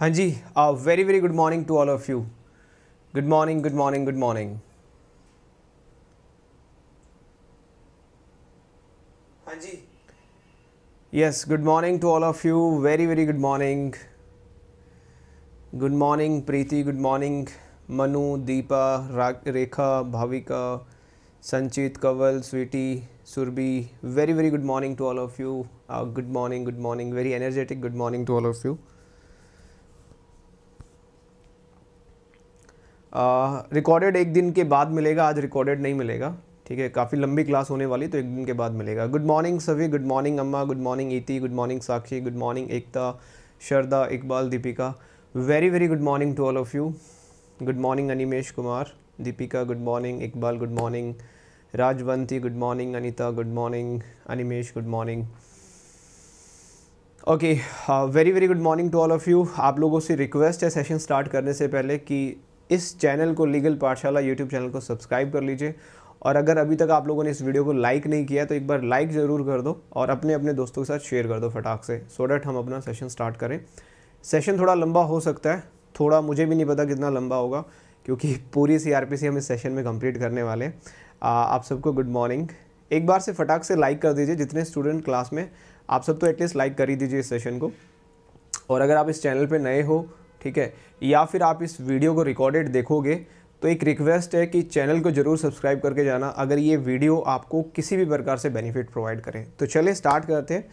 Hanji, a very very good morning to all of you. Good morning, good morning, good morning. Hanji. Yes, good morning to all of you. Very very good morning. Good morning, Preeti. Good morning, Manu, Deepa, Rekha, Bhavika, Sanchit, Kaval, Sweetie, Surbi. Very very good morning to all of you. Uh, good morning, good morning. Very energetic. Good morning to all of you. Recorded एक दिन के बाद मिलेगा आज recorded नहीं मिलेगा ठीक है काफ़ी लंबी क्लास होने वाली तो एक दिन के बाद मिलेगा गुड मॉर्निंग सभी गुड मॉर्निंग अम्मा good morning Iti good morning Sakshi good morning Ekta Sharda Iqbal Deepika very very good morning to all of you good morning Animesh Kumar Deepika good morning Iqbal good morning Rajwanti good morning Anita good morning Animesh good morning okay very very good morning to all of you आप लोगों से request है session start करने से पहले कि इस channel को, लीगल पाठशाला यूट्यूब चैनल को सब्सक्राइब कर लीजिए। और अगर अभी तक आप लोगों ने इस वीडियो को लाइक नहीं किया तो एक बार लाइक ज़रूर कर दो और अपने अपने दोस्तों के साथ शेयर कर दो फटाक से सो डैट हम अपना सेशन स्टार्ट करें। सेशन थोड़ा लंबा हो सकता है, थोड़ा मुझे भी नहीं पता कितना लंबा होगा, क्योंकि पूरी सीआरपीसी हम इस सेशन में कंप्लीट करने वाले हैं। आप सबको गुड मॉर्निंग एक बार से फटाक से लाइक कर दीजिए, जितने स्टूडेंट क्लास में, आप सब तो एटलीस्ट लाइक कर ही दीजिए इस सेशन को। और अगर आप इस चैनल पे नए हो ठीक है? या फिर आप इस वीडियो को रिकॉर्डेड देखोगे तो एक रिक्वेस्ट है कि चैनल को ज़रूर सब्सक्राइब करके जाना अगर ये वीडियो आपको किसी भी प्रकार से बेनिफिट प्रोवाइड करें। तो चलिए स्टार्ट करते हैं।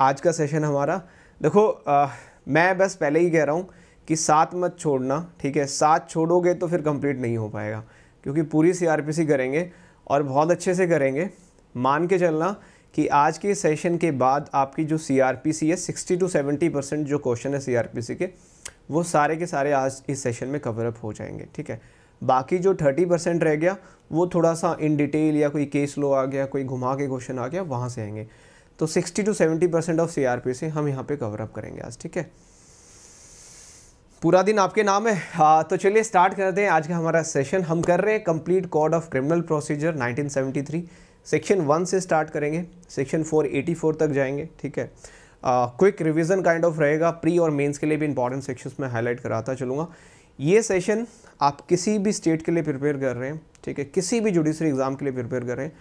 आज का सेशन हमारा देखो आ, मैं बस पहले ही कह रहा हूँ कि साथ मत छोड़ना ठीक है? साथ छोड़ोगे तो फिर कंप्लीट नहीं हो पाएगा क्योंकि पूरी सीआरपीसी करेंगे और बहुत अच्छे से करेंगे। मान के चलना कि आज के सेशन के बाद आपकी जो सीआरपीसी है सिक्सटी टू सेवेंटी परसेंट जो क्वेश्चन है सीआरपीसी के वो सारे के सारे आज इस सेशन में कवर अप हो जाएँगे, ठीक है? बाकी जो थर्टी परसेंट रह गया, वो थोड़ा सा इन डिटेल या कोई केस लो आ गया, कोई घुमा के क्वेश्चन आ गया, वहाँ से आएँगे। तो sixty to seventy percent of CRP से हम यहाँ पे कवर अप करेंगे आज, ठीक है? पूरा दिन आपके नाम है। हाँ तो चलिए स्टार्ट करते हैं। आज का हमारा सेशन हम कर रहे हैं complete code of criminal procedure 1973 section one से स्टार्ट करेंगे। सेक्शन 484 तक जाएँगे, ठीक है? क्विक रिवीजन काइंड ऑफ़ रहेगा। प्री और मेंस के लिए भी इंपॉर्टेंट सेक्शंस में हाईलाइट कराता चलूँगा। ये सेशन आप किसी भी स्टेट के लिए प्रिपेयर कर रहे हैं, ठीक है? किसी भी जुडिशरी एग्ज़ाम के लिए प्रिपेयर कर रहे हैं,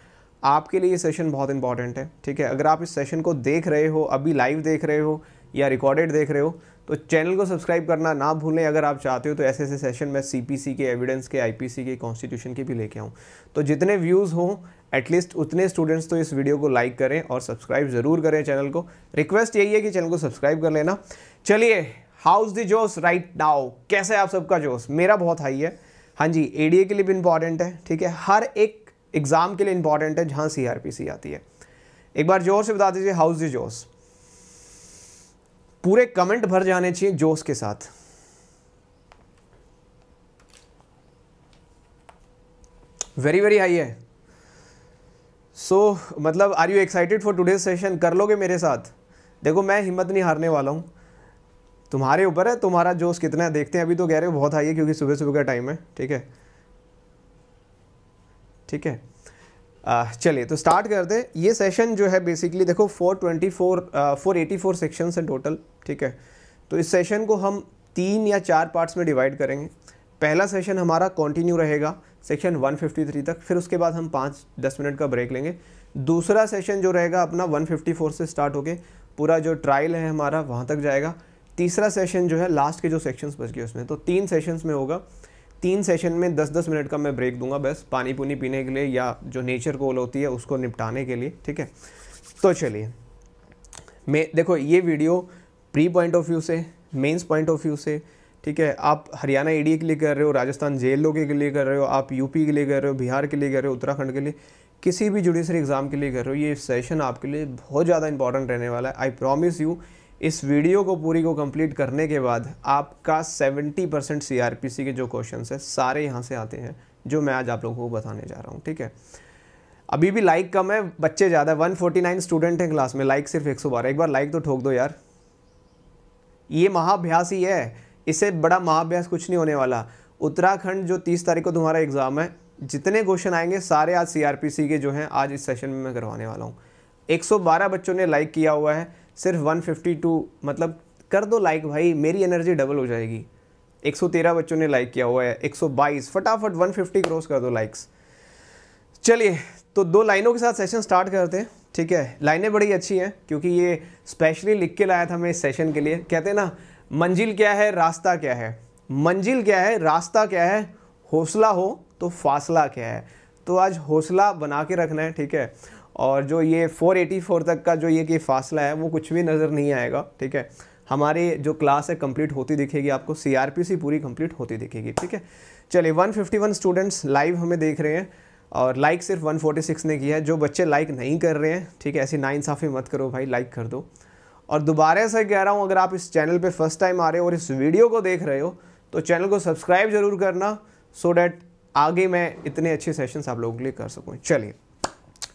आपके लिए ये सेशन बहुत इंपॉर्टेंट है, ठीक है? अगर आप इस सेशन को देख रहे हो, अभी लाइव देख रहे हो या रिकॉर्डेड देख रहे हो तो चैनल को सब्सक्राइब करना ना भूलें। अगर आप चाहते हो तो ऐसे ऐसे सेशन मैं सीपीसी के एविडेंस के आईपीसी के कॉन्स्टिट्यूशन के भी लेके आऊँ। तो जितने व्यूज़ हों एटलीस्ट उतने स्टूडेंट्स तो इस वीडियो को लाइक करें और सब्सक्राइब ज़रूर करें चैनल को। रिक्वेस्ट यही है कि चैनल को सब्सक्राइब कर लेना। चलिए हाउस द जोश राइट नाउ कैसे आप सबका जोश मेरा बहुत हाई है। हाँ जी एडीए के लिए भी इंपॉर्टेंट है, ठीक है? हर एक एग्ज़ाम के लिए इंपॉर्टेंट है जहाँ सी आती है। एक बार ज़ोर से बता दीजिए हाउस द जोश पूरे कमेंट भर जाने चाहिए जोश के साथ। वेरी वेरी हाई है। सो so, मतलब are you excited for today session कर लोगे मेरे साथ? देखो मैं हिम्मत नहीं हारने वाला हूँ। तुम्हारे ऊपर है तुम्हारा जोश कितना है? देखते हैं अभी तो कह रहे हो बहुत हाई है क्योंकि सुबह सुबह का टाइम है। ठीक है? ठीक है? चलिए तो स्टार्ट कर हैं ये सेशन जो है बेसिकली देखो 424 484 सेक्शन है टोटल ठीक है? तो इस सेशन को हम तीन या चार पार्ट्स में डिवाइड करेंगे। पहला सेशन हमारा कंटिन्यू रहेगा सेक्शन 153 तक, फिर उसके बाद हम पाँच, दस मिनट का ब्रेक लेंगे। दूसरा सेशन जो रहेगा, अपना 154 से स्टार्ट होके, पूरा जो ट्रायल है हमारा, वहाँ तक जाएगा। तीसरा सेशन जो है लास्ट के जो सेक्शंस बच गए उसमें तो तीन सेशंस में होगा। तीन सेशन में दस दस मिनट का मैं ब्रेक दूँगा बस, पानी पुनी पीने के लिए या जो नेचर कोल होती है उसको निपटाने के लिए, ठीक है? तो चलिए, मैं, देखो ये video pre point of view से मेंस पॉइंट ऑफ़ व्यू से, ठीक है? आप हरियाणा ईडी के लिए कर रहे हो राजस्थान जेल के लिए कर रहे हो, आप यूपी के लिए कर रहे हो बिहार के लिए कर रहे हो उत्तराखंड के लिए, किसी भी जुडिशरी एग्ज़ाम के लिए कर रहे हो, ये सेशन आपके लिए बहुत ज़्यादा इंपॉर्टेंट रहने वाला है आई प्रॉमिस यू इस वीडियो को पूरी को कंप्लीट करने के बाद आपका 70 परसेंट सीआरपीसी के जो क्वेश्चन है, सारे यहाँ से आते हैं, जो मैं आज आप लोगों को बताने जा रहा हूँ, ठीक है? अभी भी लाइक कम है, बच्चे ज़्यादा है वन फोर्टी नाइन स्टूडेंट हैं क्लास में लाइक सिर्फ़ एक सौ बारह। एक बार लाइक तो ठोक दो यार। ये महाभ्यास ही है। इससे बड़ा महाभ्यास कुछ नहीं होने वाला। उत्तराखंड जो तीस तारीख को तुम्हारा एग्ज़ाम है, जितने क्वेश्चन आएँगे, सारे आज सीआरपीसी के जो हैं, आज इस सेशन में मैं करवाने वाला हूँ। 112 बच्चों ने लाइक किया हुआ है। सिर्फ़ 152 मतलब कर दो लाइक भाई, मेरी एनर्जी डबल हो जाएगी। 113 बच्चों ने लाइक किया हुआ है 122 फटाफट 150 क्रॉस कर दो लाइक्स चलिए तो दो लाइनों के साथ सेशन स्टार्ट करते हैं, ठीक है? लाइनें बड़ी अच्छी हैं, क्योंकि ये स्पेशली लिख के लाया था मैं इस सेशन के लिए। कहते हैं ना, मंजिल क्या है, रास्ता क्या है? मंजिल क्या है, रास्ता क्या है? हौसला हो तो फासला क्या है? तो आज हौसला बना के रखना है, ठीक है? और जो ये 484 तक का जो ये कि फासला है, वो कुछ भी नज़र नहीं आएगा, ठीक है? हमारी जो क्लास है कंप्लीट होती दिखेगी आपको सीआरपीसी पूरी कंप्लीट होती दिखेगी, ठीक है? चलिए 151 स्टूडेंट्स लाइव हमें देख रहे हैं, और लाइक सिर्फ़ 146 ने किया है। जो बच्चे लाइक नहीं कर रहे हैं, ठीक है, ऐसी नाइंसाफ़ी मत करो भाई लाइक कर दो। और दोबारा से कह रहा हूँ, अगर आप इस चैनल पे फ़र्स्ट टाइम आ रहे हो और इस वीडियो को देख रहे हो तो चैनल को सब्सक्राइब ज़रूर करना सो डैट आगे मैं इतने अच्छे सेशंस आप लोगों के लिए कर सकूँ। चलिए।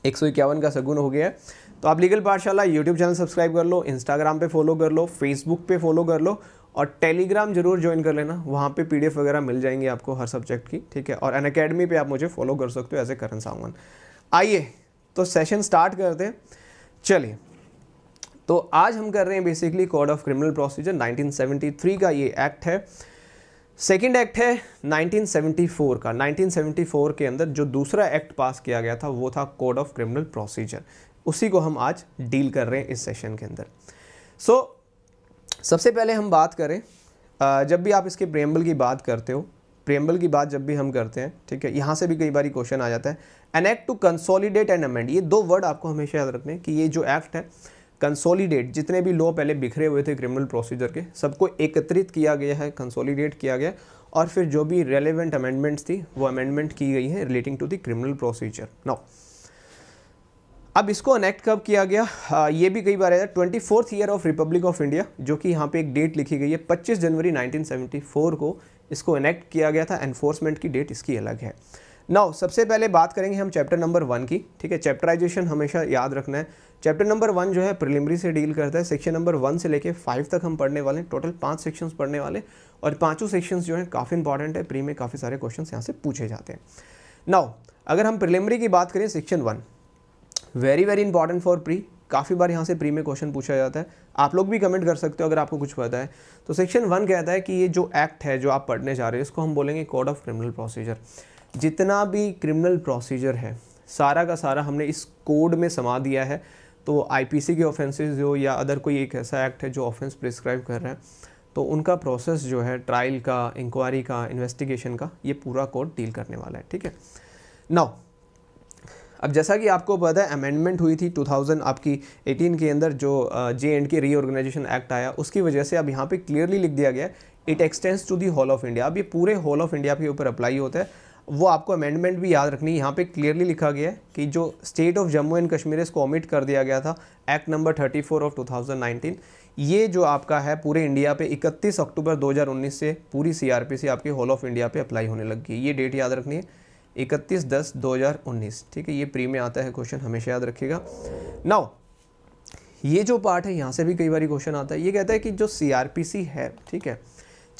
एक सौ इक्यावन का सगुन हो गया है। तो आप legal Pathshala YouTube channel subscribe कर लो इंस्टाग्राम पे फॉलो कर लो फेसबुक पे फॉलो कर लो और टेलीग्राम ज़रूर ज्वाइन कर लेना। वहाँ पे पीडीएफ वगैरह मिल जाएँगे आपको हर सब्जेक्ट की, ठीक है? और अन अकेडमी पर आप मुझे फॉलो कर सकते हो एज ए करण सावंत। आइए तो सेशन स्टार्ट करते हैं। चलिए तो आज हम कर रहे हैं basically code of criminal procedure 1973 का ये एक्ट है। सेकेंड एक्ट है 1974 का। 1974 के अंदर जो दूसरा एक्ट पास किया गया था वो था कोड ऑफ़ क्रिमिनल प्रोसीजर। उसी को हम आज डील कर रहे हैं इस सेशन के अंदर। सो so, सबसे पहले हम बात करें जब भी आप इसके प्रेम्बल की बात करते हो प्रेम्बल की बात जब भी हम करते हैं ठीक है यहाँ से भी कई बार क्वेश्चन आ जाता है। An act to consolidate and amend ये दो वर्ड आपको हमेशा याद रखने कि ये जो एक्ट है कंसोलिडेट जितने भी लॉ पहले बिखरे हुए थे क्रिमिनल प्रोसीजर के सबको एकत्रित किया गया है कंसोलिडेट किया गया और फिर जो भी रेलिवेंट अमेंडमेंट्स थी वो अमेंडमेंट की गई है relating to the criminal procedure now अब इसको अनेक्ट कब किया गया? आ, ये भी कई बार आया twenty fourth year of Republic of India जो कि यहाँ पे एक डेट लिखी गई है 25 जनवरी 1974 को इसको अनेक्ट किया गया था। एनफोर्समेंट की डेट इसकी अलग है। नाउ सबसे पहले बात करेंगे हम चैप्टर नंबर वन की। ठीक है चैप्टराइजेशन हमेशा याद रखना है। चैप्टर नंबर वन जो है प्रिलिमरी से डील करता है। सेक्शन नंबर वन से लेके फाइव तक हम पढ़ने वाले हैं। टोटल पाँच सेक्शंस पढ़ने वाले और पाँचों सेक्शंस जो हैं, काफ़ी इंपॉर्टेंट है। प्री में काफ़ी सारे क्वेश्चन यहाँ से पूछे जाते हैं। नाउ अगर हम प्रिलिमरी की बात करें section one very very important for pre काफ़ी बार यहाँ से प्री में क्वेश्चन पूछा जाता है। आप लोग भी कमेंट कर सकते हो अगर आपको कुछ पता है। तो सेक्शन वन कहता है कि ये जो एक्ट है, जो आप पढ़ने जा रहे हैं, इसको हम बोलेंगे कोड ऑफ़ क्रिमिनल प्रोसीजर जितना भी क्रिमिनल प्रोसीजर है, सारा का सारा हमने इस कोड में समा दिया है। तो आईपीसी के ऑफेंसेस हो या अदर कोई एक ऐसा एक्ट है जो ऑफेंस प्रिस्क्राइब कर रहा है तो उनका प्रोसेस जो है ट्रायल का इंक्वायरी का इन्वेस्टिगेशन का, ये पूरा कोड डील करने वाला है, ठीक है? नाउ अब जैसा कि आपको पता है अमेंडमेंट हुई थी 2000 आपकी 18 के अंदर जो J and K reorganisation act आया, उसकी वजह से अब यहाँ पे क्लियरली लिख दिया गया it extends to the whole of India अब ये पूरे हॉल ऑफ़ इंडिया के ऊपर अप्लाई होता है वो आपको अमेंडमेंट भी याद रखनी है। यहाँ पे क्लियरली लिखा गया है कि जो state of Jammu and Kashmir इसको ओमिट कर दिया गया था एक्ट नंबर 34 ऑफ़ 2019 ये जो आपका है, पूरे इंडिया पे 31 अक्टूबर 2019 से पूरी सीआरपीसी आपके होल ऑफ़ इंडिया पे अप्लाई होने लग गई ये डेट याद रखनी है, इकतीस दस दो हज़ार उन्नीस। ठीक है, ये प्री में आता है क्वेश्चन हमेशा याद रखिएगा। नाउ ये जो पार्ट है, यहाँ से भी कई बार क्वेश्चन आता है। ये कहता है कि जो सीआरपीसी है, ठीक है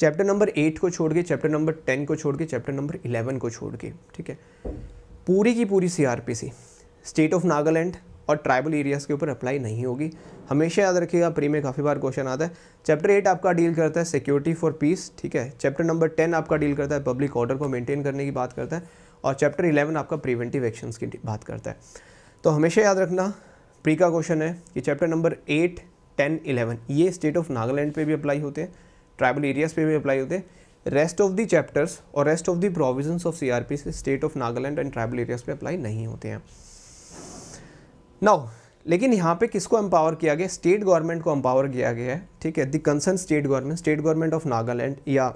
चैप्टर नंबर एट को छोड़ के चैप्टर नंबर टेन को छोड़ के चैप्टर नंबर इलेवन को छोड़ के, ठीक है? पूरी की पूरी सीआरपीसी स्टेट ऑफ़ नागालैंड और ट्राइबल एरियाज़ के ऊपर अप्लाई नहीं होगी। हमेशा याद रखिएगा, प्री में काफ़ी बार क्वेश्चन आता है। चैप्टर एट आपका डील करता है सिक्योरिटी फॉर पीस ठीक है? चैप्टर नंबर टेन आपका डील करता है पब्लिक ऑर्डर को मेंटेन करने की बात करता है। और चैप्टर इलेवन आपका प्रिवेंटिव एक्शंस की बात करता है। तो हमेशा याद रखना, प्री का क्वेश्चन है कि chapter number eight ten eleven ये स्टेट ऑफ़ नागालैंड पे भी अप्लाई होते हैं। ट्राइबल एरियाज़ पे भी अप्लाई होते हैं। रेस्ट ऑफ़ दी चैप्टर्स और rest of the provisions of CRP से state of Nagaland and tribal areas पे अप्लाई नहीं होते हैं। नाउ लेकिन यहाँ पे किसको एम्पावर किया गया? स्टेट गवर्नमेंट को एम्पावर किया गया है, ठीक है? The concern state government state government of Nagaland या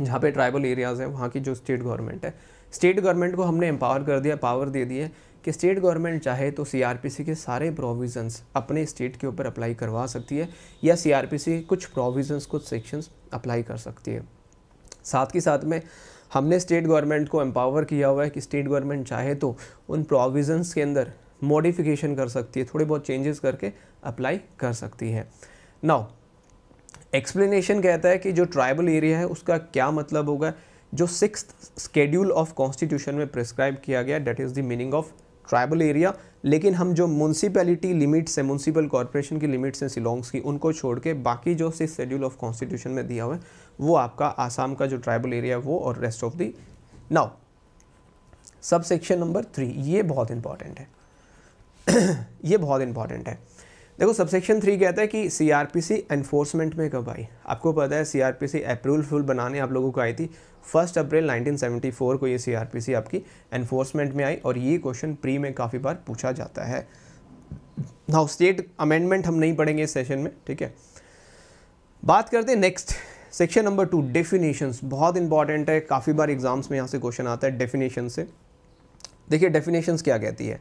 जहाँ पे ट्राइबल एरियाज़ हैं, वहाँ की जो स्टेट गवर्नमेंट है। स्टेट गवर्नमेंट को हमने एम्पावर कर दिया पावर दे दी है। कि स्टेट गवर्नमेंट चाहे तो सीआरपीसी के सारे प्रोविजंस अपने स्टेट के ऊपर अप्लाई करवा सकती है, या सीआरपीसी के कुछ प्रोविजंस कुछ सेक्शंस अप्लाई कर सकती है। साथ ही साथ में हमने स्टेट गवर्नमेंट को एम्पावर किया हुआ है कि स्टेट गवर्नमेंट चाहे तो उन प्रोविजंस के अंदर मॉडिफिकेशन कर सकती है, थोड़े बहुत चेंजेस करके अप्लाई कर सकती है। नाउ एक्सप्लेनेशन कहता है कि जो ट्राइबल एरिया है, उसका क्या मतलब होगा? जो सिक्स स्केड्यूल ऑफ़ कॉन्स्टिट्यूशन में प्रिस्क्राइब किया गया that is the meaning of tribal area, लेकिन हम जो म्यूनसिपैलिटी लिमिट्स है म्यूनसिपल कॉरपोरेशन की लिमिट्स हैं सिलोंग्स की उनको छोड़ के बाकी जो सिक्स शेड्यूल ऑफ़ कॉन्स्टिट्यूशन में दिया हुआ है, वो आपका आसाम का जो ट्राइबल एरिया है वो और rest of the now sub section number three ये बहुत इंपॉर्टेंट है। ये बहुत इंपॉर्टेंट है। देखो सबसेक्शन थ्री कहता है कि सीआरपीसी एनफोर्समेंट में कब आई? आपको पता है सीआरपीसी अप्रूवल फुल बनाने आप लोगों को आई थी। फ़र्स्ट अप्रैल 1974 को ये सीआरपीसी आपकी एनफोर्समेंट में आई और ये क्वेश्चन प्री में काफ़ी बार पूछा जाता है। नाउ स्टेट अमेंडमेंट हम नहीं पढ़ेंगे इस सेशन में, ठीक है? बात करते हैं next section number two definitions बहुत इंपॉर्टेंट है, काफ़ी बार एग्ज़ाम्स में यहाँ से क्वेश्चन आता है डेफिनेशन से। देखिए डेफिनेशंस क्या कहती है?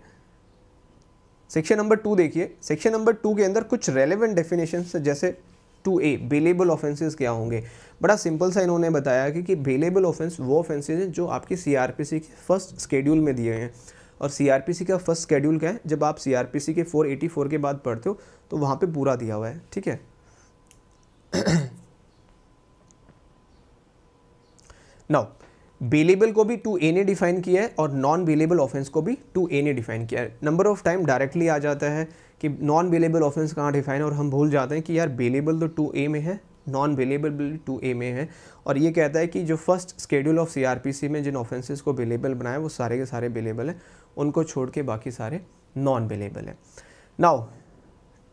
सेक्शन नंबर टू देखिए सेक्शन नंबर टू के अंदर कुछ रेलेवेंट डेफिनेशन जैसे टू ए बेलेबल ऑफेंसेस क्या होंगे? बड़ा सिंपल सा इन्होंने बताया कि, कि बेलेबल ऑफेंस वो ऑफेंसेज हैं जो आपकी सीआरपीसी के फ़र्स्ट स्केड्यूल में दिए हैं। और सीआरपीसी का फ़र्स्ट स्केड्यूल क्या है? जब आप सीआरपीसी के 484 के बाद पढ़ते हो तो वहाँ पे पूरा दिया हुआ है ठीक है? नाउ बेलेबल को भी टू ए ने डिफाइन किया है और नॉन बेलेबल ऑफेंस को भी टू ए ने डिफाइन किया है। नंबर ऑफ़ टाइम डायरेक्टली आ जाता है कि नॉन बेलेबल ऑफेंस कहाँ डिफाइन है और हम भूल जाते हैं कि यार बेलेबल तो टू ए में है नॉन बेलेबल टू ए में है और ये कहता है कि जो फ़र्स्ट स्केड्यूल ऑफ़ सीआरपीसी में जिन ऑफेंसेज को बेलेबल बनाए वो सारे के सारे बेलेबल हैं, उनको छोड़ के बाकी सारे नॉन बेलेबल हैं। Now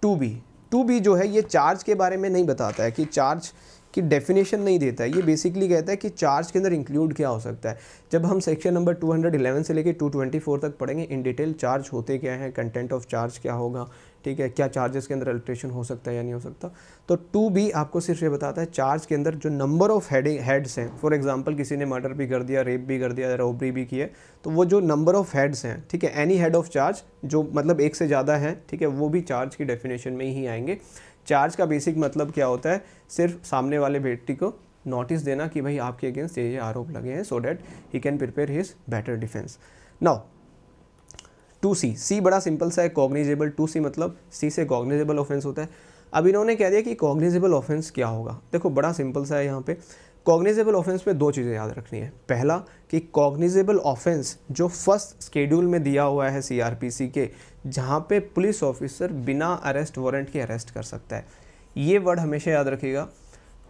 two B two B जो है ये चार्ज के बारे में नहीं बताता है कि चार्ज कि डेफिनेशन नहीं देता है। ये बेसिकली कहता है कि चार्ज के अंदर इंक्लूड क्या हो सकता है। जब हम सेक्शन नंबर 211 से लेकर 224 तक पढ़ेंगे इन डिटेल चार्ज होते क्या हैं कंटेंट ऑफ़ चार्ज क्या होगा, ठीक है, क्या चार्जेस के अंदर अल्ट्रेशन हो सकता है या नहीं हो सकता। तो टू बी आपको सिर्फ़ ये बताता है चार्ज के अंदर जो नंबर ऑफ़ हेड हेड्स हैं फॉर एग्ज़ाम्पल किसी ने मर्डर भी कर दिया रेप भी कर दिया रोबरी भी की है तो वो जो नंबर ऑफ़ हेड्स हैं, ठीक है एनी हेड ऑफ़ चार्ज जो मतलब एक से ज़्यादा है, ठीक है, वो भी चार्ज की डेफिनेशन में ही आएँगे। चार्ज का बेसिक मतलब क्या होता है? सिर्फ़ सामने वाले व्यक्ति को नोटिस देना कि भाई आपके अगेंस्ट ये ये आरोप लगे हैं so that he can prepare his better defence now two C C बड़ा सिंपल सा है कॉग्निजेबल टू सी मतलब सी से कॉग्निजेबल ऑफेंस होता है। अब इन्होंने कह दिया कि कॉग्निजेबल ऑफेंस क्या होगा? देखो, बड़ा सिंपल सा है यहाँ पे। कॉग्निजेबल ऑफेंस पे दो चीज़ें याद रखनी है। पहला, कि कॉग्निजेबल ऑफेंस जो फ़र्स्ट स्केड्यूल में दिया हुआ है सीआरपीसी के, जहाँ पे पुलिस ऑफिसर बिना अरेस्ट वारंट के अरेस्ट कर सकता है। ये वर्ड हमेशा याद रखिएगा।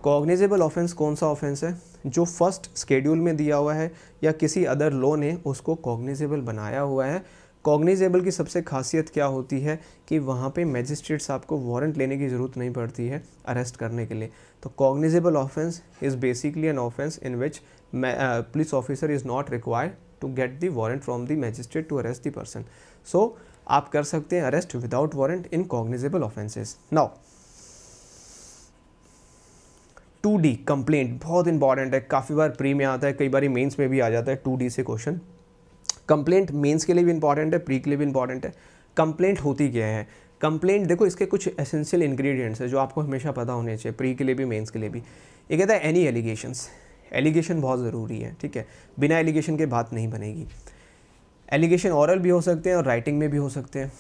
कॉग्निजेबल ऑफेंस कौन सा ऑफेंस है? जो फ़र्स्ट स्केड्यूल में दिया हुआ है या किसी अदर लॉ ने उसको कॉग्निजेबल बनाया हुआ है। कॉग्निजेबल की सबसे खासियत क्या होती है कि वहाँ पे मैजिस्ट्रेट्स आपको वारंट लेने की ज़रूरत नहीं पड़ती है अरेस्ट करने के लिए। तो cognizable offence is basically an offence in which police officer is not required to get the warrant from the magistrate to arrest the person so आप कर सकते हैं arrest without warrant in cognizable offences now two D complaint बहुत important है। काफ़ी बार pre में आता है, कई बार मेंस में भी आ जाता है टू डी से क्वेश्चन कंप्लेंट मेंस के लिए भी इंपॉर्टेंट है प्री के लिए भी इंपॉर्टेंट है। कंप्लेंट होती क्या है? कंप्लेंट देखो इसके कुछ एसेंशियल इंग्रेडिएंट्स है जो आपको हमेशा पता होने चाहिए प्री के लिए भी मेंस के लिए भी। ये कहता है एनी एलिगेशंस एलिगेशन बहुत ज़रूरी है, ठीक है? बिना एलिगेशन के बात नहीं बनेगी। एलिगेशन औरल भी हो सकते हैं और राइटिंग में भी हो सकते हैं।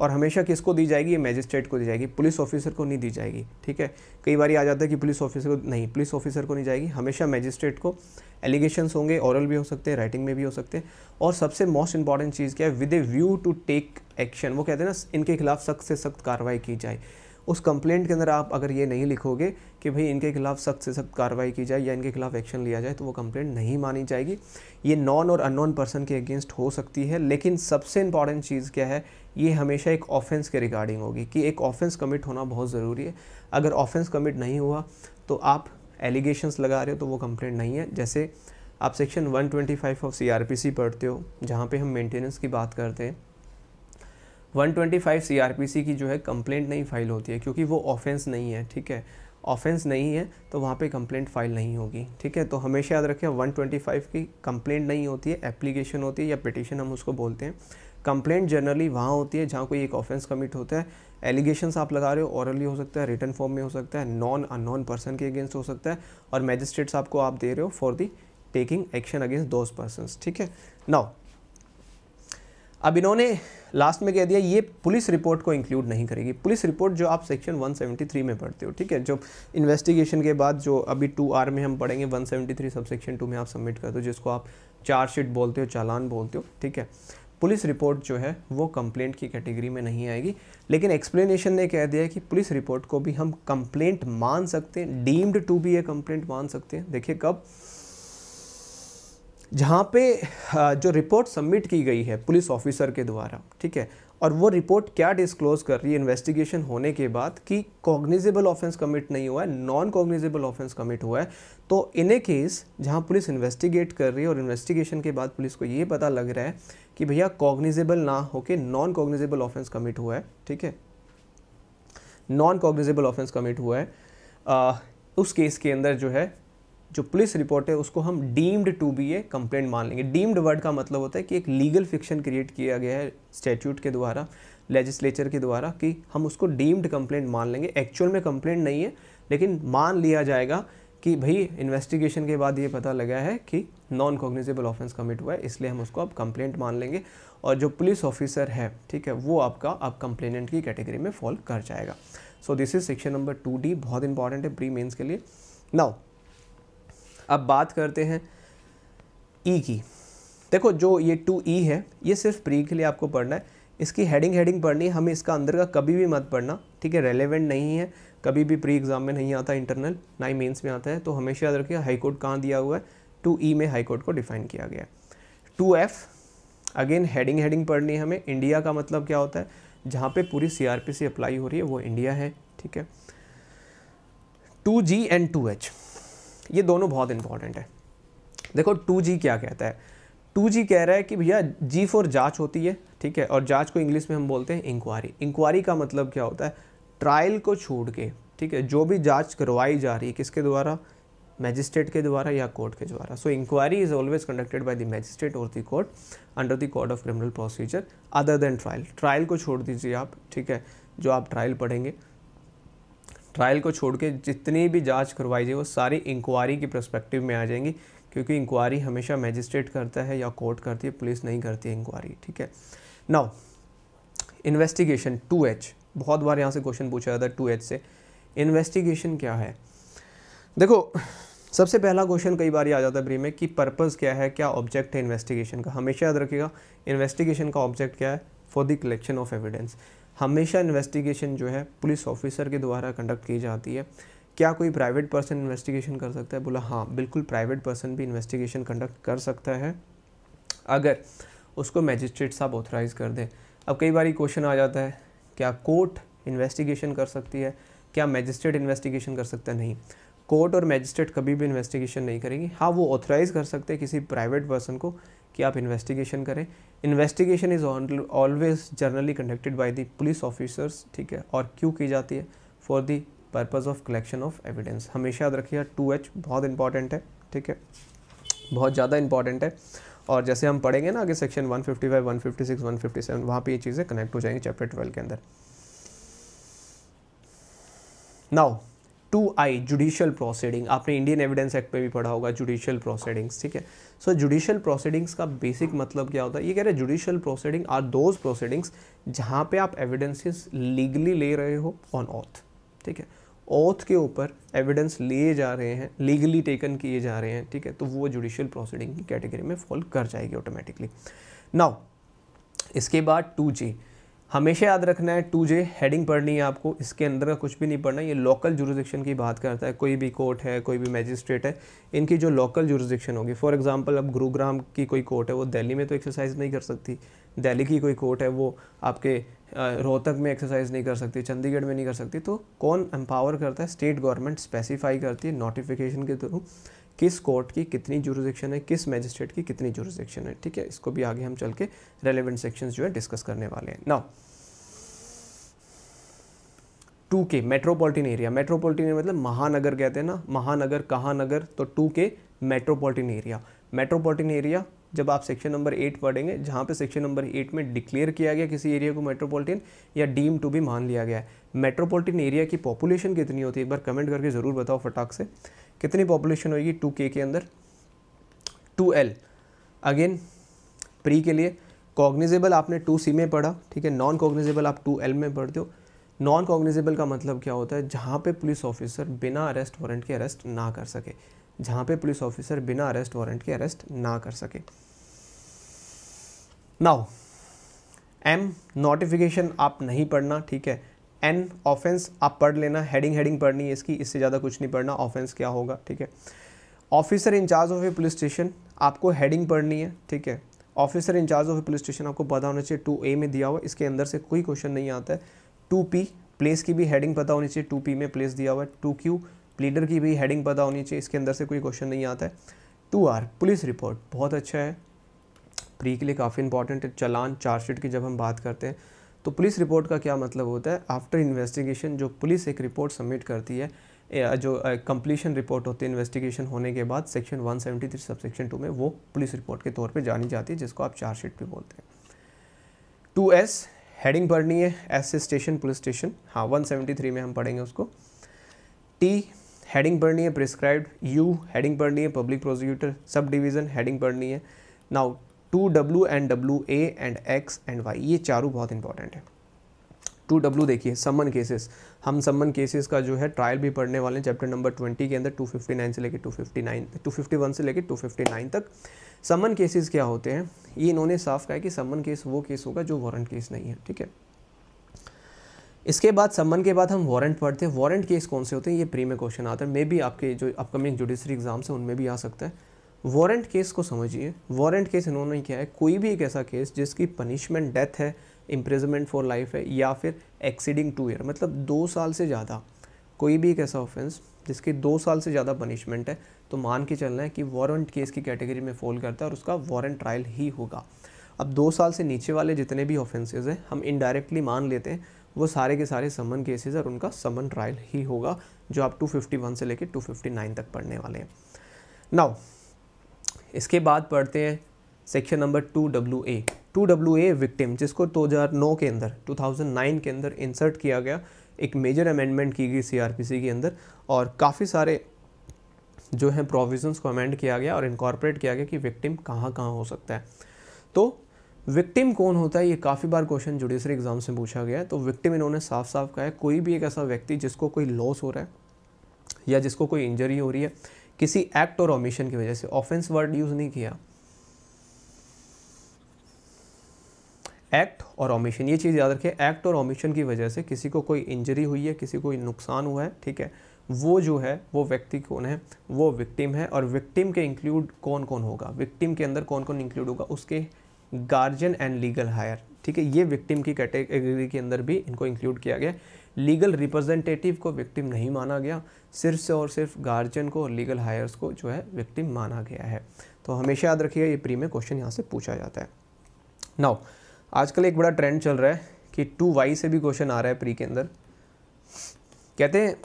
और हमेशा किसको दी जाएगी? मैजिस्ट्रेट को दी जाएगी। पुलिस ऑफिसर को नहीं दी जाएगी, ठीक है? कई बार आ जाता है कि पुलिस ऑफिसर को, नहीं पुलिस ऑफिसर को नहीं जाएगी। हमेशा मैजिस्ट्रेट को एलिगेशंस होंगे औरल भी हो सकते हैं राइटिंग में भी हो सकते हैं। और सबसे मोस्ट इंपॉर्टेंट चीज़ क्या है with a view to take action वो कहते हैं ना, इनके खिलाफ सख्त से सख्त कार्रवाई की जाए। उस कंप्लेंट के अंदर आप अगर ये नहीं लिखोगे कि भाई इनके खिलाफ सख्त से सख्त कार्रवाई की जाए या इनके खिलाफ एक्शन लिया जाए तो वो कंप्लेंट नहीं मानी जाएगी। ये नॉन और अननोन पर्सन के अगेंस्ट हो सकती है, लेकिन सबसे इंपॉर्टेंट चीज़ क्या है, ये हमेशा एक ऑफेंस के रिगार्डिंग होगी कि एक ऑफेंस कमिट होना बहुत ज़रूरी है। अगर ऑफेंस कमिट नहीं हुआ तो आप एलिगेशंस लगा रहे हो तो वो कंप्लेंट नहीं है। जैसे आप सेक्शन 125 ऑफ़ सीआरपीसी पढ़ते हो, जहाँ पे हम मेंटेनेंस की बात करते हैं 125 सीआरपीसी की जो है कंप्लेंट नहीं फ़ाइल होती है क्योंकि वो ऑफेंस नहीं है, ठीक है? ऑफेंस नहीं है तो वहाँ पे कंप्लेंट फ़ाइल नहीं होगी, ठीक है? तो हमेशा याद रखें 125 की कंप्लेंट नहीं होती है, एप्लीकेशन होती है या पिटिशन हम उसको बोलते हैं। कंप्लेंट जनरली वहाँ होती है जहाँ कोई एक ऑफेंस कमिट होता है। एलिगेशंस आप लगा रहे हो ऑरली हो सकता है रिटर्न फॉर्म में हो सकता है नॉन अननोन पर्सन के अगेंस्ट हो सकता है और मैजिस्ट्रेट्स आपको आप दे रहे हो for the taking action against those person ठीक है? नाउ अब इन्होंने लास्ट में कह दिया, ये पुलिस रिपोर्ट को इंक्लूड नहीं करेगी। पुलिस रिपोर्ट जो आप सेक्शन 173 में पढ़ते हो, ठीक है? जो इन्वेस्टिगेशन के बाद जो अभी टू आर में हम पढ़ेंगे 173 सब सेक्शन टू में आप सबमिट करते हो, जिसको आप चार्जशीट बोलते हो, चालान बोलते हो, ठीक है? पुलिस रिपोर्ट जो है, वो कंप्लेंट की कैटेगरी में नहीं आएगी। लेकिन एक्सप्लेनेशन ने कह दिया है कि पुलिस रिपोर्ट को भी हम कंप्लेंट मान सकते हैं deemed to be a complaint मान सकते हैं। देखिए कब। जहाँ पे जो रिपोर्ट सबमिट की गई है पुलिस ऑफिसर के द्वारा, ठीक है और वो रिपोर्ट क्या डिस्क्लोज कर रही है इन्वेस्टिगेशन होने के बाद कि कॉग्निजेबल ऑफेंस कमिट नहीं हुआ है नॉन कॉग्निजेबल ऑफेंस कमिट हुआ है। तो इन ए केस जहाँ पुलिस इन्वेस्टिगेट कर रही है और इन्वेस्टिगेशन के बाद पुलिस को ये पता लग रहा है कि भैया कॉग्निजेबल ना होके नॉन कॉग्निजेबल ऑफेंस कमिट हुआ है ठीक है? नॉन कॉग्निजेबल ऑफेंस कमिट हुआ है। आ, उस केस के अंदर जो है जो पुलिस रिपोर्ट है, उसको हम deemed to be a complaint मान लेंगे। डीम्ड वर्ड का मतलब होता है कि एक लीगल फिक्शन क्रिएट किया गया है स्टैट्यूट के द्वारा, लेजिस्लेचर के द्वारा, कि हम उसको डीम्ड कंप्लेंट मान लेंगे। एक्चुअल में कंप्लेंट नहीं है, लेकिन मान लिया जाएगा कि भाई, इन्वेस्टिगेशन के बाद ये पता लगा है कि नॉन कॉग्निजेबल ऑफेंस कमिट हुआ है, इसलिए हम उसको अब कंप्लेंट मान लेंगे। और जो पुलिस ऑफिसर है, ठीक है, वो आपका अब कंप्लेनेंट की कैटेगरी में फॉल कर जाएगा। So this is section number two D बहुत इंपॉर्टेंट है प्री मेन्स के लिए। नाउ अब बात करते हैं ई e की। देखो, जो ये टू ई e है, ये सिर्फ़ प्री के लिए आपको पढ़ना है। इसकी हेडिंग हेडिंग पढ़नी है, हमें इसका अंदर का कभी भी मत पढ़ना, ठीक है? रेलेवेंट नहीं है, कभी भी प्री एग्ज़ाम में नहीं आता इंटरनल ना ही मेन्स में आता है तो हमेशा याद रखिए हाईकोर्ट कहाँ दिया हुआ है? टू ई e में हाईकोर्ट को डिफाइन किया गया है। Two F again heading heading पढ़नी है हमें। इंडिया का मतलब क्या होता है? जहाँ पे पूरी C R P C apply हो रही है, वो इंडिया है, ठीक है? Two G and two H ये दोनों बहुत इंपॉर्टेंट है। देखो टू जी क्या कहता है? टू जी कह रहा है कि भैया जी फॉर जाँच होती है, ठीक है? और जाँच को इंग्लिश में हम बोलते हैं इंक्वायरी इंक्वायरी का मतलब क्या होता है? ट्रायल को छोड़ के, ठीक है? जो भी जाँच करवाई जा रही है, किसके द्वारा? मैजिस्ट्रेट के द्वारा या कोर्ट के द्वारा? So inquiry is always conducted by the magistrate और the court under the code of criminal procedure other than trial trial को छोड़ दीजिए आप, ठीक है? जो आप ट्रायल पढ़ेंगे। ट्रायल को छोड़ के जितनी भी जाँच करवाई जाए, वो सारी इंक्वायरी की प्रस्पेक्टिव में आ जाएँगी, क्योंकि इंक्वायरी हमेशा मैजिस्ट्रेट करता है या कोर्ट करती है पुलिस नहीं करती है इंक्वायरी ठीक है? नाउ इन्वेस्टिगेशन टू एच बहुत बार यहाँ से क्वेश्चन पूछा जाता है टू एच से। इन्वेस्टिगेशन क्या है? देखो, सबसे पहला क्वेश्चन कई बार ये आ जाता है ब्री में कि पर्पज़ क्या है, क्या ऑब्जेक्ट है इन्वेस्टिगेशन का। हमेशा याद रखिएगा इन्वेस्टिगेशन का ऑब्जेक्ट क्या है? For the collection of evidence हमेशा इन्वेस्टिगेशन जो है पुलिस ऑफिसर के द्वारा कंडक्ट की जाती है। क्या कोई प्राइवेट पर्सन इन्वेस्टिगेशन कर सकता है? बोला हाँ बिल्कुल प्राइवेट पर्सन भी इन्वेस्टिगेशन कंडक्ट कर सकता है। अगर उसको मैजिस्ट्रेट साहब ऑथराइज़ कर दें। अब कई बार क्वेश्चन आ जाता है, क्या कोर्ट इन्वेस्टिगेशन कर सकती है? क्या मैजिस्ट्रेट इन्वेस्टिगेशन कर सकता है? नहीं। कोर्ट और मैजिस्ट्रेट कभी भी इन्वेस्टिगेशन नहीं करेंगे। हाँ वो ऑथराइज़ कर सकते हैं किसी प्राइवेट पर्सन को। कि आप इन्वेस्टिगेशन करें। Investigation is always generally conducted by the police officers ठीक है? और क्यों की जाती है? For the purpose of collection of evidence हमेशा याद रखिएगा टू एच बहुत इंपॉर्टेंट है ठीक है? बहुत ज़्यादा इंपॉर्टेंट है। और जैसे हम पढ़ेंगे ना आगे सेक्शन 155, 156, 157 वहाँ पे ये चीज़ें कनेक्ट हो जाएँगी चैप्टर ट्वेल्व के अंदर। Now two I judicial proceeding आपने इंडियन एविडेंस एक्ट पे भी पढ़ा होगा जुडिशियल प्रोसीडिंग्स ठीक है? सो जुडिशियल प्रोसीडिंग्स का बेसिक मतलब क्या होता है? ये कह रहे हैं judicial proceeding are those proceedings जहाँ पे आप एविडेंसेस लीगली ले रहे हो ऑन ऑथ ठीक है? ऑथ के ऊपर एविडेंस लिए जा रहे हैं लीगली टेकन किए जा रहे हैं, ठीक है? तो वो जुडिशियल प्रोसीडिंग की कैटेगरी में फॉल कर जाएगी ऑटोमेटिकली नाउ इसके बाद टू जी हमेशा याद रखना है, टू जे हेडिंग पढ़नी है आपको, इसके अंदर का कुछ भी नहीं पढ़ना, ये लोकल जुरिस्डिक्शन की बात करता है, कोई भी कोर्ट है, कोई भी मैजिस्ट्रेट है, इनकी जो लोकल जुरिस्डिक्शन होगी। फॉर एग्जांपल अब गुरुग्राम की कोई कोर्ट है, वो दिल्ली में तो एक्सरसाइज नहीं कर सकती, दिल्ली की कोई कोर्ट है, वो आपके रोहतक में एक्सरसाइज नहीं कर सकती, चंडीगढ़ में नहीं कर सकती तो कौन एम्पावर करता है? स्टेट गवर्नमेंट स्पेसिफाई करती है नोटिफिकेशन के थ्रू किस कोर्ट की कितनी जुरिस्डिक्शन है, किस मैजिस्ट्रेट की कितनी जुरिस्डिक्शन है, ठीक है? इसको भी आगे हम चल के रेलिवेंट सेक्शंस जो है डिस्कस करने वाले हैं। Now two K metropolitan area metropolitan area मतलब महानगर कहते हैं ना? महानगर कहाँ नगर तो टू के मेट्रोपॉलिटन एरिया मेट्रोपॉलिटन एरिया जब आप सेक्शन नंबर एट पढ़ेंगे, जहाँ पे सेक्शन नंबर एट में डिक्लेयर किया गया किसी एरिया को मेट्रोपॉलिटन या डीम टू भी मान लिया गया है। मेट्रोपॉलिटन एरिया की पॉपुलेशन कितनी होती है? एक बार कमेंट करके ज़रूर बताओ फटाक से। कितनी पॉपुलेशन होगी टू के के अंदर? टू एल अगेन प्री के लिए कॉग्निजेबल आपने टू सी में पढ़ा, ठीक है? नॉन कॉग्निजेबल आप टू एल में पढ़ते हो। नॉन कॉग्निजेबल का मतलब क्या होता है? जहाँ पे पुलिस ऑफिसर बिना अरेस्ट वारंट के अरेस्ट ना कर सके। जहाँ पे पुलिस ऑफिसर बिना अरेस्ट वारंट के अरेस्ट ना कर सके। नाउ एम नोटिफिकेशन आप नहीं पढ़ना, ठीक है? एन ऑफेंस आप पढ़ लेना हेडिंग हेडिंग पढ़नी है इसकी, इससे ज़्यादा कुछ नहीं पढ़ना, ऑफेंस क्या होगा, ठीक है? Officer in charge of a police station आपको हेडिंग पढ़नी है, ठीक है? Officer in charge of a police station आपको पता होना चाहिए टू ए में दिया हुआ, इसके अंदर से कोई क्वेश्चन नहीं आता है। टू पी प्लेस की भी हेडिंग पता होनी चाहिए टू पी में प्लेस दिया हुआ है। टू क्यू प्लीडर की भी हेडिंग पता होनी चाहिए, इसके अंदर से कोई क्वेश्चन नहीं आता है। टू आर पुलिस रिपोर्ट बहुत अच्छा है। प्री के लिए काफ़ी इंपॉर्टेंट है, चलान चार्जशीट की जब हम बात करते हैं तो पुलिस रिपोर्ट का क्या मतलब होता है? आफ्टर इन्वेस्टिगेशन जो पुलिस एक रिपोर्ट सबमिट करती है जो कंप्लीशन रिपोर्ट होती है इन्वेस्टिगेशन होने के बाद सेक्शन 173 सब सेक्शन टू में वो पुलिस रिपोर्ट के तौर पे जानी जाती है, जिसको आप चार्जशीट भी बोलते हैं। टू एस हेडिंग पढ़नी है एस से स्टेशन पुलिस स्टेशन हाँ 173 में हम पढ़ेंगे उसको। टी हेडिंग पढ़नी है प्रिस्क्राइब्ड यू हेडिंग पढ़नी है public prosecutor sub division heading पढ़नी है। Now two W and W A and X and Y ये चारों बहुत इंपॉर्टेंट है। टू डब्ल्यू देखिए समन केसेस हम समन केसेस का जो है ट्रायल भी पढ़ने वाले हैं चैप्टर नंबर ट्वेंटी के अंदर टू फिफ्टी नाइन से लेकर two fifty nine two fifty one से लेकर टू फिफ्टी नाइन तक। समन केसेस क्या होते हैं? ये इन्होंने साफ़ कहा कि समन केस वो केस होगा जो वारंट केस नहीं है, ठीक है? इसके बाद, सम्मन के बाद हम वारंट पढ़ते हैं। वारंट केस कौन से होते हैं? ये प्री में क्वेश्चन आता है। मे भी आपके जो अपकमिंग जुडिशरी एग्ज़ाम्स हैं, उनमें भी आ सकता है। वारंट केस को समझिए। वारंट केस इन्होंने क्या है, कोई भी एक ऐसा केस जिसकी पनिशमेंट डेथ है इम्प्रिजमेंट फॉर लाइफ है, या फिर एक्सीडिंग टू ईयर मतलब दो साल से ज़्यादा, कोई भी एक ऐसा ऑफेंस जिसकी दो साल से ज़्यादा पनिशमेंट है तो मान के चलना है कि वारंट केस की कैटेगरी में फॉल करता है और उसका वारंट ट्रायल ही होगा। अब दो साल से नीचे वाले जितने भी ऑफेंसेज हैं, हम इनडायरेक्टली मान लेते हैं, वो सारे के सारे समन केसेज और उनका समन ट्रायल ही होगा, जो आप 251 से लेकर 259 तक पढ़ने वाले हैं। नाउ इसके बाद पढ़ते हैं section number two W A two W A victim जिसको 2009 के अंदर 2009 के अंदर इंसर्ट किया गया, एक मेजर अमेंडमेंट की गई सीआरपीसी के अंदर और काफ़ी सारे जो हैं प्रोविजंस को अमेंड किया गया और इनकॉर्पोरेट किया गया कि विक्टिम कहाँ कहाँ हो सकता है। तो विक्टिम कौन होता है? ये काफ़ी बार क्वेश्चन जुडिशरी एग्ज़ाम से पूछा गया है। तो विक्टिम इन्होंने साफ़ साफ़ कहा है, कोई भी एक ऐसा व्यक्ति जिसको कोई लॉस हो रहा है या जिसको कोई इंजरी हो रही है किसी एक्ट और ओमिशन की वजह से। ऑफेंस वर्ड यूज़ नहीं किया। एक्ट और ओमिशन ये चीज़ याद रखें एक्ट और ओमिशन की वजह से किसी को कोई इंजरी हुई है, किसी को नुकसान हुआ है, ठीक है? वो जो है, वो व्यक्ति कौन है? वो विक्टिम है और विक्टिम के इंक्लूड कौन कौन होगा? विक्टिम के अंदर कौन कौन इंक्लूड होगा? उसके गार्जियन एंड लीगल हायर ठीक है? ये विक्टिम की कैटेगरी के अंदर भी इनको इंक्लूड किया गया। लीगल रिप्रेजेंटेटिव को विक्टिम नहीं माना गया सिर्फ़ से और सिर्फ़ गार्जियन को और लीगल हायर्स को जो है विक्टिम माना गया है। तो हमेशा याद रखिएगा ये प्री में क्वेश्चन यहाँ से पूछा जाता है। नाउ, आजकल एक बड़ा ट्रेंड चल रहा है कि टू वाई से भी क्वेश्चन आ रहा है प्री के अंदर। कहते हैं,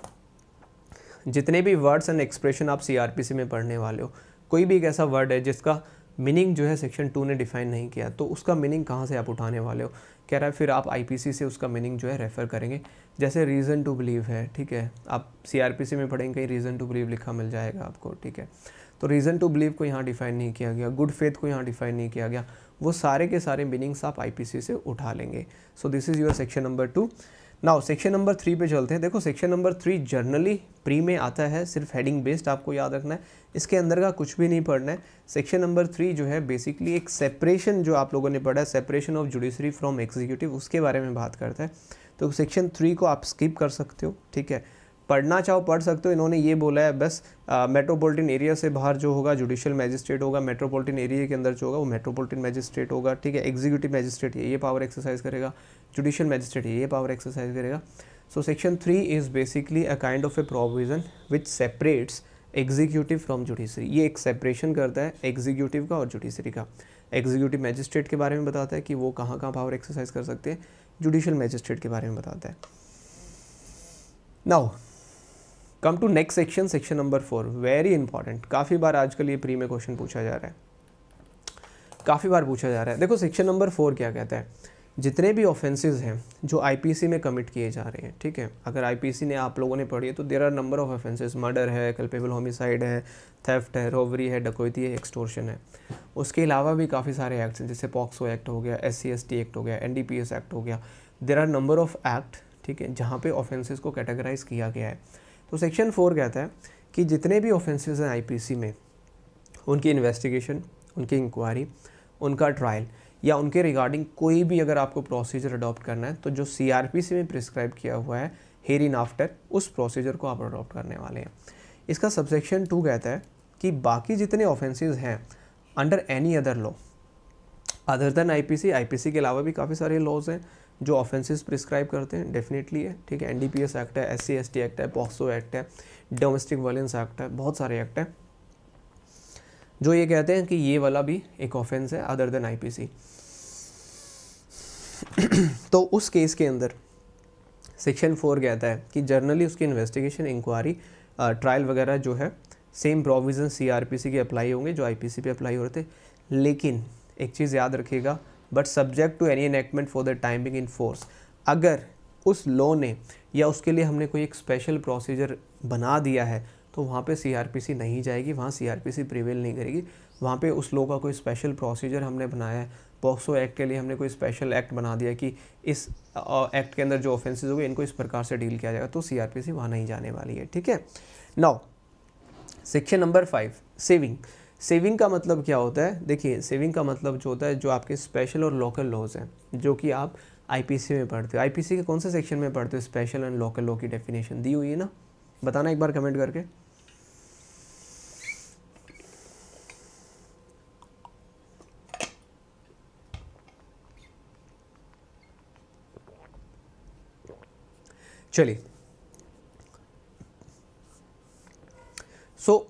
जितने भी वर्ड्स एंड एक्सप्रेशन आप सीआरपीसी में पढ़ने वाले हो, कोई भी एक ऐसा वर्ड है जिसका मीनिंग जो है सेक्शन टू ने डिफाइन नहीं किया तो उसका मीनिंग कहाँ से आप उठाने वाले हो? कह रहा है फिर आप आईपीसी से उसका मीनिंग जो है रेफ़र करेंगे। जैसे रीज़न टू बिलीव है, ठीक है? आप सीआरपीसी में पढ़ेंगे, कहीं रीज़न टू बिलीव लिखा मिल जाएगा आपको, ठीक है? तो रीज़न टू बिलीव को यहाँ डिफाइन नहीं किया गया गुड फेथ को यहाँ डिफाइन नहीं किया गया। वो सारे के सारे मीनिंग्स आप आईपीसी से उठा लेंगे। So this is your section number two now section number three पे चलते हैं। देखो section number three generally pre में आता है, सिर्फ़ हेडिंग बेस्ड आपको याद रखना है। इसके अंदर का कुछ भी नहीं पढ़ना है। सेक्शन नंबर थ्री जो है बेसिकली एक सेपरेशन जो आप लोगों ने पढ़ा है separation of judiciary from executive उसके बारे में बात करता है। तो सेक्शन थ्री को आप स्किप कर सकते हो, ठीक है? पढ़ना चाहो, पढ़ सकते हो। इन्होंने ये बोला है, बस मेट्रोपॉलिटन एरिया से बाहर जो होगा जुडिशियल मैजिस्ट्रेट होगा मेट्रोपॉलिटन एरिया के अंदर जो होगा, वो मेट्रोपॉलिटन मैजिस्ट्रेट होगा, ठीक है? एग्जीक्यूटिव मैजिस्ट्रेट ये पावर एक्सरसाइज करेगा। जुडिशियल मैजिस्ट्रेट ये पावर एक्सरसाइज करेगा। So section three is basically a kind of a provision which separates executive from judiciary ये एक सेपरेशन करता है एग्जीक्यूटिव का और जुडिशरी का। एग्जीक्यूटिव मैजिस्ट्रेट के बारे में बताता है कि वो कहाँ कहाँ पावर एक्सरसाइज कर सकते हैं। जुडिशियल मैजिस्ट्रेट के बारे में बताता है। Now come to next section section number four very important काफ़ी बार आजकल ये प्री में क्वेश्चन पूछा जा रहा है। काफ़ी बार पूछा जा रहा है। देखो सेक्शन नंबर फोर क्या कहता है? जितने भी ऑफेंसेस हैं, जो आईपीसी में कमिट किए जा रहे हैं, ठीक है? अगर आईपीसी ने आप लोगों ने पढ़ी है तो there are number of offences murder है कल्पेबल होमिसाइड है थेफ्ट है रोवरी है, डकोती है एक्सटोर्शन है. उसके अलावा भी काफ़ी सारे एक्ट्स हैं, जैसे पॉक्सो एक्ट हो गया एस सी एक्ट हो गया एनडीपीएस एक्ट हो गया. There are number of act ठीक है, जहाँ पे ऑफेंसेज को कैटेगराइज किया गया है. तो सेक्शन फोर कहता है कि जितने भी ऑफेंसेज हैं आईपीसी में, उनकी इन्वेस्टिगेशन उनकी इंक्वायरी उनका ट्रायल या उनके रिगार्डिंग कोई भी अगर आपको प्रोसीजर अडॉप्ट करना है तो जो सीआरपीसी में प्रिस्क्राइब किया हुआ है हेर इन आफ्टर उस प्रोसीजर को आप अडॉप्ट करने वाले हैं। इसका सबसेक्शन टू कहता है कि बाकी जितने ऑफेंसेस हैं under any other law other than IPC IPC के अलावा भी काफ़ी सारे लॉज हैं, जो ऑफेंसेस प्रिस्क्राइब करते हैं डेफिनेटली है, ठीक है? एनडीपीएस एक्ट है एससी एसटी एक्ट है पॉक्सो एक्ट है डोमेस्टिक वायलेंस एक्ट है, बहुत सारे एक्ट हैं, जो ये कहते हैं कि ये वाला भी एक ऑफेंस है अदर देन आईपीसी तो उस केस के अंदर सेक्शन फोर कहता है कि जर्नली उसकी इन्वेस्टिगेशन इंक्वायरी ट्रायल वगैरह जो है सेम प्रोविज़न सीआरपीसी के अप्लाई होंगे, जो आईपीसी पे अप्लाई हो रहे थे। लेकिन एक चीज़ याद रखिएगा but subject to any enactment for the timing in force अगर उस लॉ ने या उसके लिए हमने कोई एक स्पेशल प्रोसीजर बना दिया है तो वहाँ पे सीआरपीसी नहीं जाएगी, वहाँ सीआरपीसी प्रिवेल नहीं करेगी। वहाँ पे उस लॉ का कोई स्पेशल प्रोसीजर हमने बनाया है पॉक्सो एक्ट के लिए हमने कोई स्पेशल एक्ट बना दिया कि इस एक्ट के अंदर जो ऑफेंसेज हो गए इनको इस प्रकार से डील किया जाएगा तो सी आर पी सी वहाँ नहीं जाने वाली है, ठीक है? Now section number five saving saving का मतलब क्या होता है? देखिए सेविंग का मतलब जो होता है, जो आपके स्पेशल और लोकल लॉज हैं, जो कि आप आईपीसी में पढ़ते हो। आईपीसी के कौन से सेक्शन में पढ़ते हो? स्पेशल एंड लोकल लॉ की डेफिनेशन दी हुई है ना? बताना एक बार कमेंट करके। चलिए। सो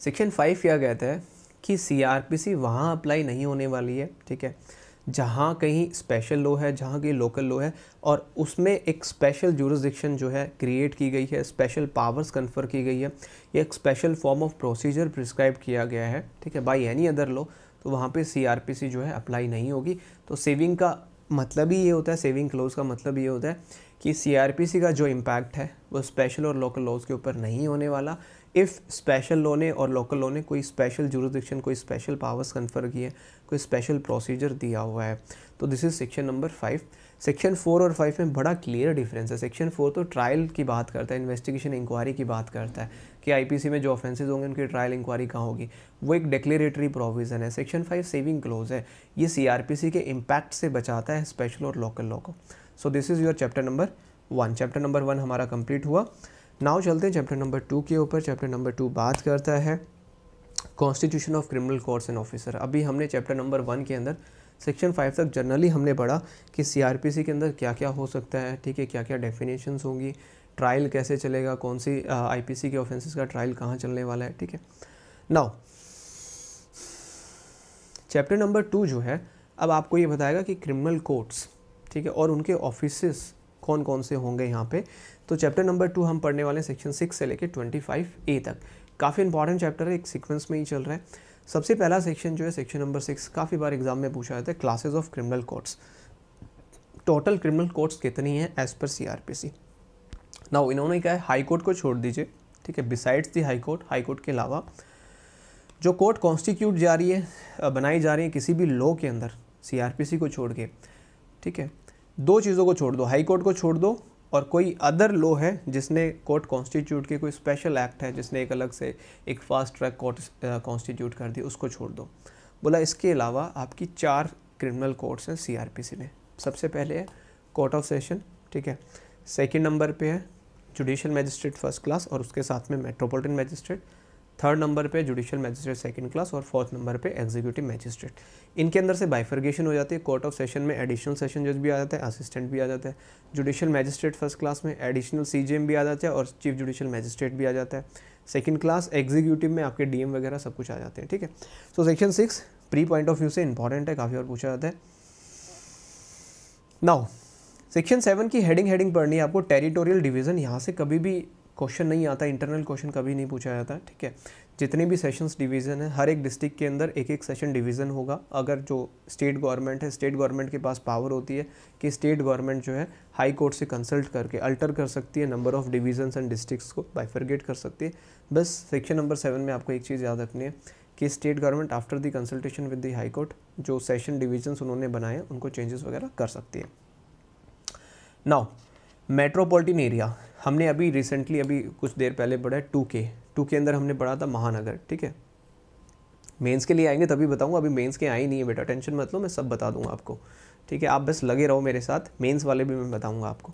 सेक्शन फाइव क्या कहता है कि सीआरपीसी वहाँ अप्लाई नहीं होने वाली है, ठीक है? जहाँ कहीं स्पेशल लो है, जहाँ कहीं लोकल लो है, और उसमें एक स्पेशल जुरिस्डिक्शन जो है क्रिएट की गई है स्पेशल पावर्स कन्फर की गई है। या एक special form of procedure prescribe किया गया है, ठीक है? बाई एनी अदर लो तो वहाँ पे सीआरपीसी जो है अप्लाई नहीं होगी। तो सेविंग का मतलब ही ये होता है सेविंग क्लोज का मतलब ये होता है कि सीआरपीसी का जो इम्पैक्ट है, वो स्पेशल और लोकल लॉज के ऊपर नहीं होने वाला। इफ़ स्पेशल लॉ ने और लोकल लॉ ने कोई स्पेशल जुरिस्डिक्शन कोई स्पेशल पावर्स कन्फर किए, कोई स्पेशल प्रोसीजर दिया हुआ है तो this is section number five section four और फाइव में बड़ा क्लियर डिफरेंस है। सेक्शन फोर तो ट्रायल की बात करता है इन्वेस्टिगेशन इंक्वायरी की बात करता है कि आईपीसी में जो ऑफेंसेज होंगे, उनकी ट्रायल इंक्वायरी कहाँ होगी। वो एक डिक्लेरेटरी प्रोविज़न है। सेक्शन फाइव सेविंग क्लोज है। ये सीआरपीसी के इम्पैक्ट से बचाता है स्पेशल और लोकल लॉ को। So this is your chapter number one chapter number one हमारा कंप्लीट हुआ। नाउ चलते हैं चैप्टर नंबर टू के ऊपर। चैप्टर नंबर टू बात करता है। Constitution of criminal courts and officer अभी हमने चैप्टर नंबर वन के अंदर सेक्शन फाइव तक जनरली हमने पढ़ा कि सीआरपीसी के अंदर क्या क्या हो सकता है, ठीक है क्या क्या डेफिनेशंस होंगी ट्रायल कैसे चलेगा कौन सी आईपीसी के ऑफेंसेस का ट्रायल कहाँ चलने वाला है, ठीक है। नाउ चैप्टर नंबर टू जो है, अब आपको ये बताएगा कि क्रिमिनल कोर्ट्स ठीक है, और उनके ऑफ़िस कौन कौन से होंगे यहाँ पे। तो चैप्टर नंबर टू हम पढ़ने वाले हैं सेक्शन सिक्स से लेकर ट्वेंटी फाइव ए तक। काफ़ी इंपॉर्टेंट चैप्टर है, एक सीक्वेंस में ही चल रहा है। सबसे पहला सेक्शन जो है सेक्शन नंबर सिक्स काफ़ी बार एग्ज़ाम में पूछा जाता है classes of criminal courts total criminal courts कितनी हैं as per C R P सी ना इन्होंने कहा है हाई कोर्ट को छोड़ दीजिए, ठीक है besides the high court high court के अलावा जो कोर्ट कॉन्स्टिट्यूट जा रही है बनाई जा रही है किसी भी लॉ के अंदर सीआरपीसी को छोड़ के, ठीक है, दो चीज़ों को छोड़ दो हाई कोर्ट को छोड़ दो और कोई अदर लॉ है जिसने कोर्ट कॉन्स्टिट्यूट के कोई स्पेशल एक्ट है, जिसने एक अलग से एक फास्ट ट्रैक कोर्ट कॉन्स्टिट्यूट कर दी, उसको छोड़ दो। बोला, इसके अलावा आपकी चार क्रिमिनल कोर्ट्स हैं सीआरपीसी में। सबसे पहले है कोर्ट ऑफ़ सेशन ठीक है? सेकेंड नंबर पर है जुडिशल मैजिस्ट्रेट फ़र्स्ट क्लास और उसके साथ में मेट्रोपोलिटन मैजिस्ट्रेट थर्ड नंबर पे जुडिशियल मैजिस्ट्रेट सेकंड क्लास और फोर्थ नंबर पे एग्जीक्यूटिव मैजिस्ट्रेट इनके अंदर से बाइफर्गेशन हो जाती है कोर्ट ऑफ़ सेशन में एडिशनल सेशन जज भी आ जाता है असिस्टेंट भी आ जाता है. जुडिशियल मैजिस्ट्रेट फ़र्स्ट क्लास में एडिशनल सी भी आ जाता है और चीफ जुडिशियल मैजिस्ट्रेट भी आ जाता है. सेकेंड क्लास एग्जीक्यूटिव में आपके डीएम वगैरह सब कुछ आ जाते हैं, ठीक है? So section six pre point of view से इंपॉर्टेंट है, काफ़ी और पूछा जाता है. नाउ सेक्शन सेवन की हेडिंग हेडिंग पढ़नी है आपको टेरिटोरियल डिवीज़न यहाँ से कभी भी क्वेश्चन नहीं आता इंटरनल क्वेश्चन कभी नहीं पूछा जाता, ठीक है? जितने भी सेशंस डिवीज़न है, हर एक डिस्ट्रिक्ट के अंदर एक एक सेशन डिवीज़न होगा। अगर जो स्टेट गवर्नमेंट है स्टेट गवर्नमेंट के पास पावर होती है कि स्टेट गवर्नमेंट जो है हाई कोर्ट से कंसल्ट करके अल्टर कर सकती है number of divisions and districts को बाइफरगेट कर सकती है। बस सेक्शन नंबर सेवन में आपको एक चीज़ याद रखनी है कि state government after the consultation with the high court जो सेशन डिवीजन्स उन्होंने बनाए, उनको चेंजेस वगैरह कर सकती है। Now metropolitan area. हमने अभी रिसेंटली अभी कुछ देर पहले पढ़ा है टू के। टू के अंदर हमने पढ़ा था महानगर, ठीक है? मेंस के लिए आएँगे तभी बताऊँगा, अभी मेंस के आई नहीं है बेटा। टेंशन मत लो, मैं सब बता दूँगा आपको, ठीक है? आप बस लगे रहो मेरे साथ मेंस वाले भी मैं बताऊँगा आपको।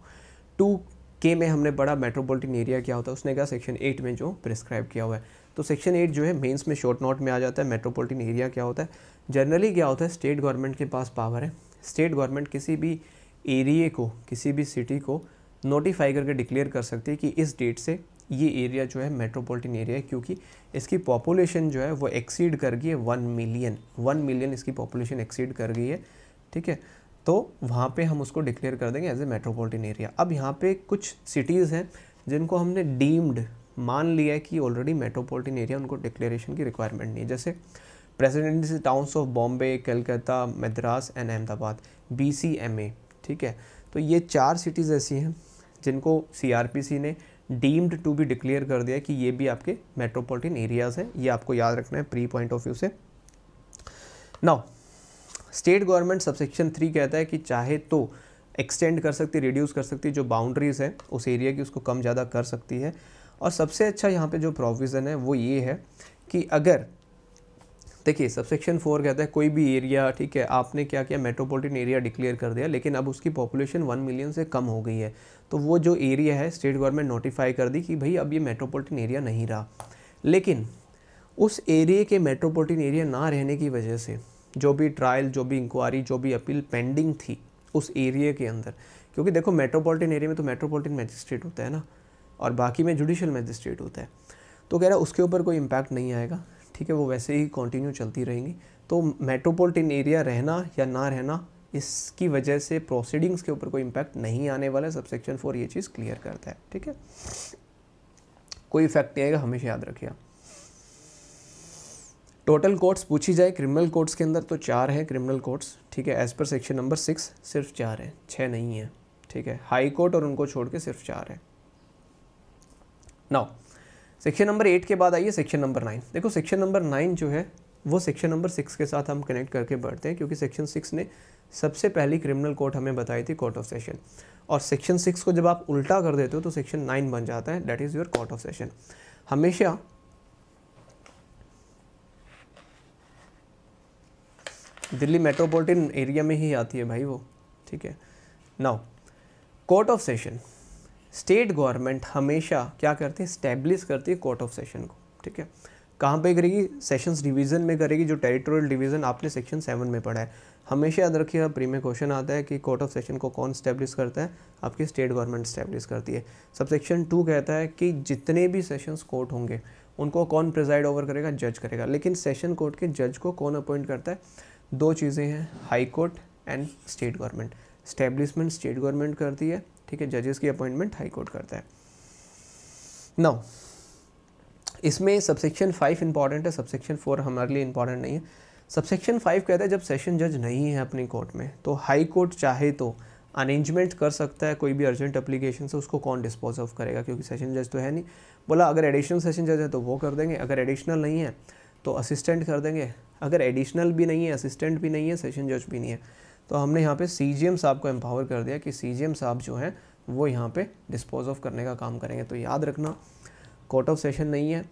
टू के में हमने पढ़ा मेट्रोपॉलिटन एरिया क्या होता है, उसने कहा सेक्शन एट में जो प्रिस्क्राइब किया हुआ है। तो सेक्शन एट जो है मेंस में शॉर्ट नोट में आ जाता है मेट्रोपॉलिटन एरिया क्या होता है? जनरली क्या होता है स्टेट गवर्नमेंट के पास पावर है। स्टेट गवर्नमेंट किसी भी एरिए को, किसी भी सिटी को नोटिफाई करके डिक्लेयर कर सकती है कि इस डेट से ये एरिया जो है मेट्रोपॉलिटन एरिया है, क्योंकि इसकी पॉपुलेशन जो है वो एक्सीड कर गई है वन मिलियन वन मिलियन इसकी पॉपुलेशन एक्सीड कर गई है, ठीक है? तो वहाँ पे हम उसको डिक्लेयर कर देंगे एज ए मेट्रोपॉलिटन एरिया अब यहाँ पे कुछ सिटीज़ हैं जिनको हमने डीम्ड मान लिया है कि ऑलरेडी मेट्रोपॉलिटन एरिया उनको डिक्लेरेशन की रिक्वायरमेंट नहीं है। जैसे presidency towns of Bombay Calcutta Madras and Ahmedabad B C M A ठीक है? तो ये चार सिटीज़ ऐसी हैं जिनको सी आर पी सी ने डीम्ड टू बी डिक्लेयर कर दिया कि ये भी आपके मेट्रोपॉलिटन एरियाज़ हैं, ये आपको याद रखना है प्री पॉइंट ऑफ़ व्यू से। Now state government subsection three कहता है कि चाहे तो एक्सटेंड कर सकती रिड्यूस कर सकती जो बाउंड्रीज़ है, उस एरिया की उसको कम ज़्यादा कर सकती है। और सबसे अच्छा यहाँ पे जो प्रोविज़न है, वो ये है कि अगर देखिए सबसेक्शन फोर कहता है, कोई भी एरिया ठीक है, आपने क्या किया? मेट्रोपॉलिटन एरिया डिक्लेयर कर दिया, लेकिन अब उसकी पॉपुलेशन वन मिलियन से कम हो गई है। तो वो जो एरिया है स्टेट गवर्नमेंट नोटिफाई कर दी कि भाई, अब ये मेट्रोपॉलिटन एरिया नहीं रहा। लेकिन उस एरिए के मेट्रोपॉलिटन एरिया ना रहने की वजह से, जो भी ट्रायल जो भी इंक्वायरी जो भी अपील पेंडिंग थी उस एरिया के अंदर, क्योंकि देखो मेट्रोपॉलिटन एरिया में तो मेट्रोपॉलिटन मैजिस्ट्रेट होता है ना, और बाकी में जुडिशल मैजिस्ट्रेट होता है। तो कह रहा है, उसके ऊपर कोई इम्पैक्ट नहीं आएगा। ठीक है, वो वैसे ही कंटिन्यू चलती रहेंगी। तो मेट्रोपॉलिटन एरिया रहना या ना रहना, इसकी वजह से प्रोसीडिंग्स के ऊपर कोई इम्पैक्ट नहीं आने वाला है। सबसेक्शन फोर ये चीज़ क्लियर करता है, ठीक है? कोई इफ़ेक्ट नहीं आएगा, हमेशा याद रखिएगा टोटल कोर्ट्स पूछी जाए क्रिमिनल कोर्ट्स के अंदर तो चार हैं क्रिमिनल कोर्ट्स ठीक है? As per section number six सिर्फ़ चार हैं छः नहीं है, ठीक है? हाई कोर्ट और उनको छोड़ के सिर्फ़ चार है। नाउ सेक्शन नंबर एट के बाद आइए सेक्शन नंबर नाइन देखो सेक्शन नंबर नाइन जो है, वो सेक्शन नंबर सिक्स के साथ हम कनेक्ट करके बढ़ते हैं, क्योंकि सेक्शन सिक्स ने सबसे पहली क्रिमिनल कोर्ट हमें बताई थी कोर्ट ऑफ़ सेशन और सेक्शन सिक्स को जब आप उल्टा कर देते हो तो सेक्शन नाइन बन जाता है. That is your court of session हमेशा दिल्ली मेट्रोपॉलिटन एरिया में ही आती है भाई वो, ठीक है? Now court of session state government हमेशा क्या करती है? स्टैब्लिश करती है कोर्ट ऑफ़ सेशन को, ठीक है? कहाँ पे करेगी? सेशंस डिवीज़न में करेगी, जो टेरिटोरियल डिवीज़न आपने सेक्शन सेवन में पढ़ा है। हमेशा याद रखिएगा प्री में क्वेश्चन आता है कि कोर्ट ऑफ़ सेशन को कौन स्टैब्लिश करता है? आपकी स्टेट गवर्नमेंट स्टैब्लिश करती है। सब सेक्शन टू कहता है कि जितने भी सेशंस कोर्ट होंगे, उनको कौन प्रिजाइड ओवर करेगा? जज करेगा। लेकिन सेशन कोर्ट के जज को कौन अपॉइंट करता है? दो चीज़ें हैं high court and state government establishment state government करती है ठीक है जजेस की अपॉइंटमेंट हाई कोर्ट करता है। नाउ इसमें सबसेक्शन फाइव इंपॉर्टेंट है सबसेक्शन फोर हमारे लिए इंपॉर्टेंट नहीं है। सबसेक्शन फाइव कहता है, जब सेशन जज नहीं है अपनी कोर्ट में तो हाई कोर्ट चाहे तो अरेंजमेंट कर सकता है, कोई भी अर्जेंट अप्लीकेशन से उसको कौन डिस्पोज ऑफ़ करेगा, क्योंकि सेशन जज तो है नहीं। बोला, अगर एडिशनल सेशन जज है तो वो कर देंगे, अगर एडिशनल नहीं है तो असिस्टेंट कर देंगे। अगर एडिशनल भी नहीं है असिस्टेंट भी नहीं है सेशन जज भी नहीं है। तो हमने यहाँ पे सी जी एम साहब को एम्पावर कर दिया कि सी जी एम साहब जो हैं, वो यहाँ पे डिस्पोज ऑफ़ करने का काम करेंगे। तो याद रखना कोर्ट ऑफ़ सेशन नहीं है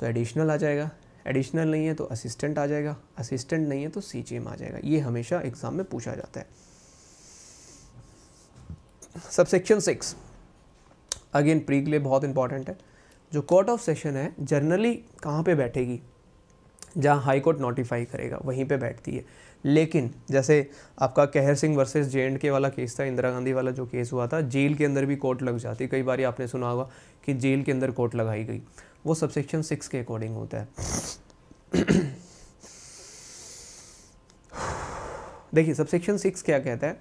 तो एडिशनल आ जाएगा। एडिशनल नहीं है तो असिस्टेंट आ जाएगा। असिस्टेंट नहीं है तो सी जी एम आ जाएगा। ये हमेशा एग्ज़ाम में पूछा जाता है। सबसेक्शन सिक्स अगेन प्री के लिए बहुत इंपॉर्टेंट है। जो कोर्ट ऑफ़ सेशन है जनरली कहाँ पे बैठेगी? जहाँ हाई कोर्ट नोटिफाई करेगा, वहीं पे बैठती है। लेकिन जैसे आपका कहर सिंह वर्सेस जे के वाला केस था, इंदिरा गांधी वाला जो केस हुआ था, जेल के अंदर भी कोर्ट लग जाती। कई बार आपने सुना होगा कि जेल के अंदर कोर्ट लगाई गई। वो सबसेक्शन सिक्स के अकॉर्डिंग होता है। देखिए सबसेक्शन सिक्स क्या कहता है?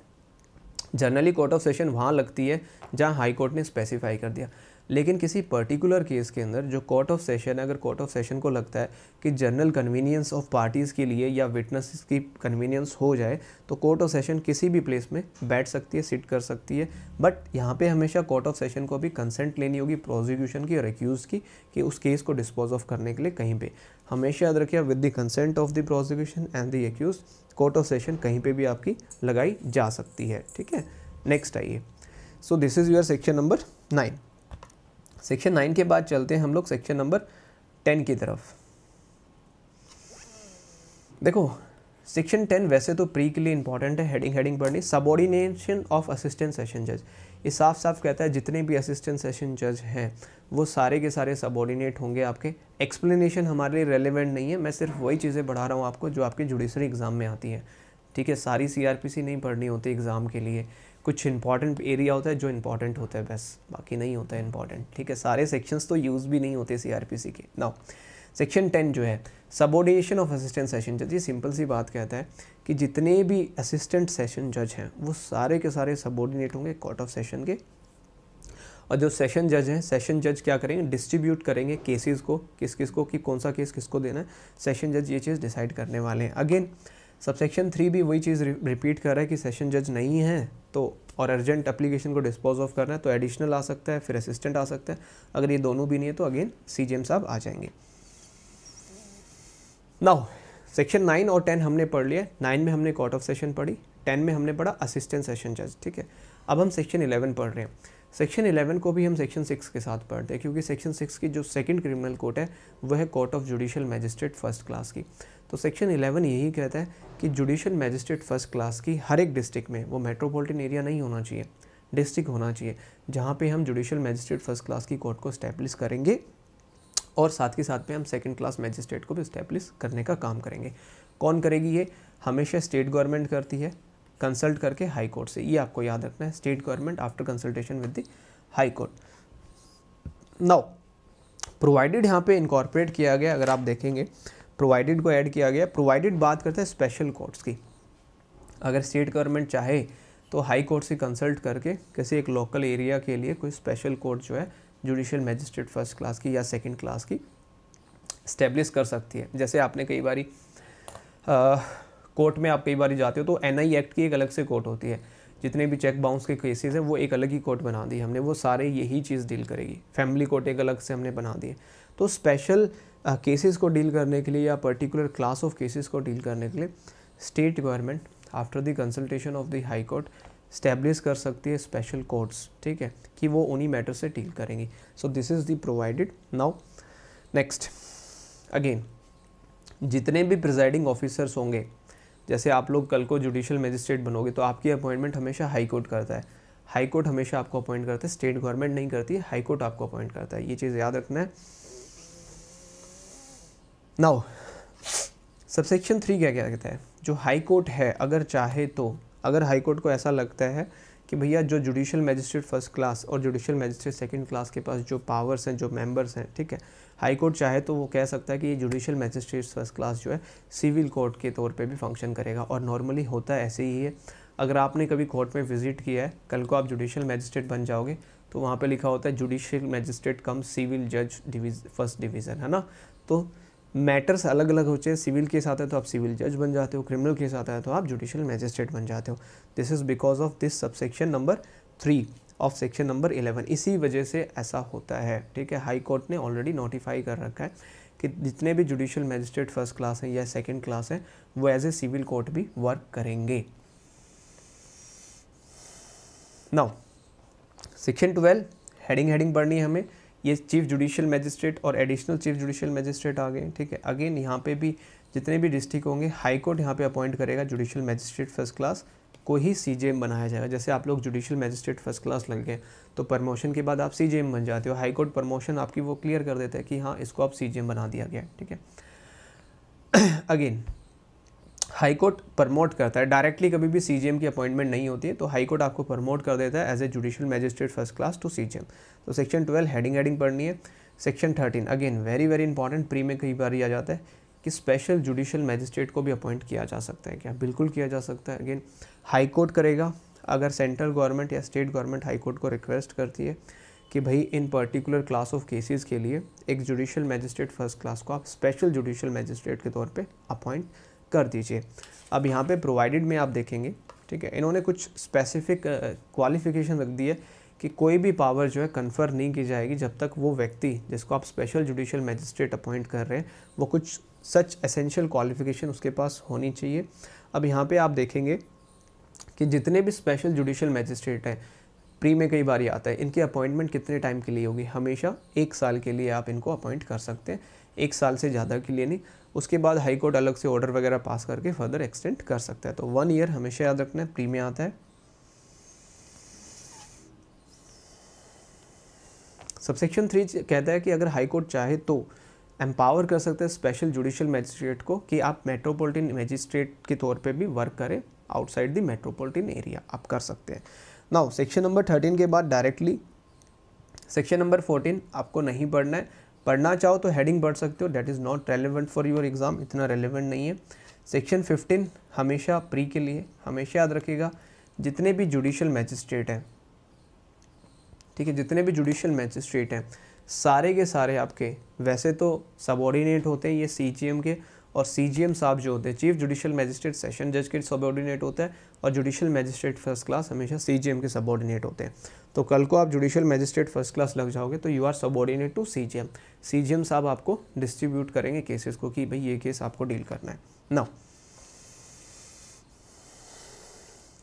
जनरली कोर्ट ऑफ़ सेशन वहाँ लगती है जहाँ हाई कोर्ट ने स्पेसिफाई कर दिया। लेकिन किसी पर्टिकुलर केस के अंदर जो कोर्ट ऑफ़ सेशन है, अगर कोर्ट ऑफ़ सेशन को लगता है कि जनरल कन्वीनियंस ऑफ़ पार्टीज़ के लिए या विटनेस की कन्वीनियंस हो जाए तो कोर्ट ऑफ़ सेशन किसी भी प्लेस में बैठ सकती है सिट कर सकती है। बट यहाँ पे हमेशा कोर्ट ऑफ़ सेशन को भी कंसेंट लेनी होगी प्रोजिक्यूशन की और एक्यूज़ की, कि उस केस को डिस्पोज ऑफ़ करने के लिए कहीं पर हमेशा याद रखिए with the consent of the prosecution and the accused court of session कहीं पर भी आपकी लगाई जा सकती है, ठीक है? नेक्स्ट आइए। So this is your section number nine section nine के बाद चलते हैं हम लोग सेक्शन नंबर टेन की तरफ़। देखो सेक्शन टेन वैसे तो प्री के लिए इंपॉर्टेंट है हेडिंग हेडिंग पढ़नी सबॉर्डिनेशन ऑफ़ असिस्टेंट सेशन जज ये साफ़ साफ़ कहता है, जितने भी असिस्टेंट सेशन जज हैं, वो सारे के सारे सबॉर्डिनेट होंगे आपके। एक्सप्लेनेशन हमारे लिए रेलिवेंट नहीं है। मैं सिर्फ़ वही चीज़ें बढ़ा रहा हूँ आपको, जो आपके जुडिशरी एग्ज़ाम में आती हैं। ठीक है, सारी सीआरपीसी नहीं पढ़नी होती एग्ज़ाम के लिए। कुछ इंपॉर्टेंट एरिया होता है जो इंपॉर्टेंट होता है, बस। बाकी नहीं होता है इंपॉर्टेंट ठीक है? सारे सेक्शंस तो यूज़ भी नहीं होते सीआरपीसी के। नाउ सेक्शन टेन जो है सबोर्डिनेशन ऑफ़ असिस्टेंट सेशन जज, ये सिंपल सी बात कहता है कि जितने भी असिस्टेंट सेशन जज हैं, वो सारे के सारे सबोर्डिनेट होंगे कोर्ट ऑफ़ सेशन के। और जो सेशन जज हैं सेशन जज क्या करेंगे? डिस्ट्रीब्यूट करेंगे केसेस को किस किस को, कि कौन सा केस किसको देना है। सेशन जज ये चीज़ डिसाइड करने वाले हैं। अगेन सबसेक्शन थ्री भी वही चीज़ रिपीट कर रहा है कि सेशन जज नहीं है तो और अर्जेंट अप्लीकेशन को डिस्पोज ऑफ़ करना है तो एडिशनल आ सकता है, फिर असिस्टेंट आ सकता है। अगर ये दोनों भी नहीं है तो अगेन सी साहब आ जाएँगे। नाउ सेक्शन नाइन और टेन हमने पढ़ लिया नाइन में हमने कोर्ट ऑफ़ सेशन पढ़ी टेन में हमने पढ़ा असिस्टेंट सेशन जज ठीक है? अब हम सेक्शन इलेवन पढ़ रहे हैं। सेक्शन इलेवन को भी हम सेक्शन सिक्स के साथ पढ़ते हैं, क्योंकि सेक्शन सिक्स की जो सेकंड क्रिमिनल कोर्ट है वह है court of judicial magistrate first class की। तो सेक्शन 11 यही कहता है कि जुडिशल मैजिस्ट्रेट फ़र्स्ट क्लास की हर एक डिस्ट्रिक्ट में वो मेट्रोपॉलिटन एरिया नहीं होना चाहिए डिस्ट्रिक्ट होना चाहिए, जहाँ पे हम जुडिशल मैजिस्ट्रेट फ़र्स्ट क्लास की कोर्ट को स्टैब्लिश करेंगे और साथ के साथ में हम सेकंड क्लास मैजिस्ट्रेट को भी स्टैब्लिश करने का काम करेंगे। कौन करेगी ये? हमेशा स्टेट गवर्नमेंट करती है। कंसल्ट करके हाई कोर्ट से। ये आपको याद रखना है state government after consultation with the high court now provided यहाँ पे इनकॉर्पोरेट किया गया, अगर आप देखेंगे प्रोवाइडेड को ऐड किया गया प्रोवाइडेड बात करते हैं स्पेशल कोर्ट्स की। अगर स्टेट गवर्नमेंट चाहे तो हाई कोर्ट से कंसल्ट करके किसी एक लोकल एरिया के लिए कोई स्पेशल कोर्ट जो है जुडिशियल मैजिस्ट्रेट फ़र्स्ट क्लास की या सेकंड क्लास की स्टेब्लिश कर सकती है। जैसे आपने कई बारी कोर्ट में आप कई बार जाते हो तो एनआई एक्ट की एक अलग से कोर्ट होती है। जितने भी चेक बाउंस के केसेस हैं, वो एक अलग ही कोर्ट बना दी हमने। वो सारे यही चीज़ डील करेगी। फैमिली कोर्ट एक अलग से हमने बना दिए। तो स्पेशल केसेस को डील करने के लिए या पर्टिकुलर क्लास ऑफ़ केसेस को डील करने के लिए state government after the consultation of the high court establish कर सकती है स्पेशल कोर्ट्स ठीक है, कि वो उन्हीं मैटर से डील करेंगी। So this is the provided now next again जितने भी प्रिजाइडिंग ऑफिसर्स होंगे जैसे आप लोग कल को जुडिशल मजिस्ट्रेट बनोगे तो आपकी अपॉइंटमेंट हमेशा हाई कोर्ट करता है। हाई कोर्ट हमेशा आपको अपॉइंट करता है। स्टेट गवर्नमेंट नहीं करती हाई कोर्ट आपको अपॉइंट करता है। ये चीज़ याद रखना है। नाउ सबसेक्शन थ्री क्या क्या कहता है? जो हाई कोर्ट है, अगर चाहे तो। अगर हाई कोर्ट को ऐसा लगता है कि भैया जो जुडिशल मैजिस्ट्रेट फ़र्स्ट क्लास और जुडिशल मैजिस्ट्रेट सेकंड क्लास के पास जो पावर्स हैं, जो मेंबर्स हैं, ठीक है? हाई कोर्ट चाहे तो वो कह सकता है कि ये जुडिशल मैजिस्ट्रेट फ़र्स्ट क्लास जो है सिविल कोर्ट के तौर पे भी फ़ंक्शन करेगा और नॉर्मली होता ऐसे ही है। अगर आपने कभी कोर्ट में विज़िट किया है, कल को आप जुडिशल मैजिस्ट्रेट बन जाओगे तो वहाँ पे लिखा होता है जुडिशल मैजिस्ट्रेट कम सिविल जज डिवीज फ़र्स्ट डिवीज़न है ना? तो मैटर्स अलग अलग होते हैं। सिविल केस आता है तो आप सिविल जज बन जाते हो, क्रिमिनल केस आता है तो आप जुडिशियल मैजिस्ट्रेट बन जाते हो। This is because of this subsection number three of section number eleven इसी वजह से ऐसा होता है, ठीक है? हाई कोर्ट ने ऑलरेडी नोटिफाई कर रखा है कि जितने भी जुडिशियल मैजिस्ट्रेट फ़र्स्ट क्लास हैं या सेकेंड क्लास हैं, वो एज ए सिविल कोर्ट भी वर्क करेंगे। Now section twelve heading heading पढ़नी है हमें। ये चीफ जुडिशियल मैजिस्ट्रेट और एडिशनल चीफ जुडिशियल मैजिस्ट्रेट आ गए, ठीक है? अगेन, यहाँ पे भी जितने भी डिस्ट्रिक्ट होंगे, हाई कोर्ट यहाँ पे अपॉइंट करेगा जुडिशियल मैजिस्ट्रेट फ़र्स्ट क्लास, को ही सी बनाया जाएगा। जैसे आप लोग जुडिशियल मैजिस्ट्रेट फ़र्स्ट क्लास लग गए तो प्रमोशन के बाद आप सी बन जाते हो। हाई कोर्ट प्रमोशन आपकी वो क्लियर कर देता है कि हाँ इसको आप सी बना दिया गया ठीक है? अगेन हाई कोर्ट प्रमोट करता है। डायरेक्टली कभी भी सी की अपॉइंटमेंट नहीं होती है तो हाई कोर्ट आपको प्रमोट कर देता है as a judicial magistrate first class to C तो सेक्शन ट्वेल्व हेडिंग हेडिंग पढ़नी है। Section thirteen again very very important pre में कई बार आ जाता है कि स्पेशल जुडिशियल मैजिस्ट्रेट को भी अपॉइंट किया जा सकता है क्या? बिल्कुल किया जा सकता है। अगेन हाई कोर्ट करेगा, अगर सेंट्रल गवर्नमेंट या स्टेट गवर्नमेंट हाई कोर्ट को रिक्वेस्ट करती है कि भाई इन पर्टिकुलर क्लास ऑफ़ केसेस के लिए एक जुडिशियल मैजिस्ट्रेट फ़र्स्ट क्लास को आप स्पेशल जुडिशियल मैजिस्ट्रेट के तौर पे अपॉइंट कर दीजिए। अब यहाँ पे प्रोवाइडेड में आप देखेंगे, ठीक है? इन्होंने कुछ स्पेसिफिक क्वालिफिकेशन रख दी है कि कोई भी पावर जो है कन्फर नहीं की जाएगी जब तक वो व्यक्ति जिसको आप स्पेशल जुडिशियल मैजिस्ट्रेट अपॉइंट कर रहे हैं, वो कुछ सच एसेंशियल क्वालिफिकेशन उसके पास होनी चाहिए। अब यहाँ पे आप देखेंगे कि जितने भी स्पेशल जुडिशियल मैजिस्ट्रेट हैं प्री में कई बार आता है, इनकी अपॉइंटमेंट कितने टाइम के लिए होगी? हमेशा एक साल के लिए आप इनको अपॉइंट कर सकते हैं। एक साल से ज़्यादा के लिए नहीं। उसके बाद हाई कोर्ट अलग से ऑर्डर वगैरह पास करके फर्दर एक्सटेंड कर सकता है। तो वन ईयर हमेशा याद रखना है प्री में आता है। सबसेक्शन थ्री कहता है कि अगर हाई कोर्ट चाहे तो एम्पावर कर सकते हैं स्पेशल जुडिशियल मैजिस्ट्रेट को कि आप मेट्रोपॉलिटन मैजिस्ट्रेट के तौर पे भी वर्क करें आउटसाइड द मेट्रोपॉलिटन एरिया आप कर सकते हैं। नाउ सेक्शन नंबर थर्टीन के बाद डायरेक्टली सेक्शन नंबर फोर्टीन आपको नहीं पढ़ना है। पढ़ना चाहो तो हेडिंग पढ़ सकते हो that is not relevant for your exam इतना रेलिवेंट नहीं है। सेक्शन फिफ्टीन हमेशा प्री के लिए, हमेशा याद रखिएगा, जितने भी जुडिशल मैजिस्ट्रेट हैं, ठीक है, जितने भी जुडिशल मैजिस्ट्रेट हैं, सारे के सारे आपके, वैसे तो सबॉर्डिनेट होते हैं ये सी के, और सी साहब जो होते हैं चीफ जुडिशल मैजिस्ट्रेट सेशन जज के सबॉर्डिनेट होता है, और जुडिशल मैजिस्ट्रेट फ़र्स्ट क्लास हमेशा सी के सबॉर्डिनेट होते हैं। तो कल को आप जुडिशियल मैजिस्ट्रेट फ़र्स्ट क्लास लग जाओगे तो you are subordinate to C J M C J M साहब आपको डिस्ट्रीब्यूट करेंगे केसेस को कि भाई ये केस आपको डील करना है। ना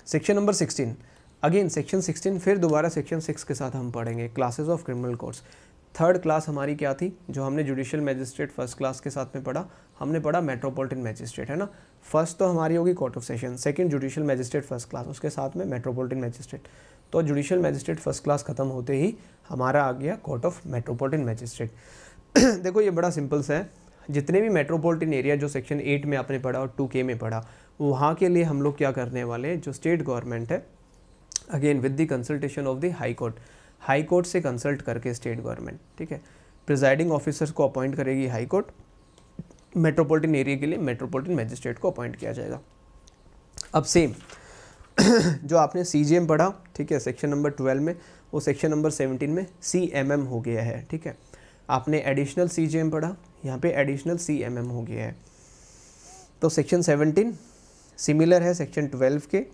section number sixteen again section sixteen फिर दोबारा सेक्शन सिक्स के साथ हम पढ़ेंगे classes of criminal courts third class हमारी क्या थी? जो हमने जुडिशियल मैजिस्ट्रेट फ़र्स्ट क्लास के साथ में पढ़ा, हमने पढ़ा मेट्रोपॉलिटन मैजिस्ट्रेट है ना? फ़र्स्ट तो हमारी होगी court of session second judicial magistrate first class उसके साथ में मेट्रोपॉलिटन मैजिस्ट्रेट तो जुडिशियल मैजिस्ट्रेट फ़र्स्ट क्लास खत्म होते ही हमारा आ गया कोर्ट ऑफ़ मेट्रोपॉलिटन मैजिस्ट्रेट देखो ये बड़ा सिंपल सा है। जितने भी मेट्रोपॉलिटन एरिया जो सेक्शन एट में आपने पढ़ा और टू के में पढ़ा, वहाँ के लिए हम लोग क्या करने वाले हैं? जो स्टेट गवर्नमेंट है again with the consultation of the high court high court से कंसल्ट करके स्टेट गवर्नमेंट ठीक है? प्रिजाइडिंग ऑफिसर्स को अपॉइंट करेगी हाई कोर्ट मेट्रोपॉलिटन एरिया के लिए मेट्रोपॉलिटन मैजिस्ट्रेट को अपॉइंट किया जाएगा। अब सेम जो आपने सी जी एम पढ़ा, ठीक है सेक्शन नंबर ट्वेल्व में, वो सेक्शन नंबर सेवनटीन में सी एम एम हो गया है, ठीक है। आपने एडिशनल सी जी एम पढ़ा, यहाँ पे एडिशनल सी एम एम हो गया है। तो सेक्शन सेवनटीन सिमिलर है सेक्शन ट्वेल्व के।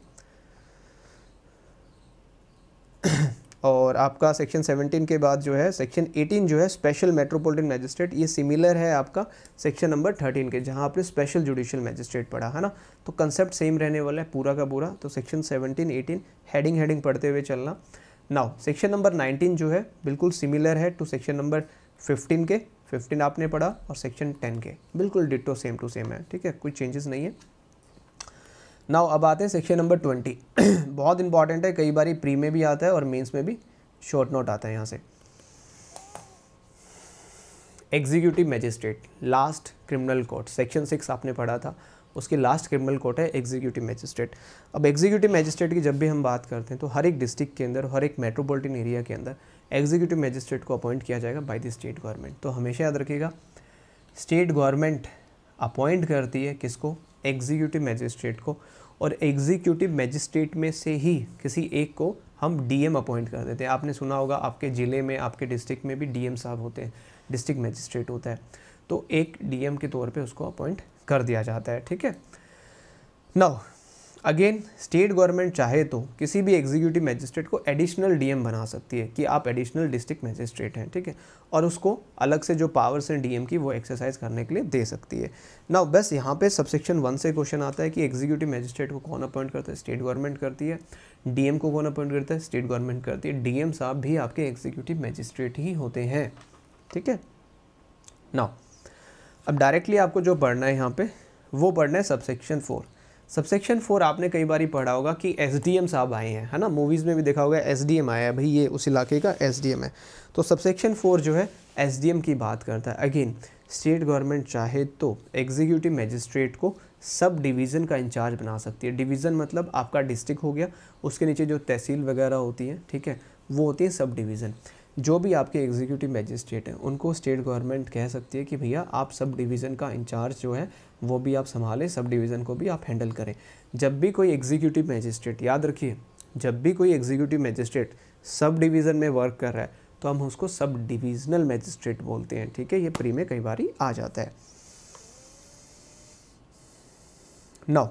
और आपका सेक्शन 17 के बाद जो है सेक्शन 18 जो है स्पेशल मेट्रोपॉलिटन मैजिस्ट्रेट ये सिमिलर है आपका सेक्शन नंबर 13 के, जहाँ आपने स्पेशल जुडिशियल मैजिस्ट्रेट पढ़ा, है ना? तो कंसेप्ट सेम रहने वाला है, पूरा का पूरा। तो सेक्शन 17 18 हेडिंग हेडिंग पढ़ते हुए चलना। नाउ सेक्शन नंबर 19 जो है, बिल्कुल सिमिलर है टू सेक्शन नंबर 15 के। 15 आपने पढ़ा और सेक्शन 10 के। बिल्कुल डिटो सेम टू सेम है, ठीक है? कोई चेंजेस नहीं है। नाउ अब आते हैं सेक्शन नंबर ट्वेंटी बहुत इंपॉर्टेंट है, कई बार प्री में भी आता है और मेंस में भी शॉर्ट नोट आता है यहाँ से. Executive magistrate last criminal court section six आपने पढ़ा था, उसकी लास्ट क्रिमिनल कोर्ट है एग्जीक्यूटिव मैजिस्ट्रेट अब एग्जीक्यूटिव मैजिस्ट्रेट की जब भी हम बात करते हैं तो हर एक डिस्ट्रिक्ट के अंदर, हर एक मेट्रोपॉलिटन एरिया के अंदर एग्जीक्यूटिव मैजिस्ट्रेट को अपॉइंट किया जाएगा बाय द स्टेट गवर्नमेंट तो हमेशा याद रखिएगा स्टेट गवर्नमेंट अपॉइंट करती है किसको? एग्जीक्यूटिव मैजिस्ट्रेट को और एग्जीक्यूटिव मैजिस्ट्रेट में से ही किसी एक को हम डीएम अपॉइंट कर देते हैं। आपने सुना होगा, आपके ज़िले में, आपके डिस्ट्रिक्ट में भी डीएम साहब होते हैं डिस्ट्रिक्ट मैजिस्ट्रेट होता है। तो एक डीएम के तौर पे उसको अपॉइंट कर दिया जाता है, ठीक है? नाउ अगेन स्टेट गवर्नमेंट चाहे तो किसी भी एग्जीक्यूटिव मैजिस्ट्रेट को एडिशनल डीएम बना सकती है कि आप एडिशनल डिस्ट्रिक्ट मैजिस्ट्रेट हैं, ठीक है? और उसको अलग से जो पावर्स हैं डीएम की, वो एक्सरसाइज करने के लिए दे सकती है। ना बस यहाँ पे सबसेक्शन वन से क्वेश्चन आता है कि एग्जीक्यूटिव मैजिस्ट्रेट को कौन अपॉइंट करता है? स्टेट गवर्नमेंट करती है। डीएम को कौन अपॉइंट करता है? स्टेट गवर्नमेंट करती है। डीएम साहब भी आपके एग्जीक्यूटिव मैजिस्ट्रेट ही होते हैं, ठीक है? ना अब डायरेक्टली आपको जो पढ़ना है यहाँ पे, वो पढ़ना है सबसेक्शन फोर सबसेक्शन फोर आपने कई बार पढ़ा होगा कि एस डी एम साहब आए हैं, है ना? मूवीज़ में भी देखा होगा एस डी एम आया है, भाई ये उस इलाके का एस डी एम है। तो सबसेक्शन फोर जो है एस डी एम की बात करता है। अगेन स्टेट गवर्नमेंट चाहे तो एग्जीक्यूटिव मैजिस्ट्रेट को सब डिवीज़न का इंचार्ज बना सकती है। डिवीज़न मतलब आपका डिस्ट्रिक्ट हो गया, उसके नीचे जो तहसील वगैरह होती है, ठीक है? वो होती है सब डिवीज़न जो भी आपके एग्जीक्यूटिव मैजिस्ट्रेट हैं, उनको स्टेट गवर्नमेंट कह सकती है कि भैया, आप सब डिवीज़न का इंचार्ज जो है, वो भी आप संभालें सब डिवीज़न को भी आप हैंडल करें। जब भी कोई एग्जीक्यूटिव मैजिस्ट्रेट याद रखिए, जब भी कोई एग्जीक्यूटिव मैजिस्ट्रेट सब डिवीज़न में वर्क कर रहा है तो हम उसको सब डिविजनल मैजिस्ट्रेट बोलते हैं, ठीक है? ये प्री में कई बार आ जाता है। नौ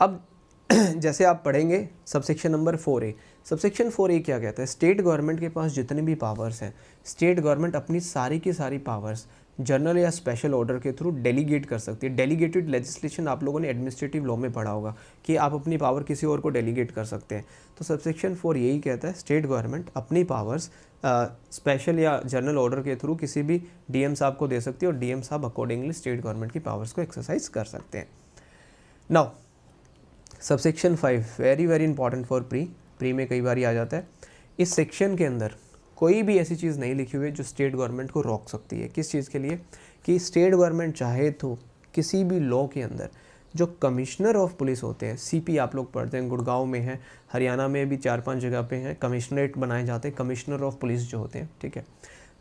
अब जैसे आप पढ़ेंगे subsection number four A subsection four A क्या कहता है? स्टेट गवर्नमेंट के पास जितने भी पावर्स हैं स्टेट गवर्नमेंट अपनी सारी की सारी पावर्स जनरल या स्पेशल ऑर्डर के थ्रू डेलीगेट कर सकती है। डेलीगेटेड लेजिस्लेशन आप लोगों ने एडमिनिस्ट्रेटिव लॉ में पढ़ा होगा कि आप अपनी पावर किसी और को डेलीगेट कर सकते हैं। तो सबसेक्शन फोर यही कहता है स्टेट गवर्नमेंट अपनी पावर्स स्पेशल या जनरल ऑर्डर के थ्रू किसी भी डीएम साहब को दे सकती है और डीएम साहब अकॉर्डिंगली स्टेट गवर्नमेंट की पावर्स को एक्सरसाइज कर सकते हैं। Now subsection five very very important for pre pre में कई बार ही आ जाता है। इस सेक्शन के अंदर कोई भी ऐसी चीज़ नहीं लिखी हुई है जो स्टेट गवर्नमेंट को रोक सकती है। किस चीज़ के लिए? कि स्टेट गवर्नमेंट चाहे तो किसी भी लॉ के अंदर जो कमिश्नर ऑफ़ पुलिस होते हैं सीपी आप लोग पढ़ते हैं, गुड़गांव में है, हरियाणा में भी चार पाँच जगह पे हैं कमिश्नरेट बनाए जाते हैं कमिश्नर ऑफ़ पुलिस जो होते हैं, ठीक है?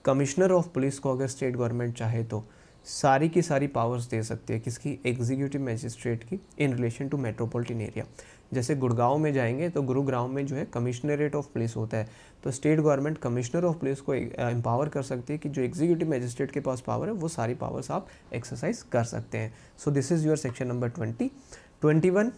कमिश्नर ऑफ़ पुलिस को अगर स्टेट गवर्नमेंट चाहे तो सारी की सारी पावर्स दे सकती है किसकी? एग्जीक्यूटिव मजिस्ट्रेट की in relation to metropolitan area जैसे गुड़गांव में जाएँगे तो गुरुग्राम में जो है कमिश्नरेट ऑफ़ पुलिस होता है। तो state government commissioner of police को एम्पावर कर सकती है कि जो एग्जीक्यूटिव मजिस्ट्रेट के पास पावर है, वो सारी पावर्स आप एक्सरसाइज कर सकते हैं। So this is your section number twenty twenty one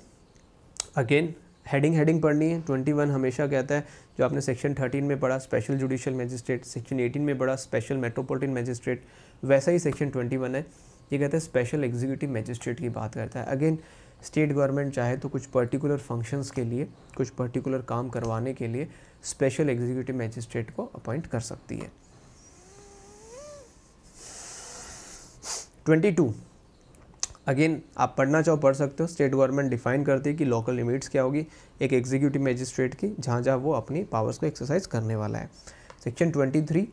again heading heading पढ़नी है। ट्वेंटी वन हमेशा कहता है, जो आपने सेक्शन थर्टीन में पढ़ा special judicial magistrate section eighteen में पढ़ा स्पेशल मेट्रोपोलिटन मजिस्ट्रेट वैसा ही सेक्शन ट्वेंटी वन है। ये कहता है स्पेशल एग्जीक्यूटिव मजिस्ट्रेट की बात करता है। अगेन स्टेट गवर्नमेंट चाहे तो कुछ पर्टिकुलर फ़ंक्शंस के लिए, कुछ पर्टिकुलर काम करवाने के लिए स्पेशल एग्जीक्यूटिव मैजिस्ट्रेट को अपॉइंट कर सकती है। ट्वेंटी टू अगेन आप पढ़ना चाहो, पढ़ सकते हो। स्टेट गवर्नमेंट डिफाइन करती है कि लोकल लिमिट्स क्या होगी, एक एग्जीक्यूटिव मैजिस्ट्रेट की, जहाँ जहाँ वो अपनी पावर्स को एक्सरसाइज करने वाला है। Section twenty three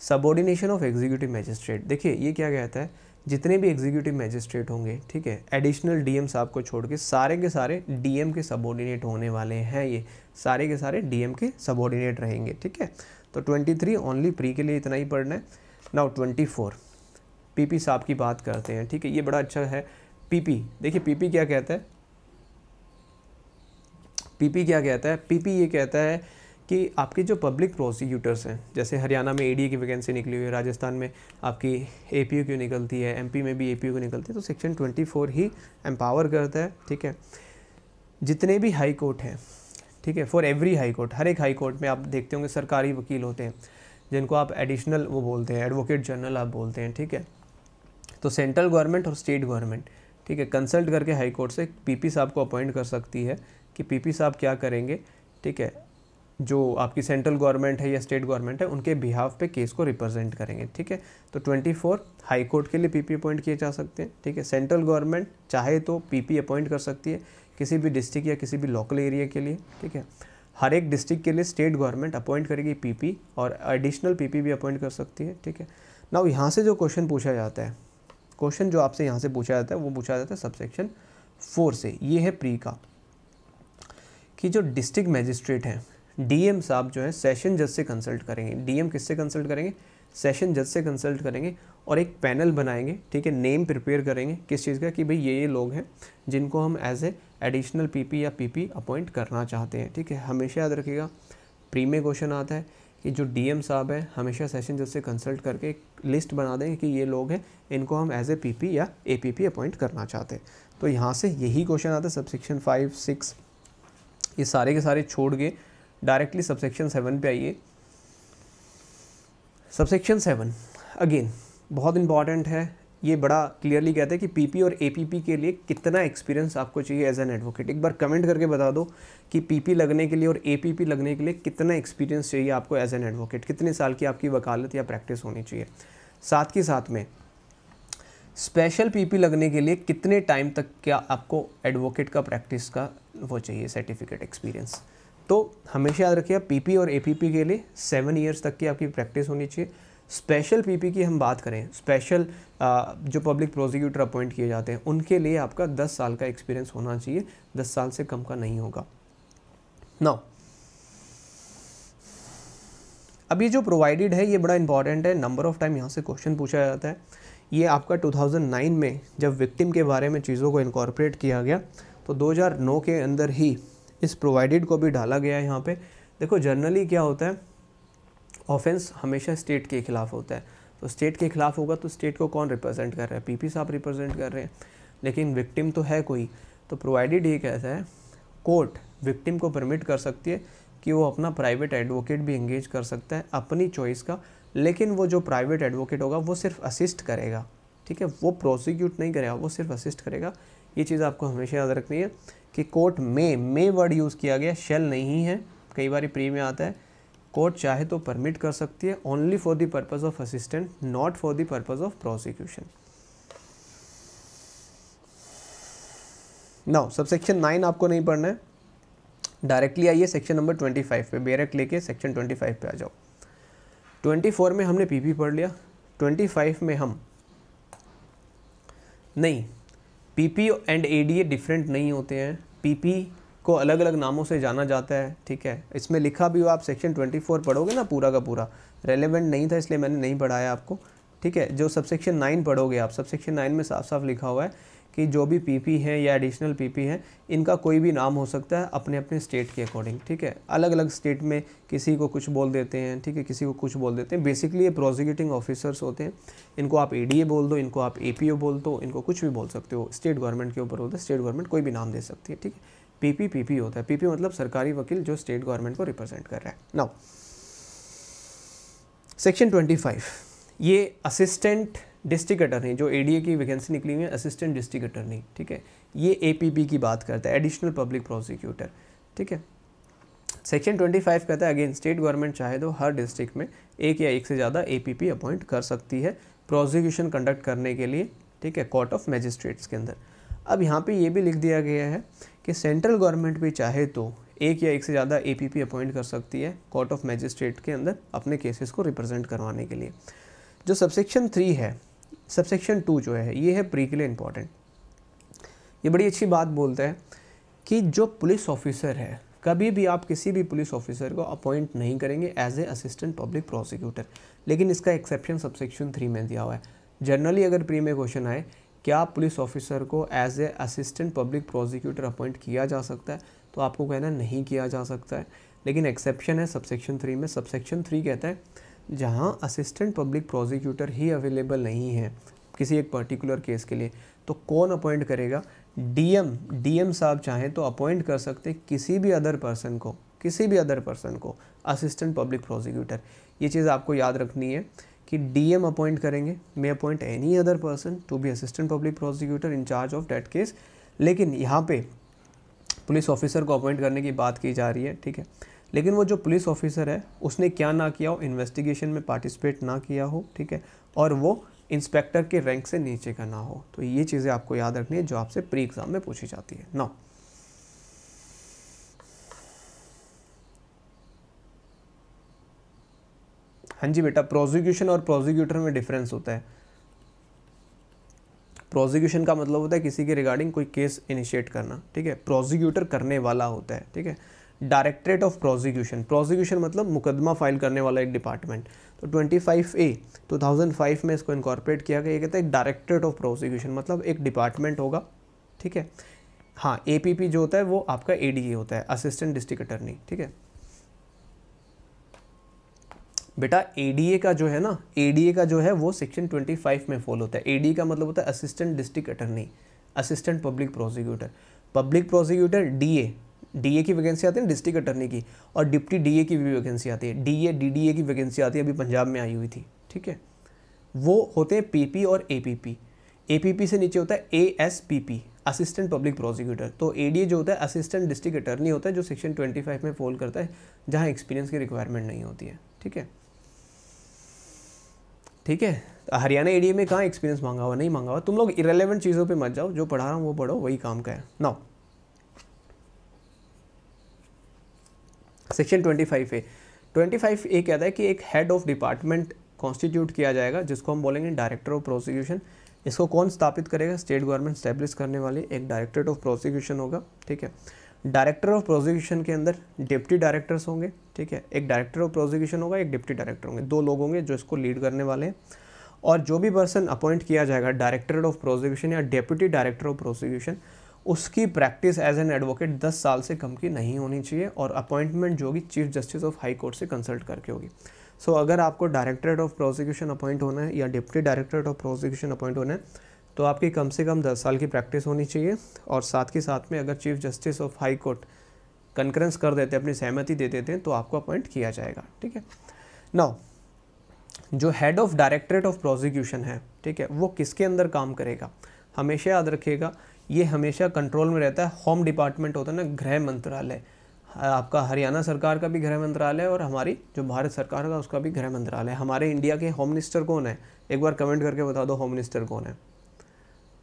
subordination of executive magistrate देखिए, ये क्या कहता है? जितने भी एग्जीक्यूटिव मैजिस्ट्रेट होंगे, ठीक है एडिशनल डीएम साहब को छोड़ के सारे के सारे डीएम के सबॉर्डिनेट होने वाले हैं ये। सारे के सारे डीएम के सबॉर्डिनेट रहेंगे, ठीक है? तो 23 ओनली प्री के लिए इतना ही पढ़ना है। नाउ 24 पीपी साहब की बात करते हैं, ठीक है? ये बड़ा अच्छा है। पीपी देखिए पीपी क्या कहता है? पीपी क्या कहता है? पीपी ये कहता है कि आपके जो पब्लिक प्रोसिक्यूटर्स हैं, जैसे हरियाणा में एडी की वैकेंसी निकली हुई है, राजस्थान में आपकी ए पी की निकलती है एमपी में भी ए पी की निकलती है तो सेक्शन ट्वेंटी फोर ही एम्पावर करता है, ठीक है? जितने भी हाई कोर्ट हैं, ठीक है फॉर एवरी हाई कोर्ट हर एक हाई कोर्ट में आप देखते होंगे सरकारी वकील होते हैं, जिनको आप एडिशनल वो बोलते हैं एडवोकेट जनरल आप बोलते हैं, ठीक है? तो सेंट्रल गवर्नमेंट और स्टेट गवर्नमेंट ठीक है कंसल्ट करके हाई कोर्ट से पीपी साहब को अपॉइंट कर सकती है कि पीपी साहब क्या करेंगे, ठीक है? जो आपकी सेंट्रल गवर्नमेंट है या स्टेट गवर्नमेंट है, उनके बिहाफ पे केस को रिप्रेजेंट करेंगे, ठीक है? तो 24 हाई कोर्ट के लिए पीपी अपॉइंट किए जा सकते हैं, ठीक है? सेंट्रल गवर्नमेंट चाहे तो पीपी अपॉइंट कर सकती है, किसी भी डिस्ट्रिक्ट या किसी भी लोकल एरिया के लिए, ठीक है? हर एक डिस्ट्रिक्ट के लिए स्टेट गवर्नमेंट अपॉइंट करेगी पीपी और एडिशनल पीपी भी अपॉइंट कर सकती है, ठीक है? ना यहाँ से जो क्वेश्चन पूछा जाता है क्वेश्चन जो आपसे यहाँ से पूछा जाता है, वो पूछा जाता है सबसेक्शन फोर से, ये है प्री का कि जो डिस्ट्रिक्ट मजिस्ट्रेट हैं डीएम साहब जो है सेशन जज से कंसल्ट करेंगे। डीएम किससे कंसल्ट करेंगे? सेशन जज से कंसल्ट करेंगे और एक पैनल बनाएँगे, ठीक है? नेम प्रिपेयर करेंगे किस चीज़ का कि भाई ये ये लोग हैं जिनको हम एज ए एडिशनल पीपी या पीपी अपॉइंट करना चाहते हैं, ठीक है? हमेशा याद रखिएगा प्री में क्वेश्चन आता है कि जो डीएम साहब है, हमेशा सेशन जज से कंसल्ट करके एक लिस्ट बना देंगे कि ये लोग हैं, इनको हम एज ए पीपी या एपीपी अपॉइंट करना चाहते हैं। तो यहाँ से यही क्वेश्चन आता है सब सेक्शन फाइव सिक्स ये सारे के सारे छोड़ के डायरेक्टली सबसेक्शन सेवन पे आइए। सबसेक्शन सेवन, अगेन, बहुत इंपॉर्टेंट है। ये बड़ा क्लियरली कहते हैं कि पीपी और एपीपी के लिए कितना एक्सपीरियंस आपको चाहिए एज एन एडवोकेट एक बार कमेंट करके बता दो कि पीपी लगने के लिए और एपीपी लगने के लिए कितना एक्सपीरियंस चाहिए आपको एज एन एडवोकेट कितने साल की आपकी वकालत या प्रैक्टिस होनी चाहिए। साथ के साथ में स्पेशल पीपी लगने के लिए कितने टाइम तक क्या आपको एडवोकेट का प्रैक्टिस का वो चाहिए सर्टिफिकेट एक्सपीरियंस तो हमेशा याद रखिए पीपी और एपीपी के लिए सेवन ईयर्स तक की आपकी प्रैक्टिस होनी चाहिए। स्पेशल पीपी की हम बात करें स्पेशल जो पब्लिक प्रोसिक्यूटर अपॉइंट किए जाते हैं, उनके लिए आपका दस साल का एक्सपीरियंस होना चाहिए। दस साल से कम का नहीं होगा। नाउ अब ये जो प्रोवाइडेड है, ये बड़ा इंपॉर्टेंट है। नंबर ऑफ़ टाइम यहाँ से क्वेश्चन पूछा जाता है। ये आपका 2009 में जब विक्टिम के बारे में चीज़ों को इनकॉर्पोरेट किया गया तो 2009 के अंदर ही इस प्रोवाइडेड को भी डाला गया है यहाँ पे। देखो जनरली क्या होता है? ऑफेंस हमेशा स्टेट के खिलाफ होता है। तो स्टेट के खिलाफ होगा तो स्टेट को कौन रिप्रेजेंट कर रहा है? पीपी साहब रिप्रेजेंट कर रहे हैं। लेकिन विक्टिम तो है कोई। तो प्रोवाइडेड ये कहता है कोर्ट विक्टिम को परमिट कर सकती है कि वो अपना प्राइवेट एडवोकेट भी इंगेज कर सकता है अपनी चॉइस का। लेकिन वो जो प्राइवेट एडवोकेट होगा, वो सिर्फ़ असिस्ट करेगा। ठीक है? वो प्रोसिक्यूट नहीं करेगा, वो सिर्फ़ असिस्ट करेगा। ये चीज़ आपको हमेशा याद रखनी है। कि कोर्ट में, मे वर्ड यूज़ किया गया शेल नहीं है। कई बार प्री में आता है। कोर्ट चाहे तो परमिट कर सकती है only for the purpose of assistant not for the purpose of prosecution now subsection nine आपको नहीं पढ़ना है। डायरेक्टली आइए सेक्शन नंबर ट्वेंटी फाइव पे। बेरेक लेके सेक्शन ट्वेंटी फाइव पे आ जाओ। ट्वेंटी फोर में हमने पीपी पढ़ लिया। ट्वेंटी फाइव में हम नहीं पीपी एंड एडीए डिफरेंट नहीं होते हैं। पीपी को अलग अलग नामों से जाना जाता है, ठीक है? इसमें लिखा भी हो, आप सेक्शन 24 पढ़ोगे ना पूरा का पूरा। रेलेवेंट नहीं था, इसलिए मैंने नहीं पढ़ाया आपको, ठीक है? जो सब सेक्शन नाइन पढ़ोगे आप सबसेक्शन नाइन में साफ़ साफ़ लिखा हुआ है। कि जो भी पीपी हैं या एडिशनल पीपी हैं, इनका कोई भी नाम हो सकता है अपने अपने स्टेट के अकॉर्डिंग ठीक है? अलग अलग स्टेट में किसी को कुछ बोल देते हैं, ठीक है? किसी को कुछ बोल देते हैं। बेसिकली ये प्रोसिक्यूटिंग ऑफिसर्स होते हैं। इनको आप एडीए बोल दो, इनको आप एपीओ बोल दो, इनको कुछ भी बोल सकते हो। स्टेट गवर्नमेंट के ऊपर होता है स्टेट गवर्नमेंट कोई भी नाम दे सकती है, ठीक है? पीपी पीपी होता है। पीपी मतलब सरकारी वकील जो स्टेट गवर्नमेंट को रिप्रेजेंट कर रहा है। नाउ सेक्शन ट्वेंटी ये असिस्टेंट डिस्ट्रिक्ट अटर्नी, जो एडीए की वैकेंसी निकली हुई है असिस्टेंट डिस्ट्रिक्ट अटर्नी ठीक है? ये एपीपी की बात करता है एडिशनल पब्लिक प्रोसिक्यूटर ठीक है? सेक्शन 25 कहता है अगेन स्टेट गवर्नमेंट चाहे तो हर डिस्ट्रिक्ट में एक या एक से ज़्यादा एपीपी अपॉइंट कर सकती है प्रोसिक्यूशन कंडक्ट करने के लिए, ठीक है? कोर्ट ऑफ़ मैजिस्ट्रेट्स के अंदर। अब यहाँ पे ये भी लिख दिया गया है कि सेंट्रल गवर्नमेंट भी चाहे तो एक या एक से ज़्यादा एपीपी अपॉइंट कर सकती है कोर्ट ऑफ़ मैजिस्ट्रेट के अंदर अपने केसेस को रिप्रेजेंट करवाने के लिए। जो सबसेक्शन थ्री है सबसेक्शन टू जो है, ये है प्री के लिए इंपॉर्टेंट ये बड़ी अच्छी बात बोलते हैं कि जो पुलिस ऑफिसर है, कभी भी आप किसी भी पुलिस ऑफिसर को अपॉइंट नहीं करेंगे as a assistant public prosecutor लेकिन इसका एक्सेप्शन सबसेक्शन थ्री में दिया हुआ है. जनरली अगर प्री में क्वेश्चन आए, क्या पुलिस ऑफिसर को as a assistant public prosecutor appoint किया जा सकता है? तो आपको कहना नहीं किया जा सकता है. लेकिन एक्सेप्शन है सबसेक्शन थ्री में. सबसेक्शन थ्री कहता है जहाँ असिस्टेंट पब्लिक प्रोसिक्यूटर ही अवेलेबल नहीं है किसी एक पर्टिकुलर केस के लिए तो कौन अपॉइंट करेगा? डीएम डीएम साहब चाहें तो अपॉइंट कर सकते किसी भी अदर पर्सन को, किसी भी अदर पर्सन को असिस्टेंट पब्लिक प्रोसिक्यूटर ये चीज़ आपको याद रखनी है कि डीएम अपॉइंट करेंगे। May appoint any other person to be assistant public prosecutor in charge of that case लेकिन यहाँ पे पुलिस ऑफिसर को अपॉइंट करने की बात की जा रही है, ठीक है? लेकिन वो जो पुलिस ऑफिसर है, उसने क्या ना किया हो इन्वेस्टिगेशन में पार्टिसिपेट ना किया हो, ठीक है? और वो इंस्पेक्टर के रैंक से नीचे का ना हो। तो ये चीज़ें आपको याद रखनी है, जो आपसे प्री एग्ज़ाम में पूछी जाती है। ना हाँ जी बेटा प्रोसिक्यूशन और प्रोसिक्यूटर में डिफरेंस होता है। प्रोसिक्यूशन का मतलब होता है किसी के रिगार्डिंग कोई केस इनिशिएट करना, ठीक है? प्रोसिक्यूटर करने वाला होता है, ठीक है? Directorate of prosecution. प्रोसिक्यूशन मतलब मुकदमा फ़ाइल करने वाला एक डिपार्टमेंट। तो 25 ए 2005 में इसको इनकॉर्पोरेट किया गया। कहता है डायरेक्टरेट ऑफ़ प्रोसिक्यूशन मतलब एक डिपार्टमेंट होगा। ठीक है? हाँ ए जो होता है वो आपका एडीए होता है असिस्टेंट डिस्ट्रिक्ट अटर्नी ठीक है? बेटा एडीए का जो है ना एडीए का जो है वो सेक्शन 25 में फॉलो होता है। ए का मतलब होता है assistant district attorney assistant public prosecutor public prosecutor DA DA की वैकेंसी आती है डिस्ट्रिक्ट अटर्नी की, और डिप्टी डीए की भी वैकेंसी आती है। डीए डीडीए की वैकेंसी आती है, अभी पंजाब में आई हुई थी, ठीक है? वो होते हैं पीपी और एपीपी एपीपी से नीचे होता है एएसपीपी असिस्टेंट पब्लिक प्रोसिक्यूटर तो एडीए जो होता है असिस्टेंट डिस्ट्रिक्ट अटर्नी होता है, जो सेक्शन 25 में फॉल करता है, जहाँ एक्सपीरियंस की रिक्वायरमेंट नहीं होती है, ठीक है? ठीक है? हरियाणा एडीए में कहाँ एक्सपीरियंस मांगा हुआ? नहीं मांगा हुआ। तुम लोग इरेलीवेंट चीज़ों पे मत जाओ, जो पढ़ा रहा हूँ वो पढ़ो, वही काम का है। नाउ सेक्शन 25 ए 25 ए कहता है कि एक हेड ऑफ़ डिपार्टमेंट कॉन्स्टिट्यूट किया जाएगा, जिसको हम बोलेंगे डायरेक्टर ऑफ़ प्रोसिक्यूशन इसको कौन स्थापित करेगा? स्टेट गवर्नमेंट स्टैब्लिश करने वाले एक डायरेक्टरेट ऑफ़ प्रोसिक्यूशन होगा, ठीक है? डायरेक्टर ऑफ़ प्रोसिक्यूशन के अंदर डिप्टी डायरेक्टर्स होंगे, ठीक है? एक डायरेक्टर ऑफ़ प्रोसिक्यूशन होगा, एक डिप्टी डायरेक्टर होंगे। दो लोग होंगे जो इसको लीड करने वाले हैं। और जो भी पर्सन अपॉइंट किया जाएगा डायरेक्टर ऑफ़ प्रोसिक्यूशन या डेप्यूटी डायरेक्टर ऑफ़ प्रोसिक्यूशन उसकी प्रैक्टिस एज एन एडवोकेट 10 साल से कम की नहीं होनी चाहिए और अपॉइंटमेंट जो होगी chief justice of high court से कंसल्ट करके होगी। सो so, अगर आपको डायरेक्टरेट ऑफ़ प्रोसिक्यूशन अपॉइंट होना है या deputy directorate of prosecution appoint होना है तो आपकी कम से कम दस साल की प्रैक्टिस होनी चाहिए और साथ के साथ में अगर chief justice of high court concurrence कर देते हैं अपनी सहमति दे देते हैं तो आपको अपॉइंट किया जाएगा ठीक है? नाउ जो head of directorate of prosecution है ठीक है वो किसके अंदर काम करेगा? हमेशा याद रखिएगा ये हमेशा कंट्रोल में रहता है। होम डिपार्टमेंट होता है ना, गृह मंत्रालय। आपका हरियाणा सरकार का भी गृह मंत्रालय और हमारी जो भारत सरकार का, उसका भी गृह मंत्रालय हमारे इंडिया के होम मिनिस्टर कौन है? एक बार कमेंट करके बता दो होम मिनिस्टर कौन है।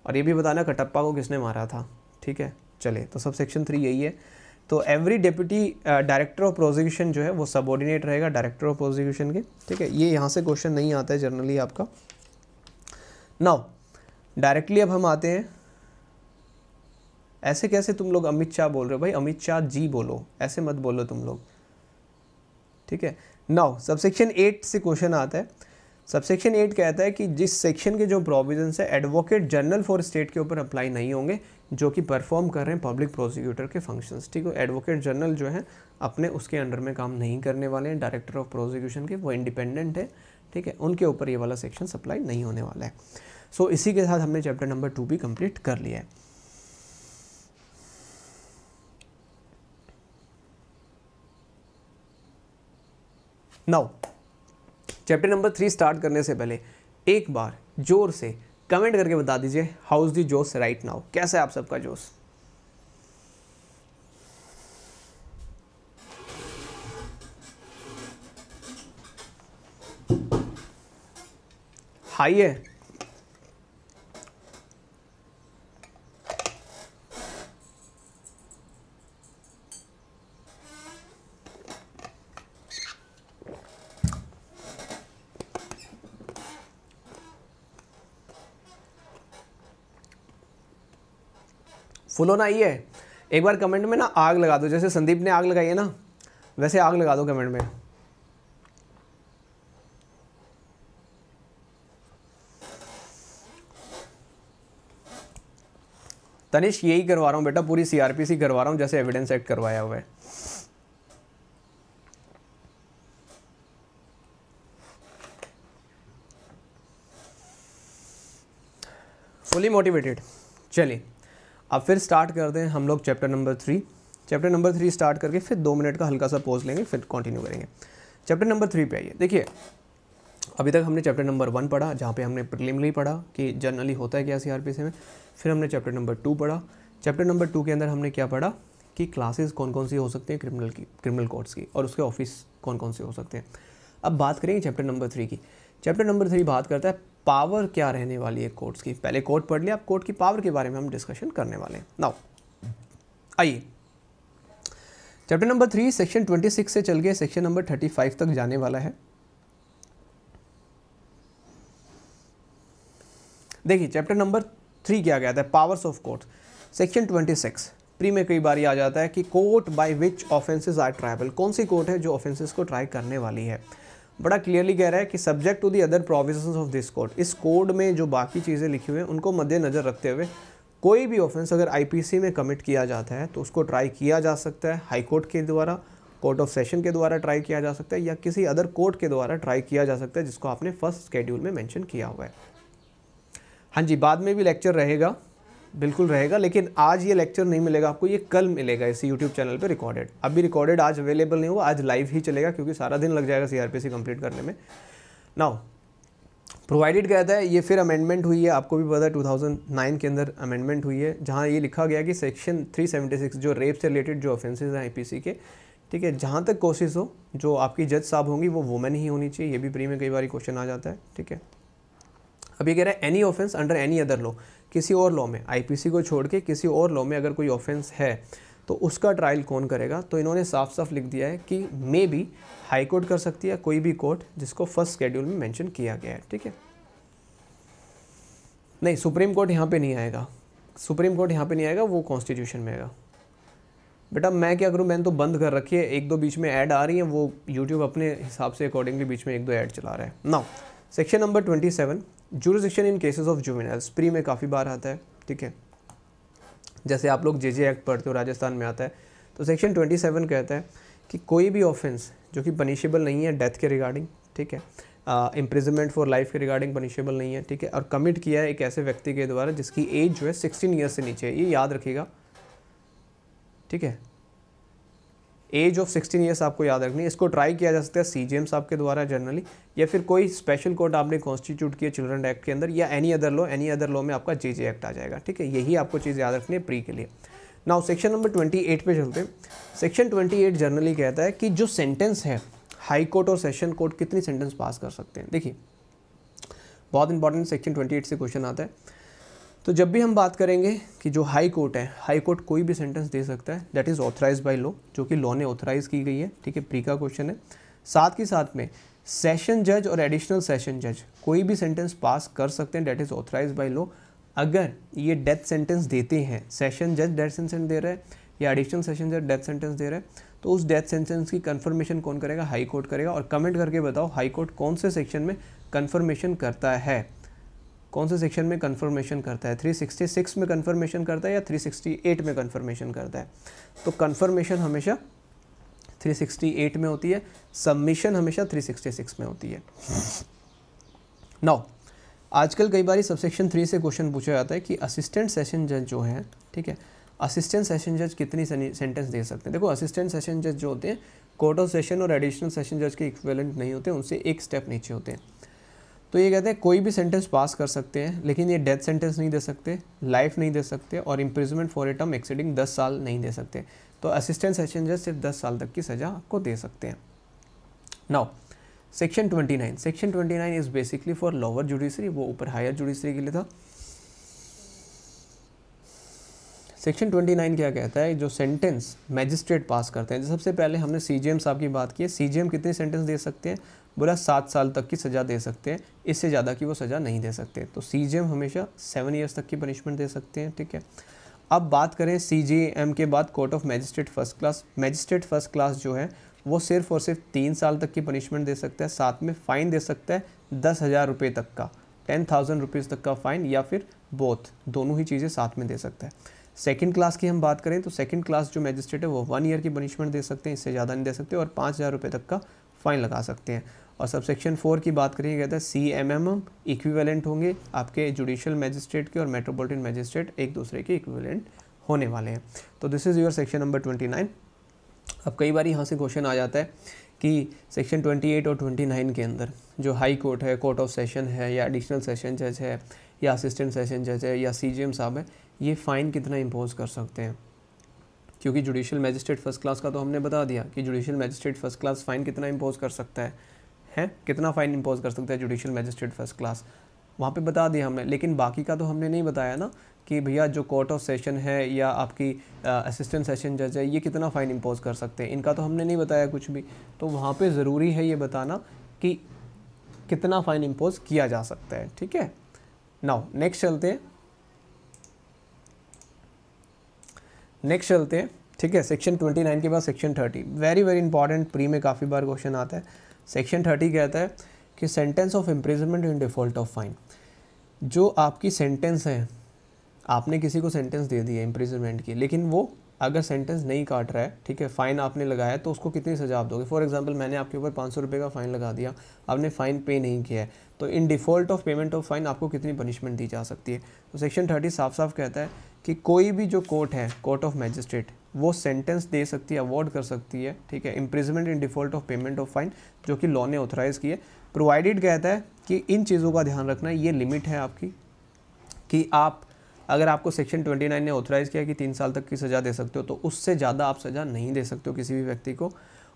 और ये भी बताना कटप्पा को किसने मारा था। ठीक है चले तो सब सेक्शन थ्री यही है। तो every deputy director of prosecution जो है, वो सबॉर्डिनेट रहेगा डायरेक्टर ऑफ़ प्रोजिक्यूशन के। ठीक है, ये यहाँ से क्वेश्चन नहीं आता है जनरली आपका। नाउ डायरेक्टली अब हम आते हैं। ऐसे कैसे तुम लोग अमित शाह बोल रहे हो? भाई अमित शाह जी बोलो। ऐसे मत बोलो तुम लोग। ठीक है? नाउ सबसेक्शन एट से क्वेश्चन आता है। सबसेक्शन एट कहता है कि जिस सेक्शन के जो प्रोविज़न है एडवोकेट जनरल फॉर स्टेट के ऊपर अप्लाई नहीं होंगे जो कि परफॉर्म कर रहे हैं पब्लिक प्रोसिक्यूटर के फ़ंक्शंस ठीक है? एडवोकेट जनरल जो है अपने उसके अंडर में काम नहीं करने वाले हैं। डायरेक्टर ऑफ़ प्रोसिक्यूशन के वो इंडिपेंडेंट है। ठीक है? उनके ऊपर ये वाला सेक्शन सप्लाई नहीं होने वाला है। सो so, इसी के साथ हमने चैप्टर नंबर टू भी कंप्लीट कर लिया है। Now chapter number three start करने से पहले, एक बार ज़ोर से कमेंट करके बता दीजिए हाउस दी जोश राइट नाउ कैसा है आप सबका जोश हाई है। फुल होना ही है। एक बार कमेंट में ना आग लगा दो, जैसे संदीप ने आग लगाई है ना, वैसे आग लगा दो कमेंट में। तनिष, यही करवा रहा हूँ बेटा, पूरी सीआरपीसी करवा रहा हूँ, जैसे एविडेंस एक्ट करवाया हुआ है। फुली मोटिवेटेड चलिए अब फिर स्टार्ट कर दें हम लोग chapter number three chapter number three start करके फिर दो मिनट का हल्का सा पोज लेंगे, फिर कंटिन्यू करेंगे. चैप्टर नंबर थ्री पे आइए. देखिए, अभी तक हमने चैप्टर नंबर वन पढ़ा, जहाँ पे हमने प्रिलिमिनरी पढ़ा कि जनरली होता है क्या सी में, फिर हमने चैप्टर नंबर टू पढ़ा. चैप्टर नंबर टू के अंदर हमने क्या पढ़ा कि क्लासेस कौन कौन सी हो सकती हैं क्रिमिनल की क्रिमिनल कोर्ट्स की और उसके ऑफ़िस कौन कौन से हो सकते हैं. अब बात करेंगे चैप्टर नंबर थ्री की. चैप्टर नंबर थ्री बात करता है पावर क्या रहने वाली है कोर्ट्स की? पहले कोर्ट पढ़ लिया, अब कोर्ट की पावर के बारे में हम डिस्कशन करने वाले हैं। नाउ आइए। Chapter number three section twenty six से चल के सेक्शन नंबर थर्टी फाइव तक जाने वाला है। देखिए चैप्टर नंबर थ्री क्या कहता है powers of court section twenty six pre में कई बार आ जाता है कि court by which offences are triable कौन सी कोर्ट है जो ऑफेंसेस को ट्राई करने वाली है? बड़ा क्लियरली कह रहा है कि subject to the other provision of this code इस कोड में जो बाकी चीज़ें लिखी हुई हैं, उनको मद्देनज़र रखते हुए कोई भी ऑफेंस अगर आईपीसी में कमिट किया जाता है तो उसको ट्राई किया जा सकता है हाई कोर्ट के द्वारा कोर्ट ऑफ़ सेशन के द्वारा ट्राई किया जा सकता है, या किसी अदर कोर्ट के द्वारा ट्राई किया जा सकता है, जिसको आपने फ़र्स्ट स्केड्यूल में मेंशन किया हुआ है। हाँ जी, बाद में भी लेक्चर रहेगा। बिल्कुल रहेगा, लेकिन आज ये लेक्चर नहीं मिलेगा आपको, ये कल मिलेगा इसी यूट्यूब चैनल पे रिकॉर्डेड अभी रिकॉर्डेड आज अवेलेबल नहीं हुआ, आज लाइव ही चलेगा, क्योंकि सारा दिन लग जाएगा सीआरपीसी कंप्लीट करने में। नाउ प्रोवाइडेड कहता है ये फिर अमेंडमेंट हुई है, आपको भी पता है 2009 के अंदर अमेंडमेंट हुई है, जहाँ ये लिखा गया कि सेक्शन 376 जो रेप से रिलेटेड जो ऑफेंसेज हैं आईपीसी के, ठीक है, जहाँ तक कोशिश हो, जो आपकी जज साहब होंगी, वो वुमेन ही होनी चाहिए, ये भी प्री में कई बार क्वेश्चन आ जाता है, ठीक है। अब ये कह रहा है any offence under any other law किसी और लॉ में आईपीसी को छोड़ के किसी और लॉ में अगर कोई ऑफेंस है तो उसका ट्रायल कौन करेगा? तो इन्होंने साफ़ साफ़ लिख दिया है कि मे बी हाई कोर्ट कर सकती है कोई भी कोर्ट जिसको फ़र्स्ट शेड्यूल में मेंशन किया गया है, ठीक है? नहीं, सुप्रीम कोर्ट यहाँ पे नहीं आएगा। सुप्रीम कोर्ट यहाँ पे नहीं आएगा, वो कॉन्स्टिट्यूशन में आएगा। बेटा, मैं क्या करूँ? मैंने तो बंद कर रखी है। एक दो बीच में ऐड आ रही है, वो यूट्यूब अपने हिसाब से अकॉर्डिंगली बीच में एक दो ऐड चला रहा है। Now section number twenty seven jurisdiction in cases of juveniles pre में काफ़ी बार आता है, ठीक है? जैसे आप लोग जे जे एक्ट पढ़ते हो, राजस्थान में आता है तो सेक्शन 27 कहता है कि कोई भी ऑफेंस जो कि पनिशेबल नहीं है डेथ के रिगार्डिंग ठीक है? इम्प्रिजमेंट फॉर लाइफ के रिगार्डिंग पनिशेबल नहीं है, ठीक है? और कमिट किया है एक ऐसे व्यक्ति के द्वारा जिसकी एज जो है सिक्सटीन ईयर्स से नीचे है, ये याद रखिएगा, ठीक है? एज ऑफ़ सिक्सटीन ईयर्स आपको याद रखनी है। इसको ट्राई किया जा सकता है सी जी साहब के द्वारा जनरली या फिर कोई स्पेशल कोर्ट आपने कॉन्स्टिट्यूट किया चिल्ड्रन एक्ट के अंदर, या any other law any other law में आपका जे जे एक्ट आ जाएगा। ठीक है? यही आपको चीज़ याद रखनी है प्री के लिए। Now section number twenty eight पे चलते हैं। सेक्शन ट्वेंटी एट जनरली कहता है कि जो सेंटेंस है हाई कोर्ट और सेशन कोर्ट कितनी सेंटेंस पास कर सकते हैं? देखिए, बहुत इंपॉर्टेंट सेक्शन ट्वेंटी एट से क्वेश्चन आता है। तो जब भी हम बात करेंगे कि जो हाई कोर्ट है हाई कोर्ट कोई भी सेंटेंस दे सकता है that is authorise by law जो कि लॉ ने ऑथराइज की गई है, ठीक है प्री का क्वेश्चन है। साथ ही साथ में सेशन जज और एडिशनल सेशन जज कोई भी सेंटेंस पास कर सकते हैं that is authorise by law अगर ये डेथ सेंटेंस देते हैं सेशन जज डेथ सेंटेंस दे रहा है या एडिशनल सेशन जज डेथ सेंटेंस दे रहा है तो उस डेथ सेंटेंस की कन्फर्मेशन कौन करेगा? हाई कोर्ट करेगा। और कमेंट करके बताओ हाई कोर्ट कौन से सेक्शन में कन्फर्मेशन करता है? कौन से सेक्शन में कन्फर्मेशन करता है? 366 में कन्फर्मेशन करता है या 368 में कन्फर्मेशन करता है? तो कन्फर्मेशन हमेशा 368 में होती है सबमिशन हमेशा 366 में होती है। नाउ आजकल कई बार सबसेक्शन थ्री से क्वेश्चन पूछा जाता है कि असिस्टेंट सेशन जज जो है, ठीक है असिस्टेंट सेशन जज कितनी सेंटेंस दे सकते हैं? देखो असिस्टेंट सेशन जज जो होते हैं कोर्ट ऑफ़ सेशन और एडिशनल सेशन जज के इक्वेलेंट नहीं होते, उनसे एक स्टेप नीचे होते हैं। तो ये कहते हैं, कोई भी सेंटेंस पास कर सकते हैं, लेकिन ये डेथ सेंटेंस नहीं दे सकते लाइफ नहीं दे सकते और imprisonment for a term exceeding दस साल नहीं दे सकते। तो असिस्टेंट सेशन जज सिर्फ़ दस साल तक की सज़ा आपको दे सकते हैं। Now section 29 section 29 is basically for lower judiciary वो ऊपर हायर जुडिशरी के लिए था। सेक्शन 29 क्या कहता है? जो सेंटेंस मैजिस्ट्रेट पास करते हैं सबसे पहले हमने सीजीएम साहब की बात की है सीजीएम कितने सेंटेंस दे सकते हैं? बोला, सात साल तक की सज़ा दे सकते हैं। इससे ज़्यादा की वो सज़ा नहीं दे सकते। तो सी हमेशा सेवन ईयर्स तक की पनिशमेंट दे सकते हैं, ठीक है? अब बात करें सी के बाद court of magistrate first class magistrate first class जो है, वो सिर्फ़ और सिर्फ़ तीन साल तक की पनिशमेंट दे सकता है, साथ में फ़ाइन दे सकता है दस हज़ार रुपये तक का। टेन थाउज़ेंड रुपीज़ तक का फ़ाइन या फिर बोथ दोनों ही चीज़ें साथ में दे सकता है। सेकंड क्लास की हम बात करें तो सेकंड क्लास जो मैजिस्ट्रेट है, वो वन ईयर की पनिशमेंट दे सकते हैं, इससे ज़्यादा नहीं दे सकते और पाँच हज़ार रुपये तक का फ़ाइन लगा सकते हैं। और सब सेक्शन फोर की बात करिए कहता है सी एम एम इक्विवेलेंट होंगे आपके जुडिशियल मैजिस्ट्रेट के और मेट्रोपोलिटन मैजिस्ट्रेट एक दूसरे के इक्विवेलेंट होने वाले हैं। तो this is your section number twenty nine अब कई बार यहाँ से क्वेश्चन आ जाता है कि सेक्शन 28 और 29 के अंदर जो हाई कोर्ट है कोर्ट ऑफ़ सेशन है, या एडिशनल सेशन जज है, या असिस्टेंट सेशन जज है, या सीजीएम साहब है, ये फ़ाइन कितना इम्पोज कर सकते हैं? क्योंकि जुडिशियल मैजिस्ट्रेट फ़र्स्ट क्लास का तो हमने बता दिया कि judicial magistrate first class fine कितना इम्पोज कर सकता है। है? कितना फ़ाइन इम्पोज कर सकता है जुडिशियल मैजिस्ट्रेट फ़र्स्ट क्लास वहाँ पे बता दिया हमने, लेकिन बाकी का तो हमने नहीं बताया ना कि भैया जो कोर्ट ऑफ़ सेशन है या आपकी असिस्टेंट सेशन जज है, ये कितना फ़ाइन इम्पोज कर सकते हैं? इनका तो हमने नहीं बताया कुछ भी। तो वहाँ पे ज़रूरी है ये बताना कि कितना फ़ाइन इम्पोज किया जा सकता है, ठीक है? नाउ नेक्स्ट चलते हैं। नेक्स्ट चलते हैं। ठीक है सेक्शन 29 के बाद section 30 very very important pre में काफ़ी बार क्वेश्चन आता है। सेक्शन 30 कहता है कि sentence of imprisonment in default of fine जो आपकी सेंटेंस है, आपने किसी को सेंटेंस दे दिया इम्प्रिजमेंट की, लेकिन वो अगर सेंटेंस नहीं काट रहा है, ठीक है फ़ाइन आपने लगाया तो उसको कितनी सज़ा आप दोगे? फॉर एग्जांपल मैंने आपके ऊपर पाँच सौ रुपये का फ़ाइन लगा दिया, आपने फ़ाइन पे नहीं किया है तो in default of payment of fine आपको कितनी पनिशमेंट दी जा सकती है? तो सेक्शन थर्टी साफ़ साफ़ कहता है कि कोई भी जो कोर्ट है, कोर्ट ऑफ़ मैजिस्ट्रेट, वो सेंटेंस दे सकती है अवॉर्ड कर सकती है, ठीक है imprisonment in default of payment of fine जो कि लॉ ने ऑथराइज़ की है। प्रोवाइडेड कहता है कि इन चीज़ों का ध्यान रखना, ये लिमिट है आपकी, कि आप, अगर आपको सेक्शन 29 ने ऑथराइज़ किया कि तीन साल तक की सज़ा दे सकते हो तो उससे ज़्यादा आप सज़ा नहीं दे सकते हो किसी भी व्यक्ति को।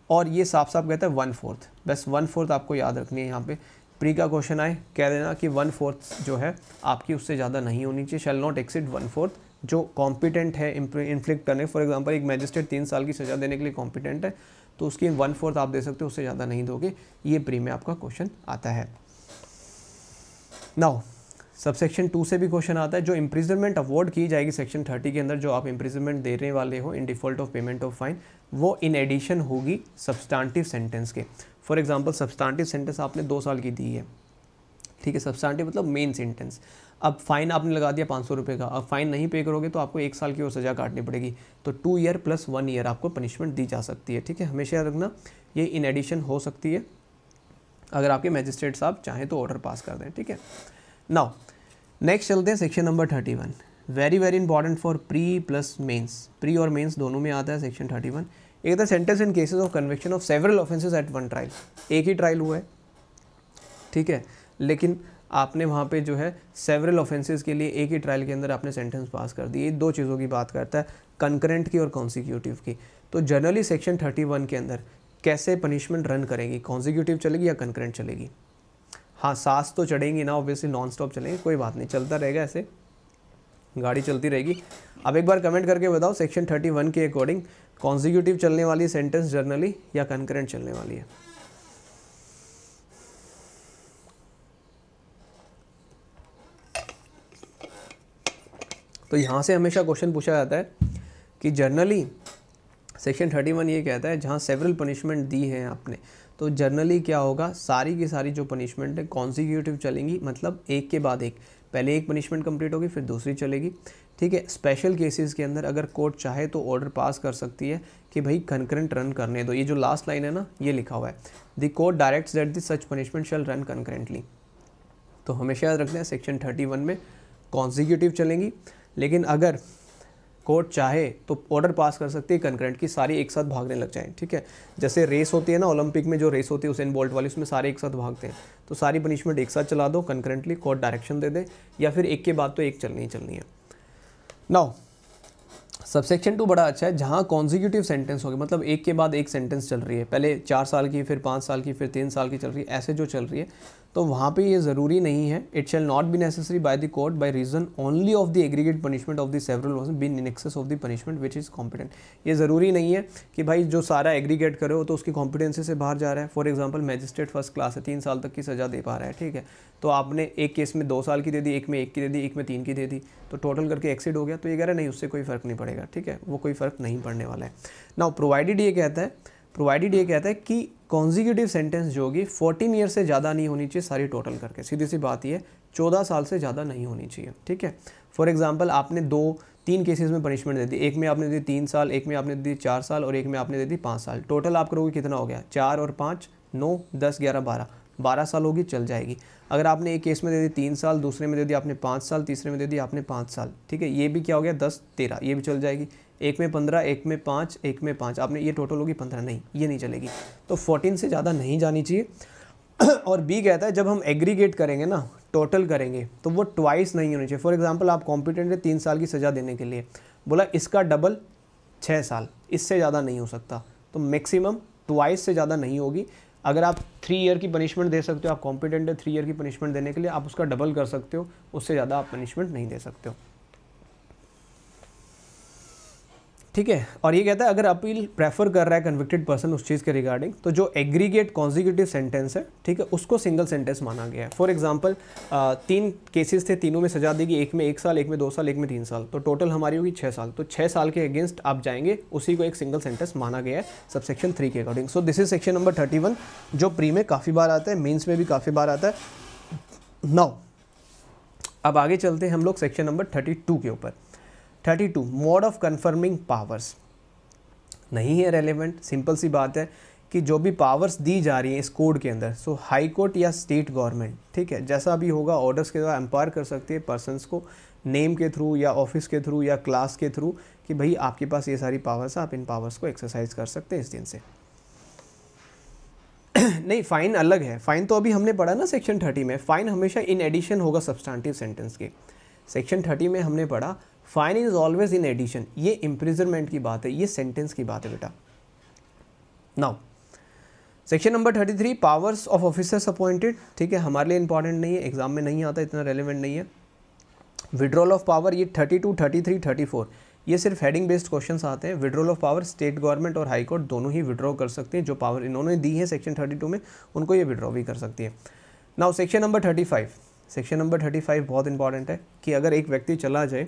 और ये साफ़ साफ़ कहता है वन फोर्थ बस वन फोर्थ आपको याद रखनी है यहाँ पे। प्री का क्वेश्चन आए, कह देना कि वन फोर्थ जो है, आपकी उससे ज़्यादा नहीं होनी चाहिए shall not exceed one fourth जो कॉम्पिटेंट है इन्फ्लिक्ट करने फॉर एग्जांपल एक मैजिस्ट्रेट तीन साल की सज़ा देने के लिए कॉम्पिटेंट है तो उसकी वन फोर्थ आप दे सकते हो, उससे ज़्यादा नहीं दोगे। ये प्री में आपका क्वेश्चन आता है। नाउ सबसेक्शन टू से भी क्वेश्चन आता है, जो इम्प्रिजनमेंट अवॉर्ड की जाएगी सेक्शन थर्टी के अंदर, जो आप इम्प्रिजनमेंट देने वाले हो in default of payment of fine वो इन एडिशन होगी सब्सटांटिव सेंटेंस के। फॉर एग्ज़ाम्पल सब्सटांटिव सेंटेंस आपने दो साल की दी है। ठीक है सब्सटांटिव मतलब मेन सेंटेंस अब फाइन आपने लगा दिया पाँच सौ रुपये का। अब फाइन नहीं पे करोगे तो आपको एक साल की और सज़ा काटनी पड़ेगी। तो two year plus one year आपको पनिशमेंट दी जा सकती है, ठीक है? हमेशा याद रखना, ये इन एडिशन हो सकती है। अगर आपके मैजिस्ट्रेट साहब चाहें तो ऑर्डर पास कर दें, ठीक है? नाउ नेक्स्ट चलते हैं section number thirty one very very important for pre plus mains pre और मेंस दोनों में आता है सेक्शन थर्टी वन एक है sentence in cases of conviction of several offences at one trial एक ही ट्रायल हुआ है, ठीक है? लेकिन आपने वहाँ पे जो है सेवरल ऑफेंसेस के लिए एक ही ट्रायल के अंदर आपने सेंटेंस पास कर दी। ये दो चीज़ों की बात करता है कंकरेंट की और कॉन्सिक्यूटिव की। तो जनरली सेक्शन 31 के अंदर कैसे पनिशमेंट रन करेगी? कॉन्सिक्यूटिव चलेगी या कंकरेंट चलेगी? हाँ सांस तो चढ़ेंगी ना ऑब्वियसली नॉन स्टॉप चलेंगे, कोई बात नहीं, चलता रहेगा ऐसे। गाड़ी चलती रहेगी। अब एक बार कमेंट करके बताओ सेक्शन 31 के अकॉर्डिंग कॉन्सिक्यूटिव चलने वाली सेंटेंस जर्नली या कंकरेंट चलने वाली है? तो यहाँ से हमेशा क्वेश्चन पूछा जाता है कि जर्नली सेक्शन 31 ये कहता है, जहाँ सेवरल पनिशमेंट दी है आपने तो जर्नली क्या होगा? सारी की सारी जो पनिशमेंट है कॉन्सिक्यूटिव चलेंगी मतलब एक के बाद एक। पहले एक पनिशमेंट कंप्लीट होगी, फिर दूसरी चलेगी। ठीक है स्पेशल केसेस के अंदर अगर कोर्ट चाहे तो ऑर्डर पास कर सकती है कि भाई कंकरेंट रन करने दो। ये जो लास्ट लाइन है ना, ये लिखा हुआ है। The court directs that the such punishment shall run concurrently तो हमेशा याद रखते हैं सेक्शन थर्टी वन में कॉन्सिक्यूटिव चलेंगी। लेकिन अगर कोर्ट चाहे तो ऑर्डर पास कर सकती है कंकरेंट की सारी एक साथ भागने लग जाएँ, ठीक है? जैसे रेस होती है ना ओलंपिक में जो रेस होती है उसेन बोल्ट वाली, उसमें सारे एक साथ भागते हैं। तो सारी पनिशमेंट एक साथ चला दो कंकरेंटली कोर्ट डायरेक्शन दे दे, या फिर एक के बाद तो एक चलनी ही चलनी है। नाउ सबसेक्शन टू बड़ा अच्छा है, जहाँ कॉन्जिक्यूटिव सेंटेंस हो गया मतलब एक के बाद एक सेंटेंस चल रही है। पहले चार साल की, फिर पाँच साल की, फिर तीन साल की चल रही है, ऐसे जो चल रही है तो वहाँ पे ये ज़रूरी नहीं है। It shall not be necessary by the court by reason only of the aggregate punishment of the several version been in excess of the punishment which is competent ये ज़रूरी नहीं है कि भाई जो सारा एग्रीगेट करे हो तो उसकी कॉम्पिटेंसी से बाहर जा रहा है। For example magistrate first class है, तीन साल तक की सज़ा दे पा रहा है, ठीक है। तो आपने एक केस में दो साल की दे दी, एक में एक की दे दी, एक में तीन की दे दी तो टोटल करके एक्सीड हो गया। तो ये कह रहा है, नहीं, उससे कोई फ़र्क नहीं पड़ेगा, ठीक है? वो कोई फ़र्क नहीं पड़ने वाला है। ना प्रोवाइडेड ये कहता है प्रोवाइडेड ये कहता है कि कॉन्जिक्यूटिव सेंटेंस जो होगी फोर्टीन ईयर से ज़्यादा नहीं होनी चाहिए सारी टोटल करके। सीधी सी बात ये, चौदह साल से ज़्यादा नहीं होनी चाहिए, ठीक है? फॉर एग्ज़ाम्पल आपने दो, तीन केसेस में पनिशमेंट दे दी। एक में आपने दी तीन साल, एक में आपने दी चार साल, और एक में आपने दे दी पाँच साल। टोटल आप करोगे कितना हो गया? चार और पाँच, नौ, दस, ग्यारह, बारह। बारह साल होगी, चल जाएगी। अगर आपने एक केस में दे दी तीन साल, दूसरे में दे दी आपने पाँच साल, तीसरे में दे दी आपने पाँच साल, ठीक है? ये भी क्या हो गया? दस, तेरह। ये भी चल जाएगी। एक में पंद्रह, एक में पाँच, एक में पाँच। आपने ये टोटल होगी पंद्रह। नहीं, ये नहीं चलेगी। तो फोर्टीन से ज़्यादा नहीं जानी चाहिए। और बी कहता है, जब हम एग्रीगेट करेंगे ना टोटल करेंगे तो वो ट्वाइस नहीं होनी चाहिए। फॉर एग्ज़ाम्पल आप कॉम्पिटेंट है तीन साल की सज़ा देने के लिए। बोला, इसका डबल छः साल। इससे ज़्यादा नहीं हो सकता। तो मैक्सिमम ट्वाइस से ज़्यादा नहीं होगी। अगर आप थ्री ईयर की पनिशमेंट दे सकते हो, आप कॉम्पिटेंट है थ्री ईयर की पनिशमेंट देने के लिए, आप उसका डबल कर सकते हो। उससे ज़्यादा आप पनिशमेंट नहीं दे सकते हो। ठीक है? और ये कहता है, अगर अपील प्रेफर कर रहा है कन्विक्टेड पर्सन उस चीज़ के रिगार्डिंग तो जो एग्रीगेट कॉन्जिक्यूटिव सेंटेंस है, ठीक है, उसको सिंगल सेंटेंस माना गया है। फॉर एग्जांपल तीन केसेस थे, तीनों में सजा देगी एक में एक साल, एक में दो साल, एक में तीन साल। तो टोटल हमारी होगी छः साल। तो छः साल के अगेंस्ट आप जाएँगे, उसी को एक सिंगल सेंटेंस माना गया है सबसेक्शन थ्री के according so this is section number thirty one जो प्री में काफ़ी बार आता है मेन्स में भी काफ़ी बार आता है। नौ अब आगे चलते हैं हम लोग सेक्शन नंबर थर्टी टू के ऊपर। Thirty two, mode of confirming powers. नहीं है रेलिवेंट सिंपल सी बात है कि जो भी पावर्स दी जा रही हैं इस कोड के अंदर सो हाई कोर्ट या स्टेट गवर्नमेंट ठीक है? जैसा भी होगा ऑर्डर्स के द्वारा एम्पायर कर सकती है पर्सनस को नेम के थ्रू या ऑफ़िस के थ्रू या क्लास के थ्रू कि भाई आपके पास ये सारी पावर्स है, आप इन पावर्स को एक्सरसाइज कर सकते हैं इस दिन से। नहीं फाइन अलग है। फाइन तो अभी हमने पढ़ा ना सेक्शन थर्टी में। फाइन हमेशा इन एडिशन होगा सब्सटांटिव सेंटेंस के। सेक्शन थर्टी में हमने पढ़ा fine is always in addition. ये इम्प्रिजनमेंट की बात है, ये सेंटेंस की बात है बेटा। Now section number thirty three powers of officers appointed ठीक है, हमारे लिए इंपॉर्टेंट नहीं है एग्ज़ाम में नहीं आता, इतना रेलिवेंट नहीं है। विड्रॉल ऑफ़ पावर ये thirty two thirty three thirty four ये सिर्फ़ हेडिंग बेस्ड क्वेश्चन आते हैं। Withdrawal of power state government और हाई कोर्ट दोनों ही विड्रॉ कर सकते हैं, जो पावर इन्होंने दी है सेक्शन थर्टी टू में, उनको ये विड्रॉ भी कर सकती है। Now section number thirty five section number thirty five बहुत इंपॉर्टेंट है कि अगर एक व्यक्ति चला जाए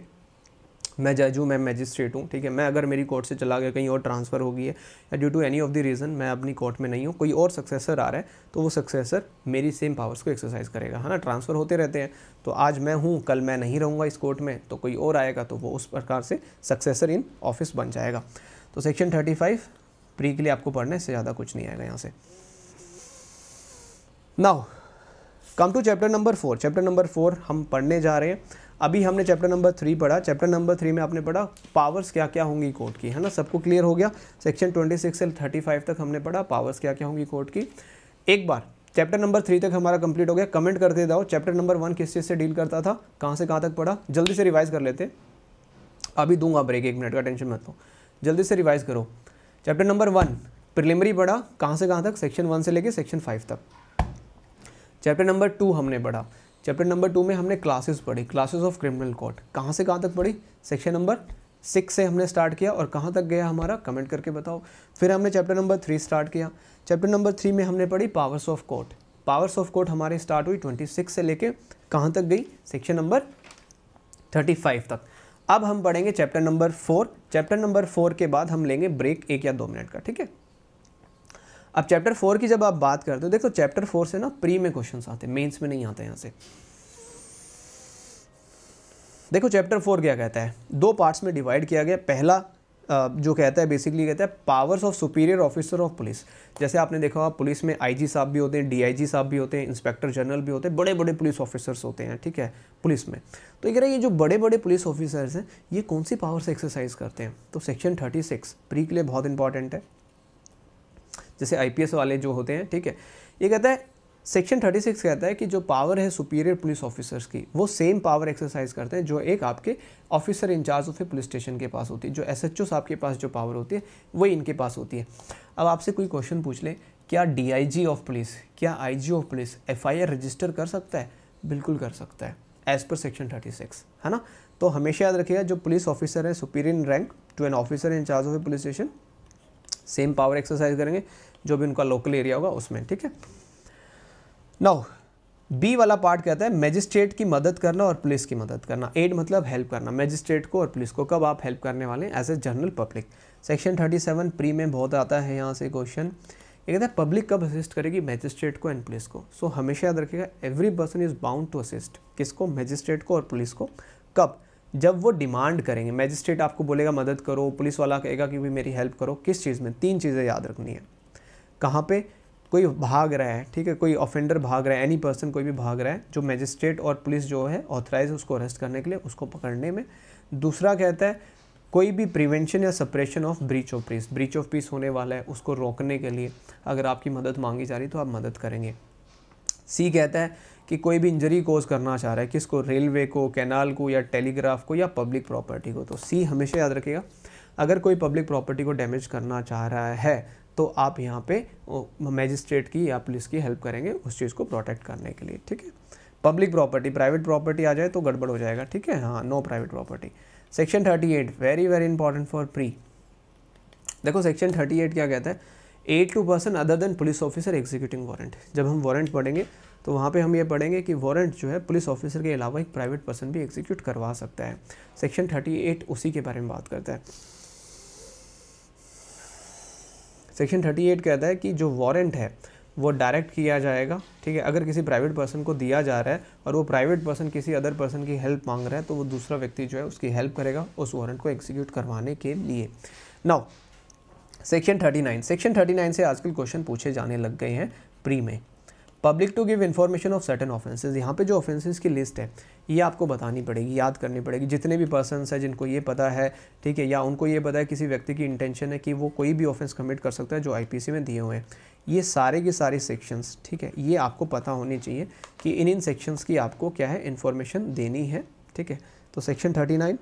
मैं जज हूँ, मैं मजिस्ट्रेट हूँ, ठीक है? मैं अगर मेरी कोर्ट से चला गया, कहीं और ट्रांसफ़र हो गई है, या due to any of the reason मैं अपनी कोर्ट में नहीं हूँ, कोई और सक्सेसर आ रहा है तो वो सक्सेसर मेरी सेम पावर्स को एक्सरसाइज करेगा, है ना? ट्रांसफ़र होते रहते हैं। तो आज मैं हूँ, कल मैं नहीं रहूँगा इस कोर्ट में तो कोई और आएगा तो वो उस प्रकार से सक्सेसर इन ऑफ़िस बन जाएगा। तो सेक्शन थर्टी फाइव प्री के लिए आपको पढ़ना इससे ज़्यादा कुछ नहीं आएगा यहाँ से। Now come to chapter number four chapter number four हम पढ़ने जा रहे हैं। अभी हमने चैप्टर नंबर थ्री पढ़ा। चैप्टर नंबर थ्री में आपने पढ़ा पावर्स क्या क्या होंगी कोर्ट की, है ना? सबको क्लियर हो गया? सेक्शन ट्वेंटी सिक्स से थर्टी फाइव तक हमने पढ़ा पावर्स क्या क्या होंगी कोर्ट की। एक बार चैप्टर नंबर थ्री तक हमारा कंप्लीट हो गया। कमेंट करते जाओ चैप्टर नंबर वन किस चीज़ से डील करता था? कहाँ से कहाँ तक पढ़ा? जल्दी से रिवाइज कर लेते। अभी दूँगा ब्रेक एक मिनट का टेंशन मत लो। जल्दी से रिवाइज करो। चैप्टर नंबर वन प्रिलिमरी पढ़ा, कहाँ से कहाँ तक? सेक्शन वन से लेके सेक्शन फाइव तक। चैप्टर नंबर टू हमने पढ़ा। चैप्टर नंबर टू में हमने क्लासेस पढ़ी क्लासेस ऑफ़ क्रिमिनल कोर्ट कहाँ से कहाँ तक पढ़ी? सेक्शन नंबर सिक्स से हमने स्टार्ट किया और कहाँ तक गया हमारा? कमेंट करके बताओ। फिर हमने चैप्टर नंबर थ्री स्टार्ट किया। चैप्टर नंबर थ्री में हमने पढ़ी powers of court powers of court हमारी स्टार्ट हुई ट्वेंटी सिक्स से लेके कहाँ तक गई? सेक्शन नंबर थर्टी फाइव तक। अब हम पढ़ेंगे chapter number four chapter number four के बाद हम लेंगे ब्रेक एक या दो मिनट का, ठीक है? अब चैप्टर फोर की जब आप बात करते हो, देखो चैप्टर फोर से ना प्री में क्वेश्चन आते हैं मेंस में नहीं आते यहाँ से। देखो चैप्टर फोर क्या कहता है? दो पार्ट्स में डिवाइड किया गया। पहला जो कहता है बेसिकली कहता है powers of superior officer of police जैसे आपने देखा होगा पुलिस में आईजी साहब भी होते हैं डीआईजी साहब भी होते हैं इंस्पेक्टर जनरल भी होते हैं बड़े बड़े पुलिस ऑफिसर्स होते हैं, ठीक है पुलिस में। तो ये कह रहे हैं, ये जो बड़े बड़े पुलिस ऑफिसर्स हैं, ये कौन सी पावर्स एक्सरसाइज करते हैं? तो सेक्शन थर्टी सिक्स प्री के लिए बहुत इंपॉर्टेंट है। जैसे आईपीएस वाले जो होते हैं, ठीक है? ये कहता है सेक्शन 36 कहता है कि जो पावर है सुपीरियर पुलिस ऑफिसर्स की, वो सेम पावर एक्सरसाइज करते हैं जो एक आपके officer in charge of a police station के पास होती है, जो एस एच साहब के पास जो पावर होती है, वही इनके पास होती है। अब आपसे कोई क्वेश्चन पूछ ले, क्या डीआईजी ऑफ़ पुलिस क्या I of police FIR register कर सकता है? बिल्कुल कर सकता है एज पर सेक्शन थर्टी है ना? तो हमेशा याद रखिएगा, जो पुलिस ऑफिसर है superior rank to an officer in charge of a police station same power exercise करेंगे। जो भी उनका लोकल एरिया होगा उसमें ठीक है? नाउ बी वाला पार्ट कहता है मैजिस्ट्रेट की मदद करना और पुलिस की मदद करना। एड मतलब हेल्प करना। मैजिस्ट्रेट को और पुलिस को कब आप हेल्प करने वाले हैं? As a general public section 37 pre में बहुत आता है यहाँ से क्वेश्चन ये कहता है पब्लिक कब असिस्ट करेगी? मैजिस्ट्रेट को एंड पुलिस को। सो so, हमेशा याद रखिएगा every person is bound to assist किसको? मैजिस्ट्रेट को और पुलिस को। कब? जब वो डिमांड करेंगे। मैजिस्ट्रेट आपको बोलेगा मदद करो। पुलिस वाला कहेगा कि भाई मेरी हेल्प करो। किस चीज़ में? तीन चीज़ें याद रखनी है। कहाँ पे कोई भाग रहा है, ठीक है, कोई ऑफेंडर भाग रहा है एनी पर्सन कोई भी भाग रहा है, जो मैजिस्ट्रेट और पुलिस जो है ऑथराइज उसको अरेस्ट करने के लिए, उसको पकड़ने में। दूसरा कहता है, कोई भी प्रिवेंशन या suppression of breach of peace breach of peace होने वाला है, उसको रोकने के लिए अगर आपकी मदद मांगी जा रही तो आप मदद करेंगे। सी कहता है कि कोई भी इंजरी कोज करना चाह रहा है, किसको रेलवे को कैनाल को, या टेलीग्राफ को, या पब्लिक प्रॉपर्टी को तो सी हमेशा याद रखिएगा, अगर कोई पब्लिक प्रॉपर्टी को डैमेज करना चाह रहा है तो आप यहाँ पे मैजिस्ट्रेट की या पुलिस की हेल्प करेंगे उस चीज़ को प्रोटेक्ट करने के लिए, ठीक है? पब्लिक प्रॉपर्टी प्राइवेट प्रॉपर्टी आ जाए तो गड़बड़ हो जाएगा, ठीक है? हाँ no private property section thirty eight very very important for pre देखो सेक्शन थर्टी एट क्या कहता है? Aid to person other than police officer executing warrant जब हम वारंट पढ़ेंगे तो वहाँ पे हम ये पढ़ेंगे कि वारंट जो है पुलिस ऑफिसर के अलावा एक प्राइवेट पर्सन भी एग्जीक्यूट करवा सकता है। सेक्शन थर्टी एट उसी के बारे में बात करता है। सेक्शन 38 कहता है कि जो वारंट है, वो डायरेक्ट किया जाएगा, ठीक है? अगर किसी प्राइवेट पर्सन को दिया जा रहा है और वो प्राइवेट पर्सन किसी अदर पर्सन की हेल्प मांग रहा है तो वो दूसरा व्यक्ति जो है उसकी हेल्प करेगा उस वारंट को एग्जीक्यूट करवाने के लिए। नाउ सेक्शन 39 सेक्शन 39 से आजकल क्वेश्चन पूछे जाने लग गए हैं प्री में। Public to give information of certain offences यहाँ पे जो ऑफेंसेज की लिस्ट है ये आपको बतानी पड़ेगी, याद करनी पड़ेगी। जितने भी पर्सनस हैं जिनको ये पता है, ठीक है, या उनको ये पता है किसी व्यक्ति की इंटेंशन है कि वो कोई भी ऑफेंस कमिट कर सकता है जो आईपीसी में दिए हुए हैं। ये सारे के सारे सेक्शंस ठीक है, ये आपको पता होनी चाहिए कि इन इन सेक्शंस की आपको क्या है इन्फॉर्मेशन देनी है, ठीक है। तो section thirty nine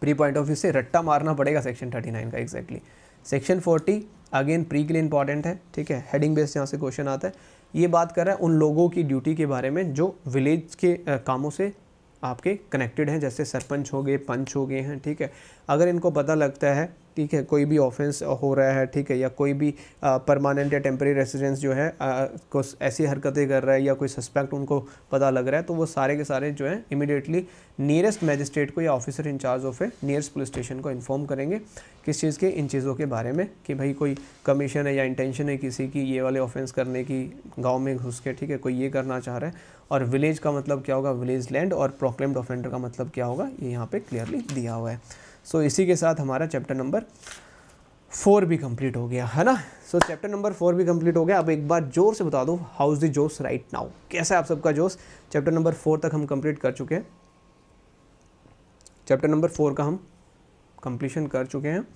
pre point of view से रट्टा मारना पड़ेगा सेक्शन थर्टी नाइन का exactly section forty again pre के लिए इंपॉर्टेंट है, ठीक है हेडिंग बेस्ड यहाँ से क्वेश्चन आता है। ये बात कर रहा है उन लोगों की ड्यूटी के बारे में जो विलेज के कामों से आपके कनेक्टेड हैं, जैसे सरपंच हो गए, पंच हो गए हैं, ठीक है। अगर इनको पता लगता है ठीक है, कोई भी ऑफेंस हो रहा है, ठीक है, या कोई भी परमानेंट या टेम्प्रेरी रेसिडेंस जो है को ऐसी हरकतें कर रहा है या कोई सस्पेक्ट उनको पता लग रहा है तो वो सारे के सारे जो है इमिडिएटली नियरेस्ट मैजिस्ट्रेट को या officer in charge of a nearest police station को इन्फॉर्म करेंगे किस चीज़ के, इन चीज़ों के बारे में कि भाई कोई कमीशन है या इंटेंशन है किसी की ये वाले ऑफेंस करने की, गाँव में घुस के, ठीक है, कोई ये करना चाह रहा है, और विलेज का मतलब क्या होगा विलेज लैंड और प्रोक्लेम्ड ऑफेंडर का मतलब क्या होगा, ये यहाँ पे क्लियरली दिया हुआ है। सो इसी के साथ हमारा चैप्टर नंबर फोर भी कंप्लीट हो गया, है ना? सो चैप्टर नंबर फोर भी कंप्लीट हो गया। अब एक बार ज़ोर से बता दो हाउ इज़ द जोश राइट नाउ कैसा है आप सबका जोश चैप्टर नंबर फोर तक हम कंप्लीट कर चुके हैं। चैप्टर नंबर फोर का हम कंप्लीशन कर चुके हैं।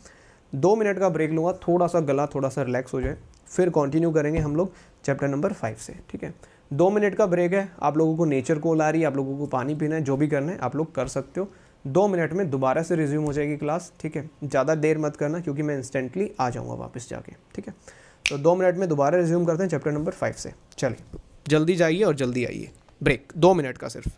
दो मिनट का ब्रेक लूँगा, थोड़ा सा गला, थोड़ा सा रिलैक्स हो जाए, फिर कंटिन्यू करेंगे हम लोग चैप्टर नंबर फाइव से, ठीक है? दो मिनट का ब्रेक है, आप लोगों को नेचर कॉल आ रही है, आप लोगों को पानी पीना है, जो भी करना है, आप लोग कर सकते हो। दो मिनट में दोबारा से रिज्यूम हो जाएगी क्लास ठीक है? ज़्यादा देर मत करना क्योंकि मैं इंस्टेंटली आ जाऊँगा वापस जाके, ठीक है? तो दो मिनट में दोबारा रिज्यूम करते हैं चैप्टर नंबर फाइव से। चलिए, जल्दी जाइए और जल्दी आइए। ब्रेक दो मिनट का सिर्फ़।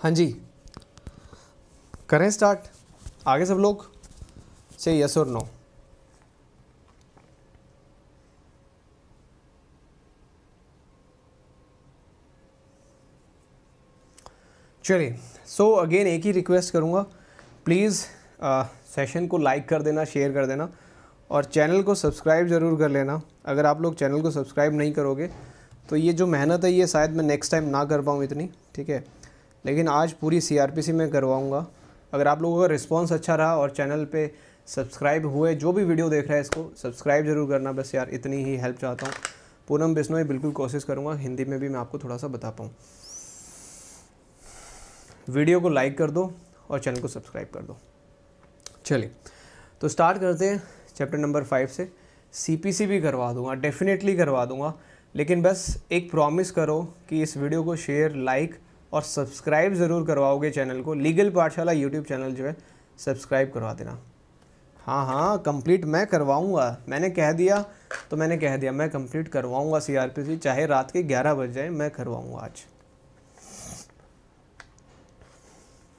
हाँ जी। करें स्टार्ट आगे सब लोग? से यस और नो चलिए सो अगेन एक ही रिक्वेस्ट करूँगा। प्लीज़ सेशन को लाइक कर देना शेयर कर देना और चैनल को सब्सक्राइब ज़रूर कर लेना। अगर आप लोग चैनल को सब्सक्राइब नहीं करोगे तो ये जो मेहनत है, ये शायद मैं नेक्स्ट टाइम ना कर पाऊँ इतनी, ठीक है? लेकिन आज पूरी सी आर पी सी में करवाऊँगा। अगर आप लोगों का रिस्पॉन्स अच्छा रहा और चैनल पे सब्सक्राइब हुए, जो भी वीडियो देख रहा है इसको सब्सक्राइब ज़रूर करना। बस यार, इतनी ही हेल्प चाहता हूँ। पूनम बिश्नोई बिल्कुल कोशिश करूँगा, हिंदी में भी मैं आपको थोड़ा सा बता पाऊँ। वीडियो को लाइक कर दो और चैनल को सब्सक्राइब कर दो। चलिए तो स्टार्ट करते हैं चैप्टर नंबर फाइव से। सीपीसी भी करवा दूँगा डेफिनेटली करवा दूँगा। लेकिन बस एक प्रॉमिस करो कि इस वीडियो को शेयर लाइक और सब्सक्राइब ज़रूर करवाओगे चैनल को। लीगल पाठशाला यूट्यूब चैनल जो है, सब्सक्राइब करवा देना। हाँ हाँ कंप्लीट मैं करवाऊँगा। मैंने कह दिया तो मैंने कह दिया, मैं कंप्लीट करवाऊँगा सी चाहे रात के ग्यारह बज जाए, मैं करवाऊँगा आज।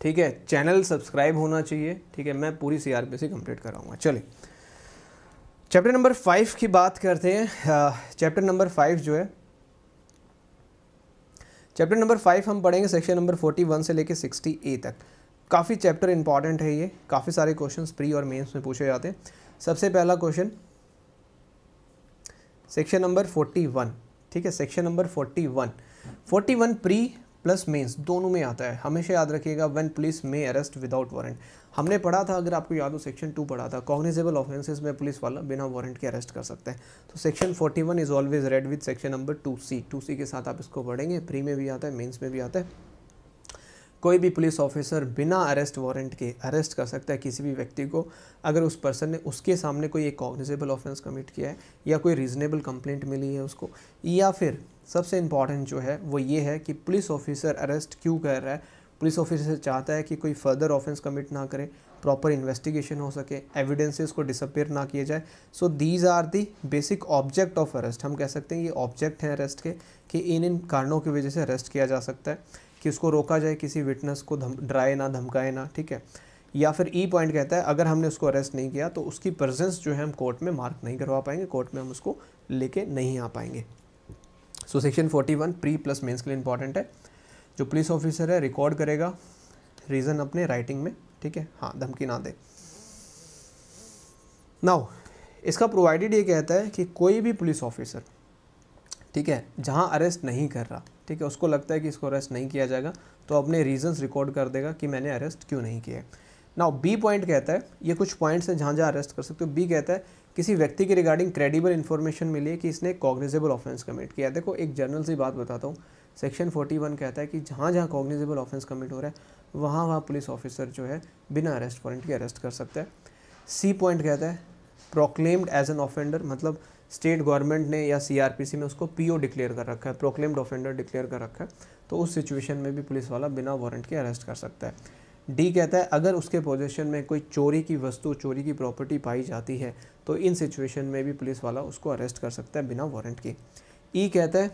ठीक है, चैनल सब्सक्राइब होना चाहिए। ठीक है, मैं पूरी C R P C complete कराऊँगा चलिए चैप्टर नंबर फाइव की बात करते हैं। चैप्टर नंबर फाइव जो है चैप्टर नंबर फाइव हम पढ़ेंगे सेक्शन नंबर फोर्टी वन से लेकर सिक्सटी ए तक। काफ़ी चैप्टर इंपॉर्टेंट है ये। काफ़ी सारे क्वेश्चन प्री और मेन्स में पूछे जाते हैं। सबसे पहला question section number forty one ठीक है section number forty one forty one pre plus mains दोनों में आता है। हमेशा याद रखिएगा when police may arrest without warrant हमने पढ़ा था, अगर आपको याद हो सेक्शन टू पढ़ा था। कॉग्निजेबल ऑफेंसेस में पुलिस वाला बिना वारंट के अरेस्ट कर सकते हैं। तो section 41 is always read with section number two C two C के साथ आप इसको पढ़ेंगे। प्री में भी आता है मेन्स में भी आता है। कोई भी पुलिस ऑफिसर बिना अरेस्ट वारंट के अरेस्ट कर सकता है किसी भी व्यक्ति को। अगर उस पर्सन ने उसके सामने कोई एक कॉग्निजेबल ऑफेंस कमिट किया है, या कोई रीजनेबल कंप्लेंट मिली है उसको, या फिर सबसे इंपॉर्टेंट जो है, वो ये है कि पुलिस ऑफिसर अरेस्ट क्यों कर रहा है? पुलिस ऑफिसर चाहता है कि कोई फर्दर ऑफेंस कमिट ना करे प्रॉपर इन्वेस्टिगेशन हो सके एविडेंसेस को डिसअपेयर ना किया जाए। So these are the basic object of arrest हम कह सकते हैं ये ऑब्जेक्ट हैं अरेस्ट के, कि इन इन कारणों की वजह से अरेस्ट किया जा सकता है, कि उसको रोका जाए, किसी विटनेस को धम, डराए ना, धमकाए ना, ठीक है? या फिर ई e पॉइंट कहता है, अगर हमने उसको अरेस्ट नहीं किया तो उसकी प्रेजेंस जो है हम कोर्ट में मार्क नहीं करवा पाएँगे कोर्ट में हम उसको लेके नहीं आ पाएँगे। So section 41 pre plus mains के लिए इंपॉर्टेंट है। जो पुलिस ऑफिसर है रिकॉर्ड करेगा रीज़न अपने राइटिंग में, ठीक है? हाँ धमकी ना दे। नाउ इसका प्रोवाइडेड ये कहता है कि कोई भी पुलिस ऑफिसर, ठीक है, जहाँ अरेस्ट नहीं कर रहा, ठीक है, उसको लगता है कि इसको अरेस्ट नहीं किया जाएगा तो अपने रीजंस रिकॉर्ड कर देगा कि मैंने अरेस्ट क्यों नहीं किया नाउ बी पॉइंट कहता है, ये कुछ पॉइंट्स हैं जहाँ जहाँ अरेस्ट कर सकते हो। बी कहता है, किसी व्यक्ति के रिगार्डिंग क्रेडिबल इन्फॉर्मेशन मिली है कि इसने कॉग्निजेबल ऑफेंस कमिट किया देखो, एक जनरल सी बात बताता हूँ। सेक्शन 41 कहता है कि जहाँ जहाँ कॉग्निजेबल ऑफेंस कमिट हो रहा है, वहाँ वहाँ पुलिस ऑफिसर जो है बिना अरेस्ट वारंट के अरेस्ट कर सकता है। सी पॉइंट कहता है प्रोक्लेम्ड एज एन ऑफेंडर मतलब स्टेट गवर्नमेंट ने या सीआरपीसी में उसको पीओ डिक्लेयर कर रखा है प्रोक्लेम्ड ऑफेंडर डिक्लेयर कर रखा है तो उस सिचुएशन में भी पुलिस वाला बिना वारंट के अरेस्ट कर सकता है। डी कहता है, अगर उसके पोजीशन में कोई चोरी की वस्तु, चोरी की प्रॉपर्टी पाई जाती है तो इन सिचुएशन में भी पुलिस वाला उसको अरेस्ट कर सकता है बिना वारंट के। ई e कहता है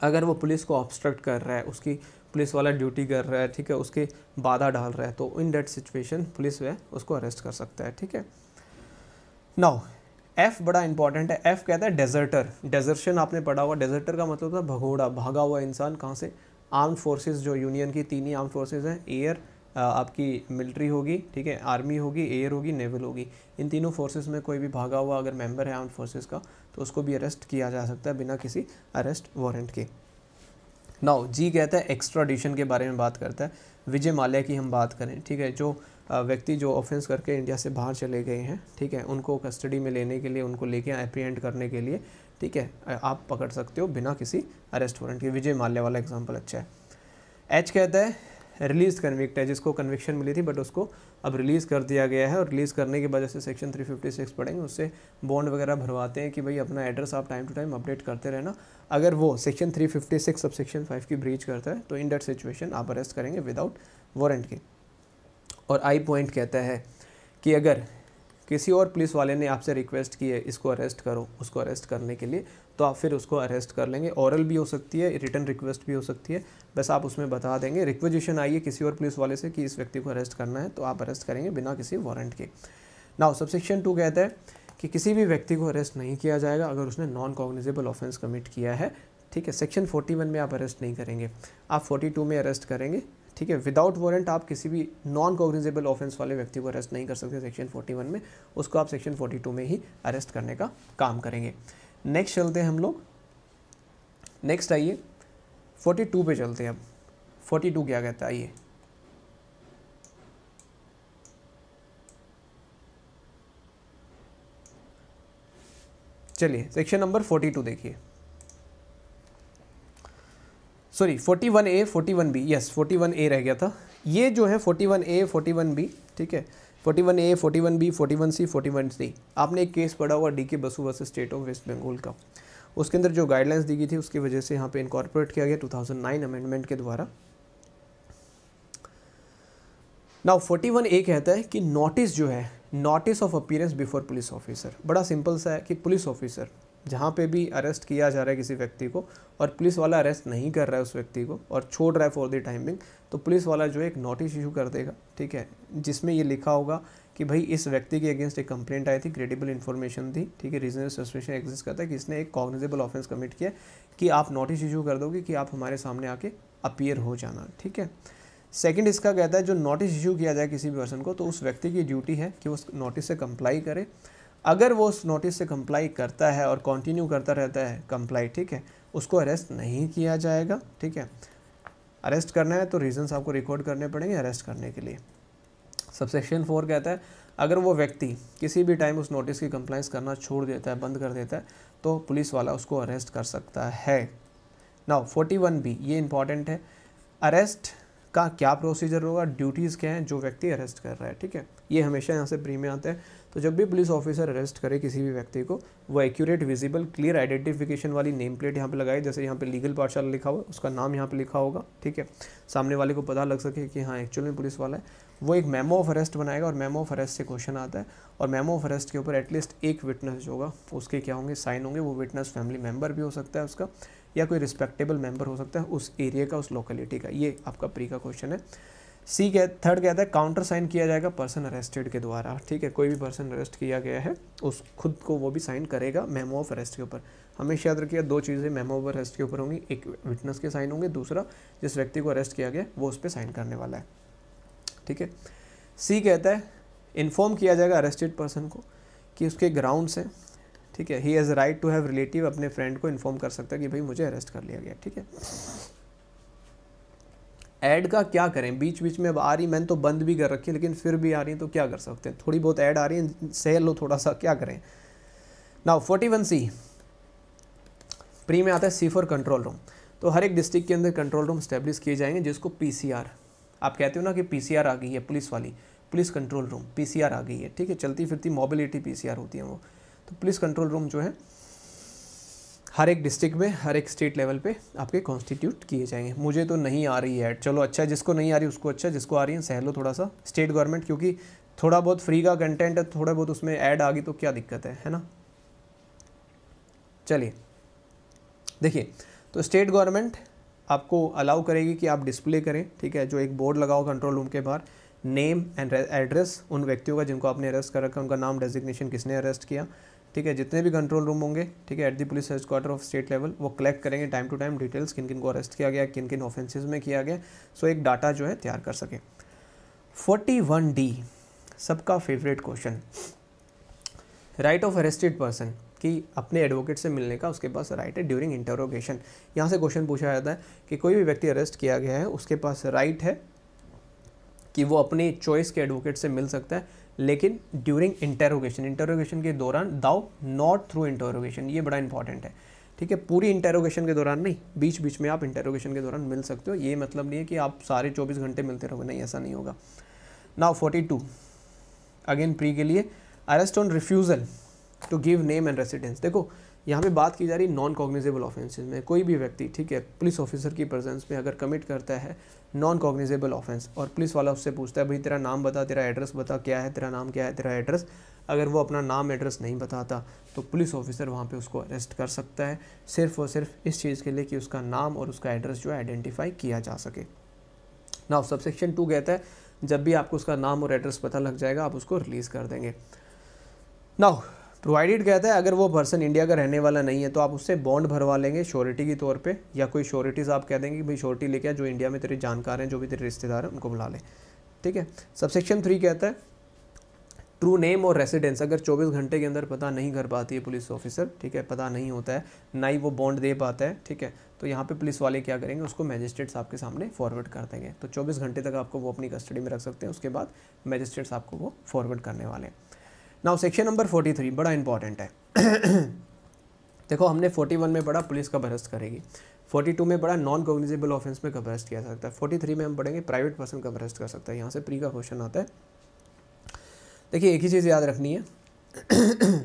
अगर वो पुलिस को ऑब्स्ट्रक्ट कर रहा है, उसकी पुलिस वाला ड्यूटी कर रहा है, ठीक है, उसके बाधा डाल रहा है तो इन डेट सिचुएशन पुलिस वह उसको अरेस्ट कर सकता है, ठीक है? नाउ एफ़ बड़ा इंपॉर्टेंट है। एफ़ कहता है डेजर्टर डेजर्शन आपने पढ़ा हुआ डेजर्टर का मतलब था भगोड़ा, भागा हुआ इंसान कहाँ से? आर्म फोर्सेज जो यूनियन की तीन ही आर्म फोर्सेज हैं एयर आपकी मिलिट्री होगी, ठीक है आर्मी होगी एयर होगी नेवल होगी। इन तीनों फोर्सेस में कोई भी भागा हुआ अगर मेंबर है आर्म फोर्सेज का तो उसको भी अरेस्ट किया जा सकता है बिना किसी अरेस्ट वारंट के। नाउ जी कहता है एक्स्ट्राडिशन के बारे में बात करता है। विजय माल्या की हम बात करें, ठीक है? जो व्यक्ति जो ऑफेंस करके इंडिया से बाहर चले गए हैं, ठीक है? उनको कस्टडी में लेने के लिए, उनको लेके अप्रियड करने के लिए, ठीक है? आप पकड़ सकते हो बिना किसी अरेस्ट वारंट के। विजय माल्या वाला एग्ज़ाम्पल अच्छा है। एच कहता है रिलीज़ कन्विक्ट है, जिसको कन्विक्शन मिली थी बट उसको अब रिलीज़ कर दिया गया है और रिलीज़ करने की वजह से सेक्शन 356 पढ़ेंगे, उससे बॉन्ड वगैरह भरवाते हैं कि भाई अपना एड्रेस आप टाइम टू टाइम अपडेट करते रहना। अगर वो सेक्शन 356 सब सेक्शन फाइव की ब्रीच करता है तो इन डेट सिचुएशन आप अरेस्ट करेंगे विदाउट वारंट की। और आई पॉइंट कहता है कि अगर किसी और पुलिस वाले ने आपसे रिक्वेस्ट की है, इसको अरेस्ट करो, उसको अरेस्ट करने के लिए तो आप फिर उसको अरेस्ट कर लेंगे। औरल भी हो सकती है रिटर्न रिक्वेस्ट भी हो सकती है। बस आप उसमें बता देंगे। रिक्वेजिशन आई है किसी और पुलिस वाले से कि इस व्यक्ति को अरेस्ट करना है तो आप अरेस्ट करेंगे बिना किसी वारंट के। नाउ सबसेक्शन टू कहता है कि किसी भी व्यक्ति को अरेस्ट नहीं किया जाएगा अगर उसने नॉन कॉग्निजेबल ऑफेंस कमिट किया है। ठीक है सेक्शन 41 में आप अरेस्ट नहीं करेंगे। आप 42 में अरेस्ट करेंगे। ठीक है विदाउट वारंट आप किसी भी नॉन कॉग्निजेबल ऑफेंस वाले व्यक्ति को अरेस्ट नहीं कर सकते सेक्शन 41 में। उसको आप सेक्शन 42 में ही अरेस्ट करने का काम करेंगे। नेक्स्ट चलते हैं हम लोग। नेक्स्ट आइए। 42 पे चलते हैं अब 42 क्या कहता है? आइए। चलिए सेक्शन नंबर 42 देखिए। Sorry 41 A 41 B yes 41 A रह गया था। ये जो है 41 ए 41 बी ठीक है? 41 ए 41 बी 41 सी 41 सी आपने एक केस पढ़ा हुआ D K Basu versus state of West Bengal का। उसके अंदर जो गाइडलाइंस दी गई थी, उसकी वजह से यहाँ पे इनकॉर्पोरेट किया गया 2009 अमेंडमेंट के द्वारा। नाउ 41 ए कहता है कि नोटिस जो है notice of appearance before police officer बड़ा सिंपल सा है कि पुलिस ऑफिसर जहाँ पे भी अरेस्ट किया जा रहा है किसी व्यक्ति को और पुलिस वाला अरेस्ट नहीं कर रहा है उस व्यक्ति को और छोड़ रहा है फॉर द टाइमिंग तो पुलिस वाला जो है एक नोटिस इशू कर देगा, ठीक है? जिसमें ये लिखा होगा कि भाई इस व्यक्ति के अगेंस्ट एक कंप्लेंट आई थी क्रेडिबल इन्फॉर्मेशन थी, ठीक है? रीजनल सस्पेशन एग्जिस्ट करता है कि इसने एक कॉग्निजेबल ऑफेंस कमिट किया कि आप नोटिस इशू कर दोगे कि आप हमारे सामने आके अपियर हो जाना, ठीक है? सेकंड इसका कहता है, जो नोटिस इशू किया जाए किसी भी पर्सन को तो उस व्यक्ति की ड्यूटी है कि उस नोटिस से कंप्लाई करे अगर वो उस नोटिस से कंप्लाई करता है और कंटिन्यू करता रहता है कंप्लाई ठीक है, उसको अरेस्ट नहीं किया जाएगा, ठीक है। अरेस्ट करना है तो रीजंस आपको रिकॉर्ड करने पड़ेंगे अरेस्ट करने के लिए। सबसेक्शन फोर कहता है, अगर वो व्यक्ति किसी भी टाइम उस नोटिस की कंप्लाइंस करना छोड़ देता है, बंद कर देता है तो पुलिस वाला उसको अरेस्ट कर सकता है। नाउ फोर्टी वन बी ये इंपॉर्टेंट है। अरेस्ट का क्या प्रोसीजर होगा? ड्यूटीज़ क्या हैं? जो व्यक्ति अरेस्ट कर रहा है, ठीक है। ये हमेशा यहाँ से प्री में आता है। तो जब भी पुलिस ऑफिसर अरेस्ट करे किसी भी व्यक्ति को, वो एक्यूरेट विजिबल क्लियर आइडेंटिफिकेशन वाली नेम प्लेट यहाँ पे लगाए, जैसे यहाँ पे लीगल पाठशाला लिखा हुआ उसका नाम यहाँ पे लिखा होगा, ठीक है? सामने वाले को पता लग सके कि हाँ एक्चुअल में पुलिस वाला है। वो एक मेमो ऑफ़ अरेस्ट बनाएगा और मेमो ऑफ़ अरेस्ट से क्वेश्चन आता है और मेमो ऑफ़ अरेस्ट के ऊपर एटलीस्ट एक विटनेस जो होगा, उसके क्या होंगे? साइन होंगे। वो विटनेस फैमिली मेंबर भी हो सकता है उसका, या कोई रिस्पेक्टेबल मेंबर हो सकता है उस एरिया का, उस लोकेलिटी का। ये आपका प्री का क्वेश्चन है। सी कह, थर्ड कहता है काउंटर साइन किया जाएगा पर्सन अरेस्टेड के द्वारा। ठीक है, कोई भी पर्सन अरेस्ट किया गया है, उस खुद को वो भी साइन करेगा मेमो ऑफ़ अरेस्ट के ऊपर। हमेशा याद रखिए, दो चीज़ें मेमो ऑफ़ अरेस्ट के ऊपर होंगी, एक विटनेस के साइन होंगे, दूसरा जिस व्यक्ति को अरेस्ट किया गया, वो उस पर साइन करने वाला है। ठीक है सी कहता है इन्फॉर्म किया जाएगा अरेस्टेड पर्सन को कि उसके ग्राउंड से ठीक है he has right to have relative अपने फ्रेंड को इन्फॉर्म कर सकता है कि भाई मुझे अरेस्ट कर लिया गया। ठीक है ऐड का क्या करें? बीच बीच में अब आ रही, मैंने तो बंद भी कर रखी है, लेकिन फिर भी आ रही है तो क्या कर सकते हैं? थोड़ी बहुत ऐड आ रही है सह लो थोड़ा सा, क्या करें? Now forty one C pre में आता है सी फॉर कंट्रोल रूम तो हर एक डिस्ट्रिक्ट के अंदर कंट्रोल रूम स्टैब्लिश किए जाएँगे, जिसको पीसीआर आप कहते हो ना कि पीसीआर आ गई है, पुलिस वाली, पुलिस कंट्रोल रूम पीसीआर आ गई है, ठीक है? चलती फिरती मोबिलिटी पीसीआर होती है वो। तो पुलिस कंट्रोल रूम जो है हर एक डिस्ट्रिक्ट में, हर एक स्टेट लेवल पे आपके कॉन्स्टिट्यूट किए जाएँगे। मुझे तो नहीं आ रही है। चलो अच्छा जिसको नहीं आ रही, उसको अच्छा जिसको आ रही है, सह लो थोड़ा सा स्टेट गवर्नमेंट क्योंकि थोड़ा बहुत फ्री का कंटेंट है, थोड़ा बहुत उसमें ऐड आ गई तो क्या दिक्कत है है ना? चलिए, देखिए तो स्टेट गवर्नमेंट आपको अलाउ करेगी कि आप डिस्प्ले करें, ठीक है? जो एक बोर्ड लगाओ कंट्रोल रूम के बाहर नेम एंड एड्रेस उन व्यक्तियों का जिनको आपने अरेस्ट कर रखा उनका नाम डेजिग्नेशन किसने अरेस्ट किया? ठीक है, जितने भी कंट्रोल रूम होंगे, ठीक है at the police headquarter of state level वो कलेक्ट करेंगे टाइम टू टाइम डिटेल्स किन किन को अरेस्ट किया गया, किन किन ऑफेंसेज में किया गया सो एक डाटा जो है तैयार कर सके। फोर्टी वन डी सबका favourite question right of arrested person कि अपने एडवोकेट से मिलने का उसके पास राइट है ड्यूरिंग इंटरोगेशन यहाँ से क्वेश्चन पूछा जाता है कि कोई भी व्यक्ति अरेस्ट किया गया है, उसके पास राइट है कि वो अपनी चॉइस के एडवोकेट से मिल सकता है लेकिन ड्यूरिंग इंटेरोगेशन इंटेरोगेशन के दौरान दाओ नॉट थ्रू इंटेरोगेशन ये बड़ा इंपॉर्टेंट है। ठीक है, पूरी इंटेरोगेशन के दौरान नहीं बीच बीच में आप इंटेरोगेशन के दौरान मिल सकते हो। ये मतलब नहीं है कि आप सारे चौबीस घंटे मिलते रहोगे, नहीं, ऐसा नहीं होगा। Now forty two again pre के लिए arrest on refusal to give name and residence देखो यहाँ पे बात की जा रही नॉन कॉग्निजेबल ऑफेंसेज में। कोई भी व्यक्ति, ठीक है पुलिस ऑफिसर की प्रेजेंस में अगर कमिट करता है नॉन कॉग्निजेबल ऑफेंस और पुलिस वाला उससे पूछता है, भाई, तेरा नाम बता, तेरा एड्रेस बता, क्या है, तेरा नाम क्या है, तेरा एड्रेस अगर वो अपना नाम एड्रेस नहीं बताता तो पुलिस ऑफिसर वहाँ पे उसको अरेस्ट कर सकता है, सिर्फ़ और सिर्फ़ इस चीज़ के लिए कि उसका नाम और उसका एड्रेस जो है आइडेंटिफाई किया जा सके। नाउ सबसेक्शन टू कहता है, जब भी आपको उसका नाम और एड्रेस पता लग जाएगा, आप उसको रिलीज़ कर देंगे। नाउ प्रोवाइडेड कहता है, अगर वो पर्सन इंडिया का रहने वाला नहीं है तो आप उससे बॉन्ड भरवा लेंगे श्योरिटी के तौर पे, या कोई श्योरिटीज़ आप कह देंगे कि भाई श्योरिटी लेके जो इंडिया में तेरे जानकार हैं, जो भी तेरे रिश्तेदार हैं, उनको बुला लें। ठीक है? सबसेक्शन थ्री कहता है ट्रू नेम और रेसिडेंस अगर 24 घंटे के अंदर पता नहीं कर पाती है पुलिस ऑफिसर ठीक है? पता नहीं होता है, ना ही वो बॉन्ड दे पाता है, ठीक है? तो यहाँ पे पुलिस वाले क्या करेंगे, उसको मैजिस्ट्रेट्स आपके सामने फॉरवर्ड कर देंगे। तो 24 घंटे तक आपको वो अपनी कस्टडी में रख सकते हैं, उसके बाद मैजिस्ट्रेट्स आपको वो फॉरवर्ड करने वाले हैं। नाउ सेक्शन नंबर 43 बड़ा इंपॉर्टेंट है। देखो, हमने 41 में पढ़ा, पुलिस कब अरेस्ट करेगी। 42 में पढ़ा नॉन कॉग्निजेबल ऑफेंस में कब अरेस्ट किया जा सकता है। 43 में हम पढ़ेंगे प्राइवेट पर्सन कब अरेस्ट कर सकता है। यहाँ से प्री का क्वेश्चन आता है। देखिए, एक ही चीज़ याद रखनी है।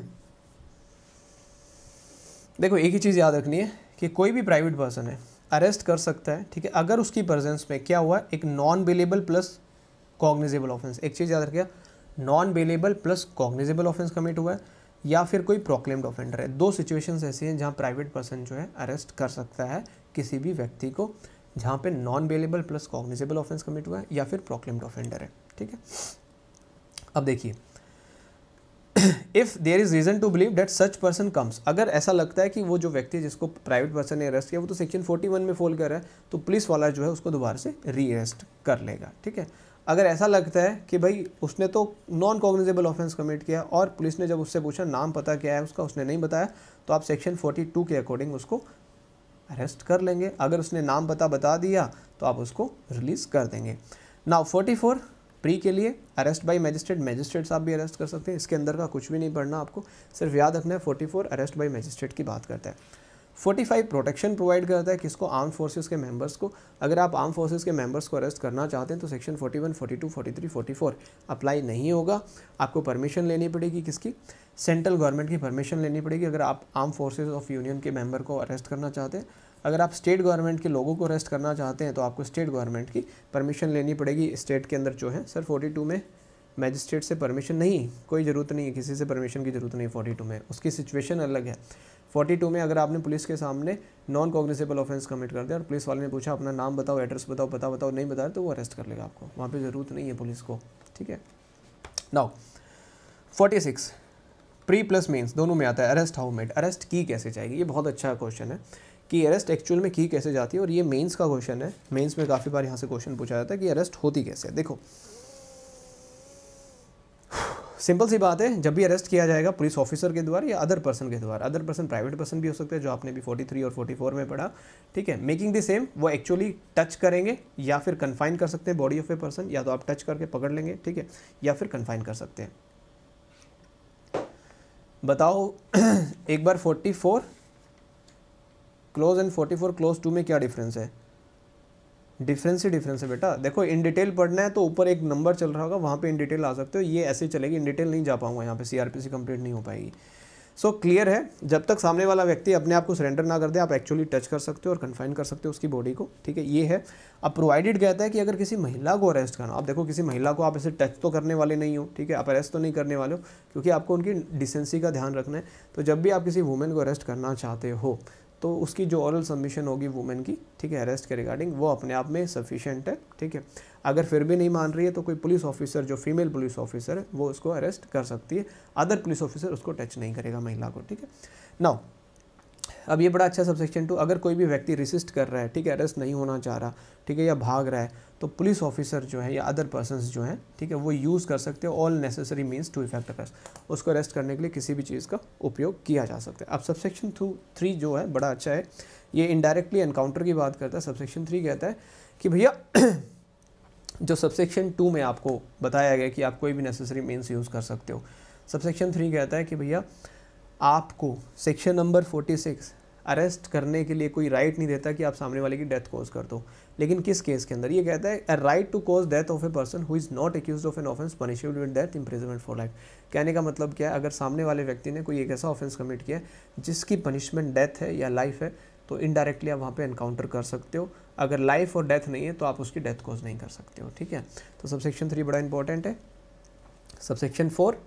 देखो, एक ही चीज़ याद रखनी है कि कोई भी प्राइवेट पर्सन है अरेस्ट कर सकता है, ठीक है? अगर उसकी प्रेजेंस में क्या हुआ, एक non bailable plus cognizable offence एक चीज़ याद रखिए non bailable plus cognizable offence commit हुआ है, या फिर कोई प्रोक्लेम्ड ऑफेंडर है। दो सिचुएशंस ऐसी हैं जहाँ प्राइवेट पर्सन जो है अरेस्ट कर सकता है किसी भी व्यक्ति को, जहाँ पे non bailable plus cognizable offence commit हुआ है या फिर प्रोक्लेम्ड ऑफेंडर है। ठीक है? अब देखिए। If there is reason to believe that such person comes अगर ऐसा लगता है कि वो जो व्यक्ति जिसको प्राइवेट पर्सन ने अरेस्ट किया, वो तो सेक्शन 41 में फॉल कर रहा है तो पुलिस वाला जो है उसको दोबारा से री अरेस्ट कर लेगा। ठीक है? अगर ऐसा लगता है कि भाई उसने तो नॉन कॉग्निजेबल ऑफेंस कमिट किया और पुलिस ने जब उससे पूछा, नाम पता क्या है, उसका उसने नहीं बताया तो आप सेक्शन 42 के अकॉर्डिंग उसको अरेस्ट कर लेंगे। अगर उसने नाम पता बता दिया तो आप उसको रिलीज़ कर देंगे। नाउ 44 प्री के लिए अरेस्ट बाई मैजिस्ट्रेट मैजिस्ट्रेट आप भी अरेस्ट कर सकते हैं। इसके अंदर का कुछ भी नहीं पढ़ना आपको, सिर्फ़ याद रखना है forty four arrest by magistrate की बात करता है। फोर्टी फाइव प्रोटेक्शन प्रोवाइड करता है किसको? आर्म फोर्सेस के मेंबर्स को। अगर आप आर्म फोर्सेस के मेंबर्स को अरेस्ट करना चाहते हैं तो section forty one, forty two, forty three, forty four apply नहीं होगा। आपको परमिशन लेनी पड़ेगी किसकी? सेंट्रल गवर्नमेंट की परमिशन लेनी पड़ेगी अगर आप आर्म फोर्सेज ऑफ़ यूनियन के मेंबर को अरेस्ट करना चाहते हैं। अगर आप स्टेट गवर्नमेंट के लोगों को अरेस्ट करना चाहते हैं तो आपको स्टेट गवर्नमेंट की परमिशन लेनी पड़ेगी। स्टेट के अंदर जो है, सर 42 में मैजिस्ट्रेट से परमिशन नहीं, कोई ज़रूरत नहीं है, किसी से परमिशन की ज़रूरत नहीं है 42 में। उसकी सिचुएशन अलग है। 42 में अगर आपने पुलिस के सामने नॉन कॉग्निसेबल ऑफेंस कमिट कर दिया और पुलिस वाले ने पूछा, अपना नाम बताओ एड्रेस बताओ, पता बताओ, नहीं बताया तो वो अरेस्ट कर लेगा आपको। वहाँ पर ज़रूरत नहीं है पुलिस को, ठीक है? Now forty six pre plus means दोनों में आता है अरेस्ट हाउ मेड अरेस्ट की कैसे जाएगी? ये बहुत अच्छा क्वेश्चन है कि अरेस्ट एक्चुअल में की कैसे जाती है और ये मेंस का क्वेश्चन है। मेंस में काफ़ी बार यहाँ से क्वेश्चन पूछा जाता है कि अरेस्ट होती कैसे है? देखो सिंपल सी बात है, जब भी अरेस्ट किया जाएगा पुलिस ऑफिसर के द्वारा या अदर पर्सन के द्वारा अदर पर्सन प्राइवेट पर्सन भी हो सकते हैं, जो आपने भी 43 और 44 में पढ़ा, ठीक है? मेकिंग द सेम वो एक्चुअली टच करेंगे या फिर कन्फाइन कर सकते हैं बॉडी ऑफ़ ए पर्सन या तो आप टच करके पकड़ लेंगे, ठीक है? या फिर कन्फाइन कर सकते हैं। बताओ, एक बार 44 clause and forty four clause two में क्या डिफरेंस है? डिफरेंस ही डिफरेंस है बेटा। देखो इन डिटेल पढ़ना है तो ऊपर एक नंबर चल रहा होगा वहाँ पे इन डिटेल आ सकते हो। ये ऐसे चलेगी इन डिटेल नहीं जा पाऊँगा यहाँ पे सीआरपीसी कंप्लीट नहीं हो पाएगी। सो so, क्लियर है? जब तक सामने वाला व्यक्ति अपने आप को सरेंडर ना कर दे आप एक्चुअली टच कर सकते हो और कन्फाइन कर सकते हो उसकी बॉडी को ठीक है? ये है। अब प्रोवाइडेड कहता है कि अगर किसी महिला को अरेस्ट करना आप देखो किसी महिला को आप ऐसे टच तो करने वाले नहीं हो ठीक है? आप अरेस्ट तो नहीं करने वाले हो क्योंकि आपको उनकी डिसेंसी का ध्यान रखना है। तो जब भी आप किसी वुमेन को अरेस्ट करना चाहते हो तो उसकी जो ऑरल सबमिशन होगी वुमेन की, ठीक है अरेस्ट के रिगार्डिंग वो अपने आप में सफिशेंट है, ठीक है। अगर फिर भी नहीं मान रही है तो कोई पुलिस ऑफिसर जो फीमेल पुलिस ऑफिसर है, वो उसको अरेस्ट कर सकती है। अदर पुलिस ऑफिसर उसको टच नहीं करेगा महिला को, ठीक है। नाउ अब ये बड़ा अच्छा सबसेक्शन टू अगर कोई भी व्यक्ति रिसिस्ट कर रहा है, ठीक है अरेस्ट नहीं होना चाह रहा, ठीक है, या भाग रहा है तो पुलिस ऑफिसर जो है या अदर पर्सन जो हैं, ठीक है, वो यूज़ कर सकते हैं all necessary means to effect arrest उसको अरेस्ट करने के लिए किसी भी चीज़ का उपयोग किया जा सकता है। अब सबसेक्शन टू थ्री जो है, बड़ा अच्छा है। ये इनडायरेक्टली एनकाउंटर की बात करता है। सबसेक्शन थ्री कहता है कि भैया, जो सबसेक्शन टू में आपको बताया गया कि आप कोई भी नेसेसरी मीन्स यूज़ कर सकते हो। सबसेक्शन थ्री कहता है कि भैया, आपको section number forty six arrest करने के लिए कोई राइट नहीं देता कि आप सामने वाले की डेथ कोज कर दो। लेकिन किस केस के अंदर? ये कहता है a right to cause death of a person who is not accused of an offence punishable with death imprisonment for life कहने का मतलब क्या है? अगर सामने वाले व्यक्ति ने कोई एक ऐसा ऑफेंस कमिट किया जिसकी पनिशमेंट डेथ है या लाइफ है तो इनडायरेक्टली आप वहाँ पे एनकाउंटर कर सकते हो। अगर लाइफ और डेथ नहीं है तो आप उसकी डेथ कोज नहीं कर सकते हो, ठीक है? तो सबसेक्शन थ्री बड़ा इंपॉर्टेंट है। सबसेक्शन फोर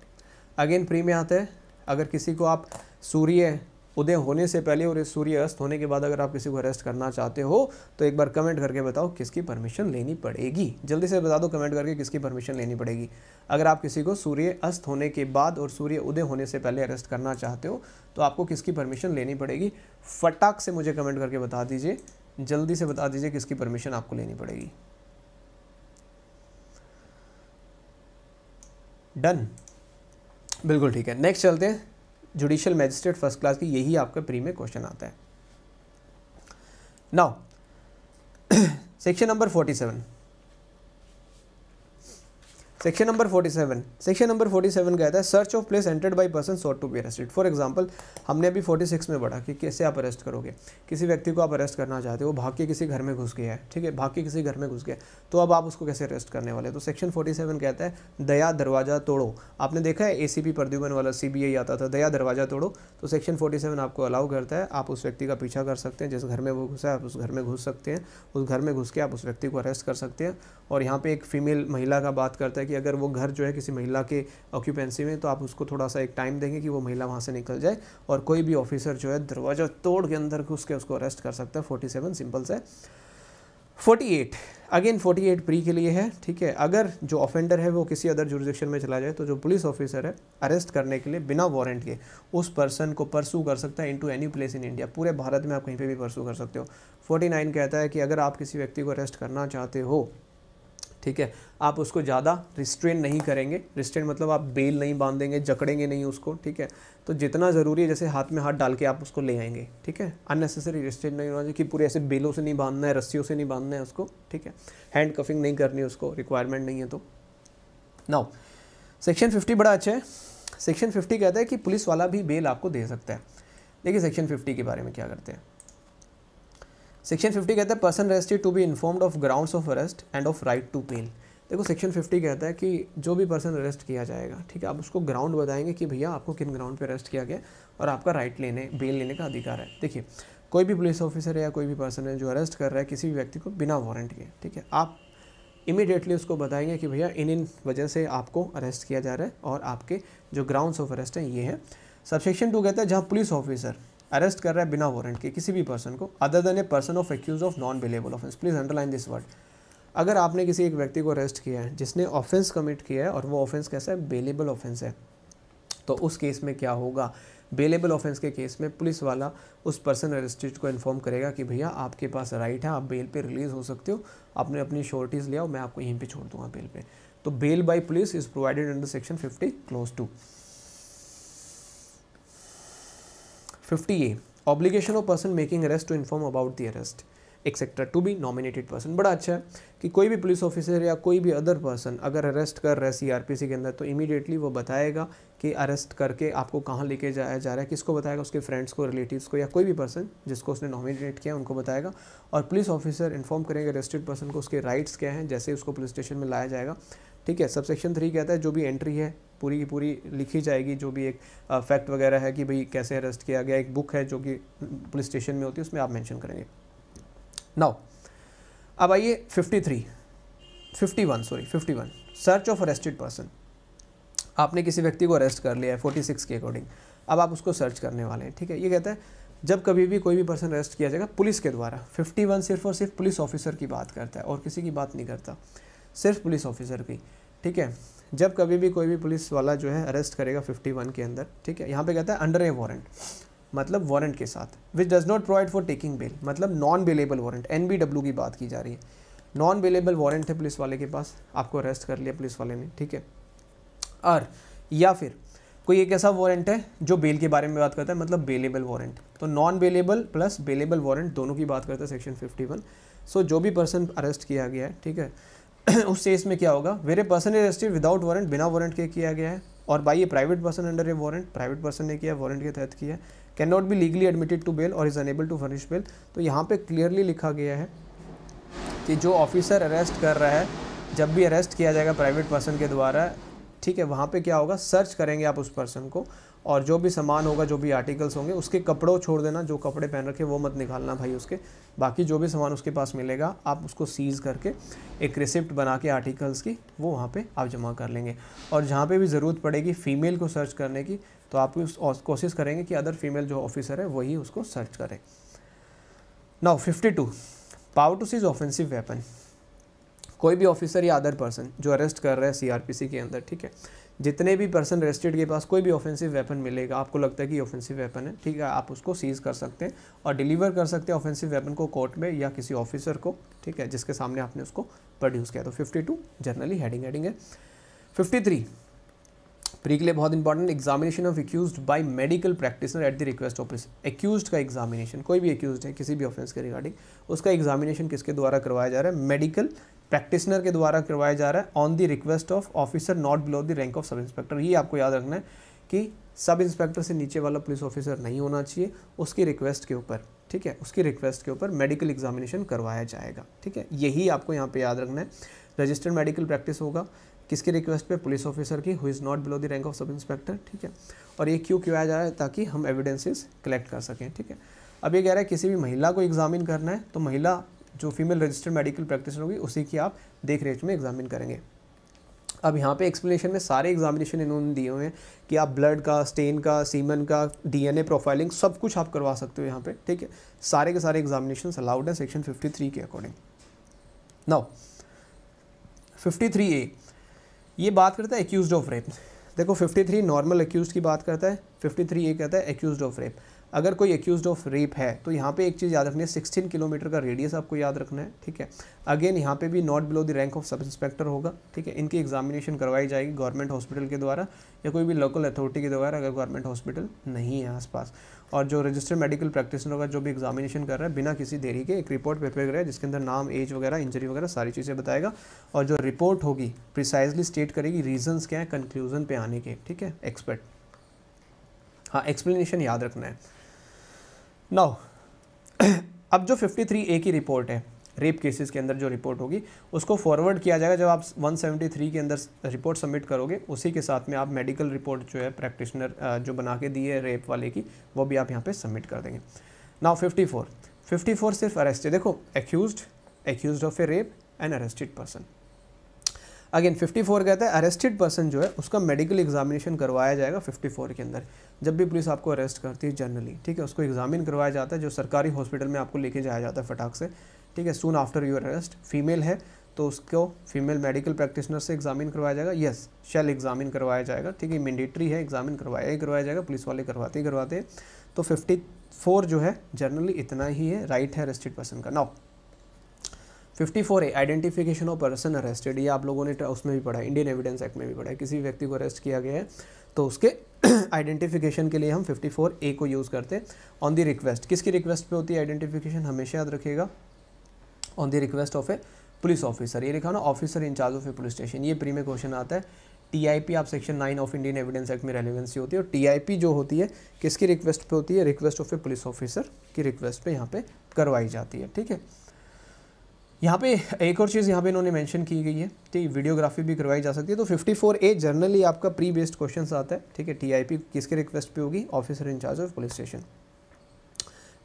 अगेन प्री में आता है। अगर किसी को आप सूर्य उदय होने से पहले और सूर्य अस्त होने के बाद अगर आप किसी को अरेस्ट करना चाहते हो तो एक बार कमेंट करके बताओ किसकी परमिशन लेनी पड़ेगी। जल्दी से बता दो कमेंट करके किसकी परमिशन लेनी पड़ेगी। अगर आप किसी को सूर्य अस्त होने के बाद और सूर्य उदय होने से पहले अरेस्ट करना चाहते हो तो आपको किसकी परमिशन लेनी पड़ेगी? फटाक से मुझे कमेंट करके बता दीजिए। जल्दी से बता दीजिए किसकी परमिशन आपको लेनी पड़ेगी। डन बिल्कुल ठीक है। नेक्स्ट चलते हैं। जुडिशियल मैजिस्ट्रेट फ़र्स्ट क्लास की यही आपका प्री में क्वेश्चन आता है। Now section number forty seven section number 47 section number 47 कहता है search of place entered by person sought to be arrested for example हमने अभी 46 में पढ़ा कि कैसे आप अरेस्ट करोगे। किसी व्यक्ति को आप अरेस्ट करना चाहते हो भाग के किसी घर में घुस गया है, ठीक है? भाग के किसी घर में घुस गया तो अब आप उसको कैसे अरेस्ट करने वाले तो सेक्शन फोर्टी कहता है, दया दरवाज़ा तोड़ो। आपने देखा है ए सी वाला सीबीआई आता था, दया दरवाज़ा तोड़ो। तो सेक्शन फोर्टी आपको अलाउ करता है, आप उस व्यक्ति का पीछा कर सकते हैं, जिस घर में वो घुसा है, आप उस घर में घुस सकते हैं। उस घर में घुस के आप उस व्यक्ति को अरेस्ट कर सकते हैं। और यहाँ पे एक फीमेल महिला का बात करता है कि अगर वो घर जो है किसी महिला के ऑक्यूपेंसी में तो आप उसको थोड़ा सा एक टाइम देंगे कि वो महिला वहाँ से निकल जाए और कोई भी ऑफिसर जो है दरवाज़ा तोड़ के अंदर घुस के उसको अरेस्ट कर सकता है। फोर्टी सेवन सिंपल से। Forty eight again forty eight pre के लिए है, ठीक है? अगर जो ऑफेंडर है वो किसी अदर जुरिडिक्शन में चला जाए तो जो पुलिस ऑफिसर है अरेस्ट करने के लिए बिना वारंट के उस पर्सन को परसू कर सकता है into any place in India पूरे भारत में आप कहीं पे भी परसू कर सकते हो। फोर्टी नाइन कहता है कि अगर आप किसी व्यक्ति को अरेस्ट करना चाहते हो ठीक है? आप उसको ज़्यादा रिस्ट्रेन नहीं करेंगे। रिस्ट्रेन मतलब आप बेल नहीं बांधेंगे, जकड़ेंगे नहीं उसको, ठीक है? तो जितना ज़रूरी है, जैसे हाथ में हाथ डाल के आप उसको ले आएँगे, ठीक है? अननेसेसरी रिस्ट्रेन नहीं होना चाहिए कि पूरे ऐसे बेलों से नहीं बांधना है, रस्सियों से नहीं बांधना है उसको, ठीक है? हैंड कफिंग नहीं करनी उसको रिक्वायरमेंट नहीं है तो। नाउ सेक्शन फिफ्टी बड़ा अच्छा है। सेक्शन फिफ्टी कहता है कि पुलिस वाला भी बेल आपको दे सकता है। देखिए सेक्शन फिफ्टी के बारे में क्या करते हैं। सेक्शन 50 कहता है person arrested to be informed of grounds of arrest and of right to bail देखो सेक्शन 50 कहता है कि जो भी पर्सन अरेस्ट किया जाएगा, ठीक है? आप उसको ग्राउंड बताएँगे कि भैया आपको किन ग्राउंड पे अरेस्ट किया गया और आपका राइट लेने बेल लेने का अधिकार है। देखिए, कोई भी पुलिस ऑफिसर या कोई भी पर्सन है जो अरेस्ट कर रहा है किसी भी व्यक्ति को बिना वारंट के, ठीक है? आप इमीडिएटली उसको बताएँगे कि भैया इन इन वजह से आपको अरेस्ट किया जा रहा है और आपके जो ग्राउंड्स ऑफ़ अरेस्ट हैं, ये हैं। सबसेक्शन टू कहता है, जहाँ पुलिस ऑफिसर अरेस्ट कर रहा है बिना वारंट के, किसी भी पर्सन को other than a person of accused of non bailable offence please underline this word अगर आपने किसी एक व्यक्ति को अरेस्ट किया है, जिसने ऑफेंस कमिट किया है, और वो ऑफेंस कैसा है? बेलेबल ऑफेंस है. तो उस केस में क्या होगा? बेलेबल ऑफेंस के केस में पुलिस वाला उस पर्सन अरेस्टेड को इन्फॉर्म करेगा कि भैया, आपके पास राइट है, आप बेल पे रिलीज़ हो सकते हो. आपने अपनी श्योरिटीज़ लिया, मैं आपको यहीं पे छोड़ दूँगा बेल पे. तो bail by police is provided under section 50 clause two 50 A obligation of person making arrest to inform about the arrest etcetera to be nominated person बड़ा अच्छा है कि कोई भी पुलिस ऑफिसर या कोई भी अदर पर्सन अगर अरेस्ट कर रहा है सीआरपीसी के अंदर तो इमीडिएटली वो बताएगा कि अरेस्ट करके आपको कहाँ लेके जाया जा रहा है किसको बताएगा उसके फ्रेंड्स को रिलेटिव्स को या कोई भी पर्सन जिसको उसने नॉमिनेट किया उनको बताएगा और पुलिस ऑफिसर इन्फॉर्म करेंगे अरेस्टेड पर्सन को उसके राइट्स क्या हैं जैसे उसको पुलिस स्टेशन में लाया जाएगा ठीक है सबसेक्शन थ्री कहता है, जो भी एंट्री है, पूरी की पूरी लिखी जाएगी, जो भी एक फैक्ट वगैरह है कि भाई कैसे अरेस्ट किया गया, एक बुक है जो कि पुलिस स्टेशन में होती है, उसमें आप मेंशन करेंगे। नाउ अब आइए 53 51 sorry 51 search of arrested person आपने किसी व्यक्ति को अरेस्ट कर लिया है 46 के अकॉर्डिंग अब आप उसको सर्च करने वाले हैं, ठीक है? ये कहता है, जब कभी भी कोई भी पर्सन अरेस्ट किया जाएगा, पुलिस के द्वारा 51 सिर्फ़ और सिर्फ़ पुलिस ऑफिसर की बात करता है, और किसी की बात नहीं करता। सिर्फ़ पुलिस ऑफिसर की ठीक है? जब कभी भी कोई भी पुलिस वाला जो है अरेस्ट करेगा 51 के अंदर ठीक है? यहाँ पे कहता है अंडर ए वारंट मतलब वारंट के साथ which does not provide for taking bail मतलब नॉन बेलेबल वारंट एनबीडब्ल्यू की बात की जा रही है। नॉन बेलेबल वारंट है पुलिस वाले के पास आपको अरेस्ट कर लिया पुलिस वाले ने ठीक है? और या फिर कोई एक ऐसा वारंट है जो बेल के बारे में बात करता है मतलब बेलेबल वारंट तो non bailable plus bailable warrant दोनों की बात करता है सेक्शन 51 सो so, जो भी पर्सन अरेस्ट किया गया है ठीक है? उस केस में क्या होगा? Where person arrested without warrant बिना वारंट के किया गया है। और by a private person under a warrant private person ने किया वारंट के तहत किया। Cannot be legally admitted to bail और is unable to furnish bail तो यहाँ पे क्लियरली लिखा गया है कि जो ऑफिसर अरेस्ट कर रहा है, जब भी अरेस्ट किया जाएगा प्राइवेट पर्सन के द्वारा, ठीक है, वहाँ पे क्या होगा? सर्च करेंगे आप उस पर्सन को। और जो भी सामान होगा, जो भी आर्टिकल्स होंगे, उसके कपड़ों छोड़ देना, जो कपड़े पहन रखे वो मत निकालना भाई उसके। बाकी जो भी सामान उसके पास मिलेगा, आप उसको सीज़ करके एक रिसिप्ट बना के आर्टिकल्स की, वो वहाँ पे आप जमा कर लेंगे। और जहाँ पे भी ज़रूरत पड़ेगी फ़ीमेल को सर्च करने की तो आप कोशिश करेंगे कि अदर फीमेल जो ऑफिसर है, वही उसको सर्च करें। Now fifty two power to seize offensive weapon कोई भी ऑफिसर या अदर पर्सन जो अरेस्ट कर रहा है सीआरपीसी के अंदर, ठीक है? जितने भी पर्सन अरेस्टेड के पास कोई भी ऑफेंसिव वेपन मिलेगा, आपको लगता है कि ऑफेंसिव वेपन है, ठीक है, आप उसको सीज कर सकते हैं और डिलीवर कर सकते हैं ऑफेंसिव वेपन को कोर्ट में या किसी ऑफिसर को, ठीक है, जिसके सामने आपने उसको प्रोड्यूस किया। तो fifty two generally heading heading है। फिफ्टी थ्री प्री के लिए बहुत important examination of accused by medical practitioner at the request office accused का एग्जामिनेशन कोई भी एक्यूज है, किसी भी ऑफेंस के रिगार्डिंग उसका एग्जामिनेशन किसके द्वारा करवाया जा रहा है? मेडिकल प्रैक्टिसनर के द्वारा करवाया जा रहा है on the request of officer not below the rank of sub inspector ये आपको याद रखना है कि सब इंस्पेक्टर से नीचे वाला पुलिस ऑफिसर नहीं होना चाहिए, उसकी रिक्वेस्ट के ऊपर, ठीक है? उसकी रिक्वेस्ट के ऊपर मेडिकल एग्जामिनेशन करवाया जाएगा, ठीक है? यही आपको यहाँ पे याद रखना है। रजिस्टर्ड मेडिकल प्रैक्टिस होगा। किसकी रिक्वेस्ट पे? पुलिस ऑफिसर की who is not below the rank of sub inspector ठीक है? और ये क्यों किया जा रहा है ताकि हम एविडेंसेस कलेक्ट कर सकें, ठीक है? अब ये कह रहा है किसी भी महिला को एग्जामिन करना है तो महिला जो फीमेल रजिस्टर्ड मेडिकल प्रैक्टिस होगी, उसी की आप देख रेख में एग्जामिन करेंगे। अब यहाँ पे एक्सप्लेनेशन में सारे एग्जामिनेशन इन्होंने दिए हुए हैं कि आप ब्लड का स्टेन का सीमन का डीएनए प्रोफाइलिंग सब कुछ आप करवा सकते हो यहाँ पे, ठीक है? सारे के सारे एग्जामिनेशन अलाउड है सेक्शन 53 के अकॉर्डिंग नाउ 53 ए ये बात करता है एक्यूज ऑफ़ रेप देखो 53 नॉर्मल एक्यूज की बात करता है 53 ए कहता है एक्यूज ऑफ़ रेप अगर कोई एक्यूज ऑफ़ रेप है तो यहाँ पे एक चीज़ याद रखनी है सिक्सटीन किलोमीटर का रेडियस आपको याद रखना है, ठीक है? अगेन यहाँ पे भी not below the rank of sub inspector होगा, ठीक है? इनकी एग्जामिनेशन करवाई जाएगी गवर्नमेंट हॉस्पिटल के द्वारा या कोई भी लोकल अथॉरिटी के द्वारा, अगर गवर्नमेंट हॉस्पिटल नहीं है आसपास। और जो रजिस्टर्ड मेडिकल प्रैक्टिसनर होगा जो भी एग्जामिनेशन कर रहा है, बिना किसी देरी के एक रिपोर्ट पेपर करेगा जिसके अंदर नाम एज वगैरह इंजरी वगैरह सारी चीज़ें बताएगा। और जो रिपोर्ट होगी प्रिसाइजली स्टेट करेगी रीजंस क्या है कंक्लूजन पे आने के, ठीक है? एक्सपर्ट हाँ एक्सप्लेनेशन याद रखना है। नाउ अब जो 53 ए की रिपोर्ट है रेप केसेस के अंदर जो रिपोर्ट होगी, उसको फॉरवर्ड किया जाएगा। जब आप 173 के अंदर रिपोर्ट सबमिट करोगे, उसी के साथ में आप मेडिकल रिपोर्ट जो है प्रैक्टिशनर जो बना के दी है रेप वाले की, वो भी आप यहाँ पे सबमिट कर देंगे। नाउ 54 54 सिर्फ़ अरेस्टेड देखो accused accused of a rape and arrested person again 54 कहता है अरेस्टेड पर्सन जो है, उसका मेडिकल एग्जामिनेशन करवाया जाएगा 54 के अंदर। जब भी पुलिस आपको अरेस्ट करती है जनरली ठीक है? उसको एग्जामिन करवाया जाता है, जो सरकारी हॉस्पिटल में आपको लेके जाया जाता है फटाक से, ठीक है? Soon after your arrest female है तो उसको फीमेल मेडिकल प्रैक्टिशनर से एग्जामिन करवाया जाएगा। यस शेल एग्जामिन करवाया जाएगा, ठीक है? मैंडेटरी है एग्जामिन करवाया ही करवाया जाएगा, पुलिस वाले करवाते ही करवाते हैं। तो फिफ्टी फोर जो है जनरली इतना ही है राइट है अरेस्टेड पर्सन का। Now 54 A identification of person arrested ये आप लोगों ने उसमें भी पढ़ा इंडियन एविडेंस एक्ट में भी पढ़ा है। किसी व्यक्ति को अरेस्ट किया गया है तो उसके आइडेंटिफिकेशन के लिए हम 54 ए को यूज़ करते हैं। ऑन द रिक्वेस्ट किसकी रिक्वेस्ट पे होती है आइडेंटिफिकेशन हमेशा याद रखिएगा। On the request of a police officer ये लिखा ना officer in charge of a police station ये प्री में क्वेश्चन आता है। टीआईपी आप section nine of Indian Evidence Act में रेलिवेंसी होती है, और टीआईपी जो होती है, किसकी रिक्वेस्ट पे होती है? Request of a police officer की रिक्वेस्ट पे यहाँ पे करवाई जाती है, ठीक है? यहाँ पे एक और चीज़ यहाँ पे इन्होंने मेंशन की गई है, ठीक वीडियोग्राफी भी करवाई जा सकती है। तो 54 ए जनरली आपका प्री बेस्ड क्वेश्चन आता है, ठीक है टीआईपी किसके रिक्वेस्ट पे होगी? Officer in charge of police station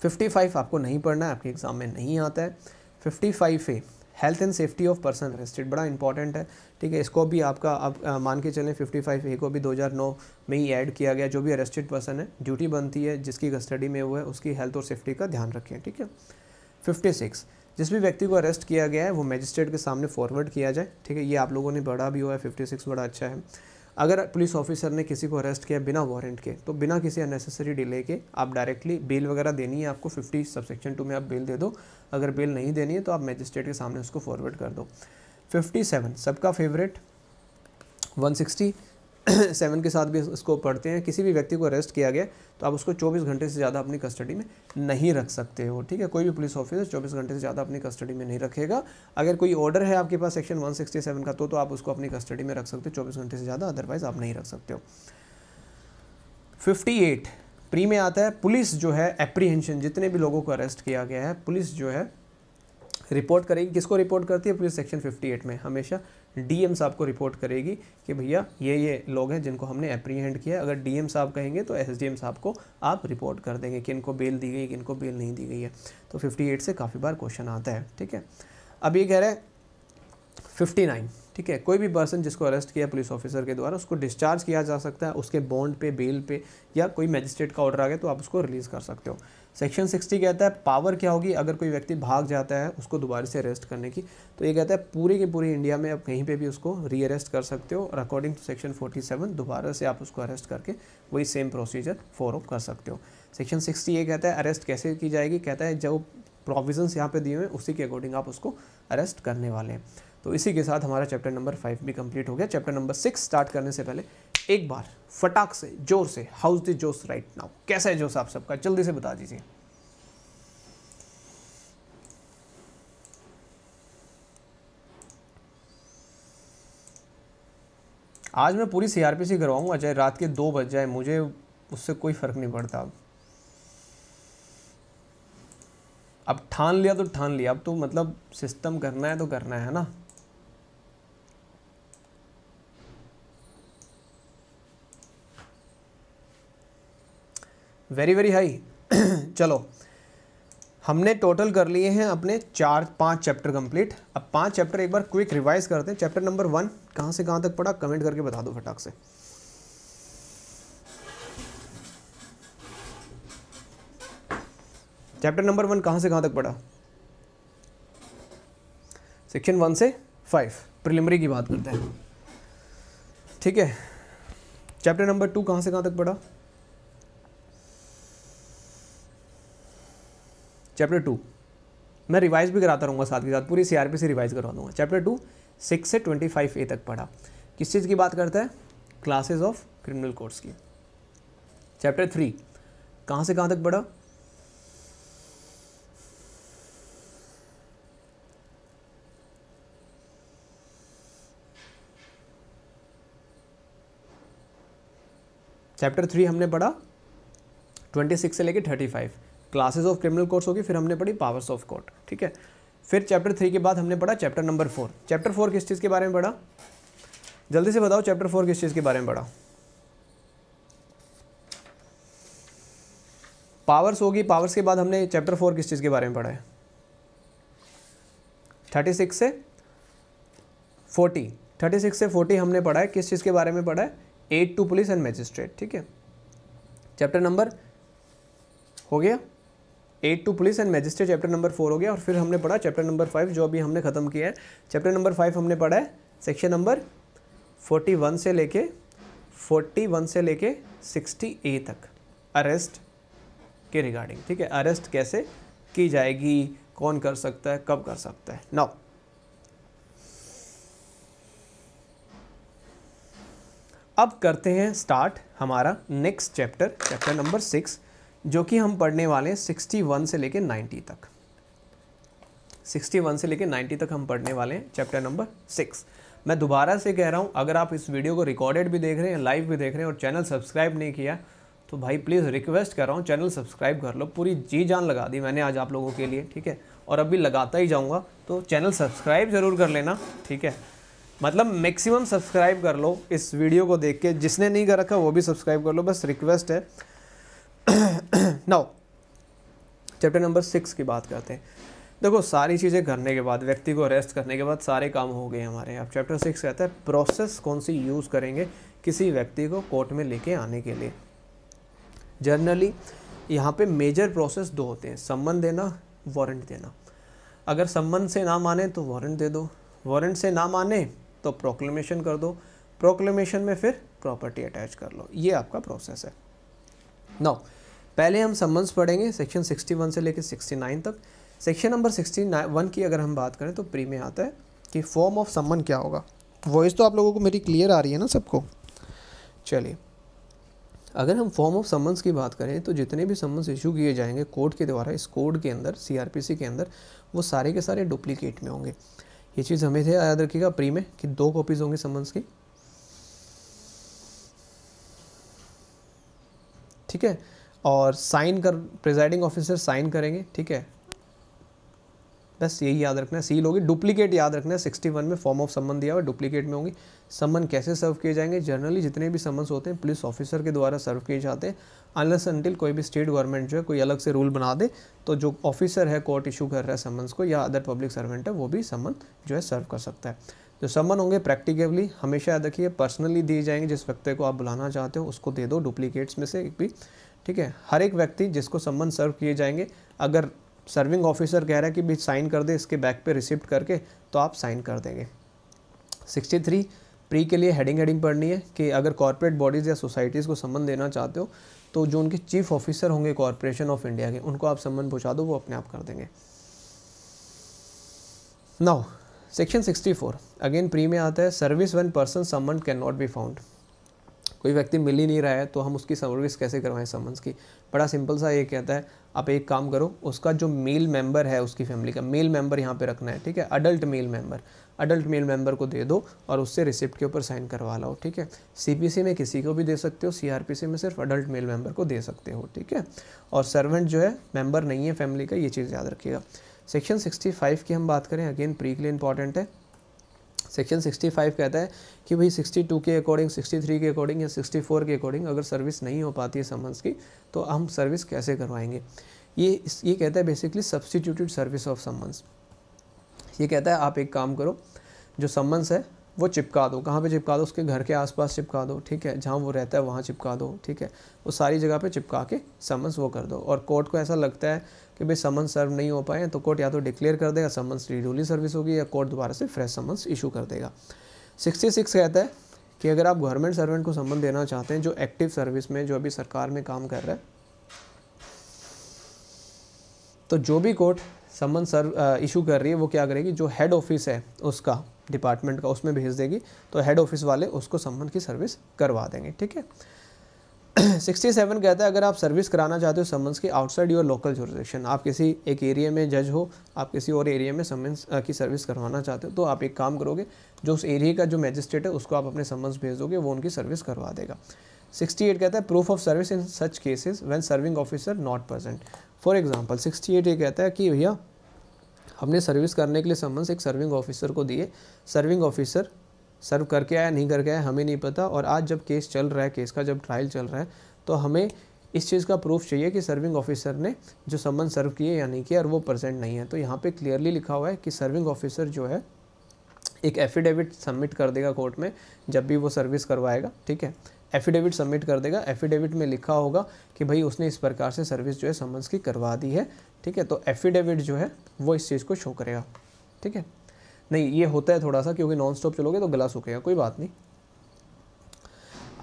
55 आपको नहीं पढ़ना है, आपके एग्ज़ाम में नहीं आता है। 55 A health and safety of person arrested बड़ा इंपॉर्टेंट है, ठीक है, इसको भी आपका अब मान के चलें 55 ए को भी 2009 में ही ऐड किया गया, जो भी अरेस्टेड पर्सन है ड्यूटी बनती है, जिसकी कस्टडी में हुआ है, उसकी हेल्थ और सेफ्टी का ध्यान रखें, ठीक है। 56 जिस भी व्यक्ति को अरेस्ट किया गया है, वो मजिस्ट्रेट के सामने फॉरवर्ड किया जाए, ठीक है? ये आप लोगों ने बड़ा भी हुआ है फिफ्टी सिक्स बड़ा अच्छा है। अगर पुलिस ऑफिसर ने किसी को अरेस्ट किया बिना वारंट के तो बिना किसी अननेसेसरी डिले के आप डायरेक्टली बेल वगैरह देनी है आपको फिफ्टी सबसेक्शन टू में आप बेल दे दो। अगर बेल नहीं देनी है तो आप मजिस्ट्रेट के सामने उसको फॉरवर्ड कर दो। फिफ्टी सेवन सबका फेवरेट वन सिक्सटी सेवन के साथ भी इसको पढ़ते हैं, किसी भी व्यक्ति को अरेस्ट किया गया तो आप उसको 24 घंटे से ज़्यादा अपनी कस्टडी में नहीं रख सकते हो, ठीक है? कोई भी पुलिस ऑफिसर 24 घंटे से ज़्यादा अपनी कस्टडी में नहीं रखेगा। अगर कोई ऑर्डर है आपके पास सेक्शन 167 का तो तो आप उसको अपनी कस्टडी में रख सकते हो, चौबीस घंटे से ज़्यादा अदरवाइज़ आप नहीं रख सकते हो। फिफ्टी प्री में आता है, पुलिस जो है एप्रीहेंशन जितने भी लोगों को अरेस्ट किया गया है, पुलिस जो है रिपोर्ट करेगी। किसको रिपोर्ट करती है? पुलिस सेक्शन 58 में, हमेशा डीएम साहब को रिपोर्ट करेगी कि भैया ये ये लोग हैं जिनको हमने अप्रीहेंड किया अगर डीएम साहब कहेंगे तो एसडीएम साहब को आप रिपोर्ट कर देंगे कि इनको बेल दी गई, कि इनको बेल नहीं दी गई है। तो 58 से काफ़ी बार क्वेश्चन आता है, ठीक है? अब ये कह रहे हैं 59 ठीक है? कोई भी पर्सन जिसको अरेस्ट किया पुलिस ऑफिसर के द्वारा, उसको डिस्चार्ज किया जा सकता है, उसके बॉन्ड पे बेल पे, या कोई मजिस्ट्रेट का ऑर्डर आ गया तो आप उसको रिलीज़ कर सकते हो। सेक्शन सिक्सटी कहता है पावर क्या होगी? अगर कोई व्यक्ति भाग जाता है, उसको दोबारा से अरेस्ट करने की। तो ये कहता है, पूरे की पूरी इंडिया में आप कहीं पे भी उसको री अरेस्ट कर सकते हो और अकॉर्डिंग टू सेक्शन 47 दोबारा से आप उसको अरेस्ट करके वही सेम प्रोसीजर फॉलो कर सकते हो। सेक्शन सिक्सटी ये कहता है अरेस्ट कैसे की जाएगी? कहता है जो प्रोविजंस यहाँ पे दिए हुए उसी के अकॉर्डिंग आप उसको अरेस्ट करने वाले हैं। तो इसी के साथ हमारा चैप्टर नंबर फाइव भी कंप्लीट हो गया। चैप्टर नंबर सिक्स स्टार्ट करने से पहले एक बार फटाक से, ज़ोर से how's the josh right now कैसा है जोश आप सबका? जल्दी से बता दीजिए। आज मैं पूरी सीआरपीसी करवाऊँगा, चाहे रात के दो बज जाए, मुझे उससे कोई फ़र्क नहीं पड़ता। अब अब ठान लिया तो ठान लिया, अब तो मतलब सिस्टम करना है तो करना है ना? वेरी वेरी हाई चलो। हमने टोटल कर लिए हैं अपने चार, पाँच चैप्टर कंप्लीट अब पाँच चैप्टर एक बार क्विक रिवाइज करते हैं। चैप्टर नंबर वन कहाँ से कहाँ तक पढ़ा? कमेंट करके बता दो फटाक से। चैप्टर नंबर वन कहाँ से कहाँ तक पढ़ा? सेक्शन वन से फाइव प्रिलिमरी की बात करते हैं। ठीक है। चैप्टर नंबर टू कहाँ से कहाँ तक पढ़ा? चैप्टर टू मैं रिवाइज भी कराता रहूँगा साथ के साथ, पूरी सीआरपी से रिवाइज करवा दूँगा। चैप्टर टू सिक्स से ट्वेंटी फाइव ए तक पढ़ा। किस चीज़ की बात करता है? क्लासेज ऑफ़ क्रिमिनल कोर्ट्स की। चैप्टर थ्री कहाँ से कहाँ तक पढ़ा? चैप्टर थ्री हमने पढ़ा ट्वेंटी सिक्स से लेके thirty five classes of criminal courts होगी, फिर हमने पढ़ी पावर्स ऑफ़ कोर्ट ठीक है? फिर चैप्टर थ्री के बाद हमने पढ़ा chapter number four chapter four किस चीज़ के बारे में पढ़ा? जल्दी से बताओ चैप्टर फोर किस चीज़ के बारे में पढ़ा? पावर्स होगी पावर्स के बाद हमने चैप्टर फोर किस चीज़ के बारे में पढ़ा है? थर्टी सिक्स से फोर्टी थर्टी सिक्स से फोर्टी हमने पढ़ा है, किस चीज़ के बारे में पढ़ा है? Aid to police and magistrate ठीक है? चैप्टर नंबर हो गया? Aid to police and magistrate, chapter number four हो गया, और फिर हमने पढ़ा चैप्टर नंबर फाइव, जो अभी हमने ख़त्म किया है। चैप्टर नंबर फाइव हमने पढ़ा है, सेक्शन नंबर फोर्टी वन से लेके, फोर्टी वन से लेके सिक्सटी ए तक। अरेस्ट के रिगार्डिंग, ठीक है? अरेस्ट कैसे की जाएगी, कौन कर सकता है, कब कर सकता है? नाउ, अब करते हैं स्टार्ट हमारा next chapter chapter number six जो कि हम पढ़ने वाले हैं सिक्सटी वन से लेकर नाइन्टी तक। सिक्सटी वन से लेकर नाइन्टी तक हम पढ़ने वाले हैं चैप्टर नंबर सिक्स। मैं दोबारा से कह रहा हूँ, अगर आप इस वीडियो को रिकॉर्डेड भी देख रहे हैं, लाइव भी देख रहे हैं और चैनल सब्सक्राइब नहीं किया तो भाई प्लीज़ रिक्वेस्ट कर रहा हूँ, चैनल सब्सक्राइब कर लो। पूरी जी जान लगा दी मैंने आज आप लोगों के लिए, ठीक है? और अभी लगाता ही जाऊँगा तो चैनल सब्सक्राइब ज़रूर कर लेना, ठीक है? मतलब मैक्सिमम सब्सक्राइब कर लो इस वीडियो को देख के, जिसने नहीं कर रखा वो भी सब्सक्राइब कर लो, बस रिक्वेस्ट है नाउ चैप्टर नंबर सिक्स की बात करते हैं। देखो, सारी चीज़ें करने के बाद, व्यक्ति को अरेस्ट करने के बाद सारे काम हो गए हमारे। अब चैप्टर सिक्स कहता है प्रोसेस कौन सी यूज़ करेंगे किसी व्यक्ति को कोर्ट में लेके आने के लिए? जनरली यहाँ पे मेजर प्रोसेस दो होते हैं सम्मन देना वारंट देना। अगर सम्मन से ना माने तो वारंट दे दो। वारंट से ना माने तो प्रोक्लेमेशन कर दो। प्रोक्लेमेशन में फिर प्रॉपर्टी अटैच कर लो। ये आपका प्रोसेस है। नाउ पहले हम सम्मन्स पढ़ेंगे सेक्शन 61 से लेकर 69 तक। सेक्शन नंबर 61 की अगर हम बात करें तो प्री में आता है कि फॉर्म ऑफ़ सम्मन क्या होगा। वॉइस तो आप लोगों को मेरी क्लियर आ रही है ना सबको? चलिए। अगर हम फॉर्म ऑफ़ सम्मन्स की बात करें तो जितने भी सम्मन्स इशू किए जाएँगे कोर्ट के द्वारा, इस कोड के अंदर सीआरपीसी के अंदर, वो सारे के सारे डुप्लीकेट में होंगे। ये चीज़ हमें थे याद रखिएगा प्री में कि दो कॉपीज़ होंगे समन्स की। ठीक है? और साइन कर प्रिजाइडिंग ऑफिसर साइन करेंगे, ठीक है? बस यही याद रखना है सील होगी। डुप्लीकेट याद रखना है सिक्सटी वन में फॉर्म ऑफ़ सम्मन दिया हुआ डुप्लीकेट में होंगी। सम्मन कैसे सर्व किए जाएँगे? जनरली जितने भी सम्मन्स होते हैं पुलिस ऑफिसर के द्वारा सर्व किए जाते हैं। अनलेस अनटिल कोई भी स्टेट गवर्नमेंट जो है, कोई अलग से रूल बना दे तो जो ऑफिसर है कोर्ट इशू कर रहा है सम्मन्स को, या अदर पब्लिक सर्वेंट है, वो भी सम्मन जो है सर्व कर सकता है। जो समन होंगे प्रैक्टिकली हमेशा याद रखिए पर्सनली दिए जाएँगे, जिस व्यक्ति को आप बुलाना चाहते हो, उसको दे दो डुप्लीकेट्स में से एक भी। ठीक है? हर एक व्यक्ति जिसको सम्मन सर्व किए जाएँगे, अगर सर्विंग ऑफिसर कह रहा है कि भी साइन कर दे, इसके बैक पे रिसिप्ट करके तो आप साइन कर देंगे। 63 प्री के लिए हेडिंग हेडिंग पढ़नी है कि अगर कॉर्पोरेट बॉडीज़ या सोसाइटीज़ को सम्मन देना चाहते हो तो जो उनके चीफ ऑफिसर होंगे कॉरपोरेशन ऑफ़ इंडिया के, उनको आप सम्मन पहुँचा दो, वो अपने आप कर देंगे। नाउ सेक्शन 64 अगेन प्री में आता है service when person summon cannot be found कोई व्यक्ति मिल ही नहीं रहा है तो हम उसकी सर्विस कैसे करवाएँ समन्स की? बड़ा सिंपल सा ये कहता है, आप एक काम करो, उसका जो मेल मेंबर है उसकी फैमिली का मेल मेंबर यहाँ पे रखना है, ठीक है? Adult male member adult male member को दे दो और उससे रिसिप्ट के ऊपर साइन करवा लाओ, ठीक है? सीपीसी में किसी को भी दे सकते हो सीआरपीसी में सिर्फ़ अडल्ट मेल मेंबर को दे सकते हो, ठीक है? और सर्वेंट जो है मेंबर नहीं है फैमिली का, ये चीज़ याद रखिएगा। सेक्शन 65 की हम बात करें अगेन प्री के लिए इंपॉर्टेंट है। सेक्शन 65 कहता है कि भाई 62 के अकॉर्डिंग 63 के अकॉर्डिंग या 64 के अकॉर्डिंग अगर सर्विस नहीं हो पाती है समन्स की तो हम सर्विस कैसे करवाएँगे? ये ये कहता है basically substituted service of summons ये कहता है आप एक काम करो, जो समन्स है वो चिपका दो। कहाँ पे चिपका दो? उसके घर के आसपास चिपका दो, ठीक है? जहाँ वो रहता है, वहाँ चिपका दो, ठीक है? वो सारी जगह पे चिपका के समन्स वो कर दो। और कोर्ट को ऐसा लगता है कि भाई समन्स सर्व नहीं हो पाए तो कोर्ट या तो डिक्लेयर कर देगा समन्स रीडूली सर्विस होगी, या कोर्ट दोबारा से फ्रेश समन्स इशू कर देगा। सिक्सटी सिक्स कहता है कि अगर आप गवर्नमेंट सर्वेंट को समन देना चाहते हैं, जो एक्टिव सर्विस में, जो अभी सरकार में काम कर रहा है तो जो भी कोर्ट समन सर्व इशू कर रही है, वो क्या करेगी? जो हेड ऑफ़िस है, उसका डिपार्टमेंट का उसमें भेज देगी तो हेड ऑफ़िस वाले उसको सम्मन की सर्विस करवा देंगे, ठीक है? सिक्सटी सेवन कहता है, अगर आप सर्विस कराना चाहते हो समन्स की आउटसाइड योर लोकल जुरिस्डिक्शन आप किसी एक एरिया में जज हो, आप किसी और एरिया में समन्स की सर्विस करवाना चाहते हो तो आप एक काम करोगे, जो उस एरिया का जो मैजिस्ट्रेट है, उसको आप अपने समन्स भेज दोगे, वो उनकी सर्विस करवा देगा. 68 कहता है proof of service in such cases when serving officer not present for example 68 ये कहता है कि, भैया हमने सर्विस करने के लिए समन्स एक सर्विंग ऑफिसर को दिए। सर्विंग ऑफिसर सर्व करके आया, नहीं करके आया, हमें नहीं पता। और आज जब केस चल रहा है केस का जब ट्रायल चल रहा है तो हमें इस चीज़ का प्रूफ चाहिए कि सर्विंग ऑफिसर ने जो समन सर्व किए या नहीं किया और वो प्रेजेंट नहीं है। तो यहाँ पे क्लियरली लिखा हुआ है कि सर्विंग ऑफिसर जो है, एक एफिडेविट सबमिट कर देगा कोर्ट में, जब भी वो सर्विस करवाएगा, ठीक है? एफिडेविट सबमिट कर देगा। एफिडेविट में लिखा होगा कि भाई उसने इस प्रकार से सर्विस जो है समन्स की करवा दी है। ठीक है तो एफिडेविट जो है, वो इस चीज़ को शो करेगा। ठीक है? नहीं, ये होता है थोड़ा सा क्योंकि नॉन स्टॉप चलोगे तो गला सूखेगा, कोई बात नहीं।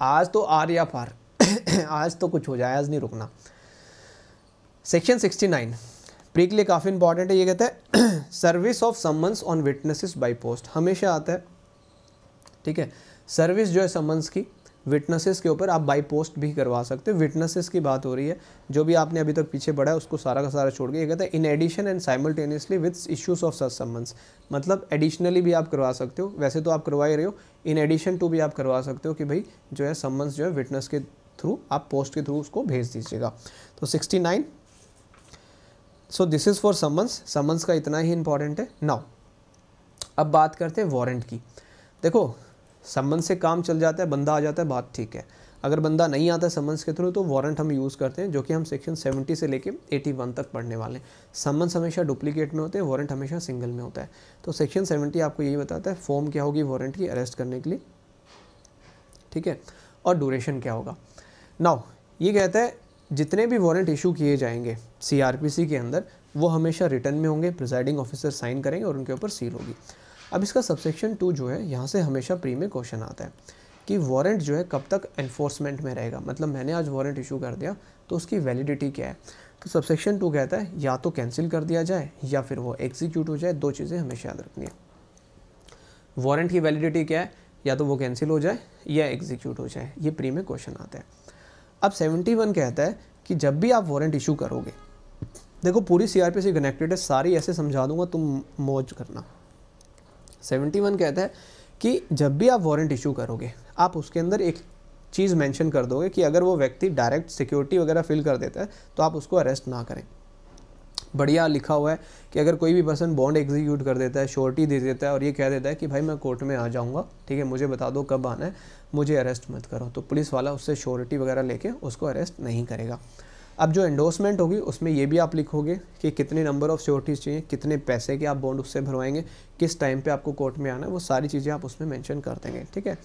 आज तो आर या पार। आज तो कुछ हो जाए, आज नहीं रुकना। सेक्शन 69 प्री के लिए काफ़ी इंपॉर्टेंट है, ये कहता है service of summons on witnesses by post हमेशा आता है। ठीक है? सर्विस जो है समन्स की विटनेसेस के ऊपर आप बाई पोस्ट भी करवा सकते हो। विटनेसेस की बात हो रही है। जो भी आपने अभी तक पीछे पढ़ा है, उसको सारा का सारा छोड़ के, ये कहता है in addition and simultaneously with issues of such summons मतलब एडिशनली भी आप करवा सकते हो। वैसे तो आप करवा ही रहे हो। इन एडिशन टू भी आप करवा सकते हो कि भाई, जो है सम्मन्स जो है विटनेस के थ्रू आप पोस्ट के थ्रू उसको भेज दीजिएगा। तो sixty nine so this is for summons summons का इतना ही इंपॉर्टेंट है। नाउ अब बात करते हैं वारंट की। देखो समन से काम चल जाता है, बंदा आ जाता है, बात ठीक है। अगर बंदा नहीं आता समन्स के थ्रू तो वारंट हम यूज़ करते हैं, जो कि हम सेक्शन 70 से लेके 81 तक पढ़ने वाले हैं। समन्स हमेशा डुप्लीकेट में होते हैं वारंट हमेशा सिंगल में होता है। तो सेक्शन 70 आपको यही बताता है फॉर्म क्या होगी वारंट की अरेस्ट करने के लिए। ठीक है? और ड्यूरेशन क्या होगा। नाउ ये कहता है, जितने भी वारंट इशू किए जाएँगे सीआरपीसी के अंदर, वो हमेशा रिटर्न में होंगे प्रिजाइडिंग ऑफिसर साइन करेंगे और उनके ऊपर सील होगी। अब इसका सबसेक्शन टू जो है, यहाँ से हमेशा प्री में क्वेश्चन आता है कि वारंट जो है कब तक एनफोर्समेंट में रहेगा। मतलब मैंने आज वारंट इशू कर दिया तो उसकी वैलिडिटी क्या है? तो सबसेक्शन टू कहता है, या तो कैंसिल कर दिया जाए, या फिर वो एग्जीक्यूट हो जाए, दो चीज़ें हमेशा याद रखनी है। वारंट की वैलिडिटी क्या है? या तो वो कैंसिल हो जाए, या एग्जीक्यूट हो जाए। ये प्री में क्वेश्चन आता है। अब 71 कहता है कि जब भी आप वारंट इशू करोगे, देखो पूरी सीआरपीसी कनेक्टेड है, सारी ऐसे समझा दूँगा, तुम मौज करना। सेवेंटी वन कहता है कि जब भी आप वारंट इशू करोगे, आप उसके अंदर एक चीज़ मेंशन कर दोगे कि अगर वो व्यक्ति डायरेक्ट सिक्योरिटी वगैरह फिल कर देता है तो आप उसको अरेस्ट ना करें। बढ़िया लिखा हुआ है कि अगर कोई भी पर्सन बॉन्ड एग्जीक्यूट कर देता है श्योरिटी दे देता है और ये कह देता है कि भाई मैं कोर्ट में आ जाऊँगा, ठीक है, मुझे बता दो कब आना है, मुझे अरेस्ट मत करो। तो पुलिस वाला उससे श्योरिटी वगैरह लेके उसको अरेस्ट नहीं करेगा। अब जो एंडोर्समेंट होगी, उसमें ये भी आप लिखोगे कि कितने नंबर ऑफ़ श्योरिटीज़ चाहिए, कितने पैसे के आप बॉन्ड उससे भरवाएँगे, किस टाइम पे आपको कोर्ट में आना है, वो सारी चीज़ें आप उसमें मेंशन कर देंगे, ठीक है?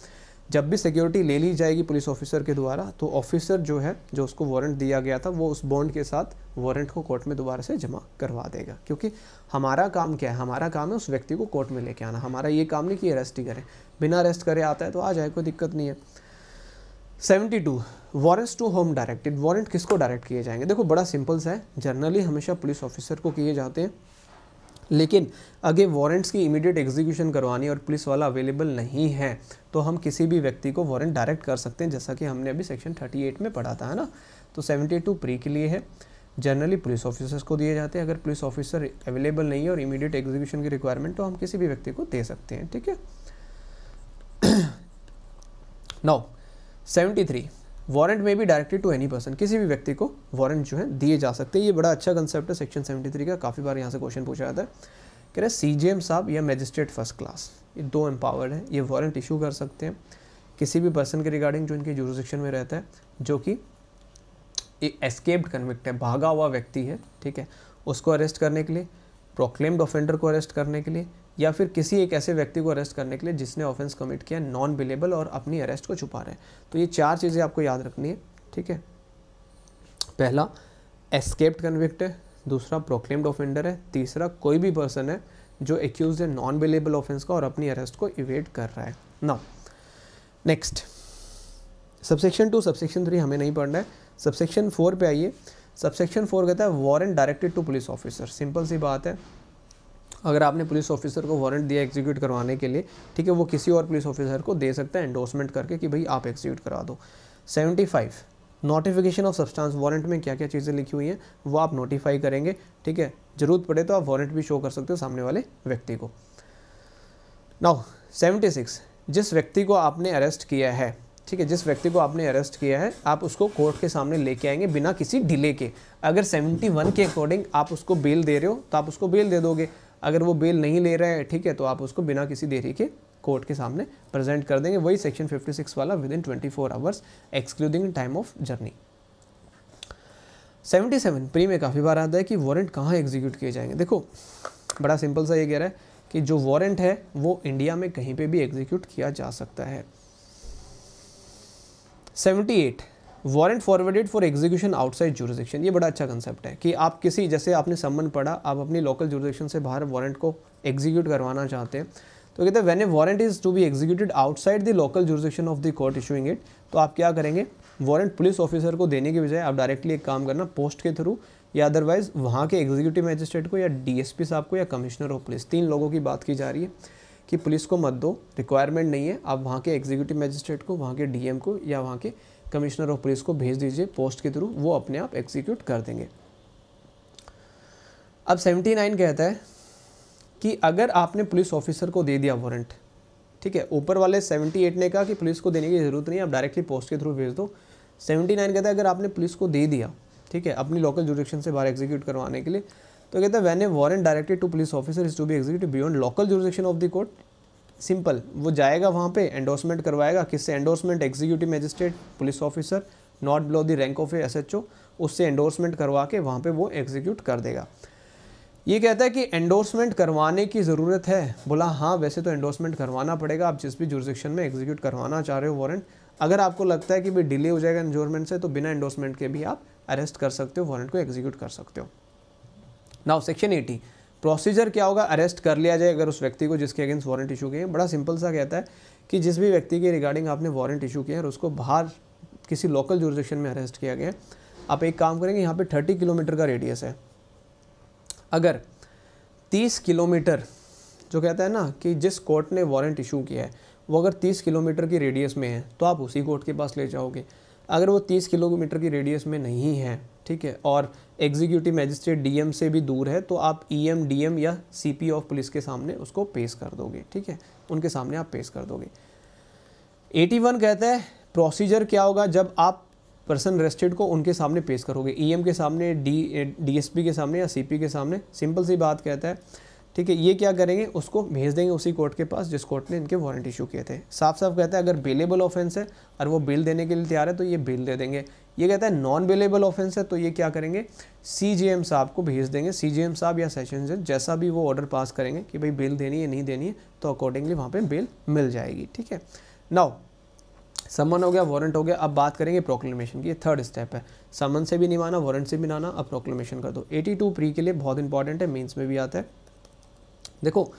जब भी सिक्योरिटी ले ली जाएगी पुलिस ऑफिसर के द्वारा तो ऑफिसर जो है, जो उसको वारंट दिया गया था, वो उस बॉन्ड के साथ वारंट को कोर्ट में दोबारा से जमा करवा देगा, क्योंकि हमारा काम क्या है? हमारा काम है उस व्यक्ति को कोर्ट में लेके आना। हमारा ये काम नहीं कि अरेस्ट ही करें। बिना अरेस्ट करे आता है तो आ जाए, कोई दिक्कत नहीं है। Seventy two warrants to whom directed warrant किसको डायरेक्ट किए जाएँगे? देखो, बड़ा सिंपल सा है। जनरली हमेशा पुलिस ऑफिसर को किए जाते हैं। लेकिन अगर वारंट्स की इमीडिएट एग्जीक्यूशन करवानी और पुलिस वाला अवेलेबल नहीं है तो हम किसी भी व्यक्ति को वारंट डायरेक्ट कर सकते हैं, जैसा कि हमने अभी सेक्शन 38 में पढ़ा था, है ना? तो 72 प्री के लिए है। जनरली पुलिस ऑफिसर्स को दिए जाते हैं। अगर पुलिस ऑफिसर अवेलेबल नहीं है और इमीडिएट एग्जीक्यूशन की रिक्वायरमेंट तो हम किसी भी व्यक्ति को दे सकते हैं, ठीक है? नौ सेवेंटी थ्री वारंट में भी डायरेक्टेड टू एनी पर्सन किसी भी व्यक्ति को वारंट जो है दिए जा सकते हैं। ये बड़ा अच्छा कंसेप्ट है सेक्शन 73 का काफ़ी बार यहाँ से क्वेश्चन पूछा जाता है। कह रहे सी जी एम साहब या मजिस्ट्रेट फ़र्स्ट क्लास ये दो एम्पावर्ड है, ये वारंट इशू कर सकते हैं। किसी भी पर्सन के रिगार्डिंग जो इनके जुरिस्डिक्शन में रहता है, जो कि एस्केप्ड कन्विक्ट है, भागा हुआ व्यक्ति है, ठीक है, उसको अरेस्ट करने के लिए प्रोक्लेम्ड ऑफेंडर को अरेस्ट करने के लिए या फिर किसी एक ऐसे व्यक्ति को अरेस्ट करने के लिए जिसने ऑफेंस कमिट किया नॉन बिलेबल और अपनी अरेस्ट को छुपा रहे हैं। तो ये चार चीज़ें आपको याद रखनी है, ठीक है? पहला एस्केप्ड कन्विक्ट है, दूसरा प्रोक्लेम्ड ऑफेंडर है, तीसरा, कोई भी पर्सन है जो एक्यूज है नॉन बिलेबल ऑफेंस का और अपनी अरेस्ट को इवेट कर रहा है। ना next subsection two subsection three हमें नहीं पढ़ना है। सबसेक्शन फोर पे आइए। सबसेक्शन फोर कहता है warrant directed to police officer simple सी बात है। अगर आपने पुलिस ऑफिसर को वारंट दिया एग्जीक्यूट करवाने के लिए, ठीक है, वो किसी और पुलिस ऑफिसर को दे सकता है एंडोर्समेंट करके कि भाई आप एग्जीक्यूट करा दो। Seventy five notification of substance warrant में क्या क्या चीज़ें लिखी हुई हैं, वो आप नोटिफाई करेंगे, ठीक है? ज़रूरत पड़े तो आप वारंट भी शो कर सकते हो सामने वाले व्यक्ति को। नाउ सेवेंटी सिक्स जिस व्यक्ति को आपने अरेस्ट किया है, ठीक है, जिस व्यक्ति को आपने अरेस्ट किया है, आप उसको कोर्ट के सामने लेके आएँगे बिना किसी डिले के। अगर 71 के अकॉर्डिंग आप उसको बेल दे रहे हो तो आप उसको बेल दे दोगे। अगर वो बेल नहीं ले रहा है, ठीक है तो आप उसको बिना किसी देरी के कोर्ट के सामने प्रेजेंट कर देंगे। वही सेक्शन 56 वाला within twenty four hours excluding time of journey 77 pre में काफ़ी बार आता है कि वारंट कहाँ एग्जीक्यूट किए जाएँगे। देखो, बड़ा सिंपल सा ये कह रहा है कि जो वारंट है, वो इंडिया में कहीं पे भी एग्जीक्यूट किया जा सकता है। 78 warrant forwarded for execution outside jurisdiction ये बड़ा अच्छा कंसेप्ट है कि आप किसी, जैसे आपने सम्मन पढ़ा, आप अपनी लोकल जुरिस्डिक्शन से बाहर वारंट को एग्जीक्यूट करवाना चाहते हैं तो कहते हैं when a warrant is to be executed outside the local jurisdiction of the court issuing it तो आप क्या करेंगे? वारंट पुलिस ऑफिसर को देने के बजाय आप डायरेक्टली एक काम करना पोस्ट के थ्रू या अदरवाइज़ वहाँ के एग्जीक्यूटिव मजिस्ट्रेट को, या डीएसपी साहब को, या कमिश्नर ऑफ़ पुलिस तीन लोगों की बात की जा रही है कि पुलिस को मत दो रिक्वायरमेंट नहीं है, आप वहाँ के एग्जीक्यूटिव मजिस्ट्रेट को, वहाँ के डीएम को, या वहाँ के कमिश्नर ऑफ़ पुलिस को भेज दीजिए, पोस्ट के थ्रू, वो अपने आप एग्जीक्यूट कर देंगे। अब 79 कहता है कि अगर आपने पुलिस ऑफिसर को दे दिया वारंट ठीक है, ऊपर वाले 78 ने कहा कि पुलिस को देने की ज़रूरत नहीं है, आप डायरेक्टली पोस्ट के थ्रू भेज दो। 79 कहता है, अगर आपने पुलिस को दे दिया, ठीक है, अपनी लोकल जुडिक्शन से बाहर एग्जीक्यूट करवाने के लिए तो कहता है when a warrant directed to police officer is to be executive beyond local jurisdiction of the court simple, वो जाएगा वहाँ पे एंडोर्समेंट करवाएगा, किससे? Endorsement executive magistrate police officer not below the rank of S H O उससे endorsement करवा के वहाँ पे वो एग्जीक्यूट कर देगा। ये कहता है कि एंडोर्समेंट करवाने की ज़रूरत है। बोला हाँ वैसे तो एंडोर्समेंट करवाना पड़ेगा, आप जिस भी जुरिस्डिक्शन में एग्जीक्यूट करवाना चाह रहे हो वारंट अगर आपको लगता है कि भाई डिले हो जाएगा एंडोर्समेंट से तो बिना एंडोर्समेंट के भी आप अरेस्ट कर सकते हो वारंट को एग्जीक्यूट कर सकते हो। नाउ सेक्शन एटी प्रोसीजर क्या होगा? अरेस्ट कर लिया जाए अगर उस व्यक्ति को जिसके अगेंस्ट वारंट इशू किए हैं। बड़ा सिंपल सा कहता है कि जिस भी व्यक्ति के रिगार्डिंग आपने वारंट इशू किया है और उसको बाहर किसी लोकल जुरिस्डिक्शन में अरेस्ट किया गया है, आप एक काम करेंगे, यहाँ पे 30 किलोमीटर का रेडियस है। अगर 30 किलोमीटर जो कहता है ना कि जिस कोर्ट ने वारंट इशू किया है, वो अगर 30 किलोमीटर की रेडियस में है तो आप उसी कोर्ट के पास ले जाओगे। अगर वो 30 किलोमीटर की रेडियस में नहीं है, ठीक है, और एग्जीक्यूटिव मजिस्ट्रेट डीएम से भी दूर है तो आप ईएम डीएम या सीपी ऑफ़ पुलिस के सामने उसको पेश कर दोगे, ठीक है? उनके सामने आप पेश कर दोगे। 81 कहता है प्रोसीजर क्या होगा जब आप पर्सन अरेस्टेड को उनके सामने पेश करोगे? ईएम के सामने डी डीएसपी के सामने या सीपी के सामने? सिंपल सी बात कहता है ठीक है, ये क्या करेंगे, उसको भेज देंगे उसी कोर्ट के पास जिस कोर्ट ने इनके वारंट इशू किए थे। साफ़ साफ़ कहता है, अगर बेलेबल ऑफेंस है और वो बिल देने के लिए तैयार है तो ये बिल दे देंगे। ये कहता है नॉन बेलेबल ऑफेंस है तो ये क्या करेंगे सी साहब को भेज देंगे। सी साहब या सेशन जज जैसा भी वो ऑर्डर पास करेंगे कि भाई बिल देनी है, नहीं देनी है तो अकॉर्डिंगली वहाँ पर बिल मिल जाएगी, ठीक है। नाउ समन हो गया वारंट हो गया, अब बात करेंगे प्रोक्लेमेशन की थर्ड स्टेप है। समन से भी नहीं माना वारंट से भी ना अब प्रोक्लेमेशन कर दो। 82 प्री के लिए बहुत इंपॉर्टेंट है मीन्स में भी आता है। देखो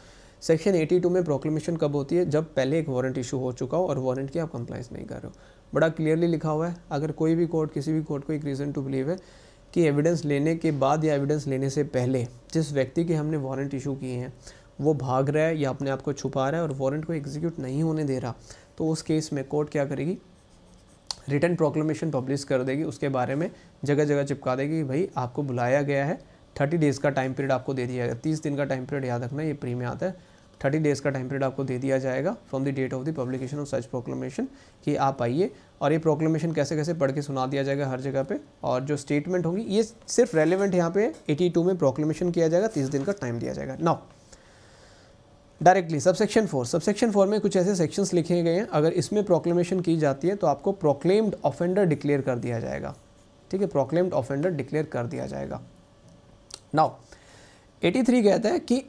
सेक्शन 82 में प्रोक्लेमेशन कब होती है? जब पहले एक वारंट इशू हो चुका हो और वारंट की आप कंप्लाइंस नहीं कर रहे हो। बड़ा क्लियरली लिखा हुआ है, अगर कोई भी कोर्ट किसी भी कोर्ट को एक रीज़न टू बिलीव है कि एविडेंस लेने के बाद या एविडेंस लेने से पहले जिस व्यक्ति के हमने वारंट इशू किए हैं, वो भाग रहा है या अपने आप को छुपा रहा है और वारंट को एग्जीक्यूट नहीं होने दे रहा तो उस केस में कोर्ट क्या करेगी? रिटर्न प्रोक्लेमेशन पब्लिश कर देगी, उसके बारे में जगह जगह चिपका देगी कि भाई आपको बुलाया गया है थर्टी डेज़ का टाइम पीरियड आपको दे दिया जाएगा। तीस दिन का टाइम पीरियड याद रखना, ये प्री में आता है। थर्टी डेज़ का टाइम पीरियड आपको दे दिया जाएगा from the date of the publication of such proclamation कि आप आइए और ये प्रोक्लेमेशन कैसे कैसे पढ़ के सुना दिया जाएगा हर जगह पे और जो स्टेटमेंट होगी, ये सिर्फ़ रेलिवेंट यहाँ पे 82 में प्रोक्लेमेशन किया जाएगा, तीस दिन का टाइम दिया जाएगा। Now directly subsection four subsection four में कुछ ऐसे सेक्शंस लिखे गए हैं। अगर इसमें प्रोक्लेमेशन की जाती है तो आपको प्रोक्लेम्ड ऑफेंडर डिक्लेयर कर दिया जाएगा। ठीक है प्रोक्लेम्ड ऑफेंडर डिक्लेयर कर दिया जाएगा। नाउ 83 कहता है कि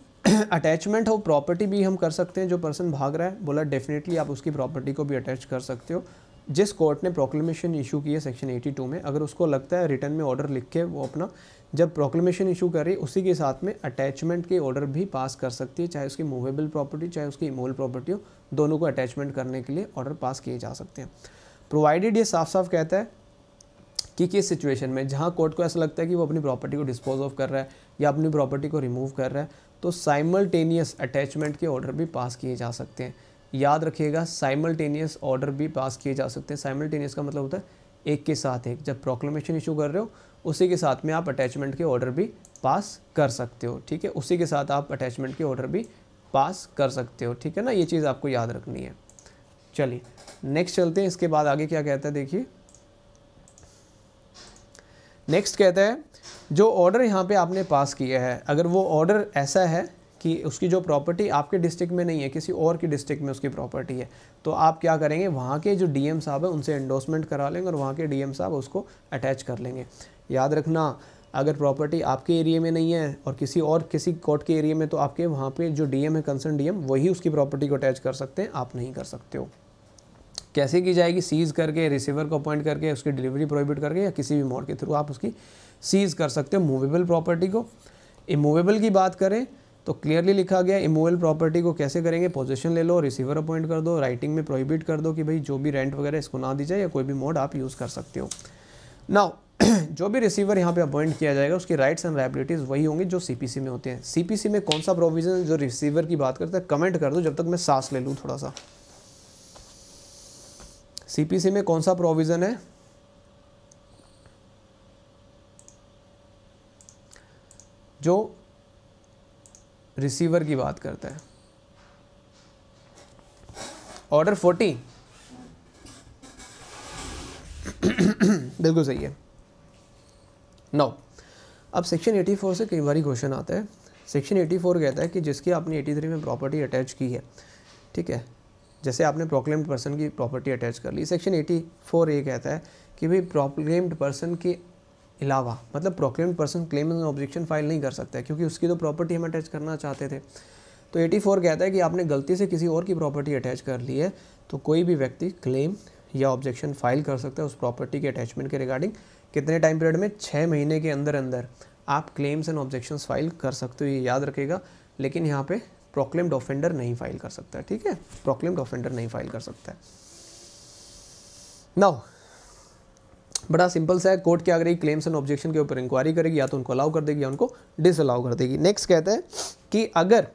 अटैचमेंट ऑफ़ प्रॉपर्टी भी हम कर सकते हैं, जो पर्सन भाग रहा है, बोला डेफिनेटली आप उसकी प्रॉपर्टी को भी अटैच कर सकते हो। जिस कोर्ट ने प्रोक्लेमेशन इशू की है सेक्शन 82 में, अगर उसको लगता है रिटर्न में ऑर्डर लिख के वो अपना, जब प्रोक्लेमेशन इशू कर रही है, उसी के साथ में अटैचमेंट के ऑर्डर भी पास कर सकती है, चाहे उसकी मूवेबल प्रॉपर्टी चाहे उसकी इमोल प्रॉपर्टी हो, दोनों को अटैचमेंट करने के लिए ऑर्डर पास किए जा सकते हैं। प्रोवाइडेड ये साफ़ साफ़ कहता है कि किस सिचुएशन में, जहाँ कोर्ट को ऐसा लगता है कि वो अपनी प्रॉपर्टी को डिस्पोज ऑफ़ कर रहा है या अपनी प्रॉपर्टी को रिमूव कर रहा है तो साइमल्टेनियस अटैचमेंट के ऑर्डर भी पास किए जा सकते हैं। याद रखिएगा साइमल्टेनियस ऑर्डर भी पास किए जा सकते हैं। साइमल्टेनियस का मतलब होता है एक के साथ एक। जब प्रोक्लेमेशन इशू कर रहे हो, उसी के साथ में आप अटैचमेंट के ऑर्डर भी पास कर सकते हो, ठीक है? उसी के साथ आप अटैचमेंट के ऑर्डर भी पास कर सकते हो, ठीक है ना? ये चीज़ आपको याद रखनी है। चलिए नेक्स्ट चलते हैं। इसके बाद आगे क्या कहता है, देखिए। नेक्स्ट कहता है, जो ऑर्डर यहाँ पे आपने पास किया है, अगर वो ऑर्डर ऐसा है कि उसकी जो प्रॉपर्टी आपके डिस्ट्रिक्ट में नहीं है, किसी और की डिस्ट्रिक्ट में उसकी प्रॉपर्टी है तो आप क्या करेंगे, वहाँ के जो डीएम साहब हैं, उनसे एंडोसमेंट करा लेंगे और वहाँ के डीएम साहब उसको अटैच कर लेंगे। याद रखना, अगर प्रॉपर्टी आपके एरिया में नहीं है और किसी और, किसी कोर्ट के एरिया में तो आपके वहाँ पे जो डीएम है कंसर्न डीएम वही उसकी प्रॉपर्टी को अटैच कर सकते हैं, आप नहीं कर सकते हो। कैसे की जाएगी? सीज़ करके रिसीवर को अपॉइंट करके, उसकी डिलीवरी प्रोहिबिट करके या किसी भी मोड के थ्रू आप उसकी सीज़ कर सकते हो मूवेबल प्रॉपर्टी को। इमूवेबल की बात करें तो क्लियरली लिखा गया इमूवेबल प्रॉपर्टी को कैसे करेंगे? पोजीशन ले लो रिसीवर अपॉइंट कर दो राइटिंग में प्रोहिबिट कर दो कि भाई जो भी रेंट वगैरह इसको ना दी जाए या कोई भी मोड आप यूज़ कर सकते हो। नाउ जो भी रिसीवर यहाँ पे अपॉइंट किया जाएगा, उसकी राइट्स एंड लाइबिलिटीज़ वही होंगी जो सीपीसी में होते हैं। सीपीसी में कौन सा प्रोविज़न जो रिसीवर की बात करता है कमेंट कर दो, जब तक मैं सांस ले लूँ थोड़ा सा। सीपीसी में कौन सा प्रोविज़न है? जो रिसीवर की बात करता है। ऑर्डर फोर्टी बिल्कुल सही है। नौ अब सेक्शन 84 से कई बार क्वेश्चन आता है। सेक्शन 84 कहता है कि जिसकी आपने 83 में प्रॉपर्टी अटैच की है, ठीक है? जैसे आपने प्रोक्लेम्ड पर्सन की प्रॉपर्टी अटैच कर ली। सेक्शन 84 ये कहता है कि भाई प्रोक्लेम्ड पर्सन के अलावा मतलब proclaimed person claim objection file नहीं कर सकता है, क्योंकि उसकी तो प्रॉपर्टी हम अटैच करना चाहते थे। तो 84 कहता है कि आपने गलती से किसी और की प्रॉपर्टी अटैच कर ली है तो कोई भी व्यक्ति क्लेम या ऑब्जेक्शन फ़ाइल कर सकता है उस प्रॉपर्टी के अटैचमेंट के रिगार्डिंग कितने टाइम पीरियड में? छः महीने के अंदर अंदर आप क्लेम्स एंड ऑब्जेक्शंस फ़ाइल कर सकते हो, ये याद रखेगा। लेकिन यहाँ पे प्रोक्लेम्ड ऑफेंडर नहीं फ़ाइल कर सकता है, ठीक है? प्रोक्लेम्ड ऑफेंडर नहीं फ़ाइल कर सकता है। नाउ बड़ा सिंपल सा है कोर्ट क्या करेगी क्लेम्स एंड ऑब्जेक्शन के ऊपर इंक्वायरी करेगी, या तो उनको अलाउ कर देगी या उनको डिसअलाउ कर देगी। नेक्स्ट कहता है कि अगर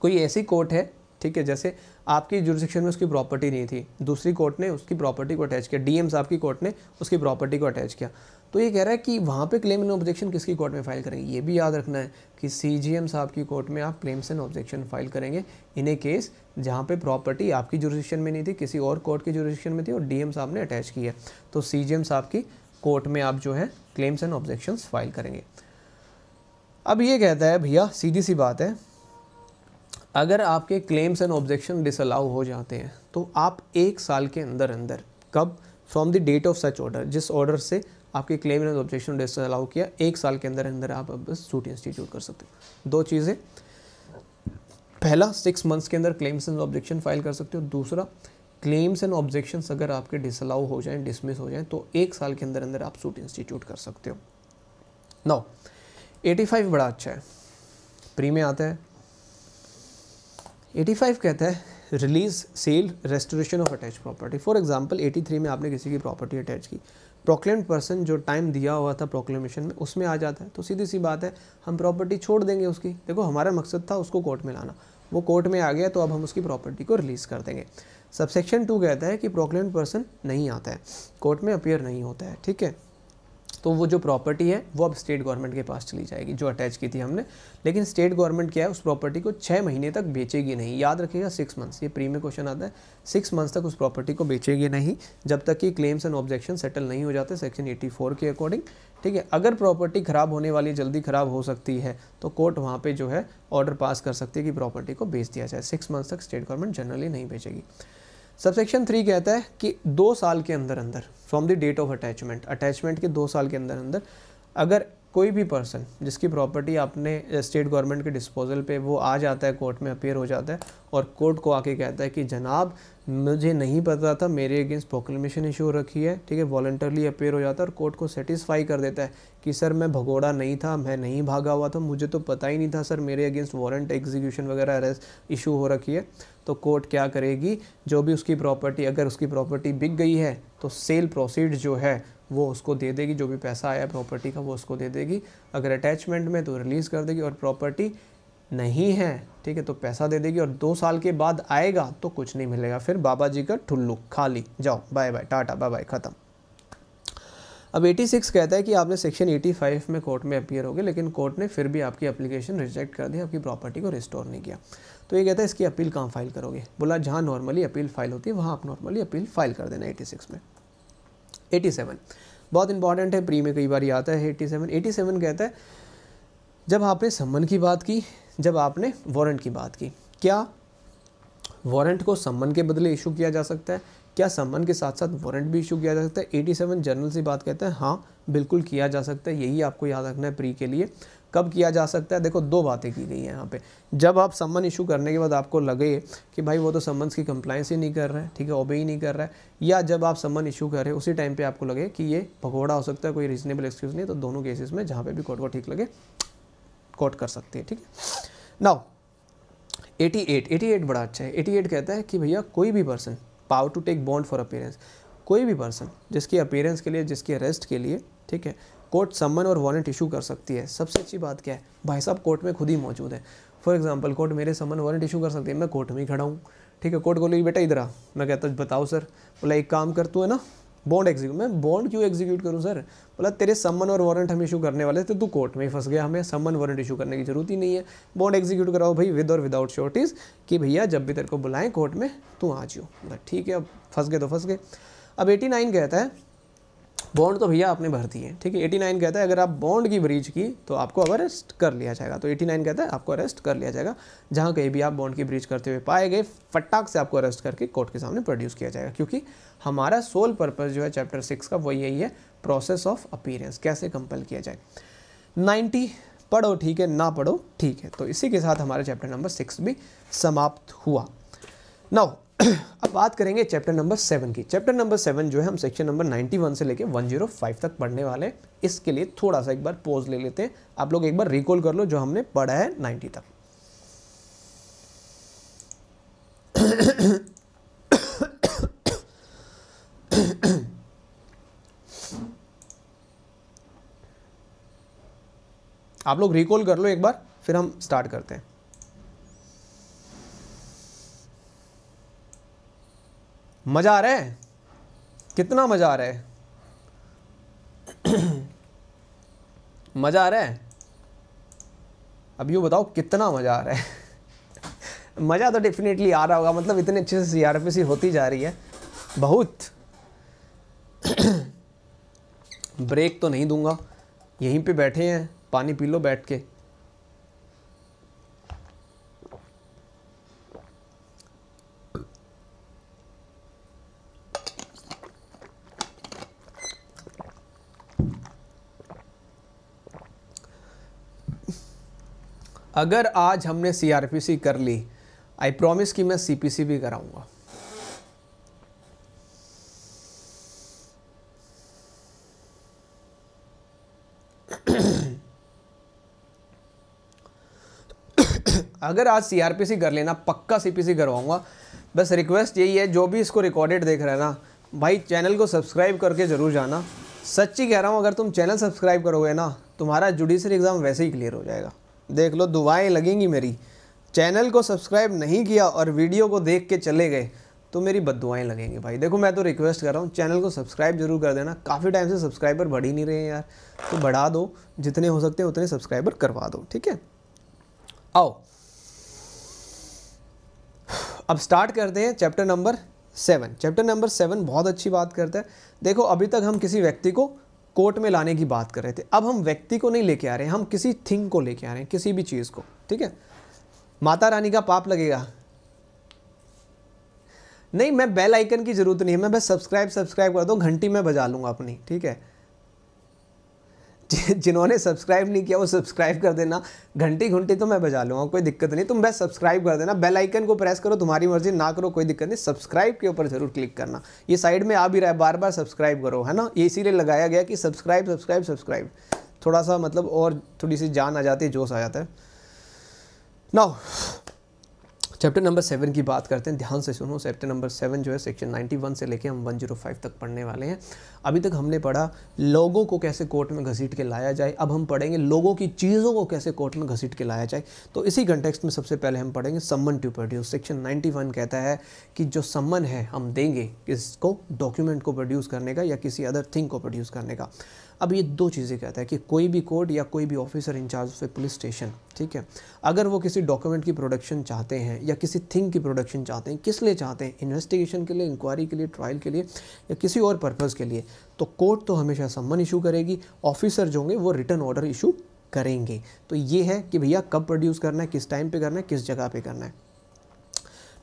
कोई ऐसी कोर्ट है, ठीक है, जैसे आपकी जुरिस्डिक्शन में उसकी प्रॉपर्टी नहीं थी, दूसरी कोर्ट ने उसकी प्रॉपर्टी को अटैच किया डीएम साहब की कोर्ट ने उसकी प्रॉपर्टी को अटैच किया। तो ये कह रहा है कि वहाँ पे क्लेम एंड ऑब्जेक्शन किसकी कोर्ट में फ़ाइल करेंगे? ये भी याद रखना है कि सीजीएम साहब की कोर्ट में आप क्लेम्स एंड ऑब्जेक्शन फ़ाइल करेंगे इन ए केस जहाँ पे प्रॉपर्टी आपकी जुरिस्डिक्शन में नहीं थी, किसी और कोर्ट की जुरिस्डिक्शन में थी और डीएम साहब ने अटैच की है। तो सीजीएम साहब की कोर्ट में आप जो है क्लेम्स एंड ऑब्जेक्शन फ़ाइल करेंगे। अब ये कहता है, भैया, सीधी सी बात है, अगर आपके क्लेम्स एंड ऑब्जेक्शन डिसअलाउ हो जाते हैं तो आप एक साल के अंदर अंदर कब from the date of such order जिस ऑर्डर से आपके क्लेम एंड ऑब्जेक्शन डिसअलाउ किया, एक साल के अंदर अंदर आप अब सूट इंस्टीट्यूट कर सकते हो। दो चीज़ें। पहला सिक्स मंथ्स के अंदर क्लेम्स एंड ऑब्जेक्शन फ़ाइल कर सकते हो। दूसरा क्लेम्स एंड ऑब्जेक्शन अगर आपके डिसअलाउ हो जाएँ डिसमिस हो जाएँ तो एक साल के अंदर अंदर आप सूट इंस्टीट्यूट कर सकते हो। नौ 85 बड़ा अच्छा है। प्री में आता है। 85 कहता है release sale restoration of attach property for example 83 में आपने किसी की प्रॉपर्टी अटैच की। प्रोक्लेम पर्सन जो टाइम दिया हुआ था प्रोक्लेमेशन में, उसमें आ जाता है। तो सीधी सी बात है, हम प्रॉपर्टी छोड़ देंगे उसकी। देखो, हमारा मकसद था उसको कोर्ट में लाना। वो कोर्ट में आ गया तो अब हम उसकी प्रॉपर्टी को रिलीज़ कर देंगे। सबसेक्शन टू कहता है कि प्रोक्लेम पर्सन नहीं आता है। कोर्ट में अपेयर नहीं होता है, ठीक है? तो वो जो प्रॉपर्टी है, वो अब स्टेट गवर्नमेंट के पास चली जाएगी, जो अटैच की थी हमने। लेकिन स्टेट गवर्नमेंट क्या है, उस प्रॉपर्टी को छः महीने तक बेचेगी नहीं। याद रखिएगा सिक्स मंथ्स ये प्री में क्वेश्चन आता है। सिक्स मंथ्स तक उस प्रॉपर्टी को बेचेगी नहीं, जब तक कि क्लेम्स एंड ऑब्जेक्शन सेटल नहीं हो जाते सेक्शन एटी के अकॉर्डिंग ठीक है, अगर प्रॉपर्टी ख़राब होने वाली, जल्दी ख़राब हो सकती है तो कोर्ट वहाँ पर जो है ऑर्डर पास कर सकती है कि प्रॉपर्टी को बेच दिया जाए। सिक्स मंथ्स तक स्टेट गवर्नमेंट जनरली नहीं बेचेगी। सबसेक्शन थ्री कहता है कि दो साल के अंदर अंदर from the date of attachment attachment के दो साल के अंदर अंदर अगर कोई भी पर्सन जिसकी प्रॉपर्टी आपने स्टेट गवर्नमेंट के डिस्पोजल पे, वो आ जाता है कोर्ट में अपेयर हो जाता है और कोर्ट को आके कहता है कि, जनाब, मुझे नहीं पता था मेरे अगेंस्ट प्रोक्लेमेशन इशू रखी है, ठीक है वॉल्टरली अपेयर हो जाता है और कोर्ट को सेटिस्फाई कर देता है कि, सर, मैं भगोड़ा नहीं था, मैं नहीं भागा हुआ था, मुझे तो पता ही नहीं था, सर, मेरे अगेंस्ट वारंट एग्जीक्यूशन वगैरह अरेस्ट इशू हो रखी है। तो कोर्ट क्या करेगी? जो भी उसकी प्रॉपर्टी अगर उसकी प्रॉपर्टी बिक गई है तो सेल प्रोसीड जो है वो उसको दे देगी, जो भी पैसा आया प्रॉपर्टी का वो उसको दे देगी। अगर अटैचमेंट में तो रिलीज़ कर देगी और प्रॉपर्टी नहीं है, ठीक है तो पैसा दे देगी और दो साल के बाद आएगा तो कुछ नहीं मिलेगा। फिर बाबा जी का ठुल्लू, खाली, जाओ bye bye tata bye bye ख़त्म। अब 86 कहता है कि आपने सेक्शन 85 में कोर्ट में अपियर हो गए, लेकिन कोर्ट ने फिर भी आपकी एप्लीकेशन रिजेक्ट कर दी, आपकी प्रॉपर्टी को रिस्टोर नहीं किया। तो ये कहता है, इसकी अपील कहाँ फ़ाइल करोगे? बोला, जहाँ नॉर्मली अपील फ़ाइल होती है, वहाँ आप नॉर्मली अपील फ़ाइल कर देना 86 में। 87 बहुत इंपॉर्टेंट है, प्री में कई बार आता है 87 87 कहता है, जब आपने सम्मन की बात की, जब आपने वारंट की बात की, क्या वारंट को सम्मन के बदले इशू किया जा सकता है? क्या सम्मन के साथ साथ वारंट भी इशू किया जा सकता है? 87 जनरल सी बात कहते हैं हाँ बिल्कुल किया जा सकता है, यही आपको याद रखना है प्री के लिए। कब किया जा सकता है? देखो, दो बातें की गई हैं यहाँ पे। जब आप सम्मन इशू करने के बाद आपको लगे कि भाई वो तो सम्मन की कंप्लाइंस ही नहीं कर रहा है, ठीक है ओबे ही नहीं कर रहा है, या जब आप सम्मन इशू करें उसी टाइम पे आपको लगे कि ये भगोड़ा हो सकता है, कोई रीजनेबल एक्सक्यूज़ नहीं तो दोनों केसेस में जहाँ पे भी कोर्ट को ठीक लगे कोर्ट कर सकती है, ठीक है? नाउ 88 88 बड़ा अच्छा है। 88 कहता है कि भैया, कोई भी person power to take bond for appearance कोई भी पर्सन जिसकी अपेयरेंस के लिए, जिसकी अरेस्ट के लिए, ठीक है कोर्ट सम्मन और वारंट इशू कर सकती है। सबसे अच्छी बात क्या है? भाई साहब, कोर्ट में खुद ही मौजूद है। फॉर एग्ज़ाम्पल कोर्ट मेरे सम्मन वारंट इशू कर सकती है। मैं कोर्ट में ही खड़ा हूँ। ठीक है, कोर्ट बोलेगी, बेटा, इधर आ। मैं कहता बताओ सर। बोला, एक काम कर, तू है ना बॉन्ड एग्जीक्यूट मैं बॉन्ड क्यों एग्जीक्यूट करूँ सर? बोला, तेरे सम्मन और वारंट हम इशू करने वाले थे, तू कोर्ट में ही फंस गया। हमें सम्मन वारंट इशू करने की ज़रूरत ही नहीं है। बॉन्ड एग्जीक्यूट कराओ भाई विद और विदाउट श्योरिटीज़ कि भैया, जब भी तेरे को बुलाएँ कोर्ट में, तू आ जाओ ठीक है, अब फंस गए तो फंस गए। अब 89 कहता है बॉन्ड तो भैया आपने भर दी है ठीक है? 89 कहता है, अगर आप बॉन्ड की ब्रीच की तो आपको अरेस्ट कर लिया जाएगा। तो 89 कहता है, आपको अरेस्ट कर लिया जाएगा, जहाँ कहीं भी आप बॉन्ड की ब्रीच करते हुए पाए गए, फटाक से आपको अरेस्ट करके कोर्ट के सामने प्रोड्यूस किया जाएगा, क्योंकि हमारा सोल पर्पज़ जो है चैप्टर सिक्स का, वो यही है प्रोसेस ऑफ़ अपीयरेंस कैसे कंपल किया जाए। नाइन्टी पढ़ो, ठीक है, ना पढ़ो, ठीक है। तो इसी के साथ हमारा चैप्टर नंबर सिक्स भी समाप्त हुआ। नाउ अब बात करेंगे चैप्टर नंबर सेवन की। चैप्टर नंबर सेवन जो है, हम सेक्शन नंबर नाइन्टी वन से लेके वन ज़ीरो फाइव तक पढ़ने वाले हैं। इसके लिए थोड़ा सा एक बार पोज ले लेते हैं। आप लोग एक बार रिकॉल कर लो जो हमने पढ़ा है नाइन्टी तक। आप लोग रिकॉल कर लो एक बार, फिर हम स्टार्ट करते हैं। मज़ा आ रहा है? कितना मज़ा आ रहा है? मज़ा आ रहा है? अब यू बताओ, कितना मज़ा आ रहा है? मज़ा तो डेफिनेटली आ रहा होगा मतलब इतने अच्छे से सी होती जा रही है। बहुत। ब्रेक तो नहीं दूँगा। यहीं पे बैठे हैं, पानी पी लो बैठ के। अगर आज हमने सीआरपीसी कर ली आई प्रॉमिस कि मैं सीपीसी भी कराऊँगा। अगर आज सीआरपीसी कर लेना, पक्का सीपीसी करवाऊँगा। बस रिक्वेस्ट यही है, जो भी इसको रिकॉर्डेड देख रहे हैं ना, भाई चैनल को सब्सक्राइब करके ज़रूर जाना। सच्ची कह रहा हूँ, अगर तुम चैनल सब्सक्राइब करोगे ना, तुम्हारा जुडिशरी एग्ज़ाम वैसे ही क्लियर हो जाएगा। देख लो, दुआएँ लगेंगी मेरी। चैनल को सब्सक्राइब नहीं किया और वीडियो को देख के चले गए तो मेरी बदुआएँ लगेंगी भाई। देखो, मैं तो रिक्वेस्ट कर रहा हूँ, चैनल को सब्सक्राइब ज़रूर कर देना। काफ़ी टाइम से सब्सक्राइबर बढ़ ही नहीं रहे हैं यार तो बढ़ा दो। जितने हो सकते हैं उतने सब्सक्राइबर करवा दो, ठीक है? आओ। अब स्टार्ट करते हैं chapter number seven. Chapter number seven बहुत अच्छी बात करता है। देखो, अभी तक हम किसी व्यक्ति को कोर्ट में लाने की बात कर रहे थे। अब हम व्यक्ति को नहीं लेके आ रहे हम किसी थिंग को लेके आ रहे हैं, किसी भी चीज़ को, ठीक है? माता रानी का पाप लगेगा। नहीं, मैं बेल आइकन की ज़रूरत नहीं है, मैं बस सब्सक्राइब सब्सक्राइब कर दो घंटी मैं बजा लूँगा अपनी, ठीक है? जिन्होंने सब्सक्राइब नहीं किया, वो सब्सक्राइब कर देना। घंटी घंटी तो मैं बजा लूँगा, कोई दिक्कत नहीं। तुम बस सब्सक्राइब कर देना। बेल आइकन को प्रेस करो, तुम्हारी मर्ज़ी, ना करो, कोई दिक्कत नहीं। सब्सक्राइब के ऊपर ज़रूर क्लिक करना। ये साइड में आ भी रहा है बार बार सब्सक्राइब करो, है ना? ये इसीलिए लगाया गया कि सब्सक्राइब सब्सक्राइब सब्सक्राइब थोड़ा सा मतलब और थोड़ी सी जान आ जाती है, जोश आ जाता है। नाउ चैप्टर नंबर सेवन की बात करते हैं। ध्यान से सुनो चैप्टर नंबर सेवन जो है सेक्शन 91 से लेके हम 105 तक पढ़ने वाले हैं। अभी तक हमने पढ़ा, लोगों को कैसे कोर्ट में घसीट के लाया जाए। अब हम पढ़ेंगे लोगों की चीज़ों को कैसे कोर्ट में घसीट के लाया जाए। तो इसी कंटेक्स्ट में सबसे पहले हम पढ़ेंगे सम्मन टू प्रोड्यूस सेक्शन 91 कहता है कि जो सम्मन है, हम देंगे किसको? डॉक्यूमेंट को प्रोड्यूस करने का या किसी अदर थिंग को प्रोड्यूस करने का। अब ये दो चीज़ें कहता है कि कोई भी कोर्ट या कोई भी officer in charge of a police station ठीक है? अगर वो किसी डॉक्यूमेंट की प्रोडक्शन चाहते हैं या किसी थिंग की प्रोडक्शन चाहते हैं, किस लिए चाहते हैं? इन्वेस्टिगेशन के लिए इंक्वायरी के लिए ट्रायल के लिए या किसी और पर्पज़ के लिए तो कोर्ट तो हमेशा सम्मन इशू करेगी ऑफिसर जो होंगे वो रिटर्न ऑर्डर इशू करेंगे। तो ये है कि भैया कब प्रोड्यूस करना है, किस टाइम पे करना है, किस जगह पे करना है।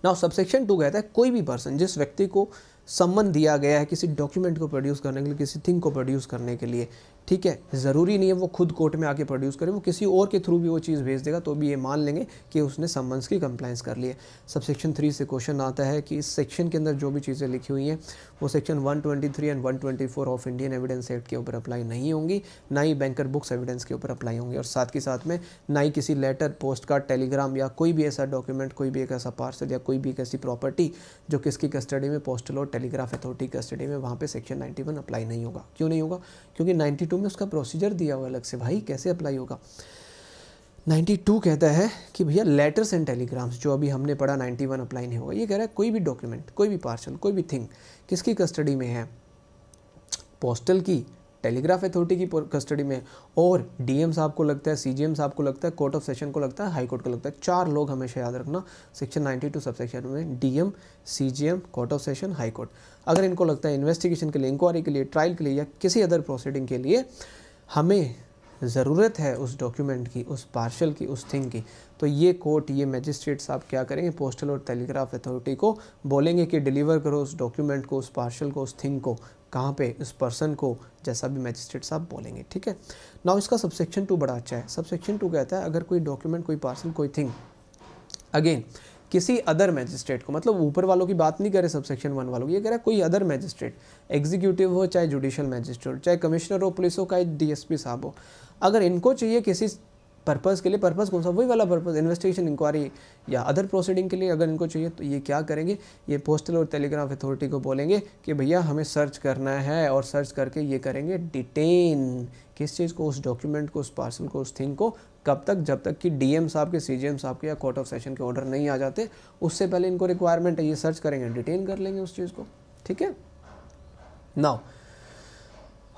नाउ सबसेक्शन टू कहता है, कोई भी पर्सन जिस व्यक्ति को सम्मन दिया गया है किसी डॉक्यूमेंट को प्रोड्यूस करने के लिए, किसी थिंग को प्रोड्यूस करने के लिए। ठीक है, ज़रूरी नहीं है वो खुद कोर्ट में आके प्रोड्यूस करे, वो किसी और के थ्रू भी वो चीज़ भेज देगा तो भी ये मान लेंगे कि उसने सम्मन्स की कंप्लाइंस कर ली है। सब सेक्शन थ्री से क्वेश्चन आता है कि इस सेक्शन के अंदर जो भी चीज़ें लिखी हुई हैं, वो section 123 and 124 of Indian Evidence Act के ऊपर अप्लाई नहीं होंगी, ना ही बैंकर बुक्स एविडेंस के ऊपर अप्लाई होंगी। और साथ के साथ में ना ही किसी लेटर पोस्ट कार्ड टेलीग्राम या कोई भी ऐसा डॉक्यूमेंट कोई भी एक ऐसा पार्सल या कोई भी एक ऐसी प्रॉपर्टी जो किसकी कस्टडी में पोस्टल और टेलीग्राफ अथॉरिटी कस्टडी में, वहाँ पर सेक्शन नाइन्टी अप्लाई नहीं होगा। क्यों नहीं होगा? क्योंकि नाइन्टी में उसका प्रोसीजर दिया हुआ अलग से। भाई, कैसे अप्लाई होगा? 92 कहता है कि भैया लेटर्स एंड टेलीग्राम्स जो अभी हमने पढ़ा 91 अप्लाई नहीं होगा। ये कह रहा है, कोई भी डॉक्यूमेंट कोई भी पार्सल कोई भी थिंग किसकी कस्टडी में है? पोस्टल की। टेलीग्राफ अथॉरिटी की कस्टडी में, और डीएम साहब को लगता है, सीजीएम साहब को लगता है, कोर्ट ऑफ़ सेशन को लगता है, हाई कोर्ट को लगता है। चार लोग हमेशा याद रखना, सेक्शन 92 सब सेक्शन में DM, CGM, court of session, high court. अगर इनको लगता है इन्वेस्टिगेशन के लिए, इंक्वायरी के लिए, ट्रायल के लिए या किसी अदर प्रोसीडिंग के लिए हमें ज़रूरत है उस डॉक्यूमेंट की, उस पार्शल की, उस थिंग की तो ये कोर्ट, ये मजिस्ट्रेट साहब क्या करेंगे, पोस्टल और टेलीग्राफ अथॉरिटी को बोलेंगे कि डिलीवर करो उस डॉक्यूमेंट को, उस पार्शल को, उस थिंग को। कहाँ पे उस पर्सन को जैसा भी मजिस्ट्रेट साहब बोलेंगे, ठीक है? ना इसका सबसेक्शन टू बड़ा अच्छा है। सबसेक्शन टू कहता है, अगर कोई डॉक्यूमेंट कोई पार्सल कोई थिंग अगेन किसी अदर मैजिस्ट्रेट को मतलब ऊपर वालों की बात नहीं करे सब सेक्शन वन वालों की, ये कह रहा है कोई अदर मैजिस्ट्रेट एग्जीक्यूटिव हो, चाहे जुडिशियल मैजिस्ट्रेट चाहे कमिश्नर हो पुलिस हो, चाहे डीएसपी साहब हो, अगर इनको चाहिए किसी पर्पज़ के लिए पर्पज़ कौन सा? वही वाला पर्पज़ इन्वेस्टिगेशन इंक्वायरी या अदर प्रोसीडिंग के लिए अगर इनको चाहिए तो ये क्या करेंगे? ये पोस्टल और टेलीग्राफ अथॉरिटी को बोलेंगे कि भैया हमें सर्च करना है और सर्च करके ये करेंगे डिटेन किस चीज़ को? उस डॉक्यूमेंट को, उस पार्सल को, उस थिंग को? कब तक? जब तक कि डीएम साहब के सीजीएम साहब के या कोर्ट ऑफ़ सेशन के ऑर्डर नहीं आ जाते, उससे पहले इनको रिक्वायरमेंट है, ये सर्च करेंगे डिटेन कर लेंगे उस चीज़ को। ठीक है? नाउ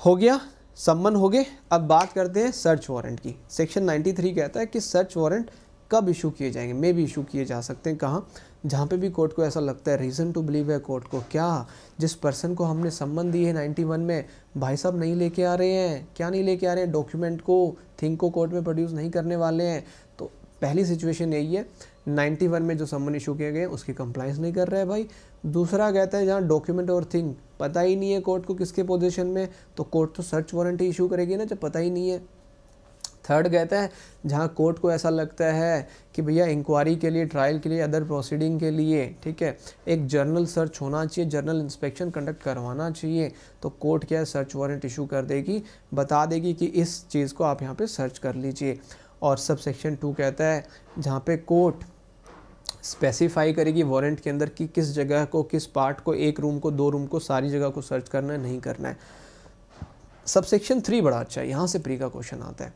हो गया। सम्मन हो गए। अब बात करते हैं सर्च वारंट की। सेक्शन 93 कहता है कि सर्च वारंट कब इशू किए जाएँगे। मे भी इशू किए जा सकते हैं कहाँ? जहाँ पे भी कोर्ट को ऐसा लगता है रीज़न टू बिलीव है कोर्ट को। क्या जिस पर्सन को हमने सम्मन दी है 91 में, भाई साहब नहीं लेके आ रहे हैं। क्या नहीं लेके आ रहे हैं? डॉक्यूमेंट को थिंग को कोर्ट में प्रोड्यूस नहीं करने वाले हैं। तो पहली सिचुएशन यही है 91 में जो सम्मन इशू किए गए, उसकी कंप्लाइंस नहीं कर रहे है भाई। दूसरा कहता है, जहाँ डॉक्यूमेंट और थिंग पता ही नहीं है कोर्ट को किसके पोजीशन में तो कोर्ट तो सर्च वारंट ही इशू करेगी ना, जब पता ही नहीं है। थर्ड कहता है, जहाँ कोर्ट को ऐसा लगता है कि भैया इंक्वायरी के लिए ट्रायल के लिए अदर प्रोसीडिंग के लिए, ठीक है, एक जर्नल सर्च होना चाहिए जर्नल इंस्पेक्शन कंडक्ट करवाना चाहिए तो कोर्ट क्या है सर्च वारंट इशू कर देगी, बता देगी कि इस चीज़ को आप यहाँ पे सर्च कर लीजिए। और सब सेक्शन टू कहता है, जहाँ पे कोर्ट स्पेसिफाई करेगी वारंट के अंदर कि किस जगह को, किस पार्ट को, एक रूम को, दो रूम को, सारी जगह को सर्च करना है, नहीं करना है। सब सेक्शन थ्री बड़ा अच्छा है, यहाँ से प्री का क्वेश्चन आता है।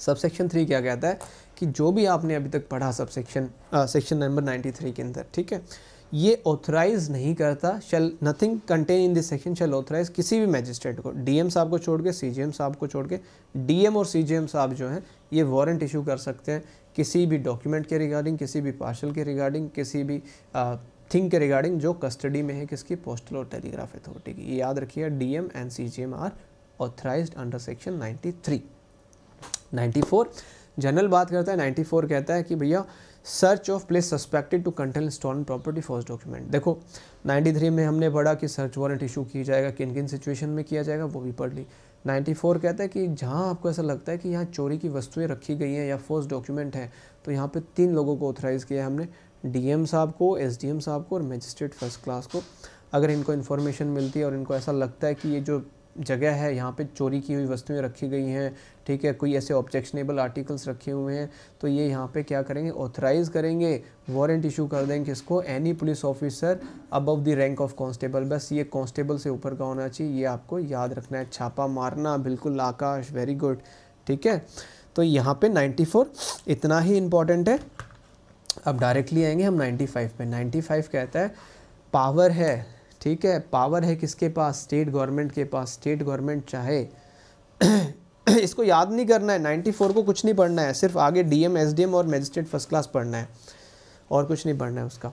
सब सेक्शन थ्री क्या कहता है कि जो भी आपने अभी तक पढ़ा subsection section number ninety three के अंदर, ठीक है? ये ऑथराइज नहीं करता shall nothing contain in this section shall authorise किसी भी मैजिस्ट्रेट को। डीएम साहब को छोड़ के सीजीएम साहब को छोड़ के डीएम और सीजीएम साहब जो हैं, ये वारंट इशू कर सकते हैं। किसी भी डॉक्यूमेंट के रिगार्डिंग किसी भी पार्शल के रिगार्डिंग किसी भी थिंग के रिगार्डिंग जो कस्टडी में है, किसकी? पोस्टल और टेलीग्राफ अथॉरिटी की। याद रखिए DM and CGM are authorised under section 93 94 general बात करता है 94 कहता है कि भैया search of place suspected to contain stone property first document देखो 93 में हमने पढ़ा कि सर्च वारंट इशू किया जाएगा किन किन सिचुएशन में किया जाएगा, वो भी पढ़ ली। 94 कहता है कि जहाँ आपको ऐसा लगता है कि यहाँ चोरी की वस्तुएँ रखी गई हैं या फोर्स डॉक्यूमेंट है तो यहाँ पे तीन लोगों को ऑथराइज़ किया है हमने डीएम साहब को एसडीएम साहब को और मजिस्ट्रेट फ़र्स्ट क्लास को। अगर इनको इन्फॉर्मेशन मिलती है और इनको ऐसा लगता है कि ये जो जगह है, यहाँ पर चोरी की हुई वस्तुएँ रखी गई हैं ठीक है, कोई ऐसे ऑब्जेक्शनेबल आर्टिकल्स रखे हुए हैं तो ये यहाँ पे क्या करेंगे ऑथराइज करेंगे वारंट इशू कर देंगे किसको? Any police officer above the rank of constable बस ये कांस्टेबल से ऊपर का होना चाहिए, ये आपको याद रखना है, छापा मारना, बिल्कुल आकाश वेरी गुड ठीक है? तो यहाँ पे 94 इतना ही इंपॉर्टेंट है। अब डायरेक्टली आएँगे हम 95 पे। 95 कहता है पावर है, ठीक है? पावर है किसके पास? स्टेट गवर्नमेंट के पास। स्टेट गवर्नमेंट चाहे इसको याद नहीं करना है। 94 को कुछ नहीं पढ़ना है। सिर्फ़ आगे डीएम एसडीएम और मजिस्ट्रेट फ़र्स्ट क्लास पढ़ना है। और कुछ नहीं पढ़ना है उसका।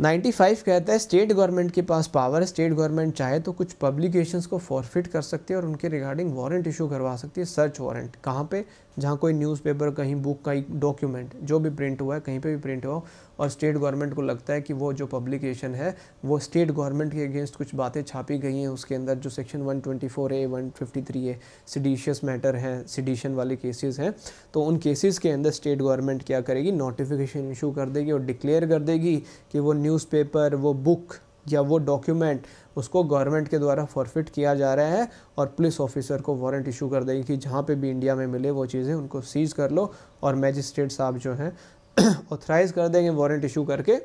95 कहता है स्टेट गवर्नमेंट के पास पावर है। स्टेट गवर्नमेंट चाहे तो कुछ पब्लिकेशंस को फॉरफिट कर सकती है और उनके रिगार्डिंग वारंट इशू करवा सकती है। सर्च वारंट कहाँ पे? जहाँ कोई न्यूज़पेपर कहीं बुक कहीं डॉक्यूमेंट जो भी प्रिंट हुआ है, कहीं पे भी प्रिंट हुआ और स्टेट गवर्नमेंट को लगता है कि वो जो पब्लिकेशन है, वो स्टेट गवर्नमेंट के अगेंस्ट कुछ बातें छापी गई हैं उसके अंदर जो section 124 A 153 A seditious matter हैं सिडिशन वाले केसेस हैं तो उन केसेस के अंदर स्टेट गवर्नमेंट क्या करेगी? नोटिफिकेशन इशू कर देगी और डिक्लेयर कर देगी कि वो न्यूज़पेपर वो बुक या वो डॉक्यूमेंट उसको गवर्नमेंट के द्वारा फॉरफिट किया जा रहा है और पुलिस ऑफिसर को वारंट इशू कर देगी कि जहाँ पे भी इंडिया में मिले वो चीज़ें उनको सीज कर लो और मैजिस्ट्रेट साहब जो हैं ऑथराइज कर देंगे वारंट इशू करके।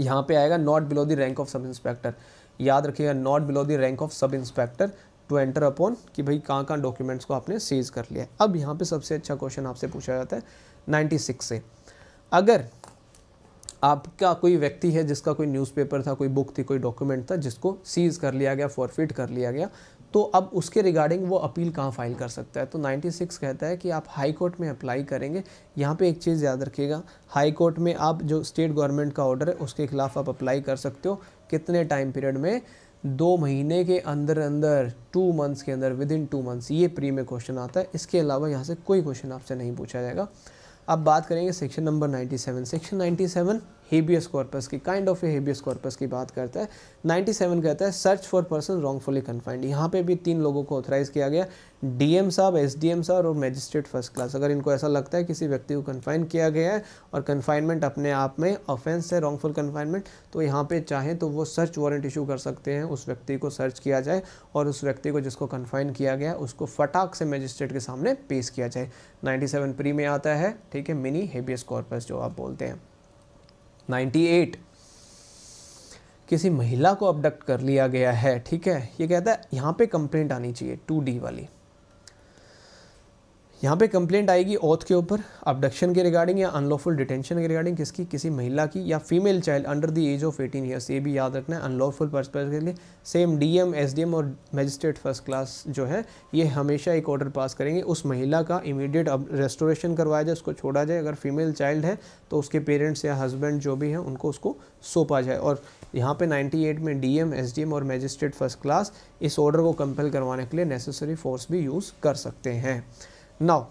यहाँ पे आएगा not below the rank of sub inspector याद रखिएगा not below the rank of sub inspector to enter upon कि भाई कहाँ कहाँ डॉक्यूमेंट्स को आपने सीज कर लिया अब यहाँ पे सबसे अच्छा क्वेश्चन आपसे पूछा जाता है 96 से। अगर आपका कोई व्यक्ति है जिसका कोई न्यूज़पेपर था, कोई बुक थी, कोई डॉक्यूमेंट था, जिसको सीज कर लिया गया फॉरफिट कर लिया गया तो अब उसके रिगार्डिंग वो अपील कहाँ फ़ाइल कर सकता है? तो 96 कहता है कि आप हाई कोर्ट में अप्लाई करेंगे। यहाँ पे एक चीज़ याद रखिएगा हाई कोर्ट में आप जो स्टेट गवर्नमेंट का ऑर्डर है, उसके खिलाफ आप अप्लाई कर सकते हो। कितने टाइम पीरियड में? दो महीने के अंदर अंदर टू मंथ्स के अंदर विद इन टू मंथ्स ये प्री में क्वेश्चन आता है। इसके अलावा यहाँ से कोई क्वेश्चन आपसे नहीं पूछा जाएगा। अब बात करेंगे section number 97 section 97 habeas corpus की kind of a habeas corpus की बात करता है। 97 कहता है search for person wrongfully confined यहाँ पे भी तीन लोगों को ऑथराइज किया गया। डीएम साहब एसडीएम साहब और मैजिस्ट्रेट फ़र्स्ट क्लास अगर इनको ऐसा लगता है किसी व्यक्ति को कन्फाइन किया गया है और कन्फाइनमेंट अपने आप में ऑफेंस है रॉन्गफुल कन्फाइनमेंट तो यहाँ पे चाहें तो वो सर्च वारंट इशू कर सकते हैं, उस व्यक्ति को सर्च किया जाए और उस व्यक्ति को जिसको कन्फाइन किया गया उसको फटाक से मजिस्ट्रेट के सामने पेश किया जाए। 97 प्री में आता है, ठीक है मिनी हेबियस कॉर्पस जो आप बोलते हैं। 98 किसी महिला को अबडक्ट कर लिया गया है, ठीक है? ये कहता है, यहाँ पे कंप्लेंट आनी चाहिए टू डी वाली। यहाँ पे कंप्लेंट आएगी ओथ के ऊपर अबडक्शन के रिगार्डिंग या अनलॉफुल डिटेंशन के रिगार्डिंग किसकी, किसी महिला की या female child under the age of 18 years ये भी याद रखना है अनलॉफुल पर्सपेक्ट के लिए। सेम डीएम एसडीएम और मजिस्ट्रेट फ़र्स्ट क्लास जो है, ये हमेशा एक ऑर्डर पास करेंगे। उस महिला का इमीडिएट रेस्टोरेशन करवाया जाए, उसको छोड़ा जाए। अगर फीमेल चाइल्ड है तो उसके पेरेंट्स या हस्बैंड जो भी हैं, उनको उसको सौंपा जाए। और यहाँ पे 98 में डीएम एसडीएम और मजिस्ट्रेट फ़र्स्ट क्लास इस ऑर्डर को कंपेल करवाने के लिए नेसेसरी फोर्स भी यूज़ कर सकते हैं। नाउ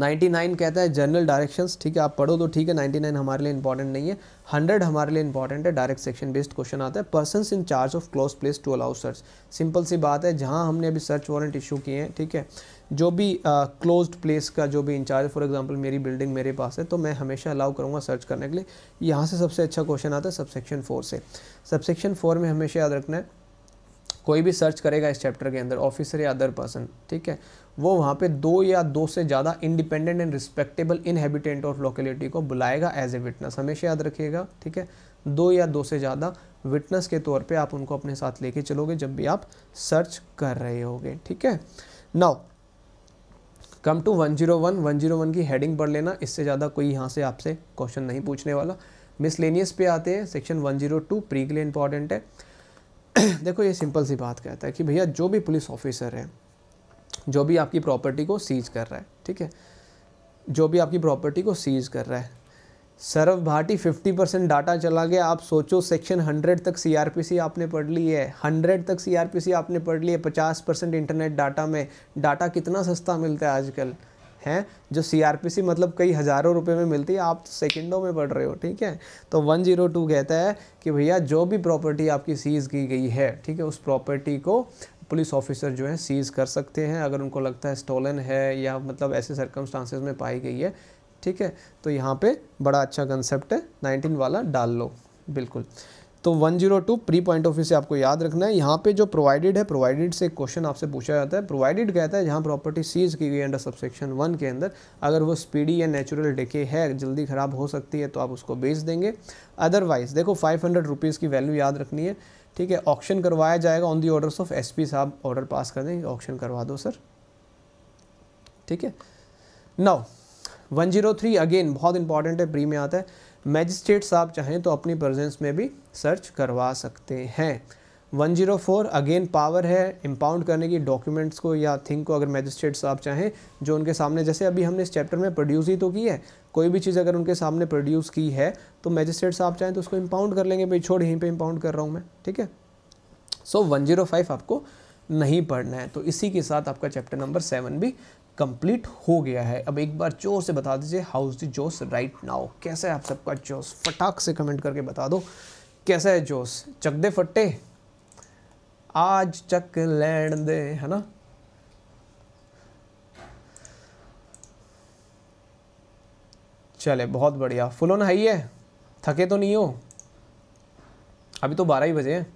99 कहता है जनरल डायरेक्शंस ठीक है आप पढ़ो तो ठीक है 99 हमारे लिए इंपॉर्टेंट नहीं है। 100 हमारे लिए इंपॉर्टेंट है डायरेक्ट सेक्शन बेस्ड क्वेश्चन आता है। Person in charge of close place to allow search simple सी बात है जहाँ हमने अभी सर्च वारंट इशू किए हैं ठीक है जो भी क्लोज uh, प्लेस का जो भी इंचार्ज फॉर एग्ज़ाम्पल मेरी बिल्डिंग मेरे पास है तो मैं हमेशा अलाउ करूँगा सर्च करने के लिए। यहाँ से सबसे अच्छा क्वेश्चन आता है सबसेक्शन फोर से। सबसेक्शन फोर में हमेशा याद रखना है कोई भी सर्च करेगा इस चैप्टर के अंदर ऑफिसर या अदर पर्सन ठीक है? वो वहाँ पे दो या दो से ज़्यादा independent and respectable inhabitant of locality को बुलाएगा एज ए विटनेस हमेशा याद रखिएगा, ठीक है? दो या दो से ज़्यादा विटनेस के तौर पे आप उनको अपने साथ लेके चलोगे जब भी आप सर्च कर रहे होगे, ठीक है? Now come to one zero one one zero one की हेडिंग पढ़ लेना, इससे ज़्यादा कोई यहाँ से आपसे क्वेश्चन नहीं पूछने वाला। मिसलेनियस पे आते हैं section one zero two important है। देखो, ये सिंपल सी बात कहता है कि भैया, जो भी पुलिस ऑफिसर है, जो भी आपकी प्रॉपर्टी को सीज कर रहा है, ठीक है? जो भी आपकी प्रॉपर्टी को सीज कर रहा है सरव भाटी 50 परसेंट डाटा चला गया, आप सोचो सेक्शन 100 तक सीआरपीसी आपने पढ़ ली है 100 तक सीआरपीसी आपने पढ़ ली है 50 परसेंट इंटरनेट डाटा में, डाटा कितना सस्ता मिलता है आजकल? हैं, जो सीआरपीसी मतलब कई हज़ारों रुपए में मिलती है, आप तो सेकंडों में पढ़ रहे हो, ठीक है? तो 102 कहता है कि भैया, जो भी प्रॉपर्टी आपकी सीज़ की गई है, ठीक है, उस प्रॉपर्टी को पुलिस ऑफिसर जो है सीज़ कर सकते हैं, अगर उनको लगता है स्टोलन है या मतलब ऐसे सर्कमस्टांसेस में पाई गई है, ठीक है? तो यहाँ पे बड़ा अच्छा कंसेप्ट है 19 वाला, डाल लो, बिल्कुल। तो 102 प्री पॉइंट ऑफ़ व्यू से आपको याद रखना है। यहाँ पे जो प्रोवाइडेड है प्रोवाइडेड से क्वेश्चन आपसे पूछा जाता है। प्रोवाइडेड कहता है जहाँ प्रॉपर्टी सीज की गई अंडर सबसेक्शन वन के अंदर, अगर वो स्पीडी या नेचुरल डेके है, जल्दी ख़राब हो सकती है तो आप उसको बेच देंगे। अदरवाइज़ देखो फाइव हंड्रेड की वैल्यू याद रखनी है। ठीक है ऑप्शन करवाया जाएगा on the orders of SP साहब। ऑर्डर पास कर देंगे ऑप्शन करवा दो सर ठीक है? नाउ 103 अगेन बहुत इंपॉर्टेंट है प्री में आता है। मैजिस्ट्रेट साहब चाहें तो अपनी प्रेजेंस में भी सर्च करवा सकते हैं। 104 अगेन पावर है इम्पाउंड करने की डॉक्यूमेंट्स को या थिंग को अगर मैजिस्ट्रेट साहब चाहें जो उनके सामने जैसे अभी हमने इस चैप्टर में प्रोड्यूस ही तो की है कोई भी चीज़ अगर उनके सामने प्रोड्यूस की है तो मैजिस्ट्रेट साहब चाहें तो उसको इम्पाउंड कर लेंगे भाई छोड़ यहीं पे इम्पाउंड कर रहा हूँ मैं ठीक है? सो so, 105 आपको नहीं पढ़ना है तो इसी के साथ आपका चैप्टर नंबर सेवन भी कंप्लीट हो गया है। अब एक बार ज़ोर से बता दीजिए हाउस दी जोश राइट नाउ कैसा है आप सबका जोश? फटाक से कमेंट करके बता दो। कैसा है जोश? चक दे फट्टे। आज चक लैंड दे, है ना? चले, बहुत बढ़िया। फुल ऑन हाई है। थके तो नहीं हो? अभी तो बारह ही बजे हैं।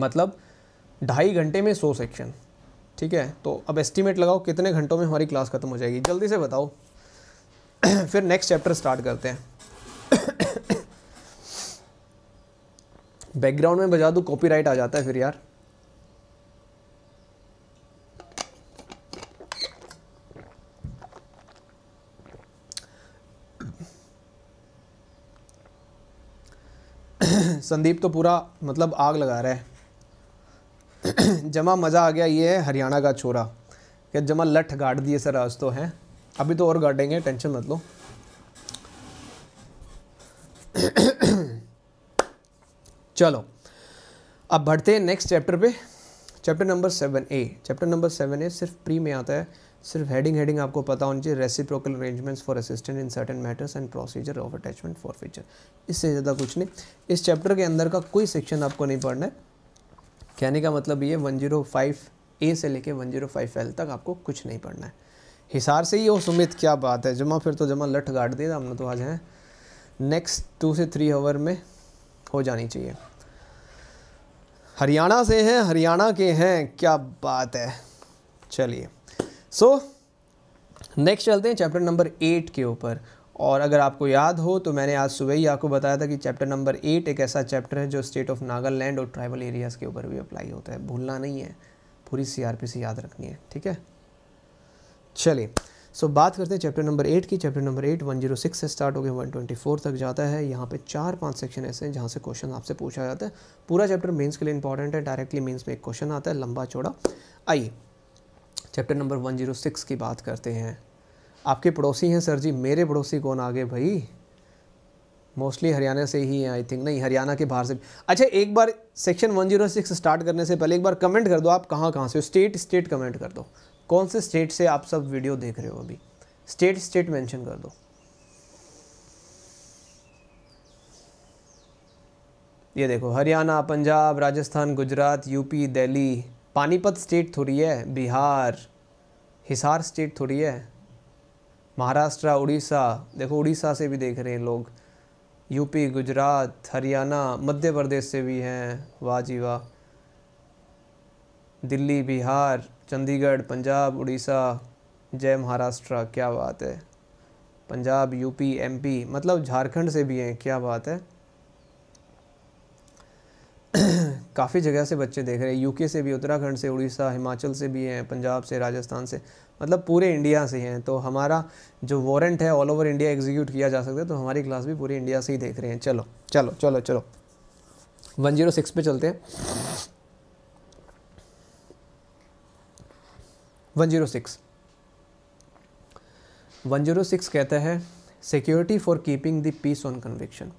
मतलब ढाई घंटे में सौ सेक्शन। ठीक है? तो अब एस्टिमेट लगाओ कितने घंटों में हमारी क्लास खत्म हो जाएगी। जल्दी से बताओ। फिर नेक्स्ट चैप्टर स्टार्ट करते हैं। बैकग्राउंड में बजा दूँ कॉपीराइट आ जाता है फिर यार। संदीप तो पूरा मतलब आग लगा रहा है। जमा मज़ा आ गया ये है हरियाणा का छोरा क्या जमा लठ गाड़ दिए सर आज तो हैं। अभी तो और गाड़ेंगे, टेंशन मत लो। चलो, अब बढ़ते हैं नेक्स्ट चैप्टर पे। Chapter number seven A chapter number seven A सिर्फ़ प्री में आता है। सिर्फ़ हेडिंग हेडिंग आपको पता होनी चाहिए। Reciprocal arrangements for assistant in certain matters and procedure of attachment for future इससे ज़्यादा कुछ नहीं। इस चैप्टर के अंदर का कोई सेक्शन आपको नहीं पढ़ना है। कहने का मतलब ये 105 ए से लेके 105 एल तक आपको कुछ नहीं पढ़ना है। हिसार से ही हो सुमित, क्या बात है। जमा फिर तो जमा लठ गाड़ दिया हमने तो आज हैं। नेक्स्ट टू से थ्री आवर में हो जानी चाहिए। हरियाणा से हैं, हरियाणा के हैं, क्या बात है। चलिए। सो नेक्स्ट चलते हैं चैप्टर नंबर एट के ऊपर। और अगर आपको याद हो तो मैंने आज सुबह ही आपको बताया था कि चैप्टर नंबर एट एक ऐसा चैप्टर है जो स्टेट ऑफ़ नागालैंड और ट्राइबल एरियाज़ के ऊपर भी अप्लाई होता है। भूलना नहीं है पूरी सी आर पी सी याद रखनी है ठीक है? चलिए सो so, बात करते हैं चैप्टर नंबर एट की। Chapter number eight one zero six से स्टार्ट हो गया वन ट्वेंटी फोर तक जाता है। यहाँ पे चार पाँच सेक्शन ऐसे हैं जहाँ से क्वेश्चन आपसे पूछा जाता है। पूरा चैप्टर मेंस के लिए इंपॉर्टेंट है डायरेक्टली मेंस में एक क्वेश्चन आता है लंबा चौड़ा। आइए chapter number one zero six की बात करते हैं। आपके पड़ोसी हैं, सर जी। मेरे पड़ोसी कौन आ गए भाई? मोस्टली हरियाणा से ही हैं आई थिंक नहीं, हरियाणा के बाहर से अच्छा एक बार सेक्शन 106 स्टार्ट करने से पहले एक बार कमेंट कर दो आप कहाँ कहाँ से हो। स्टेट स्टेट कमेंट कर दो। कौन से स्टेट से आप सब वीडियो देख रहे हो अभी? स्टेट स्टेट मेंशन कर दो। ये देखो, हरियाणा, पंजाब, राजस्थान, गुजरात यूपी दिल्ली पानीपत स्टेट थोड़ी है, बिहार। हिसार स्टेट थोड़ी है। महाराष्ट्र, उड़ीसा, देखो उड़ीसा से भी देख रहे हैं लोग। यूपी, गुजरात, हरियाणा, मध्य प्रदेश से भी हैं, वाह जी वाह। दिल्ली, बिहार, चंडीगढ़, पंजाब, उड़ीसा, जय महाराष्ट्र, क्या बात है। पंजाब, यूपी एमपी मतलब झारखंड से भी हैं, क्या बात है। काफ़ी जगह से बच्चे देख रहे हैं यूके से भी, उत्तराखंड से, उड़ीसा, हिमाचल से भी हैं, पंजाब से, राजस्थान से। मतलब पूरे इंडिया से हैं तो हमारा जो वारंट है ऑल ओवर इंडिया एग्जीक्यूट किया जा सकता है तो हमारी क्लास भी पूरे इंडिया से ही देख रहे हैं। चलो चलो चलो चलो। वन ज़ीरो सिक्स पे चलते हैं। One zero six one zero six कहता है security for keeping the peace on conviction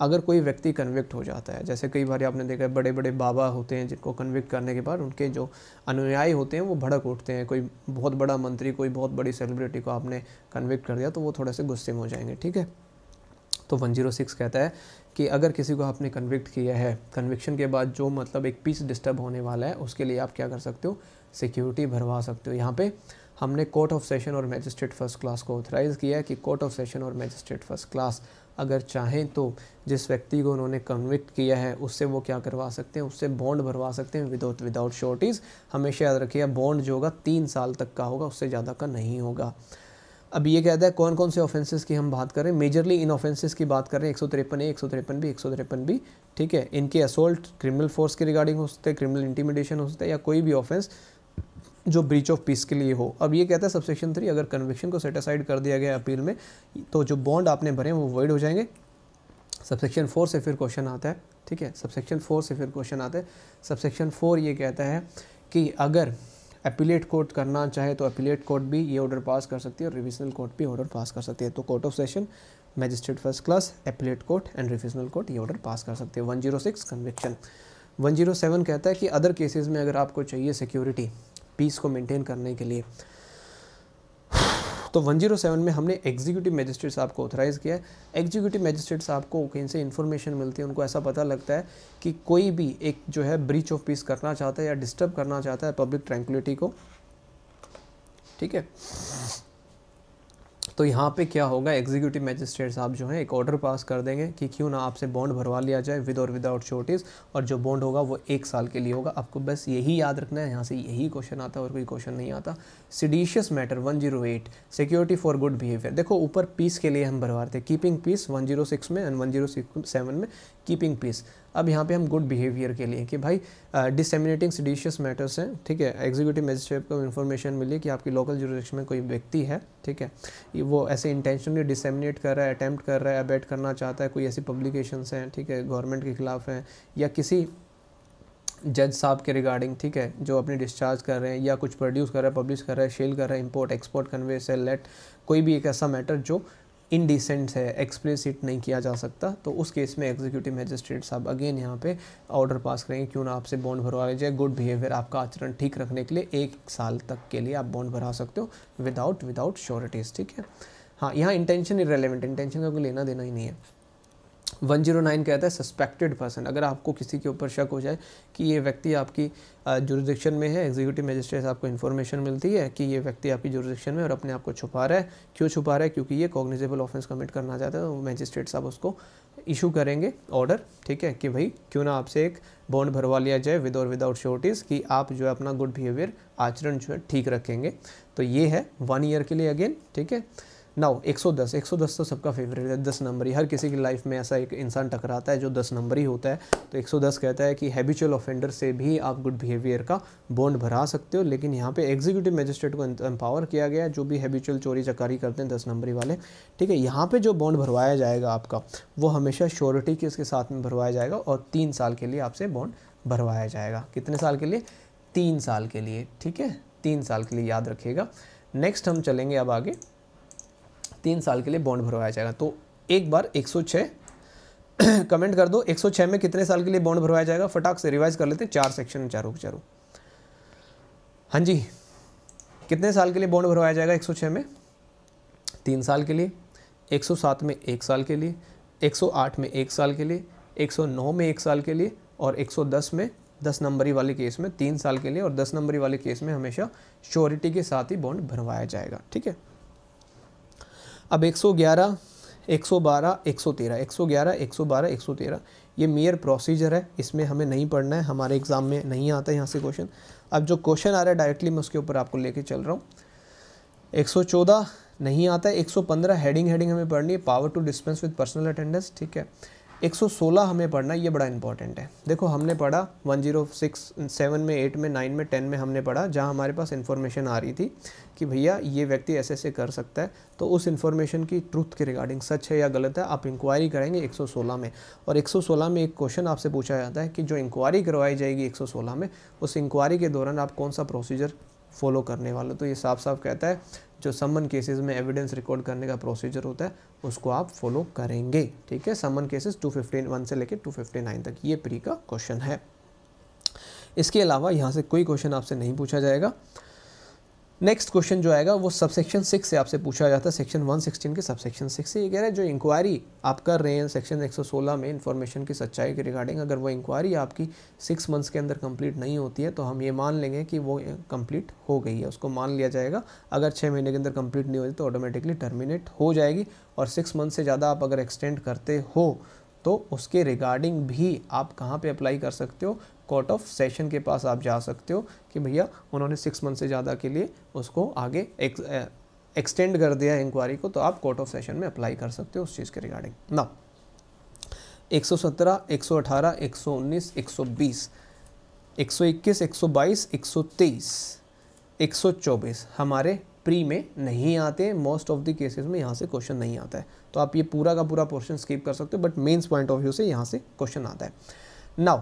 अगर कोई व्यक्ति कन्विक्ट हो जाता है, जैसे कई बार आपने देखा है बड़े बड़े बाबा होते हैं जिनको कन्विक्ट करने के बाद उनके जो अनुयायी होते हैं, वो भड़क उठते हैं। कोई बहुत बड़ा मंत्री, कोई बहुत बड़ी सेलिब्रिटी को आपने कन्विक्ट कर दिया तो वो थोड़े से गुस्से में हो जाएँगे, ठीक है? तो 106 कहता है कि अगर किसी को आपने कन्विक्ट किया है कन्विक्शन के बाद जो मतलब एक पीस डिस्टर्ब होने वाला है, उसके लिए आप क्या कर सकते हो? सिक्योरिटी भरवा सकते हो। यहाँ पे हमने कोर्ट ऑफ़ सेशन और मैजिस्ट्रेट फ़र्स्ट क्लास को ऑथराइज़ किया है कि कोर्ट ऑफ़ सेशन और मैजिस्ट्रेट फ़र्स्ट क्लास अगर चाहें तो जिस व्यक्ति को उन्होंने कन्विक्ट किया है, उससे वो क्या करवा सकते हैं? उससे बॉन्ड भरवा सकते हैं विदाउट विदाउट शॉर्टिज हमेशा याद रखिए बॉन्ड जो होगा, तीन साल तक का होगा, उससे ज़्यादा का नहीं होगा। अब ये कहता है कौन कौन से ऑफेंसेस की हम बात करें? मेजरली इन ऑफेंसेस की बात करें, एक सौ तिरपन ए, एक सौ तिरपन बी, एक सौ तिरपन बी, ठीक है? इनके असोल्ट क्रिमिनल फोर्स के रिगार्डिंग हो सकते हैं क्रिमिनल इंटीमिडेशन हो सकता है, या कोई भी ऑफेंस जो ब्रीच ऑफ़ पीस के लिए हो। अब ये कहता है सबसेक्शन थ्री अगर कन्विक्शन को सेटिसाइड कर दिया गया अपील में तो जो बॉन्ड आपने भरे वो वॉइड हो जाएँगे। सबसेक्शन फोर से फिर क्वेश्चन आता है, ठीक है? सबसेक्शन फोर से फिर क्वेश्चन आता है। सबसेक्शन फोर ये कहता है कि अगर अपीलेट कोर्ट करना चाहे तो अपीलेट कोर्ट भी ये ऑर्डर पास कर सकती है और रिविजनल कोर्ट भी ऑर्डर पास कर सकती है। तो court of session magistrate first class appellate court and revisional court ये ऑर्डर पास कर सकते हैं। One zero six conviction one zero seven कहता है कि अदर केसेस में अगर आपको चाहिए सिक्योरिटी पीस को मेंटेन करने के लिए। तो 107 में हमने एग्जीक्यूटिव मजिस्ट्रेट साहब को ऑथराइज़ किया है। एग्जीक्यूटिव मजिस्ट्रेट साहब को कहीं से इन्फॉर्मेशन मिलती है, उनको ऐसा पता लगता है कि कोई भी एक जो है ब्रीच ऑफ़ पीस करना चाहता है या डिस्टर्ब करना चाहता है पब्लिक ट्रैंकुलिटी को। ठीक है? तो यहाँ पे क्या होगा एग्जीक्यूटिव मजिस्ट्रेट साहब जो हैं, एक ऑर्डर पास कर देंगे कि क्यों ना आपसे बॉन्ड भरवा लिया जाए विद और विदाउट शोटिस और जो बॉन्ड होगा वो एक साल के लिए होगा। आपको बस यही याद रखना है, यहाँ से यही क्वेश्चन आता है और कोई क्वेश्चन नहीं आता। Seditious matter 108 security for good behaviour देखो, ऊपर पीस के लिए हम भरवाते हैं कीपिंग पीस 106 में एंड 107 में कीपिंग पीस अब यहाँ पे हम गुड बिहेवियर के लिए कि भाई डिसमिनेटिंग सिडिशियस मैटर्स हैं, ठीक है? एग्जीक्यूटिव मजिस्ट्रेट को इन्फॉर्मेशन मिली कि आपकी लोकल जुरिडिक्शन में कोई व्यक्ति है, ठीक है? वो ऐसे इंटेंशनली डिसमिनेट कर रहा है अटैम्प्ट कर रहा है अबेट करना चाहता है, कोई ऐसी पब्लिकेशंस हैं, ठीक है? गवर्नमेंट के खिलाफ हैं या किसी जज साहब के रिगार्डिंग ठीक है, जो अपनी डिस्चार्ज कर रहे हैं या कुछ प्रोड्यूस कर रहे हैं पब्लिश कर रहे हैं शेल कर रहे हैं import export convey sell let कोई भी एक ऐसा मैटर जो इनडिसेंट है एक्सप्लिसिट नहीं किया जा सकता तो उस केस में एग्जीक्यूटिव मजिस्ट्रेट साहब अगेन यहाँ पे ऑर्डर पास करेंगे, क्यों ना आपसे बॉन्ड भरवा लीजिए गुड बिहेवियर आपका आचरण ठीक रखने के लिए एक साल तक के लिए आप बॉन्ड भरा सकते हो विदाउट विदाउट श्योरिटीज़ ठीक है। हाँ यहाँ इंटेंशन इरेलीवेंट इंटेंशन का कोई लेना देना ही नहीं है। 109 कहता है सस्पेक्टेड पर्सन अगर आपको किसी के ऊपर शक हो जाए कि ये व्यक्ति आपकी जुरिडिक्शन में है एग्जीक्यूटिव मजिस्ट्रेट आपको इन्फॉर्मेशन मिलती है कि ये व्यक्ति आपकी जुरिडिक्शन में और अपने आप को छुपा रहा है। क्यों छुपा रहा है? क्योंकि ये कॉग्निजेबल ऑफेंस कमिट करना चाहता है तो मजिस्ट्रेट साहब उसको इशू करेंगे ऑर्डर ठीक है? कि भाई, क्यों ना आपसे एक बॉन्ड भरवा लिया जाए विद और विदाउट श्योरिटीज़ कि आप जो है अपना गुड बिहेवियर आचरण जो है ठीक रखेंगे। तो ये है वन ईयर के लिए अगेन ठीक है? नाउ 110 110 तो सबका फेवरेट है 10 नंबर। हर किसी की लाइफ में ऐसा एक इंसान टकराता है जो 10 नंबर होता है। तो 110 कहता है कि हैबिचुअल ऑफेंडर से भी आप गुड बिहेवियर का बॉन्ड भरा सकते हो, लेकिन यहाँ पे एग्जीक्यूटिव मजिस्ट्रेट को एम्पावर किया गया जो भी हैबिचुअल चोरी चकारी करते हैं दस नंबरी वाले। ठीक है, यहाँ पर जो बॉन्ड भरवाया जाएगा आपका, वो हमेशा श्योरिटी के इसके साथ में भरवाया जाएगा और तीन साल के लिए आपसे बॉन्ड भरवाया जाएगा। कितने साल के लिए? तीन साल के लिए। ठीक है, तीन साल के लिए याद रखिएगा। नेक्स्ट हम चलेंगे अब आगे। तीन साल के लिए बॉन्ड भरवाया जाएगा। तो एक बार 106 कमेंट कर दो 106 में कितने साल के लिए बॉन्ड भरवाया जाएगा? फटाक से रिवाइज कर लेते हैं, चार सेक्शन में चारों के चारों। हाँ जी, कितने साल के लिए बॉन्ड भरवाया जाएगा 106 में? तीन साल के लिए 107 में एक साल के लिए 108 में एक साल के लिए 109 में एक साल के लिए और 110 में दस नंबरी वाले केस में तीन साल के लिए और दस नंबरी वाले केस में हमेशा श्योरिटी के साथ ही बॉन्ड भरवाया जाएगा। ठीक है? अब 111 112 113 111 112 113 ये मेयर प्रोसीजर है, इसमें हमें नहीं पढ़ना है, हमारे एग्ज़ाम में नहीं आता यहाँ से क्वेश्चन अब जो क्वेश्चन आ रहा है डायरेक्टली मैं उसके ऊपर आपको लेके चल रहा हूँ। 114 नहीं आता है। 115 हेडिंग हेडिंग हमें पढ़नी है। Power to dispense with personal attendance ठीक है? 116 हमें पढ़ना, ये बड़ा इंपॉर्टेंट है। देखो, हमने पढ़ा 106 7 में 8 में 9 में 10 में हमने पढ़ा, जहाँ हमारे पास इन्फॉर्मेशन आ रही थी कि भैया, ये व्यक्ति ऐसे ऐसे कर सकता है तो उस इन्फॉर्मेशन की ट्रूथ के रिगार्डिंग सच है या गलत है, आप इंक्वायरी करेंगे 116 में। और 116 में एक क्वेश्चन आपसे पूछा जाता है कि जो इंक्वायरी करवाई जाएगी 116 में, उस इंक्वायरी के दौरान आप कौन सा प्रोसीजर फॉलो करने वाले तो ये साफ़ साफ़ कहता है जो समन केसेस में एविडेंस रिकॉर्ड करने का प्रोसीजर होता है, उसको आप फॉलो करेंगे। ठीक है? समन केसेस 251 से लेकर 259 तक, ये प्री का क्वेश्चन है। इसके अलावा यहाँ से कोई क्वेश्चन आपसे नहीं पूछा जाएगा। नेक्स्ट क्वेश्चन जो आएगा, वो सबसेक्शन सिक्स से आपसे पूछा जाता है। सेक्शन वन सिक्सटीन के सबसेक्शन सिक्स से ये कह रहा है, जो इंक्वायरी आप कर रहे हैं सेक्शन एक सौ सोलह में इन्फॉर्मेशन की सच्चाई के रिगार्डिंग अगर वो इंक्वायरी आपकी सिक्स मंथ्स के अंदर कंप्लीट नहीं होती है तो हम ये मान लेंगे कि वो कंप्लीट हो गई है। उसको मान लिया जाएगा। अगर छः महीने के अंदर कंप्लीट नहीं होती तो ऑटोमेटिकली टर्मिनेट हो जाएगी। और सिक्स मंथ से ज़्यादा आप अगर एक्सटेंड करते हो तो उसके रिगार्डिंग भी आप कहाँ पे अप्लाई कर सकते हो? कोर्ट ऑफ़ सेशन के पास आप जा सकते हो कि भैया उन्होंने सिक्स मंथ से ज़्यादा के लिए उसको आगे एक, एक्सटेंड कर दिया इंक्वायरी को तो आप कोर्ट ऑफ़ सेशन में अप्लाई कर सकते हो उस चीज़ के रिगार्डिंग ना 117, 118, 119, 120, 121, 122, 123, 124 हमारे प्री में नहीं आते मोस्ट ऑफ़ द केसेस में यहाँ से क्वेश्चन नहीं आता है। तो आप ये पूरा का पूरा पोर्शन स्किप कर सकते हो but mains point of view से यहाँ से क्वेश्चन आता है। नाउ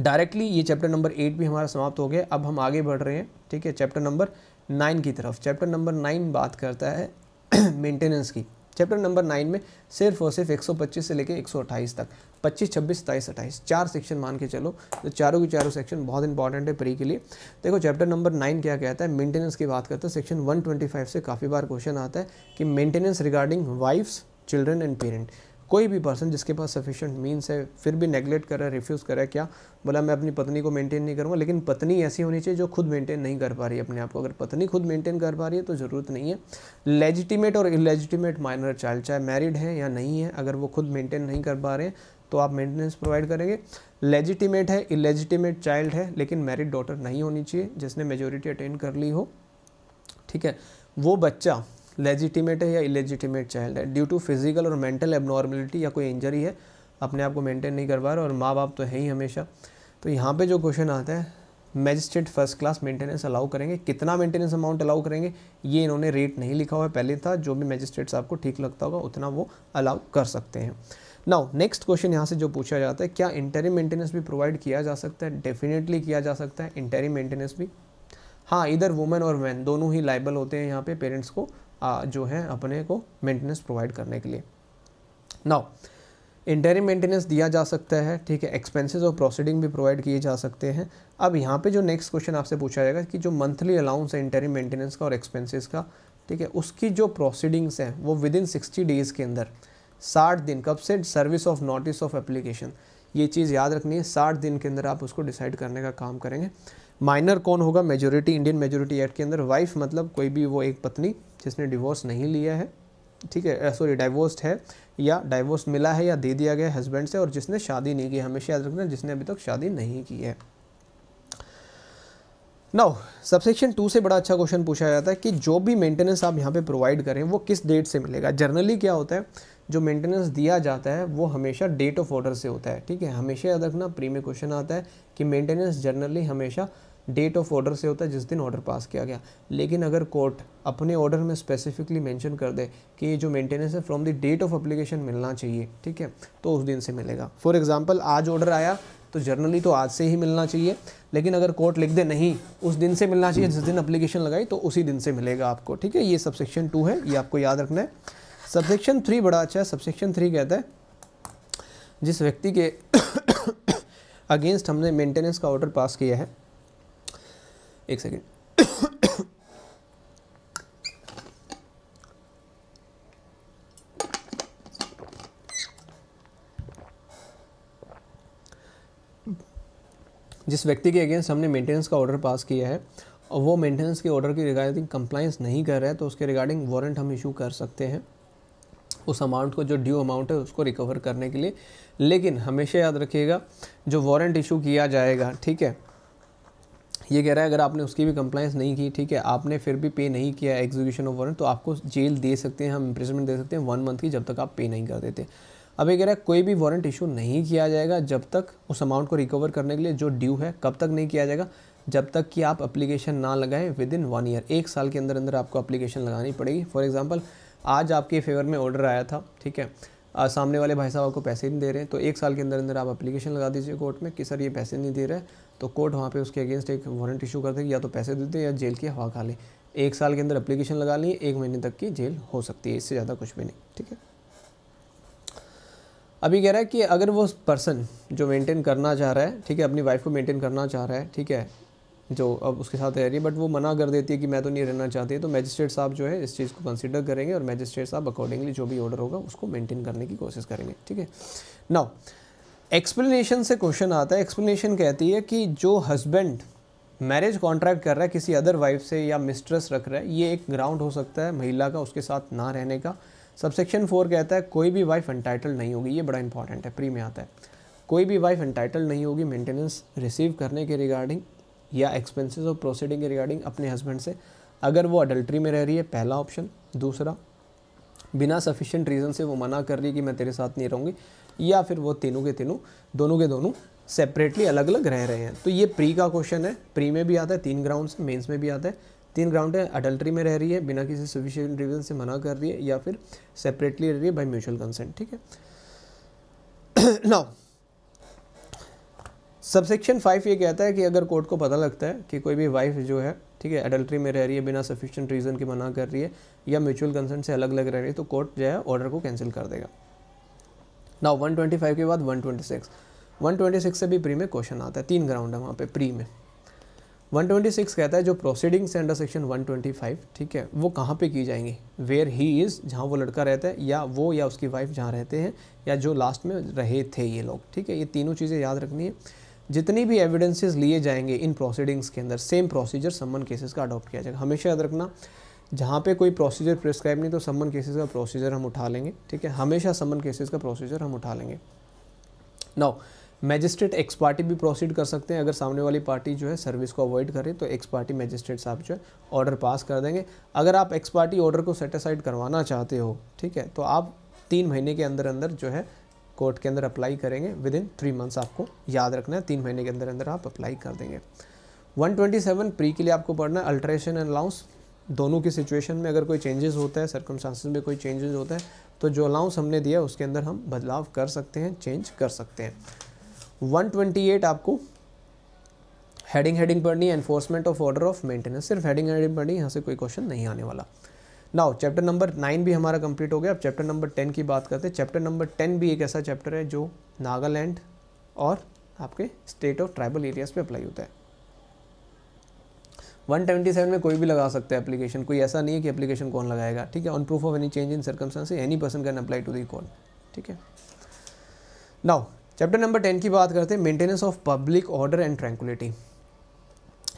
डायरेक्टली ये चैप्टर नंबर एट भी हमारा समाप्त हो गया। अब हम आगे बढ़ रहे हैं ठीक है? चैप्टर नंबर नाइन की तरफ़। चैप्टर नंबर नाइन बात करता है मेंटेनेंस की। चैप्टर नंबर नाइन में सिर्फ़ और सिर्फ़ 125 से लेकर 128 तक। 25, 26, 27, 28 चार सेक्शन मान के चलो। तो चारों के चारों सेक्शन बहुत इंपॉर्टेंट है प्री के लिए। देखो चैप्टर नंबर नाइन क्या कहता है? मेंटेनेंस की बात करता है। सेक्शन 125 से काफ़ी बार क्वेश्चन आता है कि maintenance regarding wife's children and parent कोई भी पर्सन जिसके पास सफिशेंट मीन्स है, फिर भी नेगलेक्ट कर रहा है रिफ्यूज़ कर रहा है, क्या? बोला मैं अपनी पत्नी को मेंटेन नहीं करूँगा, लेकिन पत्नी ऐसी होनी चाहिए जो खुद मेंटेन नहीं कर पा रही है अपने आप को। अगर पत्नी खुद मेंटेन कर पा रही है तो ज़रूरत नहीं है। लेजिटिमेट और इलेजिटिमेट माइनर चाइल्ड चाहे मैरिड है या नहीं है, अगर वो खुद मेंटेन नहीं कर पा रहे हैं तो आप मेंटेनेंस प्रोवाइड करेंगे। लेजिटिमेट है इलेजिटिमेट चाइल्ड है, लेकिन मैरिड डॉटर नहीं होनी चाहिए, जिसने मेजोरिटी अटेंड कर ली हो। ठीक है? वो बच्चा लेजिटिमेट है या इलेजिटिमेट चाइल्ड है? ड्यू टू फ़िज़िकल और मेंटल एबनॉर्मलिटी या कोई इंजरी है, अपने आप को मेंटेन नहीं कर पा रहा और माँ बाप तो है ही हमेशा। तो यहाँ पे जो क्वेश्चन आता है magistrate first class maintenance allow करेंगे। कितना मेंटेनेंस अमाउंट अलाउ करेंगे, ये इन्होंने रेट नहीं लिखा हुआ है। पहले था, जो भी मैजिस्ट्रेट्स आपको ठीक लगता होगा, उतना वो अलाउ कर सकते हैं। नाउ नेक्स्ट क्वेश्चन यहाँ से जो पूछा जाता है, क्या इंटरी मेंटेनेंस भी प्रोवाइड किया जा सकता है? डेफिनेटली किया जा सकता है। इंटरी मेंटेनेंस भी। हाँ इधर वुमेन और मैन दोनों ही लाइबल होते हैं यहाँ पे पेरेंट्स को। जो है अपने को मेंटेनेंस प्रोवाइड करने के लिए। नाउ इंटरिम मेंटेनेंस दिया जा सकता है, ठीक है एक्सपेंसेस और प्रोसीडिंग भी प्रोवाइड किए जा सकते हैं। अब यहाँ पे जो नेक्स्ट क्वेश्चन आपसे पूछा जाएगा कि जो मंथली अलाउंस है इंटरिम मेंटेनेंस का और एक्सपेंसेस का, ठीक है, उसकी जो प्रोसीडिंग्स हैं, वो विद इन सिक्सटी डेज़ के अंदर, साठ दिन, कब से service of notice of application ये चीज़ याद रखनी है, साठ दिन के अंदर आप उसको डिसाइड करने का काम करेंगे। माइनर कौन होगा? मेजोरिटी इंडियन मेजोरिटी एक्ट के अंदर वाइफ मतलब कोई भी वो एक पत्नी जिसने डिवोर्स नहीं लिया है, ठीक है सॉरी डाइवोर्स्ड है, या डाइवोर्स मिला है या दे दिया गया हस्बैंड से और जिसने शादी नहीं की, हमेशा याद रखना जिसने अभी तक शादी नहीं की है। नाउ सबसेक्शन टू से बड़ा अच्छा क्वेश्चन पूछा जाता है कि जो भी मेंटेनेंस आप यहाँ पे प्रोवाइड करें, वो किस डेट से मिलेगा? जनरली क्या होता है, जो मेंटेनेंस दिया जाता है, वो हमेशा डेट ऑफ़ ऑर्डर से होता है, ठीक है? हमेशा याद रखना प्री में क्वेश्चन आता है कि मेंटेनेंस जनरली हमेशा डेट ऑफ़ ऑर्डर से होता है, जिस दिन ऑर्डर पास किया गया। लेकिन अगर कोर्ट अपने ऑर्डर में स्पेसिफिकली मेंशन कर दे कि ये जो मेंटेनेंस है from the date of application मिलना चाहिए, ठीक है? तो उस दिन से मिलेगा। फॉर एग्ज़ाम्पल आज ऑर्डर आया तो जर्नली तो आज से ही मिलना चाहिए। लेकिन अगर कोर्ट लिख दे नहीं, उस दिन से मिलना चाहिए, जिस दिन अप्लीकेशन लगाई तो उसी दिन से मिलेगा आपको, ठीक है? ये सबसेक्शन टू है, ये आपको याद रखना है। सबसेक्शन थ्री बड़ा अच्छा है। सबसेक्शन थ्री कहता है, जिस व्यक्ति के अगेंस्ट हमने मेंटेनेंस का ऑर्डर पास किया है एक सेकेंड। जिस व्यक्ति के अगेंस्ट हमने मेंटेनेंस का ऑर्डर पास किया है, और वो मेंटेनेंस के ऑर्डर की रिगार्डिंग कंप्लाइंस नहीं कर रहा है तो उसके रिगार्डिंग वारंट हम इशू कर सकते हैं। उस अमाउंट को जो ड्यू अमाउंट है, उसको रिकवर करने के लिए। लेकिन हमेशा याद रखिएगा, जो वारंट इशू किया जाएगा, ठीक है ये कह रहा है अगर आपने उसकी भी कंप्लाइंस नहीं की ठीक है आपने फिर भी पे नहीं किया एग्जीक्यूशन ऑफ़ वारंट तो आपको जेल दे सकते हैं हम इम्प्रिजमेंट दे सकते हैं वन मंथ की जब तक आप पे नहीं कर देते। अब ये कह रहा है कोई भी वारंट इशू नहीं किया जाएगा जब तक उस अमाउंट को रिकवर करने के लिए जो ड्यू है कब तक नहीं किया जाएगा जब तक कि आप अप्लीकेशन ना लगाएँ विद इन वन ईयर एक साल के अंदर अंदर आपको अप्लीकेशन लगानी पड़ेगी। फॉर एग्ज़ाम्पल आज आपके फेवर में ऑर्डर आया था ठीक है आ, सामने वाले भाई साहब आपको पैसे नहीं दे रहे हैं तो एक साल के अंदर अंदर आप अप्लीकेशन लगा दीजिए कोर्ट में कि सर ये पैसे नहीं दे रहे तो कोर्ट वहाँ पे उसके अगेंस्ट एक वारंट इशू कर देगी, या तो पैसे देते या जेल की हवा खा लें। एक साल के अंदर अप्लीकेशन लगा लिए एक महीने तक की जेल हो सकती है, इससे ज़्यादा कुछ भी नहीं, ठीक है? अभी कह रहा है कि अगर वो पर्सन जो मेंटेन करना चाह रहा है, ठीक है, अपनी वाइफ को मेंटेन करना चाह रहा है, ठीक है, जो अब उसके साथ रह रही है बट वो मना कर देती है कि मैं तो नहीं रहना चाहती है तो मैजिस्ट्रेट साहब जो है इस चीज़ को कंसिडर करेंगे और मैजिस्ट्रेट साहब अकॉर्डिंगली जो भी ऑर्डर होगा उसको मेंटेन करने की कोशिश करेंगे, ठीक है? नाउ एक्सप्लेनेशन से क्वेश्चन आता है। एक्सप्लेनेशन कहती है कि जो हस्बैंड मैरिज कॉन्ट्रैक्ट कर रहा है, किसी अदर वाइफ से या मिस्ट्रेस रख रहा है, ये एक ग्राउंड हो सकता है महिला का, उसके साथ ना रहने का। सबसेक्शन फोर कहता है, कोई भी वाइफ एंटाइटल नहीं होगी, ये बड़ा इंपॉर्टेंट है प्री में आता है। कोई भी वाइफ एंटाइटल नहीं होगी मेंटेनेंस रिसीव करने के रिगार्डिंग या एक्सपेंसेस ऑफ़ प्रोसीडिंग के रिगार्डिंग अपने हस्बैंड से। अगर वो अडल्ट्री में रह रही है, पहला ऑप्शन दूसरा, बिना सफिशिएंट रीज़न से वो मना कर रही है कि मैं तेरे साथ नहीं रहूँगी। या फिर वो तीनों के तीनों, दोनों के दोनों सेपरेटली अलग अलग रह रहे हैं। तो ये प्री का क्वेश्चन है। प्री में भी आता है, तीन ग्राउंड से मेंस में भी आता है। तीन ग्राउंड है अडल्ट्री में रह रही है, बिना किसी सफिशियंट रीज़न से मना कर रही है, या फिर सेपरेटली रह रही है बाई म्यूचुअल कंसेंट ठीक है? नाउ सबसेक्शन फाइव ये कहता है कि अगर कोर्ट को पता लगता है कि कोई भी वाइफ जो है, ठीक है अडल्ट्री में रह रही है, बिना सफिशियंट रीज़न की मना कर रही है, या म्यूचुअल कंसेंट से अलग अलग रह रही है तो कोर्ट जो है ऑर्डर को कैंसिल कर देगा। ना 125 के बाद 126 126 से भी प्री में क्वेश्चन आता है. तीन ग्राउंड है वहाँ पे प्री में. 126 कहता है जो प्रोसीडिंग्स अंडर सेक्शन 125 ठीक है, वो कहाँ पे की जाएँगी? वेयर ही इज़ जहाँ वो लड़का रहता है, या वो या उसकी वाइफ जहाँ रहते हैं, या जो लास्ट में रहे थे ये लोग, ठीक है, ये तीनों चीज़ें याद रखनी है. जितनी भी एविडेंसेस लिए जाएँगे इन प्रोसीडिंग्स के अंदर सेम प्रोसीजर सम्मन केसेस का अडॉप्ट किया जाएगा. हमेशा याद रखना जहाँ पे कोई प्रोसीजर प्रिस्क्राइब नहीं तो सम्मन केसेस का प्रोसीजर हम उठा लेंगे, ठीक है? हमेशा सम्मन केसेस का प्रोसीजर हम उठा लेंगे। नाउ मैजिस्ट्रेट एक्स पार्टी भी प्रोसीड कर सकते हैं, अगर सामने वाली पार्टी जो है सर्विस को अवॉइड करे तो एक्स पार्टी मैजिस्ट्रेट साहब जो है ऑर्डर पास कर देंगे। अगर आप एक्स पार्टी ऑर्डर को सेटिसाइड करवाना चाहते हो, ठीक है? तो आप तीन महीने के अंदर अंदर जो है कोर्ट के अंदर अप्लाई करेंगे विद इन थ्री मंथ्स आपको याद रखना है, तीन महीने के अंदर अंदर आप अप्लाई कर देंगे। 127 प्री के लिए आपको पढ़ना है अल्ट्रेशन एंड अलाउंस दोनों की सिचुएशन में अगर कोई चेंजेस होता है सर्कमस्टांसिस में कोई चेंजेस होता है तो जो अलाउंस हमने दिया उसके अंदर हम बदलाव कर सकते हैं चेंज कर सकते हैं। 128 आपको हेडिंग हेडिंग पढ़नी enforcement of order of maintenance सिर्फ़ हेडिंग हेडिंग पढ़नी यहाँ से कोई क्वेश्चन नहीं आने वाला। नाउ चैप्टर नंबर नाइन भी हमारा कंप्लीट हो गया। अब चैप्टर नंबर टेन की बात करते हैं। चैप्टर नंबर टेन भी एक ऐसा चैप्टर है जो नागालैंड और आपके स्टेट ऑफ़ ट्राइबल एरियाज़ पे अप्लाई होता है। 177 में कोई भी लगा सकता है एप्लीकेशन कोई ऐसा नहीं है कि एप्लीकेशन कौन लगाएगा, ठीक है? On proof of any change in circumstance any person can apply to the call ठीक है? नाउ चैप्टर नंबर टेन की बात करते हैं maintenance of public order and tranquillity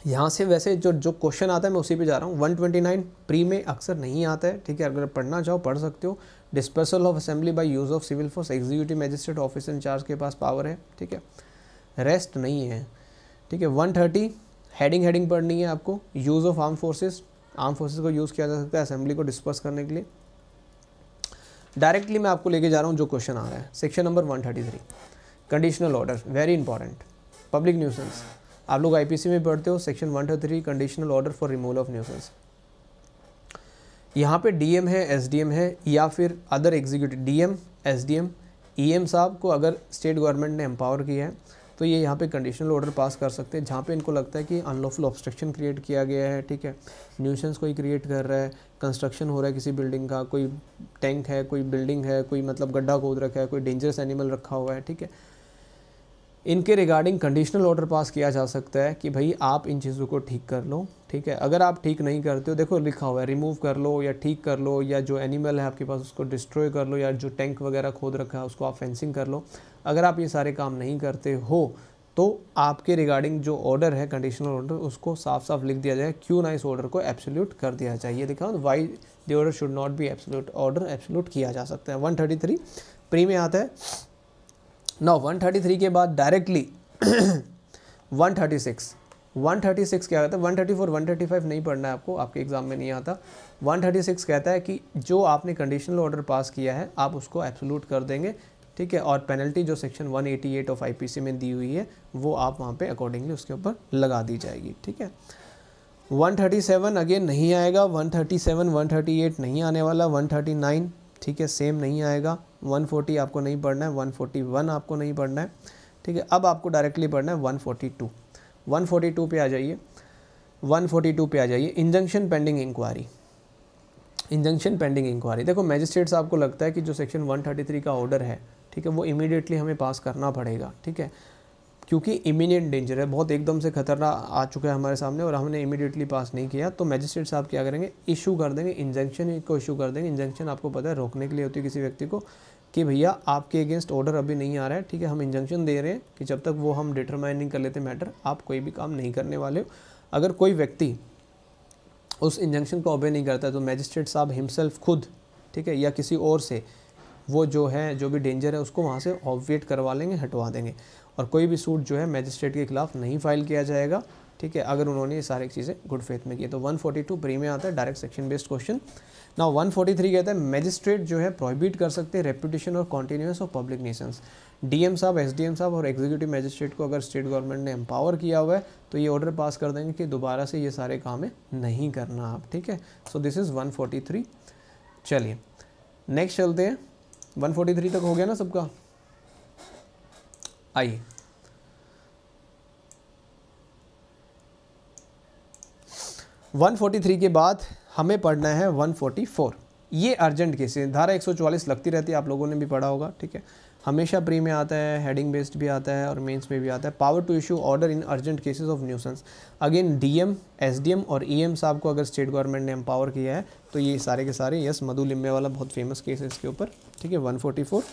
यहाँ से वैसे जो जो क्वेश्चन आता है, मैं उसी पे जा रहा हूँ। 129 प्री में अक्सर नहीं आता है, ठीक है? अगर पढ़ना चाहो, पढ़ सकते हो। Dispersal of assembly by use of civil force executive magistrate office in charge के पास पावर है, ठीक है? रेस्ट नहीं है, ठीक है? 130 हेडिंग हेडिंग पढ़नी है आपको। Use of arm forces arm forces को यूज़ किया जा सकता है असेंबली को डिस्पर्स करने के लिए। डायरेक्टली मैं आपको लेके जा रहा हूँ जो क्वेश्चन आ रहा है। Section number 133 conditional order very important public nuisance आप लोग आईपीसी में पढ़ते हो। Section one two three conditional order for removal of nuisance यहाँ पे डीएम है एसडीएम है, या फिर other executive DM SDM EM साहब को अगर स्टेट गवर्नमेंट ने एम्पावर किया है तो ये यहाँ पे कंडीशनल ऑर्डर पास कर सकते हैं, जहाँ पे इनको लगता है कि अनलॉफुल ऑब्स्ट्रक्शन क्रिएट किया गया है, ठीक है? न्यूसेंस कोई क्रिएट कर रहा है कंस्ट्रक्शन हो रहा है किसी बिल्डिंग का, कोई टैंक है, कोई बिल्डिंग है, कोई मतलब गड्ढा खोद रखा है, कोई डेंजरस एनिमल रखा हुआ है, ठीक है? इनके रिगार्डिंग कंडीशनल ऑर्डर पास किया जा सकता है कि भाई आप इन चीज़ों को ठीक कर लो ठीक है? अगर आप ठीक नहीं करते हो, देखो, लिखा हुआ है रिमूव कर लो या ठीक कर लो या जो एनिमल है आपके पास उसको डिस्ट्रॉय कर लो या जो टैंक वगैरह खोद रखा है उसको आप फेंसिंग कर लो। अगर आप ये सारे काम नहीं करते हो तो आपके रिगार्डिंग जो ऑर्डर है कंडीशनल ऑर्डर उसको साफ़ साफ़ लिख दिया जाए। क्यों ना इस ऑर्डर को एब्सोल्यूट कर दिया जाए। ये लिखा why the order should not be absolute order absolute किया जा सकता है। 133 प्री में आता है। नाउ 133 के बाद डायरेक्टली 136 136 क्या कहता है? 134 135 नहीं पढ़ना है आपको, आपके एग्ज़ाम में नहीं आता। 136 कहता है कि जो आपने कंडीशनल ऑर्डर पास किया है, आप उसको एब्सोल्यूट कर देंगे, ठीक है? और पेनल्टी जो सेक्शन 188 ऑफ़ आईपीसी में दी हुई है, वो आप वहाँ पे अकॉर्डिंगली उसके ऊपर लगा दी जाएगी, ठीक है? 137 अगेन नहीं आएगा 137 138 नहीं आने वाला 139 ठीक है? सेम नहीं आएगा 140 आपको नहीं पढ़ना है 141 आपको नहीं पढ़ना है, ठीक है? अब आपको डायरेक्टली पढ़ना है 142 142 पे आ जाइए। 142 पे आ जाइए। Injunction pending inquiry. Injunction pending inquiry. देखो मैजिस्ट्रेट साहब को लगता है कि जो सेक्शन 133 का ऑर्डर है, ठीक है, वो इमीडिएटली हमें पास करना पड़ेगा, ठीक है, क्योंकि इमीडिएट डेंजर है, बहुत एकदम से खतरा आ चुका है हमारे सामने और हमने इमीडिएटली पास नहीं किया। तो मैजिस्ट्रेट साहब क्या करेंगे? इशू कर देंगे, इंजेक्शन को इशू कर देंगे। इंजेक्शन आपको पता है, रोकने के लिए होती है किसी व्यक्ति को। कि भैया आपके अगेंस्ट ऑर्डर अभी नहीं आ रहा है, ठीक है, हम इंजंक्शन दे रहे हैं कि जब तक वो हम डिटरमाइनिंग कर लेते मैटर आप कोई भी काम नहीं करने वाले हो। अगर कोई व्यक्ति उस इंजंक्शन को ओबे नहीं करता है तो मैजिस्ट्रेट साहब हिमसेल्फ खुद, ठीक है, या किसी और से वो जो है, जो भी डेंजर है, उसको वहाँ से ऑबवेट करवा लेंगे, हटवा देंगे। और कोई भी सूट जो है मैजिस्ट्रेट के खिलाफ नहीं फ़ाइल किया जाएगा, ठीक है, अगर उन्होंने ये सारी चीज़ें गुड फेथ में की तो 142 प्री में आता है डायरेक्ट सेक्शन बेस्ड क्वेश्चन ना 143 कहता है मैजिस्ट्रेट जो है प्रोहिबिट कर सकते हैं रेपुटेशन और continuance of public nuisance DM साहब एसडीएम साहब और एग्जीक्यूटिव मैजिस्ट्रेट को अगर स्टेट गवर्नमेंट ने एम्पावर किया हुआ है तो ये ऑर्डर पास कर देंगे कि दोबारा से ये सारे काम नहीं करना आप, ठीक है? सो दिस इज़ 143 चलिए नेक्स्ट चलते हैं। 143 तक हो गया ना सबका? आइए। वन फोर्टी थ्री के बाद हमें पढ़ना है वन फोर्टी फोर। ये अर्जेंट केसेस धारा 144 लगती रहती है, आप लोगों ने भी पढ़ा होगा, ठीक है? हमेशा प्री में आता है हेडिंग बेस्ड भी आता है और मेंस में भी आता है। Power to issue order in urgent cases of nuisance again DM SDM और ईएम साहब को अगर स्टेट गवर्नमेंट ने एम्पावर किया है तो ये सारे के सारे यस मधु लिम्बे वाला बहुत फ़ेमस केस है इसके ऊपर, ठीक है? 144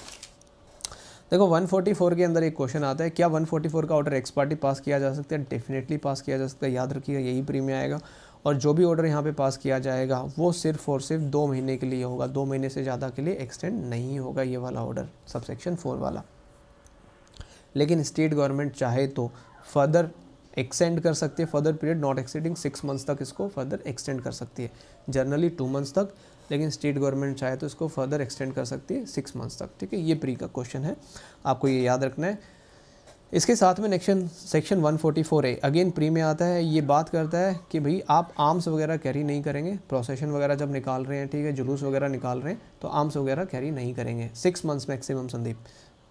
देखो 144 के अंदर एक क्वेश्चन आता है, क्या 144 का ऑर्डर एक्स पार्टी पास किया जा सकता है? डेफिनेटली पास किया जा सकता है, याद रखिएगा, यही प्री में आएगा। और जो भी ऑर्डर यहाँ पे पास किया जाएगा, वो सिर्फ़ और सिर्फ़ दो महीने के लिए होगा। दो महीने से ज़्यादा के लिए एक्सटेंड नहीं होगा ये वाला ऑर्डर सब सेक्शन फोर वाला। लेकिन स्टेट गवर्नमेंट चाहे तो फर्दर एक्सटेंड कर सकती है। Further period not exceeding six months तक इसको फर्दर एक्सटेंड कर सकती है। जनरली टू मंथ्स तक, लेकिन स्टेट गवर्नमेंट चाहे तो इसको फर्दर एक्सटेंड कर सकती है सिक्स मंथ्स तक। ठीक है, ये प्री का क्वेश्चन है। आपको ये याद रखना है। इसके साथ में नेक्शन सेक्शन 144 ए, अगेन प्री में आता है, ये बात करता है कि भाई, आप आर्म्स वगैरह कैरी नहीं करेंगे। प्रोसेशन वगैरह जब निकाल रहे हैं, ठीक है, जुलूस वगैरह निकाल रहे हैं तो आर्म्स वगैरह कैरी नहीं करेंगे। Six months maximum Sandeep.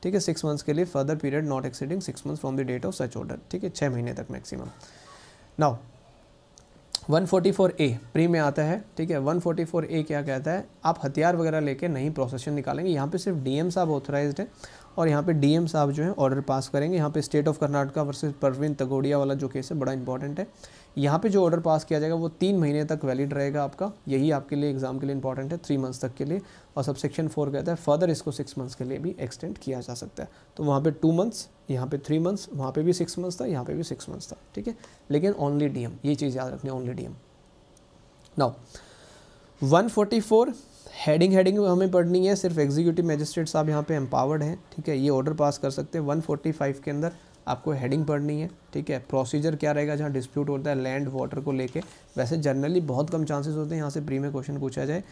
ठीक है सिक्स मंथ्स के लिए further period not exceeding six months from the date of such order ठीक है छः महीने तक मैक्सिमम नाउ 144 ए प्री में आता है, ठीक है 144 ए क्या कहता है, आप हथियार वगैरह लेके नहीं प्रोसेशन निकालेंगे। यहाँ पे सिर्फ़ डीएम साहब ऑथराइज्ड है। और यहाँ पे डीएम साहब जो है ऑर्डर पास करेंगे। यहाँ पे state of Karnataka versus Praveen Togadia वाला जो केस है, बड़ा इंपॉर्टेंट है। यहाँ पे जो ऑर्डर पास किया जाएगा, वो तीन महीने तक वैलिड रहेगा आपका। यही आपके लिए एग्ज़ाम के लिए इंपॉर्टेंट है थ्री मंथ्स तक के लिए। और सब सेक्शन फोर कहता है फर्दर इसको सिक्स मंथ्स के लिए भी एक्सटेंड किया जा सकता है। तो वहाँ पे टू मंथ्स यहाँ पे थ्री मंथ्स वहाँ पे भी सिक्स मंथ्स था, यहाँ पे भी सिक्स मंथ्स था, ठीक है? लेकिन ओनली डीएम ये चीज़ याद रखनी only D M now 144 heading heading हमें पढ़नी है, सिर्फ़ एग्जीक्यूटिव मैजिस्ट्रेट साहब यहाँ पे एम्पावर्ड हैं, ठीक है? ये ऑर्डर पास कर सकते हैं। 145 के अंदर आपको हेडिंग पढ़नी है, ठीक है? प्रोसीजर क्या रहेगा जहाँ डिस्प्यूट होता है लैंड वाटर को लेके? वैसे जनरली बहुत कम चांसेस होते हैं यहाँ से प्री में क्वेश्चन पूछा जाए।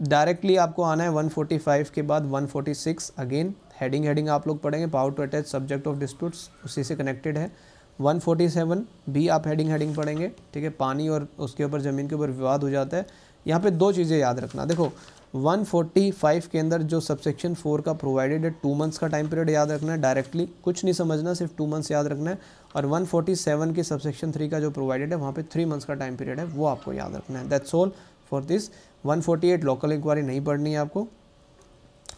डायरेक्टली आपको आना है 145 के बाद 146 अगेन हेडिंग हेडिंग आप लोग पढ़ेंगे power to attach subject of disputes उसी से कनेक्टेड है। 147 भी आप हेडिंग हेडिंग पढ़ेंगे, ठीक है? पानी और उसके ऊपर ज़मीन के ऊपर विवाद हो जाता है। यहाँ पे दो चीज़ें याद रखना। देखो 145 के अंदर जो सबसेक्शन फोर का प्रोवाइडेड है टू मंथ्स का टाइम पीरियड याद रखना है डायरेक्टली कुछ नहीं समझना, सिर्फ़ टू मंथ्स याद रखना है। और 147 के सबसेक्शन थ्री का जो प्रोवाइडेड है, वहाँ पे थ्री मंथ्स का टाइम पीरियड है, वो आपको याद रखना है। That's all for this 148 local inquiry नहीं पढ़नी है आपको।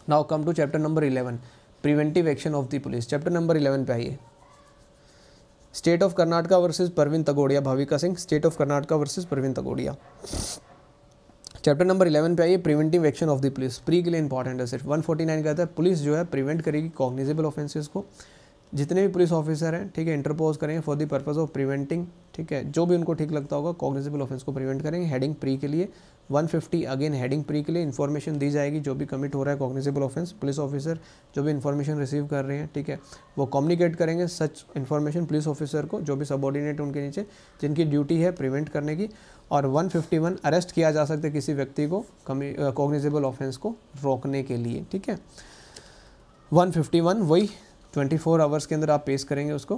Now come to chapter number 11 preventive action of the police chapter number 11 पे आइए। State of Karnataka versus Praveen Togadia Bhavika Singh. State of Karnataka versus Praveen Togadia chapter number 11 पे आइए preventive action of the police pre के लिए important है सिर्फ़। 149 कहता है पुलिस जो है प्रिवेंट करेगी कॉग्निजेबल ऑफेंसेस को। जितने भी पुलिस ऑफिसर हैं, ठीक है इंटरपोज करेंगे for the purpose of preventing ठीक है। जो भी उनको ठीक लगता होगा कॉग्निजेबल ऑफेंस को प्रिवेंट करेंगे। हेडिंग प्री के लिए। 150 अगेन हेडिंग प्री के लिए। इन्फॉर्मेशन दी जाएगी, जो भी कमिट हो रहा है कॉग्निजेबल ऑफेंस पुलिस ऑफिसर जो भी इन्फॉर्मेशन रिसीव कर रहे हैं, ठीक है, वो कम्युनिकेट करेंगे। सच इन्फॉर्मेशन पुलिस ऑफिसर को, जो भी सबॉर्डिनेट उनके नीचे, जिनकी ड्यूटी है प्रिवेंट करने की। और 151 अरेस्ट किया जा सकता है किसी व्यक्ति को कॉग्निजेबल ऑफेंस को रोकने के लिए, ठीक है? 151 वही 24 आवर्स के अंदर आप पेश करेंगे उसको।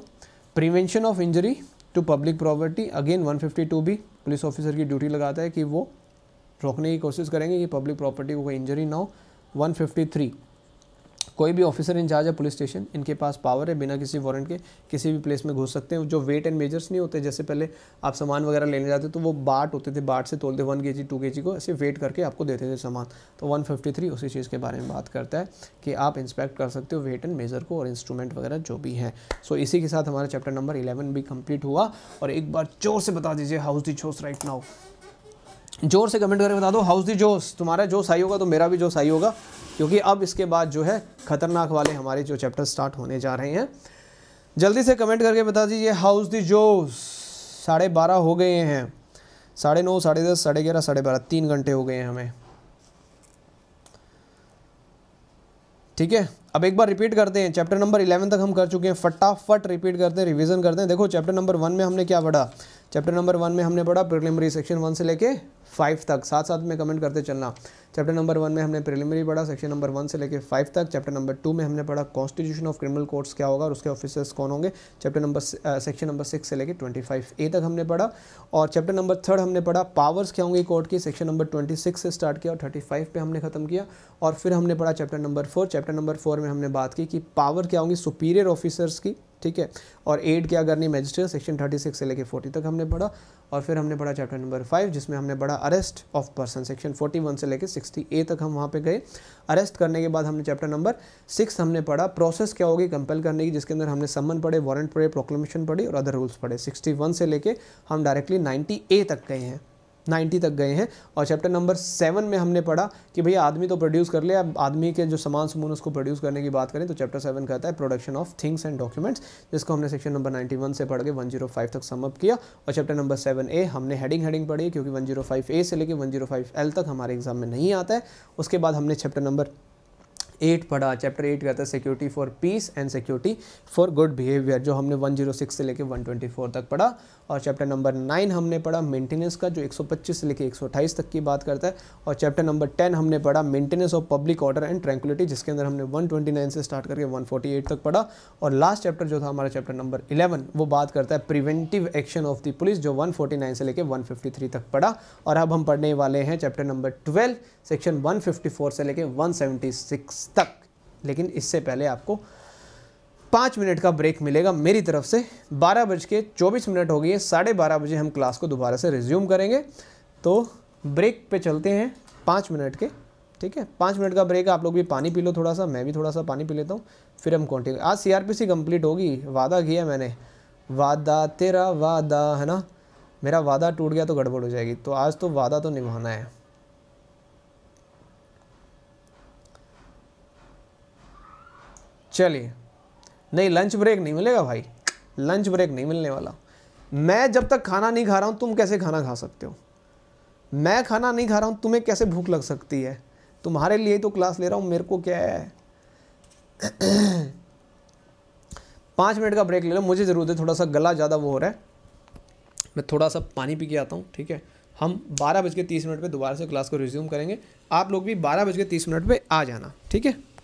Prevention of injury to public property again 152 भी पुलिस ऑफिसर की ड्यूटी लगाता है कि वो रोकने की कोशिश करेंगे कि पब्लिक प्रॉपर्टी को कोई इंजरी ना हो। 153 कोई भी ऑफिसर इंचार्ज है पुलिस स्टेशन इनके पास पावर है बिना किसी वारंट के किसी भी प्लेस में घुस सकते हैं। जो वेट एंड मेजर्स नहीं होते जैसे पहले आप सामान वगैरह लेने जाते तो वो बाट होते थे बाट से तोलते वन के जी टू के जी को ऐसे वेट करके आपको देते थे सामान। तो 153 उसी चीज़ के बारे में बात करता है कि आप इंस्पेक्ट कर सकते हो वेट एंड मेजर को और इंस्ट्रूमेंट वगैरह जो भी है। सो so, इसी के साथ हमारा चैप्टर नंबर इलेवन भी कंप्लीट हुआ। और एक बार ज़ोर से बता दीजिए how's the josh right now ज़ोर से कमेंट करके बता दो हाउस दी जोश, तुम्हारा जोश आई होगा तो मेरा भी जोश आई होगा, क्योंकि अब इसके बाद जो है खतरनाक वाले हमारे जो चैप्टर स्टार्ट होने जा रहे हैं। जल्दी से कमेंट करके बता दीजिए हाउस दी जोश, साढ़े बारह हो गए हैं। साढ़े नौ, साढ़े दस, साढ़े ग्यारह, साढ़े बारह, तीन घंटे हो गए हैं हमें। ठीक है? अब एक बार रिपीट करते हैं चैप्टर नंबर इलेवन तक हम कर चुके हैं, फटाफट रिपीट करते हैं रिवीजन करते हैं। देखो चैप्टर नंबर वन में हमने क्या पढ़ा? चैप्टर नंबर वन में हमने पढ़ा प्रिलिमिनरी सेक्शन वन से लेके फाइव तक। साथ साथ में कमेंट करते चलना। चैप्टर नंबर वन में हमने प्रिलिमिनरी पढ़ा सेक्शन नंबर वन से लेकर फाइव तक। चैप्टर नंबर टू में हमने पढ़ा कॉन्स्टिट्यूशन ऑफ़ क्रिमिनल कोर्ट्स क्या होगा और उसके ऑफिसर्स कौन होंगे। Chapter number section number six से लेकर ट्वेंटी फाइव ए तक हमने पढ़ा। और चैप्टर नंबर थर्ड हमने पढ़ा पावर्स क्या होंगे कोर्ट की। सेक्शन नंबर ट्वेंटी सिक्स से स्टार्ट किया और थर्टी फाइव पे हमने खत्म किया। और फिर हमने पढ़ा chapter number four chapter number four में हमने बात की कि पावर क्या होंगी सुपीरियर ऑफिसर्स की, ठीक है? और एड क्या करनी मजिस्ट्रेट सेक्शन थर्टी सिक्स से लेकर फोर्टी तक हमने पढ़ा। और फिर हमने पढ़ा चैप्टर नंबर फाइव जिसमें हमने पढ़ा arrest of person section forty one से लेकर सिक्सटी ए तक हम वहाँ पे गए। अरेस्ट करने के बाद हमने चैप्टर नंबर सिक्स हमने पढ़ा। प्रोसेस क्या होगी? कंपेल करने की, जिसके अंदर हमने सम्मन पढ़े वारंट पढ़े प्रोक्लेमेशन पढ़ी और अदर रूल्स पढ़े। सिक्सटी वन से लेके हम डायरेक्टली नाइन्टी ए तक गए हैं। नाइन्टी तक गए हैं और चैप्टर नंबर सेवन में हमने पढ़ा कि भैया आदमी तो प्रोड्यूस कर लिया आदमी के जो सामान समून उसको प्रोड्यूस करने की बात करें तो चैप्टर सेवन कहता है production of things and documents जिसको हमने सेक्शन नंबर नाइन्टी वन से पढ़ के वन ज़ीरो फाइव तक समअप किया और चैप्टर नंबर सेवन ए हमने हेडिंग हेडिंग पढ़ी क्योंकि वन ज़ीरो फाइव ए से लेकर वन ज़ीरो फाइव एल तक हमारे एग्ज़ाम में नहीं आता है। उसके बाद हमने चैप्टर नंबर एट पढ़ा चैप्टर एट कहता है security for peace and security for good behaviour जो हमने 106 से लेके 124 तक पढ़ा। और चैप्टर नंबर नाइन हमने पढ़ा मेंटेनेंस का, जो 125 से लेके 128 तक की बात करता है। और चैप्टर नंबर टेन हमने पढ़ा maintenance of public order and tranquillity जिसके अंदर हमने 129 से स्टार्ट करके 148 तक पढ़ा। और लास्ट चैप्टर जो था, हमारा चैप्टर नंबर इलेवन वो बात करता है preventive action of the police जो वन से लेकर वन तक पढ़ा। और अब हम पढ़ने वाले हैं chapter number twelve section one से लेकर वन तक। लेकिन इससे पहले आपको पाँच मिनट का ब्रेक मिलेगा मेरी तरफ़ से। बारह बज के चौबीस मिनट हो गई है, साढ़े बारह बजे हम क्लास को दोबारा से रिज्यूम करेंगे। तो ब्रेक पे चलते हैं पाँच मिनट के, ठीक है? पाँच मिनट का ब्रेक, आप लोग भी पानी पी लो थोड़ा सा मैं भी थोड़ा सा पानी पी लेता हूँ, फिर हम कंटिन्यू आज C R P C complete होगी, वादा किया मैंने। वादा, तेरा वादा, है ना? मेरा वादा टूट गया तो गड़बड़ हो जाएगी। तो आज तो वादा तो निभाना है। चलिए। नहीं लंच ब्रेक नहीं मिलेगा भाई। लंच ब्रेक नहीं मिलने वाला। मैं जब तक खाना नहीं खा रहा हूँ, तुम कैसे खाना खा सकते हो? मैं खाना नहीं खा रहा हूँ, तुम्हें कैसे भूख लग सकती है? तुम्हारे लिए तो क्लास ले रहा हूँ, मेरे को क्या है? पाँच मिनट का ब्रेक ले लो, मुझे ज़रूरत है, थोड़ा सा गला ज़्यादा वो हो रहा है। मैं थोड़ा सा पानी पी के आता हूँ, ठीक है? हम बारह बज के तीस मिनट पर दोबारा से क्लास को रिज्यूम करेंगे। आप लोग भी बारह बज के तीस मिनट पर आ जाना, ठीक है?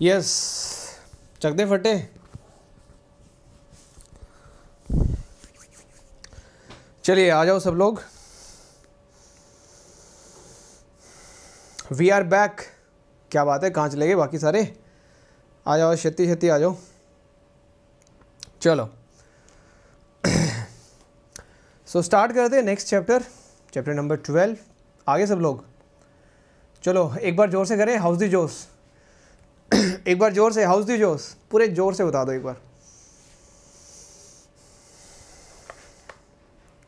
यस चक दे फटे। चलिए, आ जाओ सब लोग। वी आर बैक क्या बात है? कहाँ चले गए बाकी सारे? आ जाओ छत्ती छत्ती आ जाओ। चलो। सो स्टार्ट करते हैं next chapter chapter number twelve आगे सब लोग। चलो, एक बार ज़ोर से करें। हाउस दी जोश एक बार ज़ोर से हाउस दी जोश। पूरे ज़ोर से बता दो एक बार।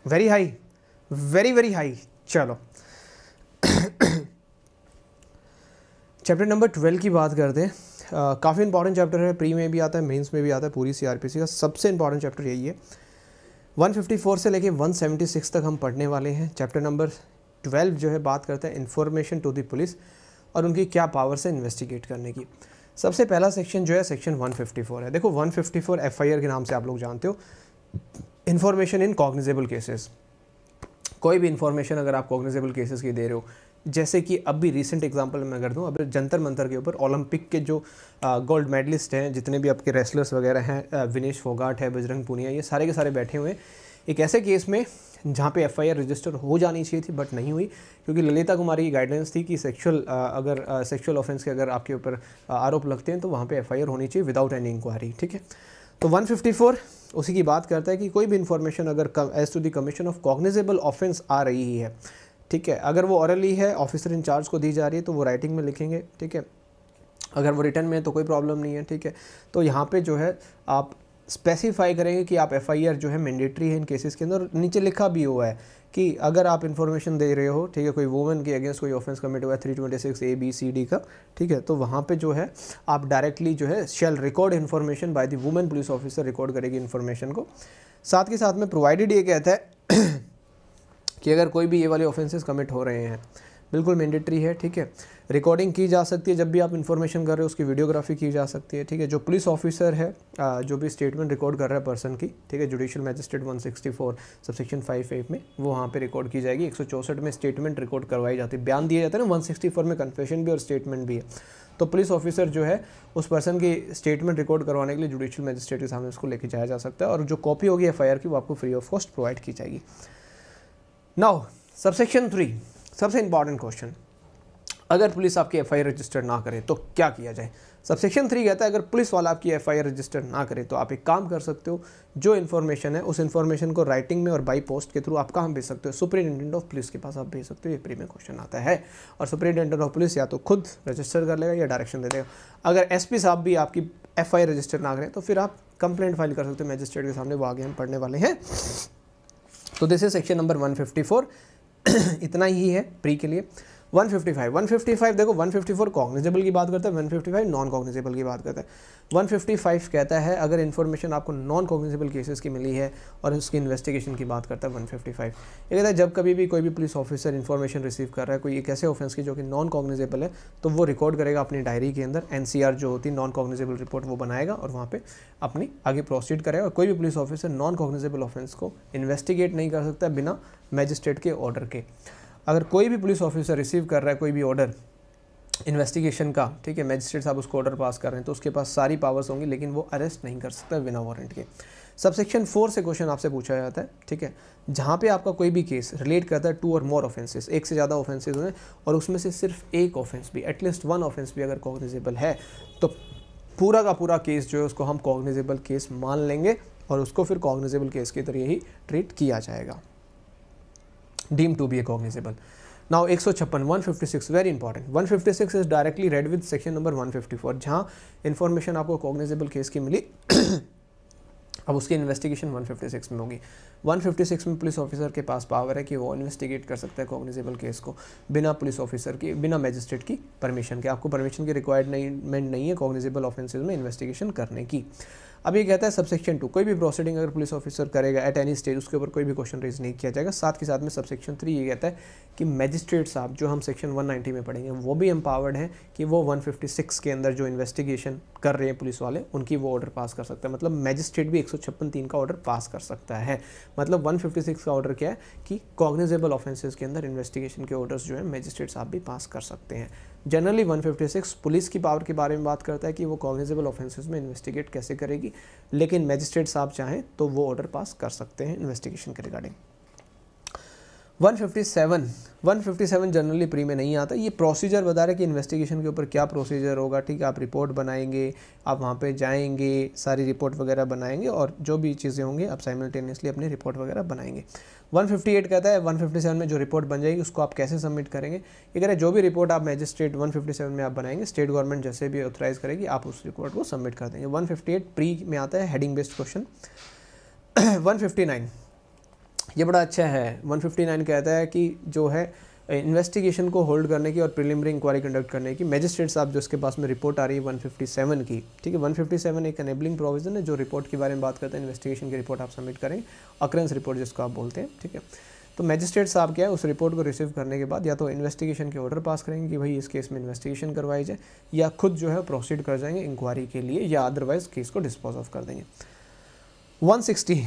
Very high very very high चलो। चैप्टर नंबर ट्वेल्व की बात करते हैं। काफ़ी इंपॉर्टेंट चैप्टर है। प्री में भी आता है मेंस में भी आता है, पूरी सीआरपीसी का सबसे इंपॉर्टेंट चैप्टर यही है। 154 से लेके 176 तक हम पढ़ने वाले हैं। चैप्टर नंबर 12 जो है, बात करते हैं इन्फॉर्मेशन टू द पुलिस और उनकी क्या पावर है इन्वेस्टिगेट करने की। सबसे पहला सेक्शन जो है सेक्शन 154 है। देखो 154 एफआईआर के नाम से आप लोग जानते हो। इन्फॉर्मेशन इन कॉग्निजेबल केसेस कोई भी इन्फॉर्मेशन अगर आप कॉग्निजेबल केसेस की दे रहे हो, जैसे कि अभी रिसेंट एग्जांपल मैं कर दूँ अभी जंतर मंतर के ऊपर ओलंपिक के जो गोल्ड मेडलिस्ट हैं, जितने भी आपके रेसलर्स वगैरह हैं विनेश फोगाट है बजरंग पुनिया ये सारे के सारे बैठे हुए हैं। एक ऐसे केस में जहाँ पे एफआईआर रजिस्टर हो जानी चाहिए थी बट नहीं हुई, क्योंकि ललिता कुमारी की गाइडेंस थी कि सेक्सुअल अगर सेक्सुअल ऑफेंस के अगर आपके ऊपर आरोप लगते हैं तो वहाँ पे एफआईआर होनी चाहिए विदाउट एनी इंक्वायरी ठीक है? तो 154 उसी की बात करता है कि कोई भी इन्फॉर्मेशन अगर as to the commission of cognizable offence आ रही है ठीक है? अगर वो ऑरली है ऑफिसर इंचार्ज को दी जा रही है तो वो राइटिंग में लिखेंगे, ठीक है? अगर वो रिटर्न में है तो कोई प्रॉब्लम नहीं है, ठीक है? तो यहाँ पे जो है, आप स्पेसिफाई करेंगे कि आप एफआईआर जो है मैंडेटरी है इन केसेस के अंदर नीचे लिखा भी हुआ है कि अगर आप इन्फॉर्मेशन दे रहे हो, ठीक है, कोई वुमेन के अगेंस्ट कोई ऑफेंस कमिट हुआ है three twenty six A B C D का, ठीक है तो वहाँ पे जो है आप डायरेक्टली जो है shall record information by the women police officer record करेगी इन्फॉर्मेशन को। साथ के साथ में प्रोवाइडेड ये कहता है कि अगर कोई भी ये वाले ऑफेंसेस कमिट हो रहे हैं बिल्कुल मैंडेटरी है, ठीक है? रिकॉर्डिंग की जा सकती है, जब भी आप इन्फॉर्मेशन कर रहे हो, उसकी वीडियोग्राफी की जा सकती है, ठीक है? जो पुलिस ऑफिसर है जो भी स्टेटमेंट रिकॉर्ड कर रहा है पर्सन की, ठीक है? Judicial magistrate 164 subsection five F में, वो वहाँ पे रिकॉर्ड की जाएगी। एक में स्टेटमेंट रिकॉर्ड करवाई जाती है। बयान दिया जाता है ना वन में कन्फेशन भी और स्टेटमेंट भी है। तो पुलिस ऑफिसर जो है, उस पर्सन की स्टेटमेंट रिकॉर्ड करवाने के लिए जुडिशियल मैजिस्ट्रेट के सामने उसको लेके जाया जा सकता है और जो कॉपी होगी एफआईआर की, वो आपको फ्री ऑफ़ कॉस्ट प्रोवाइड की जाएगी। नाउ सबसेक्शन थ्री सबसे इंपॉर्टेंट क्वेश्चन अगर पुलिस आपकी एफ़ रजिस्टर ना करे तो क्या किया जाए? सबसेक्शन थ्री कहता है, अगर पुलिस वाला आपकी एफ़ रजिस्टर ना करे तो आप एक काम कर सकते हो, जो इन्फॉर्मेशन है, उस इन्फॉर्मेशन को राइटिंग में और बाई पोस्ट के थ्रू आप कहाँ भेज सकते हो? सुप्रिटेंडेंट ऑफ़ पुलिस के पास आप भेज सकते हो, ये प्री क्वेश्चन आता है। और सुप्रिटेंडेंट ऑफ़ पुलिस या तो खुद रजिस्टर कर लेगा या डायरेक्शन दे देगा। अगर एसपी साहब भी आपकी एफआईआर रजिस्टर ना करें तो फिर आप कंप्लेंट फ़ाइल कर सकते हो मैजिस्ट्रेट के सामने, वो आगे हम पढ़ने वाले हैं। तो दिस इज़ सेक्शन नंबर 154 इतना ही है प्री के लिए। 155 155 देखो 154 कॉग्निजेबल की बात करता है 155 नॉन कॉग्निजेबल की बात करता है। 155 कहता है, अगर इन्फॉर्मेशन आपको नॉन कॉग्निजेबल केसेस की मिली है और उसकी इन्वेस्टिगेशन की बात करता है 155 ये कहता है, जब कभी भी कोई भी पुलिस ऑफिसर इन्फॉर्मेशन रिसीव कर रहा है, कोई एक ऐसे ऑफेंस की जो कि नॉन कॉग्निजेबल है तो वो रिकॉर्ड करेगा अपनी डायरी के अंदर एनसीआर जो होती है नॉन कॉग्निजेबल रिपोर्ट वो बनाएगा और वहाँ पर अपनी आगे प्रोसीड करेगा। और कोई भी police officer non cognizable offence को इन्वेस्टिगेट नहीं कर सकता बिना मैजिस्ट्रेट के ऑर्डर के। अगर कोई भी पुलिस ऑफिसर रिसीव कर रहा है कोई भी ऑर्डर इन्वेस्टिगेशन का, ठीक है मैजिस्ट्रेट साहब उसको ऑर्डर पास कर रहे हैं तो उसके पास सारी पावर्स होंगी, लेकिन वो अरेस्ट नहीं कर सकता बिना वारंट के। सबसेक्शन फोर से क्वेश्चन आपसे पूछा जाता है, ठीक है, जहाँ पे आपका कोई भी केस रिलेट करता है टू और मोर ऑफेंसेस एक से ज़्यादा ऑफेंसेज हैं और उसमें से सिर्फ़ एक ऑफेंस भी एटलीस्ट वन ऑफेंस भी अगर कॉग्निजेबल है तो पूरा का पूरा केस जो है उसको हम कॉग्निजेबल केस मान लेंगे, और उसको फिर कॉग्निजेबल केस के ज़रिए ही ट्रीट किया जाएगा। Deemed to be a cognizable. Now 156 156 very important. 156 is directly read with section number 154 जहाँ information आपको cognizable case की मिली। अब उसकी इन्वेस्टिगेशन 156 में होगी। 156 में पुलिस ऑफिसर के पास पावर है कि वो इन्वेस्टिगेट कर सकता है कॉग्निजेबल केस को, बिना पुलिस ऑफिसर की, बिना मैजिस्ट्रेट की परमिशन के। आपको परमिशन की रिक्वायरमेंट नहीं है कॉग्निजेबल ऑफेंसेज में इन्वेस्टिगेशन करने की। अब ये कहता है सबसेक्शन टू कोई भी प्रोसीडिंग अगर पुलिस ऑफिसर करेगा एट एनी स्टेज उसके ऊपर कोई भी क्वेश्चन रेज नहीं किया जाएगा। साथ के साथ में सबसेक्शन थ्री ये कहता है कि मैजिस्ट्रेट साहब जो हम सेक्शन 190 में पढ़ेंगे, वो भी एम्पावर्ड हैं कि वो 156 के अंदर जो इन्वेस्टिगेशन कर रहे हैं पुलिस वाले, उनकी वो ऑर्डर पास कर सकते हैं। मतलब मैजिस्ट्रेट भी एक तीन का ऑर्डर पास कर सकता है। मतलब 156 का ऑर्डर क्या है कि कॉग्निजेबल ऑफेंसेज के अंदर इन्वेस्टिगेशन के ऑर्डर्स जो है मैजिस्ट्रेट साहब भी पास कर सकते हैं। जनरली 156 पुलिस की पावर के बारे में बात करता है कि वो कॉग्निजेबल ऑफेंसेस में इन्वेस्टिगेट कैसे करेगी। लेकिन मैजिस्ट्रेट साहब चाहें तो वो ऑर्डर पास कर सकते हैं इन्वेस्टिगेशन के रिगार्डिंग 157 157 जनरली प्री में नहीं आता। ये प्रोसीजर बता रहे कि इन्वेस्टिगेशन के ऊपर क्या प्रोसीजर होगा। ठीक है, आप रिपोर्ट बनाएँगे, आप वहाँ पे जाएँगे, सारी रिपोर्ट वगैरह बनाएँगे और जो भी चीज़ें होंगी, आप साइमल्टेनियसली अपनी रिपोर्ट वगैरह बनाएँगे। 158 कहता है 157 में जो रिपोर्ट बन जाएगी, उसको आप कैसे सबमिट करेंगे? ये कह रहे जो भी रिपोर्ट आप मैजिस्ट्रेट 157 में आप बनाएँगे स्टेट गवर्नमेंट जैसे भी ऑथराइज करेगी, आप उस रिपोर्ट को सबमिट कर देंगे। 158 प्री में आता है हेडिंग बेस्ड क्वेश्चन 159 ये बड़ा अच्छा है। 159 कहता है कि जो है इन्वेस्टिगेशन को होल्ड करने की और प्रिलिमिनरी इंक्वायरी कंडक्ट करने की। मैजिस्ट्रेट साहब जो इसके पास में रिपोर्ट आ रही है 157 की, ठीक है? 157 एक एनेबलिंग प्रोविज़न है जो रिपोर्ट के बारे में बात करते हैं इन्वेस्टिगेशन की रिपोर्ट आप सबमिट करें अक्रेंस रिपोर्ट जिसको आप बोलते हैं, ठीक है? तो मैजिस्ट्रेट साहब क्या है, उस रिपोर्ट को रिसीव करने के बाद या तो इन्वेस्टिगेशन के ऑर्डर पास करेंगे कि भाई इस केस में इन्वेस्टिगेशन करवाई जाए या खुद जो है प्रोसीड कर जाएँगे इंक्वायरी के लिए या अदरवाइज़ केस को डिस्पोज ऑफ़ कर देंगे। 160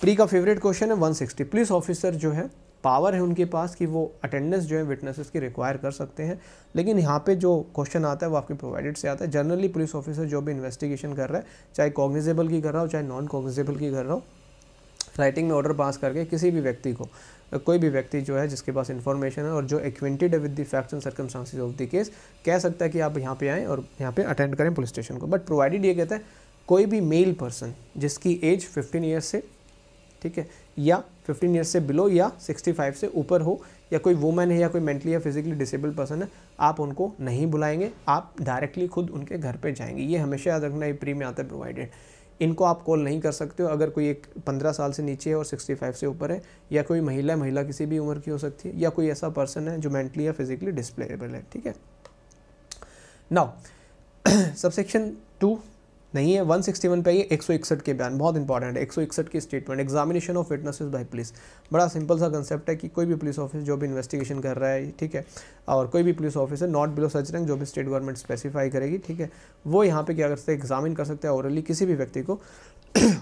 प्री का फेवरेट क्वेश्चन है 160 पुलिस ऑफिसर जो है पावर है उनके पास कि वो अटेंडेंस जो है विटनेसेस की रिक्वायर कर सकते हैं। लेकिन यहाँ पे जो क्वेश्चन आता है, वो आपके प्रोवाइडेड से आता है। जनरली पुलिस ऑफिसर जो भी इन्वेस्टिगेशन कर रहा है, चाहे कॉग्निजेबल की कर रहा हो, चाहे नॉन कॉग्निजेबल की कर रहा हो राइटिंग में ऑर्डर पास करके किसी भी व्यक्ति को, कोई भी व्यक्ति जो है जिसके पास इन्फॉर्मेशन है और जो एक्वेंटेड है with the facts and circumstances of the case कह सकता है कि आप यहाँ पे आएँ और यहाँ पे अटेंड करें पुलिस स्टेशन को। बट प्रोवाइडेड ये कहता है, कोई भी मेल पर्सन जिसकी एज 15 ईयर्स से, ठीक है, या 15 ईयर्स से बिलो या 65 से ऊपर हो, या कोई वुमेन है या कोई मेंटली या फिजिकली डिसेबल्ड पर्सन है, आप उनको नहीं बुलाएँगे, आप डायरेक्टली खुद उनके घर पे जाएँगे। ये हमेशा याद रखना, ये प्री में आता है प्रोवाइडेड इनको आप कॉल नहीं कर सकते हो, अगर कोई एक पंद्रह साल से नीचे है और सिक्सटी फाइव से ऊपर है, या कोई महिला महिला किसी भी उम्र की हो सकती है, या कोई ऐसा पर्सन है जो मेंटली या फिजिकली डिस्प्लेबल है, ठीक है? नाउ सबसेक्शन टू नहीं है 161 पे ये एक के बयान, बहुत इंपॉर्टेंट है, एक की statement examination of witnesses by police बड़ा सिंपल सा कंसेप्ट है कि कोई भी पुलिस ऑफ़िस जो भी इन्वेस्टिगेशन कर रहा है, ठीक है, और कोई भी police officer not below such rank जो भी स्टेट गवर्नमेंट स्पेसिफाई करेगी, ठीक है, वो यहाँ पे क्या कर सकते हैं एग्जामिन कर सकते हैं ओरली किसी भी व्यक्ति को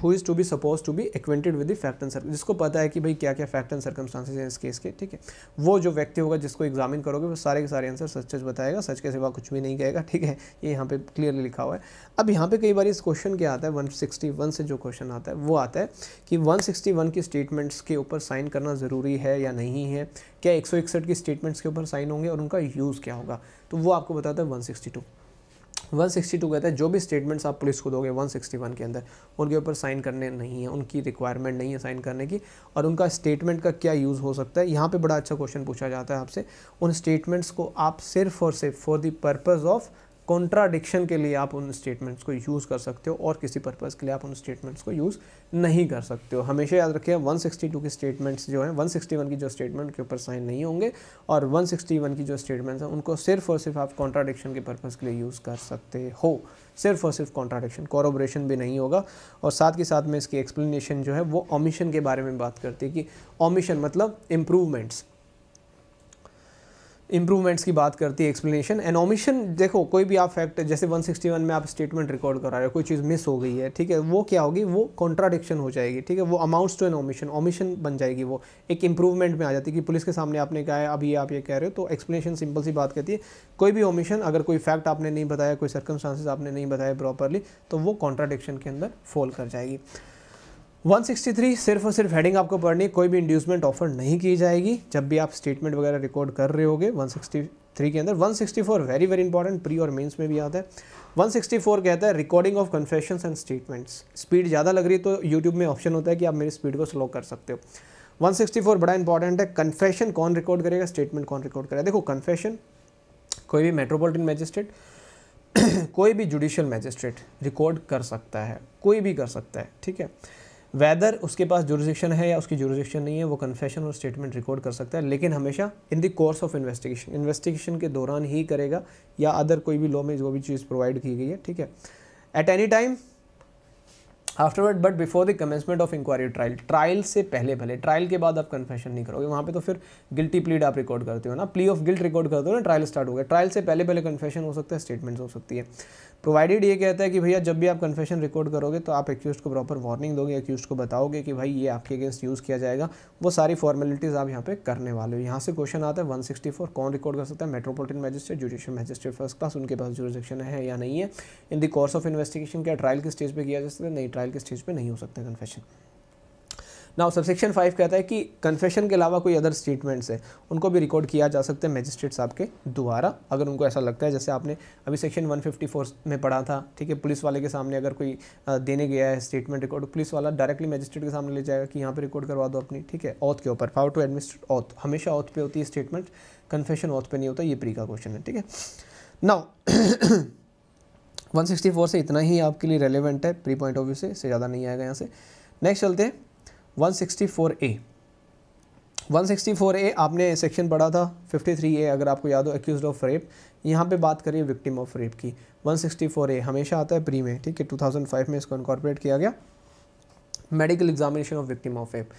who is to be suppose to be acquainted with the fact and circum जिसको पता है कि भाई क्या क्या फैक्ट एंड सर्कमस्टांसेस हैं इस केस के, ठीक है? वो जो व्यक्ति होगा जिसको एग्जामिन करोगे, वो सारे के सारे आंसर सच सच बताएगा, सच के सिवा कुछ भी नहीं कहेगा, ठीक है? ये यहाँ पे क्लियरली लिखा हुआ है। अब यहाँ पे कई बार इस क्वेश्चन क्या आता है? 161 से जो क्वेश्चन आता है, वो आता है कि 161 की स्टेटमेंट्स के ऊपर साइन करना ज़रूरी है या नहीं है? क्या एक सौ इकसठ की स्टेटमेंट्स के ऊपर साइन होंगे और उनका यूज़ क्या होगा? तो वो आपको बताता है वन 162 कहता है, जो भी स्टेटमेंट्स आप पुलिस को दोगे 161 के अंदर, उनके ऊपर साइन करने नहीं है, उनकी रिक्वायरमेंट नहीं है साइन करने की, और उनका स्टेटमेंट का क्या यूज़ हो सकता है? यहाँ पे बड़ा अच्छा क्वेश्चन पूछा जाता है आपसे। उन स्टेटमेंट्स को आप सिर्फ़ और सिर्फ़ for the purpose of contradiction के लिए आप उन स्टेटमेंट्स को यूज़ कर सकते हो और किसी पर्पज़ के लिए आप उन स्टेटमेंट्स को यूज़ नहीं कर सकते हो। हमेशा याद रखिए 162 की स्टेटमेंट्स जो हैं 161 की जो स्टेटमेंट के ऊपर साइन नहीं होंगे और 161 की जो स्टेटमेंट्स हैं, उनको सिर्फ़ और सिर्फ़ आप कॉन्ट्राडिक्शन के पर्पज़ के लिए यूज़ कर सकते हो। सिर्फ़ और सिर्फ़ कॉन्ट्राडिक्शन कॉरोब्रेशन भी नहीं होगा। और साथ के साथ में इसकी एक्सप्लेनेशन जो है, वो ऑमिशन के बारे में बात करती है कि ऑमिशन मतलब इम्प्रूवमेंट्स इंप्रूवमेंट्स की बात करती है एक्सप्लेनेशन एंड ओमिशन देखो, कोई भी आप फैक्ट जैसे 161 में आप स्टेटमेंट रिकॉर्ड करा रहे हो, कोई चीज़ मिस हो गई है, ठीक है, वो क्या होगी? वो कॉन्ट्राडिक्शन हो जाएगी, ठीक है, वो amounts to an omission omission बन जाएगी वो. एक इंप्रूवमेंट में आ जाती है कि पुलिस के सामने आपने कहा है, अभी आप ये कह रहे हो तो एक्सप्लेनेशन सिंपल सी बात कहती है, कोई भी ओमिशन अगर कोई फैक्ट आपने नहीं बताया, कोई सर्कमस्टांसिस आपने नहीं बताया प्रॉपरली तो वो कॉन्ट्राडिक्शन के अंदर फॉल कर जाएगी. 163 सिर्फ़ और सिर्फ़ हेडिंग आपको पढ़नी कोई भी इंड्यूसमेंट ऑफ़र नहीं की जाएगी। जब भी आप स्टेटमेंट वगैरह रिकॉर्ड कर रहे होगे 163 के अंदर 164 वेरी वेरी इंपॉर्टेंट प्री और मेंस में भी आता है। 164 कहता है recording of confessions and statements speed ज़्यादा लग रही है तो यूट्यूब में ऑप्शन होता है कि आप मेरी स्पीड को स्लो कर सकते हो। 164 बड़ा इंपॉर्टेंट है। कन्फेशन कौन रिकॉर्ड करेगा स्टेटमेंट कौन रिकॉर्ड करेगा? देखो कन्फेशन कोई भी मेट्रोपॉलिटन मैजिस्ट्रेट कोई भी जुडिशियल मैजिस्ट्रेट रिकॉर्ड कर सकता है। कोई भी कर सकता है, ठीक है? वेदर उसके पास जुरिजिक्शन है या उसकी जुरिजिक्शन नहीं है, वो कन्फेशन और स्टेटमेंट रिकॉर्ड कर सकता है, लेकिन हमेशा in the course of investigation investigation के दौरान ही करेगा, या अदर कोई भी लॉ में जो भी चीज़ प्रोवाइड की गई है, ठीक है? At any time afterward but before the commencement of inquiry trial trial से पहले पहले ट्रायल के बाद आप कन्फेशन नहीं करोगे, वहाँ पे तो फिर गिल्टी प्लीड आप रिकॉर्ड करते हो ना प्ली ऑफ़ गिल्ट रिकॉर्ड करते हो ना ट्रायल स्टार्ट हो गया। ट्रायल से पहले पहले कन्फेशन हो सकता है स्टेटमेंट्स हो सकती है। प्रोवाइडेड ये कहता है कि भैया, जब भी आप कन्फेशन रिकॉर्ड करोगे तो आप एक्यूज को प्रॉपर वार्निंग दोगे एक्यूज को बताओगे कि भाई ये आपके अगेंस्ट यूज़ किया जाएगा। वो सारी फॉर्मेलिटीज़ आप यहाँ पे करने वाले हो। यहाँ से क्वेश्चन आता है 164 कौन रिकॉर्ड कर सकता है? Metropolitan magistrate judicial magistrate first class उनके पास जुरिसेक्शन है या नहीं है? In the course of investigation क्या ट्रायल के स्टेज पर किया जा सकता है? नहीं ट्रायल के स्टेज पर नहीं हो सकता कन्फेशन नाउ सबसेक्शन फाइव कहता है कि कन्फेशन के अलावा कोई अदर स्टेटमेंट्स है। उनको भी रिकॉर्ड किया जा सकता है मजिस्ट्रेट साहब के द्वारा, अगर उनको ऐसा लगता है, जैसे आपने अभी सेक्शन 154 में पढ़ा था, ठीक है, पुलिस वाले के सामने अगर कोई देने गया है स्टेटमेंट रिकॉर्ड पुलिस वाला डायरेक्टली मजिस्ट्रेट के सामने ले जाएगा कि यहाँ पर रिकॉर्ड करवा दो अपनी, ठीक है ऑथ के ऊपर पावर टू एडमिनिस्ट्रेट ऑथ हमेशा ऑथ पे होती है स्टेटमेंट कन्फेशन ऑथ पे नहीं होता, ये प्री का क्वेश्चन है, ठीक है। नाउ 164 से इतना ही आपके लिए रेलिवेंट है प्री पॉइंट ऑफ़ व्यू से, इससे ज़्यादा नहीं आएगा यहाँ से। नेक्स्ट चलते हैं। 164 ए 164 ए आपने सेक्शन पढ़ा था 53 ए अगर आपको याद हो एक्यूज ऑफ़ रेप यहाँ पे बात करिए विक्टिम ऑफ़ रेप की। 164 ए हमेशा आता है प्री में, ठीक है? 2005 में इसको इनकॉर्पोरेट किया गया। Medical examination of victim of rape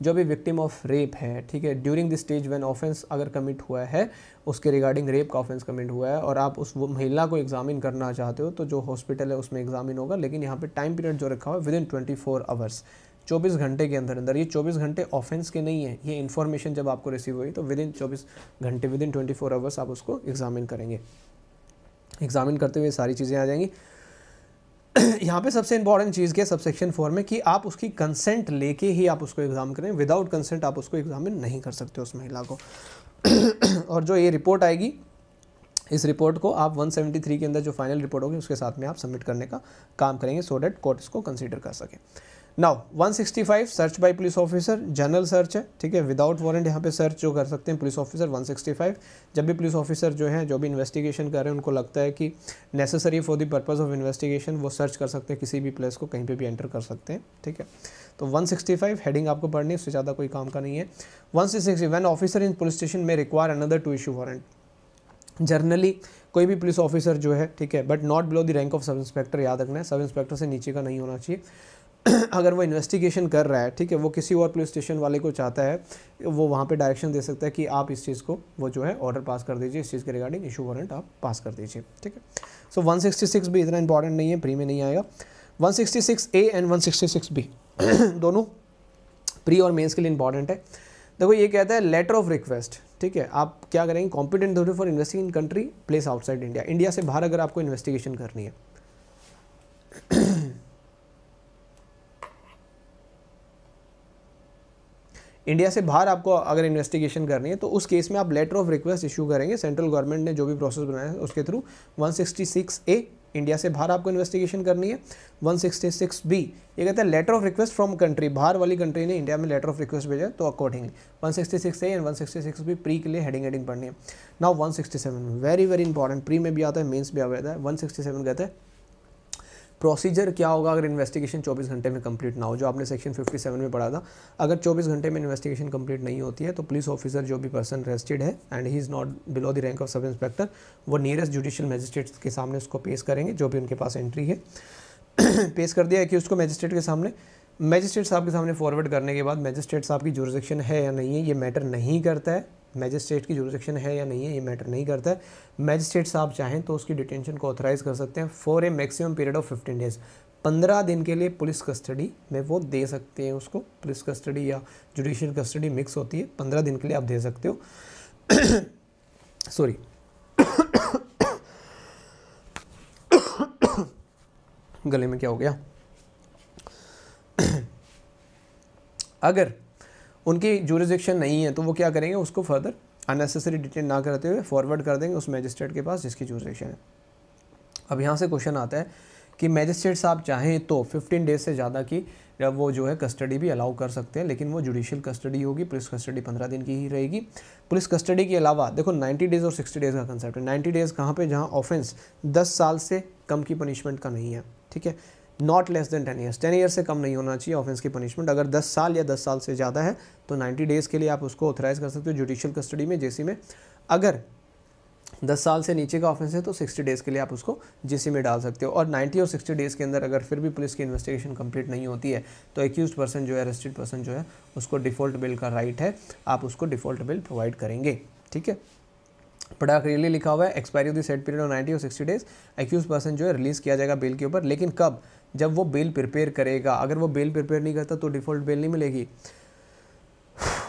जो भी विक्टिम ऑफ़ रेप है, ठीक है? During the stage when offence अगर कमिट हुआ है, उसके रिगार्डिंग रेप का ऑफेंस कमिट हुआ है, और आप उस महिला को एग्जामिन करना चाहते हो तो जो हॉस्पिटल है उसमें एग्जामिन होगा, लेकिन यहाँ पे टाइम पीरियड जो रखा हुआ है within twenty four hours चौबीस घंटे के अंदर अंदर, ये चौबीस घंटे ऑफेंस के नहीं है। ये इन्फॉर्मेशन जब आपको रिसीव हुई तो विद इन चौबीस घंटे within twenty four hours आप उसको एग्जामिन करेंगे। एग्जामिन करते हुए सारी चीज़ें आ जाएँगी। यहाँ पे सबसे इंपॉर्टेंट चीज़ क्या सबसेक्शन फोर में कि आप उसकी कंसेंट लेके ही आप उसको एग्ज़ाम करें। विदाउट कंसेंट आप उसको एग्जामिन नहीं कर सकते उस महिला को। और जो ये रिपोर्ट आएगी, इस रिपोर्ट को आप 173 के अंदर जो फाइनल रिपोर्ट होगी, उसके साथ में आप सबमिट करने का काम करेंगे सो डैट कोर्ट इसको कंसिडर कर सके। Now 165 search by police officer general search है, ठीक है? विदाउट वारंट यहाँ पे सर्च जो कर सकते हैं पुलिस ऑफिसर 165 जब भी पुलिस ऑफिसर जो है, जो भी इन्वेस्टिगेशन कर रहे हैं, उनको लगता है कि necessary for the purpose of investigation वो सर्च कर सकते हैं, किसी भी प्लेस को कहीं पे भी एंटर कर सकते हैं, ठीक है? तो 165 हेडिंग आपको पढ़नी उससे ज़्यादा कोई काम का नहीं है। One sixty one officer in police station में require another to issue warrant generally कोई भी पुलिस ऑफिसर जो है, ठीक है? But not below the rank of sub inspector याद रखना है सब इंस्पेक्टर से नीचे का नहीं होना चाहिए। अगर वो इन्वेस्टिगेशन कर रहा है, ठीक है, वो किसी और पुलिस स्टेशन वाले को चाहता है, वो वहाँ पे डायरेक्शन दे सकता है कि आप इस चीज़ को, वो जो है ऑर्डर पास कर दीजिए, इस चीज़ के रिगार्डिंग इशू वारंट आप पास कर दीजिए, ठीक है? सो वन भी इतना इंपॉर्टेंट नहीं है प्री में नहीं आएगा। 166 ए एंड 166 बी दोनों प्री और मेन्स के लिए इंपॉर्टेंट है। देखो, ये कहता है लेटर ऑफ़ रिक्वेस्ट ठीक है, आप क्या करेंगे competent authority for investing in country place outside India India से बाहर अगर आपको इन्वेस्टिगेशन करनी है इंडिया से बाहर आपको अगर इन्वेस्टिगेशन करनी है तो उस केस में आप लेटर ऑफ़ रिक्वेस्ट इशू करेंगे। सेंट्रल गवर्नमेंट ने जो भी प्रोसेस बनाया है, उसके थ्रू 166 ए इंडिया से बाहर आपको इन्वेस्टिगेशन करनी है। 166 बी ये कहता है letter of request from country बाहर वाली कंट्री ने इंडिया में लेटर ऑफ़ रिक्वेस्ट भेजा तो accordingly 166 A and 166 B pre के लिए हेडिंग हेडिंग पढ़नी है। Now 167 very very important pre में भी आता है मेंस भी आता है। 167 कहता है प्रोसीजर क्या होगा अगर इन्वेस्टिगेशन 24 घंटे में कंप्लीट ना हो, जो आपने सेक्शन 57 में पढ़ा था। अगर 24 घंटे में इन्वेस्टिगेशन कंप्लीट नहीं होती है तो पुलिस ऑफिसर जो भी पर्सन रेस्टेड है and he is not below the rank of sub inspector वो नियरेस्ट जुडिशियल मजिस्ट्रेट के सामने उसको पेश करेंगे, जो भी उनके पास एंट्री है। पेश कर दिया है कि उसको मजिस्ट्रेट के सामने। मजिस्ट्रेट साहब के सामने फॉरवर्ड करने के बाद मजिस्ट्रेट साहब की जुरिस्डिक्शन है या नहीं है, ये मैटर नहीं करता है। मैजिस्ट्रेट की जुरिस्डिक्शन है या नहीं है, ये मैटर नहीं करता है। मैजिस्ट्रेट साहब चाहें तो उसकी डिटेंशन को ऑथराइज़ कर सकते हैं for a maximum period of fifteen days पंद्रह दिन के लिए पुलिस कस्टडी में वो दे सकते हैं उसको। पुलिस कस्टडी या जुडिशियल कस्टडी मिक्स होती है। पंद्रह दिन के लिए आप दे सकते हो। सॉरी गले में क्या हो गया? अगर उनकी जुरिस्डिक्शन नहीं है तो वो क्या करेंगे? उसको फर्दर अननेसेसरी डिटेन ना करते हुए फॉरवर्ड कर देंगे उस मैजिस्ट्रेट के पास जिसकी जुरिस्डिक्शन है। अब यहाँ से क्वेश्चन आता है कि मैजिस्ट्रेट साहब चाहें तो 15 डेज़ से ज़्यादा की वो जो है कस्टडी भी अलाउ कर सकते हैं, लेकिन वो जुडिशियल कस्टडी होगी पुलिस कस्टडी पंद्रह दिन की ही रहेगी। पुलिस कस्टडी के अलावा, देखो 90 डेज़ और 60 डेज़ का कंसेप्ट है। 90 डेज़ कहाँ पे? जहाँ ऑफेंस 10 साल से कम की पनिशमेंट का नहीं है, ठीक है? Not less than ten years ten years से कम नहीं होना चाहिए ऑफेंस की पनिशमेंट अगर दस साल या दस साल से ज़्यादा है तो नाइन्टी डेज़ के लिए आप उसको ऑथराइज कर सकते हो जुडिशियल कस्टडी में जैसी में। अगर दस साल से नीचे का ऑफेंस है तो सिक्सटी डेज़ के लिए आप उसको जीसी में डाल सकते हो। और नाइन्टी और सिक्सटी डेज़ के अंदर अगर फिर भी पुलिस की इन्वेस्टिगेशन कंप्लीट नहीं होती है तो एक्यूज पर्सन जो है अरेस्टेड पर्सन जो है, उसको डिफ़ॉल्ट बिल का राइट है। आप उसको डिफ़ॉल्ट बिल प्रोवाइड करेंगे। ठीक है? बड़ा क्लियरली लिखा हुआ है expiry of the set period of ninety और सिक्सटी डेज़ एक्यूज पर्सन जो है रिलीज़ किया जाएगा बिल के ऊपर। लेकिन कब? जब वो बेल प्रिपेयर करेगा, अगर वो बेल प्रिपेयर नहीं करता तो डिफ़ॉल्ट बेल नहीं मिलेगी।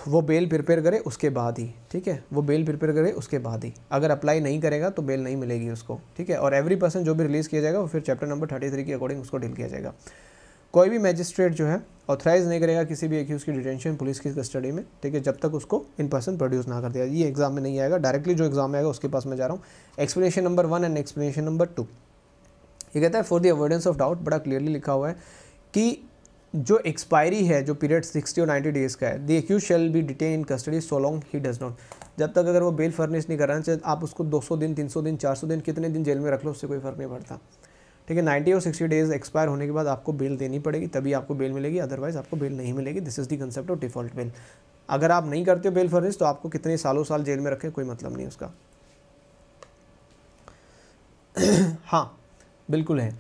वो बेल प्रिपेयर करे उसके बाद ही, ठीक है? वो बेल प्रिपेयर करे उसके बाद ही। अगर अप्लाई नहीं करेगा तो बेल नहीं मिलेगी उसको, ठीक है? और एवरी पर्सन जो भी रिलीज़ किया जाएगा वो फिर चैप्टर नंबर थर्टी थ्री के अकॉर्डिंग उसको डील किया जाएगा। कोई भी मैजिस्ट्रेट जो है ऑथराइज नहीं करेगा किसी भी एक्यूज़ की डिटेंशन पुलिस की कस्टडी में, ठीक है? जब तक उसको इन पर्सन प्रोड्यूस ना कर दिया ये एग्ज़ाम में नहीं आएगा डायरेक्टली जो एग्ज़ाम में आएगा उसके पास मैं जा रहा हूँ। Explanation number one and explanation number two ये कहता है for the avoidance of doubt बड़ा क्लियरली लिखा हुआ है कि जो एक्सपायरी है, जो पीरियड सिक्सटी और नाइन्टी डेज़ का है the accused shall be detain in custody so long he does not जब तक अगर वो बेल फर्निश नहीं कर रहा है आप उसको 200 दिन 300 दिन 400 दिन, कितने दिन जेल में रख लो, उससे कोई फ़र्क नहीं पड़ता। ठीक है 90 और 60 डेज़ एक्सपायर होने के बाद आपको बेल देनी पड़ेगी, तभी आपको बेल मिलेगी अदरवाइज़ आपको बेल नहीं मिलेगी। This is the concept of default bail अगर आप नहीं करते हो बेल फर्निश तो आपको कितने सालों साल जेल में रखें, कोई मतलब नहीं उसका। हाँ बिल्कुल है।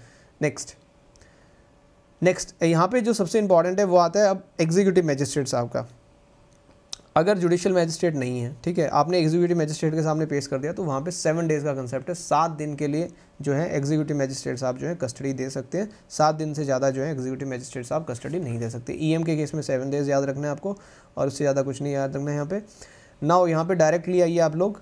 नेक्स्ट नेक्स्ट यहाँ पे जो सबसे इंपॉर्टेंट है, वो आता है अब एग्जीक्यूटिव मैजिस्ट्रेट साहब का। अगर जुडिशियल मजिस्ट्रेट नहीं है, ठीक है, आपने एग्जीक्यूटिव मैजिस्ट्रेट के सामने पेश कर दिया तो वहाँ पे सेवन डेज़ का कंसेप्ट है। सात दिन के लिए जो है एग्जीक्यूटिव मैजिस्ट्रेट साहब जो है कस्टडी दे सकते हैं। सात दिन से ज़्यादा जो है एग्जीक्यूटिव मजिस्ट्रेट साहब कस्टडी नहीं दे सकते। ईएम के केस में सेवन डेज़ याद रखना है आपको, और उससे ज़्यादा कुछ नहीं याद रखना है यहाँ पे। हो यहाँ पे डायरेक्टली आइए आप लोग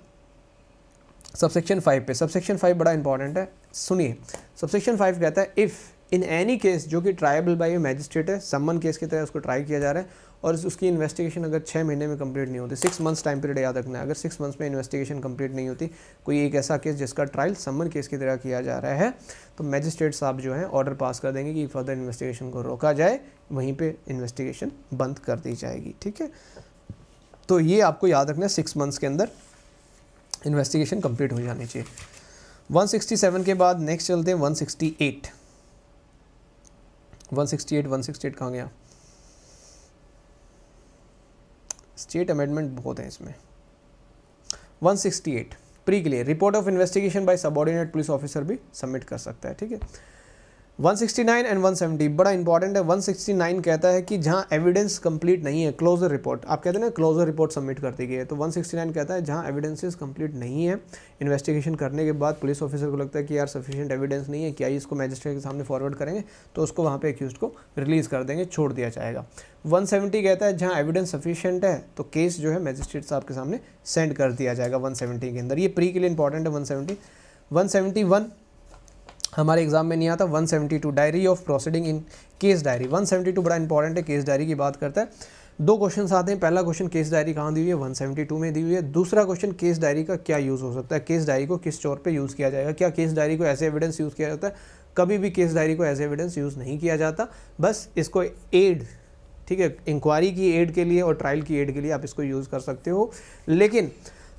सबसेक्शन फाइव पे। सबसेक्शन फाइव बड़ा इंपॉर्टेंट है। सुनिए सबसेक्शन फाइव कहता है इफ़ इन एनी केस जो कि ट्राइबल बाई मैजिस्ट्रेट है सम्मन केस की तरह उसको ट्राई किया जा रहा है और उसकी इन्वेस्टिगेशन अगर छः महीने में कंप्लीट नहीं होती सिक्स मंथ्स टाइम पीरियड याद रखना है, अगर सिक्स मंथ्स में इन्वेस्टिगेशन कंप्लीट नहीं होती, कोई एक ऐसा केस जिसका ट्रायल सम्मन केस की तरह किया जा रहा है तो मैजिस्ट्रेट साहब जो है ऑर्डर पास कर देंगे कि फर्दर इन्वेस्टिगेशन को रोका जाए, वहीं पर इन्वेस्टिगेशन बंद कर दी जाएगी, ठीक है? तो ये आपको याद रखना है सिक्स मंथ्स के अंदर इन्वेस्टिगेशन कंप्लीट हो जानी चाहिए। 167 के बाद नेक्स्ट चलते हैं 168 168 168 कहाँ गया? स्टेट अमेंडमेंट बहुत है इसमें। 168 pre clear report of investigation by subordinate police officer भी सबमिट कर सकता है, ठीक है? 169 एंड 170 बड़ा इंपॉर्टेंट है। 169 कहता है कि जहाँ एविडेंस कंप्लीट नहीं है क्लोजर रिपोर्ट आप कहते हैं ना क्लोजर रिपोर्ट सबमिट कर दी गई है तो 169 कहता है जहाँ एविडेंसेस कंप्लीट नहीं है इन्वेस्टिगेशन करने के बाद पुलिस ऑफिसर को लगता है कि यार सफिशिएंट एविडेंस नहीं है, क्या इसको मैजिस्ट्रेट के सामने फॉरवर्ड करेंगे? तो उसको वहाँ पर एक्यूज को रिलीज़ कर देंगे, छोड़ दिया जाएगा। वन कहता है जहाँ एविडेंस सफिशियंट है तो केस जो है मैजिस्ट्रेट साहब के सामने सेंड कर दिया जाएगा वन के अंदर। ये प्री के लिए इंपॉर्टेंट है one seventy. One seventy one हमारे एग्ज़ाम में नहीं आता। 172 diary of proceeding in case diary. 172 बड़ा इंपॉर्टेंट है, केस डायरी की बात करता है। दो क्वेश्चन आते हैं। पहला क्वेश्चन केस डायरी कहाँ दी हुई है? 172 में दी हुई है। दूसरा क्वेश्चन केस डायरी का क्या यूज़ हो सकता है? केस डायरी को किस चौर पे यूज़ किया जाएगा? क्या केस डायरी को ऐसे एविडेंस यूज़ किया जाता है? कभी भी केस डायरी को एज एविडेंस यूज़ नहीं किया जाता। बस इसको एड ठीक है? इंक्वायरी की एड के लिए और ट्रायल की एड के लिए आप इसको यूज़ कर सकते हो। लेकिन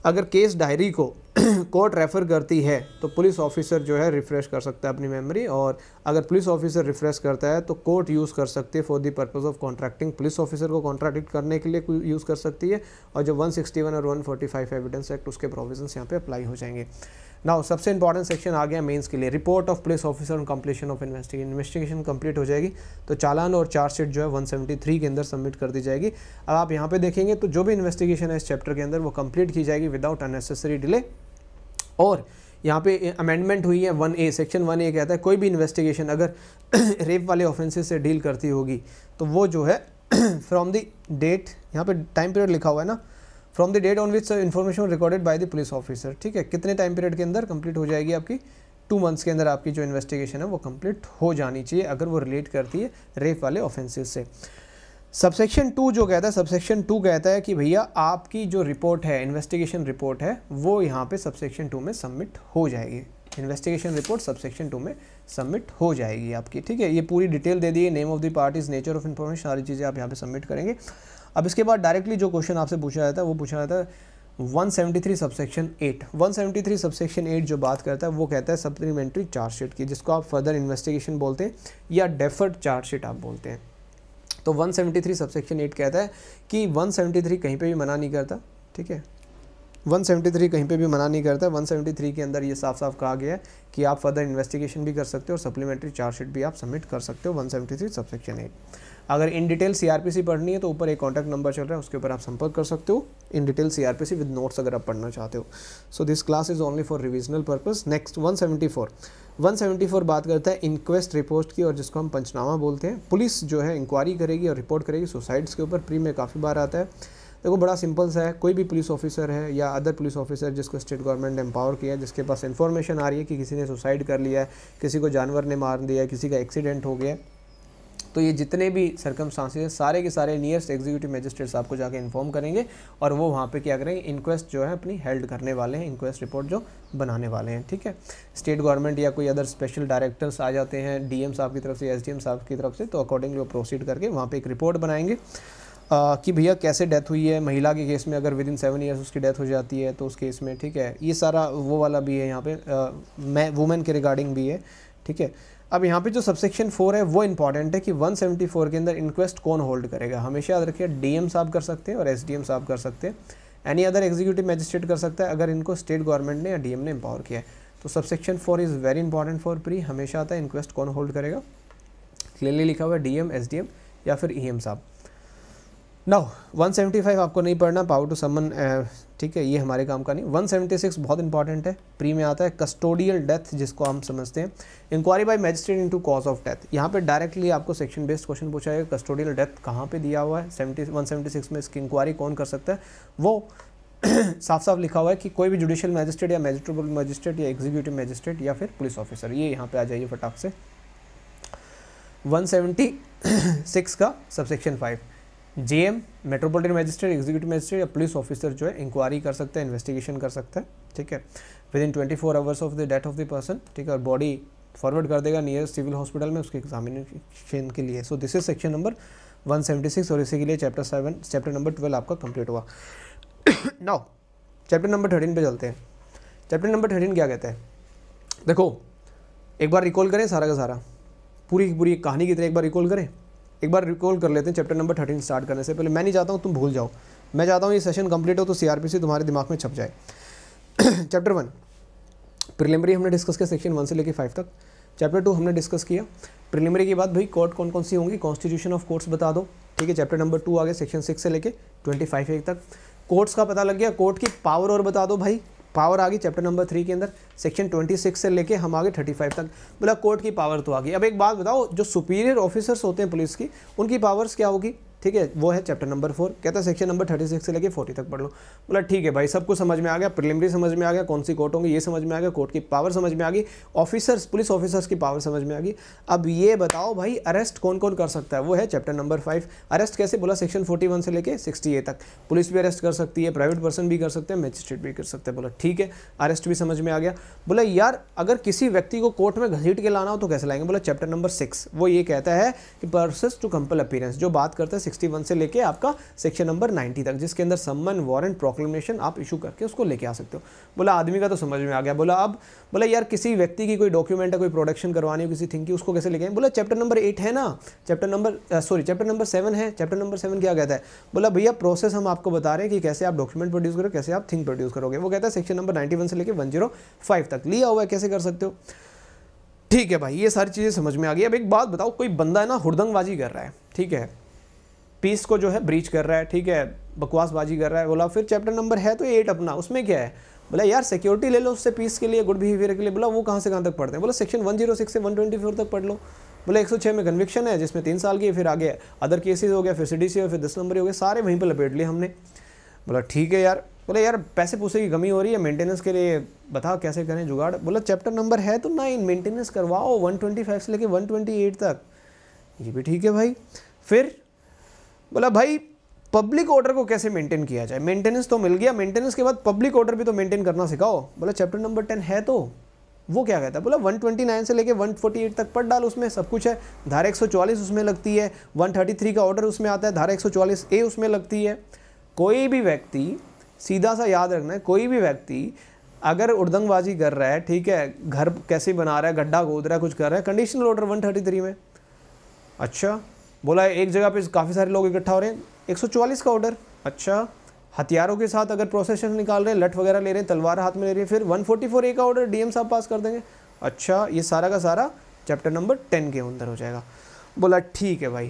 अगर केस डायरी को कोर्ट रेफ़र करती है तो पुलिस ऑफिसर जो है रिफ़्रेश कर सकता है अपनी मेमोरी और अगर पुलिस ऑफिसर रिफ़्रेश करता है तो कोर्ट यूज़ कर सकती है for the purpose of contracting police officer को कॉन्ट्रैक्ट करने के लिए यूज़ कर सकती है और जो 161 और 145 एविडेंस एक्ट उसके प्रोविज़न यहाँ पे अप्लाई हो जाएँगे। नाउ सबसे इंपॉर्टेंट सेक्शन आ गया मेंस के लिए। Report of police officer on completion of investigation investigation complete हो जाएगी। तो चालान और चार्जशीट जो है 173 के अंदर सबमिट कर दी जाएगी। अब आप यहाँ पे देखेंगे तो जो भी इन्वेस्टिगेशन है इस चैप्टर के अंदर, वो कंप्लीट की जाएगी विदाउट अननेसेसरी डिले और यहाँ पे अमेंडमेंट हुई है one A section one A कहता है, कोई भी इन्वेस्टिगेशन अगर रेप वाले ऑफेंसेस से डील करती होगी तो वो जो है फ्रॉम द डेट यहाँ पे टाइम पीरियड लिखा हुआ है ना from the date on which information recorded by the police officer ठीक है, कितने टाइम पीरियड के अंदर कंप्लीट हो जाएगी आपकी? टू मंथ्स के अंदर आपकी जो इन्वेस्टिगेशन है, वो कंप्लीट हो जानी चाहिए अगर वो रिलेट करती है रेप वाले ऑफेंसेस से। सबसेक्शन टू जो कहता है सबसेक्शन टू कहता है कि भैया आपकी जो रिपोर्ट है इन्वेस्टिगेशन रिपोर्ट है, वो यहाँ पे सबसेक्शन टू में सबमिट हो जाएगी। इन्वेस्टिगेशन रिपोर्ट सबसेक्शन टू में सबमिट हो जाएगी आपकी, ठीक है? ये पूरी डिटेल दे दी है name of the parties nature of information सारी चीज़ें आप यहाँ पे सबमिट करेंगे। अब इसके बाद डायरेक्टली जो क्वेश्चन आपसे पूछा जाता है, वो पूछा जाता है 173 सबसेक्शन 8 173 सबसेक्शन 8 जो बात करता है, वो कहता है सप्लीमेंट्री चार्जशीट की, जिसको आप फर्दर इन्वेस्टिगेशन बोलते हैं या डेफर्ड चार्जशीट आप बोलते हैं। तो 173 सबसेक्शन 8 कहता है कि 173 कहीं पे भी मना नहीं करता, ठीक है? 173 कहीं पे भी मना नहीं करता 173 के अंदर ये साफ़ साफ़ कहा गया है कि आप फर्दर इन्वेस्टिगेशन भी कर सकते हो और सप्लीमेंट्री चार्जशीट भी आप सबमिट कर सकते हो 173 सबसेक्शन एट। अगर इन डिटेल सीआरपीसी पढ़नी है तो ऊपर एक कॉन्टैक्ट नंबर चल रहा है, उसके ऊपर आप संपर्क कर सकते हो। In detail CrPC with notes अगर आप पढ़ना चाहते हो। So this class is only for revisional purpose next 174 174 बात करता है इंक्वेस्ट रिपोर्ट की और जिसको हम पंचनामा बोलते हैं। पुलिस जो है इंक्वायरी करेगी और रिपोर्ट करेगी सुसाइड्स के ऊपर। प्री में काफ़ी बार आता है। देखो, बड़ा सिंपल सा है। कोई भी पुलिस ऑफिसर है या अदर पुलिस ऑफिसर जिसको स्टेट गवर्नमेंट ने एम्पावर किया है, जिसके पास इन्फॉर्मेशन आ रही है कि किसी ने सुसाइड कर लिया है, किसी को जानवर ने मार दिया है, किसी का एक्सीडेंट हो गया तो ये जितने भी सरकमस्टांसेस हैं सारे के सारे नियरेस्ट एग्जीक्यूटिव मजिस्ट्रेट्स आपको जाकर इन्फॉर्म करेंगे और वो वहाँ पे क्या करेंगे? इंक्वेस्ट जो है अपनी हेल्ड करने वाले हैं इंक्वेस्ट रिपोर्ट जो बनाने वाले हैं ठीक है? स्टेट गवर्नमेंट या कोई अदर स्पेशल डायरेक्टर्स आ जाते हैं डीएम साहब की तरफ़ से एसडीएम साहब की तरफ़ से तो अकॉर्डिंगली वो प्रोसीड करके वहाँ पर एक रिपोर्ट बनाएँगे। आ, कि भैया कैसे डेथ हुई है? महिला के केस में अगर विद इन सेवन ईयर्स उसकी डेथ हो जाती है तो उस केस में ठीक है? ये सारा वो वाला भी है यहाँ पे मैं वुमेन के रिगार्डिंग भी है ठीक है? अब यहाँ पे जो सबसेक्शन फोर है, वो इंपॉर्टेंट है कि 174 के अंदर इंक्वेस्ट कौन होल्ड करेगा? हमेशा याद रखिए डीएम साहब कर सकते हैं और एसडीएम साहब कर सकते हैं। एनी अदर एग्जीक्यूटिव मजिस्ट्रेट कर सकता है, अगर इनको स्टेट गवर्नमेंट ने या डीएम ने एम्पावर किया है। तो subsection four is very important for pre हमेशा आता है इंक्वेस्ट कौन होल्ड करेगा? क्लियरली लिखा हुआ है डी एम या फिर ईएम साहब। नाउ 175 आपको नहीं पढ़ना पावर टू समन ठीक है, ये हमारे काम का नहीं। 176 बहुत इंपॉर्टेंट है प्री में आता है कस्टोडियल डेथ जिसको हम समझते हैं। Inquiry by magistrate into cause of death यहाँ पे डायरेक्टली आपको सेक्शन बेस्ड क्वेश्चन पूछा है कस्टोडियल डेथ कहाँ पे दिया हुआ है? सेवेंटी वन में इसकी इंक्वायरी कौन कर सकता है? वो साफ़ साफ़ लिखा हुआ है कि कोई भी जुडिशियल मैजिस्ट्रेट या मैजिस्ट्रेबल मैजिस्ट्रेट या एग्जीक्यूटिव मैजिस्ट्रेट या फिर पुलिस ऑफिसर ये यहाँ पे आ जाइए फटाक से। 176 का subsection five JM metropolitan magistrate executive magistrate या पुलिस ऑफिसर जो है इंक्वायरी कर सकता है इन्वेस्टिगेशन कर सकता है, ठीक है? Within twenty four hours of the death of the person ठीक है? और बॉडी फॉरवर्ड कर देगा नियर सिविल हॉस्पिटल में उसके एग्जामिनेशन के लिए। So this is section number 176 और इसी के लिए chapter seven chapter number twelve आपका कंप्लीट हुआ। नाउ चैप्टर नंबर थर्टीन पे चलते हैं। चैप्टर नंबर थर्टीन क्या कहते हैं? देखो, एक बार रिकॉल करें सारा का सारा। पूरी पूरी कहानी की तरह एक बार रिकॉल करें। एक बार रिकॉल कर लेते हैं चैप्टर नंबर थर्टीन स्टार्ट करने से पहले। मैं नहीं चाहता हूँ तुम भूल जाओ। मैं चाहता हूँ ये सेशन कंप्लीट हो तो सीआरपीसी तुम्हारे दिमाग में छप जाए। चैप्टर वन प्रिलिमरी हमने डिस्कस किया सेक्शन वन से लेकर फाइव तक। चैप्टर टू हमने डिस्कस किया। प्रिलिमरी के बाद भाई कोर्ट कौन कौन सी होंगी? कॉन्स्टिट्यूशन ऑफ़ कोर्ट्स बता दो। ठीक है चैप्टर नंबर टू आगे सेक्शन सिक्स से लेके ट्वेंटी फाइव तक। कोर्ट्स का पता लग गया। कोर्ट की पावर और बता दो भाई। पावर आ गई चैप्टर नंबर थ्री के अंदर सेक्शन ट्वेंटी सिक्स से लेके हम आगे थर्टी फाइव तक। बोला कोर्ट की पावर तो आ गई। अब एक बात बताओ, जो सुपीरियर ऑफिसर्स होते हैं पुलिस की, उनकी पावर्स क्या होगी? ठीक है, वो है चैप्टर नंबर फोर कहता है सेक्शन नंबर थर्टी सिक्स से लेकर फोर्टी तक पढ़ लो। बोला, ठीक है भाई, सब कुछ समझ में आ गया प्रिलिमरी समझ में आ गया, कौन सी कोर्ट होंगी, ये समझ में आ गया कोर्ट की पावर समझ में आ गई ऑफिसर्स पुलिस ऑफिसर्स की पावर समझ में आ गई। अब ये बताओ भाई अरेस्ट कौन कौन कर सकता है? वो है चैप्टर नंबर फाइव अरेस्ट कैसे? बोला सेक्शन फोर्टी वन से लेकर सिक्सटी ए तक। पुलिस भी अरेस्ट कर सकती है प्राइवेट पर्सन भी कर सकते हैं मजिस्ट्रेट भी कर सकते हैं। बोला, ठीक है अरेस्ट भी समझ में आ गया। बोला, यार, अगर किसी व्यक्ति को कोर्ट में घसीट के लाना हो तो कैसे लाएँगे? बोला चैप्टर नंबर सिक्स वो ये कहता है कि पर्सेस टू कंपल अपीरेंस जो बात करता है सिक्सटी वन से लेके आपका सेक्शन नंबर 90 तक, जिसके अंदर सम्मन, वारंट, प्रोक्लेमेशन आप इशू करके उसको लेके आ सकते हो। बोला, आदमी का तो समझ में आ गया। बोला, अब, बोला, यार, किसी व्यक्ति की कोई डॉक्यूमेंट है, कोई प्रोडक्शन करवानी हो, किसी थिंग की, उसको कैसे लेके आए? बोला चैप्टर नंबर एट है ना? Chapter number sorry chapter number seven है। चैप्टर नंबर सेवन क्या कहता है? बोला, भैया प्रोसेस हम आपको बता रहे हैं कि कैसे आप डॉक्यूमेंट प्रोड्यूस करो कैसे आप थिंग प्रोड्यूस करोगे। वो कहता है, सेक्शन नंबर नाइन्टी से लेकर वन तक। लिया हुआ है, कैसे कर सकते हो? ठीक है भाई, ये सारी चीज़ें समझ में आ गई। अब एक बात बताओ, कोई बंदा है ना, हुड़दंगबाजी कर रहा है। ठीक है? पीस को जो है ब्रीच कर रहा है, ठीक है? बकवासबाजी कर रहा है, बोला, फिर चैप्टर नंबर है तो एट अपना, उसमें क्या है? बोला, यार सिक्योरिटी ले लो उससे पीस के लिए गुड बिहेवियर के लिए। बोला, वो कहाँ से कहाँ तक पढ़ते हैं? बोला सेक्शन वन ज़ीरो सिक्स से वन ट्वेंटी फोर तक पढ़ लो। बोला, एक सौ छः में कन्विक्शन है, जिसमें तीन साल की फिर आगे अदर केसेस हो गया, फिर सी हो फिर दस नंबर हो गए, सारे वहीं पर लपेट लिए हमने। बोला, ठीक है यार। बोला, यार, पैसे पूसे की कमी हो रही है मेंटेनेंस के लिए बता कैसे करें जुगाड़? बोला चैप्टर नंबर है तो नाइन मेंटेनेंस करवाओ वन ट्वेंटी फाइव से लेके वन ट्वेंटी एट तक। ये भी ठीक है भाई। फिर बोला, भाई पब्लिक ऑर्डर को कैसे मेंटेन किया जाए? मेंटेनेंस तो मिल गया मेंटेनेंस के बाद पब्लिक ऑर्डर भी तो मेंटेन करना सिखाओ। बोला चैप्टर नंबर टेन है तो। वो क्या कहता है? बोला, 129 से लेके 148 तक पढ़ डाल उसमें, सब कुछ है। धारा 144 उसमें लगती है। 133 का ऑर्डर उसमें आता है, धारा 144 ए उसमें लगती है। कोई भी व्यक्ति, सीधा सा याद रखना है, कोई भी व्यक्ति अगर उड़दंगबाजी कर रहा है, ठीक है, घर कैसे बना रहा है, गड्ढा खोद रहा है, कुछ कर रहा है कंडीशनल ऑर्डर 133 में। अच्छा बोला, एक जगह पे काफ़ी सारे लोग इकट्ठा हो रहे हैं। 144 का ऑर्डर अच्छा हथियारों के साथ अगर प्रोसेशन निकाल रहे हैं, लठ वगैरह ले रहे हैं, तलवार हाथ में ले रही है, फिर 144 ए का ऑर्डर डीएम साहब पास कर देंगे। अच्छा ये सारा का सारा चैप्टर नंबर टेन के अंदर हो जाएगा। बोला, ठीक है भाई।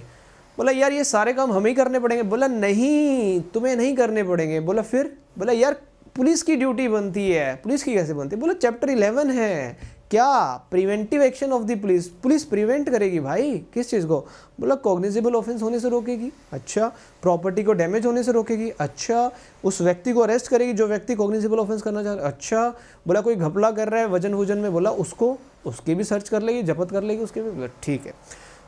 बोला, यार, ये सारे काम हमें ही करने पड़ेंगे। बोला, नहीं, तुम्हें नहीं करने पड़ेंगे। बोला, फिर? बोला, यार, पुलिस की ड्यूटी बनती है। पुलिस की कैसे बनती है? बोला चैप्टर इलेवन है। क्या preventive action of the police police prevent करेगी भाई? किस चीज़ को? बोला कॉग्निजेबल ऑफेंस होने से रोकेगी। अच्छा प्रॉपर्टी को डैमेज होने से रोकेगी। अच्छा उस व्यक्ति को अरेस्ट करेगी जो व्यक्ति कॉग्निजेबल ऑफेंस करना चाह रहा है। अच्छा बोला कोई घपला कर रहा है वज़न वज़न में बोला उसको, उसकी भी सर्च कर लेगी, जपत कर लेगी उसके भी। बोला, ठीक है।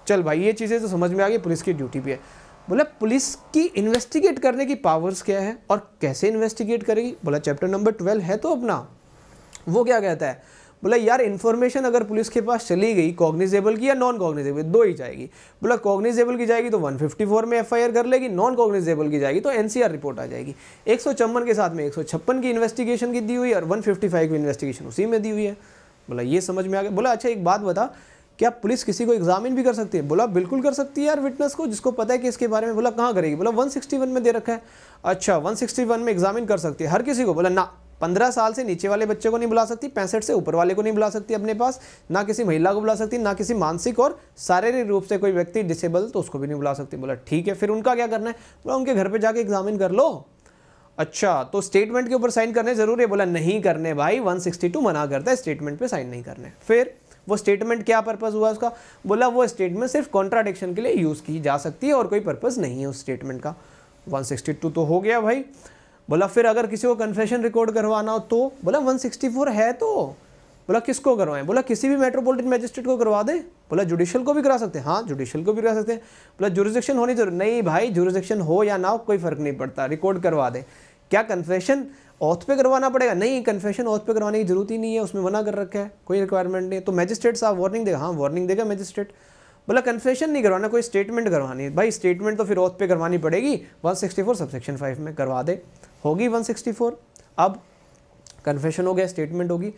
चल भाई, ये चीज़ें तो समझ में आ गई पुलिस की ड्यूटी भी है। बोला पुलिस की इन्वेस्टिगेट करने की पावर्स क्या है और कैसे इन्वेस्टिगेट करेगी? बोला चैप्टर नंबर ट्वेल्व है तो अपना। वो क्या कहता है? बोला, यार इन्फॉर्मेशन अगर पुलिस के पास चली गई कॉग्निजेबल की या नॉन कॉग्निजेबल दो ही जाएगी। बोला कॉग्निजेबल की जाएगी तो 154 में एफआईआर कर लेगी नॉन कॉग्निजेबल की जाएगी तो एनसीआर रिपोर्ट आ जाएगी। एक के साथ में एक सौ छप्पन की इन्वेस्टिगेशन की दी हुई और वन की इन्वेस्टिगेशन उसी में दी हुई है। बोला, ये समझ में आ गया। बोला अच्छा एक बात बता, क्या पुलिस किसी को एग्जामिन भी कर सकती है? बोला, बिल्कुल कर सकती है यार विटनेस को, जिसको पता है कि इसके बारे में। बोला, कहाँ करेगी? बोला 161 में दे रखा है। अच्छा 161 में एग्जामिन कर सकती है। हर किसी को बोला, ना। पंद्रह साल से नीचे वाले बच्चे को नहीं बुला सकती, पैंसठ से ऊपर वाले को नहीं बुला सकती अपने पास, ना किसी महिला को बुला सकती, ना किसी मानसिक और शारीरिक रूप से कोई व्यक्ति डिसेबल तो उसको भी नहीं बुला सकती। बोला, ठीक है, फिर उनका क्या करना है? बोला, उनके घर पर जाके एग्जामिन कर लो। अच्छा तो स्टेटमेंट के ऊपर साइन करने ज़रूरी है? बोला, नहीं करने भाई 162 मना करता है स्टेटमेंट पे साइन नहीं करने। फिर वो स्टेटमेंट क्या पर्पज़ हुआ उसका? बोला, वो स्टेटमेंट सिर्फ़ कॉन्ट्राडिक्शन के लिए यूज़ की जा सकती है और कोई पर्पज़ नहीं है उस स्टेटमेंट का। 162 तो हो गया भाई। बोला, फिर अगर किसी को कन्फेशन रिकॉर्ड करवाना हो तो? बोला, 164 है तो। बोला, किसको करवाएँ? बोला, किसी भी मेट्रोपॉलिटन मैजिस्ट्रेट को करवा दें। बोला जुडिशल को भी करा सकते हैं। हाँ जुडिशियल को भी करा सकते हैं। बोला जुरिस्डिक्शन होनी ज़रूरी नहीं भाई जुरिस्डिक्शन हो या ना हो, कोई फ़र्क नहीं पड़ता। रिकॉर्ड करवा दें। क्या कन्फेशन ऑथ पे करवाना पड़ेगा? नहीं कन्फेशन ऑथ पे करवाने की ज़रूरत ही नहीं है, उसमें मना कर रखा है। कोई रिक्वायरमेंट नहीं तो मैजिस्ट्रेट साहब वार्निंग देगा? हाँ वार्निंग देगा मैजिस्ट्रेट बोला कन्फेशन नहीं करवाना, कोई स्टेटमेंट करवानी है। भाई स्टेटमेंट तो फिर ऑथ पे करवानी पड़ेगी। 164 सबसेक्शन 5 में करवा दे। होगी 164 अब कन्फेशन हो गया स्टेटमेंट होगी।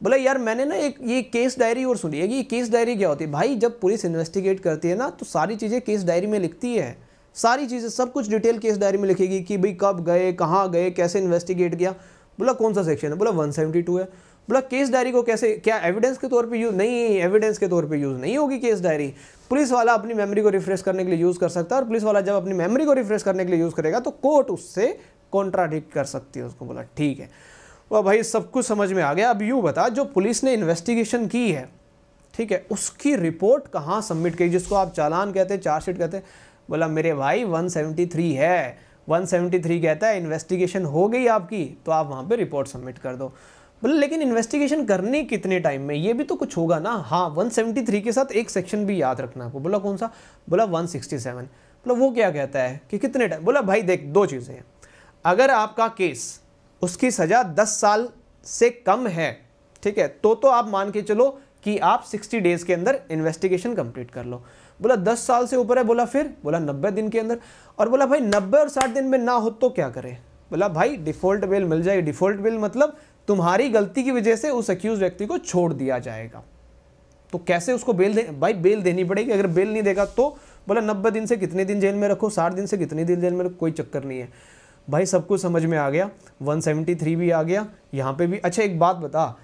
बोला, यार, मैंने ना एक, ये केस डायरी और सुनी है कि ये केस डायरी क्या होती है? भाई, जब पुलिस इन्वेस्टिगेट करती है ना तो सारी चीज़ें केस डायरी में लिखती है। सारी चीज़ें, सब कुछ डिटेल केस डायरी में लिखेगी कि भाई, कब गए, कहाँ गए, कैसे इन्वेस्टिगेट किया। बोला, कौन सा सेक्शन है? बोला 172 है। बोला केस डायरी को कैसे, क्या एविडेंस के तौर पे यूज़ नहीं एविडेंस के तौर पे यूज़ नहीं होगी केस डायरी पुलिस वाला अपनी मेमोरी को रिफ्रेश करने के लिए यूज़ कर सकता है और पुलिस वाला जब अपनी मेमोरी को रिफ्रेश करने के लिए यूज़ करेगा तो कोर्ट उससे कॉन्ट्राडिक्ट कर सकती है उसको बोला, ठीक है। वह भाई, सब कुछ समझ में आ गया। अब यूँ बता, जो पुलिस ने इन्वेस्टिगेशन की है, ठीक है, उसकी रिपोर्ट कहाँ सबमिट की? जिसको आप चालान कहते हैं चार्जशीट कहते हैं, बोला, मेरे भाई 173 है। 173 कहता है इन्वेस्टिगेशन हो गई आपकी तो आप वहाँ पे रिपोर्ट सबमिट कर दो। बोले, लेकिन इन्वेस्टिगेशन करने कितने टाइम में? ये भी तो कुछ होगा ना? हाँ 173 के साथ एक सेक्शन भी याद रखना आपको। बोला, कौन सा? बोला 167 बोला, वो क्या कहता है? कि कितने टाइम बोला, भाई, देख, दो चीज़ें हैं। अगर आपका केस उसकी सज़ा 10 साल से कम है, ठीक है तो तो आप मान के चलो कि आप 60 डेज़ के अंदर इन्वेस्टिगेशन कंप्लीट कर लो। बोला, दस साल से ऊपर है, बोला फिर, बोला नब्बे दिन के अंदर। और बोला, भाई, नब्बे और साठ दिन में ना हो तो क्या करें? बोला, भाई डिफ़ॉल्ट बेल मिल जाएगी। डिफ़ॉल्ट बेल मतलब तुम्हारी गलती की वजह से उस अक्यूज व्यक्ति को छोड़ दिया जाएगा। तो कैसे उसको बेल दे, भाई बेल देनी पड़ेगी? अगर बेल नहीं देगा तो? बोला, नब्बे दिन से कितने दिन जेल में रखो? साठ दिन से कितने दिन जेल में रखो? कोई चक्कर नहीं है। भाई सब कुछ समझ में आ गया 173 भी आ गया। यहाँ पे भी अच्छा एक बात बता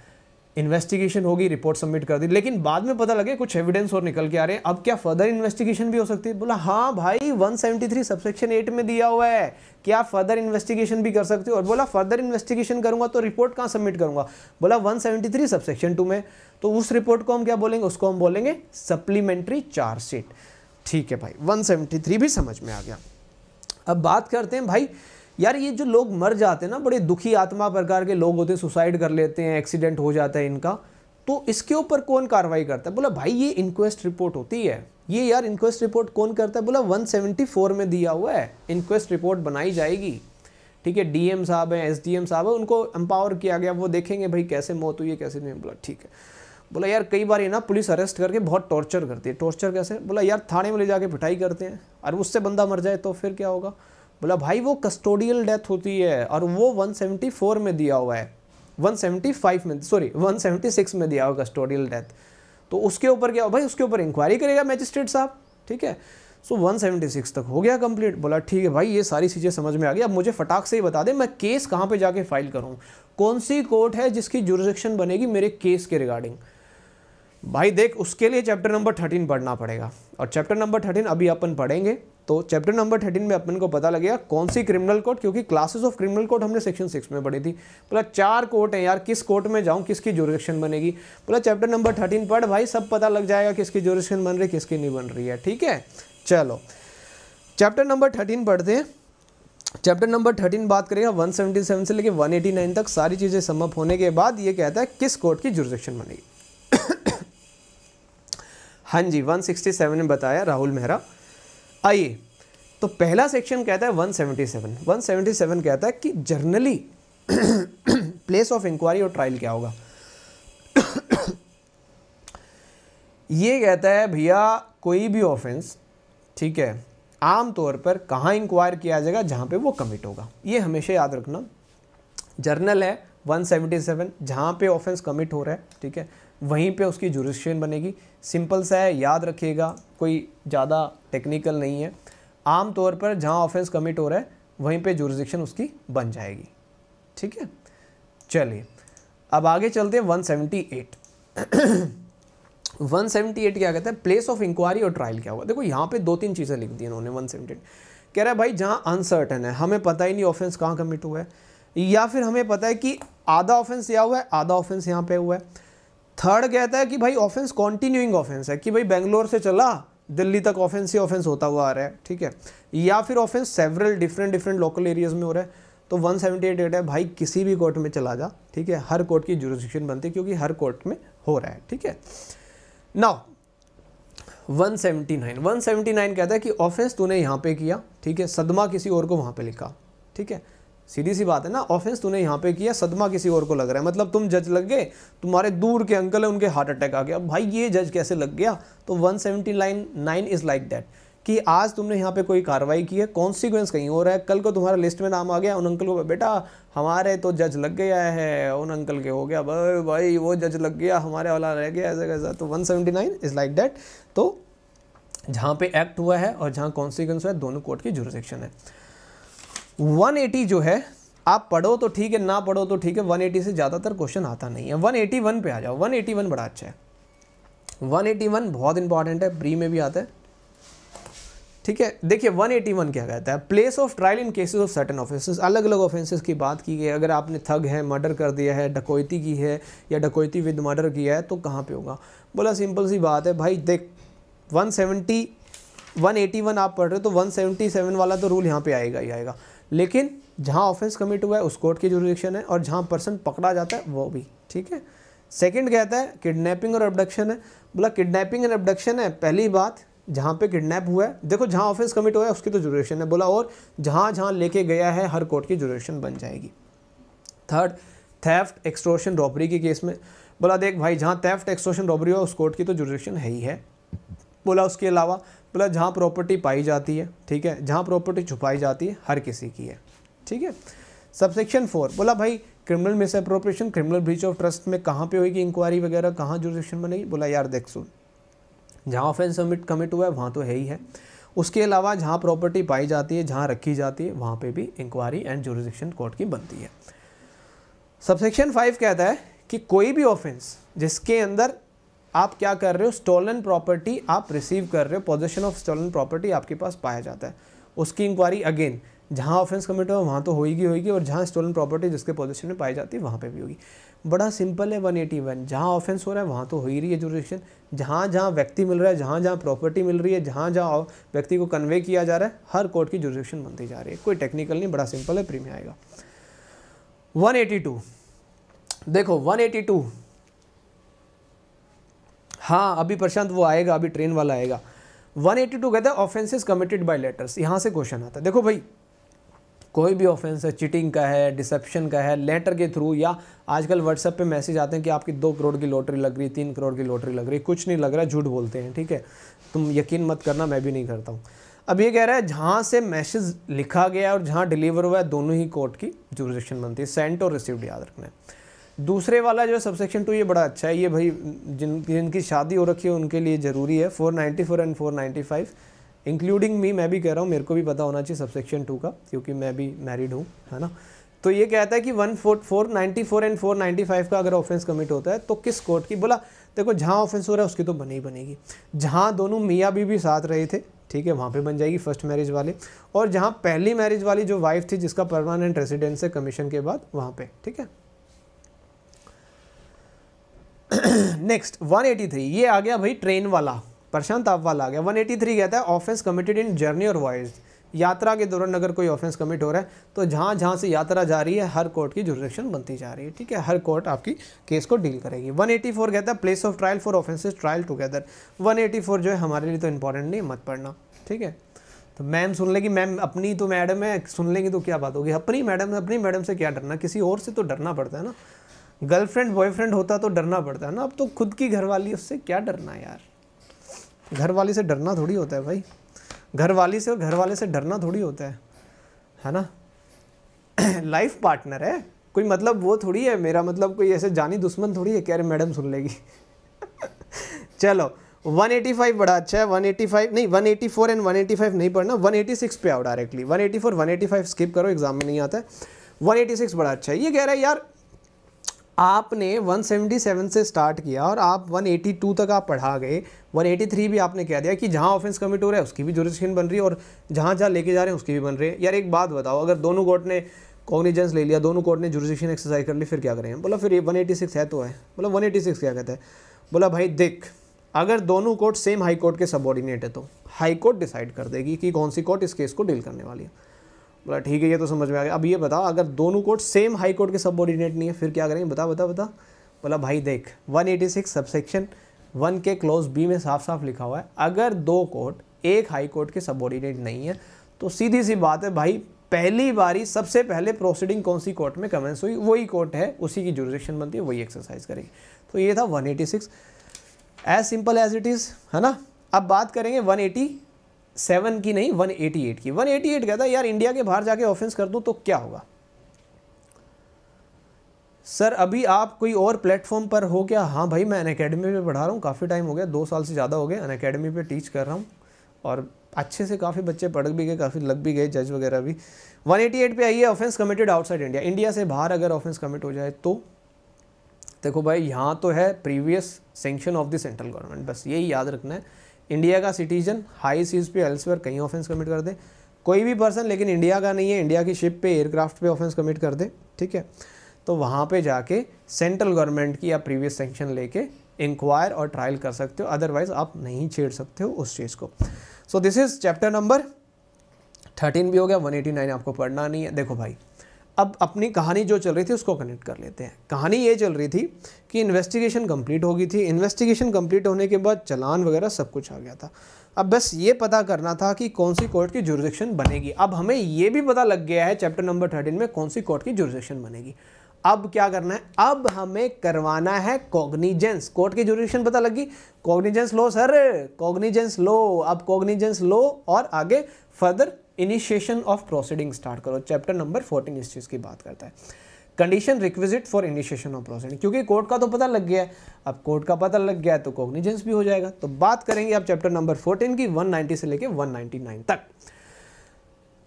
इन्वेस्टिगेशन होगी रिपोर्ट सबमिट कर दी, लेकिन बाद में पता लगे कुछ एविडेंस और निकल के आ रहे हैं। अब क्या फर्दर इन्वेस्टिगेशन भी हो सकती है? बोला हाँ भाई 173 सबसेक्शन 8 में दिया हुआ है। क्या फर्दर इन्वेस्टिगेशन भी कर सकते हो? और बोला फर्दर इन्वेस्टिगेशन करूँगा तो रिपोर्ट कहाँ सबमिट करूँगा? बोला 173 सबसेक्शन टू में। तो उस रिपोर्ट को हम क्या बोलेंगे? उसको हम बोलेंगे सप्लीमेंट्री चार्जशीट ठीक है भाई वन भी समझ में आ गया। अब बात करते हैं भाई यार, ये जो लोग मर जाते हैं ना, बड़े दुखी आत्मा प्रकार के लोग होते हैं सुसाइड कर लेते हैं एक्सीडेंट हो जाता है इनका तो इसके ऊपर कौन कार्रवाई करता है? बोला, भाई, ये इंक्वेस्ट रिपोर्ट होती है। ये यार इंक्वेस्ट रिपोर्ट कौन करता है? बोला, 174 में दिया हुआ है। इंक्वेस्ट रिपोर्ट बनाई जाएगी। ठीक है डीएम साहब हैं एसडीएम साहब हैं, उनको एम्पावर किया गया। वो देखेंगे, भाई, कैसे मौत हुई है, कैसे नहीं बोला, ठीक है। बोला, यार, कई बार ये ना पुलिस अरेस्ट करके बहुत टॉर्चर करती है। टॉर्चर कैसे? बोला, यार, थाने में ले जाके पिटाई करते हैं। और उससे बंदा मर जाए तो फिर क्या होगा? बोला, भाई, वो कस्टोडियल डेथ होती है और वो 174 में दिया हुआ है। 175 में सॉरी 176 में दिया हुआ कस्टोडियल डेथ तो उसके ऊपर क्या, भाई, उसके ऊपर इंक्वायरी करेगा मैजिस्ट्रेट साहब, ठीक है? सो सेवेंटी सिक्स तक हो गया कंप्लीट बोला, ठीक है भाई, ये सारी चीज़ें समझ में आ गई। अब मुझे फटाक से ही बता दें, मैं केस कहाँ पे जाके फ़ाइल करूँ? कौन सी कोर्ट है जिसकी जुरिस्डिक्शन बनेगी मेरे केस के रिगार्डिंग भाई, देख, उसके लिए चैप्टर नंबर थर्टीन पढ़ना पड़ेगा। और चैप्टर नंबर थर्टीन अभी अपन पढ़ेंगे। तो चैप्टर नंबर थर्टीन में अपन को पता लगेगा कौन सी क्रिमिनल कोर्ट क्योंकि क्लासेस ऑफ़ क्रिमिनल कोर्ट हमने सेक्शन सिक्स में पढ़ी थी। बोला, चार कोर्ट है यार, किस कोर्ट में जाऊँ, किसकी जोरिस्शन बनेगी? बोला चैप्टर नंबर थर्टीन पढ़ भाई, सब पता लग जाएगा किसकी जोरिस्शन बन रही, किसकी नहीं बन रही है, ठीक है? चलो चैप्टर नंबर थर्टीन पढ़ते हैं। चैप्टर नंबर थर्टीन बात करेगा 177 से लेकर 189 तक, सारी चीज़ें समअप होने के बाद ये कहता है किस कोर्ट की जुरिस्डिक्शन बनेगी। हाँ जी 167 में बताया राहुल मेहरा। आइए तो पहला सेक्शन कहता है 177 177 कहता है कि जर्नली प्लेस ऑफ़ इंक्वायरी और ट्रायल क्या होगा? ये कहता है, भैया, कोई भी ऑफेंस ठीक है, आम तौर पर कहाँ इंक्वायर किया जाएगा जहाँ पे वो कमिट होगा? ये हमेशा याद रखना। जर्नल है 177 जहाँ पे ऑफेंस कमिट हो रहा है, ठीक है वहीं पे उसकी जुरिस्शन बनेगी। सिंपल सा है, याद रखिएगा, कोई ज़्यादा टेक्निकल नहीं है। आम तौर पर जहाँ ऑफेंस कमिट हो रहा है, वहीं पे जुरिस्डिक्शन उसकी बन जाएगी। ठीक है? चलिए, अब आगे चलते हैं 178 178 क्या कहता है? प्लेस ऑफ़ इंक्वायरी और ट्रायल क्या होगा देखो, यहाँ पे दो तीन चीज़ें लिख दी इन्होंने 178 कह रहा है, भाई, जहाँ अनसर्टन है, हमें पता ही नहीं ऑफेंस कहाँ कमिट हुआ है। या फिर हमें पता है कि आधा ऑफेंस यहाँ हुआ है, आधा ऑफेंस यहाँ पे हुआ है। थर्ड कहता है कि भाई ऑफेंस कॉन्टिन्यूइंग ऑफेंस है कि भाई बेंगलोर से चला, दिल्ली तक ऑफेंस ही ऑफेंस होता हुआ आ रहा है, ठीक है? या फिर offence several different different local areas में हो रहा है तो 178 एट है, भाई किसी भी कोर्ट में चला जा, ठीक है? हर कोर्ट की जुरिस्डिक्शन बनती है क्योंकि हर कोर्ट में हो रहा है, ठीक है? नाउ 179 179 कहता है कि ऑफेंस तूने यहाँ पे किया, ठीक है? सदमा किसी और को वहाँ पे लिखा, ठीक है? सीधी सी बात है ना ऑफेंस तूने यहाँ पे किया, सदमा किसी और को लग रहा है। मतलब तुम जज लग गए, तुम्हारे दूर के अंकल है, उनके हार्ट अटैक आ गया। भाई, ये जज कैसे लग गया? तो 179 line nine is like that कि आज तुमने यहाँ पे कोई कार्रवाई की है कॉन्सिक्वेंस कहीं हो रहा है। कल को तुम्हारा लिस्ट में नाम आ गया, उन अंकल को बेटा, हमारे तो जज लग गया है, उन अंकल के हो गया। भाई भाई, वो जज लग गया, हमारे वाला रह गया, ऐसा कैसा? तो 179 इज़ लाइक दैट तो जहाँ पे एक्ट हुआ है और जहाँ कॉन्सिक्वेंस हुआ है, दोनों कोर्ट की जुरिस्डिक्शन है। 180 जो है, आप पढ़ो तो ठीक है, ना पढ़ो तो ठीक है 180 से ज़्यादातर क्वेश्चन आता नहीं है। 181 पे आ जाओ। 181 बड़ा अच्छा है। 181 बहुत इंपॉर्टेंट है प्री में भी आता है। ठीक है, देखिए 181 क्या कहता है? Place of trial in cases of certain offences अलग अलग ऑफेंसेस की बात की गई अगर आपने थग है मर्डर कर दिया है डकोइती की है, या डकोइती विद मर्डर किया है तो कहाँ पे होगा? बोला सिंपल सी बात है, भाई, देख 170 181 आप पढ़ रहे हो तो 177 वाला तो रूल यहाँ पे आएगा ही आएगा। लेकिन जहाँ ऑफेंस कमिट हुआ है, उस कोर्ट की जुरिडिक्शन है और जहाँ पर्सन पकड़ा जाता है, वो भी, ठीक है? सेकेंड कहता है किडनैपिंग और अबडक्शन है। बोला किडनैपिंग एंड अबडक्शन है, पहली बात, जहाँ पे किडनैप हुआ है, देखो जहाँ ऑफेंस कमिट हुआ है, उसकी तो जुरेशन है। बोला, और जहाँ जहाँ लेके गया है, हर कोर्ट की जुरेशन बन जाएगी। थर्ड थेफ्ट एक्सट्रोशन रॉबरी के केस में। बोला, देख भाई, जहाँ थेफ्ट एक्सट्रोशन रॉबरी हो उस कोर्ट की तो जुरेशन है ही है। बोला, उसके अलावा बोला जहाँ प्रॉपर्टी पाई जाती है, ठीक है, जहाँ प्रॉपर्टी छुपाई जाती है, हर किसी की है, ठीक है। सबसेक्शन फोर बोला भाई criminal misappropriation criminal breach of trust में कहाँ पे होगी इंक्वायरी वगैरह, कहाँ जुरिस्डिक्शन बनेगी? बोला, यार, देख सुन, जहाँ ऑफेंस कमिट कमिट हुआ है, वहाँ तो है ही है। उसके अलावा जहाँ प्रॉपर्टी पाई जाती है, जहाँ रखी जाती है, वहाँ पे भी इंक्वायरी एंड जुरिस्डिक्शन कोर्ट की बनती है। सबसेक्शन फाइव कहता है कि कोई भी ऑफेंस जिसके अंदर आप क्या कर रहे हो? स्टोलन प्रॉपर्टी आप रिसीव कर रहे हो। पोजिशन ऑफ़ स्टोलन प्रॉपर्टी आपके पास पाया जाता है। उसकी इंक्वायरी अगेन जहाँ ऑफेंस कमिट हो वहाँ तो होगी होगी और जहाँ स्टोलन प्रॉपर्टी जिसके पोजिशन में पाई जाती है, वहाँ पे भी होगी। बड़ा सिंपल है 181 जहाँ ऑफेंस हो रहा है, वहाँ तो हो ही रही है जुरिस्डिक्शन जहाँ जहाँ व्यक्ति मिल रहा है, जहाँ जहाँ प्रॉपर्टी मिल रही है, जहाँ जहाँ व्यक्ति को कन्वे किया जा रहा है, हर कोर्ट की जुरिस्डिक्शन बनती जा रही है। कोई टेक्निकल नहीं, बड़ा सिंपल है प्री में आएगा 182 देखो 182 हाँ अभी प्रशांत वो आएगा, अभी ट्रेन वाला आएगा। 182 कहता है ऑफेंसेस कमिटेड बाय लेटर्स यहाँ से क्वेश्चन आता है। देखो भाई, कोई भी ऑफेंस है चिटिंग का है डिसेप्शन का है लेटर के थ्रू या आजकल व्हाट्सएप पे मैसेज आते हैं कि आपकी दो करोड़ की लॉटरी लग रही, तीन करोड़ की लॉटरी लग रही, कुछ नहीं लग रहा, झूठ बोलते हैं, ठीक है? तुम यकीन मत करना, मैं भी नहीं करता हूँ। अब ये कह रहा है, जहाँ से मैसेज लिखा गया और जहाँ डिलीवर हुआ है, दोनों ही कोर्ट की जुरिस्डिक्शन बनती है। सेंट और रिसीव्ड याद रखना है। दूसरे वाला जो सबसेक्शन टू ये बड़ा अच्छा है। ये भाई, जिन, जिनकी शादी हो रखी है, उनके लिए ज़रूरी है। 494 एंड 495 इंक्लूडिंग मी मैं भी कह रहा हूँ, मेरे को भी पता होना चाहिए सबसेक्शन टू का, क्योंकि मैं भी मैरिड हूँ, है ना? तो ये कहता है कि one four four ninety four and four ninety five का अगर ऑफेंस कमिट होता है तो किस कोर्ट की? बोला, देखो, जहाँ ऑफेंस हो रहा है, उसकी तो बनी ही बनेगी। जहाँ दोनों मियाँ बीबी साथ रहे थे, ठीक है, वहाँ पे बन जाएगी फ़र्स्ट मैरिज वाले। और जहाँ पहली मैरिज वाली जो वाइफ थी, जिसका परमानेंट रेसिडेंस है कमीशन के बाद, वहाँ पे, ठीक है? नेक्स्ट 183 ये आ गया भाई ट्रेन वाला। प्रशांत, आप वाला आ गया। 183 कहता है ऑफेंस कमिटेड इन जर्नी और वॉइस यात्रा के दौरान अगर कोई ऑफेंस कमिट हो रहा है तो जहाँ जहाँ से यात्रा जा रही है, हर कोर्ट की जुरिस्डिक्शन बनती जा रही है। ठीक है? हर कोर्ट आपकी केस को डील करेगी। 184 कहता है place of trial for offences trial together 184 जो है, हमारे लिए तो इंपॉर्टेंट नहीं, मत पढ़ना। ठीक है? तो मैम सुन लेगी, मैम अपनी तो मैडम है, सुन लेंगी तो क्या बात होगी? अपनी मैडम अपनी मैडम से क्या डरना? किसी और से तो डरना पड़ता है ना। गर्लफ्रेंड, बॉयफ्रेंड होता तो डरना पड़ता है ना। अब तो खुद की घरवाली, उससे क्या डरना यार? घर वाली से डरना थोड़ी होता है भाई। घर वाली से और घर वाले से डरना थोड़ी होता है है ना? लाइफ पार्टनर है। कोई मतलब वो थोड़ी है, मेरा मतलब कोई ऐसे जानी दुश्मन थोड़ी है कह रहे मैडम सुन लेगी। चलो 185 बड़ा अच्छा है। 185 नहीं 184 एंड 185 नहीं पढ़ना। 186 पे आओ डायरेक्टली 184 185 स्किप करो एग्ज़ाम में नहीं आता है। 186 बड़ा अच्छा है। ये कह रहा है, यार आपने 177 से स्टार्ट किया और आप 182 तक आप पढ़ा गए। 183 भी आपने कह दिया कि जहाँ ऑफेंस कमिट हो रहा है उसकी भी जुरिस्डिक्शन बन रही है और जहाँ जहाँ लेके जा रहे हैं, उसकी भी बन रही है। यार, एक बात बताओ, अगर दोनों कोर्ट ने कॉग्निजेंस ले लिया, दोनों कोर्ट ने जुरिस्डिक्शन एक्सरसाइज कर ली, फिर क्या करें? बोला, फिर ये वन है तो है। बोला वन क्या कहता है? बोला, भाई, देख, अगर दोनों कोर्ट सेम हाई कोर्ट के सबॉर्डिनेट है तो हाई कोर्ट डिसाइड कर देगी कि कौन सी कोर्ट इस केस को डील करने वाली है। बोला, ठीक है, ये तो समझ में आ गया। अब ये बताओ अगर दोनों कोर्ट सेम हाई कोर्ट के सबॉर्डिनेट नहीं है, फिर क्या करेंगे? बता बता बता। बोला, भाई देख 186 सबसेक्शन वन के क्लोज बी में साफ़ साफ़ लिखा हुआ है, अगर दो कोर्ट एक हाई कोर्ट के सबॉर्डिनेट नहीं है तो सीधी सी बात है, भाई, पहली बारी सबसे पहले प्रोसीडिंग कौन सी कोर्ट में कमेंस हुई? वही कोर्ट है, उसी की जुरिस्डिक्शन बनती है, वही एक्सरसाइज करेगी। तो ये था 186 as simple as it is है ना? अब बात करेंगे 187 की नहीं 188 की। 188 कहता है, यार इंडिया के बाहर जाके ऑफेंस कर दूँ तो क्या होगा? सर, अभी आप कोई और प्लेटफॉर्म पर हो क्या? हाँ भाई, मैं अन अकेडमी पे पढ़ा रहा हूँ, काफ़ी टाइम हो गया, दो साल से ज़्यादा हो गए अन अकेडमी पे टीच कर रहा हूँ और अच्छे से काफ़ी बच्चे पढ़ भी गए, काफ़ी लग भी गए जज वगैरह भी। 188 पे आइए offence committed outside India India से बाहर अगर ऑफेंस कमिट हो जाए तो? देखो भाई, यहाँ तो है previous sanction of the central government बस यही याद रखना है। इंडिया का सिटीजन हाई सीज पे एल्सवेयर कहीं ऑफेंस कमिट कर दे। कोई भी पर्सन लेकिन इंडिया का नहीं है, इंडिया की शिप पे एयरक्राफ्ट पे ऑफेंस कमिट कर दे, ठीक है? तो वहाँ पे जाके सेंट्रल गवर्नमेंट की या प्रीवियस सेंक्शन लेके इंक्वायर और ट्रायल कर सकते हो अदरवाइज़ आप नहीं छेड़ सकते हो उस चीज़ को। So this is chapter number thirteen भी हो गया वन एटी नाइन आपको पढ़ना नहीं है। देखो भाई अब अपनी कहानी जो चल रही थी उसको कनेक्ट कर लेते हैं। कहानी ये चल रही थी कि इन्वेस्टिगेशन कंप्लीट हो गई थी। इन्वेस्टिगेशन कंप्लीट होने के बाद चलान वगैरह सब कुछ आ गया था। अब बस ये पता करना था कि कौन सी कोर्ट की जुरिस्डिक्शन बनेगी। अब हमें ये भी पता लग गया है चैप्टर नंबर थर्टीन में कौन सी कोर्ट की जुरिस्डिक्शन बनेगी। अब क्या करना है? अब हमें करवाना है कॉग्निजेंस कोर्ट की जुरिशन पता लगी कॉग्निजेंस लो सर कॉग्निजेंस लो अब कॉग्निजेंस लो और आगे further initiation of proceeding start करो। चैप्टर नंबर फोर्टीन इस चीज़ की बात करता है। Condition requisite for initiation of proceeding क्योंकि कोर्ट का तो पता लग गया है। अब कोर्ट का पता लग गया है तो कॉग्निजेंस भी हो जाएगा। तो बात करेंगे अब चैप्टर नंबर 14 की 190 से लेके 199 तक।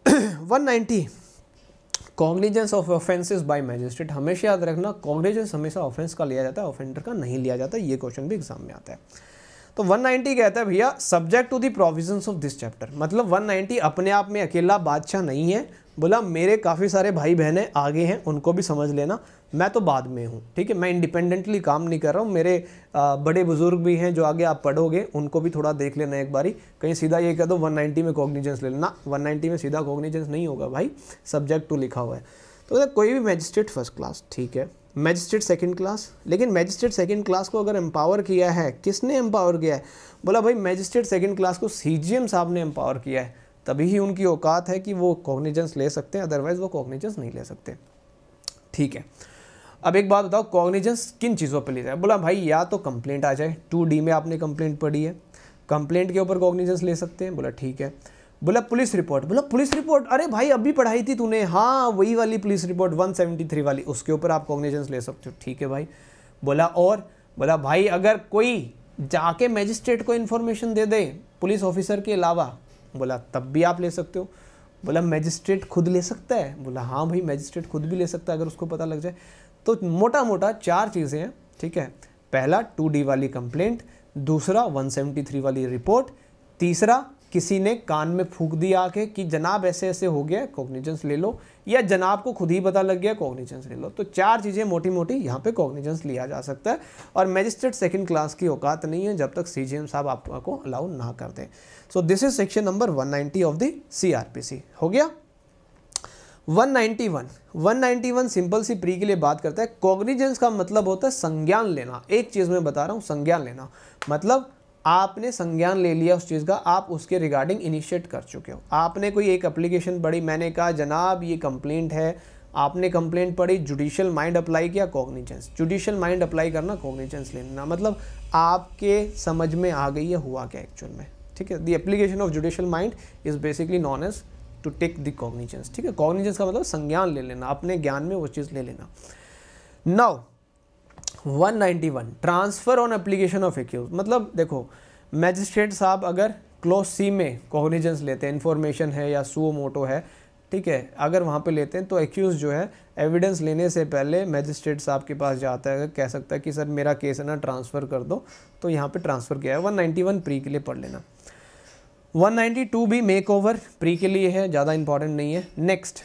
190 cognizance of offences by magistrate हमेशा याद रखना कॉग्निजेंस हमेशा ऑफेंस का लिया जाता है ऑफेंडर का नहीं लिया जाता। ये क्वेश्चन भी एग्ज़ाम में आता है। तो 190 कहता है भैया subject to the provisions of this chapter मतलब 190 अपने आप में अकेला बादशाह नहीं है। बोला मेरे काफ़ी सारे भाई बहनें आगे हैं उनको भी समझ लेना। मैं तो बाद में हूँ ठीक है? मैं इंडिपेंडेंटली काम नहीं कर रहा हूँ। मेरे आ, बड़े बुज़ुर्ग भी हैं जो आगे आप पढ़ोगे उनको भी थोड़ा देख लेना एक बारी। कहीं सीधा ये कह दो 190 में कॉग्निजेंस ले लेना। 190 में सीधा कॉग्निजेंस नहीं होगा भाई। सब्जेक्ट टू लिखा हुआ है। तो कोई भी मैजिस्ट्रेट फ़र्स्ट क्लास ठीक है? Magistrate second class. लेकिन मैजिस्ट्रेट सेकंड क्लास को अगर एम्पावर किया है, किसने एम्पावर किया है? बोला, भाई, मैजिस्ट्रेट सेकंड क्लास को सीजीएम साहब ने एम्पावर किया है। तभी ही उनकी औकात है कि वो कॉग्निजेंस ले सकते हैं अदरवाइज़ वो कॉग्निजेंस नहीं ले सकते। ठीक है। अब एक बात बताओ कॉग्निजेंस किन चीज़ों पर ली जाए? बोला, भाई, या तो कंप्लेंट आ जाए। टू डी में आपने कंप्लेंट पढ़ी है। कंप्लेंट के ऊपर कॉग्निजेंस ले सकते हैं। बोला, ठीक है। बोला, पुलिस रिपोर्ट। बोला, पुलिस रिपोर्ट? अरे भाई अभी पढ़ाई थी तूने। हाँ वही वाली पुलिस रिपोर्ट 173 वाली। उसके ऊपर आप कॉग्निजेंस ले सकते हो। ठीक है भाई। बोला, और? बोला, भाई, अगर कोई जाके मैजिस्ट्रेट को इन्फॉर्मेशन दे दे, पुलिस ऑफिसर के अलावा। बोला, तब भी आप ले सकते हो। बोला मैजिस्ट्रेट खुद ले सकता है? बोला हाँ भाई मैजिस्ट्रेट खुद भी ले सकता है, अगर उसको पता लग जाए। तो मोटा मोटा चार चीज़ें हैं, ठीक है? पहला टू वाली कंप्लेंट दूसरा 173 वाली रिपोर्ट तीसरा किसी ने कान में फूक दिया आके कि जनाब ऐसे ऐसे हो गया कॉग्निजेंस ले लो, या जनाब को खुद ही पता लग गया कॉग्निजेंस ले लो। तो चार चीज़ें मोटी मोटी यहाँ पे कॉग्निजेंस लिया जा सकता है और मैजिस्ट्रेट सेकंड क्लास की औकात नहीं है जब तक सी साहब आपको अलाउ ना कर दें। So this is section number 190 of the C हो गया? 191 191 सिंपल सी प्री के लिए बात करता है। कॉग्निजेंस का मतलब होता है संज्ञान लेना। एक चीज़ मैं बता रहा हूँ, संज्ञान लेना। मतलब आपने संज्ञान ले लिया उस चीज़ का, आप उसके रिगार्डिंग इनिशिएट कर चुके हो। आपने कोई एक एप्लीकेशन पढ़ी, मैंने कहा, जनाब, ये कंप्लेंट है। आपने कंप्लेंट पढ़ी जुडिशियल माइंड अप्लाई किया कॉग्निजेंस जुडिशियल माइंड अप्लाई करना कॉग्निजेंस लेना। मतलब आपके समझ में आ गई है, हुआ क्या एक्चुअल में? ठीक है? The application of judicial mind is basically known as to take the cognizance ठीक है? कॉग्निजेंस का मतलब संज्ञान ले लेना, अपने ज्ञान में वो चीज़ ले लेना। Now 191 transfer on application of accused मतलब देखो, मैजिस्ट्रेट साहब अगर क्लोज सी में कॉग्निजेंस लेते हैं इन्फॉर्मेशन है या सू मोटो है, ठीक है, अगर वहाँ पे लेते हैं तो एक्यूज जो है एविडेंस लेने से पहले मैजिस्ट्रेट साहब के पास जाता है, कह सकता है कि, सर, मेरा केस है ना ट्रांसफ़र कर दो। तो यहाँ पे ट्रांसफ़र किया है। 191 प्री के लिए पढ़ लेना। 192 भी मेक ओवर प्री के लिए है, ज़्यादा इंपॉर्टेंट नहीं है। नेक्स्ट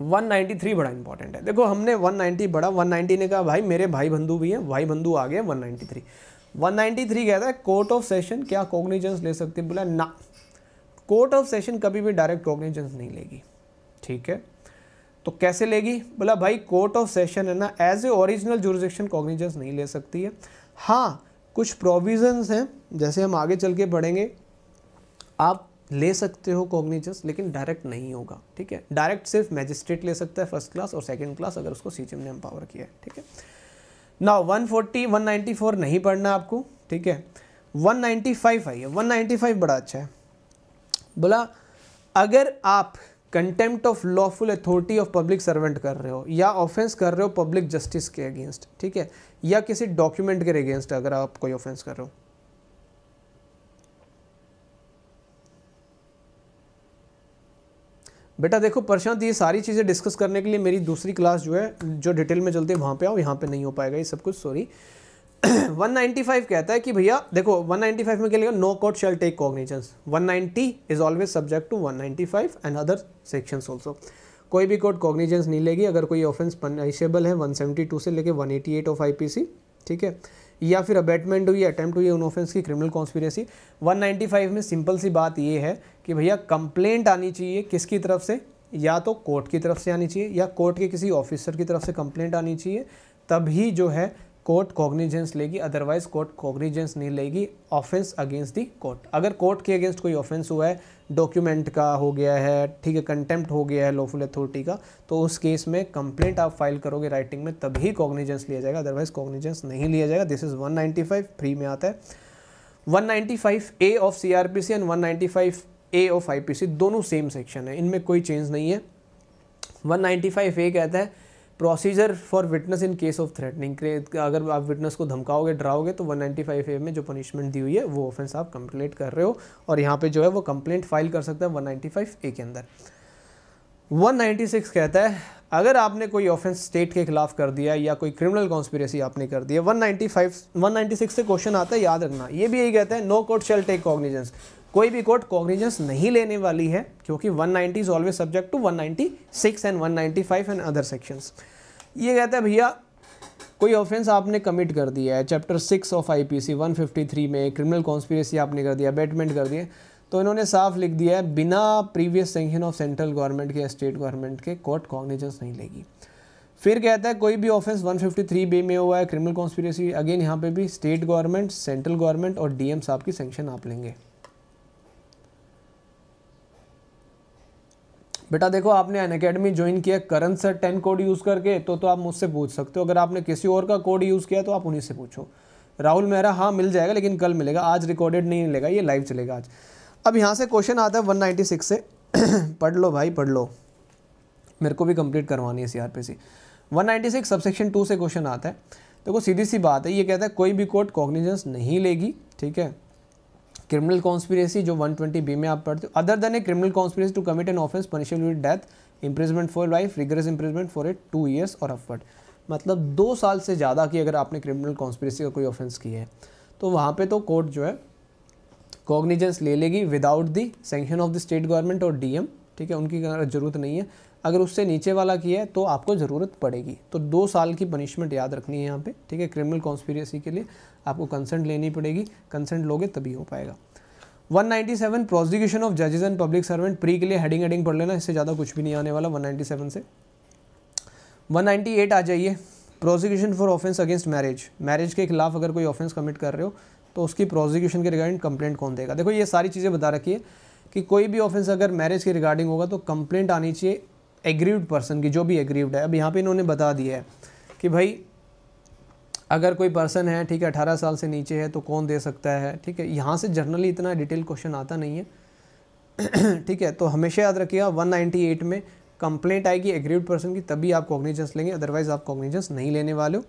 193 बड़ा इंपॉर्टेंट है। देखो, हमने 190 बड़ा 190 ने कहा, भाई, मेरे भाई बंधु भी हैं, भाई बंधु आ गए 193 193 कहता है कोर्ट ऑफ़ सेशन क्या कॉग्निजेंस ले सकती है? बोला, ना। कोर्ट ऑफ़ सेशन कभी भी डायरेक्ट कॉग्निजेंस नहीं लेगी। ठीक है? तो कैसे लेगी? बोला, भाई कोर्ट ऑफ़ सेशन है ना as a original jurisdiction cognizance नहीं ले सकती है। हाँ कुछ प्रोविजंस हैं, जैसे हम आगे चल के पढ़ेंगे। आप ले सकते हो कॉग्निजेंस लेकिन डायरेक्ट नहीं होगा, ठीक है? डायरेक्ट सिर्फ़ मैजिस्ट्रेट ले सकता है फ़र्स्ट क्लास और सेकंड क्लास अगर उसको सी ने एम्पावर किया है, ठीक है? ना 140 194 नहीं पढ़ना आपको, ठीक है? 195 आई है 195 बड़ा अच्छा है। बोला, अगर आप contempt of lawful authority of public servant कर रहे हो, या ऑफेंस कर रहे हो पब्लिक जस्टिस के अगेंस्ट ठीक है? या किसी डॉक्यूमेंट के अगेंस्ट अगर आप कोई ऑफेंस कर रहे हो बेटा देखो, प्रशांत, ये सारी चीज़ें डिस्कस करने के लिए मेरी दूसरी क्लास जो है, जो डिटेल में चलती है, वहाँ पे आओ, यहाँ पे नहीं हो पाएगा ये सब कुछ सॉरी 195 कहता है कि भैया, देखो 195 में क्या लिखा? No court shall take cognizance 190 is always subject to 195 and other sections also कोई भी कोर्ट कॉग्निजेंस नहीं लेगी, अगर कोई ऑफेंस पनिशेबल है 172 से लेके 188 ऑफ़ आईपीसी ठीक है? या फिर अबेटमेंट हुई अटैम्प्ट हुई उन ऑफेंस की क्रिमिनल कॉन्स्पिरेसी 195 में सिंपल सी बात ये है कि भैया कंप्लेंट आनी चाहिए किसकी तरफ़ से? या तो कोर्ट की तरफ़ से आनी चाहिए, या कोर्ट के किसी ऑफिसर की तरफ़ से कंप्लेंट आनी चाहिए, तभी जो है कोर्ट कॉग्निजेंस लेगी अदरवाइज़ कोर्ट कॉग्निजेंस नहीं लेगी ऑफेंस अगेंस्ट दी कोर्ट अगर कोर्ट के अगेंस्ट कोई ऑफेंस हुआ है डॉक्यूमेंट का हो गया है, ठीक है कंटेम्प्ट हो गया है लॉफुल अथॉरिटी का तो उस केस में कंप्लेंट आप फ़ाइल करोगे राइटिंग में, तभी कॉग्निजेंस लिया जाएगा अदरवाइज़ कॉग्निजेंस नहीं लिया जाएगा। दिस इज़ 195 फ्री में आता है। 195 A of C R P C and 195 A of I P C दोनों सेम सेक्शन है, इनमें कोई चेंज नहीं है। 195 ए कहता है procedure for witness in case of threatening. अगर आप विटनेस को धमकाओगे, डराओगे तो 195 ए में जो पनिशमेंट दी हुई है, वो ऑफेंस आप कंप्लेंट कर रहे हो और यहाँ पे जो है वो कंप्लेंट फ़ाइल कर सकते हैं 195 ए के अंदर। 196 कहता है, अगर आपने कोई ऑफेंस स्टेट के खिलाफ कर दिया या कोई क्रिमिनल कॉन्स्पिरेसी आपने कर दिया 195 196 से क्वेश्चन आता है, याद रखना। ये भी यही कहता है no court shall take cognizance कोई भी कोर्ट कॉग्निजेंस नहीं लेने वाली है, क्योंकि 190 is always subject to 196 and 195 and other sections ये कहते हैं, भैया, कोई ऑफेंस आपने कमिट कर दिया है चैप्टर सिक्स ऑफ़ आईपीसी 153 में क्रिमिनल कॉन्स्पिरेसी आपने कर दिया बेटमेंट कर दिया तो इन्होंने साफ़ लिख दिया है, बिना previous sanction of central government के स्टेट गवर्नमेंट के कोर्ट कॉग्निजेंस नहीं लेगी. फिर कहता है, कोई भी ऑफेंस 153 बी में हुआ है क्रिमिनल कॉन्स्पिरेसी अगेन यहाँ पे भी स्टेट गवर्नमेंट सेंट्रल गवर्नमेंट और डीएम साहब की सेंक्शन आप लेंगे. बेटा देखो, आपने अन अकेडमी ज्वाइन किया Karan sir ten code use करके तो तो आप मुझसे पूछ सकते हो। अगर आपने किसी और का कोड यूज़ किया तो आप उन्हीं से पूछो। राहुल मेहरा हाँ मिल जाएगा, लेकिन कल मिलेगा। आज रिकॉर्डेड नहीं मिलेगा, ये लाइव चलेगा आज। अब यहाँ से क्वेश्चन आता है वन नाइन्टी सिक्स से। पढ़ लो भाई, पढ़ लो। मेरे को भी कंप्लीट करवानी है C R P C one ninety six subsection two से क्वेश्चन आता है। देखो तो सीधी सी बात है, ये कहता है, कोई भी कोर्ट कॉग्निजेंस नहीं लेगी, ठीक है? क्रिमिनल कॉन्स्पिरेसी जो 120 बी में आप पढ़ते हो। Other than a criminal conspiracy to commit an offence punishable with death imprisonment for life rigorous imprisonment for a two years और अपवर्ड मतलब दो साल से ज़्यादा की अगर आपने क्रिमिनल कॉन्स्पिरेसी का कोई ऑफेंस किया है तो वहाँ पे तो कोर्ट जो है कॉग्निजेंस ले लेगी without the sanction of the state government और डीएम ठीक है? उनकी ज़रूरत नहीं है। अगर उससे नीचे वाला किया है तो आपको ज़रूरत पड़ेगी। तो दो साल की पनिशमेंट याद रखनी है यहाँ पे, ठीक है? क्रिमिनल कॉन्स्पिरेसी के लिए। आपको कंसेंट लेनी पड़ेगी। कंसेंट लोगे तभी हो पाएगा। 197 प्रोसिक्यूशन ऑफ़ जजेस एंड पब्लिक सर्वेंट प्री के लिए हेडिंग हेडिंग पढ़ लेना, इससे ज़्यादा कुछ भी नहीं आने वाला 197 से। 198 आ जाइए। Prosecution for offence against marriage marriage के खिलाफ अगर कोई ऑफेंस कमिट कर रहे हो तो उसकी प्रोसिक्यूशन के रिगार्डिंग कंप्लेंट कौन देगा? देखो, ये सारी चीज़ें बता रखी है कि कोई भी ऑफेंस अगर मैरिज के रिगार्डिंग होगा तो कंप्लेंट आनी चाहिए एग्रीव्ड पर्सन की, जो भी एग्रीव्ड है। अब यहाँ पे इन्होंने बता दिया है कि भाई अगर कोई पर्सन है, ठीक है, अठारह साल से नीचे है तो कौन दे सकता है? ठीक है, यहाँ से जर्नली इतना डिटेल क्वेश्चन आता नहीं है। ठीक है तो हमेशा याद रखिएगा 198 में कंप्लेंट आएगी एग्रीव्ड पर्सन की, तभी आप कॉग्निजेंस लेंगे अदरवाइज़ आप कॉग्निजेंस नहीं लेने वाले हो।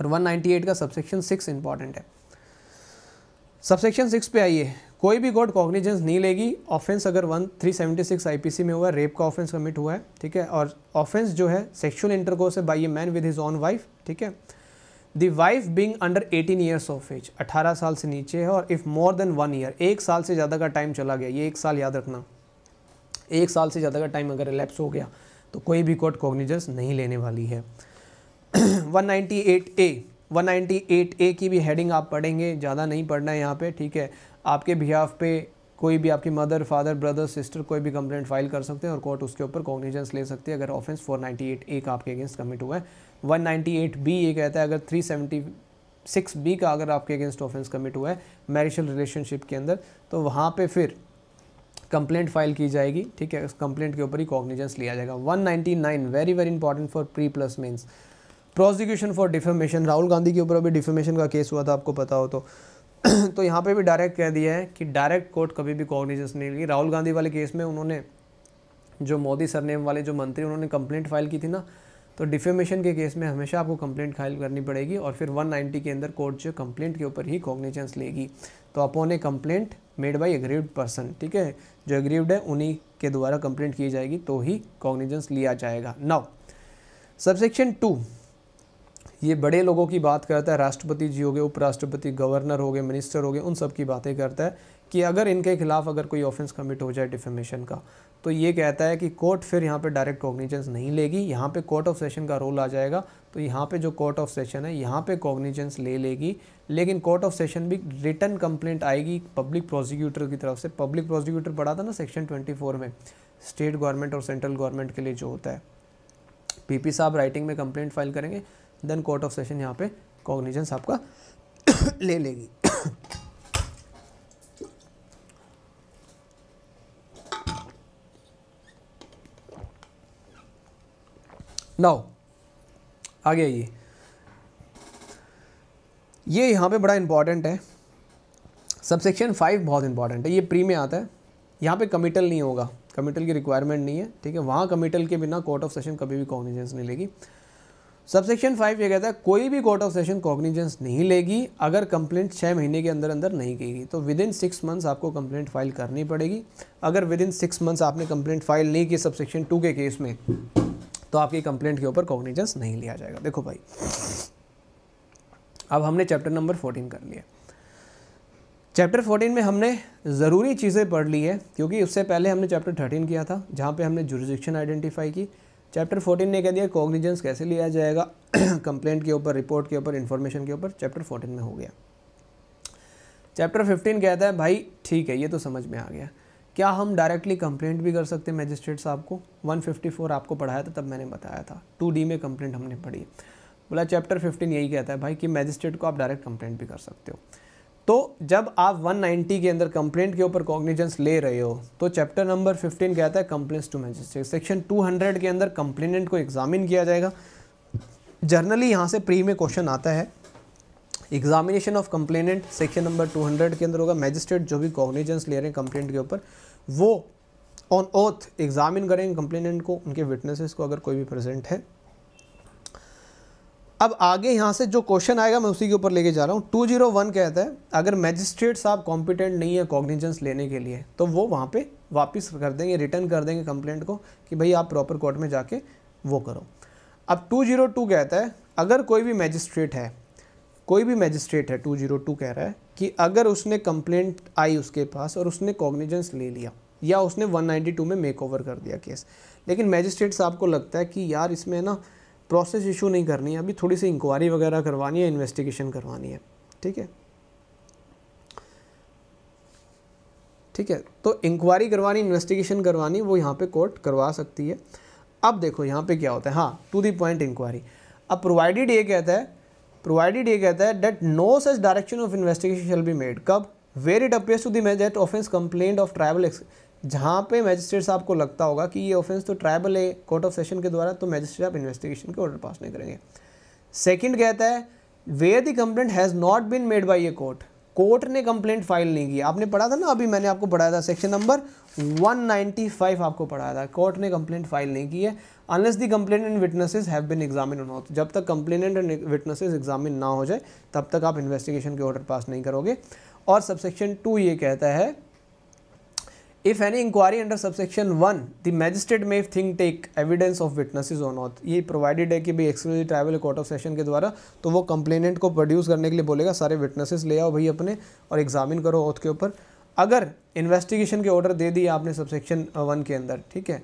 और 198 का सबसेक्शन सिक्स इंपॉर्टेंट है। सबसेक्शन सिक्स पे आइए। कोई भी कोर्ट कॉग्निजेंस नहीं लेगी। ऑफेंस अगर one three seventy six I P में हुआ है रेप का ऑफेंस कमिट हुआ है, ठीक है, और ऑफेंस जो है सेक्शुअल इंटरकोर्स है by a man with his own wife ठीक है the wife being under eighteen years of age अठारह साल से नीचे है और if more than one year एक साल से ज़्यादा का टाइम चला गया, ये एक साल याद रखना। एक साल से ज़्यादा का टाइम अगर रिलैप्स हो गया तो कोई भी कोर्ट कॉग्निजेंस नहीं लेने वाली है। 198 ए 198 ए की भी हेडिंग आप पढ़ेंगे, ज़्यादा नहीं पढ़ना है यहाँ पे, ठीक है? आपके बिहाफ पे कोई भी आपकी मदर फादर ब्रदर सिस्टर कोई भी कंप्लेंट फ़ाइल कर सकते हैं और कोर्ट उसके ऊपर कॉग्निजेंस ले सकती है, अगर ऑफेंस 498 ए का आपके अगेंस्ट कमिट हुआ है। 198 बी, ये कहता है, अगर 376 बी का अगर आपके अगेंस्ट ऑफेंस कमिट हुआ है मैरिशल रिलेशनशिप के अंदर तो वहाँ पे फिर कंप्लेंट फ़ाइल की जाएगी, ठीक है? उस कंप्लेंट के ऊपर ही कॉग्निजेंस लिया जाएगा। 199 very very important for pre plus mains prosecution for defamation Rahul Gandhi के ऊपर अभी डिफेमेशन का केस हुआ था, आपको पता हो तो। तो यहाँ पे भी डायरेक्ट कह दिया है कि डायरेक्ट कोर्ट कभी भी कॉग्निजेंस नहीं लेगी। राहुल गांधी वाले केस में उन्होंने, जो मोदी सरनेम वाले जो मंत्री, उन्होंने कंप्लेंट फ़ाइल की थी ना तो डिफेमेशन के केस में हमेशा आपको कंप्लेंट फ़ाइल करनी पड़ेगी और फिर 190 के अंदर कोर्ट जो कंप्लेंट के ऊपर ही कॉग्निजेंस लेगी। तो upon a complaint made by aggrieved person ठीक है? जो एग्रीव्ड है, उन्हीं के द्वारा कंप्लेंट की जाएगी तो ही कॉग्निजेंस लिया जाएगा। नाउ सबसेक्शन टू ये बड़े लोगों की बात करता है, राष्ट्रपति जी हो गए, उपराष्ट्रपति गवर्नर हो गए मिनिस्टर हो गए, उन सब की बातें करता है कि अगर इनके खिलाफ अगर कोई ऑफेंस कमिट हो जाए डिफेमेशन का तो ये कहता है कि कोर्ट फिर यहाँ पे डायरेक्ट कॉग्निजेंस नहीं लेगी, यहाँ पे कोर्ट ऑफ़ सेशन का रोल आ जाएगा। तो यहाँ पे जो कोर्ट ऑफ़ सेशन है, यहाँ पे कॉग्निजेंस ले लेगी, लेकिन कोर्ट ऑफ़ सेशन भी रिटर्न कंप्लेंट आएगी पब्लिक प्रोसिक्यूटर की तरफ़ से। पब्लिक प्रोसिक्यूटर पढ़ा था ना सेक्शन ट्वेंटी में स्टेट गवर्नमेंट और सेंट्रल गवर्नमेंट के लिए जो होता है। पीपी साहब राइटिंग में कंप्लेंट फ़ाइल करेंगे देन कोर्ट ऑफ़ सेशन यहाँ पे कॉग्निजेंस आपका ले लेगी। नाउ आगे आइए। ये यहाँ पे बड़ा इंपॉर्टेंट है। सबसेक्शन फाइव बहुत इंपॉर्टेंट है। ये प्री में आता है। यहाँ पे कमिटल नहीं होगा। कमिटल की रिक्वायरमेंट नहीं है, ठीक है? वहाँ कमिटल के बिना कोर्ट ऑफ़ सेशन कभी भी कॉग्निजेंस नहीं लेगी। सबसेक्शन फाइव ये कहता है, कोई भी कोर्ट ऑफ़ सेशन कॉग्निजेंस नहीं लेगी अगर कंप्लेंट छः महीने के अंदर अंदर नहीं की गई। तो विद इन सिक्स मंथ्स आपको कंप्लेंट फ़ाइल करनी पड़ेगी। अगर विद इन सिक्स मंथ्स आपने कंप्लेंट फ़ाइल नहीं की सबसेक्शन टू के केस में तो आपकी कंप्लेंट के ऊपर कॉग्निजेंस नहीं लिया जाएगा। देखो भाई, अब हमने चैप्टर नंबर फोर्टीन कर लिया। चैप्टर फोर्टीन में हमने ज़रूरी चीज़ें पढ़ ली है, क्योंकि उससे पहले हमने चैप्टर थर्टीन किया था, जहाँ पे हमने जुरिजिक्शन आइडेंटिफाई की। चैप्टर फोर्टीन ने कह दिया कॉग्निजेंस कैसे लिया जाएगा? कंप्लेंट के ऊपर रिपोर्ट के ऊपर इन्फॉर्मेशन के ऊपर चैप्टर फोर्टीन में हो गया। चैप्टर फिफ्टीन कहता है, भाई, ठीक है, ये तो समझ में आ गया। क्या हम डायरेक्टली कंप्लेंट भी कर सकते हैं मैजिस्ट्रेट साहब को? 154 आपको पढ़ाया था, तब मैंने बताया था। 2D में कंप्लेंट हमने पढ़ी। बोला चैप्टर 15 यही कहता है, भाई, कि मैजिस्ट्रेट को आप डायरेक्ट कंप्लेंट भी कर सकते हो। तो जब आप 190 के अंदर कंप्लेंट के ऊपर कॉग्निजेंस ले रहे हो तो चैप्टर नंबर 15 कहता है कंप्लेंट्स टू मैजिस्ट्रेट सेक्शन 200 के अंदर कंप्लेनेंट को एग्जामिन किया जाएगा। जर्नली यहाँ से प्री में क्वेश्चन आता है। Examination of complainant section number 200 के अंदर होगा। मैजिस्ट्रेट जो भी कॉग्निजेंस ले रहे हैं कंप्लेंट के ऊपर वो ऑन ओथ एग्जामिन करेंगे कंप्लेनेंट को, उनके विटनेसेस को, अगर कोई भी प्रेजेंट है। अब आगे यहाँ से जो क्वेश्चन आएगा, मैं उसी के ऊपर लेके जा रहा हूँ। टू ज़ीरो वन कहता है, अगर मैजिस्ट्रेट साहब कॉम्पिटेंट नहीं है कॉग्निजेंस लेने के लिए तो वो वहाँ पे वापस कर देंगे रिटर्न कर देंगे कंप्लेंट को कि भाई आप प्रॉपर कोर्ट में जाके वो करो। अब टू ज़ीरो टू कहता है, अगर कोई भी मैजिस्ट्रेट है कोई भी मैजिस्ट्रेट है टू ज़ीरो टू कह रहा है कि अगर उसने कंप्लेंट आई उसके पास और उसने कॉग्निजेंस ले लिया या उसने 192 में मेक ओवर कर दिया केस लेकिन मैजिस्ट्रेट साहब को लगता है कि यार इसमें ना प्रोसेस इशू नहीं करनी है, अभी थोड़ी सी इंक्वायरी वगैरह करवानी है इन्वेस्टिगेशन करवानी है। ठीक है? ठीक है? तो इंक्वायरी करवानी इन्वेस्टिगेशन करवानी, वो यहाँ पे कोर्ट करवा सकती है। अब देखो यहाँ पे क्या होता है। हाँ टू दी पॉइंट इंक्वायरी अब प्रोवाइडेड ये कहता है प्रोवाइडेड ये कहता है that no such direction of investigation shall be made कब? Where it appears to the that offence complaint of triable जहाँ पे मजिस्ट्रेट साहब को लगता होगा कि ये ऑफेंस तो ट्राइबल है कोर्ट ऑफ़ सेशन के द्वारा तो मैजिस्ट्रेट आप इन्वेस्टिगेशन के ऑर्डर पास नहीं करेंगे। सेकेंड कहता है where the complaint has not been made by a court court ने कंप्लेंट फ़ाइल नहीं की। आपने पढ़ा था ना? अभी मैंने आपको पढ़ाया था सेक्शन नंबर 195 आपको पढ़ाया था। कोर्ट ने कंप्लेंट फ़ाइल नहीं की है। Unless the complaint and witnesses have been examine जब तक कंप्लेनेंट एंड विटनेसेज एग्जामिन ना हो जाए, तब तक आप इन्वेस्टिगेशन के ऑर्डर पास नहीं करोगे। और सबसेक्शन टू ये कहता है if any inquiry under subsection one the magistrate may think take evidence of witnesses और नॉट ये प्रोवाइडेड है कि भाई exclusive triable court of session के द्वारा तो वो कंप्लेनेंट को प्रोड्यूस करने के लिए बोलेगा, सारे विटनेसेस ले आओ भाई अपने और एग्जामिन करो ओथ के ऊपर। अगर इन्वेस्टिगेशन के ऑर्डर दे दिए आपने सबसेक्शन वन के अंदर, ठीक है?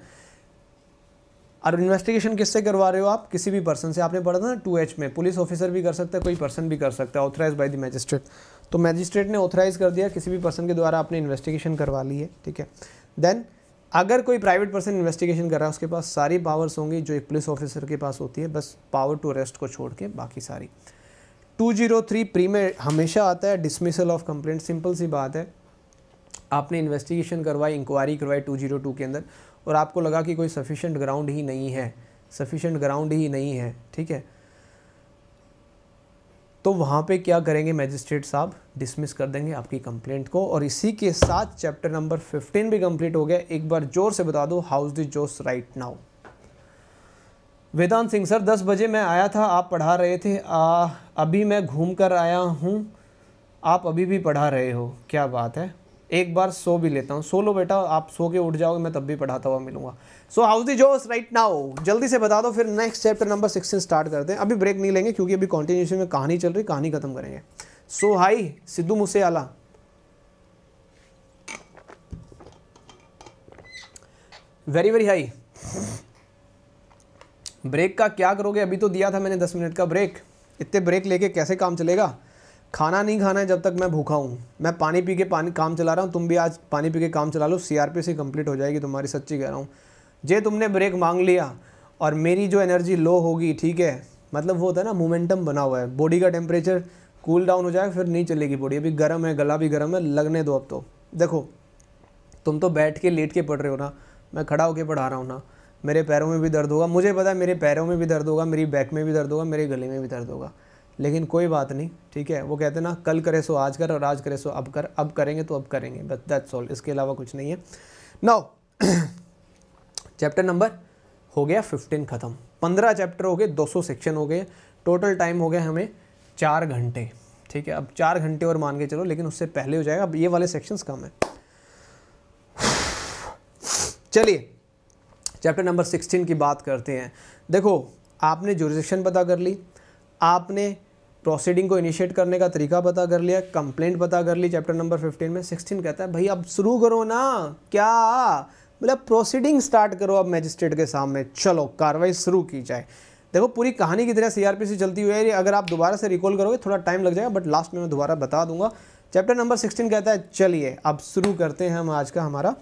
और इन्वेस्टिगेशन किससे करवा रहे हो आप? किसी भी पर्सन से। आपने पढ़ा था ना टू एच में। पुलिस ऑफिसर भी कर सकता है, कोई पर्सन भी कर सकता है ऑथराइज बाय द मैजिस्ट्रेट तो मैजिस्ट्रेट ने ऑथराइज कर दिया, किसी भी पर्सन के द्वारा आपने इन्वेस्टिगेशन करवा ली है, ठीक है? देन अगर कोई प्राइवेट पर्सन इन्वेस्टिगेशन कर रहा है, उसके पास सारी पावर्स होंगी जो एक पुलिस ऑफिसर के पास होती है, बस पावर टू अरेस्ट को छोड़ के बाकी सारी। टू ज़ीरो थ्री प्री में हमेशा आता है डिसमिसल ऑफ़ कंप्लेंट सिंपल सी बात है। आपने इन्वेस्टिगेशन करवाई इंक्वायरी करवाई टू ज़ीरो टू के अंदर, और आपको लगा कि कोई सफिशेंट ग्राउंड ही नहीं है सफिशेंट ग्राउंड ही नहीं है, ठीक है? तो वहाँ पे क्या करेंगे मैजिस्ट्रेट साहब? डिसमिस कर देंगे आपकी कंप्लेंट को और इसी के साथ चैप्टर नंबर 15 भी कंप्लीट हो गया। एक बार ज़ोर से बता दो how's this Jose right now Vedant Singh sir 10 बजे मैं आया था आप पढ़ा रहे थे। आ, अभी मैं घूम कर आया हूँ। आप अभी भी पढ़ा रहे हो। क्या बात है। एक बार सो भी लेता हूँ। सो लो बेटा, आप सो के उठ जाओगे, मैं तब भी पढ़ाता हुआ मिलूँगा। सो हाउस दी जोस राइट नाउ जल्दी से बता दो, फिर next chapter number sixteen start करते हैं अभी ब्रेक नहीं लेंगे, क्योंकि अभी कॉन्टिन्यूशन में कहानी चल रही, कहानी खत्म करेंगे। सो हाई सिद्धू मुसे आला वेरी वेरी हाई ब्रेक का क्या करोगे? अभी तो दिया था मैंने दस मिनट का ब्रेक इतने ब्रेक लेके कैसे काम चलेगा? खाना नहीं खाना है जब तक मैं भूखा हूँ। मैं पानी पी के पानी काम चला रहा हूँ, तुम भी आज पानी पी के काम चला लो C R P C complete हो जाएगी तुम्हारी सच्ची कह रहा हूँ। जे तुमने ब्रेक मांग लिया और मेरी जो एनर्जी लो होगी, ठीक है मतलब वो होता है ना मोमेंटम बना हुआ है। बॉडी का टेम्परेचर कूल डाउन हो जाएगा फिर नहीं चलेगी बॉडी अभी गर्म है, गला भी गर्म है, लगने दो अब तो। देखो, तुम तो बैठ के लेट के पढ़ रहे हो ना, मैं खड़ा होकर पढ़ा रहा हूँ ना, मेरे पैरों में भी दर्द होगा। मुझे पता है मेरे पैरों में भी दर्द होगा, मेरी बैक में भी दर्द होगा, मेरे गले में भी दर्द होगा। लेकिन कोई बात नहीं, ठीक है? वो कहते ना, कल करे सो, आज कर और आज करे सो, अब कर, अब करेंगे तो अब करेंगे। बस दैट्स ऑल इसके अलावा कुछ नहीं है। नाउ चैप्टर नंबर हो गया फिफ्टीन ख़त्म। पंद्रह चैप्टर हो गए, दो सौ सेक्शन हो गए। टोटल टाइम हो गया हमें चार घंटे, ठीक है? अब चार घंटे और मान के चलो, लेकिन उससे पहले हो जाएगा। अब ये वाले सेक्शंस कम है। चलिए चैप्टर नंबर सिक्सटीन की बात करते हैं। देखो, आपने जुरिजेक्शन पता कर ली। आपने प्रोसीडिंग को इनिशिएट करने का तरीका पता कर लिया कंप्लेंट पता कर ली चैप्टर नंबर फिफ्टीन में। सिक्सटीन कहता है, भाई, अब शुरू करो ना। क्या? मतलब प्रोसीडिंग स्टार्ट करो अब मैजिस्ट्रेट के सामने। चलो, कार्रवाई शुरू की जाए। देखो, पूरी कहानी की तरह सीआरपीसी चलती हुई है। अगर आप दोबारा से रिकॉल करोगे, थोड़ा टाइम लग जाएगा बट लास्ट में मैं दोबारा बता दूँगा। चैप्टर नंबर सिक्सटीन कहता है, चलिए, अब शुरू करते हैं हम आज का हमारा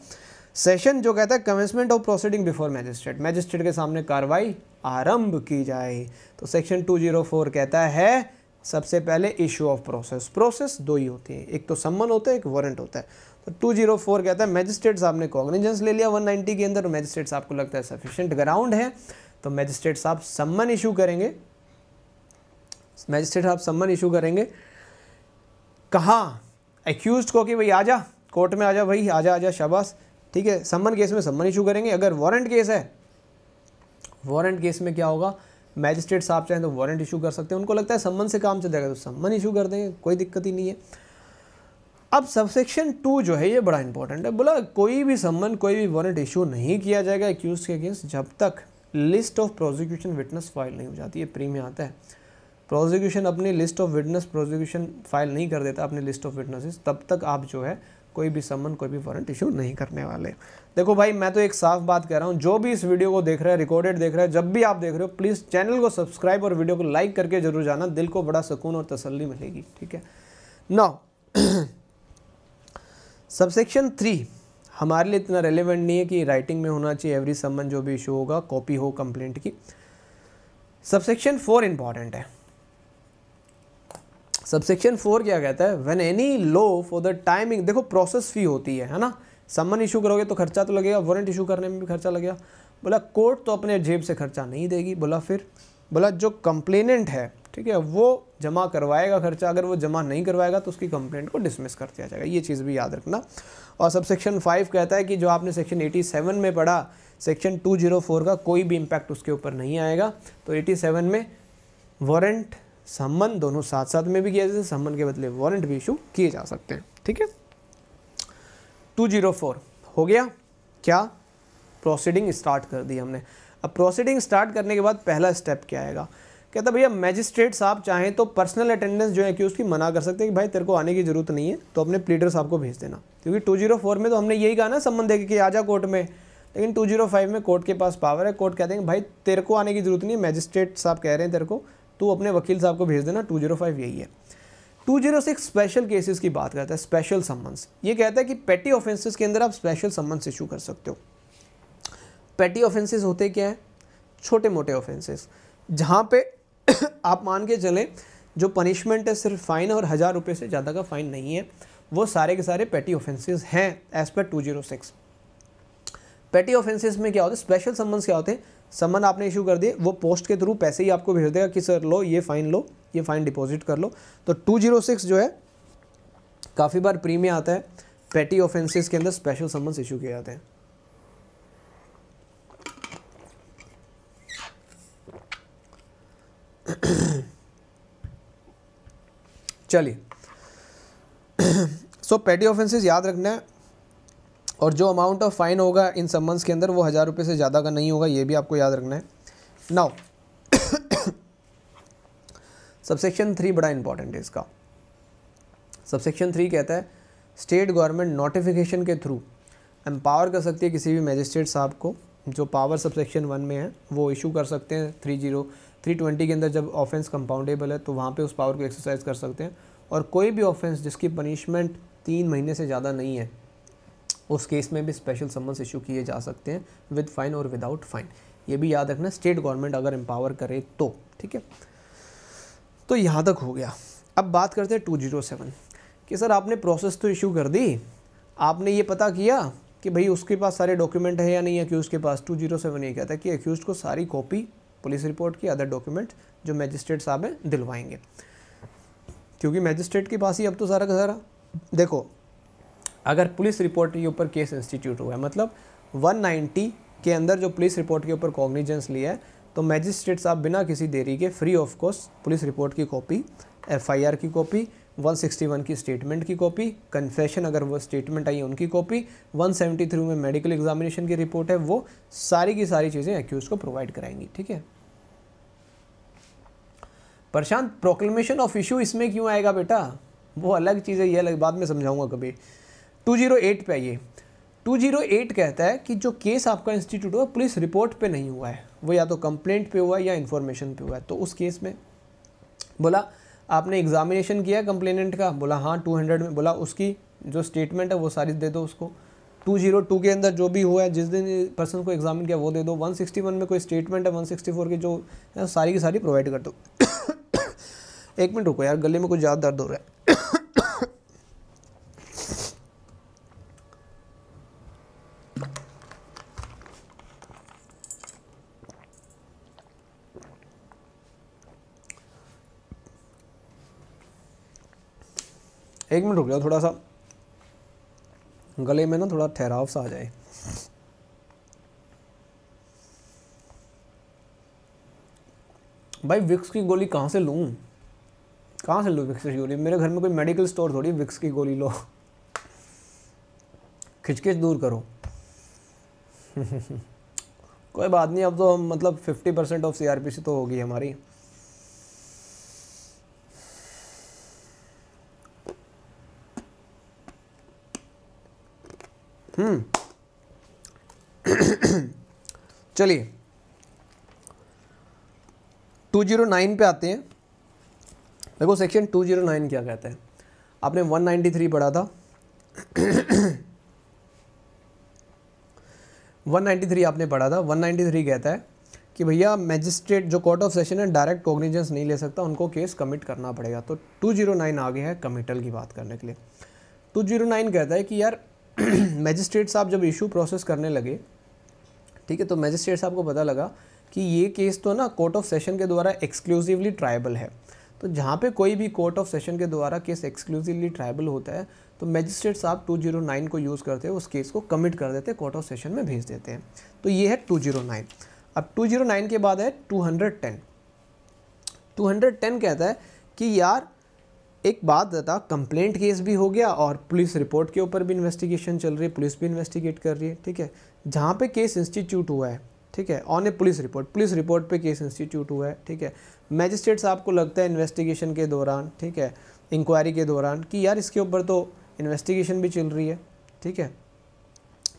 सेशन जो कहता है commencement of proceeding before magistrate magistrate के सामने कार्रवाई आरंभ की जाए। तो सेक्शन 204 कहता है सबसे पहले इशू ऑफ़ प्रोसेस प्रोसेस दो ही होती है। एक तो सम्मन होता है, एक वारंट होता है। तो 204 कहता है मैजिस्ट्रेट साहब ने कॉग्निजेंस ले लिया 190 के अंदर मैजिस्ट्रेट साहब को लगता है सफिशिएंट ग्राउंड है। तो मैजिस्ट्रेट साहब सम्मन इशू करेंगे। मैजिस्ट्रेट साहब सम्मन इशू करेंगे। कहाँ? एक्यूज को कि भाई, आजा कोर्ट में आजा भाई आ जा शाबाश। ठीक है, सम्मन केस में सम्मन इशू करेंगे। अगर वारंट केस है वारंट केस में क्या होगा? मैजिस्ट्रेट साहब चाहें तो वारंट इशू कर सकते हैं। उनको लगता है सम्मन से काम चल जाएगा तो सम्मन इशू कर देंगे, कोई दिक्कत ही नहीं है। अब सबसेक्शन टू जो है, ये बड़ा इंपॉर्टेंट है। बोला, कोई भी सम्मन, कोई भी वारंट इशू नहीं किया जाएगा एक्यूज के अगेंस्ट जब तक list of prosecution witness file नहीं हो जाती। है प्री में आता है। प्रोजिक्यूशन अपनी list of witness prosecution file नहीं कर देता, अपनी लिस्ट ऑफ़ विटनेसेस तब तक आप जो है, कोई भी सम्मन, कोई भी वारंट इशू नहीं करने वाले। देखो भाई, मैं तो एक साफ़ बात कह रहा हूँ, जो भी इस वीडियो को देख रहा है रिकॉर्डेड देख रहा है, जब भी आप देख रहे हो प्लीज़ चैनल को सब्सक्राइब और वीडियो को लाइक करके ज़रूर जाना, दिल को बड़ा सुकून और तसल्ली मिलेगी, ठीक है? नौ सबसेक्शन थ्री हमारे लिए इतना रेलिवेंट नहीं है कि राइटिंग में होना चाहिए एवरी सम्मन जो भी इशू होगा कॉपी हो कंप्लेंट की। सबसेक्शन फोर इंपॉर्टेंट है। सबसेक्शन फोर क्या कहता है? When any law for the timing देखो प्रोसेस फ़ी होती है है ना? सम्मन इशू करोगे तो खर्चा तो लगेगा वारंट इशू करने में भी खर्चा लगेगा। बोला, कोर्ट तो अपने जेब से खर्चा नहीं देगी। बोला, फिर? बोला, जो कंप्लेनेंट है, ठीक है, वो जमा करवाएगा खर्चा। अगर वो जमा नहीं करवाएगा तो उसकी कंप्लेंट को डिसमिस कर दिया जाएगा। ये चीज़ भी याद रखना। और सब सेक्शन फाइव कहता है कि जो आपने सेक्शन एटी सेवन में पढ़ा सेक्शन टू ज़ीरो फोर का कोई भी इम्पैक्ट उसके ऊपर नहीं आएगा। तो एटी सेवन में वारंट सम्मन दोनों साथ साथ में भी किया जाते सम्मन के बदले वारंट भी इशू किए जा सकते हैं, ठीक है? Two zero four. हो गया? क्या? प्रोसीडिंग स्टार्ट कर दी हमने। अब प्रोसीडिंग स्टार्ट करने के बाद पहला स्टेप क्या आएगा? कहता भैया मैजिस्ट्रेट साहब चाहें तो पर्सनल अटेंडेंस जो है कि उसकी मना कर सकते हैं कि भाई तेरे को आने की ज़रूरत नहीं है तो अपने प्लीडर साहब को भेज देना। क्योंकि टू ज़ीरो फोर में तो हमने यही कहा ना संबंध देखे कि आजा कोर्ट में। लेकिन टू ज़ीरो फाइव में कोर्ट के पास पावर है। कोर्ट कहते हैं भाई, तेरे को आने की ज़रूरत नहीं है। मैजिस्ट्रेट साहब कह रहे हैं तेरे को, तू अपने वकील साहब को भेज देना। टू यही है। Two zero six special cases की बात करता है स्पेशल सम्मन्स ये कहता है कि पेटी ऑफेंसेस के अंदर आप स्पेशल सम्मन्स इशू कर सकते हो। पेटी ऑफेंसेस होते क्या है? छोटे मोटे ऑफेंसेस जहाँ पे आप मान के चलें, जो पनिशमेंट है सिर्फ़ फ़ाइन और हज़ार रुपये से ज़्यादा का फ़ाइन नहीं है, वो सारे के सारे पेटी ऑफेंसेस हैं as per two zero six. Petty offences में क्या होता है? स्पेशल सम्मन्स क्या होते हैं? समन आपने इशू कर दिए, वो पोस्ट के थ्रू पैसे ही आपको भेज देगा कि, सर, लो, ये फ़ाइन लो, ये फ़ाइन डिपॉजिट कर लो। तो टू ज़ीरो सिक्स जो है, काफ़ी बार प्री में आता है पेटी ऑफेंसेस के अंदर स्पेशल समन्स इशू किए जाते हैं। चलिए। सो पेटी ऑफेंसेस याद रखना है। और जो अमाउंट ऑफ़ फाइन होगा इन सम्मन्स के अंदर वो हज़ार रुपये से ज़्यादा का नहीं होगा, ये भी आपको याद रखना है। नाउ सबसेक्शन थ्री बड़ा इंपॉर्टेंट है इसका। सबसेक्शन थ्री कहता है स्टेट गवर्नमेंट नोटिफिकेशन के थ्रू एम्पावर कर सकती है किसी भी मजिस्ट्रेट साहब को, जो पावर सबसेक्शन वन में है, वो इशू कर सकते हैं थ्री ज़ीरो थ्री ट्वेंटी के अंदर जब ऑफेंस कंपाउंडेबल है तो वहाँ पे उस पावर को एक्सरसाइज कर सकते हैं। और कोई भी ऑफेंस जिसकी पनिशमेंट तीन महीने से ज़्यादा नहीं है उस केस में भी स्पेशल समन्स इशू किए जा सकते हैं विद फाइन और विदाउट फाइन ये भी याद रखना स्टेट गवर्नमेंट अगर एम्पावर करे तो ठीक है? तो यहाँ तक हो गया। अब बात करते हैं टू ज़ीरो सेवन कि। सर, आपने प्रोसेस तो इशू कर दी। आपने ये पता किया कि भाई उसके पास सारे डॉक्यूमेंट है या नहीं अक्यूज़ के पास? टू ज़ीरो सेवन ये कहता है कि अक्यूज़ को सारी कॉपी पुलिस रिपोर्ट की अदर डॉक्यूमेंट जो मैजिस्ट्रेट साहब हैं, दिलवाएँगे। क्योंकि मैजिस्ट्रेट के पास ही अब तो सारा का सारा। देखो अगर पुलिस रिपोर्ट के ऊपर केस इंस्टीट्यूट हुआ है मतलब 190 के अंदर जो पुलिस रिपोर्ट के ऊपर कॉग्निजेंस लिया है तो मैजिस्ट्रेट साहब बिना किसी देरी के free of cost police report की कॉपी एफआईआर की कॉपी 161 की स्टेटमेंट की कॉपी कन्फेशन अगर वो स्टेटमेंट आई है उनकी कॉपी 173 में मेडिकल एग्जामिनेशन की रिपोर्ट है, वो सारी की सारी चीज़ें एक्यूज को प्रोवाइड कराएँगी, ठीक है? प्रशांत प्रोक्लेमेशन ऑफ़ इशू इसमें क्यों आएगा बेटा? वो अलग चीज़ है, ये अलग, बाद में समझाऊँगा कभी। 208 पे आइए 208 कहता है कि जो केस आपका इंस्टीट्यूट हुआ, पुलिस रिपोर्ट पे नहीं हुआ है। वो या तो कंप्लेंट पे हुआ है या इन्फॉर्मेशन पे हुआ है। तो उस केस में बोला, आपने एग्जामिनेशन किया कंप्लेनेंट का? बोला हाँ 200 में। बोला, उसकी जो स्टेटमेंट है, वो सारी दे दो उसको। 202 के अंदर जो भी हुआ है, जिस दिन पर्सन को एग्जामिन किया, वो दे दो। 161 में कोई स्टेटमेंट है 164 की जो है, सारी की सारी प्रोवाइड कर दो। एक मिनट रुको यार, गले में कुछ ज़्यादा दर्द हो रहा है। एक मिनट रुक जाओ, थोड़ा सा। गले में ना थोड़ा ठहराव सा आ जाए। भाई विक्स की गोली कहाँ से लूँ? कहाँ से लूँ विक्स की गोली? मेरे घर में कोई मेडिकल स्टोर थोड़ी विक्स की गोली लो। खिचखिच दूर करो। कोई बात नहीं, अब तो हम मतलब फिफ्टी परसेंट ऑफ़ सी तो होगी हमारी। चलिए। टू ज़ीरो नाइन पे आते हैं। देखो सेक्शन टू ज़ीरो नाइन क्या कहता है। आपने वन नाइन्टी थ्री पढ़ा था। वन नाइन्टी थ्री आपने पढ़ा था। वन नाइन्टी थ्री कहता है कि भैया मैजिस्ट्रेट जो कोर्ट ऑफ़ सेशन है डायरेक्ट कॉग्निजेंस नहीं ले सकता। उनको केस कमिट करना पड़ेगा। तो टू ज़ीरो नाइन आगे है कमिटल की बात करने के लिए। टू ज़ीरो नाइन कहता है कि यार मैजिस्ट्रेट साहब जब इशू प्रोसेस करने लगे, ठीक है तो मैजिस्ट्रेट साहब को पता लगा कि ये केस तो ना कोर्ट ऑफ़ सेशन के द्वारा एक्सक्लूसिवली ट्राइबल है। तो जहाँ पे कोई भी कोर्ट ऑफ़ सेशन के द्वारा केस एक्सक्लूसिवली ट्राइबल होता है तो मैजिस्ट्रेट साहब 209 को यूज़ करते हैं, उस केस को कमिट कर देते हैं कोर्ट ऑफ़ सेशन में भेज देते हैं। तो ये है 209 अब 209 के बाद है 210 210 कहता है कि यार एक बात बता कंप्लेंट केस भी हो गया और पुलिस रिपोर्ट के ऊपर भी इन्वेस्टिगेशन चल रही है पुलिस भी इन्वेस्टिगेट कर रही है, ठीक है? जहाँ पे केस इंस्टीट्यूट हुआ है, ठीक है? On a police report police report पे केस इंस्टीट्यूट हुआ है, ठीक है? मैजिस्ट्रेट साहब को लगता है इन्वेस्टिगेशन के दौरान, ठीक है? इंक्वायरी के दौरान कि यार इसके ऊपर तो इन्वेस्टिगेशन भी चल रही है, ठीक है?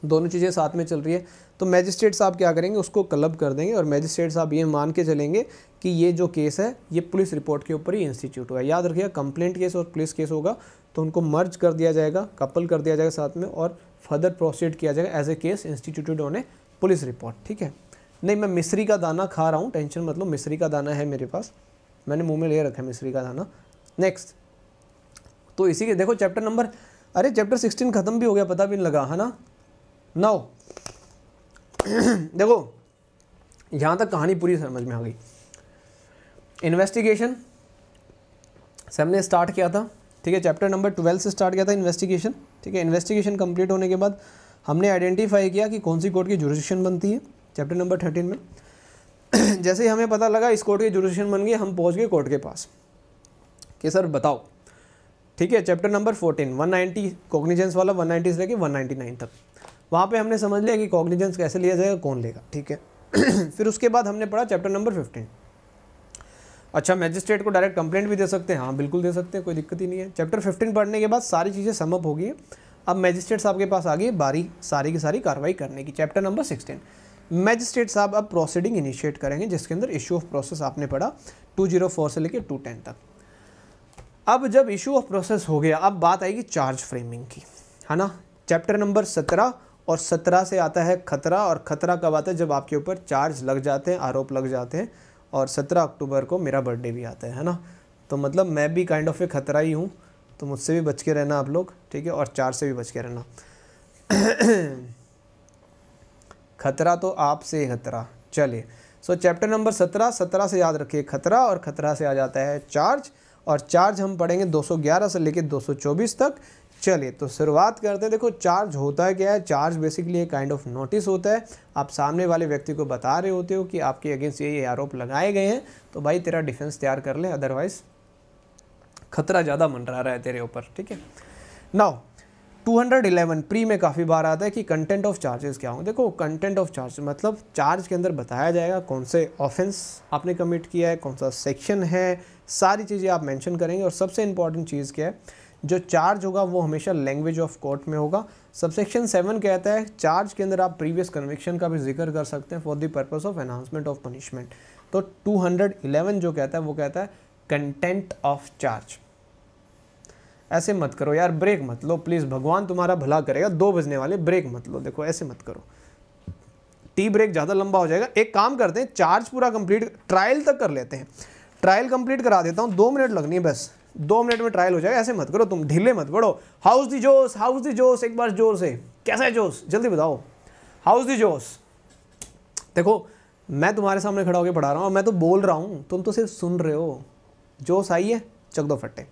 दोनों चीज़ें साथ में चल रही है। तो मैजिस्ट्रेट साहब क्या करेंगे, उसको क्लब कर देंगे और मैजिस्ट्रेट साहब ये मान के चलेंगे कि ये जो केस है, ये पुलिस रिपोर्ट के ऊपर ही इंस्टीट्यूट हुआ याद रखिएगा कंप्लेंट केस और पुलिस केस होगा तो उनको मर्ज कर दिया जाएगा कपल कर दिया जाएगा साथ में और फर्दर प्रोसीड किया जाएगा as a case instituted a police report ठीक है? नहीं, मैं मिश्री का दाना खा रहा हूँ टेंशन मतलब मिश्री का दाना है मेरे पास। मैंने मुँह में ले रखा है मिश्री का दाना। नेक्स्ट तो इसी के, देखो चैप्टर नंबर अरे चैप्टर सिक्सटीन ख़त्म भी हो गया, पता भी नहीं लगा, है ना? नौ देखो, यहाँ तक कहानी पूरी समझ में आ गई। इन्वेस्टिगेशन से हमने स्टार्ट किया था, ठीक है? चैप्टर नंबर ट्वेल्व से स्टार्ट किया था इन्वेस्टिगेशन ठीक है? इन्वेस्टिगेशन कंप्लीट होने के बाद हमने आइडेंटिफाई किया कि कौन सी कोर्ट की जुरिस्डिक्शन बनती है चैप्टर नंबर थर्टीन में। जैसे ही हमें पता लगा इस कोर्ट की जुरिस्डिक्शन बन गई, हम पहुँच गए कोर्ट के पास। कि सर, बताओ, ठीक है? Chapter number fourteen one ninety cognizance वाला वन नाइन्टी से लेकर वन नाइन्टी नाइन तक। वहाँ पे हमने समझ लिया कि कॉग्निजेंस कैसे लिया जाएगा, कौन लेगा, ठीक है? फिर उसके बाद हमने पढ़ा चैप्टर नंबर फिफ्टीन अच्छा मैजिस्ट्रेट को डायरेक्ट कंप्लेंट भी दे सकते हैं। हाँ बिल्कुल दे सकते हैं, कोई दिक्कत ही नहीं है। चैप्टर फिफ्टीन पढ़ने के बाद सारी चीज़ें समअप हो गई अब मैजिस्ट्रेट साहब के पास आ गई बारी, सारी की सारी कार्रवाई करने की। चैप्टर नंबर सिक्सटीन मैजिस्ट्रेट साहब अब प्रोसीडिंग इनिशिएट करेंगे, जिसके अंदर इशू ऑफ़ प्रोसेस आपने पढ़ा 204 से लेकर 210 तक। अब जब इशू ऑफ़ प्रोसेस हो गया, अब बात आएगी चार्ज फ्रेमिंग की, है ना? चैप्टर नंबर 17 और 17 से आता है खतरा और खतरा कब आता है? जब आपके ऊपर चार्ज लग जाते हैं, आरोप लग जाते हैं और 17 अक्टूबर को मेरा बर्थडे भी आता है है ना? तो मतलब मैं भी काइंड ऑफ़ ए खतरा ही हूँ तो मुझसे भी बच के रहना आप लोग, ठीक है? और चार से भी बच के रहना। खतरा तो आपसे खतरा। चलिए सो चैप्टर नंबर सत्रह सत्रह से याद रखिए, खतरा और खतरा से आ जाता है चार्ज और चार्ज हम पढ़ेंगे 211 से लेकर 224 तक। चलिए तो शुरुआत करते हैं। देखो चार्ज होता है क्या है? चार्ज बेसिकली एक काइंड ऑफ़ नोटिस होता है। आप सामने वाले व्यक्ति को बता रहे होते हो कि आपके अगेंस्ट ये ये आरोप लगाए गए हैं तो भाई तेरा डिफेंस तैयार कर ले अदरवाइज़ खतरा ज़्यादा मंडरा रहा है तेरे ऊपर, ठीक है? नाउ 211 प्री में काफ़ी बार आता है कि कंटेंट ऑफ़ चार्जेस क्या हों। देखो कंटेंट ऑफ़ चार्ज मतलब चार्ज के अंदर बताया जाएगा कौन से ऑफेंस आपने कमिट किया है, कौन सा सेक्शन है, सारी चीज़ें आप मेंशन करेंगे और सबसे इंपॉर्टेंट चीज़ क्या है? जो चार्ज होगा वो हमेशा लैंग्वेज ऑफ़ कोर्ट में होगा। सबसेक्शन सेवन कहता है चार्ज के अंदर आप प्रीवियस कन्विक्शन का भी ज़िक्र कर सकते हैं for the purpose of enhancement of punishment तो 211 जो कहता है, वो कहता है कंटेंट ऑफ़ चार्ज ऐसे मत करो यार ब्रेक मत लो प्लीज़ भगवान तुम्हारा भला करेगा, दो बजने वाले ब्रेक मत लो। देखो, ऐसे मत करो। टी ब्रेक ज़्यादा लंबा हो जाएगा। एक काम करते हैं चार्ज पूरा कंप्लीट ट्रायल तक कर लेते हैं। ट्रायल कंप्लीट करा देता हूँ, दो मिनट लगनी है बस। दो मिनट में ट्रायल हो जाएगा, ऐसे मत करो तुम, ढीले मत पड़ो हाउस दी जोश हाउस दी जोश एक बार ज़ोर से। कैसा है जोश? जल्दी बताओ। हाउस दी जोश देखो, मैं तुम्हारे सामने खड़ा होकर पढ़ा रहा हूँ मैं तो बोल रहा हूँ, तुम तो सिर्फ़ सुन रहे हो। जोश आई है, चक दो फट्टे।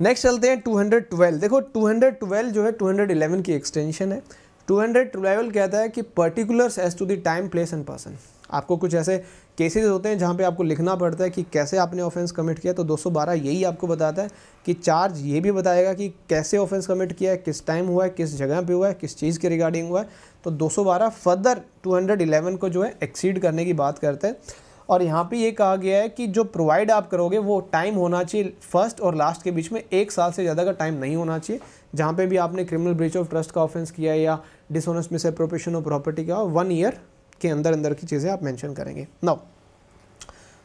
नेक्स्ट चलते हैं 212 देखो 212 जो है 211 की एक्सटेंशन है। 212 कहता है कि particulars as to the time place and person आपको कुछ ऐसे केसेस होते हैं जहाँ पे आपको लिखना पड़ता है कि कैसे आपने ऑफेंस कमिट किया तो 212 यही आपको बताता है कि चार्ज ये भी बताएगा कि कैसे ऑफेंस कमिट किया है, किस टाइम हुआ है, किस जगह पे हुआ है, किस चीज़ के रिगार्डिंग हुआ है। तो 212 फर्दर 211 को जो है एक्सीड करने की बात करते हैं। और यहाँ पे ये कहा गया है कि जो प्रोवाइड आप करोगे, वो टाइम होना चाहिए फ़र्स्ट और लास्ट के बीच में, एक साल से ज़्यादा का टाइम नहीं होना चाहिए, जहाँ पे भी आपने क्रिमिनल ब्रीच ऑफ़ ट्रस्ट का ऑफेंस किया या dishonest misappropriation of property का वन ईयर के अंदर अंदर की चीज़ें आप मेंशन करेंगे। नाउ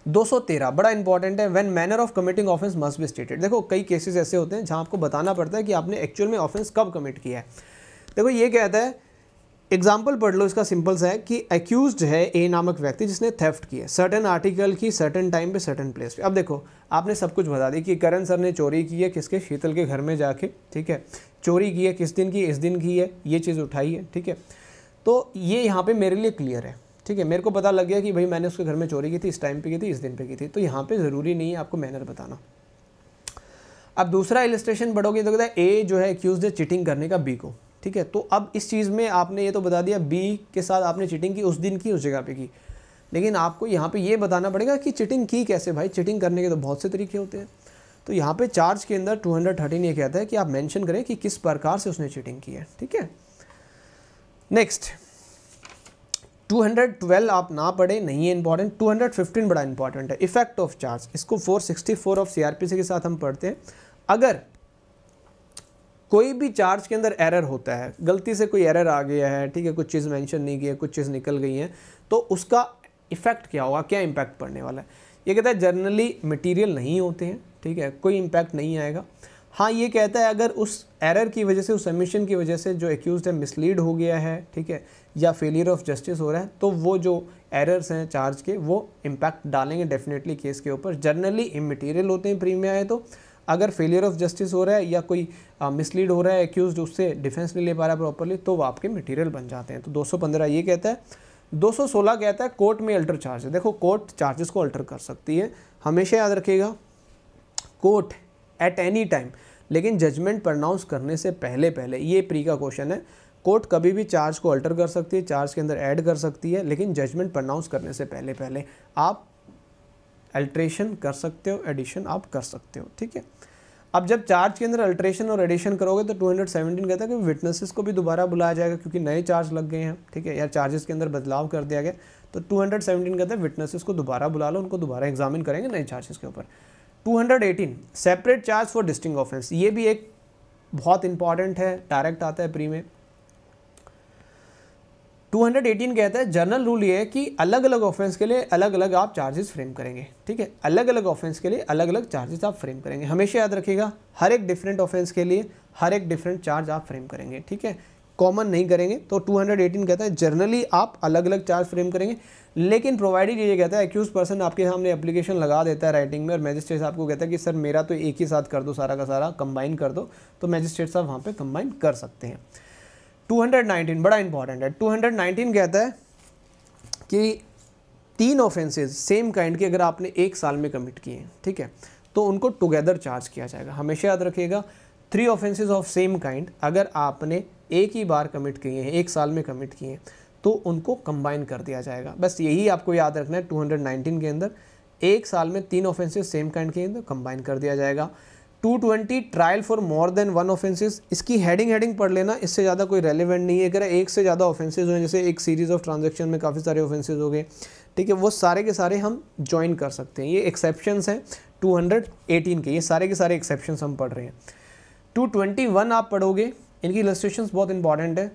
213 बड़ा इंपॉर्टेंट है when manner of committing offence must be stated देखो, कई केसेस ऐसे होते हैं जहाँ आपको बताना पड़ता है कि आपने एक्चुअल में ऑफेंस कब कमिट किया है। देखो, ये कहता है? एग्ज़ाम्पल पढ़ लो, इसका सिंपल सा है कि अक्यूज है ए नामक व्यक्ति जिसने थेफ्ट किया सर्टन आर्टिकल की सर्टन टाइम पे सर्टन प्लेस पे। अब देखो, आपने सब कुछ बता दी कि करण सर ने चोरी की है किसके? शीतल के घर में जाके, ठीक है? चोरी की है, किस दिन की, इस दिन की है? ये चीज़ उठाई है, ठीक है? तो ये यहाँ पे मेरे लिए क्लियर है। ठीक है, मेरे को पता लग गया कि भाई मैंने उसके घर में चोरी की थी, इस टाइम पे की थी, इस दिन पे की थी तो यहाँ पे ज़रूरी नहीं है आपको मैनर बताना। अब दूसरा इलिस्ट्रेशन बढ़ोगे तो कहता है ए जो है एक्यूज है चिटिंग करने का बी को। ठीक है तो अब इस चीज़ में आपने ये तो बता दिया बी के साथ आपने चिटिंग की, उस दिन की, उस जगह पर की। लेकिन आपको यहाँ पर ये बताना पड़ेगा कि चिटिंग की कैसे भाई? चिटिंग करने के तो बहुत से तरीके होते हैं। तो यहाँ पे चार्ज के अंदर 213 ये कहता है कि आप मेंशन करें कि किस प्रकार से उसने चिटिंग की है। ठीक है? नेक्स्ट 212 आप ना पढ़े, नहीं है इंपॉर्टेंट 215 बड़ा इंपॉर्टेंट है. इफ़ेक्ट ऑफ़ चार्ज इसको 464 ऑफ़ सीआरपीसी के साथ हम पढ़ते हैं. अगर कोई भी चार्ज के अंदर एरर होता है, गलती से कोई एरर आ गया है, ठीक है, कुछ चीज़ मेंशन नहीं की है, कुछ चीज़ निकल गई है तो उसका इफ़ेक्ट क्या होगा? क्या इम्पैक्ट पड़ने वाला है? ये कहता है जर्नली मटीरियल नहीं होते हैं, ठीक है, कोई इम्पैक्ट नहीं आएगा. हाँ ये कहता है, अगर उस एरर की वजह से, उस सबमिशन की वजह से जो एक्यूज है मिसलीड हो गया है, ठीक है, या फेलियर ऑफ़ जस्टिस हो रहा है तो वो जो एरर्स हैं चार्ज के, वो इम्पैक्ट डालेंगे डेफिनेटली केस के ऊपर। जर्नली इमेटीरियल होते हैं प्रीमिया है तो अगर फेलियर ऑफ़ जस्टिस हो रहा है या कोई मिसलीड हो रहा है एक्यूज उससे डिफेंस नहीं ले पा रहा है प्रॉपरली तो वो आपके मटेरियल बन जाते हैं। तो 215 ये कहता है 216 कहता है कोर्ट में अल्टर चार्ज देखो कोर्ट चार्जेस को अल्टर कर सकती है। हमेशा याद रखिएगा कोर्ट एट एनी टाइम लेकिन जजमेंट प्रनाउंस करने से पहले पहले, ये प्री का क्वेश्चन है। कोर्ट कभी भी चार्ज को अल्टर कर सकती है चार्ज के अंदर ऐड कर सकती है, लेकिन जजमेंट प्रनाउंस करने से पहले पहले आप अल्ट्रेशन कर सकते हो एडिशन आप कर सकते हो, ठीक है? अब जब चार्ज के अंदर अल्ट्रेशन और एडिशन करोगे तो 217 कहता है कि विटनेसेस को भी दोबारा बुलाया जाएगा, क्योंकि नए चार्ज लग गए हैं, ठीक है? या चार्जेस के अंदर बदलाव कर दिया गया। तो 217 कहता है विटनेसेस को दोबारा बुला लो, उनको दोबारा एग्जामिन करेंगे नए चार्जेस के ऊपर। 218 separate charge for distinct offence ये भी एक बहुत इंपॉर्टेंट है डायरेक्ट आता है प्री में। 218 कहता है जनरल रूल ये है कि अलग अलग ऑफेंस के लिए अलग अलग आप चार्जेस फ्रेम करेंगे, ठीक है? अलग अलग ऑफेंस के लिए अलग अलग चार्जेस आप फ्रेम करेंगे। हमेशा याद रखिएगा, हर एक डिफरेंट ऑफेंस के लिए हर एक डिफरेंट चार्ज आप फ्रेम करेंगे, ठीक है? कॉमन नहीं करेंगे तो 218 कहता है जनरली आप अलग अलग चार्ज फ्रेम करेंगे। लेकिन प्रोवाइडेड ये कहता है एक्यूज पर्सन आपके सामने एप्लीकेशन लगा देता है राइटिंग में और मैजिस्ट्रेट साहब को कहता है कि, सर, मेरा तो एक ही साथ कर दो, सारा का सारा कंबाइन कर दो। तो मैजिस्ट्रेट साहब वहाँ पर कंबाइन कर सकते हैं। 219 बड़ा इंपॉर्टेंट है। 219 कहता है कि तीन ऑफेंसेज सेम काइंड के अगर आपने एक साल में कमिट किए ठीक है? तो उनको टुगेदर चार्ज किया जाएगा। हमेशा याद रखिएगा three offences of same kind अगर आपने एक ही बार कमिट किए हैं, एक साल में कमिट किए हैं तो उनको कंबाइन कर दिया जाएगा। बस यही आपको याद रखना है 219 के अंदर एक साल में तीन ऑफेंसेज सेम काइंड के अंदर कंबाइन कर दिया जाएगा। 220 trial for more than one offences इसकी हेडिंग हेडिंग पढ़ लेना, इससे ज़्यादा कोई रेलिवेंट नहीं है। अगर एक से ज़्यादा ऑफेंसेज हुए, जैसे एक सीरीज़ ऑफ़ ट्रांजेक्शन में काफ़ी सारे ऑफेंसेज हो गए, ठीक है, वो सारे के सारे हम ज्वाइन कर सकते हैं। ये एक्सेप्शंस हैं 218 के, ये सारे के सारे एक्सेप्शंस हम पढ़ रहे हैं। 221 आप पढ़ोगे, इनकी इलस्ट्रेशन बहुत इंपॉर्टेंट है।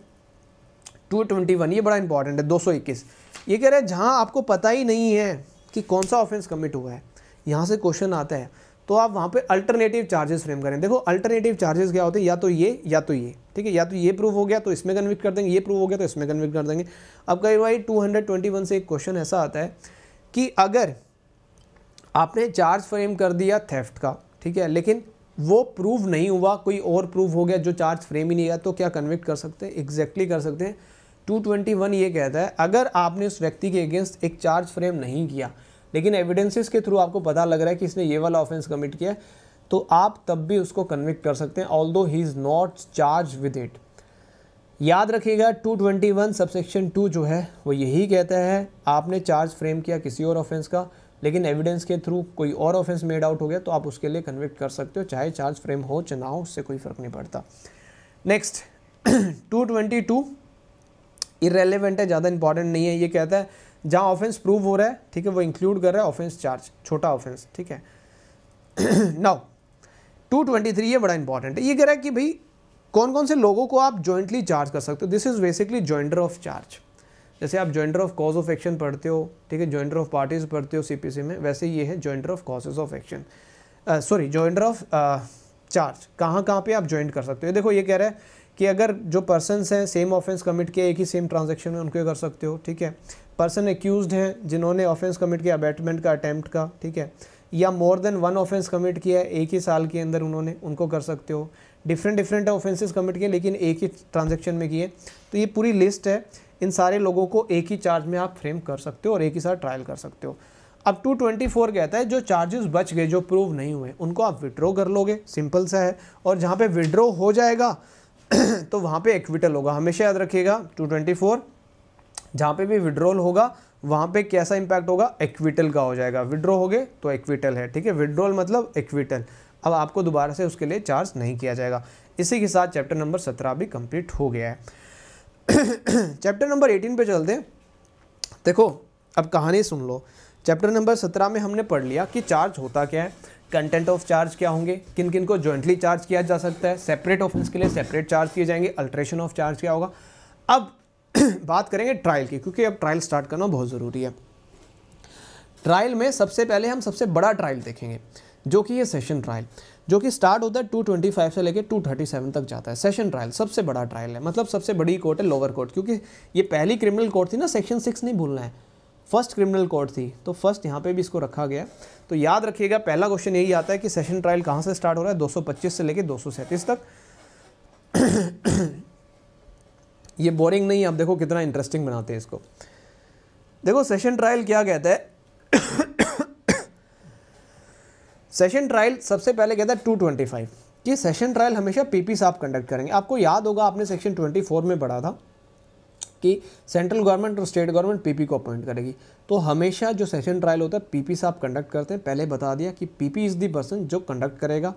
221 ये बड़ा इंपॉर्टेंट है 221 ये कह रहे हैं, जहाँ आपको पता ही नहीं है कि कौन सा ऑफेंस कमिट हुआ है, यहाँ से क्वेश्चन आता है तो आप वहाँ पे अल्टरनेटिव चार्जेस फ्रेम करें। देखो अल्टरनेटिव चार्जेस क्या होते हैं? या तो ये, या तो ये, ठीक है? या तो ये प्रूव हो गया तो इसमें कन्विक्ट कर देंगे, ये प्रूव हो गया तो इसमें कन्विक्ट कर देंगे। अब कई भाई, टू हंड्रेड ट्वेंटी वन से एक क्वेश्चन ऐसा आता है कि अगर आपने चार्ज फ्रेम कर दिया थेफ्ट का, ठीक है, लेकिन वो प्रूव नहीं हुआ, कोई और प्रूव हो गया जो चार्ज फ्रेम ही नहीं गया तो क्या कन्विक्ट कर सकते? हैं एग्जैक्टली कर सकते हैं। 221 ये कहता है, अगर आपने उस व्यक्ति के अगेंस्ट एक चार्ज फ्रेम नहीं किया, लेकिन एविडेंसेस के थ्रू आपको पता लग रहा है कि इसने ये वाला ऑफेंस कमिट किया तो आप तब भी उसको कन्विक्ट कर सकते हैं although he is not charge with it याद रखिएगा 221 सबसेक्शन टू जो है, वो यही कहता है, आपने चार्ज फ्रेम किया किसी और ऑफेंस का, लेकिन एविडेंस के थ्रू कोई और ऑफेंस मेड आउट हो गया तो आप उसके लिए कन्विक्ट कर सकते हो, चाहे चार्ज फ्रेम हो चाहे ना हो उससे कोई फ़र्क नहीं पड़ता. नेक्स्ट 222 इरेलीवेंट है, ज़्यादा इंपॉर्टेंट नहीं है। ये कहता है, जहाँ ऑफेंस प्रूव हो रहा है, ठीक है, वो इंक्लूड कर रहा है ऑफेंस चार्ज छोटा ऑफेंस ठीक है। नाउ 223 ये बड़ा इंपॉर्टेंट है। ये कह रहा है कि भाई कौन कौन से लोगों को आप जॉइंटली चार्ज कर सकते हो? This is basically joinder of charge जैसे आप joinder of cause of action पढ़ते हो, ठीक है जॉइंटर ऑफ़ पार्टीज़ पढ़ते हो सीपीसी में, वैसे ये है joinder of causes of action sorry joinder of charge कहाँ कहाँ पे आप ज्वाइंट कर सकते हो? देखो, ये कह रहा है कि अगर जो पर्सन हैं सेम ऑफेंस कमिट किया, एक ही सेम ट्रांजेक्शन में उनको कर सकते हो, ठीक है? पर्सन एक्यूज हैं, जिन्होंने ऑफेंस कमिट किया अबैटमेंट का अटैम्प्ट का, ठीक है? या more than one offence commit किया है एक ही साल के अंदर उन्होंने उनको कर सकते हो। डिफरेंट डिफरेंट ऑफेंसेस कमिट किए, लेकिन एक ही ट्रांजेक्शन में किए। तो ये पूरी लिस्ट है। इन सारे लोगों को एक ही चार्ज में आप फ्रेम कर सकते हो और एक ही साथ ट्रायल कर सकते हो। अब 224 कहता है, जो चार्जेस बच गए, जो प्रूव नहीं हुए, उनको आप विड्रॉ कर लोगे। सिंपल सा है। और जहाँ पे विड्रॉ हो जाएगा तो वहाँ पे एक्विटल होगा। हमेशा याद रखिएगा 224 जहाँ पे भी विड्रॉल होगा, वहाँ पे कैसा इंपैक्ट होगा? एक्विटल का हो जाएगा। विड्रॉ हो गए तो एक्विटल है, ठीक है? विड्रॉल मतलब एक्विटल अब आपको दोबारा से उसके लिए चार्ज नहीं किया जाएगा। इसी के साथ चैप्टर नंबर सत्रह भी कंप्लीट हो गया है। चैप्टर नंबर एटीन पे चलते देखो, अब कहानी सुन लो। चैप्टर नंबर सत्रह में हमने पढ़ लिया कि चार्ज होता क्या है। कंटेंट ऑफ़ चार्ज क्या होंगे? किन किन को जॉइंटली चार्ज किया जा सकता है? सेपरेट ऑफेंस के लिए सेपरेट चार्ज किए जाएँगे। अल्ट्रेशन ऑफ़ चार्ज क्या होगा? अब बात करेंगे ट्रायल की, क्योंकि अब ट्रायल स्टार्ट करना बहुत ज़रूरी है। ट्रायल में सबसे पहले हम सबसे बड़ा ट्रायल देखेंगे, जो कि ये सेशन ट्रायल जो कि स्टार्ट होता है 225 से लेकर 237 तक जाता है। सेशन ट्रायल सबसे बड़ा ट्रायल है। मतलब सबसे बड़ी कोर्ट है लोअर कोर्ट क्योंकि ये पहली क्रिमिनल कोर्ट थी ना सेक्शन सिक्स नहीं भूलना है। फ़र्स्ट क्रिमिनल कोर्ट थी तो फ़र्स्ट यहाँ पे भी इसको रखा गया तो याद रखिएगा, पहला क्वेश्चन यही आता है कि सेशन ट्रायल कहाँ से स्टार्ट हो रहा है? 225 से लेकर दो तक। ये बोरिंग नहीं आप देखो कितना इंटरेस्टिंग बनाते हैं इसको। देखो सेशन ट्रायल क्या कहता है? सेशन ट्रायल सबसे पहले कहता है 225 कि सेशन ट्रायल हमेशा पीपी साहब कंडक्ट करेंगे। आपको याद होगा, आपने सेक्शन 24 में पढ़ा था। कि सेंट्रल गवर्नमेंट और स्टेट गवर्नमेंट पीपी को अपॉइंट करेगी। तो हमेशा जो सेशन ट्रायल होता है पीपी साहब कंडक्ट करते हैं। पहले बता दिया कि पीपी इज़ दी पर्सन जो कंडक्ट करेगा।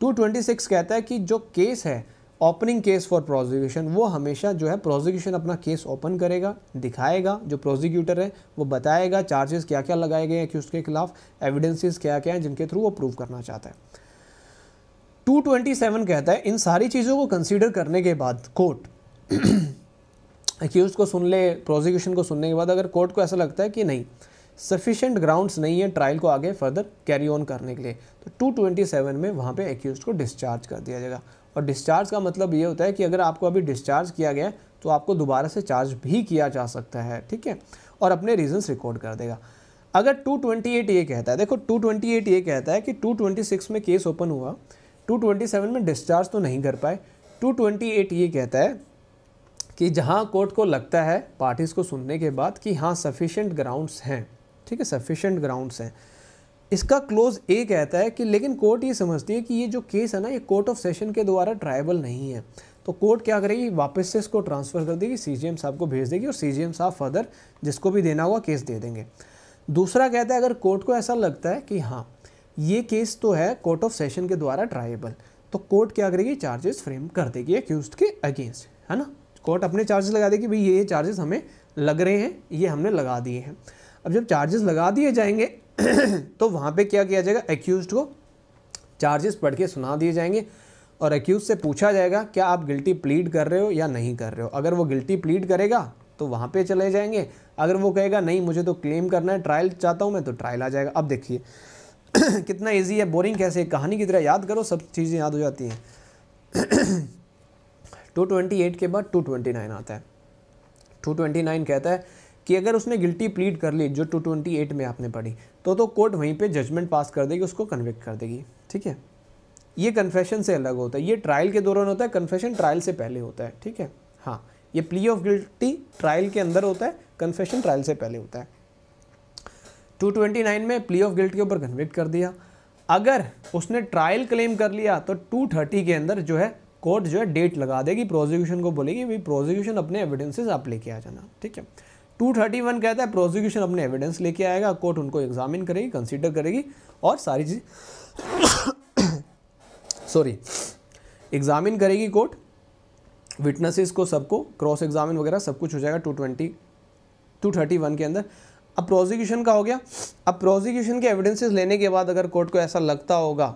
226 कहता है कि जो केस है ओपनिंग केस फॉर प्रोजिक्यूशन वो हमेशा जो है प्रोजिक्यूशन अपना केस ओपन करेगा, दिखाएगा। जो प्रोजिक्यूटर है, वो बताएगा चार्जेस क्या क्या लगाए गए हैं, कि उसके खिलाफ एविडेंसेस क्या क्या हैं, जिनके थ्रू वो प्रूव करना चाहता है। 227 कहता है, इन सारी चीज़ों को कंसीडर करने के बाद कोर्ट अक्यूज को सुन ले प्रोजिक्यूशन को सुनने के बाद अगर कोर्ट को ऐसा लगता है कि नहीं सफिशेंट ग्राउंड्स नहीं है ट्रायल को आगे फर्दर कैरी ऑन करने के लिए तो 227 में वहाँ पे एक्यूज को डिस्चार्ज कर दिया जाएगा। और डिस्चार्ज का मतलब ये होता है कि अगर आपको अभी डिस्चार्ज किया गया तो आपको दोबारा से चार्ज भी किया जा सकता है, ठीक है? और अपने रीजंस रिकॉर्ड कर देगा। अगर 228 ये कहता है, देखो 228 ये कहता है कि 226 में केस ओपन हुआ 227 में डिस्चार्ज तो नहीं कर पाए 228 ये कहता है कि जहाँ कोर्ट को लगता है पार्टीज़ को सुनने के बाद कि हाँ सफिशेंट ग्राउंड्स हैं। ठीक है सफिशेंट ग्राउंड्स हैं। इसका क्लोज ए कहता है कि लेकिन कोर्ट ये समझती है कि ये जो केस है ना, ये कोर्ट ऑफ़ सेशन के द्वारा ट्राइबल नहीं है। तो कोर्ट क्या करेगी? वापस से इसको ट्रांसफ़र कर देगी सी साहब को भेज देगी और सी साहब फर्दर जिसको भी देना होगा केस दे देंगे। दूसरा कहता है, अगर कोर्ट को ऐसा लगता है कि हाँ ये केस तो है कोर्ट ऑफ़ सेशन के द्वारा ट्राइबल तो कोर्ट क्या करेगी? चार्जेस फ्रेम कर देगी एक्यूज के अगेंस्ट है ना? कोर्ट अपने चार्जेस लगा देगी, भाई, ये ये चार्जेस हमें लग रहे हैं, ये हमने लगा दिए हैं। अब जब चार्जेस लगा दिए जाएँगे तो वहाँ पे क्या किया जाएगा? एक्यूज को चार्जेस पढ़ के सुना दिए जाएँगे और एक्यूज से पूछा जाएगा, क्या आप गिल्टी प्लीड कर रहे हो या नहीं कर रहे हो? अगर वो गिल्टी प्लीड करेगा तो वहाँ पे चले जाएँगे। अगर वो कहेगा, नहीं, मुझे तो क्लेम करना है ट्रायल चाहता हूँ मैं तो ट्रायल आ जाएगा। अब देखिए, कितना ईजी है बोरिंग कैसे कहानी की तरह याद करो, सब चीज़ें याद हो जाती हैं। 228 के बाद 229 आता है। 229 कहता है कि अगर उसने गिल्टी प्लीड कर ली, जो 228 में आपने पढ़ी तो तो कोर्ट वहीं पे जजमेंट पास कर देगी, उसको कन्विक्ट कर देगी, ठीक है? ये कन्फेशन से अलग होता है। ये ट्रायल के दौरान होता है कन्फेशन ट्रायल से पहले होता है, ठीक है? हाँ ये प्ली ऑफ़ गिल्टी ट्रायल के अंदर होता है कन्फेशन ट्रायल से पहले होता है। 229 में प्ली ऑफ़ गिल्ट के ऊपर कन्विक्ट कर दिया। अगर उसने ट्रायल क्लेम कर लिया तो 230 के अंदर जो है कोर्ट जो है डेट लगा देगी प्रोजिक्यूशन को बोलेगी भाई प्रोजिक्यूशन अपने एविडेंसेस आप लेके आ जाना, ठीक है? 231 कहता है प्रोजिक्यूशन अपने एविडेंस लेके आएगा कोर्ट उनको एग्जामिन करेगी कंसीडर करेगी और सारी चीज़ सॉरी एग्जामिन करेगी कोर्ट विटनेसेस को सबको क्रॉस एग्जामिन वगैरह सब कुछ हो जाएगा two twenty two thirty one के अंदर। अब प्रोजिक्यूशन का हो गया। अब प्रोजिक्यूशन के एविडेंसेस लेने के बाद अगर कोर्ट को ऐसा लगता होगा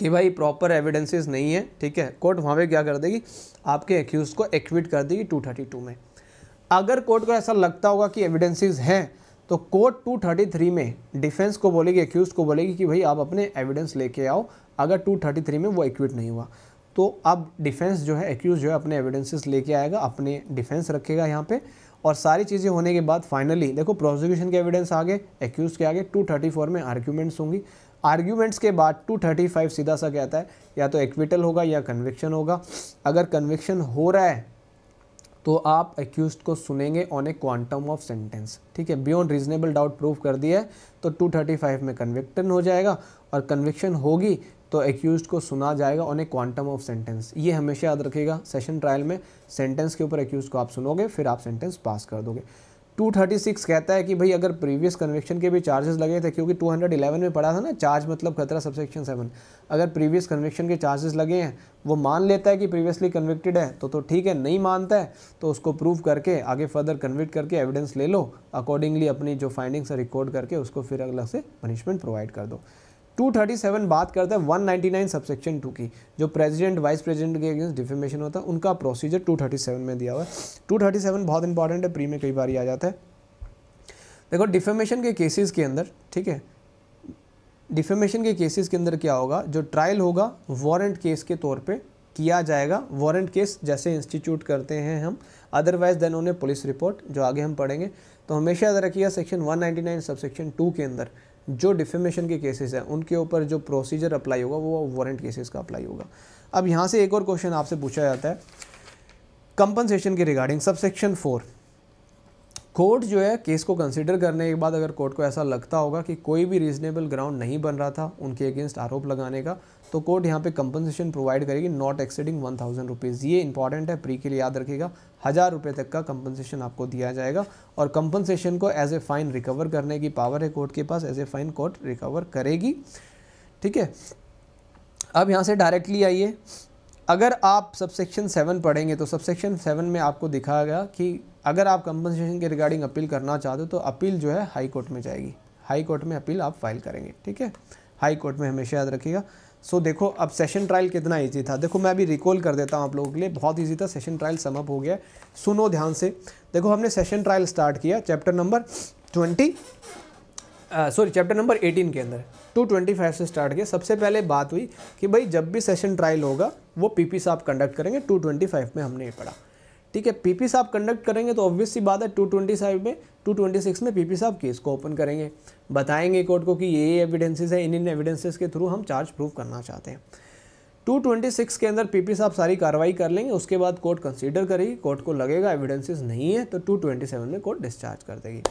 कि भाई प्रॉपर एविडेंसेस नहीं है, ठीक है? कोर्ट वहाँ पे क्या कर देगी? आपके एक्यूज को एक्विट कर देगी 232 में। अगर कोर्ट को ऐसा लगता होगा कि एविडेंसेस हैं तो कोर्ट 233 में डिफेंस को बोलेगी एक्यूज को बोलेगी कि भाई आप अपने एविडेंस लेके आओ। अगर 233 में वो एक्विट नहीं हुआ तो अब डिफेंस जो है एक्यूज जो है, अपने एविडेंसेस लेके आएगा, अपने डिफेंस रखेगा यहाँ पे। और सारी चीज़ें होने के बाद फाइनली देखो प्रोसिक्यूशन के एविडेंस आगे एक्यूज के आगे 234 में आर्ग्यूमेंट्स होंगी। आर्ग्यूमेंट्स के बाद 235 सीधा सा कहता है, या तो एक्विटल होगा या कन्विक्शन होगा। अगर कन्विक्शन हो रहा है तो आप एक्यूज को सुनेंगे on a quantum of sentence ठीक है? बियॉन्ड रीजनेबल डाउट प्रूव कर दिया है तो 235 में कन्विक्टन हो जाएगा, और कन्विक्शन होगी तो एक्यूज को सुना जाएगा on a quantum of sentence ये हमेशा याद रखेगा सेशन ट्रायल में सेंटेंस के ऊपर एक्यूज को आप सुनोगे, फिर आप सेंटेंस पास कर दोगे। 236 कहता है कि भाई, अगर प्रीवियस कन्वेक्शन के भी चार्जेस लगे थे, क्योंकि 211 में पढ़ा था ना, चार्ज मतलब खतरा सबसेक्शन सेवन। अगर प्रीवियस कन्वेक्शन के चार्जेस लगे हैं, वो मान लेता है कि प्रीवियसली कन्विक्टेड है तो तो ठीक है, नहीं मानता है तो उसको प्रूव करके, आगे फर्दर कन्विक्ट करके एविडेंस ले लो अकॉर्डिंगली अपनी जो फाइंडिंग्स है रिकॉर्ड करके उसको फिर अलग से पनिशमेंट प्रोवाइड कर दो। 237 बात करता है 199 सबसेक्शन टू की, जो प्रेसिडेंट वाइस प्रेसिडेंट के अगेंस्ट डिफेमेशन होता है, उनका प्रोसीजर 237 में दिया हुआ है। 237 बहुत इंपॉर्टेंट है प्री में कई बार आ जाता है। देखो डिफेमेशन के केसेस के अंदर, ठीक है डिफेमेशन के केसेस के अंदर क्या होगा, जो ट्रायल होगा वारंट केस के तौर पे किया जाएगा। वारंट केस जैसे इंस्टीट्यूट करते हैं हम अदरवाइज़ देन उन्हें पुलिस रिपोर्ट जो आगे हम पढ़ेंगे। तो हमेशा याद रखिएगा सेक्शन 199 सबसेक्शन टू के अंदर जो डिफेमेशन के केसेस हैं, उनके ऊपर जो प्रोसीजर अप्लाई होगा, वो वारंट केसेस का अप्लाई होगा। अब यहाँ से एक और क्वेश्चन आपसे पूछा जाता है। कंपनसेशन के रिगार्डिंग सबसेक्शन फोर कोर्ट जो है, केस को कंसिडर करने के बाद अगर कोर्ट को ऐसा लगता होगा कि कोई भी रीजनेबल ग्राउंड नहीं बन रहा था उनके अगेंस्ट आरोप लगाने का तो कोर्ट यहाँ पे कंपनसेशन प्रोवाइड करेगी not exceeding one thousand rupees ये इंपॉर्टेंट है प्री के लिए याद रखिएगा, हज़ार रुपये तक का कंपनसेशन आपको दिया जाएगा और कंपनसेशन को एज ए फाइन रिकवर करने की पावर है कोर्ट के पास as a fine court recover करेगी। ठीक है? अब यहाँ से डायरेक्टली आइए। अगर आप सबसेक्शन सेवन पढ़ेंगे तो सबसेक्शन सेवन में आपको दिखाया गया कि अगर आप कंपनसेशन के रिगार्डिंग अपील करना चाहते हो तो अपील जो है हाई कोर्ट में जाएगी। हाई कोर्ट में अपील आप फ़ाइल करेंगे ठीक है? हाई कोर्ट में हमेशा याद रखिएगा। सो so, देखो अब सेशन ट्रायल कितना ईजी था। देखो मैं अभी रिकॉल कर देता हूँ आप लोगों के लिए। बहुत ईजी था। सेशन ट्रायल समअप हो गया सुनो ध्यान से। देखो हमने सेशन ट्रायल स्टार्ट किया chapter number twenty sorry chapter number eighteen के अंदर। टू ट्वेंटी फाइव से स्टार्ट किया। सबसे पहले बात हुई कि भाई जब भी सेशन ट्रायल होगा, वो पी पी साहब कंडक्ट करेंगे। टू ट्वेंटी फाइव में हमने ये पढ़ा। ठीक है, पीपी साहब कंडक्ट करेंगे तो ऑब्वियस सी बात है, टू ट्वेंटी फाइव में, टू ट्वेंटी सिक्स में पीपी साहब केस को ओपन करेंगे। बताएँगे कोर्ट को कि ये ये एविडेंसेस है, इन इन एविडेंसेस के थ्रू हम चार्ज प्रूव करना चाहते हैं। 226 के अंदर पीपी साहब सारी कार्रवाई कर लेंगे, उसके बाद कोर्ट कंसीडर करेगी कोर्ट को लगेगा एविडेंसेस नहीं है तो 227 में कोर्ट डिस्चार्ज कर देगी।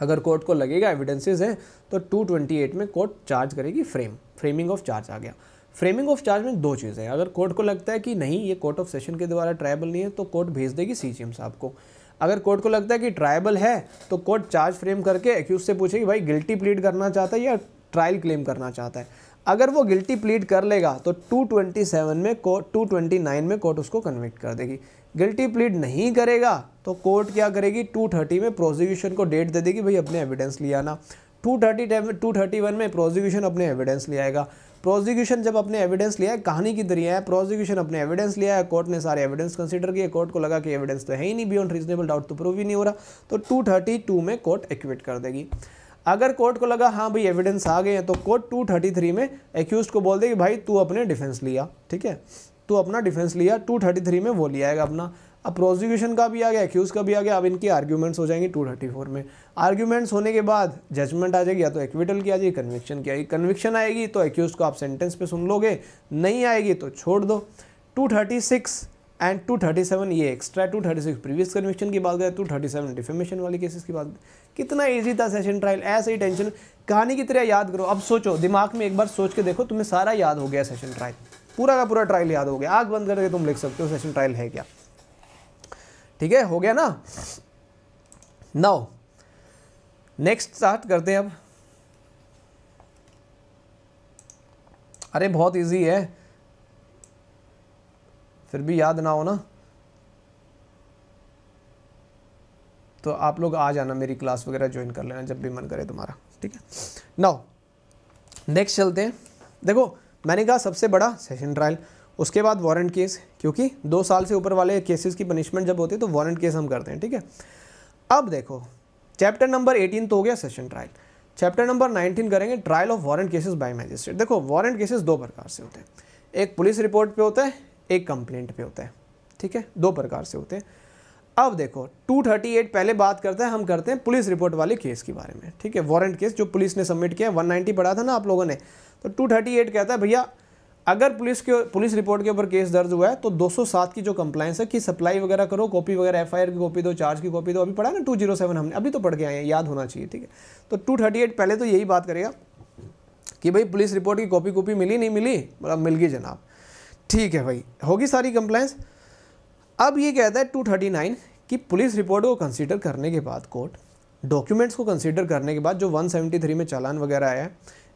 अगर कोर्ट को लगेगा एविडेंसेस हैं तो 228 में कोर्ट चार्ज करेगी फ्रेम फ्रेमिंग ऑफ़ चार्ज आ गया। फ्रेमिंग ऑफ़ चार्ज में दो चीज़ें हैं। अगर कोर्ट को लगता है कि नहीं, ये कोर्ट ऑफ़ सेशन के द्वारा ट्राइबल नहीं है तो कोर्ट भेज देगी सी साहब को। अगर कोर्ट को लगता है कि ट्राइबल है तो कोर्ट चार्ज फ्रेम करके एक्यूज से पूछेगी, भाई गिल्टी प्लीड करना चाहता है या ट्रायल क्लेम करना चाहता है? अगर वो गिल्टी प्लीड कर लेगा तो 227 में कोर्ट 229 में कोर्ट उसको कन्विक्ट कर देगी। गिल्टी प्लीड नहीं करेगा तो कोर्ट क्या करेगी? 230 में प्रोसिक्यूशन को डेट दे देगी, भाई, अपने एविडेंस लिया ना 230 231 में प्रोसिक्यूशन अपने एविडेंस ले आएगा। प्रोसिक्यूशन जब अपने एविडेंस लिया है कहानी की तरह है प्रोसिक्यूशन अपने एविडेंस लिया है कोर्ट ने सारे एविडेंस कंसीडर किए कोर्ट को लगा कि एविडेंस तो है ही नहीं बियॉन्ड रीजनेबल डाउट तो प्रूव ही नहीं हो रहा। तो 232 में कोर्ट एक्विट कर देगी। अगर कोर्ट को लगा हाँ भाई एविडेंस आ गए हैं तो कोर्ट 233 में एक्यूज को बोल देगी, भाई, तू अपने डिफेंस लिया। ठीक है? तू अपना डिफेंस लिया 233 में वो लिया आएगा अपना। अब प्रोसिक्यूशन का भी आ गया एक्यूज़ का भी आ गया, अब इनकी आर्ग्यूमेंट्स हो जाएँगे 234 में। आर्ग्यूमेंट्स होने के बाद जजमेंट आ जाएगी, या तो एक्विटल की आ जाएगी कन्विक्शन की आएगी कन्विक्शन आएगी तो एक्यूज़ को आप सेंटेंस पे सुन लोगे, नहीं आएगी तो छोड़ दो। 236 एंड 237 ये एक्स्ट्रा 236 प्रीवियस कन्विक्शन की बात करें 237 डिफेमेशन वाले केसेस की बात कितना ईजी था सेशन ट्रायल ऐसे ही टेंशन कहानी की तरह याद करो। अब सोचो, दिमाग में एक बार सोच के देखो, तुम्हें सारा याद हो गया सेशन ट्रायल पूरा का पूरा ट्रायल याद हो गया। आग बंद करके तुम लिख सकते हो सेशन ट्रायल है क्या? ठीक है, हो गया ना? नाउ नेक्स्ट स्टार्ट करते हैं अब। अरे, बहुत इजी है। फिर भी याद ना हो ना? तो आप लोग आ जाना, मेरी क्लास वगैरह ज्वाइन कर लेना, जब भी मन करे तुम्हारा। ठीक है? नाउ नेक्स्ट चलते हैं। देखो मैंने कहा सबसे बड़ा सेशन ट्रायल उसके बाद वारंट केस क्योंकि दो साल से ऊपर वाले केसेस की पनिशमेंट जब होती है तो वारंट केस हम करते हैं, ठीक है? अब देखो चैप्टर नंबर 18 तो हो गया सेशन ट्रायल चैप्टर नंबर 19 करेंगे trial of warrant cases by magistrate देखो वारंट केसेस दो प्रकार से होते हैं. एक पुलिस रिपोर्ट पे होता है, एक कंप्लेंट पे होता है, ठीक है? दो प्रकार से होते हैं. अब देखो 238 पहले बात करते हैं, हम करते हैं पुलिस रिपोर्ट वाले केस के बारे में, ठीक है? वारंट केस जो पुलिस ने सबमिट किया 190 पढ़ा था ना आप लोगों ने? तो 238 कहता है, भैया, अगर पुलिस के, पुलिस रिपोर्ट के ऊपर केस दर्ज हुआ है तो 207 की जो कंप्लाइंस है, कि सप्लाई वगैरह करो कॉपी वगैरह एफआईआर की कॉपी दो चार्ज की कॉपी दो, अभी पढ़ा ना 207 हमने, अभी तो पढ़ के आए हैं, याद होना चाहिए, ठीक है? तो 238 पहले तो यही बात करेगा कि भाई, पुलिस रिपोर्ट की कॉपी कॉपी मिली, नहीं मिली? मतलब मिल गई जनाब। ठीक है भाई, होगी सारी कंप्लाइंस अब ये कहता है टू थर्टी नाइन कि पुलिस रिपोर्ट को कंसीडर करने के बाद कोर्ट डॉक्यूमेंट्स को कंसीडर करने के बाद, जो 173 में चालान वगैरह आया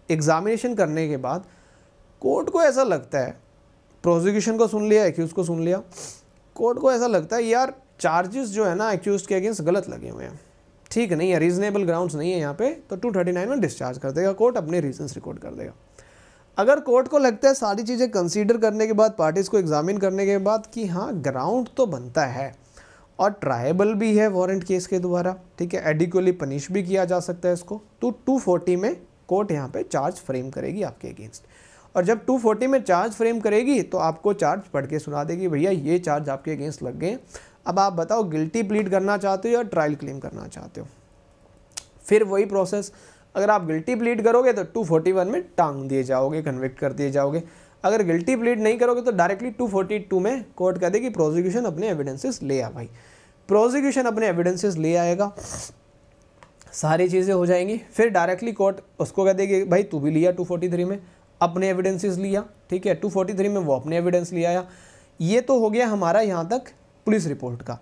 एग्जामिनेशन करने के बाद कोर्ट को ऐसा लगता है प्रोसिक्यूशन को सुन लिया एक्यूज़ को सुन लिया कोर्ट को ऐसा लगता है, यार चार्जेस जो है ना एक्यूज के अगेंस्ट गलत लगे हुए हैं। ठीक नहीं है रीजनेबल ग्राउंड्स नहीं है यहाँ पे तो 239 में डिस्चार्ज कर देगा कोर्ट अपने रीजंस रिकॉर्ड कर देगा। अगर कोर्ट को लगता है सारी चीज़ें कंसीडर करने के बाद पार्टीज़ को एग्जामिन करने के बाद कि हाँ ग्राउंड तो बनता है और ट्राइबल भी है वारंट केस के द्वारा, ठीक है एडिक्वली पनिश भी किया जा सकता है इसको तो 240 में कोर्ट यहाँ पे चार्ज फ्रेम करेगी आपके अगेंस्ट। और जब 240 में चार्ज फ्रेम करेगी तो आपको चार्ज पढ़ के सुना देगी, भैया, ये चार्ज आपके अगेंस्ट लग गए अब आप बताओ गिल्टी प्लीड करना चाहते हो या ट्रायल क्लेम करना चाहते हो? फिर वही प्रोसेस अगर आप गिल्टी प्लीड करोगे तो 241 में टांग दिए जाओगे कन्विक्ट कर दिए जाओगे। अगर गिल्टी प्लीड नहीं करोगे तो डायरेक्टली 242 में कोर्ट कह देगी प्रोजिक्यूशन अपने एविडेंसेस ले आ भाई। प्रोजिक्यूशन अपने एविडेंसेस ले आएगा। सारी चीज़ें हो जाएँगी। फिर डायरेक्टली कोर्ट उसको कह देगी भाई तू भी लिया 243 में, अपने एविडेंसेस लिया, ठीक है? 243 में वो अपने एविडेंस ले आया। ये तो हो गया हमारा यहाँ तक पुलिस रिपोर्ट का।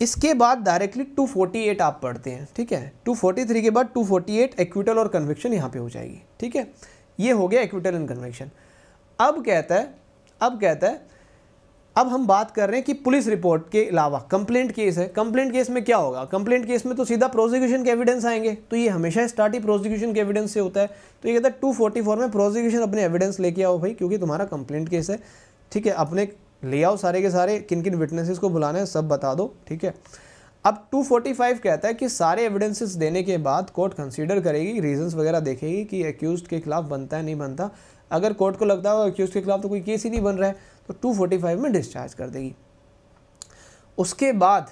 इसके बाद डायरेक्टली 248 आप पढ़ते हैं, ठीक है? 243 के बाद 248 एक्विटल और कन्विक्शन यहाँ पे हो जाएगी, ठीक है? ये हो गया एक्विटल एंड कन्विक्शन अब कहता है, अब कहता है अब हम बात कर रहे हैं कि पुलिस रिपोर्ट के अलावा कंप्लेंट केस है। कंप्लेंट केस में क्या होगा? कंप्लेंट केस में तो सीधा प्रोसिक्यूशन के एविडेंस आएँगे। तो ये हमेशा स्टार्ट ही प्रोसिक्यूशन के एविडेंस से होता है। तो ये कहता है टू फोर्टी फोर में प्रोसिक्यूशन अपने एविडेंस लेके आओ भाई, क्योंकि तुम्हारा कंप्लेंट केस है। ठीक है, अपने ले आओ सारे के सारे किन किन विटनेसेस को बुलाना है, सब बता दो। ठीक है? अब 245 कहता है कि सारे एविडेंसेस देने के बाद कोर्ट कंसीडर करेगी रीजंस वगैरह देखेगी कि एक्यूज के खिलाफ बनता है, नहीं बनता। अगर कोर्ट को लगता है एक्यूज के खिलाफ तो कोई केस ही नहीं बन रहा है। तो 245 में डिस्चार्ज कर देगी। उसके बाद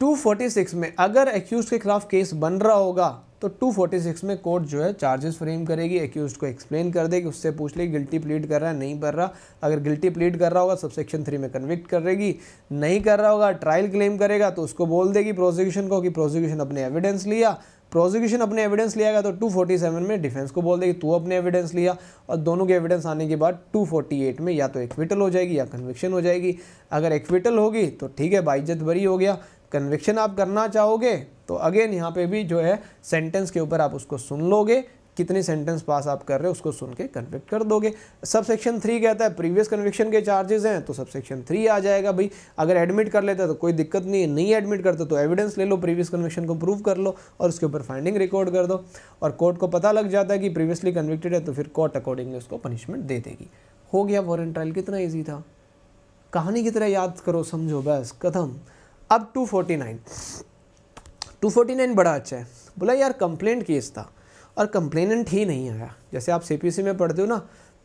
246 में अगर एक्यूज के खिलाफ केस बन रहा होगा तो 246 में कोर्ट जो है चार्जेस फ्रेम करेगी एक्यूज को एक्सप्लेन कर देगी, उससे पूछ लेगी गिल्टी प्लीड कर रहा है, नहीं कर रहा। अगर गिल्टी प्लीड कर रहा होगा सब सेक्शन थ्री में कन्विक्ट करेगी नहीं कर रहा होगा ट्रायल क्लेम करेगा तो उसको बोल देगी प्रोसिक्यूशन को कि प्रोसिक्यूशन अपने एविडेंस लिया। प्रोसिक्यूशन अपने एविडेंस लिया गया तो 247 में डिफेंस को बोल देगी, तू अपने एविडेंस लिया। और दोनों के एविडेंस आने के बाद 248 में या तो एक्विटल हो जाएगी या कन्विक्शन हो जाएगी। अगर एक्विटल होगी तो ठीक है, बाइज्जत बरी हो गया। कन्विक्शन आप करना चाहोगे तो अगेन यहाँ पे भी जो है सेंटेंस के ऊपर आप उसको सुन लोगे। कितनी सेंटेंस पास आप कर रहे हो, उसको सुन के कन्विक्ट कर दोगे। सब सेक्शन थ्री कहता है प्रीवियस कन्विक्शन के चार्जेस हैं तो सब सेक्शन थ्री आ जाएगा भाई। अगर एडमिट कर लेते तो कोई दिक्कत नहीं है। नहीं एडमिट करते तो एविडेंस ले लो प्रीवियस कन्विक्शन को प्रूव कर लो और उसके ऊपर फाइंडिंग रिकॉर्ड कर दो। और कोर्ट को पता लग जाता है कि प्रीवियसली कन्विक्टेड है तो फिर कोर्ट अकॉर्डिंगली उसको पनिशमेंट दे देगी। हो गया वॉरेंट ट्रायल कितना ईजी था। कहानी की तरह याद करो, समझो, बस कदम अब 249 249 बड़ा अच्छा है। बोला, यार कंप्लेंट केस था। और कंप्लेनेंट ही नहीं आया। जैसे आप सी में पढ़ते हो ना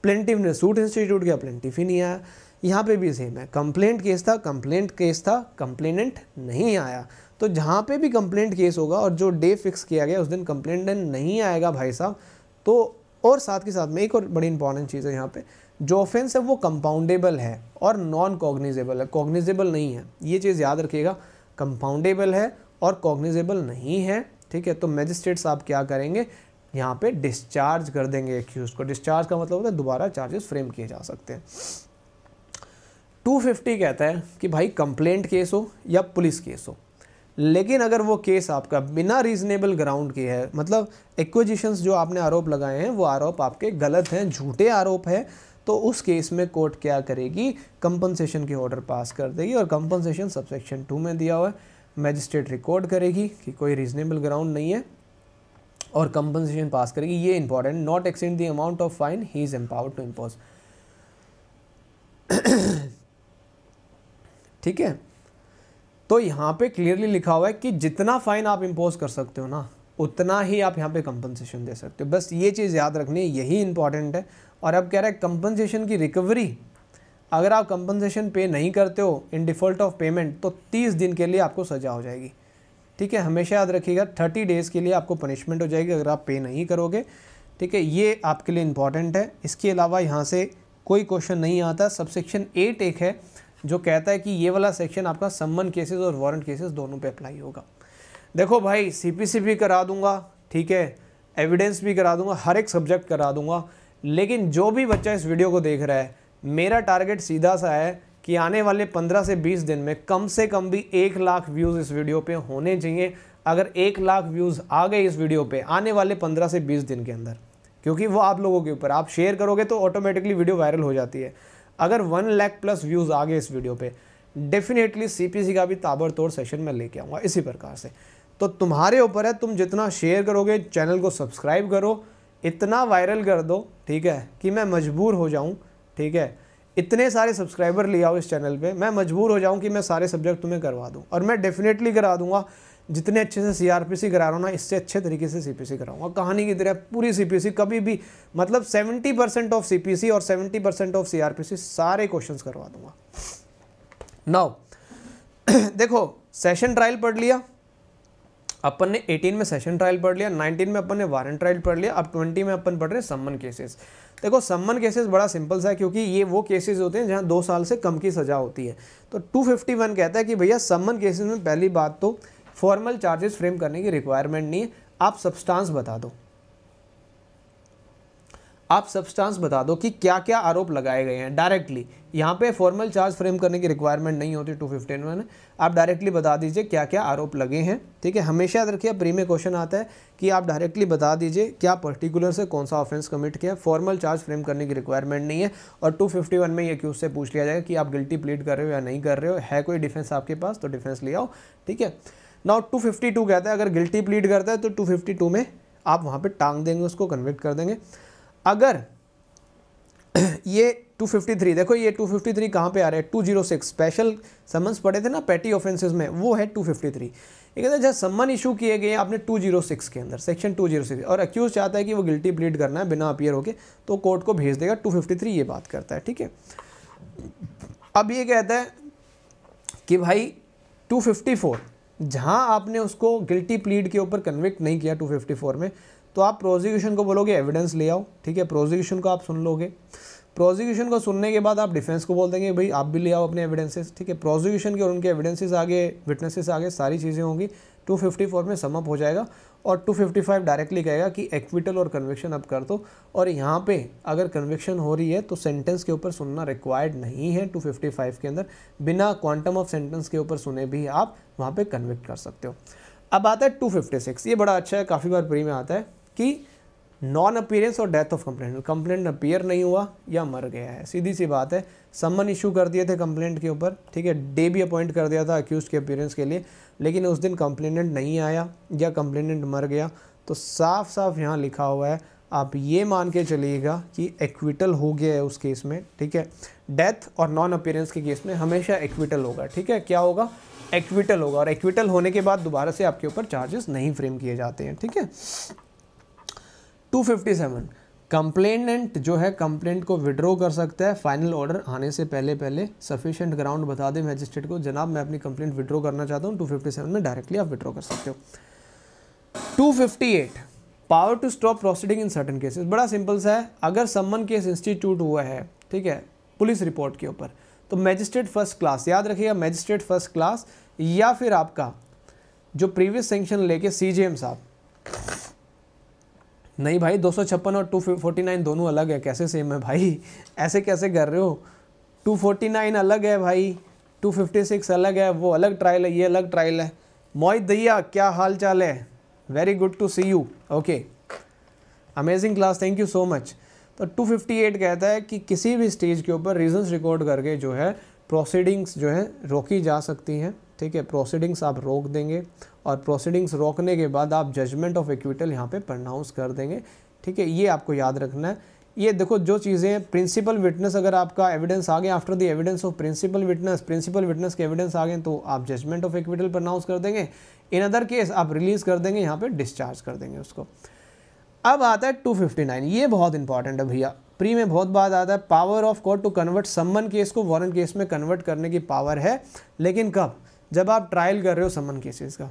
प्लेंटिव ने सूट इंस्टीट्यूट किया प्लेंटिव ही नहीं आया। यहाँ पे भी सेम है। कंप्लेंट केस था कंप्लेंट केस था कंप्लेनेंट नहीं आया। तो जहाँ पे भी कंप्लेंट केस होगा और जो डे फिक्स किया गया, उस दिन कंप्लेंटेंट नहीं आएगा भाई साहब तो और साथ के साथ में एक और बड़ी इंपॉर्टेंट चीज़ है यहाँ पे। जो ऑफेंस है, वो कंपाउंडेबल है और नॉन कॉग्निजेबल है। कॉग्निजेबल नहीं है। ये चीज़ याद रखिएगा। कंपाउंडेबल है और कॉग्निजेबल नहीं है। ठीक है? तो मैजिस्ट्रेट साहब क्या करेंगे? यहाँ पे डिस्चार्ज कर देंगे एक्यूज को। डिस्चार्ज का मतलब होता है दोबारा चार्जेस फ्रेम किए जा सकते हैं। 250 कहता है कि भाई कंप्लेंट केस हो या पुलिस केस हो। लेकिन अगर वो केस आपका बिना रीजनेबल ग्राउंड के है मतलब एक्विजिशंस जो आपने आरोप लगाए हैं, वो आरोप आपके गलत हैं, झूठे आरोप है तो उस केस में कोर्ट क्या करेगी? कंपनसेशन के ऑर्डर पास कर देगी और कंपनसेशन सबसेक्शन टू में दिया हुआ है। मैजिस्ट्रेट रिकॉर्ड करेगी कि कोई रीजनेबल ग्राउंड नहीं है। और कंपनसेशन पास करेगी, ये important not extend the amount of fine he is empower to impose ठीक है? तो यहाँ पे क्लियरली लिखा हुआ है कि जितना फाइन आप इम्पोज कर सकते हो ना, उतना ही आप यहाँ पे कंपनसेशन दे सकते हो। बस ये चीज़ याद रखनी यही इंपॉर्टेंट है। और अब कह रहा है कंपनसेशन की रिकवरी अगर आप कंपनसेशन पे नहीं करते हो इन डिफ़ॉल्ट ऑफ़ पेमेंट तो 30 दिन के लिए आपको सज़ा हो जाएगी। ठीक है, हमेशा याद रखिएगा 30 डेज़ के लिए आपको पनिशमेंट हो जाएगी अगर आप पे नहीं करोगे। ठीक है, ये आपके लिए इंपॉर्टेंट है। इसके अलावा यहाँ से कोई क्वेश्चन नहीं आता। सब सेक्शन एट एक है, जो कहता है कि ये वाला सेक्शन आपका सम्मन केसेस और वारंट केसेस दोनों पे अप्लाई होगा। देखो भाई सीपीसी भी करा दूँगा, ठीक है एविडेंस भी करा दूँगा, हर एक सब्जेक्ट करा दूँगा। लेकिन जो भी बच्चा इस वीडियो को देख रहा है, मेरा टारगेट सीधा सा है कि आने वाले 15 से 20 दिन में कम से कम भी एक लाख व्यूज़ इस वीडियो पे होने चाहिए, अगर एक लाख व्यूज़ आ गए इस वीडियो पे आने वाले 15 से 20 दिन के अंदर। क्योंकि वो आप लोगों के ऊपर, आप शेयर करोगे तो ऑटोमेटिकली वीडियो वायरल हो जाती है। अगर वन लैख प्लस व्यूज़ आ गए इस वीडियो पर डेफिनेटली सीपीसी का भी ताबड़तोड़ सेशन में लेके आऊँगा इसी प्रकार से। तो तुम्हारे ऊपर है, तुम जितना शेयर करोगे चैनल को सब्सक्राइब करो, इतना वायरल कर दो, ठीक है, कि मैं मजबूर हो जाऊँ, ठीक है इतने सारे सब्सक्राइबर ले आओ इस चैनल पे, मैं मजबूर हो जाऊँ कि मैं सारे सब्जेक्ट तुम्हें करवा दूँ। और मैं डेफिनेटली करा दूँगा, जितने अच्छे से सीआरपीसी करा रहा हूँ ना, इससे अच्छे तरीके से सीपीसी कराऊँगा। कहानी की तरह पूरी सीपीसी कभी भी मतलब 70 परसेंट ऑफ़ सीपीसी और 70 परसेंट ऑफ़ सीआरपीसी सारे क्वेश्चंस करवा दूँगा। नाउ देखो सेशन ट्रायल पढ़ लिया। अपन ने 18 में सेशन ट्रायल पढ़ लिया 19 में अपन ने वारंट ट्रायल पढ़ लिया, अब 20 में अपन पढ़ रहे हैं सम्मन केसेस देखो सम्मन केसेस बड़ा सिंपल सा है क्योंकि ये वो केसेस होते हैं जहाँ दो साल से कम की सज़ा होती है. तो 251 कहता है कि भैया सम्मन केसेस में पहली बात तो फॉर्मल चार्जेस फ्रेम करने की रिक्वायरमेंट नहीं है. आप सब्सटांस बता दो. आप सब्सटेंस बता दो कि क्या क्या आरोप लगाए गए हैं। डायरेक्टली यहाँ पे फॉर्मल चार्ज फ्रेम करने की रिक्वायरमेंट नहीं होती टू फिफ्टीन में आप डायरेक्टली बता दीजिए क्या क्या आरोप लगे हैं। ठीक है, हमेशा याद रखिए प्री में क्वेश्चन आता है कि आप डायरेक्टली बता दीजिए क्या पर्टिकुलर से कौन सा ऑफेंस कमिट किया। फॉर्मल चार्ज फ्रेम करने की रिक्वायरमेंट नहीं है और टू फिफ्टी वन में ये क्यूज से पूछ लिया जाएगा कि आप गिल्टी प्लीड कर रहे हो या नहीं कर रहे हो। है कोई डिफेंस आपके पास तो डिफेंस ले आओ। ठीक है नाउ 252 कहता है, अगर गिल्टी प्लीड करता है तो 252 में आप वहाँ पर टांग देंगे, उसको कन्विक्ट कर देंगे। अगर ये 253 देखो ये 253 फिफ्टी थ्री कहाँ पर आ रहा है? 206 स्पेशल समन्स पड़े थे ना पैटी ऑफेंसेस में, वो है 253 फिफ्टी ये कहते हैं जहाँ सम्मन इशू किए गए आपने 206 के अंदर सेक्शन 206 और अक्यूज चाहता है कि वो गिल्टी प्लीड करना है बिना अपियर होके तो कोर्ट को भेज देगा 253 ये बात करता है, ठीक है? अब ये कहता है कि भाई 254 जहाँ आपने उसको गिल्टी प्लीड के ऊपर कन्विक्ट नहीं किया 254 में तो आप प्रोजिक्यूशन को बोलोगे एविडेंस ले आओ, ठीक है? प्रोजिक्यूशन को आप सुन लोगे। प्रोजिक्यूशन को सुनने के बाद आप डिफेंस को बोल देंगे, भाई, आप भी ले आओ अपने एविडेंसेस ठीक है? प्रोजिक्यूशन के और उनके एविडेंसेस आगे विटनेसेस आगे, सारी चीज़ें होंगी। 254 में समअप हो जाएगा और 255 डायरेक्टली कहेगा कि एक्विटल और कन्विक्शन अब कर दो। और यहाँ पे अगर कन्विक्शन हो रही है तो सेंटेंस के ऊपर सुनना रिक्वायर्ड नहीं है 255 के अंदर। बिना क्वांटम ऑफ़ सेंटेंस के ऊपर सुने भी आप वहाँ पे कन्विक्ट कर सकते हो। अब आता है 256 ये बड़ा अच्छा है, काफ़ी बार प्री में आता है। कि नॉन अपीयरेंस और death of complaint complaint appear नहीं हुआ या मर गया है। सीधी सी बात है सम्मन इशू कर दिए थे कंप्लेंट के ऊपर, ठीक है, डे भी अपॉइंट कर दिया था अक्यूज के अपीयरेंस के लिए, लेकिन उस दिन कंप्लेनेंट नहीं आया या कंप्लेनेंट मर गया तो साफ़ साफ़ यहाँ लिखा हुआ है, आप ये मान के चलिएगा कि एक्विटल हो गया है उस केस में, ठीक है। डेथ और नॉन अपीयरेंस के केस में हमेशा एक्विटल होगा, ठीक है। क्या होगा? एक्विटल होगा, और एक्विटल होने के बाद दोबारा से आपके ऊपर चार्जेस नहीं फ्रेम किए जाते हैं, ठीक है। 257 कंप्लेनेंट जो है कंप्लेंट को विड्रॉ कर सकता है। फाइनल ऑर्डर आने से पहले पहले सफिशिएंट ग्राउंड बता दें मैजिस्ट्रेट को। जनाब, मैं अपनी कंप्लेंट विड्रॉ करना चाहता हूँ। 257 में डायरेक्टली आप विड्रॉ कर सकते हो। 258 power to stop proceeding in certain cases बड़ा सिंपल सा है। अगर सम्मन केस इंस्टीट्यूट हुआ है, ठीक है, पुलिस रिपोर्ट के ऊपर तो मैजिस्ट्रेट फ़र्स्ट क्लास याद रखिएगा मैजिस्ट्रेट फ़र्स्ट क्लास या फिर आपका जो प्रीवियस सेंक्शन लेके सी साहब नहीं भाई, दो सौ छप्पन और टू दोनों अलग है, कैसे सेम है भाई? ऐसे कैसे कर रहे हो? टू फोर्टी नाइन अलग है भाई टू फिफ्टी सिक्स अलग है, वो अलग ट्रायल है, ये अलग ट्रायल है। मोहित दैया क्या हाल चाल है? Very good to see you okay amazing class thank you so much तो 258 कहता है कि किसी भी स्टेज के ऊपर रीजंस रिकॉर्ड करके जो है प्रोसीडिंग्स जो है, रोकी जा सकती हैं। ठीक है प्रोसीडिंग्स आप रोक देंगे। और प्रोसीडिंग्स रोकने के बाद आप जजमेंट ऑफ़ इक्विटल यहाँ पे प्रनाउंस कर देंगे। ठीक है, ये आपको याद रखना है। ये देखो, जो चीज़ें प्रिंसिपल विटनेस अगर आपका एविडेंस आ गया after the evidence of principal witness principal witness के एविडेंस आ गए तो आप जजमेंट ऑफ़ इक्विटल प्रनाउंस कर देंगे। इन अदर केस आप रिलीज़ कर देंगे, यहाँ पर डिस्चार्ज कर देंगे उसको। अब आता है 259 ये बहुत इंपॉर्टेंट है भैया। प्री में बहुत बात आता है power of court to convert summon case को वारंट केस में कन्वर्ट करने की पावर है। लेकिन कब? जब आप ट्रायल कर रहे हो समन केसेस का।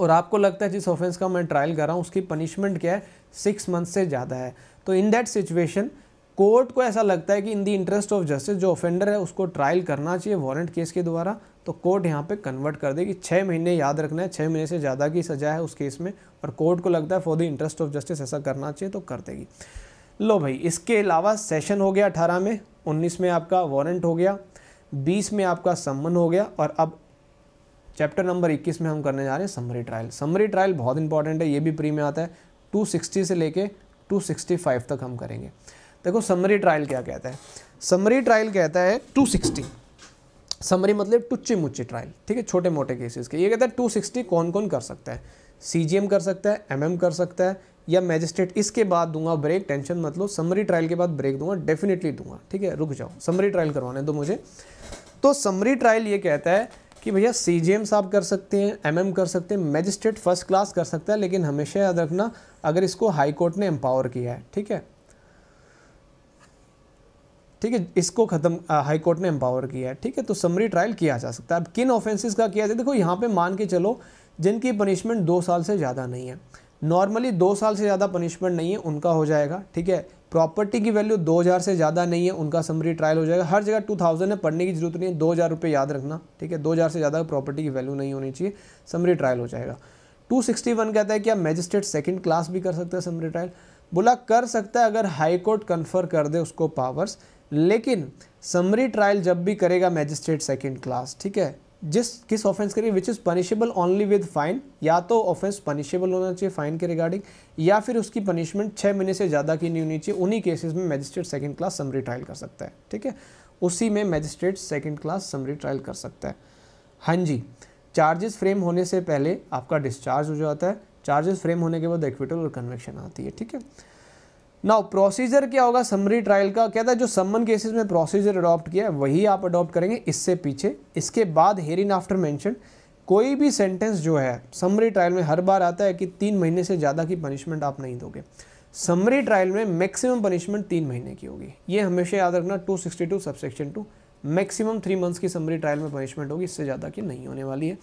और आपको लगता है जिस ऑफेंस का मैं ट्रायल कर रहा हूँ, उसकी पनिशमेंट क्या है? सिक्स मंथ से ज़्यादा है। तो इन दैट सिचुएशन कोर्ट को ऐसा लगता है कि in the interest of justice जो ऑफेंडर है, उसको ट्रायल करना चाहिए वारंट केस के द्वारा तो कोर्ट यहाँ पे कन्वर्ट कर देगी। छः महीने याद रखना है छः महीने से ज़्यादा की सज़ा है उस केस में, और कोर्ट को लगता है for the interest of justice ऐसा करना चाहिए तो कर देगी। लो भाई, इसके अलावा सेशन हो गया अठारह में, उन्नीस में आपका वारंट हो गया, बीस में आपका सम्मन हो गया, और अब चैप्टर नंबर इक्कीस में हम करने जा रहे हैं समरी ट्रायल समरी ट्रायल बहुत इंपॉर्टेंट है, ये भी प्री में आता है. टू सिक्सटी से लेके टू सिक्सटी फाइव तक हम करेंगे. देखो समरी ट्रायल क्या कहता है? समरी ट्रायल कहता है टू सिक्सटी समरी मतलब टुच्ची मुच्ची ट्रायल ठीक है छोटे मोटे केसेस के. ये कहता है टू सिक्सटी कौन कौन कर सकता है? सी कर सकता है एम कर सकता है, या मैजिस्ट्रेट इसके बाद दूँगा ब्रेक टेंशन मतलब समरी ट्रायल के बाद ब्रेक दूँगा डेफिनेटली दूँगा. ठीक है, रुक जाओ. समरी ट्रायल करवाने दो मुझे. तो समरी ट्रायल ये कहता है कि भैया सी साहब कर सकते हैं एम कर सकते हैं मैजिस्ट्रेट फ़र्स्ट क्लास कर सकता है, लेकिन हमेशा याद रखना, अगर इसको हाई कोर्ट ने एम्पावर किया है, ठीक है? ठीक है, इसको खत्म हाई कोर्ट ने एम्पावर किया है, ठीक है? तो समरी ट्रायल किया जा सकता है। अब किन ऑफेंसेस का किया जाए? देखो, यहाँ पे मान के चलो, जिनकी पनिशमेंट दो साल से ज़्यादा नहीं है। नॉर्मली दो साल से ज़्यादा पनिशमेंट नहीं है, उनका हो जाएगा, ठीक है? प्रॉपर्टी की वैल्यू दो हज़ार से ज़्यादा नहीं है, उनका समरी ट्रायल हो जाएगा। हर जगह टू थाउज़ेंड है, पढ़ने की ज़रूरत नहीं है, दो हज़ार रुपये याद रखना, ठीक है? दो हज़ार से ज़्यादा प्रॉपर्टी की वैल्यू नहीं होनी चाहिए समरी ट्रायल हो जाएगा। टू सिक्सटी वन कहता है कि आप मैजिस्ट्रेट सेकेंड क्लास भी कर सकते हैं समरी ट्रायल बोला, कर सकता है अगर हाई कोर्ट कन्फर कर दे उसको पावर्स लेकिन समरी ट्रायल जब भी करेगा मैजिस्ट्रेट सेकेंड क्लास ठीक है? जिस, किस ऑफेंस के लिए which is punishable only with fine या तो ऑफेंस पनिशेबल होना चाहिए फाइन के रिगार्डिंग या फिर उसकी पनिशमेंट छः महीने से ज़्यादा की नहीं होनी चाहिए, उन्हीं केसेस में magistrate second class summary trial कर सकता है, ठीक है? उसी में magistrate second class summary trial कर सकता है। हाँ जी चार्जेस फ्रेम होने से पहले आपका डिस्चार्ज हो जाता है। चार्जेस फ्रेम होने के बाद एक्विटल और कन्वेक्शन आती है, ठीक है? नाउ प्रोसीजर क्या होगा? समरी ट्रायल का कहता है जो सम्मन केसेस में प्रोसीजर अडॉप्ट किया है, वही आप अडॉप्ट करेंगे। इससे पीछे, इसके बाद हेर इन आफ्टर मैंशन कोई भी सेंटेंस जो है समरी ट्रायल में हर बार आता है कि तीन महीने से ज़्यादा की पनिशमेंट आप नहीं दोगे। समरी ट्रायल में मैक्सिमम पनिशमेंट तीन महीने की होगी। ये हमेशा याद रखना 262 subsection two maximum three months की समरी ट्रायल में पनिशमेंट होगी। इससे ज़्यादा की नहीं होने वाली है।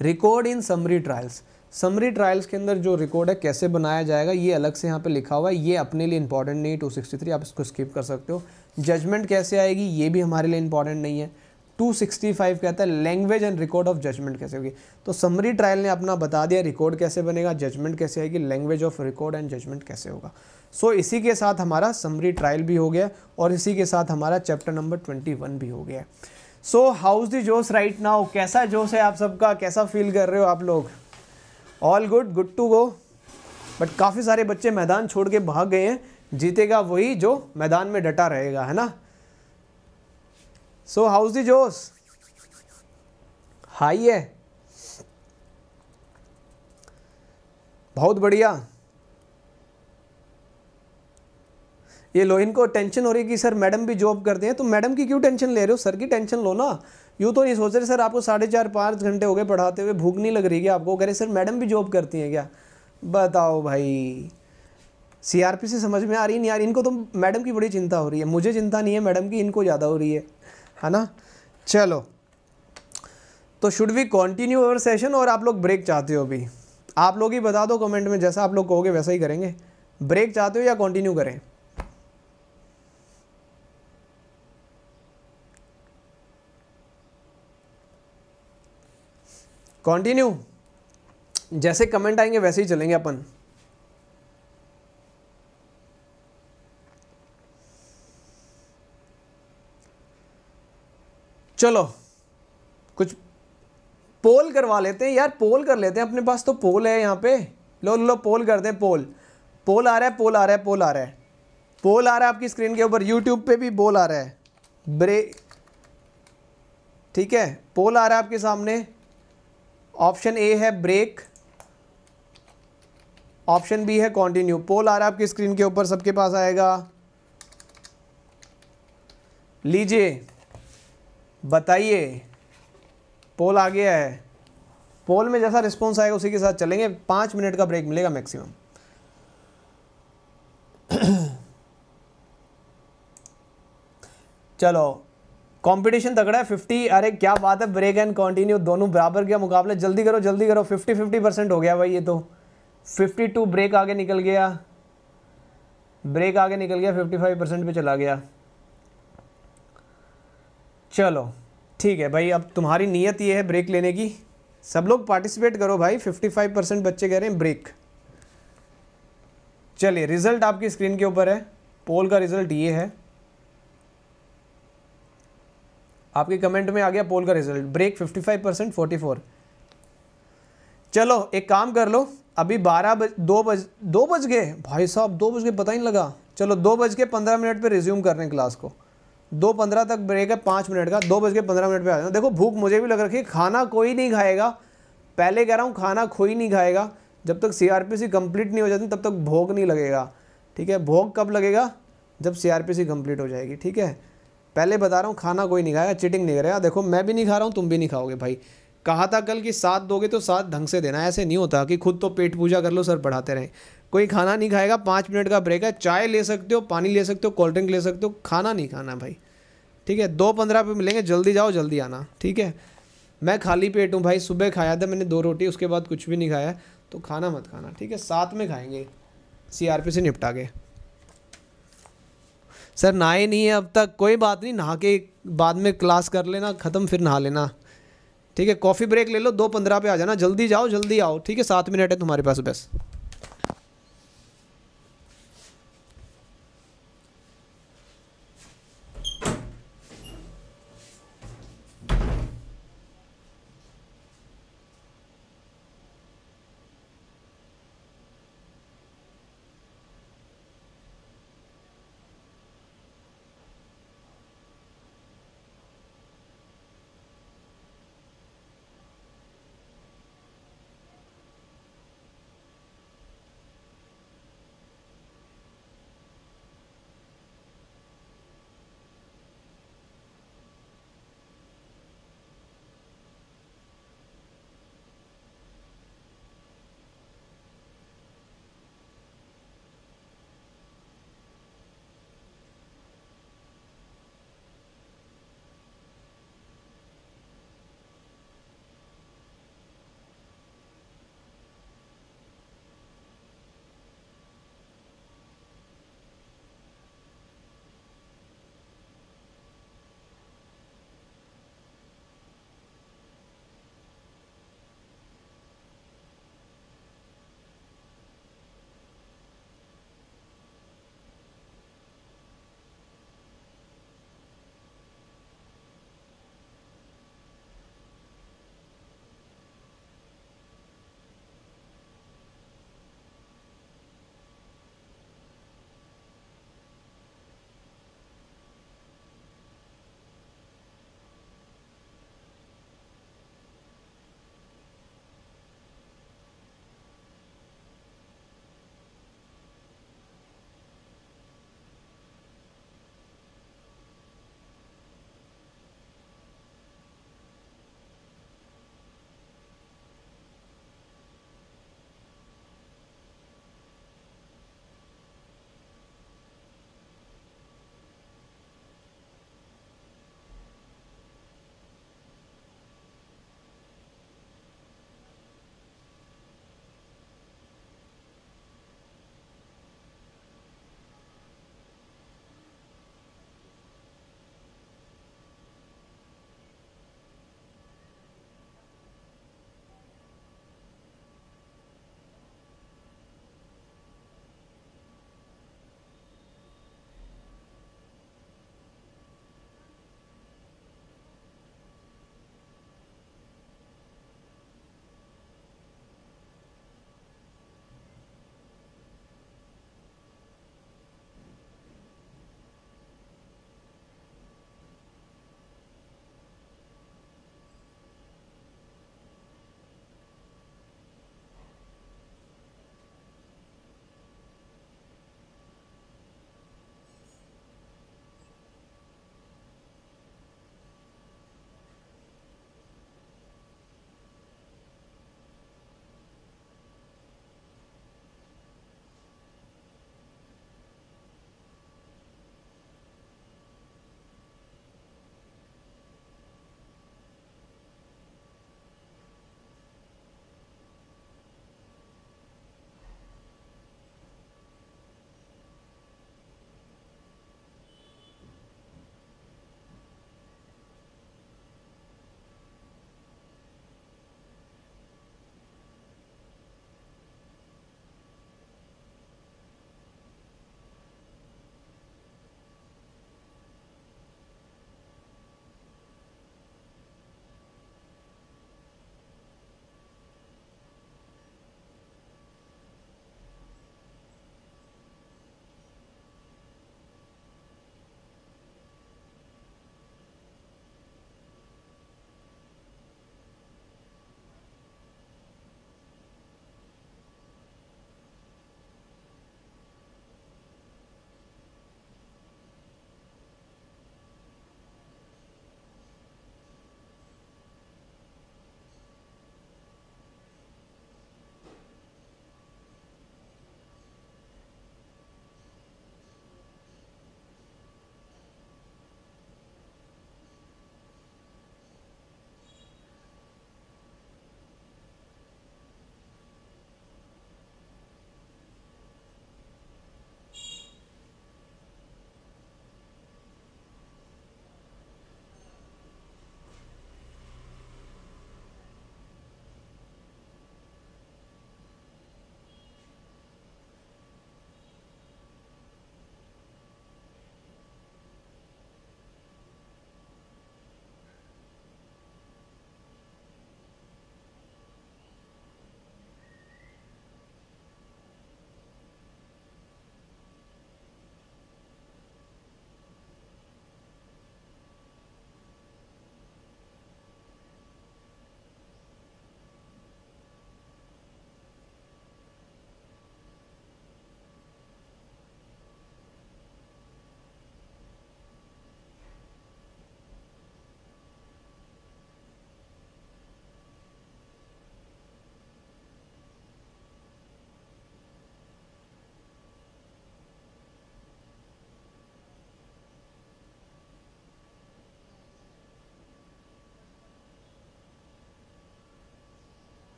Record in summary trials summary trials के अंदर जो रिकॉर्ड है कैसे बनाया जाएगा ये अलग से यहाँ पे लिखा हुआ है। ये अपने लिए इंपॉर्टेंट नहीं टू सिक्सटी थ्री आप इसको स्किप कर सकते हो। जजमेंट कैसे आएगी ये भी हमारे लिए इंपॉर्टेंट नहीं है। 265 कहता है language and record of judgment कैसे होगी? तो समरी ट्रायल ने अपना बता दिया रिकॉर्ड कैसे बनेगा जजमेंट कैसे आएगी language of record and judgment कैसे होगा। सो so, इसी के साथ हमारा समरी ट्रायल भी हो गया और इसी के साथ हमारा चैप्टर नंबर ट्वेंटी भी हो गया। सो हाउस दी जोश राइट नाउ कैसा जोश है आप सबका? कैसा फील कर रहे हो आप लोग? All good good to go but काफ़ी सारे बच्चे मैदान छोड़ के भाग गए हैं। जीतेगा वही जो मैदान में डटा रहेगा, है ना? सो हाउस दी जोश हाई है। बहुत बढ़िया। ये लो इनको टेंशन हो रही है कि सर मैडम भी जॉब करते हैं तो मैडम की क्यों टेंशन ले रहे हो? सर की टेंशन लो ना। यूँ तो नहीं सोच रहे, सर, आपको साढ़े चार, पाँच घंटे हो गए पढ़ाते हुए, भूख नहीं लग रही क्या आपको? कह रहे, सर, मैडम भी जॉब करती हैं क्या? बताओ भाई सी से समझ में आ रही नहीं यार इनको तो मैडम की बड़ी चिंता हो रही है। मुझे चिंता नहीं है, मैडम की इनको ज़्यादा हो रही है। है ना? चलो। तो should we continue our session और आप लोग ब्रेक चाहते हो अभी? आप लोग ही बता दो कमेंट में, जैसा आप लोग कहोगे, वैसा ही करेंगे। ब्रेक चाहते हो या कंटिन्यू करें? कंटिन्यू जैसे कमेंट आएँगे, वैसे ही चलेंगे अपन। चलो, कुछ पोल करवा लेते हैं। यार पोल कर लेते हैं। अपने पास तो पोल है यहाँ पे। लो लो पोल करते हैं पोल पोल आ रहा है पोल आ रहा है पोल आ रहा है। पोल आ रहा है आपकी स्क्रीन के ऊपर। यूट्यूब पे भी बोल आ रहा है। ब्रेक ठीक है पोल आ रहा है आपके सामने। ऑप्शन ए है ब्रेक, ऑप्शन बी है कंटिन्यू पोल आ रहा है आपकी स्क्रीन के ऊपर, सबके पास आएगा। लीजिए, बताइए, पोल आ गया है। पोल में जैसा रिस्पॉन्स आएगा, उसी के साथ चलेंगे। पाँच मिनट का ब्रेक मिलेगा मैक्सिमम चलो कंपटीशन तगड़ा है फिफ्टी अरे क्या बात है ब्रेक एंड कंटिन्यू दोनों बराबर के मुकाबले, जल्दी करो जल्दी करो फिफ्टी फिफ्टी परसेंट हो गया भाई ये तो। फिफ्टी टू ब्रेक आगे निकल गया। ब्रेक आगे निकल गया फिफ्टी फाइव परसेंट पे चला गया। चलो, ठीक है भाई, अब तुम्हारी नीयत ये है ब्रेक लेने की। सब लोग पार्टिसिपेट करो भाई 55 परसेंट बच्चे कह रहे हैं ब्रेक चलिए रिज़ल्ट आपकी स्क्रीन के ऊपर है पोल का रिज़ल्ट ये है। आपके कमेंट में आ गया पोल का रिज़ल्ट ब्रेक 55 परसेंट फोर्टी चलो, एक काम कर लो. अभी बारह बज, दो बज दो बज गए. भाई साहब, दो बज गए, पता ही नहीं लगा. चलो, दो बज के पंद्रह मिनट पे रिज्यूम कर रहे हैं क्लास को. दो पंद्रह तक ब्रेक है, पाँच मिनट का. दो बज के पंद्रह मिनट पे आ जाना देखो, भूख मुझे भी लग रखी है. खाना कोई नहीं खाएगा. पहले कह रहा हूँ, खाना कोई नहीं खाएगा. जब तक C R P C complete नहीं हो जाती, तब तक भोग नहीं लगेगा. ठीक है? भोग कब लगेगा? जब C R P C complete हो जाएगी. ठीक है? पहले बता रहा हूँ, खाना कोई नहीं खाएगा चिटिंग नहीं करेगा। देखो, मैं भी नहीं खा रहा हूँ, तुम भी नहीं खाओगे भाई। कहा था कल कि साथ दोगे तो साथ ढंग से देना, ऐसे नहीं होता कि खुद तो पेट पूजा कर लो, सर पढ़ाते रहें। कोई खाना नहीं खाएगा, पाँच मिनट का ब्रेक है, चाय ले सकते हो, पानी ले सकते हो कोल्ड ड्रिंक ले सकते हो, खाना नहीं खाना भाई। ठीक है, दो पंद्रह पे मिलेंगे, जल्दी जाओ, जल्दी आना, ठीक है? मैं खाली पेट हूँ भाई, सुबह खाया था मैंने दो रोटी, उसके बाद कुछ भी नहीं खाया तो खाना मत खाना, ठीक है? साथ में खाएँगे सीआरपी से निपटा के। सर नहाए नहीं है अब तक। कोई बात नहीं, नहा के बाद में क्लास कर लेना, ख़त्म, फिर नहा लेना। ठीक है कॉफ़ी ब्रेक ले लो, दो पंद्रह पे आ जाना। जल्दी जाओ, जल्दी आओ। ठीक है, सात मिनट है तुम्हारे पास, बस।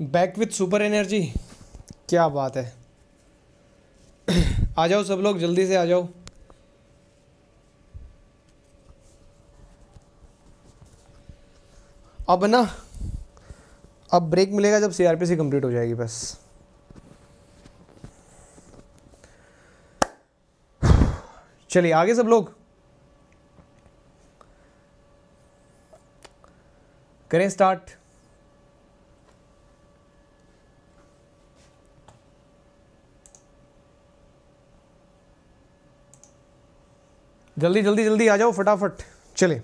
बैक विथ सुपर एनर्जी क्या बात है। आ जाओ सब लोग, जल्दी से आ जाओ। अब ना, अब ब्रेक मिलेगा जब सीआरपीसी कंप्लीट हो जाएगी, बस। चलिए, आगे सब लोग। करें स्टार्ट जल्दी जल्दी जल्दी आ जाओ, फटाफट। चले।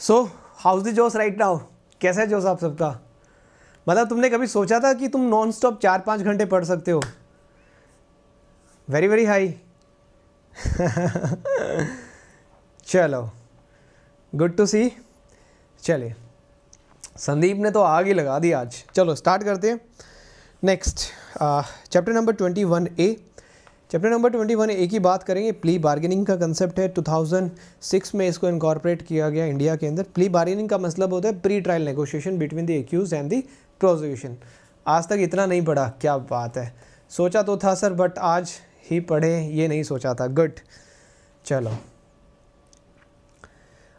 सो हाउस दी जोश राइट नाउ कैसा है जोश आप सबका? मतलब तुमने कभी सोचा था कि तुम नॉन स्टॉप चार पाँच घंटे पढ़ सकते हो? वेरी वेरी हाई चलो। गुड टू सी चलिए संदीप ने तो आग ही लगा दी आज। चलो स्टार्ट करते हैं। Next chapter number twenty one A chapter number twenty one A की बात करेंगे प्ली बार्गेनिंग का कंसेप्ट है। 2006 में इसको इनकॉर्पोरेट किया गया इंडिया के अंदर। प्ली बार्गेनिंग का मतलब होता है pre trial negotiation between the accused and the prosecution आज तक इतना नहीं पढ़ा, क्या बात है। सोचा तो था सर बट आज ही पढ़े, ये नहीं सोचा था। गुड चलो।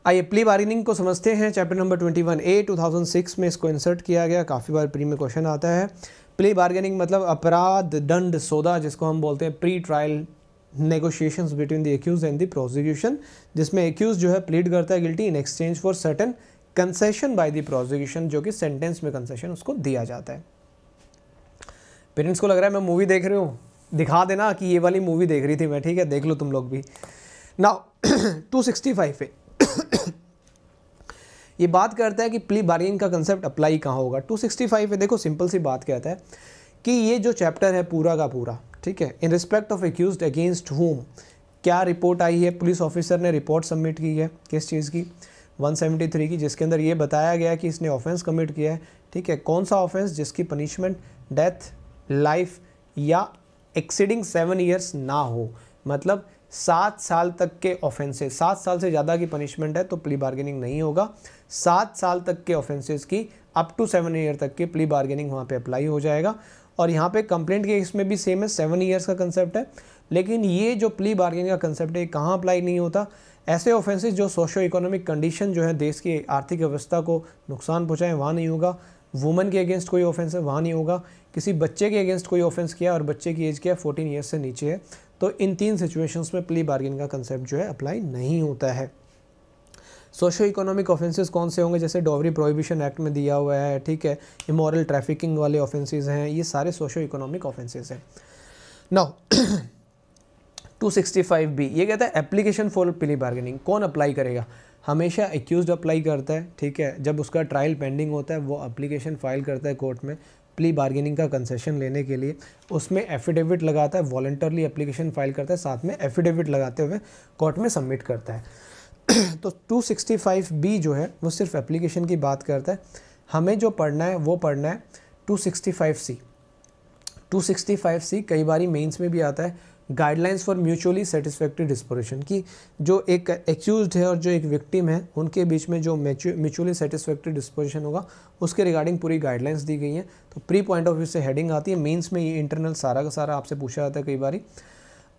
आइए प्ली बार्गेनिंग को समझते हैं। Chapter number twenty one A two में इसको इंसर्ट किया गया। काफ़ी बार प्री में क्वेश्चन आता है। प्ली बार्गेनिंग मतलब अपराध, दंड, सौदा, जिसको हम बोलते हैं pre trial negotiations between the accused and the prosecution जिसमें एक्यूज जो है प्लीड करता है guilty in exchange for certain concession by the prosecution जो कि सेंटेंस में कंसेशन उसको दिया जाता है। पेरेंट्स को लग रहा है मैं मूवी देख रही हूँ। दिखा देना कि ये वाली मूवी देख रही थी मैं, ठीक है? देख लो तुम लोग भी। ना टू सिक्सटी फाइव पे ये बात करता है कि प्ली बार्गेनिंग का कंसेप्ट अप्लाई कहाँ होगा? 265 है देखो सिंपल सी बात कहता है कि ये जो चैप्टर है पूरा का पूरा, ठीक है? In respect of accused against whom क्या रिपोर्ट आई है? पुलिस ऑफिसर ने रिपोर्ट सबमिट की है किस चीज़ की? 173 की, जिसके अंदर ये बताया गया कि इसने ऑफेंस कमिट किया है, ठीक है? कौन सा ऑफेंस जिसकी पनिशमेंट डेथ लाइफ या एक्सीडिंग सेवन ईयर्स ना हो? मतलब सात साल तक के ऑफेंसेस सात साल से ज़्यादा की पनिशमेंट है तो प्ली बार्गेनिंग नहीं होगा। सात साल तक के ऑफेंसेस की अप टू सेवन ईयर तक के प्ली बार्गेनिंग वहाँ पे अप्लाई हो जाएगा। और यहाँ पे कंप्लेंट के केस में भी सेम है सेवन ईयर्स का कंसेप्ट है। लेकिन ये जो प्ली बार्गेनिंग का कंसेप्ट है कहाँ अप्लाई नहीं होता? ऐसे ऑफेंसेस जो सोशो इकोनॉमिक कंडीशन जो है, देश की आर्थिक व्यवस्था को नुकसान पहुँचाएँ, वहाँ नहीं होगा। वुमेन के अगेंस्ट कोई ऑफेंस है, वहाँ नहीं होगा। किसी बच्चे के अगेंस्ट कोई ऑफेंस किया और बच्चे की एज क्या है फोर्टीन ईयर्स से नीचे है। तो इन तीन सिचुएशंस में प्ली बार्गेनिंग का कंसेप्ट जो है अप्लाई नहीं होता है। सोशो इकोनॉमिक ऑफेंसेस कौन से होंगे? जैसे डॉवरी प्रोहिबिशन एक्ट में दिया हुआ है, ठीक है? इमोरल ट्रैफिकिंग वाले ऑफेंसेस हैं, ये सारे सोशो इकोनॉमिक ऑफेंसेस हैं नाउ 265 बी ये कहता है एप्लीकेशन फॉर प्ली बार्गेनिंग कौन अप्लाई करेगा? हमेशा एक्यूज अप्लाई करता है, ठीक है? जब उसका ट्रायल पेंडिंग होता है, वो अप्लीकेशन फ़ाइल करता है कोर्ट में प्ली बार्गेनिंग का कंसेशन लेने के लिए। उसमें एफिडेविट लगाता है वॉल्टरली एप्लीकेशन फ़ाइल करता है, साथ में एफिडेविट लगाते हुए कोर्ट में सबमिट करता है। तो 265 बी जो है, वो सिर्फ़ एप्लीकेशन की बात करता है। हमें जो पढ़ना है, वो पढ़ना है 265 सी 265 सी कई बार मेंस में भी आता है guidelines for mutually satisfactory disposition की जो एक एक्यूज है और जो एक विक्टिम है, उनके बीच में जो म्यूचुअली सेटिस्फैक्ट्री डिस्पोजिशन होगा, उसके रिगार्डिंग पूरी गाइडलाइंस दी गई हैं। तो प्री पॉइंट ऑफ़ व्यू से हेडिंग आती है मेंस में ये इंटरनल सारा का सारा आपसे पूछा जाता है कई बार।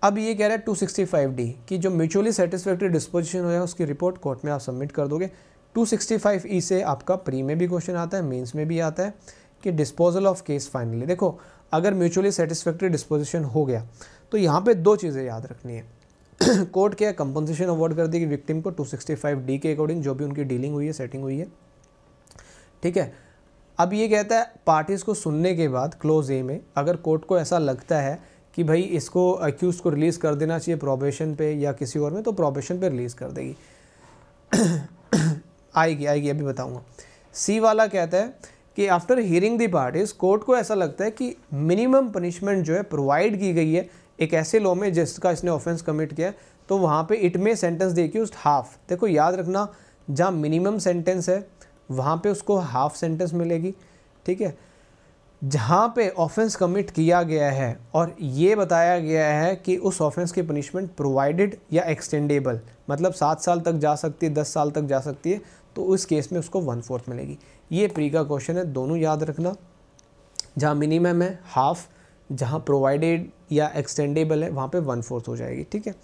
अब ये कह रहा है 265 डी कि जो म्यूचुअली सेटिस्फैक्ट्री डिस्पोजिशन हो, उसकी रिपोर्ट कोर्ट में आप सबमिट कर दोगे। 265 ई e से आपका प्री में भी क्वेश्चन आता है मेंस में भी आता है कि डिस्पोजल ऑफ़ केस फाइनली देखो, अगर म्यूचुअली सेटिस्फैक्ट्री डिस्पोजिशन हो गया तो यहाँ पे दो चीज़ें याद रखनी है। कोर्ट क्या कंपनसेशन अवार्ड कर देगी विक्टिम को 265 डी के अकॉर्डिंग जो भी उनकी डीलिंग हुई है सेटिंग हुई है। ठीक है? अब ये कहता है पार्टीज़ को सुनने के बाद क्लोज ए में, अगर कोर्ट को ऐसा लगता है कि भाई इसको अक्यूज़ को रिलीज़ कर देना चाहिए प्रोबेशन पे या किसी और में तो प्रोबेशन पे रिलीज़ कर देगी। आएगी आएगी, अभी बताऊँगा। सी वाला कहता है कि after hearing the parties court को ऐसा लगता है कि मिनिमम पनिशमेंट जो है प्रोवाइड की गई है एक ऐसे लॉ में जिसका इसने ऑफेंस कमिट किया है तो वहाँ पे it may sentence the accused half देखो, याद रखना, जहाँ मिनिमम सेंटेंस है, वहाँ पे उसको हाफ़ सेंटेंस मिलेगी, ठीक है? जहाँ पे ऑफेंस कमिट किया गया है और ये बताया गया है कि उस ऑफेंस की पनिशमेंट प्रोवाइडेड या एक्सटेंडेबल मतलब सात साल तक जा सकती है, दस साल तक जा सकती है तो उस केस में उसको वन फोर्थ मिलेगी। ये प्री का क्वेश्चन है, दोनों याद रखना। जहाँ मिनिमम है हाफ़ जहाँ प्रोवाइडेड या एक्सटेंडेबल है, वहाँ पे वन फोर्थ हो जाएगी, ठीक है?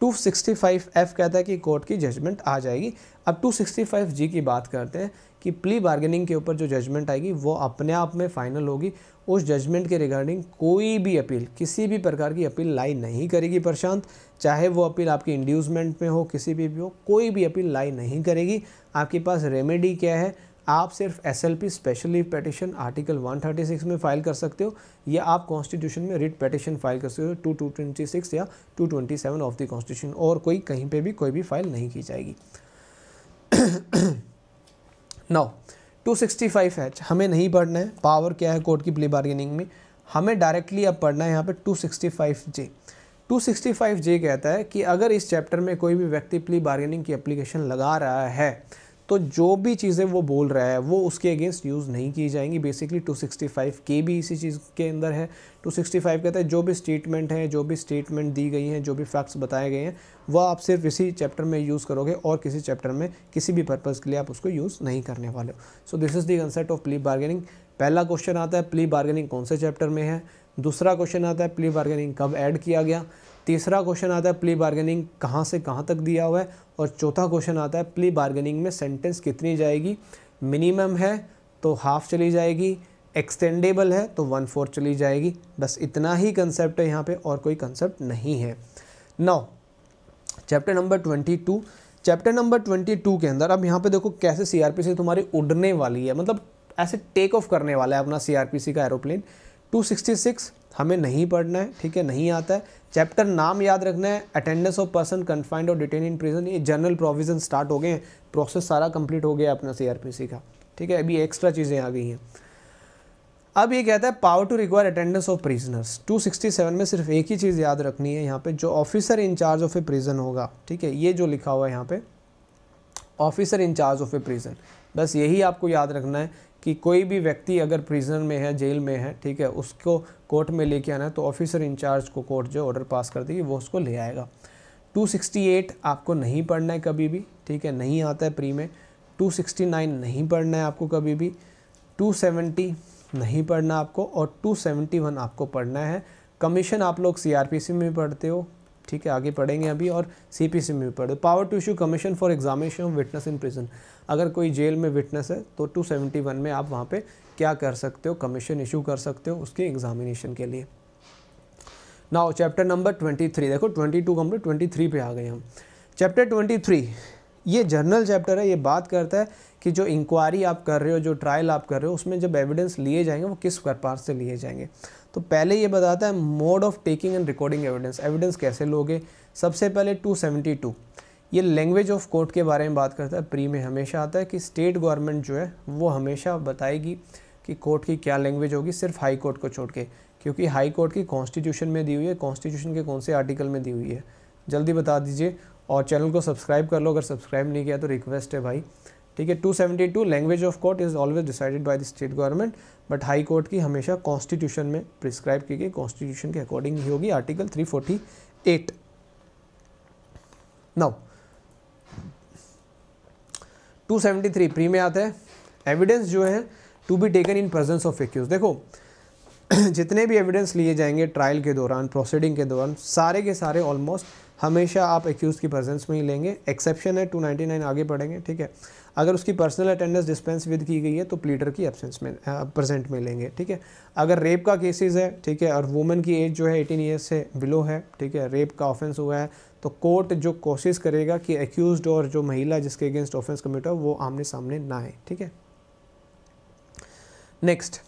265 एफ़ कहता है कि कोर्ट की जजमेंट आ जाएगी। अब 265 जी की बात करते हैं। कि प्ली बार्गेनिंग के ऊपर जो जजमेंट आएगी, वो अपने आप में फाइनल होगी। उस जजमेंट के रिगार्डिंग कोई भी अपील, किसी भी प्रकार की अपील लाई नहीं करेगी प्रशांत। चाहे वो अपील आपकी इंड्यूसमेंट में हो, किसी भी भी हो, कोई भी अपील लाई नहीं करेगी। आपके पास रेमेडी क्या है? आप सिर्फ़ S L P special petition article 136 में फ़ाइल कर सकते हो, या आप कॉन्स्टिट्यूशन में रिट पटिशन फ़ाइल कर सकते हो टू टू ट्वेंटी सिक्स या two twenty seven of the constitution और कोई कहीं पे भी कोई भी फ़ाइल नहीं की जाएगी। Now two sixty five H हमें नहीं पढ़ना है। पावर क्या है कोर्ट की प्ले बार्गेनिंग में? हमें डायरेक्टली अब पढ़ना है यहाँ पे two sixty five J two sixty five J कहता है कि अगर इस चैप्टर में कोई भी व्यक्ति प्ली बार्गेनिंग की एप्लीकेशन लगा रहा है तो जो भी चीज़ें वो बोल रहा है, वो उसके अगेंस्ट यूज़ नहीं की जाएँगी। बेसिकली 265 के भी इसी चीज़ के अंदर है। 265 कहता है, जो भी स्टेटमेंट है, जो भी स्टेटमेंट दी गई हैं, जो भी फैक्ट्स बताए गए हैं वह आप सिर्फ़ इसी चैप्टर में यूज़ करोगे और किसी चैप्टर में किसी भी पर्पज़ के लिए आप उसको यूज़ नहीं करने वाले हो. So this is the concept of plea bargaining पहला क्वेश्चन आता है प्ली बार्गेनिंग कौन से चैप्टर में है? दूसरा क्वेश्चन आता है प्ली बार्गेनिंग कब ऐड किया गया? तीसरा क्वेश्चन आता है प्ली बार्गेनिंग कहाँ से कहाँ तक दिया हुआ है? और चौथा क्वेश्चन आता है प्ली बार्गेनिंग में सेंटेंस कितनी जाएगी? मिनिमम है तो हाफ़ चली जाएगी एक्सटेंडेबल है तो वन फोर चली जाएगी। बस इतना ही कंसेप्ट है यहाँ पे, और कोई कंसेप्ट नहीं है। नौ chapter number twenty two chapter number twenty two के अंदर, अब यहाँ पे देखो कैसे सीआरपीसी तुम्हारी उड़ने वाली है। मतलब ऐसे टेक ऑफ़ करने वाला है अपना सीआरपीसी का एरोप्लेन 266 हमें नहीं पढ़ना है, ठीक है, नहीं आता है। चैप्टर नाम याद रखना है अटेंडेंस ऑफ़ पर्सन कन्फाइंड और डिटेन इन प्रिजन ये जनरल प्रोविज़न स्टार्ट हो गए हैं। प्रोसेस सारा कंप्लीट हो गया अपना सीआरपीसी का, ठीक है, अभी एक्स्ट्रा चीज़ें आ गई हैं। अब ये कहता है power to require attendance of prisoners 267 में सिर्फ़ एक ही चीज़ याद रखनी है यहाँ पे, जो officer in charge of a prison होगा, ठीक है, ये जो लिखा हुआ है यहाँ पे officer in charge of a prison बस यही आपको याद रखना है कि कोई भी व्यक्ति अगर प्रिजन में है जेल में है, ठीक है, उसको कोर्ट में लेके आना है तो ऑफिसर इंचार्ज को कोर्ट जो ऑर्डर पास कर देगी, वो उसको ले आएगा। 268 आपको नहीं पढ़ना है कभी भी, ठीक है, नहीं आता है प्री में। 269 नहीं पढ़ना है आपको कभी भी। 270 नहीं पढ़ना आपको और 271 आपको पढ़ना है। कमीशन आप लोग सीआरपीसी में भी पढ़ते हो, ठीक है, आगे पढ़ेंगे अभी और सीपीसी में भी पढ़े power to issue commission for examination of witness in prison अगर कोई जेल में विटनेस है तो 271 में आप वहाँ पे क्या कर सकते हो कमीशन इशू कर सकते हो उसके एग्जामिनेशन के लिए। नाउ चैप्टर नंबर 23 देखो 22 कंप्लीट 23 पे आ गए हम। चैप्टर 23 ये जर्नल चैप्टर है, ये बात करता है कि जो इंक्वायरी आप कर रहे हो, जो ट्रायल आप कर रहे हो, उसमें जब एविडेंस लिए जाएँगे, वो किस प्रकार से लिए जाएँगे। तो पहले ये बताता है mode of taking and recording evidence evidence कैसे लोगे? सबसे पहले 272 ये लैंग्वेज ऑफ़ कोर्ट के बारे में बात करता है प्री में हमेशा आता है कि स्टेट गवर्नमेंट जो है, वो हमेशा बताएगी कि कोर्ट की क्या लैंग्वेज होगी, सिर्फ़ हाई कोर्ट को छोड़ के, क्योंकि हाई कोर्ट की कॉन्स्टिट्यूशन में दी हुई है कॉन्स्टिट्यूशन के कौन से आर्टिकल में दी हुई है। जल्दी बता दीजिए, और चैनल को सब्सक्राइब कर लो, अगर सब्सक्राइब नहीं किया तो रिक्वेस्ट है भाई। ठीक है 272 language of court is always decided by the state government but high court की हमेशा कॉन्स्टिट्यूशन में प्रिस्क्राइब की गई कॉन्स्टिट्यूशन के अकॉर्डिंग ही होगी आर्टिकल 348 नाउ 273 प्री में आता है। एविडेंस जो है to be taken in presence of accused देखो, जितने भी एविडेंस लिए जाएँगे ट्रायल के दौरान प्रोसीडिंग के दौरान, सारे के सारे ऑलमोस्ट हमेशा आप एक्यूज़ की प्रेजेंस में ही लेंगे। एक्सेप्शन है 299 आगे पढ़ेंगे ठीक है? अगर उसकी पर्सनल अटेंडेंस डिस्पेंस विद की गई है तो प्लीडर की एब्सेंस में प्रेजेंट में लेंगे, ठीक है? अगर रेप का केसेस है, ठीक है? और वुमेन की एज जो है एटीन ईयर्स से बिलो है, ठीक है? रेप का ऑफेंस हुआ है तो कोर्ट जो कोशिश करेगा कि एक्यूज और जो महिला जिसके अगेंस्ट ऑफेंस कमिट हो वो आमने सामने ना आए, ठीक है? नेक्स्ट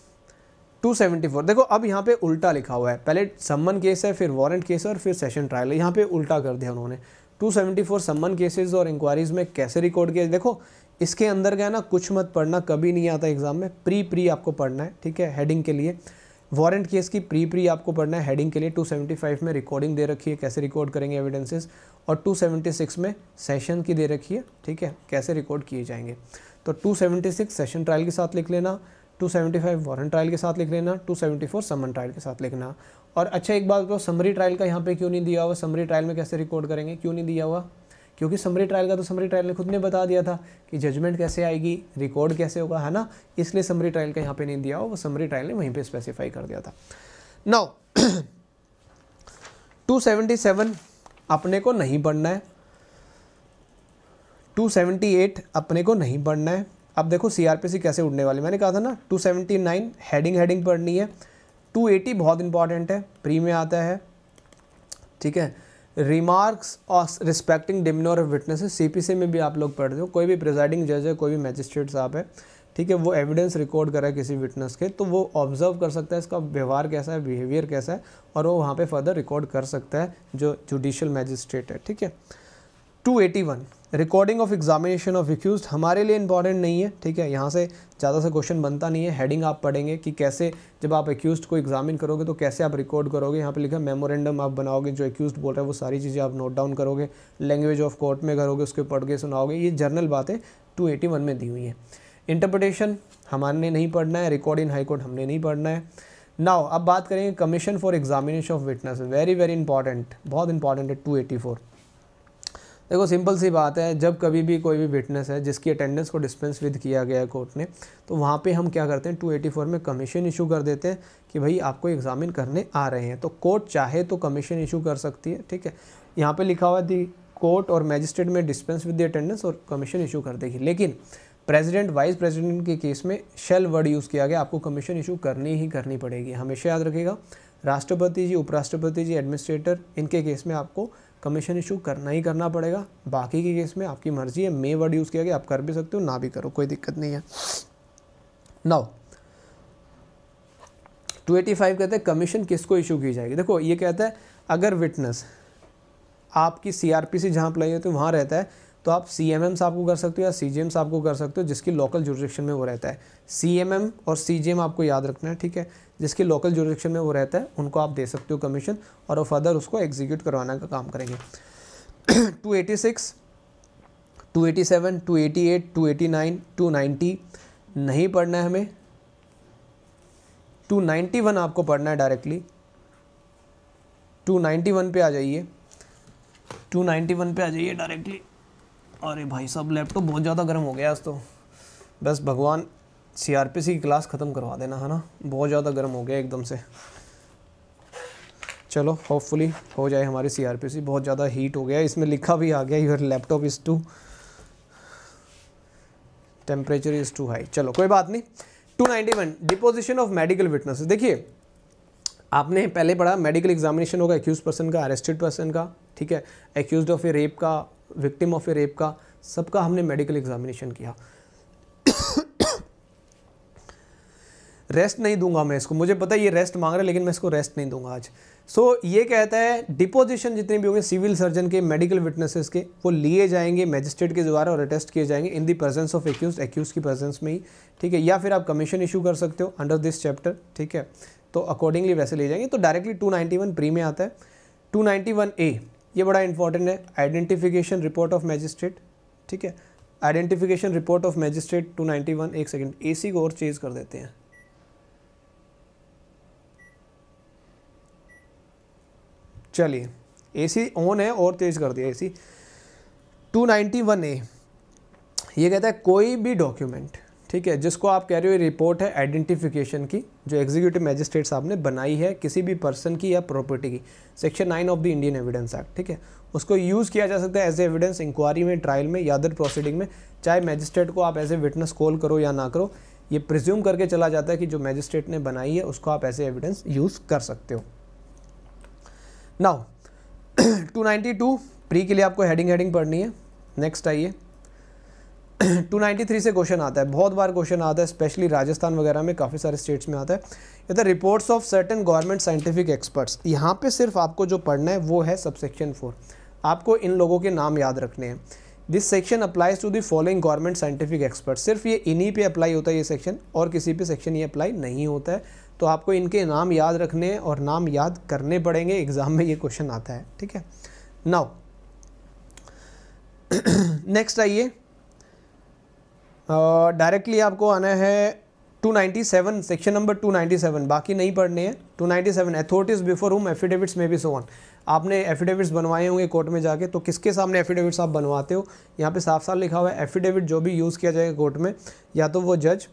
274 देखो, अब यहाँ पे उल्टा लिखा हुआ है। पहले सम्मन केस है, फिर वारंट केस है और फिर सेशन ट्रायल है। यहाँ पे उल्टा कर दिया उन्होंने। 274 सम्मन केसेस और इंक्वायरीज में कैसे रिकॉर्ड किया? देखो, इसके अंदर क्या ना, कुछ मत पढ़ना, कभी नहीं आता एग्ज़ाम में प्री प्री आपको पढ़ना है, ठीक है? हेडिंग के लिए। वारंट केस की प्री प्री आपको पढ़ना है। हेडिंग के लिए 275 में रिकॉर्डिंग दे रखी है। कैसे रिकॉर्ड करेंगे एविडेंसेस और 276 में सेशन की दे रखी है। ठीक है? कैसे रिकॉर्ड किए जाएँगे? तो 276 सेशन ट्रायल के साथ लिख लेना। 275 वारंट ट्रायल के साथ लिख लेना। 274 समन ट्रायल के साथ लिखना। और अच्छा एक बात करो समरी ट्रायल का यहाँ पे क्यों नहीं दिया हुआ? समरी ट्रायल में कैसे रिकॉर्ड करेंगे? क्यों नहीं दिया हुआ? क्योंकि समरी ट्रायल का तो समरी ट्रायल ने खुद ने बता दिया था कि जजमेंट कैसे आएगी रिकॉर्ड कैसे होगा, है ना? इसलिए समरी ट्रायल का यहाँ पे नहीं दिया हो वो समरी ट्रायल ने वहीं पे स्पेसिफाई कर दिया था। नाउ 277 अपने को नहीं पढ़ना है। 278 अपने को नहीं पढ़ना है। अब देखो सीआरपीसी कैसे उड़ने वाली। मैंने कहा था ना 279 हेडिंग हेडिंग पढ़नी है। 280 बहुत इंपॉर्टेंट है प्री में आता है। ठीक है? रिमार्क्स और respecting demeanour of witnesses CPC में भी आप लोग पढ़ते हो, कोई भी प्रिजाइडिंग जज है, कोई भी मैजिस्ट्रेट साहब है, ठीक है, वो एविडेंस रिकॉर्ड करा है किसी विटनेस के तो वो ऑब्ज़र्व कर सकता है इसका व्यवहार कैसा है बिहेवियर कैसा है, और वो वहाँ पे फर्दर रिकॉर्ड कर सकता है जो जुडिशल मैजिस्ट्रेट है, ठीक है। 281 recording of examination of accused हमारे लिए इंपॉर्टेंट नहीं है, ठीक है? यहाँ से ज़्यादा से क्वेश्चन बनता नहीं है। हेडिंग आप पढ़ेंगे कि कैसे जब आप एक्यूज को एग्जामिन करोगे तो कैसे आप रिकॉर्ड करोगे? यहाँ पे लिखा मेमोरेंडम आप बनाओगे, जो एक्यूज बोल रहा है, वो सारी चीज़ें आप नोट डाउन करोगे। लैंग्वेज ऑफ़ कोर्ट में करोगे, उसके पढ़ के सुनाओगे। ये जर्नल बातें टू में दी हुई हैं। इंटरप्रटेशन हमारे नहीं पढ़ना है। रिकॉर्ड इन हाई कोर्ट हमने नहीं पढ़ना है। नाउ अब बात करेंगे commission for examination of witness very very important बहुत इंपॉर्टेंट है टू एटी फोर देखो सिंपल सी बात है, जब कभी भी कोई भी विटनेस है, जिसकी अटेंडेंस को डिस्पेंस विद किया गया है कोर्ट ने तो वहाँ पे हम क्या करते हैं 284 में कमीशन इशू कर देते हैं कि भाई, आपको एग्जामिन करने आ रहे हैं। तो कोर्ट चाहे तो कमीशन इशू कर सकती है, ठीक है? यहाँ पे लिखा हुआ है कोर्ट और मैजिस्ट्रेट में डिस्पेंस विद द अटेंडेंस और कमीशन इशू कर देगी। लेकिन प्रेसिडेंट वाइस प्रेसिडेंट के केस में शेल वर्ड यूज़ किया गया, आपको कमीशन इशू करनी ही करनी पड़ेगी। हमेशा याद रखिएगा, राष्ट्रपति जी, उपराष्ट्रपति जी एडमिनिस्ट्रेटर इनके केस में आपको कमीशन इशू करना ही करना पड़ेगा। बाकी के केस में आपकी मर्ज़ी है मे वर्ड यूज़ किया गया, आप कर भी सकते हो, ना भी करो, कोई दिक्कत नहीं है। नाउ 285 कहते हैं कमीशन किसको इशू की जाएगी? देखो, ये कहता है, अगर विटनेस आपकी सीआरपीसी जहाँ अप्लाई होती है, वहाँ रहता है तो आप सी एम एम साहब को कर सकते हो या सी जी एम साहब को कर सकते हो, जिसकी लोकल जुरिडिक्शन में वो रहता है। सी एम एम और सी जी एम आपको याद रखना है, ठीक है? जिसकी लोकल जुरिडिक्शन में वो रहता है, उनको आप दे सकते हो कमीशन और फर्दर उसको एग्जीक्यूट करवाने का काम करेंगे। Two eighty six two eighty seven two eighty eight two eighty nine two ninety नहीं पढ़ना है हमें। टू नाइन्टी वन आपको पढ़ना है डायरेक्टली टू नाइन्टी वन पे आ जाइए। टू नाइन्टी वन पे आ जाइए डायरेक्टली अरे भाई साहब लैपटॉप बहुत ज़्यादा गर्म हो गया आज तो। बस भगवान सीआरपीसी की क्लास ख़त्म करवा देना, है ना? बहुत ज़्यादा गर्म हो गया एकदम से। चलो होपफुली हो जाए हमारी सीआरपीसी बहुत ज़्यादा हीट हो गया। इसमें लिखा भी आ गया your laptop is too temperature is too high चलो, कोई बात नहीं। Two ninety one deposition of medical witness देखिए, आपने पहले पढ़ा मेडिकल एग्जामिनेशन होगा एक्यूज पर्सन का अरेस्टेड पर्सन का, ठीक है? एक्यूज ऑफ़ ए रेप का विक्टिम ऑफ़ ए रेप का सबका हमने मेडिकल एग्जामिनेशन किया। रेस्ट नहीं दूँगा मैं इसको। मुझे पता है ये रेस्ट मांग रहा है लेकिन मैं इसको रेस्ट नहीं दूँगा आज। सो so, ये कहता है डिपोजिशन जितने भी होंगे सिविल सर्जन के मेडिकल विटनेसेस के वो लिए जाएँगे मैजिस्ट्रेट के द्वारा और अटेस्ट किए जाएँगे in the presence of accused accused की प्रेजेंस में ही। ठीक है? या फिर आप कमीशन इशू कर सकते हो अंडर दिस चैप्टर ठीक है? तो अकॉर्डिंगली वैसे ले जाएँगे। तो डायरेक्टली टू प्री में आता है। टू ए ये बड़ा इंपॉर्टेंट है। आइडेंटिफिकेशन रिपोर्ट ऑफ़ मैजिस्ट्रेट ठीक है? आइडेंटिफिकेशन रिपोर्ट ऑफ़ मैजिस्ट्रेट 291 एक सेकंड एसी को और चेंज कर देते हैं। चलिए एसी ऑन है और तेज कर दिया एसी 291 ए ये कहता है कोई भी डॉक्यूमेंट ठीक है, जिसको आप कह रहे हो रिपोर्ट है आइडेंटिफिकेशन की, जो एग्जीक्यूटिव मैजिस्ट्रेट साहब ने बनाई है किसी भी पर्सन की या प्रॉपर्टी की। Section nine of the Indian Evidence Act ठीक है? उसको यूज़ किया जा सकता है एज ए एविडेंस इंक्वायरी में ट्रायल में, या अदर प्रोसीडिंग में। चाहे मैजिस्ट्रेट को आप एज ए विटनेस कॉल करो या ना करो, ये प्रिज्यूम करके चला जाता है कि जो मैजिस्ट्रेट ने बनाई है, उसको आप एज एविडेंस यूज़ कर सकते हो। नाउ 292 प्री के लिए आपको हेडिंग हेडिंग पढ़नी है। नेक्स्ट आइए। 293 से क्वेश्चन आता है। बहुत बार क्वेश्चन आता है स्पेशली राजस्थान वगैरह में काफ़ी सारे स्टेट्स में आता है। ये reports of certain government scientific experts यहाँ पे सिर्फ़ आपको जो पढ़ना है, वो है सबसेक्शन फोर आपको इन लोगों के नाम याद रखने हैं। This section applies to the following government scientific expert सिर्फ़ ये इन्हीं पे अप्लाई होता है ये सेक्शन और किसी पे सेक्शन ये अप्लाई नहीं होता है। तो आपको इनके नाम याद रखने और नाम याद करने पड़ेंगे एग्ज़ाम में ये क्वेश्चन आता है। ठीक है? नाउ नेक्स्ट आइए। डायरेक्टली आपको आना है 297 सेक्शन नंबर 297 बाकी नहीं पढ़ने हैं। 297 अथॉरिटीज बिफोर हुम एफिडेविट्स में भी सो ऑन आपने एफिडेविट्स बनवाए होंगे कोर्ट में जाके तो किसके सामने एफिडेविट्स आप बनवाते हो? यहाँ पे साफ़ साफ़ लिखा हुआ है एफिडेविट जो भी यूज़ किया जाएगा कोर्ट में, या तो वो जज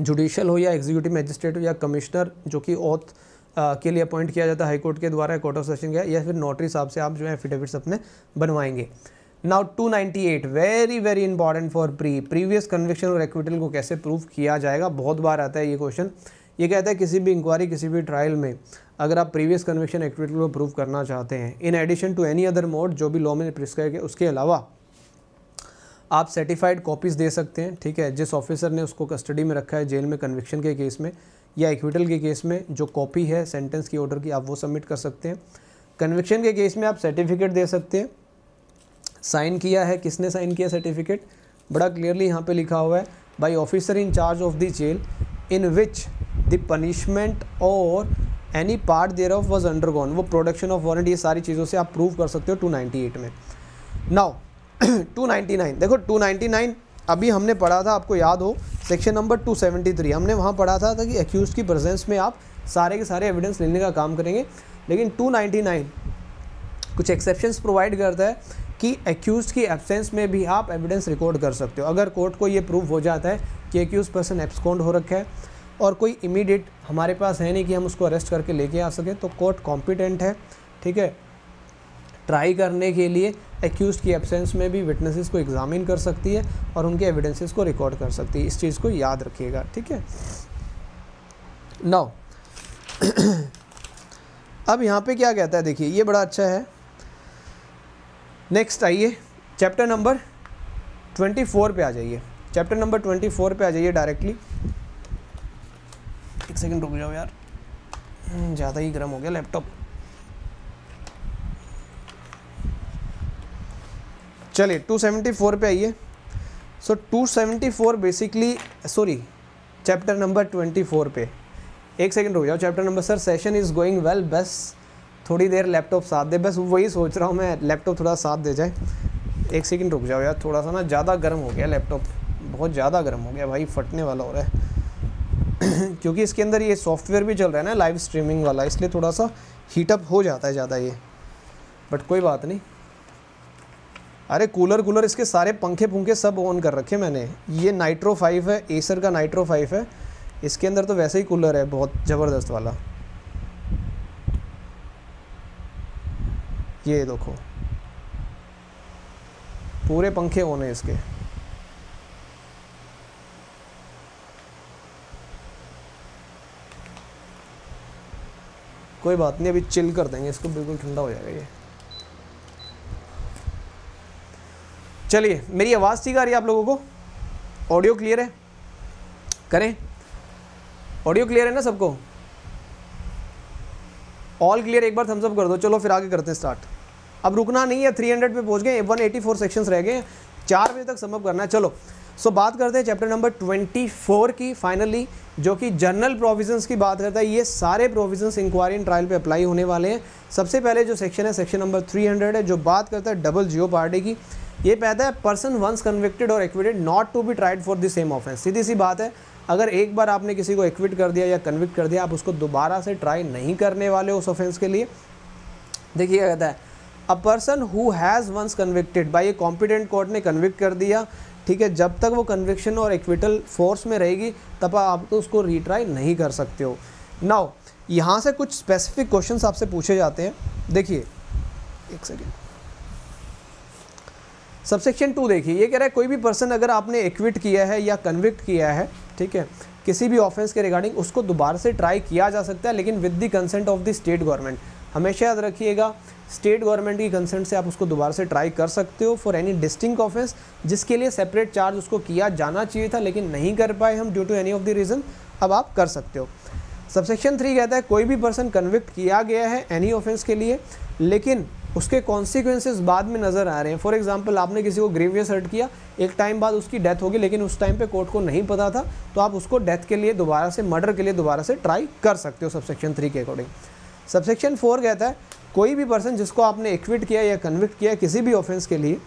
जुडिशल हो या एग्जीक्यूटिव मजिस्ट्रेट हो या कमिश्नर जो कि ओथ के लिए अपॉइंट किया जाता है हाई कोर्ट के द्वारा कोर्ट ऑफ़ सेशन गया या फिर नोटरी साहब से आप जो है एफिडेविट्स अपने बनवाएँगे। Now 298 very very important for pre previous conviction और एक्विटल को कैसे प्रूव किया जाएगा? बहुत बार आता है ये क्वेश्चन ये कहता है किसी भी इंक्वायरी किसी भी ट्रायल में अगर आप प्रीवियस कन्विक्शन एक्विटल को प्रूव करना चाहते हैं in addition to any other mode जो भी लॉ में प्रिस्क्राइब है उसके अलावा आप सर्टिफाइड कॉपीज़ दे सकते हैं, ठीक है? जिस ऑफिसर ने उसको कस्टडी में रखा है, जेल में कन्विक्शन के केस में, या इक्विटल के केस में, जो कॉपी है सेंटेंस की ऑर्डर की, आप वो सबमिट कर सकते हैं। कन्विक्शन के केस में आप सर्टिफिकेट दे सकते हैं। साइन किया है किसने साइन किया सर्टिफिकेट बड़ा क्लियरली यहाँ पे लिखा हुआ है by officer in charge of the jail in which the punishment or any part thereof was undergone वो प्रोडक्शन ऑफ़ वारंट ये सारी चीज़ों से आप प्रूव कर सकते हो 298 में। नाउ 299 देखो 299 अभी हमने पढ़ा था आपको याद हो सेक्शन नंबर 273 हमने वहाँ पढ़ा था, था कि एक्यूज की प्रेजेंस में आप सारे के सारे एविडेंस लेने का काम करेंगे लेकिन 299 कुछ एक्सेप्शंस प्रोवाइड करता है। कि एक्यूज की एब्सेंस में भी आप एविडेंस रिकॉर्ड कर सकते हो। अगर कोर्ट को ये प्रूव हो जाता है कि एक्यूज पर्सन एब्सकॉन्ड हो रखा है और कोई इमीडिएट हमारे पास है नहीं कि हम उसको अरेस्ट करके लेके आ सकें तो कोर्ट कॉम्पिटेंट है, ठीक है? ट्राई करने के लिए एक्यूज की एब्सेंस में भी विटनेसेस को एग्जामिन कर सकती है और उनके एविडेंसेस को रिकॉर्ड कर सकती है। इस चीज़ को याद रखिएगा, ठीक है? नाउ अब यहाँ पे क्या कहता है? देखिए, ये बड़ा अच्छा है। नेक्स्ट आइए चैप्टर नंबर ट्वेंटी फोर पे आ जाइए। चैप्टर नंबर ट्वेंटी फोर पे आ जाइए डायरेक्टली एक सेकंड रुक जाओ यार। हम्म, ज़्यादा ही गर्म हो गया लैपटॉप चलिए 274 पे आइए। So 274 basically sorry chapter number 24 पे। एक सेकंड रुक जाओ chapter number sir session is going well बस। थोड़ी देर लैपटॉप साथ दे। बस वही सोच रहा हूँ मैं लैपटॉप थोड़ा साथ दे जाए। एक सेकंड रुक जाओ यार, थोड़ा सा ना ज़्यादा गर्म हो गया लैपटॉप बहुत ज़्यादा गर्म हो गया भाई, फटने वाला हो रहा है। क्योंकि इसके अंदर ये सॉफ्टवेयर भी चल रहा है ना लाइव स्ट्रीमिंग वाला, इसलिए थोड़ा सा हीटअप हो जाता है ज़्यादा ये। बट कोई बात नहीं। अरे कूलर कूलर इसके सारे पंखे पुंखे सब ऑन कर रखे मैंने। ये नाइट्रो फाइव है एसर का नाइट्रो फाइव है। इसके अंदर तो वैसे ही कूलर है, बहुत ज़बरदस्त वाला। ये देखो। पूरे पंखे होने इसके। कोई बात नहीं, अभी चिल कर देंगे, इसको बिल्कुल ठंडा हो जाएगा ये। चलिए, मेरी आवाज़ ठीक आ रही है आप लोगों को? ऑडियो क्लियर है? करें। ऑडियो क्लियर है ना सबको? ऑल क्लियर एक बार थम्सअप कर दो। चलो फिर आगे करते हैं स्टार्ट अब रुकना नहीं है 300 पे पहुँच गए 184 सेक्शंस रह गए चार बजे तक समअप करना है। चलो सो so, बात करते हैं चैप्टर नंबर 24 की फाइनली जो कि जनरल प्रोविजंस की बात करता है। ये सारे प्रोविजंस इंक्वायरी एंड ट्रायल पे अप्लाई होने वाले हैं। सबसे पहले जो सेक्शन है सेक्शन नंबर 300 है जो बात करता है डबल जियो पार्टी की। ये कहता है पर्सन वंस कन्विक्टेड और acquitted not to be tried for the same offence सीधी सी बात है अगर एक बार आपने किसी को एक्विट कर दिया या कन्विक्ट कर दिया, आप उसको दोबारा से ट्राई नहीं करने वाले उस ऑफेंस के लिए। देखिए कहता है a person who has once convicted by a competent court ने कन्विक्ट कर दिया, ठीक है, जब तक वो कन्विक्शन और एक्विटल फोर्स में रहेगी, तब आप तो उसको रीट्राई नहीं कर सकते हो। नाउ यहाँ से कुछ स्पेसिफिक क्वेश्चन आपसे पूछे जाते हैं। देखिए, एक सेकेंड सबसेक्शन टू देखिए, ये कह रहा है, कोई भी पर्सन अगर आपने एक्विट किया है या कन्विक्ट किया है ठीक है? किसी भी ऑफेंस के रिगार्डिंग उसको दोबारा से ट्राई किया जा सकता है, लेकिन with the consent of the state government हमेशा याद रखिएगा स्टेट गवर्नमेंट की कंसेंट से आप उसको दोबारा से ट्राई कर सकते हो फॉर एनी डिस्टिंग ऑफेंस जिसके लिए सेपरेट चार्ज उसको किया जाना चाहिए था, लेकिन नहीं कर पाए हम due to any of the reason अब आप कर सकते हो। सबसेक्शन थ्री कहता है, कोई भी पर्सन कन्विक्ट किया गया है एनी ऑफेंस के लिए, लेकिन उसके कॉन्सिक्वेंसेज बाद में नज़र आ रहे हैं। फॉर एग्ज़ाम्पल आपने किसी को ग्रेवियस हर्ट किया, एक टाइम बाद उसकी डेथ होगी, लेकिन उस टाइम पे कोर्ट को नहीं पता था तो आप उसको डेथ के लिए दोबारा से मर्डर के लिए दोबारा से ट्राई कर सकते हो सबसेक्शन थ्री के अकॉर्डिंग सबसेक्शन फोर कहता है, कोई भी पर्सन जिसको आपने एक्विट किया या कन्विक्ट किया किसी भी ऑफेंस के लिए,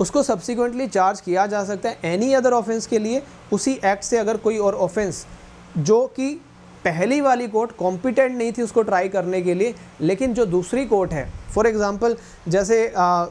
उसको सब्सिक्वेंटली चार्ज किया जा सकता है एनी अदर ऑफेंस के लिए, उसी एक्ट से अगर कोई और ऑफेंस जो कि पहली वाली कोर्ट कॉम्पिटेंट नहीं थी उसको ट्राई करने के लिए लेकिन जो दूसरी कोर्ट है फॉर एग्ज़ाम्पल जैसे आ,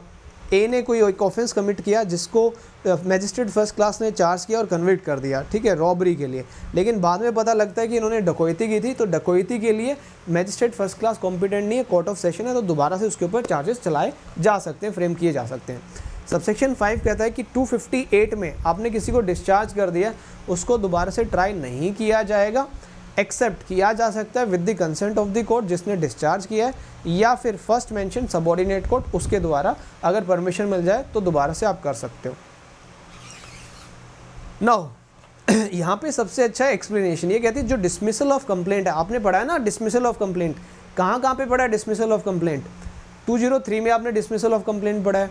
ए ने कोई एक ऑफेंस कमिट किया जिसको मैजिस्ट्रेट फ़र्स्ट क्लास ने चार्ज किया और कन्विक्ट कर दिया ठीक है रॉबरी के लिए। लेकिन बाद में पता लगता है कि इन्होंने डकोती की थी तो डकोती के लिए मैजिस्ट्रेट फ़र्स्ट क्लास कॉम्पिटेंट नहीं है कोर्ट ऑफ़ सेशन है तो दोबारा से उसके ऊपर चार्जेस चलाए जा सकते हैं फ्रेम किए जा सकते हैं। सबसेक्शन फाइव कहता है कि 258 में आपने किसी को डिस्चार्ज कर दिया उसको दोबारा से ट्राई नहीं किया जाएगा। एक्सेप्ट किया जा सकता है with the consent of the court जिसने डिस्चार्ज किया है, या फिर फ़र्स्ट मेंशन सबॉर्डिनेट कोर्ट उसके द्वारा अगर परमिशन मिल जाए तो दोबारा से आप कर सकते हो। नाउ यहाँ पे सबसे अच्छा एक्सप्लेनेशन ये कहती है, जो डिसमिसल ऑफ़ कंप्लेंट है, आपने पढ़ा है ना डिसमिसल ऑफ़ कंप्लेंट कहाँ कहाँ पे पढ़ा है डिसमिसल ऑफ़ कंप्लेंट 203 में आपने डिसमिसल ऑफ़ कंप्लेंट पढ़ा है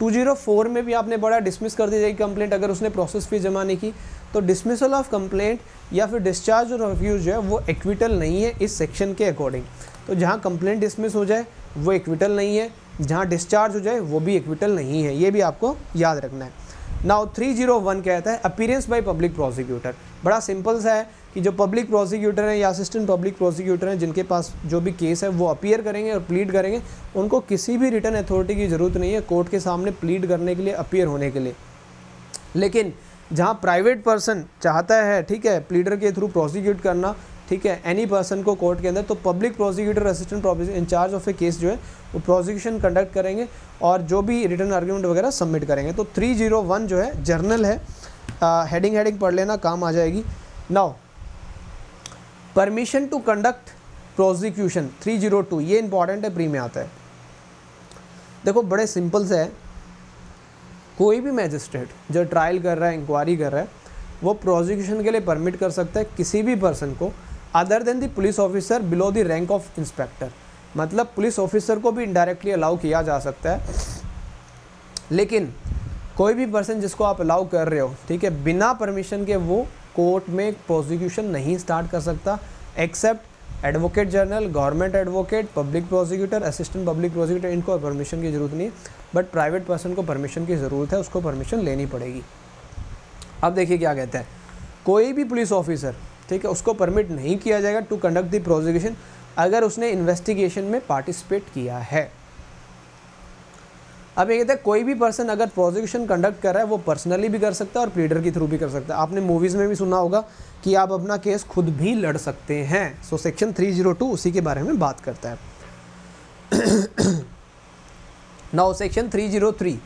204 में भी आपने पढ़ा डिसमिस कर दी जाएगी कंप्लेंट अगर उसने प्रोसेस फ़ीस जमा नहीं की। तो डिसमिसल ऑफ़ कंप्लेंट या फिर डिस्चार्ज और रिफ्यूज जो है, वो एक्विटल नहीं है इस सेक्शन के अकॉर्डिंग तो जहाँ कंप्लेंट डिसमिस हो जाए, वो एक्विटल नहीं है. जहाँ डिस्चार्ज हो जाए, वो भी एक्विटल नहीं है. ये भी आपको याद रखना है. नाउ 301 कहता है? अपीरेंस बाय पब्लिक प्रोसिक्यूटर बड़ा सिंपल सा है कि जो पब्लिक प्रोसिक्यूटर हैं या असिस्टेंट पब्लिक प्रोसिक्यूटर हैं, जिनके पास जो भी केस है, वो अपीयर करेंगे और प्लीड करेंगे. उनको किसी भी रिटर्न अथॉरिटी की ज़रूरत नहीं है कोर्ट के सामने प्लीड करने के लिए अपीयर होने के लिए. लेकिन जहाँ प्राइवेट पर्सन चाहता है, ठीक है प्लीडर के थ्रू प्रोसिक्यूट करना, ठीक है एनी पर्सन को कोर्ट के अंदर तो public prosecutor assistant in charge of a case जो है, वो प्रोसिक्यूशन कंडक्ट करेंगे और जो भी रिटर्न आर्ग्यूमेंट वगैरह सबमिट करेंगे। तो 301 जो है जर्नल है हेडिंग हेडिंग पढ़ लेना, काम आ जाएगी। Now permission to conduct prosecution 302 ये इंपॉर्टेंट है प्री में आता है। देखो, बड़े सिंपल से है। कोई भी मैजिस्ट्रेट जो ट्रायल कर रहा है इंक्वायरी कर रहा है, वो प्रोसिक्यूशन के लिए परमिट कर सकता है किसी भी पर्सन को other than the police officer below the rank of inspector मतलब पुलिस ऑफिसर को भी इनडायरेक्टली अलाउ किया जा सकता है। लेकिन कोई भी पर्सन जिसको आप अलाउ कर रहे हो, ठीक है, बिना परमिशन के वो कोर्ट में प्रोसिक्यूशन नहीं स्टार्ट कर सकता except advocate general, government advocate, public prosecutor, assistant public prosecutor, इनको परमिशन की ज़रूरत नहीं है। बट प्राइवेट पर्सन को परमिशन की ज़रूरत है, उसको परमिशन लेनी पड़ेगी। अब देखिए क्या कहते हैं। कोई भी पुलिस ऑफिसर ठीक है, उसको परमिट नहीं किया जाएगा टू कंडक्ट द प्रोसिक्यूशन अगर उसने इन्वेस्टिगेशन में पार्टिसिपेट किया है। अब ये कहते हैं, कोई भी पर्सन अगर प्रोसिक्यूशन कंडक्ट कर रहा है, वो पर्सनली भी कर सकता है और प्लीडर के थ्रू भी कर सकता है। आपने मूवीज़ में भी सुना होगा कि आप अपना केस खुद भी लड़ सकते हैं। सो सेक्शन 302 उसी के बारे में बात करता है। नाउ सेक्शन 303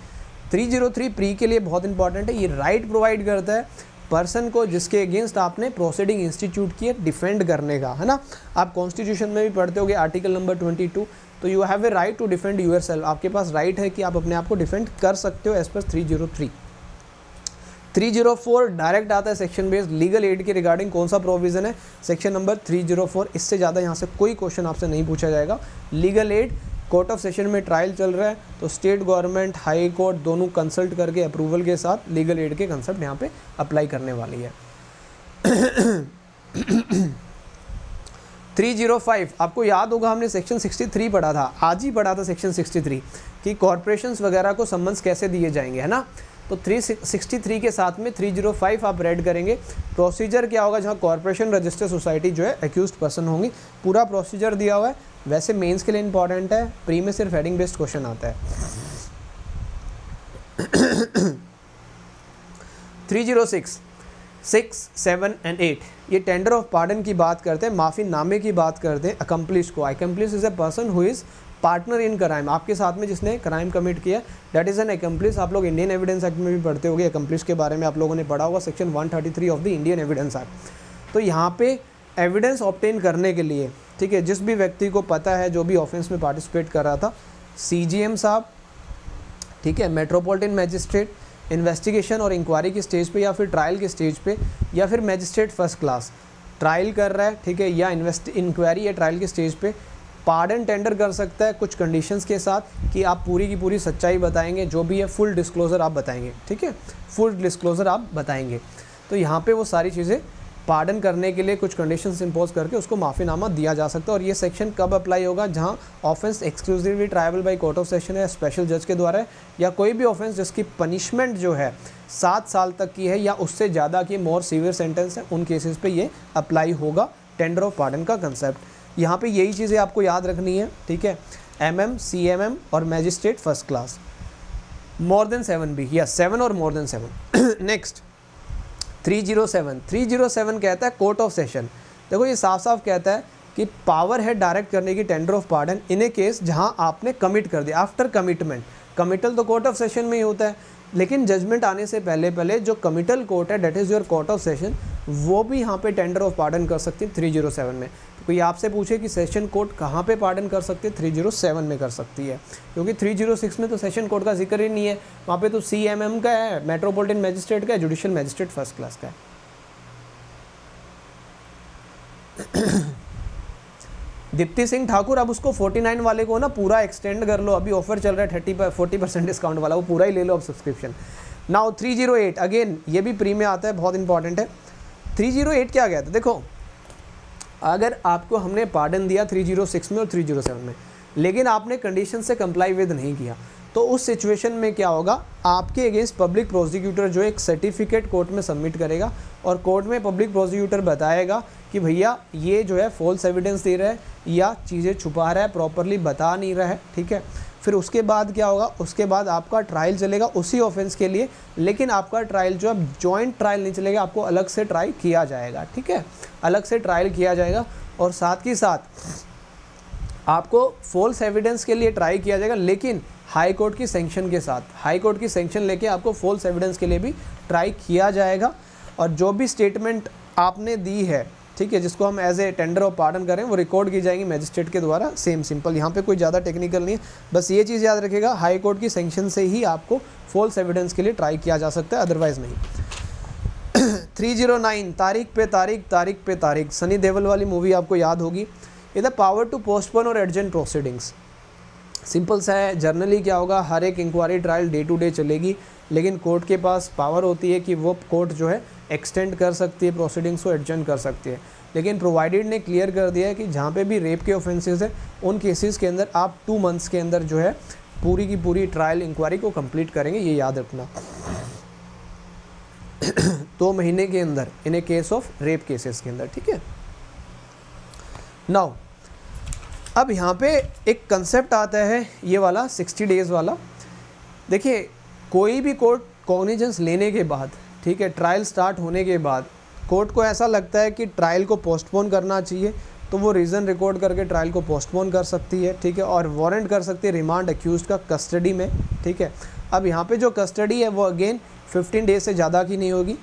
303 प्री के लिए बहुत इंपॉर्टेंट है। ये राइट right प्रोवाइड करता है पर्सन को जिसके अगेंस्ट आपने प्रोसीडिंग इंस्टीट्यूट की डिफेंड करने का, है ना? आप कॉन्स्टिट्यूशन में भी पढ़ते होगे आर्टिकल नंबर 22 तो you have a right to defend yourself आपके पास राइट है कि आप अपने आप को डिफेंड कर सकते हो एज पर 303 304 डायरेक्ट आता है सेक्शन बेस्ड लीगल एड के रिगार्डिंग कौन सा प्रोविज़न है? सेक्शन नंबर 304 इससे ज़्यादा यहाँ से कोई क्वेश्चन आपसे नहीं पूछा जाएगा. Legal aid court of session में ट्रायल चल रहा है तो स्टेट गवर्नमेंट हाई कोर्ट दोनों कंसल्ट करके अप्रूवल के साथ लीगल एड के कंसेप्ट यहाँ पे अप्लाई करने वाली है. 305 आपको याद होगा हमने सेक्शन 63 पढ़ा था, आज ही पढ़ा था सेक्शन 63 कि कॉरपोरेशंस वगैरह को सम्मन्स कैसे दिए जाएँगे, है ना? तो 363 के साथ में 305 आप रेड करेंगे प्रोसीजर क्या होगा जहाँ कॉरपोरेशन रजिस्टर सोसाइटी जो है एक्यूज पर्सन होंगी, पूरा प्रोसीजर दिया हुआ है, वैसे मेंस के लिए इंपॉर्टेंट है प्री में सिर्फ़ हेडिंग बेस्ड क्वेश्चन आता है। Three zero six, seven and eight ये टेंडर ऑफ़ पार्डन की बात करते हैं माफ़ी नामे की बात करते हैं अकम्पलिश को। Accomplice is a person who is partner in crime आपके साथ में जिसने क्राइम कमिट किया दैट इज़ एन अकम्पलिस आप लोग इंडियन एविडेंस एक्ट में भी पढ़ते होंगे अकम्पलिश के बारे में आप लोगों ने पढ़ा होगा section 133 of the Indian Evidence Act तो यहाँ पे एविडेंस ऑप्टेन करने के लिए, ठीक है, जिस भी व्यक्ति को पता है, जो भी ऑफेंस में पार्टिसिपेट कर रहा था सीजीएम साहब, ठीक है मेट्रोपॉलिटन मैजिस्ट्रेट इन्वेस्टिगेशन और इंक्वायरी के स्टेज पे या फिर ट्रायल के स्टेज पे या फिर मैजिस्ट्रेट फ़र्स्ट क्लास ट्रायल कर रहा है, ठीक है, या इन्वेस्ट इंक्वायरी या ट्रायल के स्टेज पे पार्डन टेंडर कर सकता है कुछ कंडीशंस के साथ कि आप पूरी की पूरी सच्चाई बताएँगे, जो भी है फुल डिस्क्लोज़र आप बताएँगे, ठीक है? फुल डिस्क्लोज़र आप बताएँगे। तो यहाँ पर वो सारी चीज़ें पार्डन करने के लिए कुछ कंडीशंस इम्पोज करके उसको माफ़ीनामा दिया जा सकता है। और ये सेक्शन कब अप्लाई होगा, जहाँ offence exclusively triable by court of session है स्पेशल जज के द्वारा या कोई भी ऑफेंस जिसकी पनिशमेंट जो है सात साल तक की है, या उससे ज़्यादा की मोर सीवियर सेंटेंस है, उन केसेस पे ये अप्लाई होगा टेंडर ऑफ़ पार्डन का कंसेप्ट यहाँ पे यही चीज़ें आपको याद रखनी है, ठीक है? M M C M M और magistrate first class more than seven B या सेवन और more than seven next three zero seven, three zero seven कहता है कोर्ट ऑफ़ सेशन। देखो, ये साफ़ साफ़ कहता है कि पावर है डायरेक्ट करने की, tender of pardon in a case जहाँ आपने कमिट कर दिया, आफ्टर कमिटमेंट। कमिटल तो कोर्ट ऑफ़ सेशन में ही होता है। लेकिन जजमेंट आने से पहले पहले जो कमिटल कोर्ट है that is your court of session वो भी यहाँ पे टेंडर ऑफ़ पार्डन कर सकती है थ्री ज़ीरो सेवन में। कोई आपसे पूछे कि सेशन कोर्ट कहाँ पे पार्डन कर सकती है थ्री ज़ीरो सेवन में कर सकती है। क्योंकि थ्री ज़ीरो सिक्स में तो सेशन कोर्ट का ज़िक्र ही नहीं है। वहाँ पे तो सी एम एम का है मेट्रोपोलिटन मैजिस्ट्रेट का है जुडिशल मैजिस्ट्रेट फ़र्स्ट क्लास का है। दीप्ति सिंह ठाकुर, अब उसको 49 वाले को ना पूरा एक्सटेंड कर लो। अभी ऑफ़र चल रहा है थर्टी फोर्टी परसेंट डिस्काउंट वाला, वो पूरा ही ले लो अब सब्सक्रिप्शन नाउ 308 अगेन ये भी प्री में आता है, बहुत इंपॉर्टेंट है। 308 क्या गया था? देखो, अगर आपको हमने पार्डन दिया 306 में और 307 में, लेकिन आपने कंडीशन से कंप्लाई विद नहीं किया। तो उस सिचुएशन में क्या होगा? आपके अगेंस्ट पब्लिक प्रोसिक्यूटर जो एक सर्टिफिकेट कोर्ट में सबमिट करेगा और कोर्ट में पब्लिक प्रोसिक्यूटर बताएगा कि भैया, ये जो है फॉल्स एविडेंस दे रहा है या चीज़ें छुपा रहा है प्रॉपरली बता नहीं रहा है, ठीक है? फिर उसके बाद क्या होगा? उसके बाद आपका ट्रायल चलेगा उसी ऑफेंस के लिए, लेकिन आपका ट्रायल जो है जॉइंट ट्रायल नहीं चलेगा, आपको अलग से ट्राई किया जाएगा, ठीक है? अलग से ट्रायल किया जाएगा और साथ ही साथ आपको फॉल्स एविडेंस के लिए ट्राई किया जाएगा, लेकिन हाई कोर्ट की सेंक्शन के साथ। हाई कोर्ट की सेंक्शन लेके आपको फॉल्स एविडेंस के लिए भी ट्राई किया जाएगा। और जो भी स्टेटमेंट आपने दी है, ठीक है, जिसको हम as a tender of pardon करें वो रिकॉर्ड की जाएँगी मैजिस्ट्रेट के द्वारा सेम सिंपल यहाँ पे कोई ज़्यादा टेक्निकल नहीं है। बस ये चीज़ याद रखेगा हाई कोर्ट की सेंक्शन से ही आपको फॉल्स एविडेंस के लिए ट्राई किया जा सकता है अदरवाइज़ नहीं। 309 तारीख पे तारीख तारीख पे तारीख। सनी देवल वाली मूवी आपको याद होगी। इधर पावर टू पोस्टपोन और एडजेंट प्रोसीडिंग्स सिंपल सा है जर्नली क्या होगा, हर एक inquiry trial day to day चलेगी, लेकिन कोर्ट के पास पावर होती है कि वो कोर्ट जो है एक्सटेंड कर सकती है प्रोसीडिंग्स को एडजेंट कर सकती है। लेकिन प्रोवाइडेड ने क्लियर कर दिया है कि जहाँ पे भी रेप के ऑफेंसेस हैं, उन केसेस के अंदर आप टू मंथ्स के अंदर जो है, पूरी की पूरी ट्रायल इंक्वायरी को कंप्लीट करेंगे, ये याद रखना। दो महीने के अंदर in a case of rape cases के अंदर, ठीक है? नाउ अब यहाँ पे एक कंसेप्ट आता है, ये वाला 60 डेज़ वाला। देखिए, कोई भी कोर्ट कॉग्निजेंस लेने के बाद, ठीक है ट्रायल स्टार्ट होने के बाद कोर्ट को ऐसा लगता है कि ट्रायल को पोस्टपोन करना चाहिए तो वो रीज़न रिकॉर्ड करके ट्रायल को पोस्टपोन कर सकती है, ठीक है, और वारंट कर सकती है रिमांड अक्यूज का कस्टडी में, ठीक है। अब यहाँ पे जो कस्टडी है, वो अगेन 15 डेज़ से ज़्यादा की नहीं होगी।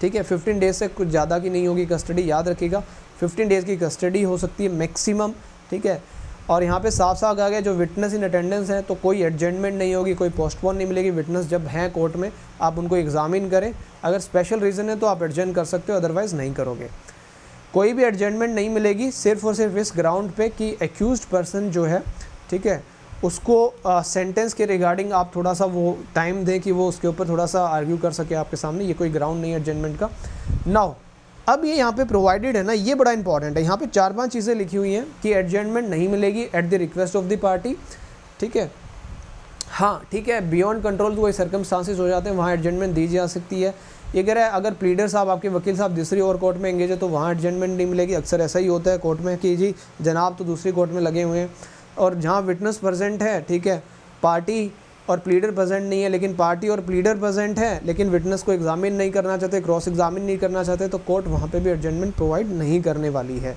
ठीक है 15 डेज़ से कुछ ज़्यादा की नहीं होगी कस्टडी याद रखिएगा। 15 डेज़ की कस्टडी हो सकती है मैक्सिमम, ठीक है? और यहाँ पे साफ़ साफ़ आ गया जो विटनेस इन अटेंडेंस है तो कोई एडजमेंट नहीं होगी, कोई पोस्टपोन नहीं मिलेगी। विटनेस जब हैं कोर्ट में, आप उनको एग्जामिन करें। अगर स्पेशल रीज़न है तो आप एडजेंट कर सकते हो, अदरवाइज़ नहीं करोगे। कोई भी एडजमेंट नहीं मिलेगी, सिर्फ़ और सिर्फ़ इस ग्राउंड पे कि एक्यूज पर्सन जो है, ठीक है, उसको सेंटेंस के रिगार्डिंग आप थोड़ा सा वो टाइम दें कि वो उसके ऊपर थोड़ा सा आर्ग्यू कर सके आपके सामने। ये कोई ग्राउंड नहीं है एडजमेंट का। नाउ अब ये यहाँ पे प्रोवाइडेड है ना, ये बड़ा इंपॉर्टेंट है। यहाँ पे चार पाँच चीज़ें लिखी हुई हैं कि एडजमेंट नहीं मिलेगी at the request of the party ठीक है? हाँ ठीक है बियॉन्ड कंट्रोल कोई सर्कमस्टांसिस हो जाते हैं, वहाँ एडजमेंट दी जा सकती है। ये कह रहा है, अगर प्लीडर साहब आपके वकील साहब दूसरी और कोर्ट में एंगेज है तो वहाँ एडजमेंट नहीं मिलेगी। अक्सर ऐसा ही होता है कोर्ट में कि जी, जनाब तो दूसरी कोर्ट में लगे हुए हैं। और जहाँ विटनेस प्रजेंट है, ठीक है पार्टी और प्लीडर प्रेजेंट नहीं है, लेकिन पार्टी और प्लीडर प्रेजेंट है, लेकिन विटनेस को एग्जामिन नहीं करना चाहते क्रॉस एग्जामिन नहीं करना चाहते तो कोर्ट वहाँ पे भी एडजमेंट प्रोवाइड नहीं करने वाली है।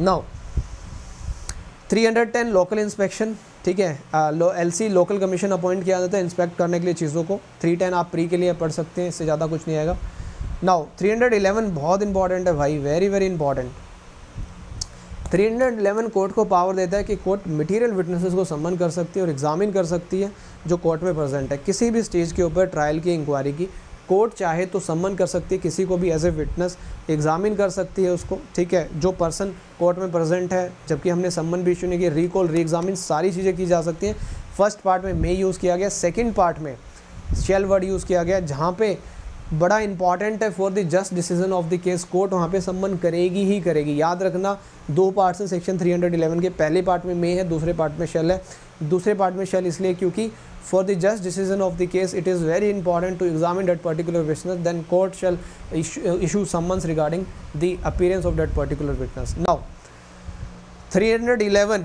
नाउ 310 लोकल इंस्पेक्शन ठीक है L C local commission appoint किया जाता है इंस्पेक्ट करने के लिए चीज़ों को। 310 आप प्री के लिए पढ़ सकते हैं, इससे ज़्यादा कुछ नहीं आएगा। नाउ 311 बहुत इंपॉर्टेंट है भाई वेरी वेरी इंपॉर्टेंट 311 कोर्ट को पावर देता है कि कोर्ट मटेरियल विटनेसेस को सम्मन कर सकती है और एग्जामिन कर सकती है, जो कोर्ट में प्रेजेंट है। किसी भी स्टेज के ऊपर ट्रायल की इंक्वायरी की कोर्ट चाहे तो सम्मन कर सकती है, किसी को भी एज ए विटनेस एग्जामिन कर सकती है उसको, ठीक है? जो पर्सन कोर्ट में प्रेजेंट है, जबकि हमने सम्मन भी इशू नहीं किया रिकॉल री एग्जामिन सारी चीज़ें की जा सकती हैं। फ़र्स्ट पार्ट में मे यूज़ किया गया सेकेंड पार्ट में शेल वर्ड यूज़ किया गया, जहाँ पे बड़ा इंपॉर्टेंट है for the just decision of the case court वहाँ पे सम्मन करेगी ही करेगी। याद रखना, दो पार्ट्स हैं सेक्शन 311 के। पहले पार्ट में मे है, दूसरे पार्ट में शेल है। दूसरे पार्ट में शेल इसलिए क्योंकि for the just decision of the case it is very important to examine that particular witness then court shall issue summons regarding the appearance of that particular witness now 311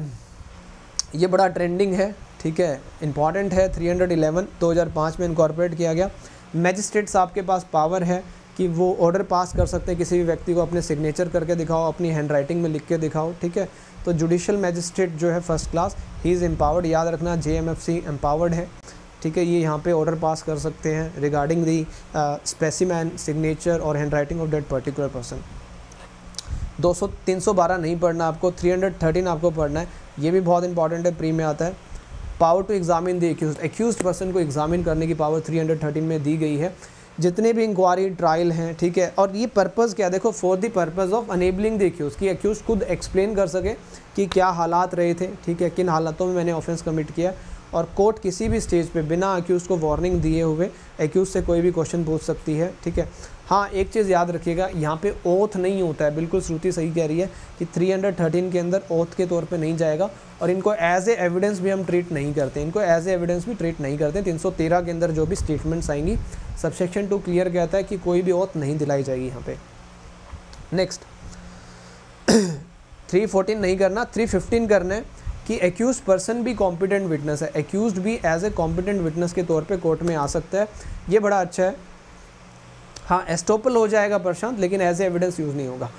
ये बड़ा trending है, ठीक है? Important है 311 2005 में incorporate किया गया। Magistrates आपके पास पावर है कि वो ऑर्डर पास कर सकते हैं, किसी भी व्यक्ति को अपने सिग्नेचर करके दिखाओ, अपनी हैंड राइटिंग में लिख के दिखाओ, ठीक है? तो जुडिशल मैजिस्ट्रेट जो है first class he is empowered याद रखना J M F C empowered है, ठीक है? ये यहाँ पे ऑर्डर पास कर सकते हैं रिगार्डिंग दी स्पेसिमैन सिग्नेचर और handwriting of that particular person 200 312 नहीं पढ़ना आपको 313 आपको पढ़ना है, ये भी बहुत इंपॉर्टेंट है प्री में आता है। Power to examine the accused accused person को एग्जामिन करने की पावर 313 में दी गई है। जितने भी इंक्वायरी ट्रायल हैं, ठीक है, और ये पर्पज़ क्या देखो for the purpose of enabling the accused कि एक्यूज खुद एक्सप्लेन कर सके कि क्या हालात रहे थे, ठीक है, किन हालातों में मैंने ऑफेंस कमिट किया और कोर्ट किसी भी स्टेज पे बिना एक्यूज को वार्निंग दिए हुए एक्यूज से कोई भी क्वेश्चन पूछ सकती है, ठीक है। हाँ एक चीज़ याद रखिएगा, यहाँ पे ओथ नहीं होता है। बिल्कुल श्रुति सही कह रही है कि 313 के अंदर ओथ के तौर पे नहीं जाएगा और इनको एज ए एविडेंस भी हम ट्रीट नहीं करते। इनको एज ए एविडेंस भी ट्रीट नहीं करते। 313 के अंदर जो भी स्टेटमेंट्स आएँगी सबसेक्शन टू क्लियर कहता है कि कोई भी ओथ नहीं दिलाई जाएगी यहाँ पे। नेक्स्ट 314 नहीं करना 315 करना है कि एक्यूज पर्सन भी कॉम्पिटेंट विटनेस है। एक्यूज भी एज ए कॉम्पिटेंट विटनेस के तौर पे कोर्ट में आ सकता है। ये बड़ा अच्छा है। हाँ एस्टोपल हो जाएगा प्रशांत लेकिन एज एविडेंस यूज़ नहीं होगा।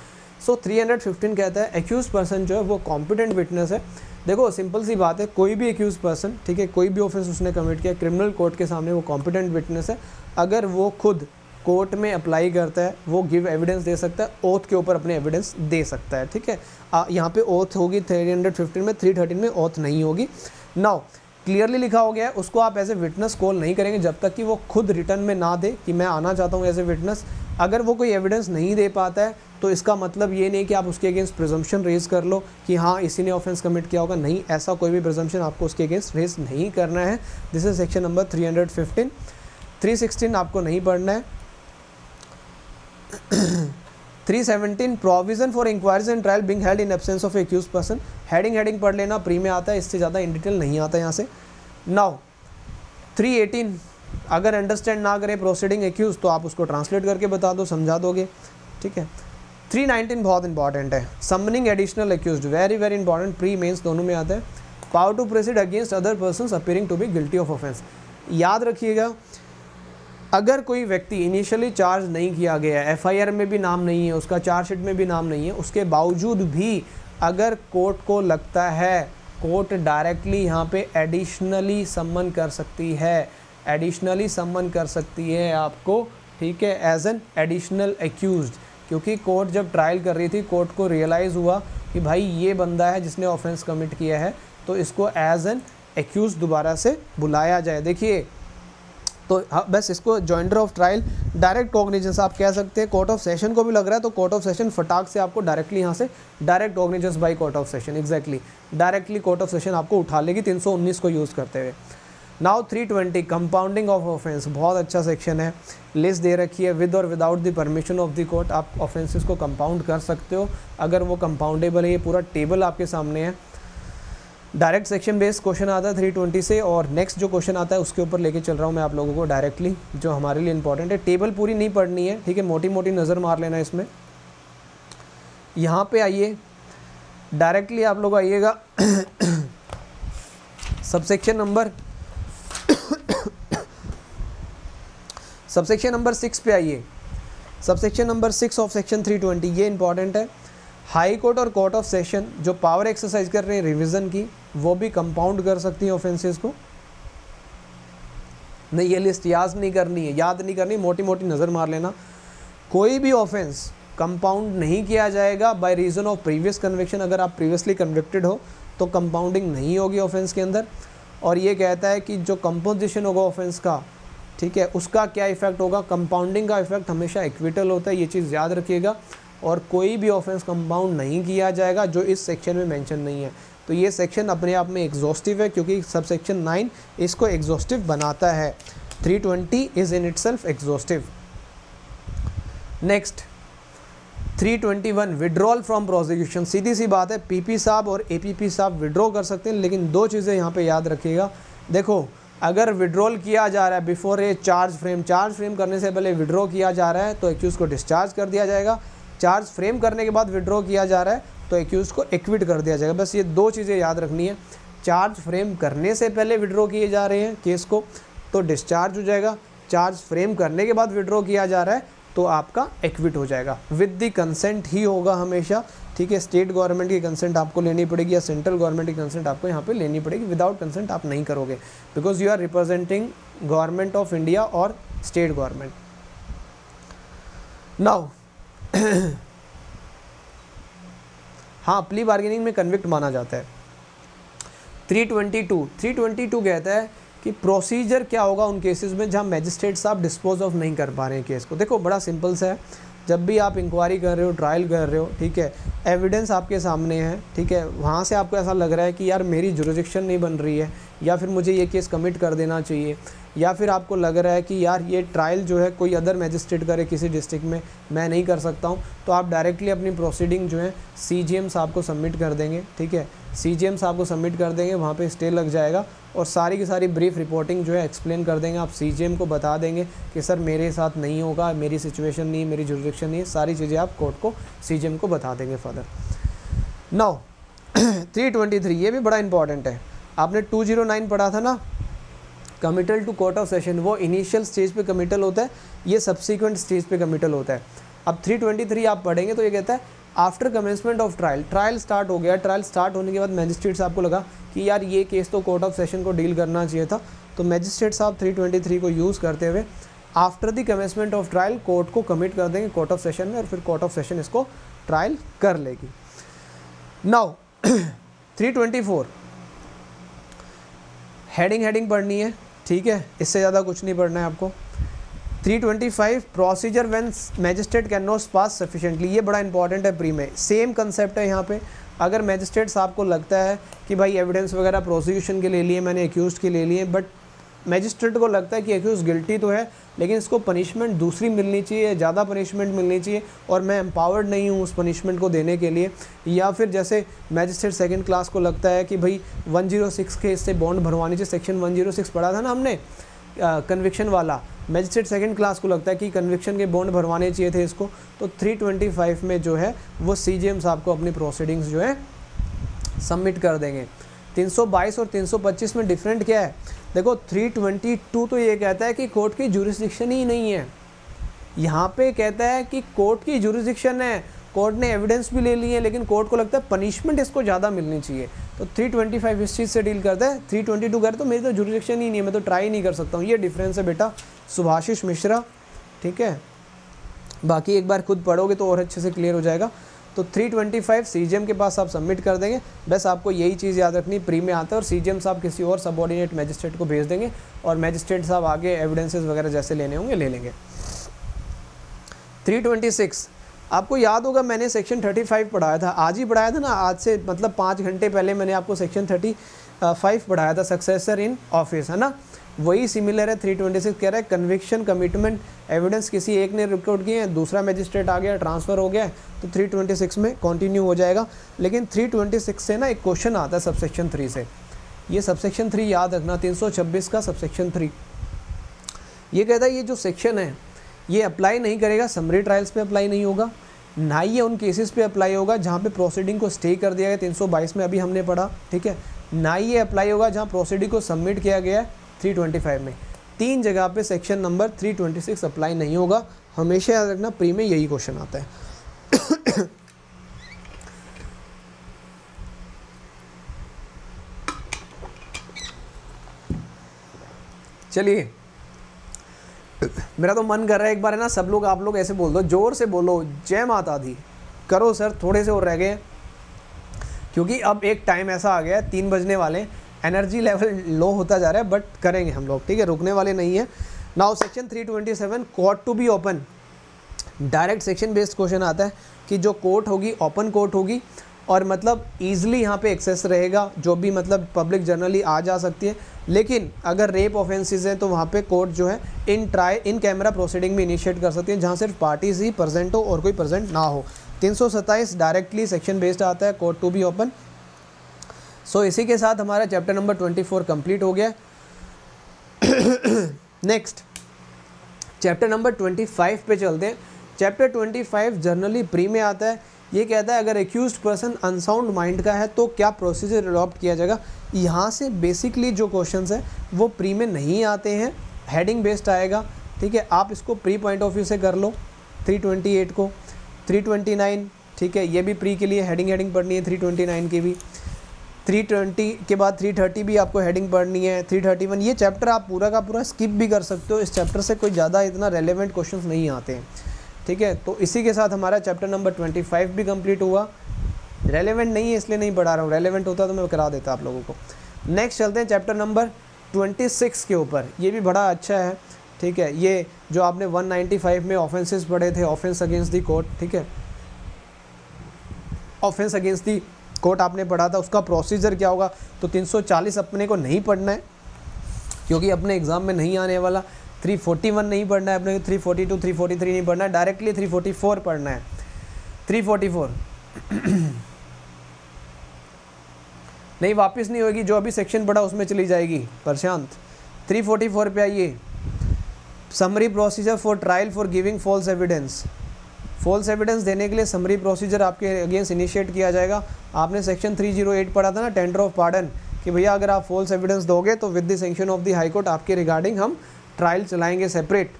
सो so, 315 कहता है एक्यूज पर्सन जो है वो कॉम्पिटेंट विटनेस है। देखो सिंपल सी बात है कोई भी एक्यूज पर्सन ठीक है कोई भी ऑफेंस उसने कमिट किया क्रिमिनल कोर्ट के सामने वो कॉम्पिटेंट विटनेस है। अगर वो खुद कोर्ट में अप्लाई करता है वो गिव एविडेंस दे सकता है ओथ के ऊपर अपने एविडेंस दे सकता है ठीक है। यहाँ पे ओथ होगी 315 में 313 में ओथ नहीं होगी। नाउ क्लियरली लिखा हो गया है, उसको आप एज ए विटनेस कॉल नहीं करेंगे जब तक कि वो खुद रिटर्न में ना दे कि मैं आना चाहता हूँ एज ए विटनेस अगर वो कोई एविडेंस नहीं दे पाता है तो इसका मतलब ये नहीं कि आप उसके अगेंस्ट प्रिजम्पशन रेज कर लो कि हाँ इसी ने ऑफेंस कमिट किया होगा। नहीं, ऐसा कोई भी प्रिजम्पशन आपको उसके अगेंस्ट रेज नहीं करना है। दिस इज़ सेक्शन नंबर 315 316 आपको नहीं पढ़ना है। 317 provision for inquiries and trial being held in absence of accused person heading heading पढ़ लेना प्री में आता है, इससे ज़्यादा इन डिटेल नहीं आता यहाँ से। नाउ 318 अगर अंडरस्टैंड ना करें प्रोसीडिंग एक्यूज तो आप उसको ट्रांसलेट करके बता दो, समझा दोगे। ठीक है? 319 बहुत इंपॉर्टेंट है। Summoning additional accused very very important pre mains दोनों में आता है। Power to proceed against other person appearing to be guilty of offence याद रखिएगा अगर कोई व्यक्ति इनिशियली चार्ज नहीं किया गया है एफआईआर में भी नाम नहीं है, उसका चार्जशीट में भी नाम नहीं है, उसके बावजूद भी अगर कोर्ट को लगता है कोर्ट डायरेक्टली यहाँ पे एडिशनली सम्मन कर सकती है एडिशनली सम्मन कर सकती है आपको, ठीक है एज एन एडिशनल एक्यूज क्योंकि कोर्ट जब ट्रायल कर रही थी कोर्ट को रियलाइज़ हुआ कि भाई ये बंदा है जिसने ऑफेंस कमिट किया है तो इसको एज एन एक्यूज दोबारा से बुलाया जाए। देखिए तो हाँ बस इसको joinder of trial direct cognizance आप कह सकते हैं कोर्ट ऑफ़ सेशन को भी लग रहा है तो कोर्ट ऑफ़ सेशन फटाक से आपको डायरेक्टली यहाँ से direct cognizance by court of session exactly directly court of session आपको उठा लेगी 319 को यूज़ करते हुए. नाउ 320 कंपाउंडिंग ऑफ़ ऑफेंस बहुत अच्छा सेक्शन है. लिस्ट दे रखी है with or without the permission of the court आप ऑफेंसेस को कंपाउंड कर सकते हो. अगर वो कंपाउंडेबल है, ये पूरा टेबल आपके सामने है डायरेक्ट सेक्शन बेस्ड क्वेश्चन आता है थ्री ट्वेंटी से और नेक्स्ट जो क्वेश्चन आता है उसके ऊपर लेके चल रहा हूँ मैं आप लोगों को डायरेक्टली जो हमारे लिए इंपॉर्टेंट है। टेबल पूरी नहीं पढ़नी है, ठीक है? मोटी मोटी नज़र मार लेना इसमें। यहाँ पे आइए। डायरेक्टली आप लोग आइएगा। Subsection number subsection number six पे आइए। Subsection number six of section three twenty ये इंपॉर्टेंट है। हाई कोर्ट और कोर्ट ऑफ़ सेशन जो पावर एक्सरसाइज कर रहे हैं रिवीजन की वो भी कंपाउंड कर सकती हैं ऑफेंसेस को। नहीं, ये लिस्ट याद नहीं करनी है, याद नहीं करनी मोटी मोटी नज़र मार लेना। कोई भी ऑफेंस कंपाउंड नहीं किया जाएगा by reason of previous conviction अगर आप प्रीवियसली कन्विक्टेड हो तो कंपाउंडिंग नहीं होगी ऑफेंस के अंदर। और ये कहता है कि जो कंपोजिशन होगा ऑफेंस का, ठीक है, उसका क्या इफ़ेक्ट होगा? कंपाउंडिंग का इफ़ेक्ट हमेशा इक्विटल होता है, ये चीज़ याद रखिएगा। और कोई भी ऑफेंस कंपाउंड नहीं किया जाएगा, जो इस सेक्शन में मेंशन नहीं है। तो ये सेक्शन अपने आप में एग्जॉस्टिव है क्योंकि सब सेक्शन नाइन इसको एग्जॉस्टिव बनाता है। 320 is in itself exhaustive next 321 withdrawal from prosecution सीधी सी बात है पीपी साहब और एपीपी साहब विड्रॉ कर सकते हैं, लेकिन दो चीज़ें यहाँ पे याद रखिएगा। देखो, अगर विड्रॉल किया जा रहा है before a charge frame charge frame करने से पहले विड्रॉ किया जा रहा है तो एक्यूज़ को डिस्चार्ज कर दिया जाएगा। चार्ज फ्रेम करने के बाद विड्रॉ किया जा रहा है तो एक्यूज़ को एक्विट कर दिया जाएगा। बस ये दो चीज़ें याद रखनी है। चार्ज फ्रेम करने से पहले विड्रॉ किए जा रहे हैं केस को तो डिस्चार्ज हो जाएगा। चार्ज फ्रेम करने के बाद विड्रॉ किया जा रहा है तो आपका एक्विट हो जाएगा। विद द कंसेंट ही होगा हमेशा। ठीक है स्टेट गवर्नमेंट की कंसेंट आपको लेनी पड़ेगी या सेंट्रल गवर्नमेंट की कंसेंट आपको यहाँ पे लेनी पड़ेगी। विदाउट कंसेंट आप नहीं करोगे। Because you are representing government of India और स्टेट गवर्नमेंट नाउ हाँ प्ली बार्गेनिंग में कन्विक्ट माना जाता है। 322 322 कहता है कि प्रोसीजर क्या होगा उन केसेस में जहाँ मैजिस्ट्रेट साहब डिस्पोज ऑफ़ नहीं कर पा रहे हैं केस को। देखो, बड़ा सिंपल सा है। जब भी आप इंक्वायरी कर रहे हो ट्रायल कर रहे हो, ठीक है एविडेंस आपके सामने है, ठीक है, वहाँ से आपको ऐसा लग रहा है कि यार मेरी जुरिडिक्शन नहीं बन रही है या फिर मुझे ये केस कमिट कर देना चाहिए, या फिर आपको लग रहा है कि यार ये ट्रायल जो है कोई अदर मैजिस्ट्रेट करे किसी डिस्ट्रिक्ट में, मैं नहीं कर सकता हूँ तो आप डायरेक्टली अपनी प्रोसीडिंग जो है सी जी साहब को सबमिट कर देंगे, ठीक है? सी जी साहब को सबमिट कर देंगे, वहाँ पे स्टे लग जाएगा और सारी की सारी ब्रीफ रिपोर्टिंग जो है एक्सप्लेन कर देंगे, आप सी को बता देंगे कि सर मेरे साथ नहीं होगा, मेरी सिचुएशन नहीं, मेरी जुरिडिक्शन नहीं, सारी चीज़ें आप कोर्ट को सी को बता देंगे फर्दर नाउ 323 ये भी बड़ा इंपॉर्टेंट है। आपने 209 पढ़ा था ना? Committal to court of session वो इनिशियल स्टेज पे कमिटल होता है, ये सब्सिक्वेंट स्टेज पे कमिटल होता है। अब 323 आप पढ़ेंगे तो ये कहता है after commencement of trial trial start हो गया। ट्रायल स्टार्ट होने के बाद मैजिस्ट्रेट साहब को लगा कि यार ये केस तो कोर्ट ऑफ़ सेशन को डील करना चाहिए था। तो मैजिस्ट्रेट साहब 323 को यूज़ करते हुए after the commencement of trial court को कमिट कर देंगे कोर्ट ऑफ़ सेशन में और फिर कोर्ट ऑफ़ सेशन इसको ट्रायल कर लेगी। नाउ 324 हेडिंग हेडिंग पढ़नी है, ठीक है? इससे ज़्यादा कुछ नहीं पढ़ना है आपको। 325 procedure when magistrate can not pass sufficiently ये बड़ा इंपॉर्टेंट है प्री में। सेम कंसेप्ट है यहाँ पे। अगर मैजिस्ट्रेट्स आपको लगता है कि भाई एविडेंस वगैरह प्रोसिक्यूशन के ले लिए, मैंने एक्यूज के ले लिए बट मैजिस्ट्रेट को लगता है कि एक्यूज गिल्टी तो है, लेकिन इसको पनिशमेंट दूसरी मिलनी चाहिए, ज़्यादा पनिशमेंट मिलनी चाहिए, और मैं एम्पावर्ड नहीं हूँ उस पनिशमेंट को देने के लिए। या फिर जैसे मैजिस्ट्रेट सेकंड क्लास को लगता है कि भाई 106 के इससे बॉन्ड भरवानी चाहिए सेक्शन 106 पढ़ा था ना हमने कन्विक्शन वाला। मैजिस्ट्रेट सेकंड क्लास को लगता है कि कन्विक्शन के बॉन्ड भरवाने चाहिए थे इसको तो 325 में जो है, वो सी साहब को अपनी प्रोसीडिंग्स जो है सबमिट कर देंगे। 322 और 325 में डिफरेंट क्या है? देखो 322 तो ये कहता है कि कोर्ट की जुरिस्डिक्शन ही नहीं है। यहाँ पे कहता है कि कोर्ट की जुरिस्डिक्शन है। कोर्ट ने एविडेंस भी ले ली है, लेकिन कोर्ट को लगता है पनिशमेंट इसको ज़्यादा मिलनी चाहिए। तो 325 इस चीज़ से डील करता है। 322 कर तो मेरी तो जुरिस्डिक्शन ही नहीं है, मैं तो ट्राई नहीं कर सकता हूँ। ये डिफरेंस है बेटा सुभाषिश मिश्रा, ठीक है? बाकी एक बार खुद पढ़ोगे तो और अच्छे से क्लियर हो जाएगा। तो 325 सीजीएम के पास आप सबमिट कर देंगे। बस आपको यही चीज़ याद रखनी प्री में आता है और सीजीएम साहब किसी और सबॉर्डिनेट मैजिस्ट्रेट को भेज देंगे और मैजिस्ट्रेट साहब आगे एविडेंसेस वगैरह जैसे लेने होंगे, ले लेंगे। 326 आपको याद होगा मैंने सेक्शन 35 पढ़ाया था। आज ही पढ़ाया था ना? आज से मतलब पाँच घंटे पहले मैंने आपको सेक्शन 35 पढ़ाया था सक्सेसर इन ऑफ़िस है ना? वही सिमिलर है 326 कह रहा है कन्विक्शन कमिटमेंट एविडेंस किसी एक ने रिकॉर्ड किए हैं, दूसरा मैजिस्ट्रेट आ गया ट्रांसफ़र हो गया तो 326 में कंटिन्यू हो जाएगा। लेकिन 326 से ना एक क्वेश्चन आता है सबसेक्शन थ्री से। ये सबसेक्शन थ्री याद रखना 326 का सबसेक्शन थ्री ये कहता है, ये जो सेक्शन है, ये अप्लाई नहीं करेगा समरी ट्रायल्स पर अप्लाई नहीं होगा, ना ही उन केसेस पे अप्लाई होगा जहाँ पे प्रोसीडिंग को स्टे कर दिया गया 322 में अभी हमने पढ़ा, ठीक है? ना ही ये अप्लाई होगा जहाँ प्रोसीडिंग को सबमिट किया गया है 325 में। तीन जगह पे सेक्शन नंबर 326 अप्लाई नहीं होगा। हमेशा याद रखना प्री में यही क्वेश्चन आता है। चलिए। मेरा तो मन कर रहा है एक बार है ना, सब लोग, आप लोग ऐसे बोल दो, ज़ोर से बोलो, जय माता दी। करो सर, थोड़े से और रह गए। क्योंकि अब एक टाइम ऐसा आ गया है, तीन बजने वाले एनर्जी लेवल लो होता जा रहा है बट करेंगे हम लोग, ठीक है? रुकने वाले नहीं है। Now section 327 court to be open direct section based question आता है कि जो कोर्ट होगी ओपन कोर्ट होगी, और मतलब ईजिली यहाँ पे एक्सेस रहेगा, जो भी मतलब पब्लिक जर्नली आ जा सकती है। लेकिन अगर रेप ऑफेंसेस हैं तो वहाँ पे कोर्ट जो है in try in camera proceeding में इनिशिएट कर सकती है, जहाँ सिर्फ़ पार्टीज़ ही प्रेजेंट हो और कोई प्रेजेंट ना हो। तीन सौ सत्ताइस डायरेक्टली सेक्शन बेस्ड आता है court to be open so इसी के साथ हमारा chapter number twenty four complete हो गया। Next chapter number twenty five पे चलते हैं। Chapter twenty five generally pre में आता है। ये कहता है, अगर एक्यूज पर्सन अनसाउंड माइंड का है तो क्या प्रोसीजर अडॉप्ट किया जाएगा? यहाँ से बेसिकली जो क्वेश्चन है, वो प्री में नहीं आते हैं। हेडिंग बेस्ड आएगा। ठीक है, आप इसको प्री पॉइंट ऑफ़ व्यू से कर लो। 328 को। 329 ठीक है, ये भी प्री के लिए हेडिंग हेडिंग पढ़नी है 329 की भी। 320 के बाद 330 भी आपको हेडिंग पढ़नी है 331 ये चैप्टर आप पूरा का पूरा स्किप भी कर सकते हो। इस चैप्टर से कोई ज़्यादा इतना रेलेवेंट क्वेश्चंस नहीं आते हैं। ठीक है? तो इसी के साथ हमारा चैप्टर नंबर 25 भी कंप्लीट हुआ। रेलेवेंट नहीं है, इसलिए नहीं पढ़ा रहा हूँ। रेलेवेंट होता तो मैं करा देता आप लोगों को। नेक्स्ट चलते हैं चैप्टर नंबर 26 के ऊपर। ये भी बड़ा अच्छा है। ठीक है? ये जो आपने 195 में ऑफेंसेस पढ़े थे ऑफेंस अगेंस्ट दी कोर्ट ठीक है? ऑफेंस अगेंस्ट दी कोर्ट आपने पढ़ा था, उसका प्रोसीजर क्या होगा? तो 340 अपने को नहीं पढ़ना है, क्योंकि अपने एग्ज़ाम में नहीं आने वाला। 341 नहीं पढ़ना है अपने 342 343 नहीं पढ़ना है। डायरेक्टली 344 पढ़ना है। 344 नहीं, वापस नहीं होगी, जो अभी सेक्शन पढ़ा उसमें चली जाएगी। प्रशांत 344 पे आइए। Summary procedure for trial for giving false evidence false evidence देने के लिए समरी प्रोसीजर आपके अगेंस्ट इनिशिएट किया जाएगा। आपने सेक्शन 308 पढ़ा था ना टेंडर ऑफ़ पार्डन कि भैया अगर आप फॉल्स एविडेंस दोगे तो with the sanction of the high court आपके रिगार्डिंग हम ट्रायल चलाएँगे सेपरेट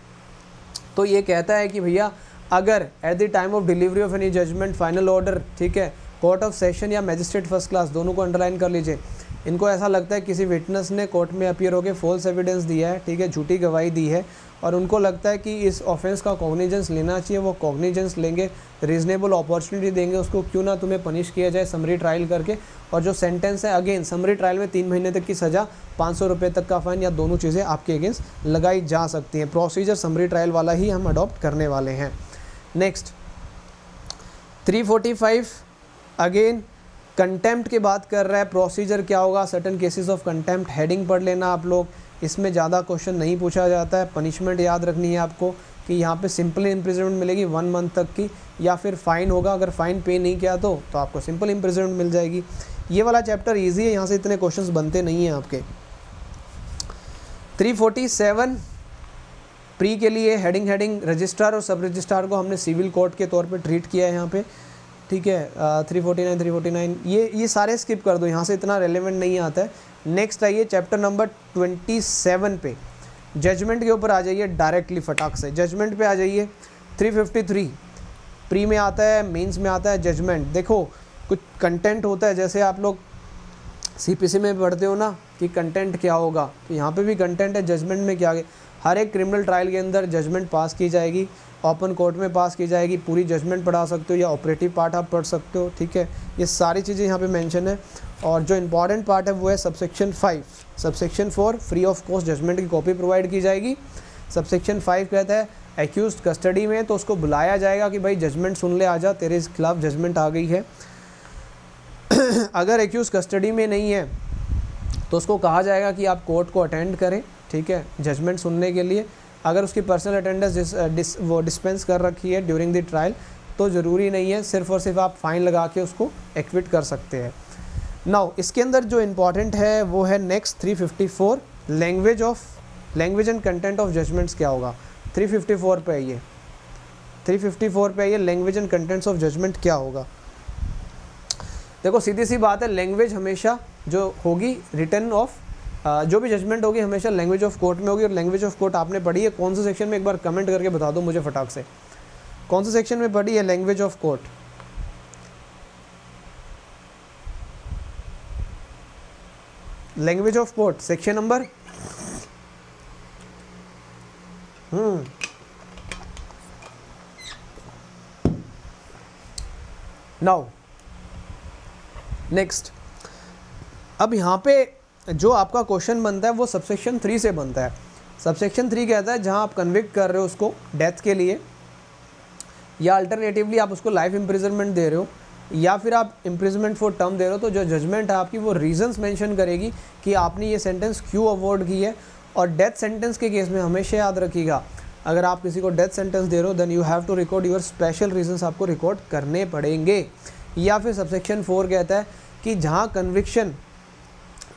तो ये कहता है कि भैया, अगर at the time of delivery of any judgement final order ठीक है कोर्ट ऑफ़ सेशन या मजिस्ट्रेट फ़र्स्ट क्लास दोनों को अंडरलाइन कर लीजिए। इनको ऐसा लगता है किसी विटनेस ने कोर्ट में अपियर होकर फॉल्स एविडेंस दिया है, ठीक है, झूठी गवाही दी है। और उनको लगता है कि इस ऑफेंस का कॉग्निजेंस लेना चाहिए, वो कॉग्निजेंस लेंगे रीजनेबल अपॉर्चुनिटी देंगे, उसको क्यों ना तुम्हें पनिश किया जाए समरी ट्रायल करके। और जो सेंटेंस है अगेन समरी ट्रायल में तीन महीने तक की सज़ा, पाँच सौ रुपये तक का फाइन या दोनों चीज़ें आपके अगेंस्ट लगाई जा सकती हैं। प्रोसीजर समरी ट्रायल वाला ही हम अडॉप्ट करने वाले हैं। नेक्स्ट 345 अगेन कंटेम्प्ट की बात कर रहा है। प्रोसीजर क्या होगा? Certain cases of contempt heading पढ़ लेना आप लोग। इसमें ज़्यादा क्वेश्चन नहीं पूछा जाता है। पनिशमेंट याद रखनी है आपको कि यहाँ पे सिंपल इम्प्रिजनमेंट मिलेगी वन मंथ तक की, या फिर फ़ाइन होगा। अगर फ़ाइन पे नहीं किया तो तो आपको सिंपल इम्प्रिजमेंट मिल जाएगी। ये वाला चैप्टर ईजी है, यहाँ से इतने क्वेश्चन बनते नहीं हैं आपके। 347 प्री के लिए हेडिंग हेडिंग रजिस्ट्रार और सब रजिस्ट्रार को हमने सिविल कोर्ट के तौर पे ट्रीट किया है यहाँ पे। ठीक है three forty nine three forty nine ये ये सारे स्किप कर दो। यहाँ से इतना रेलिवेंट नहीं आता है। नेक्स्ट आइए चैप्टर नंबर ट्वेंटी सेवन पे। जजमेंट के ऊपर आ जाइए, डायरेक्टली फटाक से। जजमेंट पे आ जाइए थ्री फिफ्टी थ्री प्री में आता है, मेंस में आता है, जजमेंट। देखो, कुछ कंटेंट होता है, जैसे आप लोग सीपीसी में पढ़ते हो ना, कि कंटेंट क्या होगा। तो यहाँ पे भी कंटेंट है, जजमेंट में क्या हर एक क्रिमिनल ट्रायल के अंदर जजमेंट पास की जाएगी। ओपन कोर्ट में पास की जाएगी, पूरी जजमेंट पढ़ा सकते हो या ऑपरेटिव पार्ट आप पढ़ सकते हो, ठीक है? ये सारी चीज़ें यहाँ पे मेंशन है। और जो इंपॉर्टेंट पार्ट है, वो है subsection five subsection four free of cost judgement की कॉपी प्रोवाइड की जाएगी। सबसेक्शन फाइव कहता है एक्यूज कस्टडी में तो उसको बुलाया जाएगा कि भाई जजमेंट सुन ले, आ जा, तेरे खिलाफ जजमेंट आ गई है। अगर एक्यूज कस्टडी में नहीं है तो उसको कहा जाएगा कि आप कोर्ट को अटेंड करें, ठीक है? जजमेंट सुनने के लिए। अगर उसकी पर्सनल अटेंडेंस डिस, डिस वो डिस्पेंस कर रखी है ड्यूरिंग द ट्रायल तो ज़रूरी नहीं है सिर्फ़ और सिर्फ़ आप फ़ाइन लगा के उसको एक्विट कर सकते हैं। नाउ इसके अंदर जो इंपॉर्टेंट है वो है next 354 language of language and content of judgements क्या होगा? 354 पे आइए 354 पे आइए language and contents of judgement क्या होगा? देखो सीधी सी बात है लैंग्वेज हमेशा जो होगी रिटर्न ऑफ़ जो भी जजमेंट होगी हमेशा लैंग्वेज ऑफ़ कोर्ट में होगी और लैंग्वेज ऑफ़ कोर्ट आपने पढ़ी है, कौन से सेक्शन में एक बार कमेंट करके बता दो मुझे फटाक से। कौन से सेक्शन में पढ़ी है language of court language of court section number hmm now next अब यहाँ पे जो आपका क्वेश्चन बनता है, वो सबसेक्शन थ्री से बनता है। सबसेक्शन थ्री कहता है, जहाँ आप कन्विक्ट कर रहे हो उसको डेथ के लिए, या अल्टरनेटिवली आप उसको लाइफ इम्प्रिजनमेंट दे रहे हो, या फिर आप इम्प्रिजमेंट फॉर टर्म दे रहे हो तो जो जजमेंट है आपकी, वो रीजंस मेंशन करेगी कि आपने ये सेंटेंस क्यों अवॉर्ड की है, और डेथ सेंटेंस के केस में हमेशा याद रखिएगा, अगर आप किसी को डेथ सेंटेंस दे रहे हो then you have to record your special reasons आपको रिकॉर्ड करने पड़ेंगे। या फिर सबसेक्शन फोर कहता है कि जहाँ कन्विक्शन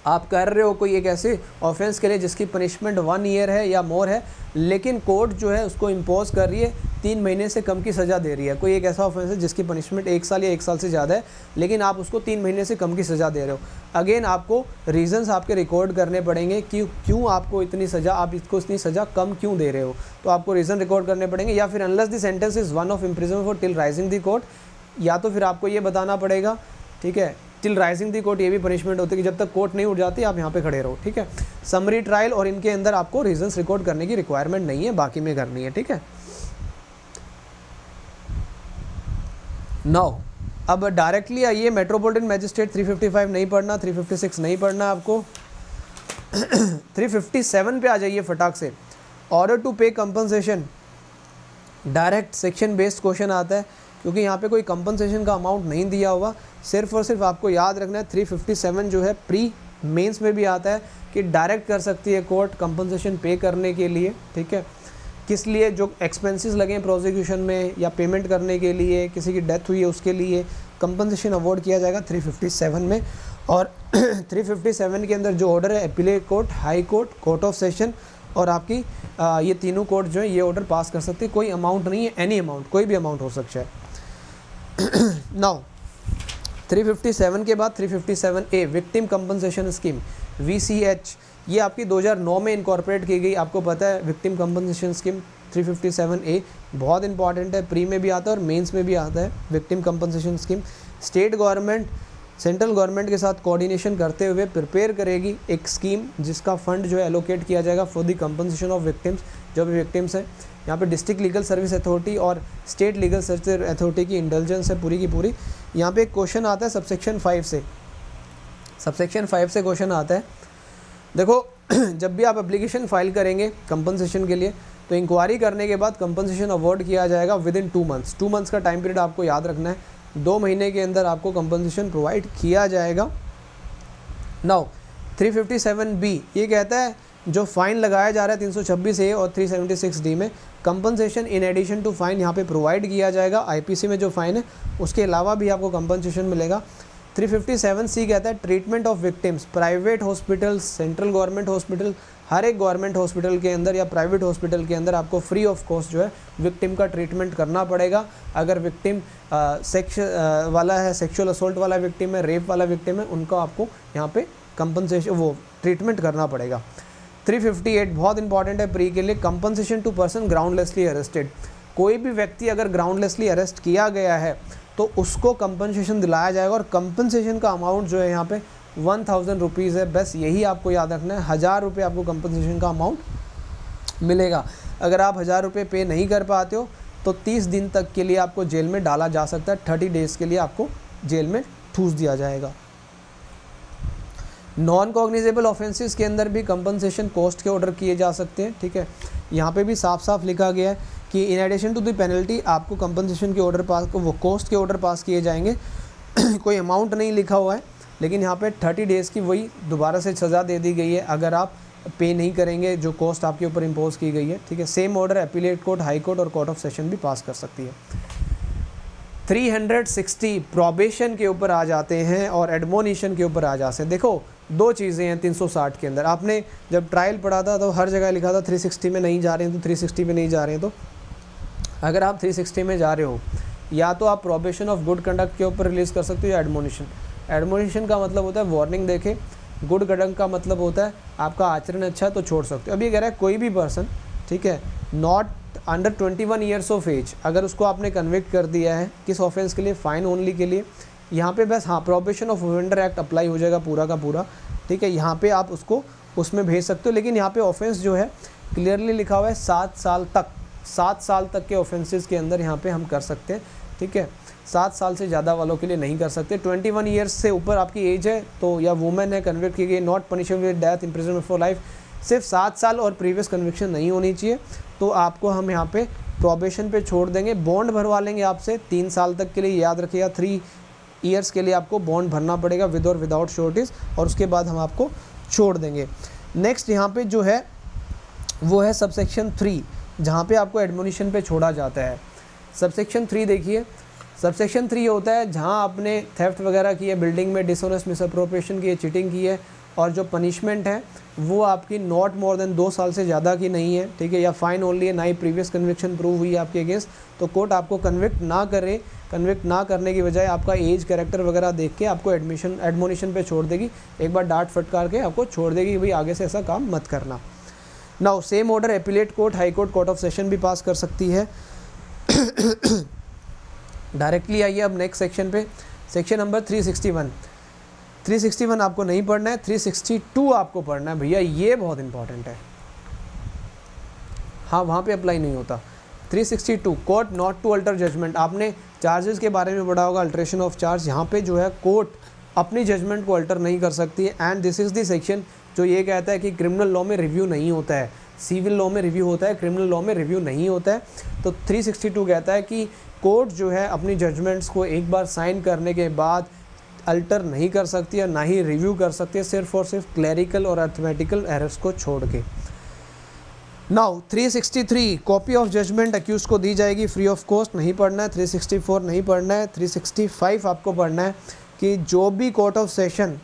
आप कर रहे हो कोई एक ऐसे ऑफेंस के लिए जिसकी पनिशमेंट वन ईयर है या मोर है, लेकिन कोर्ट जो है उसको इम्पोज कर रही है, तीन महीने से कम की सज़ा दे रही है। कोई एक ऐसा ऑफेंस है जिसकी पनिशमेंट एक साल या एक साल से ज़्यादा है, लेकिन आप उसको तीन महीने से कम की सज़ा दे रहे हो। अगेन आपको रीजंस आपके रिकॉर्ड करने पड़ेंगे कि क्यों आपको इतनी सज़ा, आप इसको इतनी सज़ा कम क्यों दे रहे हो। तो आपको रीज़न रिकॉर्ड करने पड़ेंगे या फिर unless the sentence is one of imprison for till rising the court या तो फिर आपको ये बताना पड़ेगा, ठीक है? टिल राइजिंग दी कोर्ट ये भी पनिशमेंट होती है कि जब तक कोर्ट नहीं उठ जाती, आप यहाँ पे खड़े रहो, ठीक है? समरी ट्रायल और इनके अंदर आपको रीजंस रिकॉर्ड करने की रिक्वायरमेंट नहीं है, बाकी में करनी है, ठीक है? नौ अब डायरेक्टली आइए मेट्रोपोलिटन मैजिस्ट्रेट 355 नहीं पढ़ना 356 नहीं पढ़ना आपको। 357 पे आ जाइए फटाक से। Order to pay compensation direct section based question आता है। क्योंकि यहाँ पे कोई कंपनसेशन का अमाउंट नहीं दिया हुआ। सिर्फ़ और सिर्फ़ आपको याद रखना है 357 जो है प्री मेंस में भी आता है कि डायरेक्ट कर सकती है कोर्ट कंपनसेशन पे करने के लिए ठीक है? किस लिए? जो एक्सपेंसेस लगे हैं प्रोसिक्यूशन में या पेमेंट करने के लिए किसी की डेथ हुई है उसके लिए कंपनसेशन अवॉर्ड किया जाएगा 357 में। और 357 के अंदर जो ऑर्डर है appellate court high court court of session और आपकी आ, ये तीनों कोर्ट जो है ये ऑर्डर पास कर सकते हैं। कोई अमाउंट नहीं है एनी अमाउंट कोई भी अमाउंट हो सकता है। नाउ 357 के बाद 357 A victim compensation scheme VCH ये आपकी 2009 में इनकॉर्पोरेट की गई। आपको पता है विक्टिम कंपनसेशन स्कीम 357 ए बहुत इंपॉर्टेंट है। प्री में भी आता है और मेंस में भी आता है victim compensation scheme state government central government के साथ कोऑर्डिनेशन करते हुए प्रिपेयर करेगी एक स्कीम जिसका फंड जो है एलोकेट किया जाएगा for the compensation of victims जो भी विक्टिम्स हैं। यहाँ पे डिस्ट्रिक्ट लीगल सर्विस अथॉरिटी और स्टेट लीगल सर्विस अथॉरिटी की इंटेलिजेंस है पूरी की पूरी। यहाँ पे एक क्वेश्चन आता है सबसेक्शन फाइव से। सबसेक्शन फाइव से क्वेश्चन आता है। देखो, जब भी आप एप्लीकेशन फ़ाइल करेंगे कंपनसेशन के लिए तो इंक्वायरी करने के बाद कंपनसेशन अवॉर्ड किया जाएगा within two months two months का टाइम पीरियड आपको याद रखना है। दो महीने के अंदर आपको कंपनसेशन प्रोवाइड किया जाएगा। नाउ 357 बी ये कहता है, जो फाइन लगाया जा रहा है 326 ए और 376 डी में compensation in addition to fine यहाँ पे प्रोवाइड किया जाएगा। आईपीसी में जो फाइन है, उसके अलावा भी आपको कंपनसेशन मिलेगा। 357 सी कहता है treatment of victims private hospital central government hospital हर एक गवर्नमेंट हॉस्पिटल के अंदर या प्राइवेट हॉस्पिटल के अंदर आपको फ्री ऑफ़ कॉस्ट जो है विक्टिम का ट्रीटमेंट करना पड़ेगा। अगर विक्टिम सेक्श वाला है सेक्सुअल असोल्ट वाला विक्टिम है रेप वाला विक्टिम है, उनको आपको यहाँ पे कंपनसेशन वो ट्रीटमेंट करना पड़ेगा। 358 बहुत इंपॉर्टेंट है प्री के लिए। Compensation to person groundlessly arrested कोई भी व्यक्ति अगर ग्राउंडलेसली अरेस्ट किया गया है तो उसको कंपनसेशन दिलाया जाएगा और कंपनसेशन का अमाउंट जो है यहाँ पे वन थाउज़ेंड रुपीज़ है। बस यही आपको याद रखना है, हज़ार रुपये आपको कंपनसेशन का अमाउंट मिलेगा। अगर आप हज़ार रुपये पे नहीं कर पाते हो तो तीस दिन तक के लिए आपको जेल में डाला जा सकता है, थर्टी डेज़ के लिए आपको जेल में ठूस दिया जाएगा। नॉन कॉग्निजेबल ऑफेंसेस के अंदर भी कंपनसेशन कॉस्ट के ऑर्डर किए जा सकते हैं, ठीक है? यहाँ पे भी साफ़ साफ़ लिखा गया है कि in addition to the penalty आपको कंपनसेशन के ऑर्डर पास वो कॉस्ट के ऑर्डर पास किए जाएँगे। कोई अमाउंट नहीं लिखा हुआ है, लेकिन यहाँ पे थर्टी डेज़ की वही दोबारा से सज़ा दे दी गई है, अगर आप पे नहीं करेंगे, जो कॉस्ट आपके ऊपर इम्पोज की गई है, ठीक है? Same order appellate court high court और कोर्ट ऑफ़ सेशन भी पास कर सकती है। 360 प्रोबेशन के ऊपर आ जाते हैं और एडमोनिशन के ऊपर आ जाते हैं। देखो दो चीज़ें हैं 360 के अंदर। आपने जब ट्रायल पढ़ा था तो हर जगह लिखा था 360 में नहीं जा रहे हैं तो 360 में नहीं जा रहे हैं। तो अगर आप 360 में जा रहे हो, या तो आप प्रोबेशन ऑफ़ गुड कंडक्ट के ऊपर रिलीज़ कर सकते हो या एडमोनिशन एडमोनिशन का मतलब होता है वार्निंग देखे गुड कंडक्ट का मतलब होता है आपका आचरण अच्छा है तो छोड़ सकते हो। ये कह रहा है कोई भी पर्सन ठीक है not under twenty one years of age अगर उसको आपने कन्विक्ट कर दिया है, किस ऑफेंस के लिए? फ़ाइन ओनली के लिए। यहाँ पे बस हाँ probation of offender act apply हो जाएगा पूरा का पूरा। ठीक है, यहाँ पे आप उसको, उसमें भेज सकते हो, लेकिन यहाँ पे ऑफेंस जो है क्लियरली लिखा हुआ है, सात साल तक, सात साल तक के ऑफेंसेस के अंदर यहाँ पे हम कर सकते हैं। ठीक है, सात साल से ज़्यादा वालों के लिए नहीं कर सकते। ट्वेंटी वन ईयर्स से ऊपर आपकी एज है तो या वुमेन है कन्वर्ट की गई not punishable with death imprison for life सिर्फ़ सात साल और प्रीवियस कन्विक्शन नहीं होनी चाहिए। तो आपको हम यहाँ पे प्रोबेशन पे छोड़ देंगे बॉन्ड भरवा लेंगे आपसे, तीन साल तक के लिए, याद रखिएगा थ्री ईयर्स के लिए आपको बॉन्ड भरना पड़ेगा विद और विदाउट श्योरिटीज़ और उसके बाद हम आपको छोड़ देंगे। नेक्स्ट यहाँ पे जो है, वो है सबसेक्शन थ्री जहाँ पे आपको एडमोनिशन पे छोड़ा जाता है। सबसेक्शन थ्री देखिए सबसेक्शन थ्री होता है जहाँ आपने थेफ्ट वगैरह की है बिल्डिंग में डिसोनेस मिसअप्रोप्रिएशन की है चीटिंग की है और जो पनिशमेंट है, वो आपकी नॉट मोर देन दो साल से ज़्यादा की नहीं है, ठीक है, या फाइन ओनली है, ना ही प्रीवियस कन्विक्शन प्रूव हुई है आपके अगेंस्ट तो कोर्ट आपको कन्विक्ट ना करे कन्विक्ट ना करने की बजाय आपका एज करेक्टर वगैरह देख के आपको एडमिशन एडमोनिशन पे छोड़ देगी। एक बार डांट फटकार के आपको छोड़ देगी भाई आगे से ऐसा काम मत करना। Now same order appellate court high court court of session भी पास कर सकती है। डायरेक्टली आइए अब नेक्स्ट सेक्शन पे। सेक्शन नंबर 361 361 आपको नहीं पढ़ना है 362 आपको पढ़ना है। भैया, ये बहुत इंपॉर्टेंट है। हाँ वहाँ पे अप्लाई नहीं होता। 362 court not to alter judgement आपने चार्जेस के बारे में पढ़ा होगा अल्ट्रेशन ऑफ़ चार्ज यहाँ पे जो है कोर्ट अपनी जजमेंट को अल्टर नहीं कर सकती। है and this is the section जो ये कहता है कि क्रिमिनल लॉ में रिव्यू नहीं होता है। सिविल लॉ में रिव्यू होता है क्रिमिनल लॉ में रिव्यू नहीं होता है। तो 362 कहता है कि कोर्ट जो है, अपनी जजमेंट्स को एक बार साइन करने के बाद अल्टर नहीं कर सकती है ना ही रिव्यू कर सकती है, सिर्फ़ और सिर्फ़ क्लैरिकल और अर्थमेटिकल एरर्स को छोड़ के। Now 363 copy of judgment accused को दी जाएगी फ्री ऑफ़ कॉस्ट नहीं पढ़ना है 364 नहीं पढ़ना है 365 आपको पढ़ना है कि जो भी कोर्ट ऑफ़ सेशन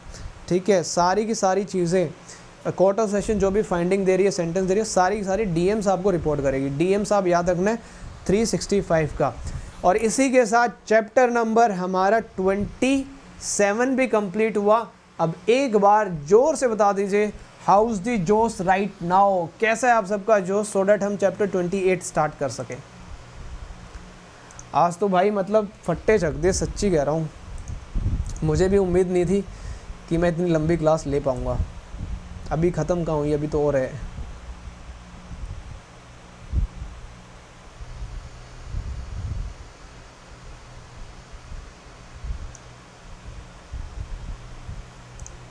ठीक है, सारी की सारी चीज़ें कोर्ट ऑफ़ सेशन जो भी फाइंडिंग दे रही है सेंटेंस दे रही है, सारी की सारी डीएम्स आपको रिपोर्ट करेगी। डीएम्स आप याद रखना है 365 का। और इसी के साथ चैप्टर नंबर हमारा 27 भी कंप्लीट हुआ। अब एक बार ज़ोर से बता दीजिए हाउस दी जोश राइट नाउ कैसा है आप सबका जोश? सो डैट हम चैप्टर 28 स्टार्ट कर सकें। आज तो भाई मतलब फट्टे चक दे, सच्ची कह रहा हूँ। मुझे भी उम्मीद नहीं थी कि मैं इतनी लंबी क्लास ले पाऊँगा। अभी ख़त्म कहाँ हुई? अभी तो और है।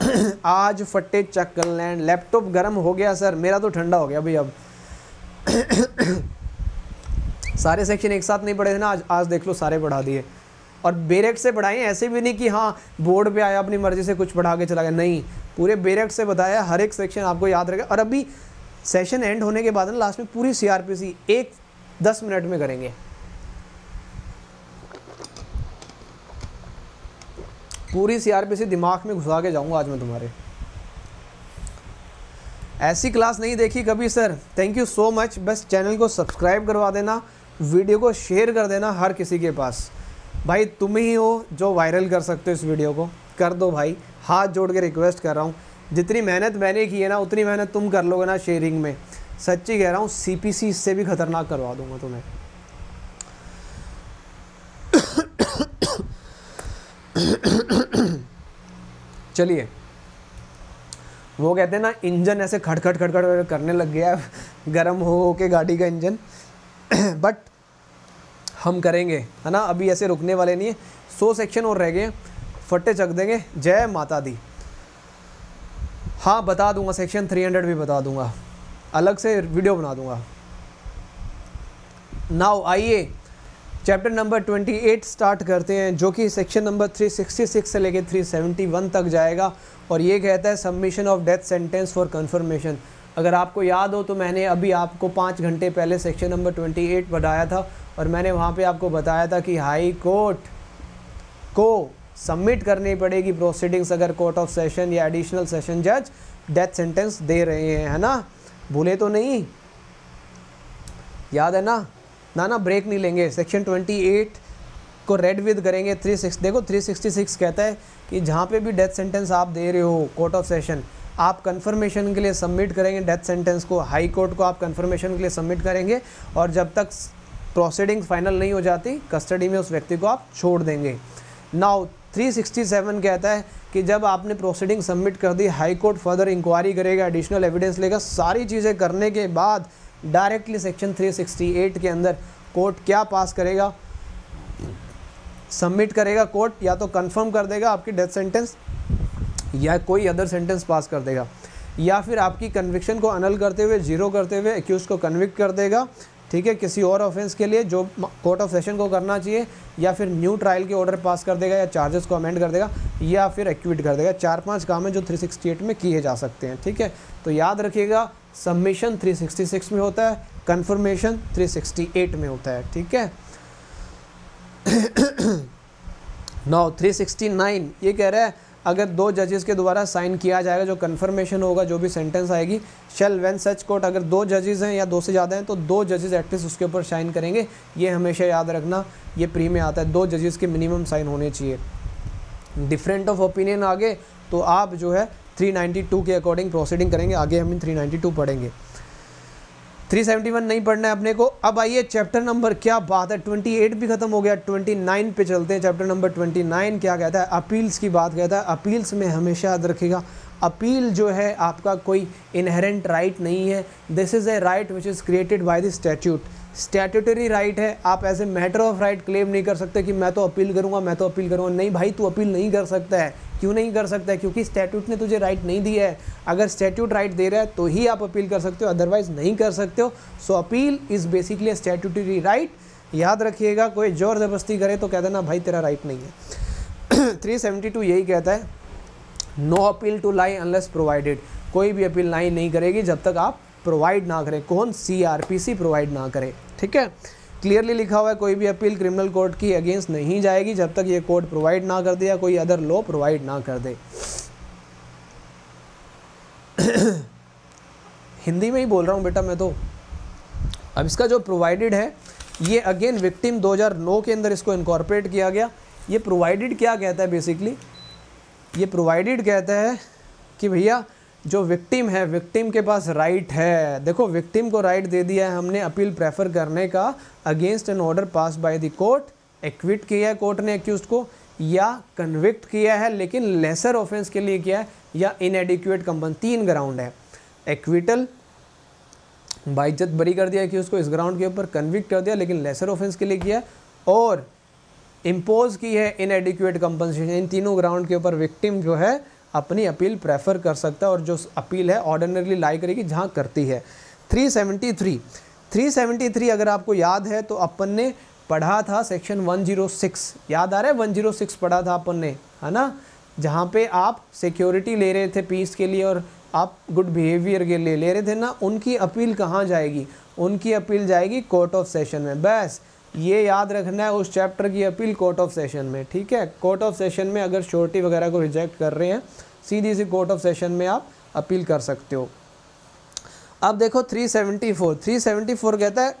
आज चक्कर लैंड लैपटॉप गर्म हो गया, सर। मेरा तो ठंडा हो गया भाई अब। सारे सेक्शन एक साथ नहीं पढ़े थे ना, आज आज देख लो, सारे पढ़ा दिए। और बेरेक्ट से पढ़ाए, ऐसे भी नहीं कि हाँ बोर्ड पे आया, अपनी मर्ज़ी से कुछ पढ़ा के चला गया। नहीं, पूरे बेरेक्ट से बताया, हर एक सेक्शन आपको याद रहेगा और अभी सेशन एंड होने के बाद ना लास्ट में पूरी सीआरपीसी एक दस मिनट में करेंगे। पूरी सीआरपीसी दिमाग में घुसा के जाऊँगा आज मैं तुम्हारे। ऐसी क्लास नहीं देखी कभी sir thank you so much बस चैनल को सब्सक्राइब करवा देना वीडियो को शेयर कर देना हर किसी के पास। भाई, तुम ही हो जो वायरल कर सकते हो इस वीडियो को। कर दो भाई। हाथ जोड़ के रिक्वेस्ट कर रहा हूँ। जितनी मेहनत मैंने की है ना, उतनी मेहनत तुम कर लोगे ना शेयरिंग में। सच्ची कह रहा हूँ सी इससे भी खतरनाक करवा दूँगा तुम्हें। चलिए। वो कहते हैं ना, इंजन ऐसे खटखट खटखट करने लग गया गर्म हो हो के गाड़ी का इंजन। बट हम करेंगे, है ना? अभी ऐसे रुकने वाले नहीं है। सौ सेक्शन और रह गए फट्टे चक देंगे। जय माता दी। हाँ बता दूँगा। सेक्शन 300 भी बता दूँगा। अलग से वीडियो बना दूँगा। नाउ आइए। चैप्टर नंबर 28 स्टार्ट करते हैं, जो कि सेक्शन नंबर 366 से लेके 371 तक जाएगा और ये कहता है submission of death sentence for confirmation अगर आपको याद हो तो मैंने अभी आपको पाँच घंटे पहले सेक्शन नंबर 28 बढ़ाया था और मैंने वहाँ पे आपको बताया था कि हाई कोर्ट को सबमिट करनी पड़ेगी प्रोसीडिंग्स अगर कोर्ट ऑफ़ सेशन या एडिशनल सेशन जज डेथ सेंटेंस दे रहे हैं, है ना? भूले तो नहीं? याद है ना? ना ना ब्रेक नहीं लेंगे। सेक्शन 28 को रेड विद करेंगे थ्री सिक्स देखो 366 कहता है कि जहाँ पे भी डेथ सेंटेंस आप दे रहे हो कोर्ट ऑफ़ सेशन आप कंफर्मेशन के लिए सबमिट करेंगे डेथ सेंटेंस को हाई कोर्ट को आप कंफर्मेशन के लिए सबमिट करेंगे और जब तक प्रोसीडिंग फाइनल नहीं हो जाती कस्टडी में उस व्यक्ति को आप छोड़ देंगे। नाउ 367 कहता है कि जब आपने प्रोसीडिंग सबमिट कर दी हाई कोर्ट फर्दर इंक्वायरी करेगा एडिशनल एविडेंस लेगा, सारी चीज़ें करने के बाद डायरेक्टली सेक्शन 368 के अंदर कोर्ट क्या पास करेगा? सबमिट करेगा कोर्ट या तो कंफर्म कर देगा आपकी डेथ सेंटेंस या कोई अदर सेंटेंस पास कर देगा। या फिर आपकी कन्विक्शन को अनल करते हुए ज़ीरो करते हुए एक्यूज को कन्विक्ट कर देगा, ठीक है? किसी और ऑफेंस के लिए जो कोर्ट ऑफ़ सेशन को करना चाहिए या फिर न्यू ट्रायल के ऑर्डर पास कर देगा या चार्जेस को अमेंड कर देगा या फिर एक्विट कर देगा। चार पाँच काम है जो 368 में किए जा सकते हैं, ठीक है? तो याद रखिएगा सबमिशन 366 में होता है कन्फर्मेशन 368 में होता है, ठीक है? नौ 369 ये कह रहा है, अगर दो जजेस के द्वारा साइन किया जाएगा, जो कन्फर्मेशन होगा, जो भी सेंटेंस आएगी शेल वेन सच कोर्ट अगर दो जजेस हैं या दो से ज़्यादा हैं तो दो जजेस एटलीस्ट उसके ऊपर साइन करेंगे। ये हमेशा याद रखना, ये प्री में आता है, दो जजेस के मिनिमम साइन होने चाहिए। डिफरेंट ऑफ़ ओपिनियन आगे तो आप जो है 392 के अकॉर्डिंग प्रोसीडिंग करेंगे, आगे हम 392 पढ़ेंगे। 371 नहीं पढ़ना है अपने को। अब आइए चैप्टर नंबर क्या बात है? 28 भी खत्म हो गया 29 पे चलते हैं चैप्टर नंबर 29 क्या कहता है? अपील्स की बात कहता है। अपील्स में हमेशा याद रखेगा अपील जो है आपका कोई इनहेरेंट राइट नहीं है। This is a right which is created by the statute statutory right है। आप a matter of right claim नहीं कर सकते कि मैं तो अपील करूँगा, मैं तो अपील करूँगा। नहीं भाई, तू अपील नहीं कर सकता है। क्यों नहीं कर सकता है? क्योंकि स्टैट्यूट ने तुझे राइट नहीं दिया है। अगर स्टैट्यूट राइट दे रहा है तो ही आप अपील कर सकते हो अदरवाइज़ नहीं कर सकते हो। So appeal is basically statutory right याद रखिएगा, कोई ज़ोर ज़बरदस्ती करे तो कह देना, भाई, तेरा राइट नहीं है। थ्री सेवेंटी टू यही कहता है no appeal to lie unless provided कोई भी अपील लाई नहीं करेगी जब तक आप प्रोवाइड ना करें, कौन सी आर पी सी प्रोवाइड ना करे, ठीक है? क्लियरली लिखा हुआ है, कोई भी अपील क्रिमिनल कोर्ट की अगेंस्ट नहीं जाएगी जब तक ये कोर्ट प्रोवाइड ना कर दे या कोई अदर लॉ प्रोवाइड ना कर दे। हिंदी में ही बोल रहा हूँ बेटा मैं तो। अब इसका जो प्रोवाइडेड है, ये अगेन विक्टिम 2009 के अंदर इसको इनकॉर्पोरेट किया गया। ये प्रोवाइडेड क्या कहता है बेसिकली ये प्रोवाइडेड कहता है कि भैया जो विक्टिम है विक्टिम के पास राइट है। देखो विक्टिम को राइट दे दिया है हमने अपील प्रेफर करने का against an order pass by the court acquit किया है कोर्ट ने एक्यूज को, या कन्विक्ट किया है, लेकिन लेसर ऑफेंस के लिए किया है, या इनएडिक्यूट कंपन, तीन ग्राउंड है। एक्विटल बाइज्जत बरी कर दिया कि उसको इस ग्राउंड के ऊपर कन्विक्ट कर दिया, लेकिन लेसर ऑफेंस के लिए किया और इम्पोज की है इनएडिक्यूट कंपनसेशन इन तीनों ग्राउंड के ऊपर विक्टिम जो है अपनी अपील प्रेफर कर सकता है और जो अपील है ऑर्डिनरली लाई करेगी, जहाँ करती है। 373 373 अगर आपको याद है तो अपन ने पढ़ा था सेक्शन 106 याद आ रहा है? 106 पढ़ा था अपन ने, है ना? जहाँ पे आप सिक्योरिटी ले रहे थे पीस के लिए और आप गुड बिहेवियर के लिए ले रहे थे ना, उनकी अपील कहाँ जाएगी? उनकी अपील जाएगी कोर्ट ऑफ़ सेशन में। बस, ये याद रखना है उस चैप्टर की अपील कोर्ट ऑफ़ सेशन में, ठीक है? कोर्ट ऑफ़ सेशन में अगर श्योरिटी वगैरह को रिजेक्ट कर रहे हैं सीधी सी कोर्ट ऑफ़ सेशन में आप अपील कर सकते हो। अब देखो 374 374 कहता है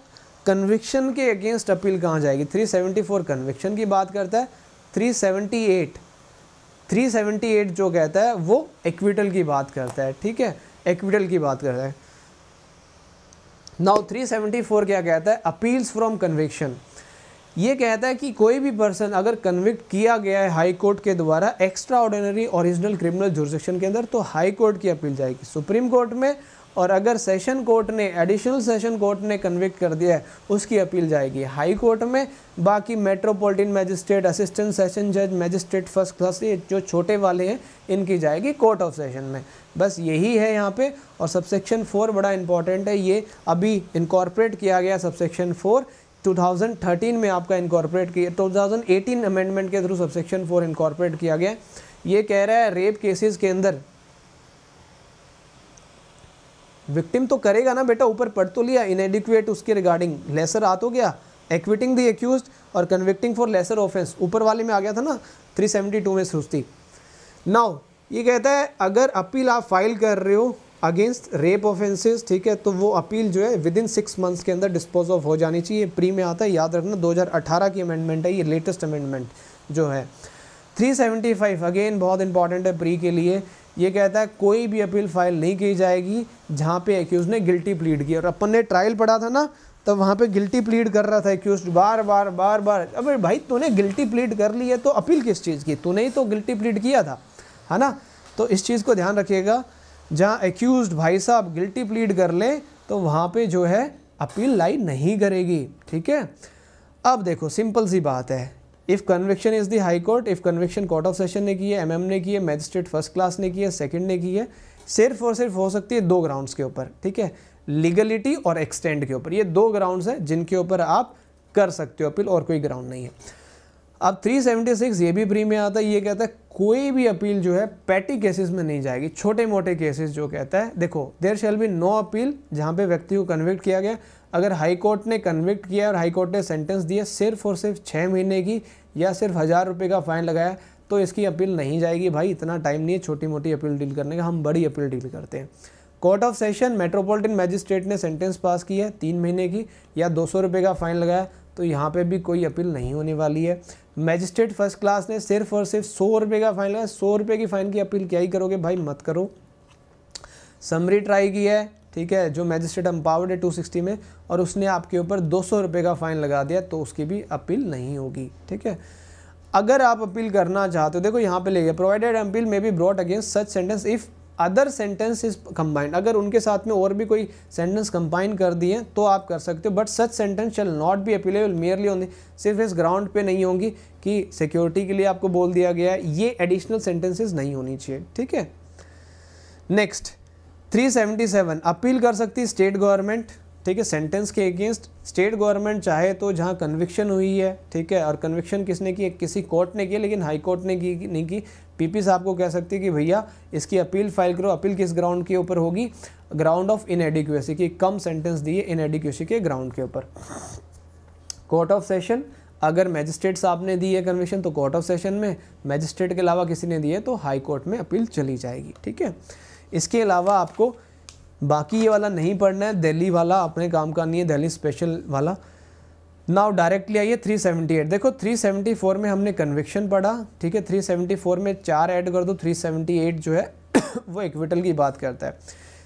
कन्विक्शन के अगेंस्ट अपील कहाँ जाएगी? 374 कन्विक्शन की बात करता है 378 378 जो कहता है, वो एक्विटल की बात करता है, ठीक है? एक्विटल की बात करता है। नाउ 374 क्या कहता है? अपील्स फ्रॉम कन्विक्शन ये कहता है कि कोई भी पर्सन अगर कन्विक्ट किया गया है हाई कोर्ट के द्वारा extraordinary original criminal jurisdiction के अंदर तो हाई कोर्ट की अपील जाएगी। सुप्रीम कोर्ट में, और अगर सेशन कोर्ट ने एडिशनल सेशन कोर्ट ने कन्विक्ट कर दिया है, उसकी अपील जाएगी। हाई कोर्ट में बाकी मेट्रोपॉलिटन मैजिस्ट्रेट असिस्टेंट सेशन जज मैजिस्ट्रेट फ़र्स्ट क्लास ये जो छोटे वाले हैं, इनकी जाएगी कोर्ट ऑफ़ सेशन में। बस यही है यहाँ पे, और सबसेक्शन फोर बड़ा इंपॉर्टेंट है। ये अभी इनकॉर्पोरेट किया गया सबसेक्शन फोर 2013 में आपका इनकॉर्पोरेट किया 2018 अमेंडमेंट के थ्रू सबसेक्शन फोर इनकॉर्पोरेट किया गया। ये कह रहा है रेप केसेस के अंदर। विक्टिम तो करेगा ना बेटा, ऊपर पढ़ तो लिया इनएडिक्वेट उसके रिगार्डिंग लेसर आ तो गया acquitting the accused or convicting for lesser offence ऊपर वाले में आ गया था ना 372 में सुस्ती। नाउ ये कहता है, अगर अपील आप फ़ाइल कर रहे हो अगेंस्ट रेप ऑफेंसेस, ठीक है तो वो अपील जो है विद इन सिक्स मंथ्स के अंदर डिस्पोज ऑफ़ हो जानी चाहिए। प्री में आता है, याद रखना 2018 की अमेंडमेंट है, ये लेटेस्ट अमेंडमेंट जो है। 375 अगेन बहुत इंपॉर्टेंट है प्री के लिए। ये कहता है, कोई भी अपील फ़ाइल नहीं की जाएगी जहाँ पे एक्यूज ने गिल्टी प्लीड किया और अपन ने ट्रायल पढ़ा था ना तो वहाँ पे गिल्टी प्लीड कर रहा था एक्यूज बार बार बार बार। अबे भाई, तूने गिल्टी प्लीड कर ली है तो अपील किस चीज़ की? तूने ही तो गिल्टी प्लीड किया था, है ना? तो इस चीज़ को ध्यान रखिएगा। जहाँ एक्यूज भाई साहब गिल्टी प्लीड कर लें तो वहाँ पे जो है अपील लाई नहीं करेगी, ठीक है? अब देखो सिंपल सी बात है। If conviction is the high court if conviction court of session ने की है एमएम ने की है मैजिस्ट्रेट फ़र्स्ट क्लास ने की है सेकंड ने की है, सिर्फ़ और सिर्फ़ हो सकती है दो ग्राउंड्स के ऊपर, ठीक है? लीगलिटी और एक्सटेंड के ऊपर। ये दो ग्राउंड्स हैं जिनके ऊपर आप कर सकते हो अपील और कोई ग्राउंड नहीं है। अब 376 ये भी प्री में आता है, ये कहता है, कोई भी अपील जो है पैटी केसेस में नहीं जाएगी छोटे मोटे केसेस जो कहता है। देखो there shall be no appeal जहाँ पे व्यक्ति को कन्विक्ट किया गया। अगर हाई कोर्ट ने कन्विक्ट किया और हाई कोर्ट ने सेंटेंस दिया, सिर्फ़ और सिर्फ़ छः महीने की या सिर्फ़ हज़ार रुपये का फाइन लगाया तो इसकी अपील नहीं जाएगी। भाई, इतना टाइम नहीं है छोटी मोटी अपील डील करने का, हम बड़ी अपील डील करते हैं। Court of session metropolitan magistrate ने सेंटेंस पास की है, तीन महीने की या दो सौ का फाइन लगाया तो यहाँ पे भी कोई अपील नहीं होने वाली है। मैजिस्ट्रेट फ़र्स्ट क्लास ने सिर्फ़ और सिर्फ़ सौ रुपये का फाइन लगाया। सौ रुपये की फ़ाइन की अपील क्या ही करोगे? भाई मत करो। समरी ट्राई की है, ठीक है, जो मैजिस्ट्रेट एम्पावर्ड है 260 में, और उसने आपके ऊपर दो सौ रुपये का फ़ाइन लगा दिया तो उसकी भी अपील नहीं होगी, ठीक है? अगर आप अपील करना चाहते हो, देखो यहाँ पे ले गए provided appeal may be brought against such sentence if other sentence is combined अगर उनके साथ में और भी कोई सेंटेंस कंबाइन कर दिए तो आप कर सकते हो but such sentence shall not be appealable merely on सिर्फ़ इस ग्राउंड पे नहीं होंगी कि सिक्योरिटी के लिए आपको बोल दिया गया है, ये एडिशनल सेंटेंसेज नहीं होनी चाहिए, ठीक है? नेक्स्ट 377 अपील कर सकती स्टेट गवर्नमेंट ठीक है सेंटेंस के अगेंस्ट स्टेट गवर्नमेंट चाहे तो जहाँ कन्विक्शन हुई है, ठीक है, और कन्विक्शन किसने की, किसी कोर्ट ने की, लेकिन हाई कोर्ट ने की, नहीं की पीपी साहब को कह सकती है कि भैया, इसकी अपील फ़ाइल करो अपील किस ग्राउंड के ऊपर होगी? ग्राउंड ऑफ़ इनएडिक्वेसी की कम सेंटेंस दिए इनएडिक्वेसी के ग्राउंड के ऊपर। कोर्ट ऑफ़ सेशन अगर मैजिस्ट्रेट साहब ने दी है कन्विक्शन तो कोर्ट ऑफ़ सेशन में मैजिस्ट्रेट के अलावा किसी ने दी है तो हाई कोर्ट में अपील चली जाएगी, ठीक है। इसके अलावा आपको बाकी ये वाला नहीं पढ़ना है, दिल्ली वाला अपने काम का नहीं है, दिल्ली स्पेशल वाला। नाउ डायरेक्टली आइए 378 देखो 374 में हमने कन्विक्शन पढ़ा, ठीक है? 374 में चार ऐड कर दो 378 जो है, वो इक्विटल की बात करता है।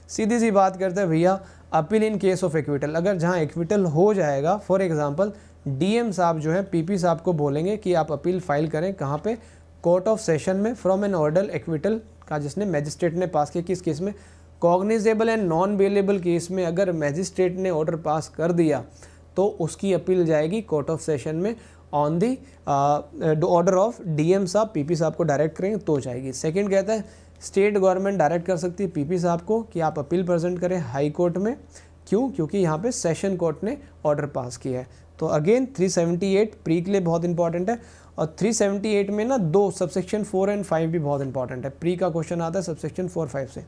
सीधी सी बात करता है, भैया, appeal in case of acquittal अगर जहाँ इक्विटल हो जाएगा फॉर एग्ज़ाम्पल डीएम साहब जो है पीपी साहब को बोलेंगे कि आप अपील फ़ाइल करें कहाँ पे? कोर्ट ऑफ़ सेशन में फ्रॉम एन ऑर्डर इक्विटल का जिसने मैजिस्ट्रेट ने पास किया, किस केस में? Cognizable and non bailable case में अगर मैजिस्ट्रेट ने ऑर्डर पास कर दिया तो उसकी अपील जाएगी कोर्ट ऑफ़ सेशन में on the order of DM साहब पीपी साहब को डायरेक्ट करेंगे तो जाएगी। सेकंड कहता है स्टेट गवर्नमेंट डायरेक्ट कर सकती है पीपी साहब को कि आप अपील प्रेजेंट करें हाई कोर्ट में। क्यों? क्योंकि यहाँ पे सेशन कोर्ट ने ऑर्डर पास किया है। तो अगेन 378 प्री के लिए बहुत इंपॉर्टेंट है और 378 में ना दो सबसेक्शन फोर एंड फाइव भी बहुत इंपॉर्टेंट है। प्री का क्वेश्चन आता है सबसेक्शन फोर फाइव से।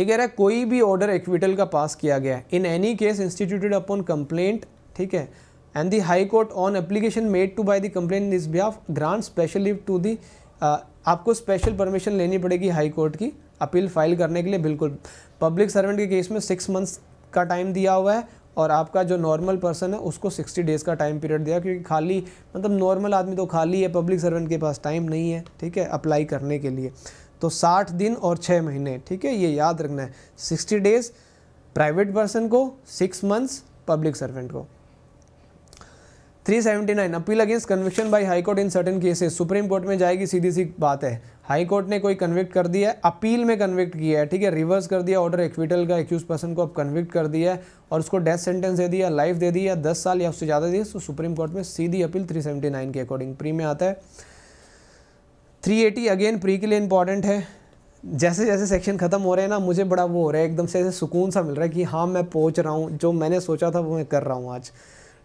ये कह रहा है, कोई भी ऑर्डर एक्विटल का पास किया गया है। In any case instituted upon complaint ठीक है? And the high court on application made to by the complaint this behalf grant special leave to the आपको स्पेशल परमिशन लेनी पड़ेगी हाई कोर्ट की अपील फ़ाइल करने के लिए, बिल्कुल। पब्लिक सर्वेंट के केस में सिक्स मंथ्स का टाइम दिया हुआ है और आपका जो नॉर्मल पर्सन है, उसको सिक्सटी डेज़ का टाइम पीरियड दिया क्योंकि खाली मतलब नॉर्मल आदमी तो खाली है पब्लिक सर्वेंट के पास टाइम नहीं है, ठीक है? अप्लाई करने के लिए। तो साठ दिन और छः महीने, ठीक है? ये याद रखना है। सिक्सटी डेज़ प्राइवेट पर्सन को, सिक्स मंथ्स पब्लिक सर्वेंट को। 379 appeal against conviction by high court in certain cases supreme court में जाएगी, सीधी सी बात है। हाई कोर्ट ने कोई कन्विक्ट कर दिया है, अपील में कन्विक्ट किया है, ठीक है? रिवर्स कर दिया ऑर्डर एक्विटल का एक्यूज पर्सन को अब कन्विक्ट कर दिया है और उसको डेथ सेंटेंस दे दिया लाइफ दे दिया, दस साल या उससे ज़्यादा दिया। तो सुप्रीम कोर्ट में सीधी अपील 379 के अकॉर्डिंग प्री में आता है। 380 अगेन प्री के लिए इंपॉर्टेंट है। जैसे जैसे सेक्शन ख़त्म हो रहे हैं ना, मुझे बड़ा वो हो रहा है, एकदम से ऐसे सुकून सा मिल रहा है कि हाँ मैं पहुँच रहा हूँ, जो मैंने सोचा था वो मैं कर रहा हूँ आज।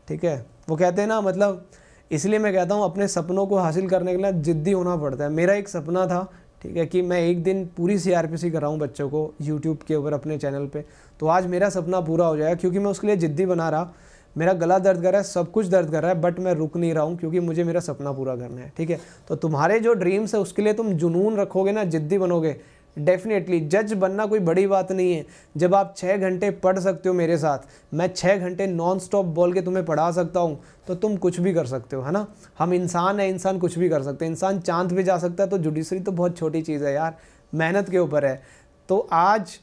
ठीक है? वो कहते हैं ना मतलब इसलिए मैं कहता हूँ, अपने सपनों को हासिल करने के लिए ज़िद्दी होना पड़ता है। मेरा एक सपना था, ठीक है, कि मैं एक दिन पूरी सी आर पी सी बच्चों को यूट्यूब के ऊपर अपने चैनल पे। तो आज मेरा सपना पूरा हो जाएगा, क्योंकि मैं उसके लिए ज़िद्दी बना रहा। मेरा गला दर्द कर रहा है, सब कुछ दर्द कर रहा है बट मैं रुक नहीं रहा हूँ क्योंकि मुझे मेरा सपना पूरा करना है, ठीक है? तो तुम्हारे जो ड्रीम्स है, उसके लिए तुम जुनून रखोगे ना, जिद्दी बनोगे। डेफिनेटली जज बनना कोई बड़ी बात नहीं है। जब आप छः घंटे पढ़ सकते हो मेरे साथ, मैं छः घंटे नॉन स्टॉप बोल के तुम्हें पढ़ा सकता हूँ तो तुम कुछ भी कर सकते हो, है ना? हम इंसान है, इंसान कुछ भी कर सकते हैं। इंसान चाँद पे जा सकता है तो जुडिशरी तो बहुत छोटी चीज़ है यार, मेहनत के ऊपर है। तो आज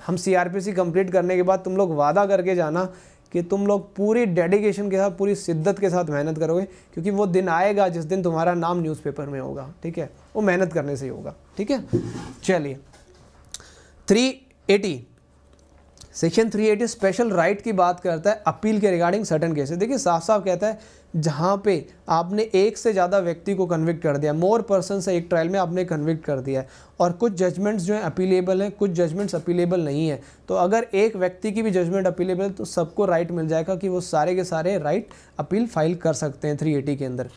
हम C R P C complete करने के बाद तुम लोग वादा करके जाना कि तुम लोग पूरी डेडिकेशन के साथ, पूरी शिद्दत के साथ मेहनत करोगे, क्योंकि वो दिन आएगा जिस दिन तुम्हारा नाम न्यूज़पेपर में होगा, ठीक है? वो मेहनत करने से ही होगा, ठीक है? चलिए। Three eighty section 380 special right की बात करता है अपील के रिगार्डिंग सर्टन केसेस देखिए साफ़ साफ़ कहता है जहाँ पे आपने एक से ज़्यादा व्यक्ति को कन्विक्ट कर दिया मोर पर्सन से एक ट्रायल में आपने कन्विक्ट कर दिया है और कुछ जजमेंट्स जो हैं अपीलेबल हैं, कुछ जजमेंट्स अपीलेबल नहीं है। तो अगर एक व्यक्ति की भी जजमेंट अपीलेबल तो सबको राइट मिल जाएगा कि वो सारे के सारे राइट अपील फ़ाइल कर सकते हैं थ्री के अंदर।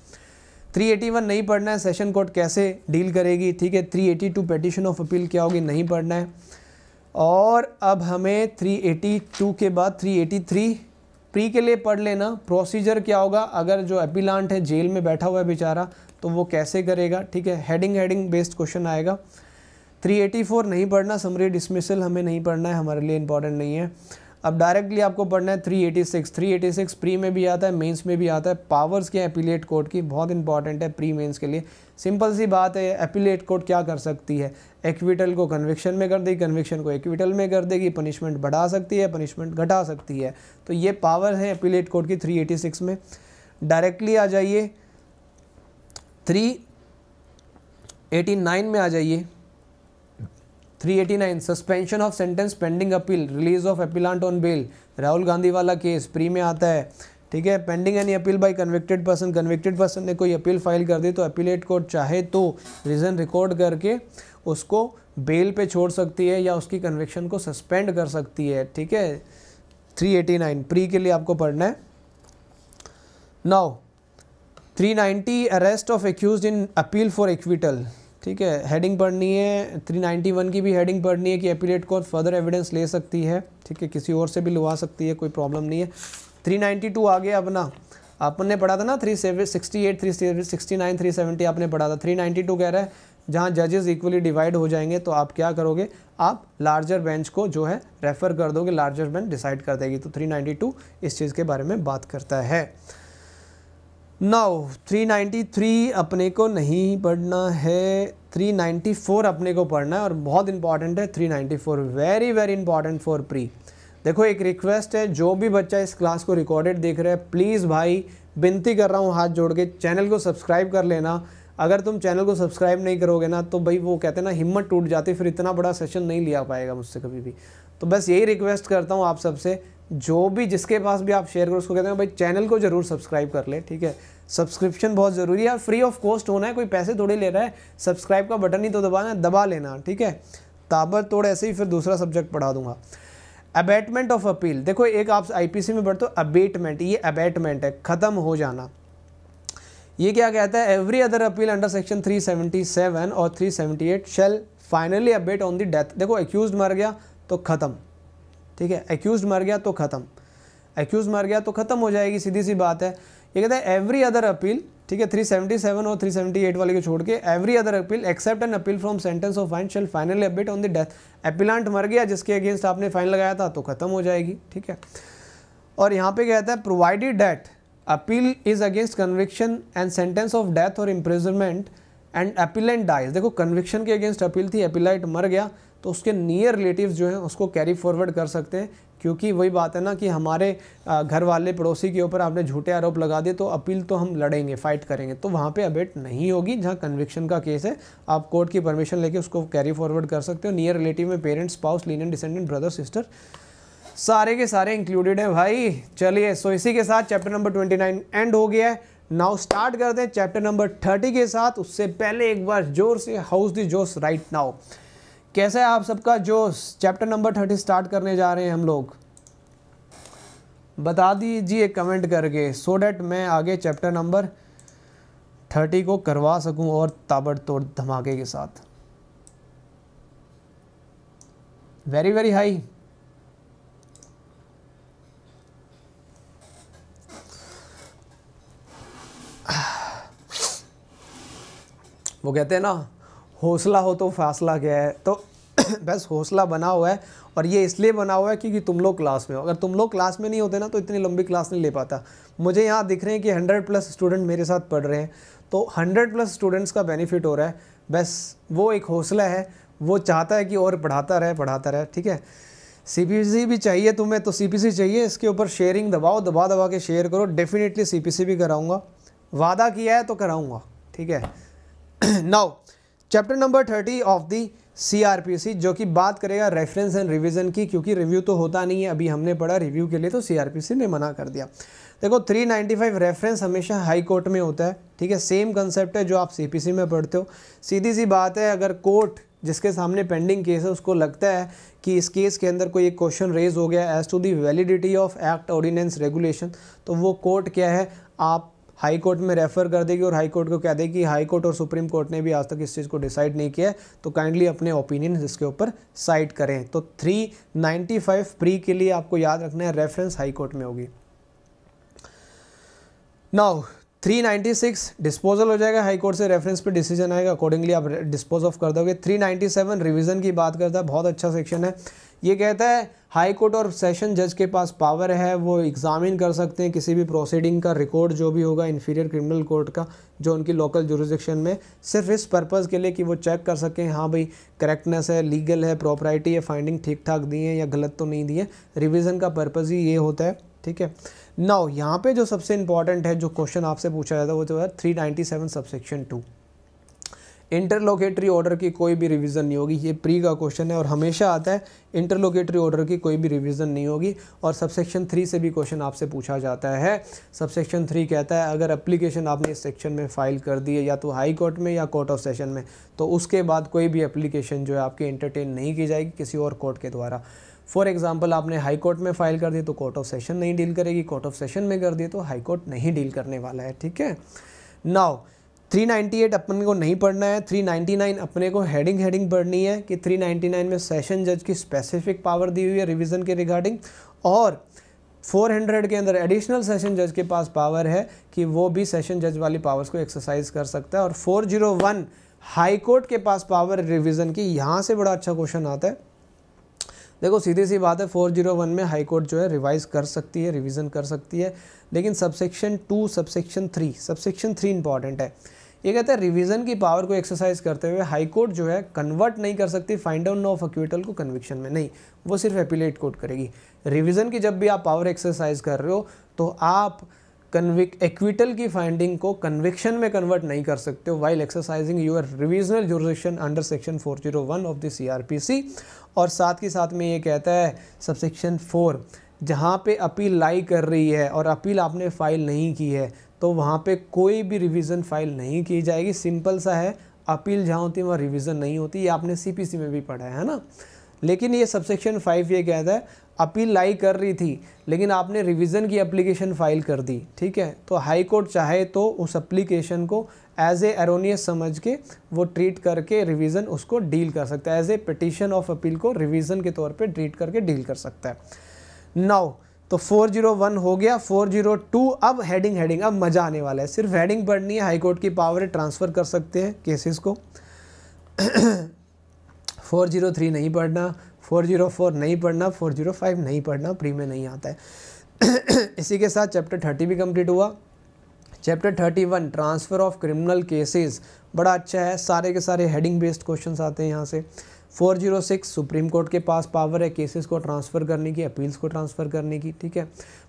381 नहीं पढ़ना है सेशन कोर्ट कैसे डील करेगी? ठीक है 382 पेटिशन ऑफ़ अपील क्या होगी? नहीं पढ़ना है। और अब हमें 382 के बाद 383 प्री के लिए पढ़ लेना। प्रोसीजर क्या होगा? अगर जो एपिलांट है, जेल में बैठा हुआ है बेचारा तो वो कैसे करेगा? ठीक है हेडिंग हेडिंग बेस्ड क्वेश्चन आएगा। 384 नहीं पढ़ना समरी डिसमिसल हमें नहीं पढ़ना है, हमारे लिए इंपॉर्टेंट नहीं है। अब डायरेक्टली आपको पढ़ना है 386 386 प्री में भी आता है मेंस में भी आता है। पावर्स के एपिलेट कोर्ट की? बहुत इंपॉर्टेंट है प्री मेंस के लिए। सिंपल सी बात है एपिलेट कोर्ट क्या कर सकती है? एक्विटल को कन्विक्शन में कर देगी कन्विक्शन को एक्विटल में कर देगी पनिशमेंट बढ़ा सकती है पनिशमेंट घटा सकती है। तो ये पावर है अपीलेट कोर्ट की 386 में। डायरेक्टली आ जाइए 389 में आ जाइए। 389 suspension of sentence pending appeal release of appellant on bail Rahul Gandhi वाला केस, प्री में आता है। ठीक है pending any appeal by convicted person convicted person ने कोई अपील फ़ाइल कर दी तो अपीलेट कोर्ट चाहे तो रीज़न रिकॉर्ड करके उसको बेल पे छोड़ सकती है या उसकी कन्विक्शन को सस्पेंड कर सकती है, ठीक है? 389 प्री के लिए आपको पढ़ना है। Now 390 arrest of accused in appeal for acquittal ठीक है? हेडिंग पढ़नी है 391 की भी हेडिंग पढ़नी है कि अपीलेट कोर्ट फर्दर एविडेंस ले सकती है, ठीक है? किसी और से भी लुवा सकती है, कोई प्रॉब्लम नहीं है। 392 आ गया अपना। आपने पढ़ा था ना three seven sixty eight three sixty nine three seventy आपने पढ़ा था। थ्री नाइन्टी टू कह रहा है जहाँ जजेस इक्वली डिवाइड हो जाएँगे तो आप क्या करोगे? आप लार्जर बेंच को जो है रेफ़र कर दोगे लार्जर बेंच डिसाइड कर देगी। तो 392 इस चीज़ के बारे में बात करता है। नाउ 393 अपने को नहीं पढ़ना है। 394 अपने को पढ़ना है और बहुत इंपॉर्टेंट है 394 very very important for pre देखो, एक रिक्वेस्ट है, जो भी बच्चा इस क्लास को रिकॉर्डेड देख रहे हैं प्लीज़ भाई विनती कर रहा हूँ हाथ जोड़ के। चैनल को सब्सक्राइब कर लेना। अगर तुम चैनल को सब्सक्राइब नहीं करोगे ना तो भाई वो कहते हैं ना, हिम्मत टूट जाती फिर इतना बड़ा सेशन नहीं लिया पाएगा मुझसे कभी भी। तो बस यही रिक्वेस्ट करता हूँ आप सबसे, जो भी जिसके पास भी आप शेयर करो, उसको कहते हैं, भाई, चैनल को ज़रूर सब्सक्राइब कर ले, ठीक है? सब्सक्रिप्शन बहुत ज़रूरी है फ्री ऑफ़ कॉस्ट होना है, कोई पैसे थोड़ी ले रहा है सब्सक्राइब का बटन ही तो दबाना है दबा लेना, ठीक है? ताबत तोड़ ऐसे ही फिर दूसरा सब्जेक्ट पढ़ा दूँगा। अबेटमेंट ऑफ़ अपील देखो एक आप आईपीसी में बढ़ते हो अबेटमेंट ये अबेटमेंट है, ख़त्म हो जाना। ये क्या कहता है? Every other appeal under section 377 और 378 shall finally abate on the death देखो एक्यूज मर गया तो ख़त्म। ठीक है? एक्यूज मर गया तो ख़त्म। एक्यूज मर गया तो ख़त्म हो जाएगी सीधी सी बात है। ये कहता है एवरी अदर अपील ठीक है 377 और 378 वाले को छोड़ के every other appeal except an appeal from sentence of fine shall finally abate on the death appellant मर गया, जिसके अगेंस्ट आपने फाइन लगाया था तो खत्म हो जाएगी। ठीक है? और यहाँ पे कहता है provided that appeal is against conviction and sentence of death और इम्प्रिजनमेंट एंड अपीलेंट डाइज देखो कन्विक्शन के अगेंस्ट अपील थी अपीलाइट मर गया तो उसके नियर रिलेटिव जो हैं, उसको कैरी फॉरवर्ड कर सकते हैं, क्योंकि वही बात है ना कि हमारे घर वाले पड़ोसी के ऊपर आपने झूठे आरोप लगा दिए तो अपील तो हम लड़ेंगे फाइट करेंगे। तो वहाँ पे अबेट नहीं होगी, जहाँ कन्विक्शन का केस है, आप कोर्ट की परमिशन लेके उसको कैरी फॉरवर्ड कर सकते हो। नियर रिलेटिव में parents spouse lineal descendant brother sister सारे के सारे इंक्लूडेड है भाई। चलिए सो इसी के साथ chapter number twenty nine end हो गया है। नाउ स्टार्ट करते हैं चैप्टर नंबर थर्टी के साथ। उससे पहले एक बार ज़ोर से हाउस दी जोश राइट नाउ कैसा है आप सबका जोश चैप्टर नंबर थर्टी स्टार्ट करने जा रहे हैं हम लोग। बता दीजिए कमेंट करके सो डैट मैं आगे चैप्टर नंबर थर्टी को करवा सकूँ और ताबड़तोड़ धमाके के साथ। वेरी वेरी हाई वो कहते हैं ना, हौसला हो तो फासला क्या है? तो बस हौसला बना हुआ है और ये इसलिए बना हुआ है क्योंकि तुम लोग क्लास में हो। अगर तुम लोग क्लास में नहीं होते ना तो इतनी लंबी क्लास नहीं ले पाता। मुझे यहाँ दिख रहे हैं कि हंड्रेड प्लस स्टूडेंट मेरे साथ पढ़ रहे हैं। तो हंड्रेड प्लस स्टूडेंट्स का बेनिफिट हो रहा है। बस वो एक हौसला है। वो चाहता है कि और पढ़ाता रहे पढ़ाता रहे, ठीक है? सी भी चाहिए तुम्हें तो सीपीसी चाहिए। इसके ऊपर शेयरिंग दबाओ दबा दबा के शेयर करो। डेफिनेटली सीपीसी भी कराऊँगा। वादा किया है तो कराऊँगा, ठीक है? Now chapter number thirty of the CrPC जो कि बात करेगा रेफरेंस एंड रिवीजन की, क्योंकि रिव्यू तो होता नहीं है, अभी हमने पढ़ा रिव्यू के लिए तो सीआरपीसी ने मना कर दिया। देखो 395 रेफरेंस हमेशा हाई कोर्ट में होता है, ठीक है? सेम कंसेप्ट है जो आप सीपीसी में पढ़ते हो। सीधी सी बात है, अगर कोर्ट जिसके सामने पेंडिंग केस है, उसको लगता है कि इस केस के अंदर कोई एक क्वेश्चन रेज हो गया as to the validity of act ordinance regulation तो वो कोर्ट क्या है? आप हाई कोर्ट में रेफ़र कर देगी और हाई कोर्ट को कह देगी हाई कोर्ट और सुप्रीम कोर्ट ने भी आज तक इस चीज़ को डिसाइड नहीं किया तो काइंडली अपने ओपिनियन इसके ऊपर साइड करें। तो 395 प्री के लिए आपको याद रखना है, रेफरेंस हाई कोर्ट में होगी। नाउ 396 डिस्पोजल हो जाएगा, हाई कोर्ट से रेफरेंस पे डिसीज़न आएगा। अकॉर्डिंगली आप डिस्पोज ऑफ़ कर दोगे। 397 रिवीजन की बात करता है, बहुत अच्छा सेक्शन है। ये कहता है, हाई कोर्ट और सेशन जज के पास पावर है, वो एग्जामिन कर सकते हैं किसी भी प्रोसीडिंग का रिकॉर्ड जो भी होगा इन्फीरियर क्रिमिनल कोर्ट का, जो उनकी लोकल जुरिस्डिक्शन में, सिर्फ़ इस पर्पज़ के लिए कि वो चेक कर सकें हाँ भाई करेक्टनेस है लीगल है प्रॉपराइटी है फाइंडिंग ठीक ठाक दी है या गलत तो नहीं दी है रिविज़न का पर्पज़ ही ये होता है, ठीक है? नाउ यहाँ पे जो सबसे इंपॉर्टेंट है, जो क्वेश्चन आपसे पूछा जाता है, वो जो है three ninety seven subsection two interlocutory order की कोई भी रिवीजन नहीं होगी। ये प्री का क्वेश्चन है और हमेशा आता है, इंटरलोकेटरी ऑर्डर की कोई भी रिवीजन नहीं होगी और सबसेक्शन थ्री से भी क्वेश्चन आपसे पूछा जाता है। सबसेक्शन थ्री कहता है, अगर एप्लीकेशन आपने इस सेक्शन में फ़ाइल कर दी है या तो हाई कोर्ट में या कोर्ट ऑफ़ सेशन में तो उसके बाद कोई भी एप्लीकेशन जो है आपकी इंटरटेन नहीं की जाएगी किसी और कोर्ट के द्वारा। फॉर एग्ज़ाम्पल आपने हाई कोर्ट में फ़ाइल कर दी तो कोर्ट ऑफ़ सेशन नहीं डील करेगी, कोर्ट ऑफ़ सेशन में कर दी तो हाई कोर्ट नहीं डील करने वाला है। ठीक है? नाउ 398 अपने को नहीं पढ़ना है 399 अपने को हेडिंग हेडिंग पढ़नी है कि 399 में सेशन जज की स्पेसिफिक पावर दी हुई है रिवीजन के रिगार्डिंग और 400 के अंदर एडिशनल सेशन जज के पास पावर है कि वो भी सेशन जज वाली पावर्स को एक्सरसाइज कर सकता है और 401 हाई कोर्ट के पास पावर रिवीजन की, यहाँ से बड़ा अच्छा क्वेश्चन आता है। देखो, सीधी सी बात है 401 में हाई कोर्ट जो है रिवाइज कर सकती है रिवीजन कर सकती है, लेकिन subsection two subsection three subsection three important है। ये कहता है रिवीजन की पावर को एक्सरसाइज करते हुए हाई कोर्ट जो है कन्वर्ट नहीं कर सकती फाइंड आउट ऑफ़ अक्यूटल को कन्विक्शन में नहीं, वो सिर्फ़ एपिलेट कोर्ट करेगी। रिवीजन की जब भी आप पावर एक्सरसाइज कर रहे हो तो आप कन्विक एक्विटल की फाइंडिंग को कन्विक्शन में कन्वर्ट नहीं कर सकते हो while exercising your revisional jurisdiction under section 401 of the CrPC और साथ ही साथ में ये कहता है सब सेक्शन फोर जहाँ पे अपील लाई कर रही है और अपील आपने फ़ाइल नहीं की है तो वहाँ पे कोई भी रिवीजन फ़ाइल नहीं की जाएगी। सिंपल सा है। अपील जहाँ होती है, वहाँ रिवीजन नहीं होती। ये आपने सीपीसी में भी पढ़ा है ना? लेकिन ये सबसेक्शन फाइव ये कहता है, अपील लाई कर रही थी, लेकिन आपने रिवीजन की एप्लीकेशन फ़ाइल कर दी, ठीक है? तो हाई कोर्ट चाहे तो उस एप्लीकेशन को एज ए एरोनियस समझ के वो ट्रीट करके रिवीजन उसको डील कर सकता है। As a petition of appeal को रिवीजन के तौर पे ट्रीट करके डील कर सकता है। नाउ तो 401 हो गया 402 अब हेडिंग हेडिंग अब मज़ा आने वाला है। सिर्फ़ हेडिंग पढ़नी है हाई कोर्ट की पावर ट्रांसफ़र कर सकते हैं केसेस को। 403 नहीं पढ़ना 404 नहीं पढ़ना 405 नहीं पढ़ना प्री में नहीं आता है। इसी के साथ चैप्टर 30 भी कंप्लीट हुआ। Chapter 31 transfer of criminal cases बड़ा अच्छा है। सारे के सारे हेडिंग बेस्ड क्वेश्चंस आते हैं यहाँ से। 406 सुप्रीम कोर्ट के पास पावर है केसेस को ट्रांसफ़र करने की अपील्स को ट्रांसफ़र करने की, ठीक है?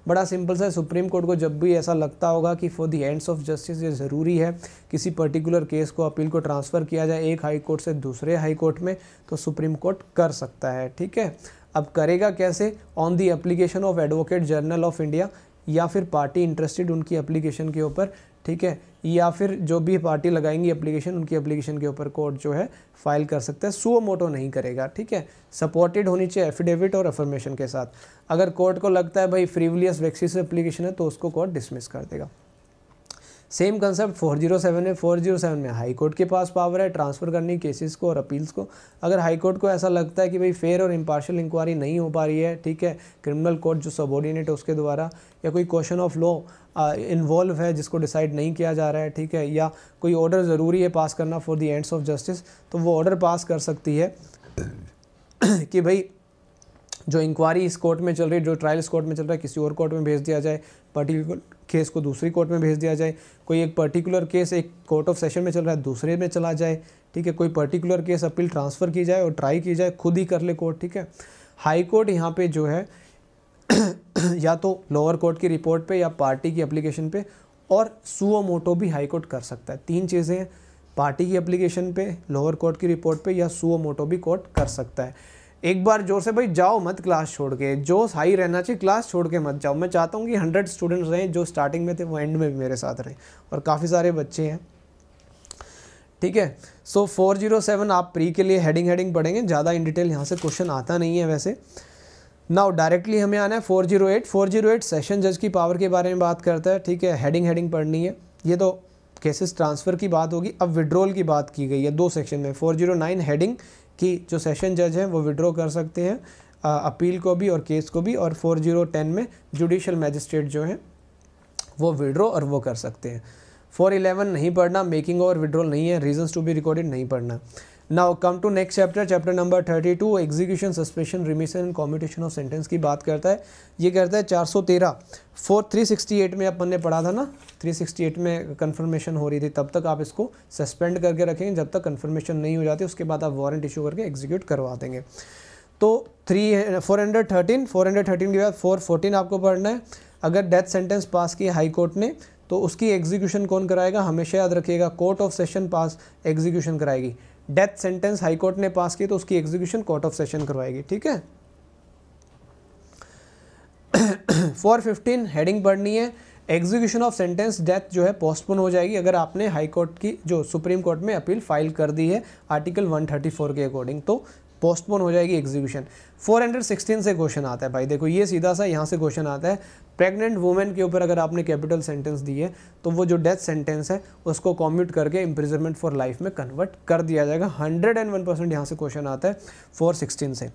बड़ा सिंपल सा है, सुप्रीम कोर्ट को जब भी ऐसा लगता होगा कि for the ends of justice ये ज़रूरी है, किसी पर्टिकुलर केस को अपील को ट्रांसफ़र किया जाए एक हाई कोर्ट से दूसरे हाई कोर्ट में तो सुप्रीम कोर्ट कर सकता है, ठीक है? अब करेगा कैसे? On the application of advocate general of India या फिर पार्टी इंटरेस्टेड उनकी एप्लीकेशन के ऊपर ठीक है? या फिर जो भी पार्टी लगाएँगी एप्लीकेशन उनकी एप्लीकेशन के ऊपर कोर्ट जो है फ़ाइल कर सकता है। सो मोटो नहीं करेगा, ठीक है? सपोर्टेड होनी चाहिए एफिडेविट और अफर्मेशन के साथ। अगर कोर्ट को लगता है भाई फ्रीवलियस वैक्सीस एप्लीकेशन है तो उसको कोर्ट डिसमिस कर देगा। सेम कंसेप्ट 407 में 407 में हाई कोर्ट के पास पावर है ट्रांसफ़र करनी केसेस को और अपील्स को। अगर हाई कोर्ट को ऐसा लगता है कि भाई फेयर और इम्पार्शल इंक्वायरी नहीं हो पा रही है, ठीक है? क्रिमिनल कोर्ट जो सबॉर्डिनेट है उसके द्वारा, या कोई क्वेश्चन ऑफ़ लॉ इन्वॉल्व है, जिसको डिसाइड नहीं किया जा रहा है, ठीक है? या कोई ऑर्डर ज़रूरी है पास करना for the ends of justice तो वो ऑर्डर पास कर सकती है कि भाई, जो इंक्वायरी इस कोर्ट में चल रही है, जो ट्रायल इस कोर्ट में चल रहा है, किसी और कोर्ट में भेज दिया जाए पर्टिकुलर केस को दूसरी कोर्ट में भेज दिया जाए, कोई एक पर्टिकुलर केस एक कोर्ट ऑफ़ सेशन में चल रहा है, दूसरे में चला जाए, ठीक है? कोई पर्टिकुलर केस अपील ट्रांसफ़र की जाए और ट्राई की जाए, खुद ही कर ले कोर्ट ठीक है? हाई कोर्ट यहाँ पे जो है या तो लोअर कोर्ट की रिपोर्ट पे या पार्टी की एप्लीकेशन पे और सुओ मोटो भी हाई कोर्ट कर सकता है। तीन चीज़ें हैं पार्टी की एप्लीकेशन पे लोअर कोर्ट की रिपोर्ट पे या सुओ मोटो भी कोर्ट कर सकता है। एक बार ज़ोर से, भाई, जाओ मत क्लास छोड़ के जोश हाई रहना चाहिए क्लास छोड़ के मत जाओ। मैं चाहता हूँ कि हंड्रेड स्टूडेंट्स रहें, जो स्टार्टिंग में थे, वो एंड में भी मेरे साथ रहें और काफ़ी सारे बच्चे हैं। ठीक है? सो ज़ीरो सेवन आप प्री के लिए हेडिंग हेडिंग पढ़ेंगे। ज़्यादा इन डिटेल यहाँ से क्वेश्चन आता नहीं है वैसे। नाउ डायरेक्टली हमें आना है four zero eight four zero eight session जज की पावर के बारे में बात करता है, ठीक है? हेडिंग हेडिंग पढ़नी है। ये तो केसेस ट्रांसफ़र की बात होगी। अब विड्रॉल की बात की गई है दो सेक्शन में। फोर ज़ीरो नाइन हेडिंग की जो सेशन जज हैं, वो विड्रॉ कर सकते हैं अपील को भी और केस को भी, और फोर ज़ीरो टेन में जुडिशल मैजिस्ट्रेट जो हैं, वो विड्रॉ और वो कर सकते हैं। फोर इलेवन नहीं पढ़ना मेकिंग और विड्रॉल नहीं है रीजंस टू बी रिकॉर्डेड नहीं पढ़ना। Now come to next chapter chapter number thirty two execution suspension remission and competition of sentence की बात करता है। ये करता है चार सौ तेरह। फोर थ्री सिक्सटी एट में अपन ने पढ़ा था ना? थ्री सिक्सटी एट में कन्फर्मेशन हो रही थी, तब तक आप इसको सस्पेंड करके रखेंगे। जब तक कन्फर्मेशन नहीं हो जाती, उसके बाद आप वारंट इशू करके एग्जीक्यूट करवा देंगे। तो three four hundred thirteen four hundred thirteen के बाद फोर फोर्टीन आपको पढ़ना है। अगर डेथ सेंटेंस पास किया हाई कोर्ट ने तो उसकी एग्जीक्यूशन कौन कराएगा? हमेशा याद रखिएगा court of session pass execution कराएगी। डेथ सेंटेंस हाईकोर्ट ने पास की तो उसकी एग्जीक्यूशन कोर्ट ऑफ़ सेशन करवाएगी, ठीक है? फोर फिफ्टीन, हेडिंग पढ़नी है। एग्जीक्यूशन ऑफ़ सेंटेंस डेथ जो है पोस्टपोन हो जाएगी अगर आपने हाई कोर्ट की, जो सुप्रीम कोर्ट में अपील फ़ाइल कर दी है, आर्टिकल 134 के अकॉर्डिंग। तो पोस्टपोन हो जाएगी एग्जीक्यूशन 416 से क्वेश्चन आता है भाई। देखो, ये सीधा सा यहाँ से क्वेश्चन आता है। प्रेग्नेंट वुमेन के ऊपर अगर आपने कैपिटल सेंटेंस दी है तो वो जो डेथ सेंटेंस है, उसको कॉम्यूट करके इम्प्रिजनमेंट फॉर लाइफ में कन्वर्ट कर दिया जाएगा। हंड्रेड एंड वन परसेंट यहाँ से क्वेश्चन आता है फोर सिक्सटीन से।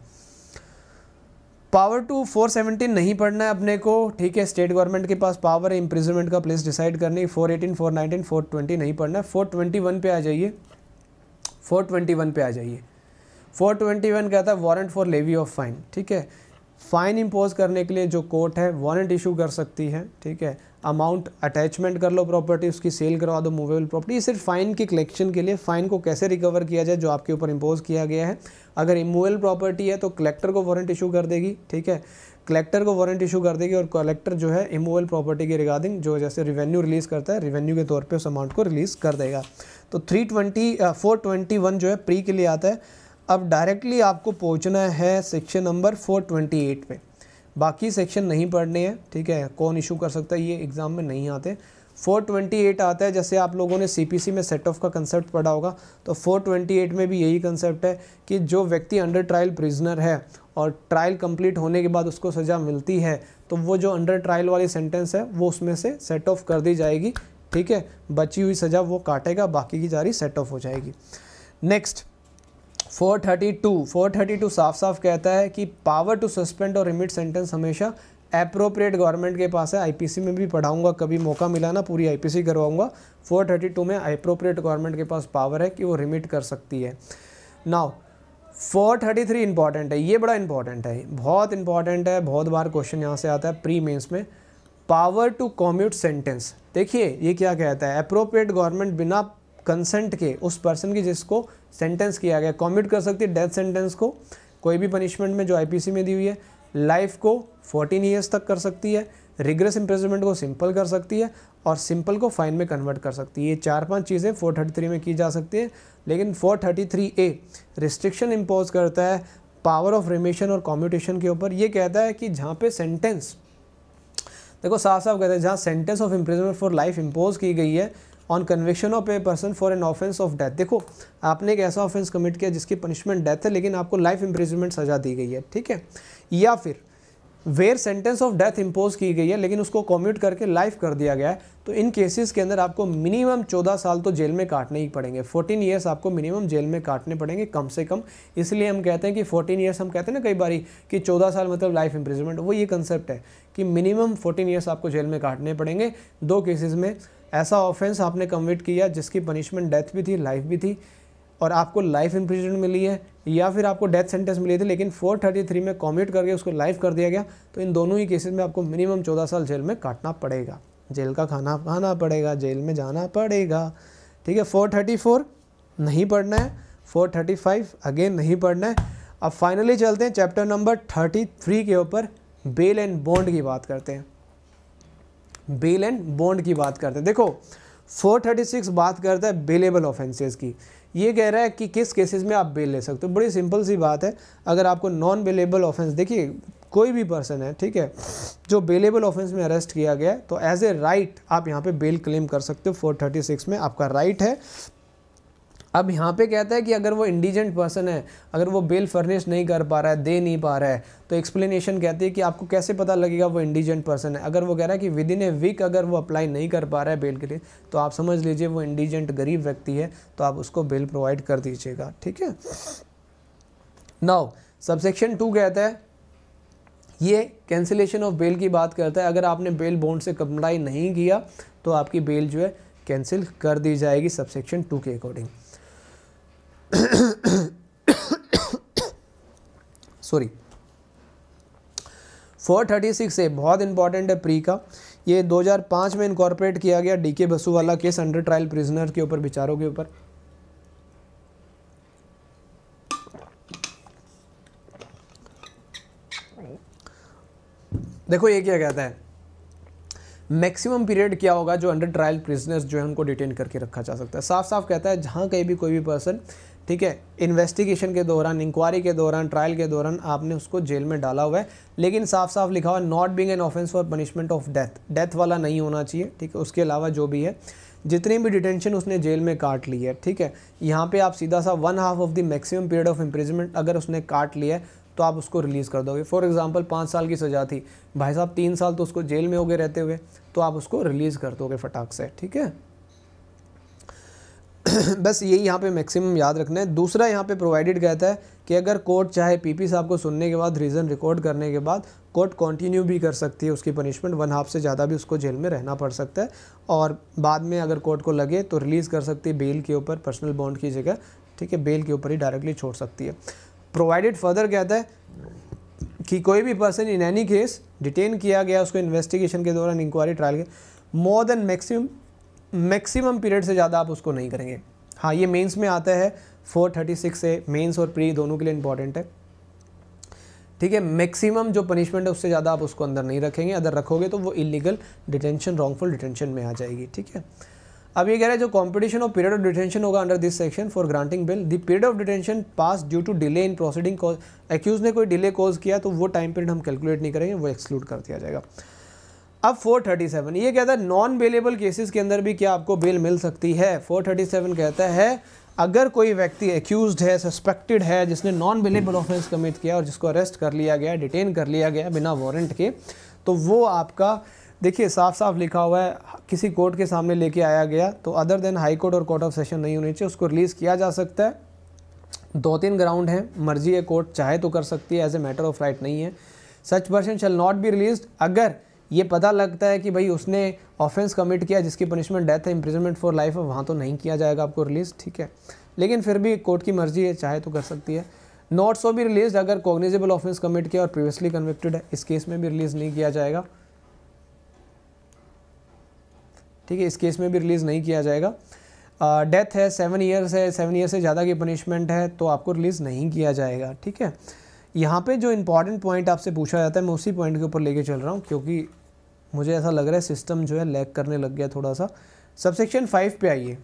पावर टू फोर सेवनटीन नहीं पढ़ना है अपने को। ठीक है स्टेट गवर्नमेंट के पास पावर है इम्प्रिजनमेंट का प्लेस डिसाइड करनी। Four eighteen four nineteen four twenty नहीं पढ़ना है। फोर ट्वेंटी वन पे आ जाइए। फोर ट्वेंटी वन पे आ जाइए। फोर ट्वेंटी वन कहता है warrant for levy of fine ठीक है? फ़ाइन इम्पोज करने के लिए जो कोर्ट है वारंट इशू कर सकती है, ठीक है? अमाउंट अटैचमेंट कर लो प्रॉपर्टी उसकी सेल करवा दो मूवेबल प्रॉपर्टी ये सिर्फ़ फ़ाइन की कलेक्शन के लिए फ़ाइन को कैसे रिकवर किया जाए, जो आपके ऊपर इम्पोज किया गया है? अगर इमूवेबल प्रॉपर्टी है तो कलेक्टर को वारंट इशू कर देगी, ठीक है? कलेक्टर को वारंट इशू कर देगी और कलेक्टर जो है इमूवेबल प्रॉपर्टी के रिगार्डिंग जो जैसे रिवेन्यू रिलीज़ करता है रिवेन्यू के तौर पर उस अमाउंट को रिलीज़ कर देगा। तो three twenty four twenty one जो है प्री के लिए आता है। अब डायरेक्टली आपको पहुँचना है सेक्शन नंबर 428 पे। बाकी सेक्शन नहीं पढ़ने हैं, ठीक है? कौन इशू कर सकता है? ये एग्ज़ाम में नहीं आते। 428 आता है, जैसे आप लोगों ने सीपीसी में सेट ऑफ़ का कंसेप्ट पढ़ा होगा तो 428 में भी यही कंसेप्ट है कि जो व्यक्ति अंडर ट्रायल प्रिजनर है और ट्रायल कंप्लीट होने के बाद उसको सज़ा मिलती है तो वो जो अंडर ट्रायल वाली सेंटेंस है, वो उसमें से सेट ऑफ़ कर दी जाएगी, ठीक है? बची हुई सज़ा वो काटेगा, बाकी की जारी सेट ऑफ़ हो जाएगी। नेक्स्ट 432 432 साफ़ साफ़ कहता है कि पावर टू सस्पेंड और रिमिट सेंटेंस हमेशा अप्रोप्रिएट गवर्नमेंट के पास है। आईपीसी में भी पढ़ाऊँगा, कभी मौका मिला ना, पूरी आईपीसी करवाऊँगा। 432 में अप्रोप्रिएट गवर्नमेंट के पास पावर है कि वो रिमिट कर सकती है। नाउ 433 इंपॉर्टेंट है, ये बड़ा इंपॉर्टेंट है, बहुत इंपॉर्टेंट है, बहुत बार क्वेश्चन यहाँ से आता है प्री मेंस में। पावर टू कॉम्यूट सेंटेंस देखिए ये क्या कहता है अप्रोप्रिएट गवर्नमेंट बिना कंसेंट के, उस पर्सन की जिसको सेंटेंस किया गया। कॉमिट कर सकती है डेथ सेंटेंस को। कोई भी पनिशमेंट में जो आईपीसी में दी हुई है लाइफ को 14 ईयर्स तक कर सकती है रिग्रेस इम्प्रेजमेंट को सिंपल कर सकती है और सिंपल को फाइन में कन्वर्ट कर सकती है। ये चार पाँच चीज़ें 433 में की जा सकती है, लेकिन 433 ए रिस्ट्रिक्शन इम्पोज करता है पावर ऑफ़ रिमेशन और कॉम्यूटेशन के ऊपर। ये कहता है कि जहाँ पे सेंटेंस देखो साफ़ साफ़ कहते हैं, जहाँ sentence of imprisonment for life impose की गई है on conviction of a person for an offence of death देखो, आपने एक ऐसा ऑफेंस कमिट किया जिसकी पनिशमेंट डेथ है, लेकिन आपको लाइफ इम्प्रिजमेंट सजा दी गई है, ठीक है? या फिर where sentence of death impose की गई है, लेकिन उसको कॉम्यूट करके लाइफ कर दिया गया है तो इन केसेस के अंदर आपको मिनिमम 14 साल तो जेल में काटने ही पड़ेंगे। 14 ईयर्स आपको मिनिमम जेल में काटने पड़ेंगे, कम से कम। इसलिए हम कहते हैं कि 14 ईयर्स हम कहते हैं ना कई बारी कि 14 साल मतलब लाइफ इम्प्रिजमेंट वो ये कंसेप्ट है कि मिनिमम 14 ईयर्स आपको जेल में काटने पड़ेंगे। दो केसेज में ऐसा ऑफेंस आपने कमिट किया जिसकी पनिशमेंट डेथ भी थी लाइफ भी थी और आपको लाइफ इम्प्रिजमेंट मिली है या फिर आपको डेथ सेंटेंस मिली थी, लेकिन 433 में कॉमिट करके उसको लाइफ कर दिया गया तो इन दोनों ही केसेस में आपको मिनिमम 14 साल जेल में काटना पड़ेगा। जेल का खाना खाना पड़ेगा, जेल में जाना पड़ेगा। ठीक है 434 नहीं पढ़ना है 435 अगेन नहीं पढ़ना है। अब फाइनली चलते हैं चैप्टर नंबर 33 के ऊपर बेल एंड बॉन्ड की बात करते हैं। बेल एंड बॉन्ड की बात करते हैं। देखो 436 बात करता है बेलेबल ऑफेंसेस की। ये कह रहा है कि किस केसेस में आप बेल ले सकते हो। बड़ी सिंपल सी बात है, अगर आपको नॉन बेलेबल ऑफेंस देखिए, कोई भी पर्सन है, ठीक है, जो बेलेबल ऑफेंस में अरेस्ट किया गया है तो एज ए राइट आप यहाँ पे बेल क्लेम कर सकते हो। 436 में आपका राइट है। अब यहाँ पे कहता है कि अगर वो इंडिजेंट पर्सन है, अगर वो बेल फर्निश नहीं कर पा रहा है, दे नहीं पा रहा है तो एक्सप्लेनेशन कहती है कि आपको कैसे पता लगेगा वो इंडिजेंट पर्सन है? अगर वो कह रहा है कि विद इन ए वीक अगर वो अप्लाई नहीं कर पा रहा है बेल के लिए तो आप समझ लीजिए वो इंडिजेंट गरीब व्यक्ति है तो आप उसको बेल प्रोवाइड कर दीजिएगा, ठीक है? नाउ सबसेक्शन टू कहता है, ये कैंसिलेशन ऑफ़ बेल की बात करता है। अगर आपने बेल बॉन्ड से कंप्लाई नहीं किया तो आपकी बेल जो है कैंसिल कर दी जाएगी सबसेक्शन टू के अकॉर्डिंग सॉरी 436 ए बहुत इंपॉर्टेंट है प्री का। ये 2005 में इनकॉर्पोरेट किया गया डीके बसु वाला केस अंडर ट्रायल प्रिजनर के ऊपर, विचारों के ऊपर। देखो ये क्या कहता है। मैक्सिमम पीरियड क्या होगा जो अंडर ट्रायल प्रिजनर्स जो है, उनको डिटेन करके रखा जा सकता है। साफ़ साफ़ कहता है, जहाँ कहीं भी कोई भी पर्सन ठीक है इन्वेस्टिगेशन के दौरान इंक्वायरी के दौरान ट्रायल के दौरान आपने उसको जेल में डाला हुआ है। लेकिन साफ़ साफ़ लिखा हुआ not being an offence for punishment of death death वाला नहीं होना चाहिए, ठीक है? उसके अलावा जो भी है, जितनी भी डिटेंशन उसने जेल में काट ली है, ठीक है? यहाँ पे आप सीधा सा one half of the maximum period of imprisonment अगर उसने काट लिया है तो आप उसको रिलीज़ कर दोगे। फॉर एग्जांपल पाँच साल की सज़ा थी। भाई साहब, तीन साल तो उसको जेल में हो गए रहते हुए तो आप उसको रिलीज़ कर दोगे फटाक से, ठीक है? बस यही यहाँ पे मैक्सिमम याद रखना है। दूसरा यहाँ पे प्रोवाइडेड कहता है कि अगर कोर्ट चाहे पीपी साहब को सुनने के बाद रीज़न रिकॉर्ड करने के बाद कोर्ट कंटिन्यू भी कर सकती है उसकी पनिशमेंट वन हाफ़ से ज़्यादा भी उसको जेल में रहना पड़ सकता है। और बाद में अगर कोर्ट को लगे तो रिलीज़ कर सकती है बेल के ऊपर पर्सनल बॉन्ड की जगह। ठीक है बेल के ऊपर ही डायरेक्टली छोड़ सकती है। प्रोवाइडेड फर्दर कहता है कि कोई भी person in any case detain किया गया, उसको इन्वेस्टिगेशन के दौरान इंक्वायरी ट्रायल के more than maximum maximum period से ज़्यादा आप उसको नहीं करेंगे। हाँ ये मेंस में आता है 436 से मेंस और प्री दोनों के लिए इंपॉर्टेंट है। ठीक है, मैक्सिमम जो पनिशमेंट है उससे ज़्यादा आप उसको अंदर नहीं रखेंगे, अगर रखोगे तो वो इलीगल डिटेंशन रॉन्गफुल डिटेंशन में आ जाएगी। ठीक है, अब ये कह रहे हैं जो competition of period of detention होगा under this section for granting bail the period of detention pass due to delay in proceeding accused ने कोई डिले कॉज किया तो वो टाइम पीरियड हम कैलकुलेट नहीं करेंगे, वो एक्सक्लूड कर दिया जाएगा। अब 437 ये कहता है नॉन बेलेबल केसेस के अंदर भी क्या आपको बेल मिल सकती है? 437 कहता है, अगर कोई व्यक्ति एक्यूज है सस्पेक्टेड है, जिसने नॉन बेलेबल ऑफेंस कमिट किया और जिसको अरेस्ट कर लिया गया डिटेन कर लिया गया बिना वारंट के तो वो आपका, देखिए साफ़ साफ़ लिखा हुआ है, किसी कोर्ट के सामने लेके आया गया तो अदर देन हाई कोर्ट और कोर्ट ऑफ़ सेशन नहीं होनी चाहिए, उसको रिलीज़ किया जा सकता है। दो तीन ग्राउंड हैं, मर्ज़ी है कोर्ट चाहे तो कर सकती है as a matter of right नहीं है। Such person shall not be release अगर ये पता लगता है कि भाई उसने ऑफेंस कमिट किया जिसकी पनिशमेंट डेथ है इम्प्रिजनमेंट फॉर लाइफ है वहाँ तो नहीं किया जाएगा आपको रिलीज़ ठीक है? लेकिन फिर भी कोर्ट की मर्ज़ी है चाहे तो कर सकती है। नॉट सो भी रिलीज़ अगर कॉग्निजेबल ऑफेंस कमिट किया और प्रीवियसली कन्विक्टेड है इस केस में भी रिलीज़ नहीं किया जाएगा। ठीक है इस केस में भी रिलीज़ नहीं किया जाएगा। डेथ uh, है सेवन ईयर्स है सेवन ईयर से ज़्यादा की पनिशमेंट है तो आपको रिलीज़ नहीं किया जाएगा ठीक है? यहाँ पे जो इंपॉर्टेंट पॉइंट आपसे पूछा जाता है, मैं उसी पॉइंट के ऊपर लेके चल रहा हूँ, क्योंकि मुझे ऐसा लग रहा है सिस्टम जो है लैग करने लग गया थोड़ा सा। सबसेक्शन फाइव पे आइए।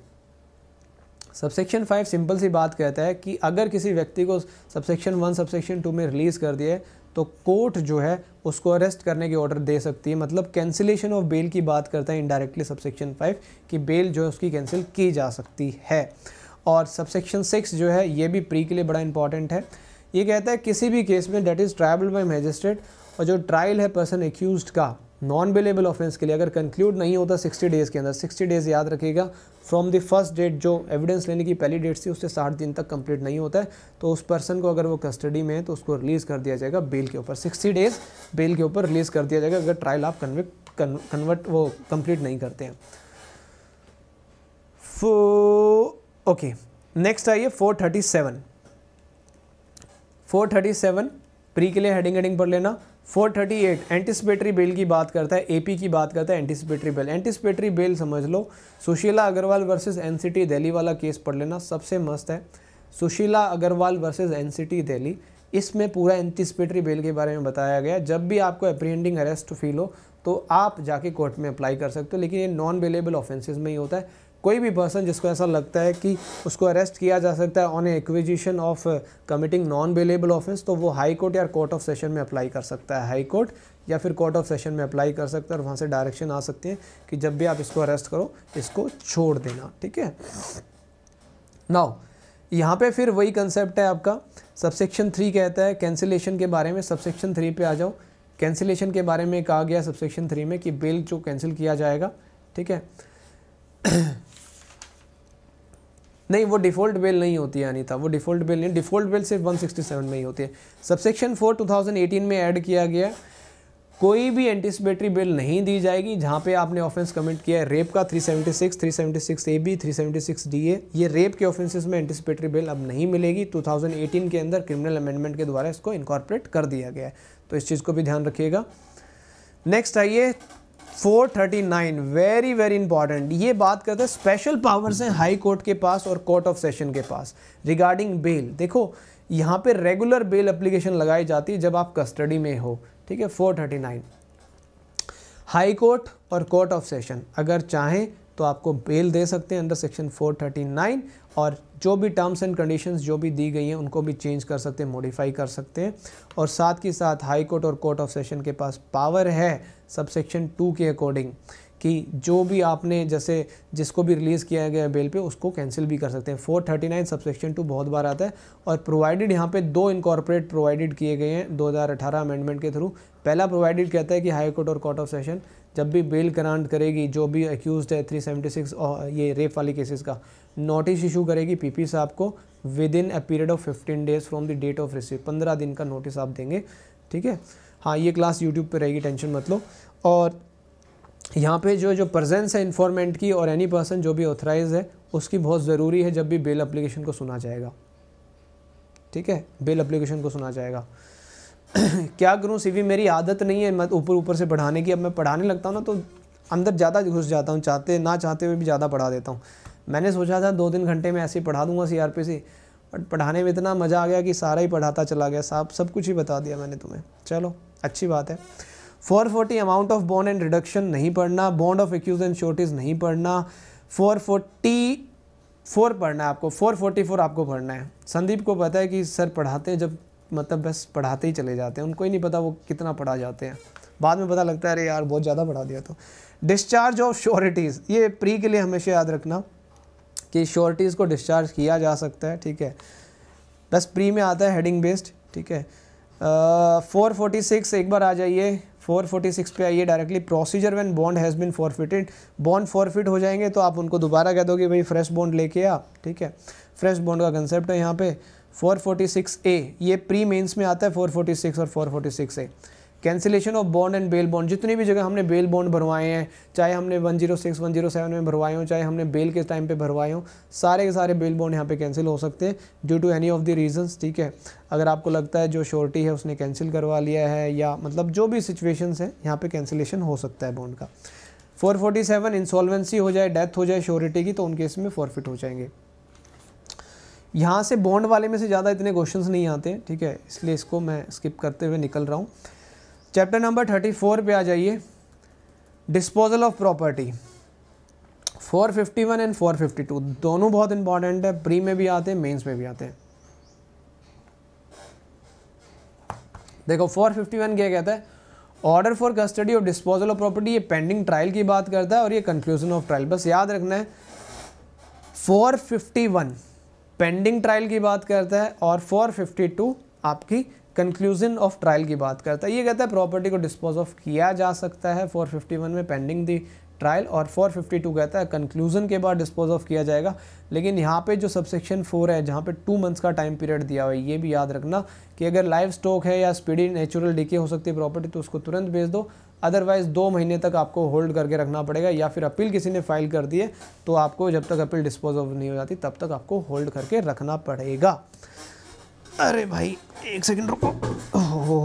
सबसेक्शन फाइव सिंपल सी बात कहता है कि अगर किसी व्यक्ति को सबसेक्शन वन सबसेक्शन टू में रिलीज़ कर दिए तो कोर्ट जो है उसको अरेस्ट करने की ऑर्डर दे सकती है। मतलब कैंसिलेशन ऑफ़ बेल की बात करता है इनडायरेक्टली सबसेक्शन फाइव कि बेल जो है उसकी कैंसिल की जा सकती है। और सबसेक्शन सिक्स जो है, ये भी प्री के लिए बड़ा इंपॉर्टेंट है। ये कहता है, किसी भी केस में that is triable by magistrate और जो ट्रायल है पर्सन एक्यूज का नॉन बेलेबल ऑफेंस के लिए अगर कंक्लूड नहीं होता 60 डेज़ के अंदर 60 डेज़ याद रखिएगा फ्रॉम द फ़र्स्ट डेट जो एविडेंस लेने की पहली डेट थी, उससे साठ दिन तक कंप्लीट नहीं होता है तो उस पर्सन को अगर वो कस्टडी में है तो उसको रिलीज़ कर दिया जाएगा बेल के ऊपर। 60 डेज़ बेल के ऊपर रिलीज़ कर दिया जाएगा अगर ट्रायल आप कन्विक्ट कन्वर्ट वो कंप्लीट नहीं करते हैं। ओके नेक्स्ट आइए four thirty seven four thirty seven pre के लिए हेडिंग हेडिंग पढ़ लेना। 438 एंटिसिपेटरी बेल की बात करता है एपी की बात करता है एंटिसिपेटरी बेल एंटिसिपेटरी बेल समझ लो। सुशीला अग्रवाल वर्सेस एनसीटी दिल्ली वाला केस पढ़ लेना, सबसे मस्त है। Sushila Agarwal versus NCT Delhi. इसमें पूरा एंटिसिपेटरी बेल के बारे में बताया गया। जब भी आपको अप्रीहेंडिंग अरेस्ट फील हो तो आप जाके कोर्ट में अप्लाई कर सकते हो, लेकिन ये नॉन बेलेबल ऑफेंसेस में ही होता है। कोई भी पर्सन जिसको ऐसा लगता है कि उसको अरेस्ट किया जा सकता है on accusation of committing non bailable offence तो वो हाई कोर्ट या कोर्ट ऑफ़ सेशन में अप्लाई कर सकता है। हाई कोर्ट या फिर कोर्ट ऑफ़ सेशन में अप्लाई कर सकता है और वहाँ से डायरेक्शन आ सकती है कि जब भी आप इसको अरेस्ट करो, इसको छोड़ देना, ठीक है? नाउ यहाँ पे फिर वही कंसेप्ट है आपका। सबसेक्शन थ्री कहता है कैंसिलेशन के बारे में सबसेक्शन थ्री पे आ जाओ। कैंसिलेशन के बारे में कहा गया सबसेक्शन थ्री में कि बिल जो कैंसिल किया जाएगा, ठीक है? नहीं वो डिफ़ॉल्ट बिल नहीं होती है अनिता। वो डिफ़ॉल्ट बिल नहीं डिफ़ॉल्ट बिल सिर्फ़ 167 में ही होती है। सबसेक्शन फोर 2018 में ऐड किया गया। कोई भी एंटिसिपेटरी बिल नहीं दी जाएगी जहाँ पे आपने ऑफेंस कमिट किया है। रेप का 376, 376 A B three D A ये रेप के ऑफेंसेस में एंटिसिपेटरी बिल अब नहीं मिलेगी। 2018 के अंदर क्रिमिनल अमेंडमेंट के द्वारा इसको इनकॉर्पोरेट कर दिया गया है। तो इस चीज़ को भी ध्यान रखिएगा। नेक्स्ट आइए 439 वेरी वेरी इंपॉर्टेंट ये बात करते हैं स्पेशल पावर्स हैं हाई कोर्ट के पास और कोर्ट ऑफ़ सेशन के पास। रिगार्डिंग बेल देखो, यहाँ पे रेगुलर बेल एप्लीकेशन लगाई जाती है जब आप कस्टडी में हो। ठीक है 439 हाई कोर्ट और कोर्ट ऑफ़ सेशन अगर चाहें तो आपको बेल दे सकते हैं अंडर सेक्शन 439 और जो भी टर्म्स एंड कंडीशंस जो भी दी गई हैं, उनको भी चेंज कर सकते हैं मॉडिफाई कर सकते हैं। और साथ ही साथ हाई कोर्ट और कोर्ट ऑफ़ सेशन के पास पावर है सब सेक्शन टू के अकॉर्डिंग कि जो भी आपने जैसे जिसको भी रिलीज़ किया गया बेल पे, उसको कैंसिल भी कर सकते हैं। 439 सबसेक्शन टू बहुत बार आता है और प्रोवाइडेड यहाँ पे दो इनकॉर्पोरेट प्रोवाइडेड किए गए हैं 2018 अमेंडमेंट के थ्रू पहला प्रोवाइडेड कहता है कि हाई कोर्ट और कोर्ट ऑफ़ सेशन जब भी बेल ग्रांट करेगी, जो भी अक्यूज है 376 और ये रेप वाली केसेस का नोटिस इशू करेगी पीपी साहब को within a period of 15 days from the date of receive 15 दिन का नोटिस आप देंगे, ठीक है? हाँ ये क्लास यूट्यूब पर रहेगी टेंशन मत लो। और यहाँ पे जो जो प्रेजेंस है इन्फॉर्मेंट की और एनी पर्सन जो भी ऑथराइज है, उसकी बहुत ज़रूरी है जब भी बेल अप्लीकेशन को सुना जाएगा। ठीक है? बेल अप्लीकेशन को सुना जाएगा। क्या करूँ सीवी मेरी आदत नहीं है मैं ऊपर ऊपर से पढ़ाने की? अब मैं पढ़ाने लगता हूँ ना तो अंदर ज़्यादा घुस जाता हूँ, चाहते, ना चाहते हुए भी ज़्यादा पढ़ा देता हूँ। मैंने सोचा था दो तीन घंटे में ऐसे ही पढ़ा दूँगा C R P C but पढ़ाने में इतना मज़ा आ गया कि सारा ही पढ़ाता चला गया। साहब सब कुछ ही बता दिया मैंने तुम्हें। चलो, अच्छी बात है। Four forty amount of bond and reduction नहीं पढ़ना bond of accused and shortage नहीं पढ़ना, फोर फोर्टी फोर पढ़ना है आपको, फोर फोर्टी फोर आपको पढ़ना है। संदीप को पता है कि सर पढ़ाते हैं, जब मतलब बस पढ़ाते ही चले जाते हैं, उनको ही नहीं पता वो कितना पढ़ा जाते हैं। बाद में पता लगता है, अरे यार, बहुत ज़्यादा पढ़ा दिया तो। डिस्चार्ज ऑफ़ श्योरिटीज़ ये प्री के लिए हमेशा याद रखना कि श्योरिटीज़ को डिस्चार्ज किया जा सकता है, ठीक है। बस प्री में आता है हेडिंग बेस्ड ठीक है। फोर फोर्टी सिक्स, एक बार आ जाइए। 446 पे आइए directly procedure when bond has been forfeited bond forfeit हो जाएँगे तो आप उनको दोबारा कह दोगे, भाई फ्रेश बॉन्ड लेके आ. ठीक है? फ्रेश बॉन्ड का कंसेप्ट है यहाँ पे. 446 ए ये प्री मेंस में आता है 446 और 446 A cancellation of bond and bail bond जितनी भी जगह हमने बेल बॉन्ड भरवाए हैं चाहे हमने 106, 107 में भरवाए हों चाहे हमने बेल के टाइम पे भरवाए हों सारे के सारे बेल बॉन्ड यहाँ पे कैंसिल हो सकते हैं due to any of the reasons ठीक है? अगर आपको लगता है जो श्योरिटी है उसने कैंसिल करवा लिया है या मतलब जो भी सिचुएशंस है यहाँ पर कैंसिलेशन हो सकता है बॉन्ड का। 447 इंसॉल्वेंसी हो जाए डेथ हो जाए श्योरिटी की तो उनके इसमें फॉरफिट हो जाएँगे। यहाँ से बॉन्ड वाले में से ज़्यादा इतने क्वेश्चंस नहीं आते ठीक है? इसलिए इसको मैं स्किप करते हुए निकल रहा हूँ। चैप्टर नंबर थर्टी फोर पे आ जाइए। डिस्पोजल ऑफ़ प्रॉपर्टी 451 एंड 452 दोनों बहुत इंपॉर्टेंट है। प्री में भी आते हैं मेंस में भी आते हैं। देखो 451 क्या कहता है? ऑर्डर फॉर कस्टडी और डिस्पोजल ऑफ़ प्रॉपर्टी ये पेंडिंग ट्रायल की बात करता है और ये कंक्लूजन ऑफ़ ट्रायल बस याद रखना है 451 पेंडिंग ट्रायल की बात करता है और 452 आपकी कंक्लूजन ऑफ़ ट्रायल की बात करता है। ये कहता है प्रॉपर्टी को डिस्पोज ऑफ़ किया जा सकता है। 451 में पेंडिंग दी ट्रायल और 452 कहता है कंक्लूजन के बाद डिस्पोज ऑफ़ किया जाएगा। लेकिन यहाँ पे जो सबसेक्शन फोर है, जहाँ पे टू मंथ्स का टाइम पीरियड दिया हुआ है, ये भी याद रखना कि अगर लाइव स्टॉक है या स्पीडी नेचुरल डीके हो सकती है प्रॉपर्टी तो उसको तुरंत भेज दो। अदरवाइज़ दो महीने तक आपको होल्ड करके रखना पड़ेगा या फिर अपील किसी ने फ़ाइल कर दी है तो आपको जब तक अपील डिस्पोज ऑफ़ नहीं हो जाती, तब तक आपको होल्ड करके रखना पड़ेगा। अरे भाई, एक सेकंड रुको। हो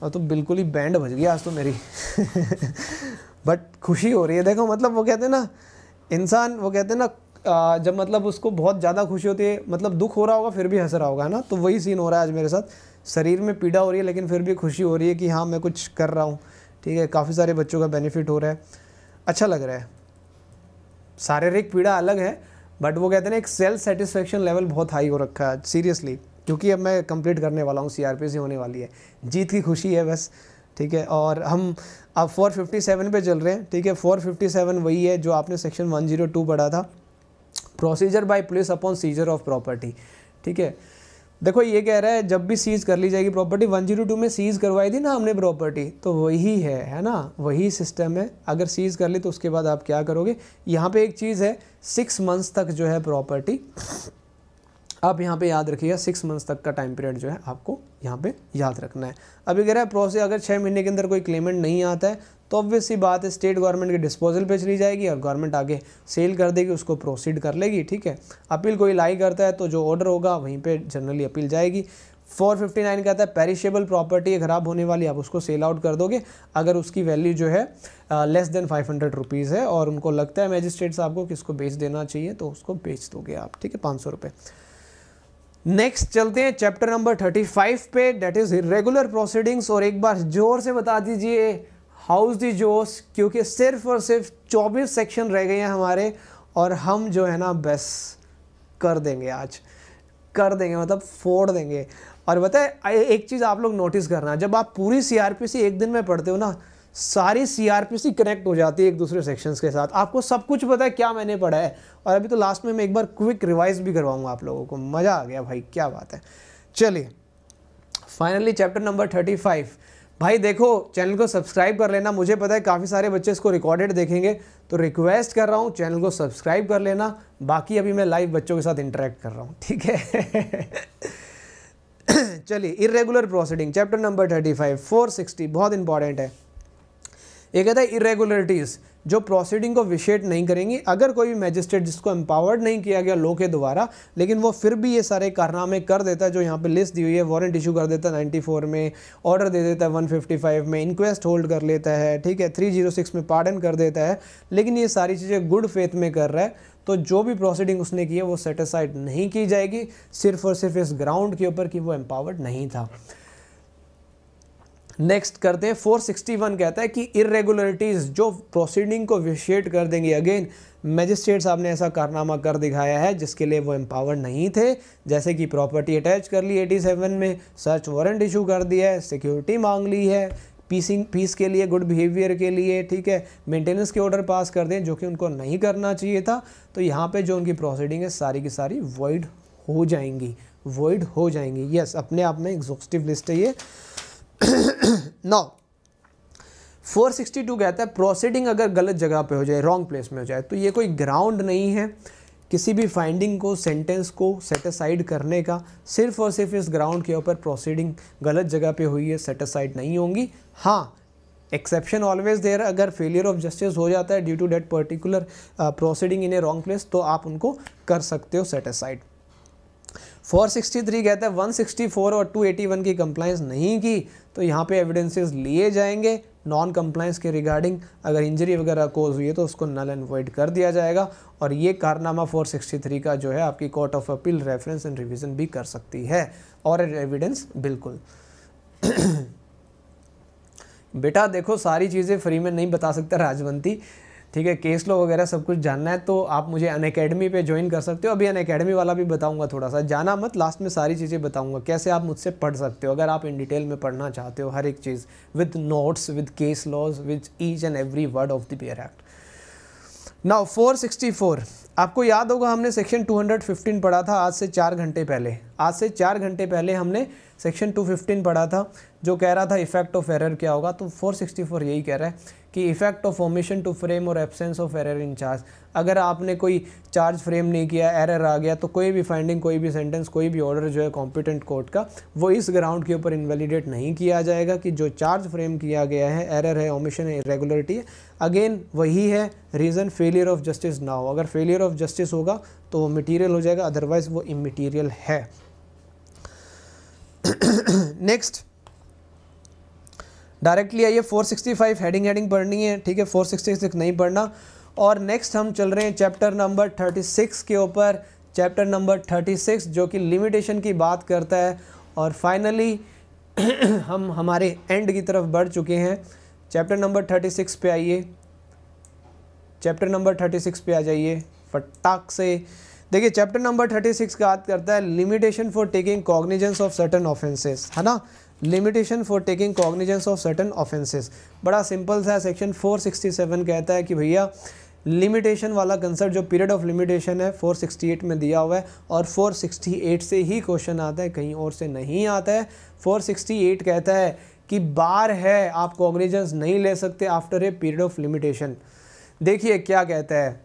हो तो बिल्कुल ही बैंड बज गया आज तो मेरी। बट खुशी हो रही है। देखो मतलब वो कहते हैं ना, इंसान, वो कहते हैं ना जब मतलब उसको बहुत ज़्यादा खुशी होती है मतलब दुख हो रहा होगा, फिर भी हंस रहा होगा ना? तो वही सीन हो रहा है आज मेरे साथ। शरीर में पीड़ा हो रही है, लेकिन फिर भी खुशी हो रही है कि हाँ मैं कुछ कर रहा हूँ। ठीक है, काफ़ी सारे बच्चों का बेनिफिट हो रहा है। अच्छा लग रहा है। शारीरिक पीड़ा अलग है बट वो कहते हैं एक सेल्फ सेटिस्फेक्शन लेवल बहुत हाई हो रखा है सीरियसली क्योंकि अब मैं कंप्लीट करने वाला हूँ सीआरपीसी होने वाली है। जीत की खुशी है बस, ठीक है? और हम अब 457 पे चल रहे हैं, ठीक है? 457 वही है जो आपने सेक्शन 102 पढ़ा था। Procedure by police upon seizure of property ठीक है? देखो, ये कह रहा है, जब भी सीज कर ली जाएगी प्रॉपर्टी 102 में सीज करवाई थी ना हमने प्रॉपर्टी तो वही है है ना? वही सिस्टम है। अगर सीज कर ली तो उसके बाद आप क्या करोगे? यहाँ पे एक चीज़ है सिक्स मंथ्स तक जो है प्रॉपर्टी आप यहाँ पे याद रखिएगा सिक्स मंथ्स तक का टाइम पीरियड जो है आपको यहाँ पे याद रखना है। अभी कह रहा है प्रोसेस अगर छः महीने के अंदर कोई क्लेमेंट नहीं आता है तो ऑब्वियस सी बात है स्टेट गवर्नमेंट के डिस्पोजल पे चली जाएगी और गवर्नमेंट आगे सेल कर देगी, उसको प्रोसीड कर लेगी, ठीक है? अपील कोई लाई करता है तो जो ऑर्डर होगा, वहीं पे जनरली अपील जाएगी। 459 कहता है पेरिशेबल प्रॉपर्टी है, ख़राब होने वाली, आप उसको सेल आउट कर दोगे। अगर उसकी वैल्यू जो है less than five hundred rupees है और उनको लगता है मैजिस्ट्रेट साहब को कि इसको बेच देना चाहिए तो उसको बेच दोगे आप, ठीक है? पाँच सौ रुपये नेक्स्ट चलते हैं चैप्टर नंबर थर्टी फाइव पे डेट इज़ रेगुलर प्रोसीडिंग्स और एक बार ज़ोर से बता दीजिए हाउस दी जोश, क्योंकि सिर्फ़ और सिर्फ़ 24 सेक्शन रह गए हैं हमारे, और हम जो है ना, बस कर देंगे आज। कर देंगे मतलब फोड़ देंगे। और बताए एक चीज़ आप लोग नोटिस करना, जब आप पूरी सीआरपीसी एक दिन में पढ़ते हो ना, सारी सीआरपीसी कनेक्ट हो जाती है एक दूसरे सेक्शंस के साथ। आपको सब कुछ पता है क्या मैंने पढ़ा है, और अभी तो लास्ट में मैं एक बार क्विक रिवाइज भी करवाऊँगा आप लोगों को। मज़ा आ गया भाई, क्या बात है। चलिए finally chapter number thirty five भाई देखो चैनल को सब्सक्राइब कर लेना। मुझे पता है काफ़ी सारे बच्चे इसको रिकॉर्डेड देखेंगे। तो रिक्वेस्ट कर रहा हूँ चैनल को सब्सक्राइब कर लेना। बाकी अभी मैं लाइव बच्चों के साथ इंटरेक्ट कर रहा हूँ, ठीक है? चलिए irregular proceeding chapter number thirty five four sixty बहुत इंपॉर्टेंट है। ये कहता है इरेगुलरिटीज़ जो प्रोसीडिंग को विशेट नहीं करेंगी, अगर कोई भी मैजिस्ट्रेट जिसको एम्पावर्ड नहीं किया गया लो के द्वारा, लेकिन वो फिर भी ये सारे कारनामे कर देता है जो यहाँ पे लिस्ट दी हुई है वारंट इशू कर देता है 94 में ऑर्डर दे देता है 155 में इंक्वेस्ट होल्ड कर लेता है, ठीक है 306 में पार्डन कर देता है, लेकिन ये सारी चीज़ें गुड फेथ में कर रहा है तो जो भी प्रोसीडिंग उसने की है, वो सेटिसाइड नहीं की जाएगी, सिर्फ़ और सिर्फ़ इस ग्राउंड के ऊपर कि वो एम्पावर्ड नहीं था। नेक्स्ट करते हैं 461 कहता है कि इरेगुलरिटीज़ जो प्रोसीडिंग को विशेट कर देंगे। अगेन मैजिस्ट्रेट साहब ने ऐसा कारनामा कर दिखाया है, जिसके लिए वो एम्पावर नहीं थे। जैसे कि प्रॉपर्टी अटैच कर ली 87 में सर्च वारंट इशू कर दिया है सिक्योरिटी मांग ली है। पीसिंग पीस के लिए गुड बिहेवियर के लिए, ठीक है मेंटेनेंस के ऑर्डर पास कर दें, जो कि उनको नहीं करना चाहिए था। तो यहाँ पे जो उनकी प्रोसीडिंग है, सारी की सारी वॉइड हो जाएँगी वॉइड हो जाएँगी। यस अपने आप में एग्जॉस्टिव लिस्ट है ये। नौ 462 कहता है प्रोसीडिंग अगर गलत जगह पे हो जाए रॉन्ग प्लेस में हो जाए तो ये कोई ग्राउंड नहीं है किसी भी फाइंडिंग को सेंटेंस को सेटिसाइड करने का। सिर्फ़ और सिर्फ़ इस ग्राउंड के ऊपर प्रोसीडिंग गलत जगह पे हुई है सेटिसाइड नहीं होंगी। हाँ एक्सेप्शन ऑलवेज देर अगर फेलियर ऑफ़ जस्टिस हो जाता है due to that particular proceeding in a wrong place तो आप उनको कर सकते हो सेटिसाइड 463 कहता है 164 और 281 की कंप्लाइंस नहीं की। तो यहाँ पे एविडेंसेस लिए जाएँगे नॉन कंप्लाइंस के रिगार्डिंग अगर इंजरी वगैरह कोज हुई है तो उसको नल एंड वॉइड कर दिया जाएगा और ये कारनामा 463 का जो है आपकी court of appeal reference and revision भी कर सकती है। और एविडेंस बिल्कुल। बेटा देखो, सारी चीज़ें फ्री में नहीं बता सकता राजवंती। ठीक है केस लो वगैरह सब कुछ जानना है तो आप मुझे अन अकेडमी पर ज्वाइन कर सकते हो। अभी अन अकेडमी वाला भी बताऊँगा थोड़ा सा। जाना मत लास्ट में सारी चीज़ें बताऊँगा। कैसे आप मुझसे पढ़ सकते हो? अगर आप इन डिटेल में पढ़ना चाहते हो हर एक चीज़ with notes with case laws with each and every word of the bare act now 464 आपको याद होगा, हमने सेक्शन 215 पढ़ा था आज से चार घंटे पहले। आज से चार घंटे पहले हमने सेक्शन 215 पढ़ा था। जो कह रहा था इफ़ेक्ट ऑफ़ एरर क्या होगा तो 464 यही कह रहा है कि effect of omission to frame और absence of error in charge अगर आपने कोई चार्ज फ्रेम नहीं किया एरर आ गया तो कोई भी फाइंडिंग कोई भी सेंटेंस कोई भी ऑर्डर जो है कॉम्पिटेंट कोर्ट का, वो इस ग्राउंड के ऊपर इनवेलिडेट नहीं किया जाएगा कि जो चार्ज फ्रेम किया गया है एरर है ओमिशन है इरेगुलरिटी है अगेन वही है रीज़न फेलियर ऑफ़ जस्टिस ना हो अगर फेलियर ऑफ़ जस्टिस होगा तो वो मटीरियल हो जाएगा अदरवाइज़ वो इमटीरियल है। नेक्स्ट डायरेक्टली आइए 465 हेडिंग हेडिंग पढ़नी है, ठीक है? 466 नहीं पढ़ना। और नेक्स्ट हम चल रहे हैं चैप्टर नंबर 36 के ऊपर। चैप्टर नंबर 36 जो कि लिमिटेशन की बात करता है। और फाइनली हम हमारे एंड की तरफ़ बढ़ चुके हैं। चैप्टर नंबर 36 पे आइए। चैप्टर नंबर 36 पे आ जाइए, फटाक से। देखिए चैप्टर नंबर 36 का बात करता है limitation for taking cognizance of certain offences है ना? Limitation for taking cognizance of certain offences बड़ा सिंपल सा सेक्शन 467 कहता है कि भैया लिमिटेशन वाला कंसेप्ट जो पीरियड ऑफ़ लिमिटेशन है 468 में दिया हुआ है और 468 से ही क्वेश्चन आता है, कहीं और से नहीं आता है। 468 कहता है कि बार है, आप कॉग्निजेंस नहीं ले सकते after a period of limitation देखिए क्या कहता है।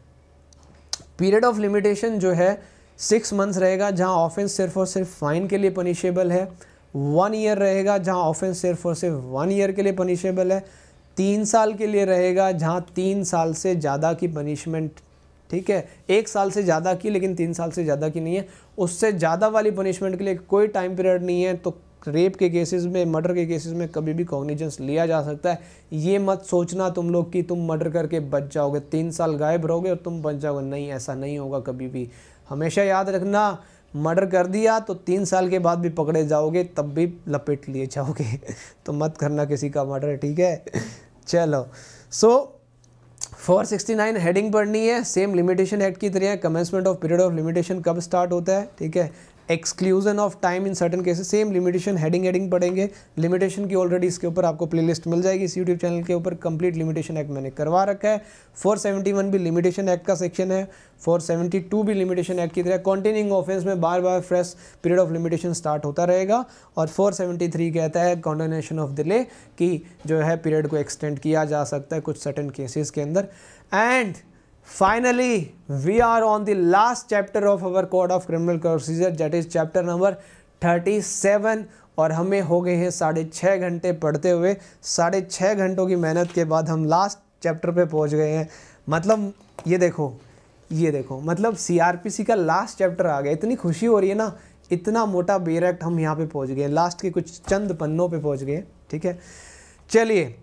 पीरियड ऑफ़ लिमिटेशन जो है सिक्स मंथ्स रहेगा, जहाँ ऑफेंस सिर्फ़ और सिर्फ़ फाइन के लिए पनिशेबल है। वन ईयर रहेगा जहाँ ऑफेंस सिर्फ़ और सिर्फ़ वन ईयर के लिए पनिशेबल है, तीन साल के लिए रहेगा जहाँ तीन साल से ज़्यादा की पनिशमेंट ठीक है? एक साल से ज़्यादा की, लेकिन तीन साल से ज़्यादा की नहीं है। उससे ज़्यादा वाली पनिशमेंट के लिए कोई टाइम पीरियड नहीं है तो रेप के केसेस में मर्डर के केसेस में कभी भी कॉग्निजेंस लिया जा सकता है। ये मत सोचना तुम लोग कि तुम मर्डर करके बच जाओगे। तीन साल गायब रहोगे और तुम बच जाओगे। नहीं, ऐसा नहीं होगा कभी भी। हमेशा याद रखना मर्डर कर दिया तो तीन साल के बाद भी पकड़े जाओगे, तब भी लपेट लिए जाओगे। तो मत करना किसी का मर्डर, ठीक है? चलो। So four sixty nine heading पढ़नी है। सेम लिमिटेशन एक्ट की तरह commencement of period of limitation कब स्टार्ट होता है, ठीक है? Exclusion of time in certain cases same limitation heading heading पढ़ेंगे। लिमिटेशन की ऑलरेडी इसके ऊपर आपको प्लेलिस्ट मिल जाएगी। इस यूट्यूब चैनल के ऊपर कंप्लीट लिमिटेशन एक्ट मैंने करवा रखा है। 471 भी लिमिटेशन एक्ट का सेक्शन है। 472 भी लिमिटेशन एक्ट की तरह कॉन्टिन्यूइंग ऑफेंस में बार बार fresh period of limitation start होता रहेगा। और 473 कहता है कॉन्डोनेशन ऑफ़ डिले कि जो है पीरियड को एक्सटेंड किया जा सकता है कुछ सर्टन केसेस के अंदर। And finally, we are on the last chapter of our code of criminal procedure, that is chapter number 37 और हमें हो गए हैं साढ़े छः घंटे पढ़ते हुए। साढ़े छः घंटों की मेहनत के बाद हम लास्ट चैप्टर पे पहुँच गए हैं। मतलब ये देखो ये देखो मतलब सीआरपीसी का लास्ट चैप्टर आ गया। इतनी खुशी हो रही है ना, इतना मोटा बेरेक्ट हम यहाँ पे पहुँच गए लास्ट के कुछ चंद पन्नों पे पहुँच गए ठीक है? चलिए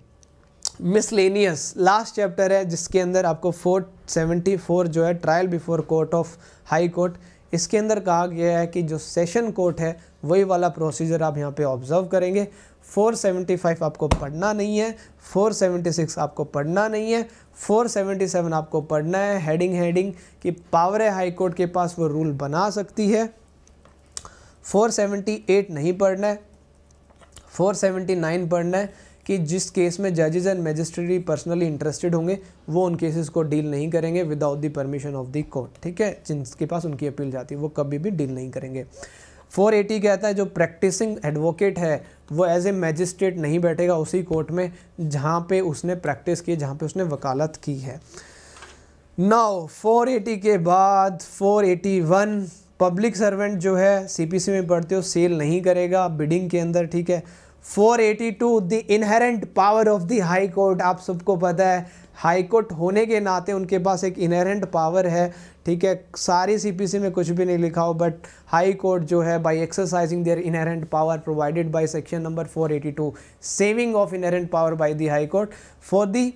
मिसलेनियस लास्ट चैप्टर है, जिसके अंदर आपको फोर सेवेंटी फोर जो है trial before court of high court इसके अंदर कहा गया है कि जो सेशन कोर्ट है, वही वाला प्रोसीजर आप यहाँ पे ऑब्ज़र्व करेंगे। 475 आपको पढ़ना नहीं है 476 आपको पढ़ना नहीं है 477 आपको पढ़ना है हेडिंग हेडिंग कि पावर है हाई कोर्ट के पास, वो रूल बना सकती है। 478 नहीं पढ़ना है 479 पढ़ना है कि जिस केस में जजेस एंड मजिस्ट्रेट पर्सनली इंटरेस्टेड होंगे, वो उन केसेस को डील नहीं करेंगे without the permission of the court ठीक है? जिनके पास उनकी अपील जाती है, वो कभी भी डील नहीं करेंगे। 480 कहता है, जो प्रैक्टिसिंग एडवोकेट है, वो एज ए मैजिस्ट्रेट नहीं बैठेगा उसी कोर्ट में जहाँ पे उसने प्रैक्टिस की जहाँ पे उसने वकालत की है। नाउ 480 के बाद 481 पब्लिक सर्वेंट जो है सीपीसी में पढ़ते हो सेल नहीं करेगा बिडिंग के अंदर, ठीक है? 482 the inherent power of the high court आप सबको पता है हाई कोर्ट होने के नाते उनके पास एक इनहेरेंट पावर है, ठीक है? सारी सीपीसी में कुछ भी नहीं लिखा हो बट हाई कोर्ट जो है by exercising their inherent power provided by section number 482 saving of inherent power by the high court for the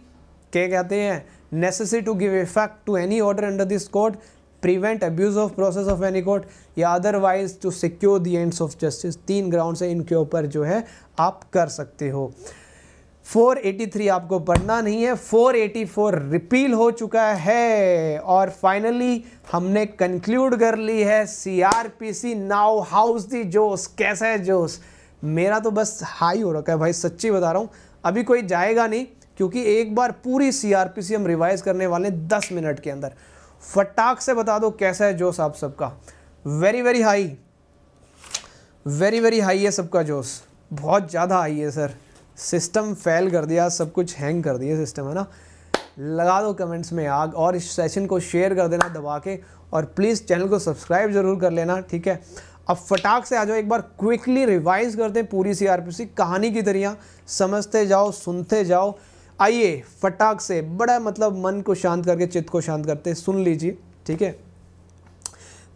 क्या कहते हैं necessary to give effect to any order under this court prevent abuse of process of any court या otherwise to secure the ends of justice तीन ground से इनके ऊपर जो है आप कर सकते हो। 483 आपको पढ़ना नहीं है 484 रिपील हो चुका है, और फाइनली हमने कंक्लूड कर ली है सीआरपीसी नाउ हाउस दी जोश, कैसा है जोश? मेरा तो बस हाई हो रखा है भाई, सच्ची बता रहा हूँ, अभी कोई जाएगा नहीं, क्योंकि एक बार पूरी सीआरपीसी हम रिवाइज करने वाले हैं दस मिनट के अंदर। फटाक से बता दो कैसा है जोश आप सबका। Very very high very very high है सबका जोश। बहुत ज़्यादा हाई है सर सिस्टम फेल कर दिया, सब कुछ हैंग कर दिया सिस्टम है ना? लगा दो कमेंट्स में आग और इस सेशन को शेयर कर देना दबा के और प्लीज़ चैनल को सब्सक्राइब ज़रूर कर लेना, ठीक है? अब फटाक से आ जाओ, एक बार क्विकली रिवाइज करते हैं पूरी सीआरपीसी कहानी की तरह समझते जाओ, सुनते जाओ आइए फटाक से बड़ा मतलब मन को शांत करके, चित्त को शांत करते सुन लीजिए, ठीक है?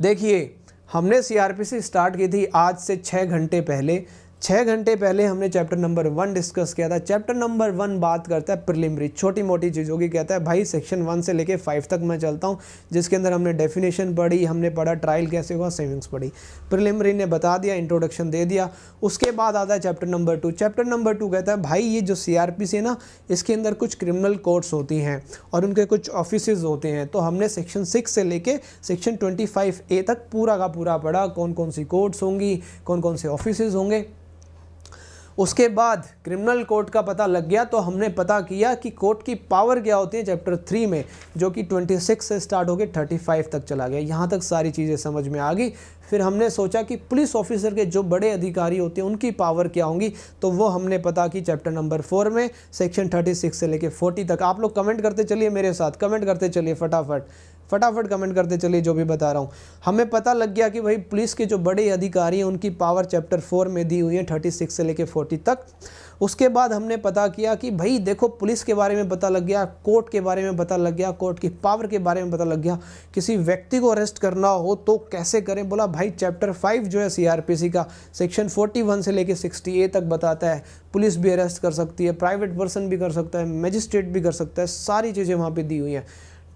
देखिए, हमने सीआरपीसी स्टार्ट की थी आज से छः घंटे पहले। छः घंटे पहले हमने चैप्टर नंबर वन डिस्कस किया था। चैप्टर नंबर वन बात करता है प्रिलिमरी छोटी मोटी चीज़ों की, कहता है, भाई सेक्शन वन से लेके फाइव तक मैं चलता हूँ, जिसके अंदर हमने डेफिनेशन पढ़ी, हमने पढ़ा ट्रायल कैसे हुआ सेविंग्स पढ़ी। प्रिलिमरी ने बता दिया इंट्रोडक्शन दे दिया, उसके बाद आता है chapter number two chapter number two कहता है, भाई, ये जो सी आर पी है ना, इसके अंदर कुछ क्रिमिनल कोर्ट्स होती हैं और उनके कुछ ऑफ़िस होते हैं। तो हमने सेक्शन सिक्स से लेके सेक्शन ट्वेंटी फाइव ए तक पूरा का पूरा पढ़ा कौन कौन सी कोर्ट्स होंगी कौन कौन से ऑफ़िस होंगे। उसके बाद क्रिमिनल कोर्ट का पता लग गया तो हमने पता किया कि कोर्ट की पावर क्या होती है चैप्टर थ्री में, जो कि 26 से स्टार्ट होकर गई 35 तक चला गया। यहाँ तक सारी चीज़ें समझ में आ गई। फिर हमने सोचा कि पुलिस ऑफिसर के जो बड़े अधिकारी होते हैं, उनकी पावर क्या होंगी? तो वो हमने पता की चैप्टर नंबर फोर में सेक्शन थर्टी से लेकर फोर्टी तक। आप लोग कमेंट करते चलिए मेरे साथ कमेंट करते चलिए फटाफट। फटाफट कमेंट करते चलिए जो भी बता रहा हूँ। हमें पता लग गया कि भाई पुलिस के जो बड़े अधिकारी हैं, उनकी पावर चैप्टर फोर में दी हुई है थर्टी सिक्स से लेकर फोर्टी तक। उसके बाद हमने पता किया कि भाई देखो, पुलिस के बारे में पता लग गया कोर्ट के बारे में पता लग गया कोर्ट की पावर के बारे में पता लग गया। किसी व्यक्ति को अरेस्ट करना हो तो कैसे करें? बोला, भाई चैप्टर फाइव जो है सीआरपीसी का सेक्शन फोर्टी वन से लेकर सिक्सटी ए तक बताता है। पुलिस भी अरेस्ट कर सकती है प्राइवेट पर्सन भी कर सकता है मजिस्ट्रेट भी कर सकता है, सारी चीज़ें वहाँ पर दी हुई हैं।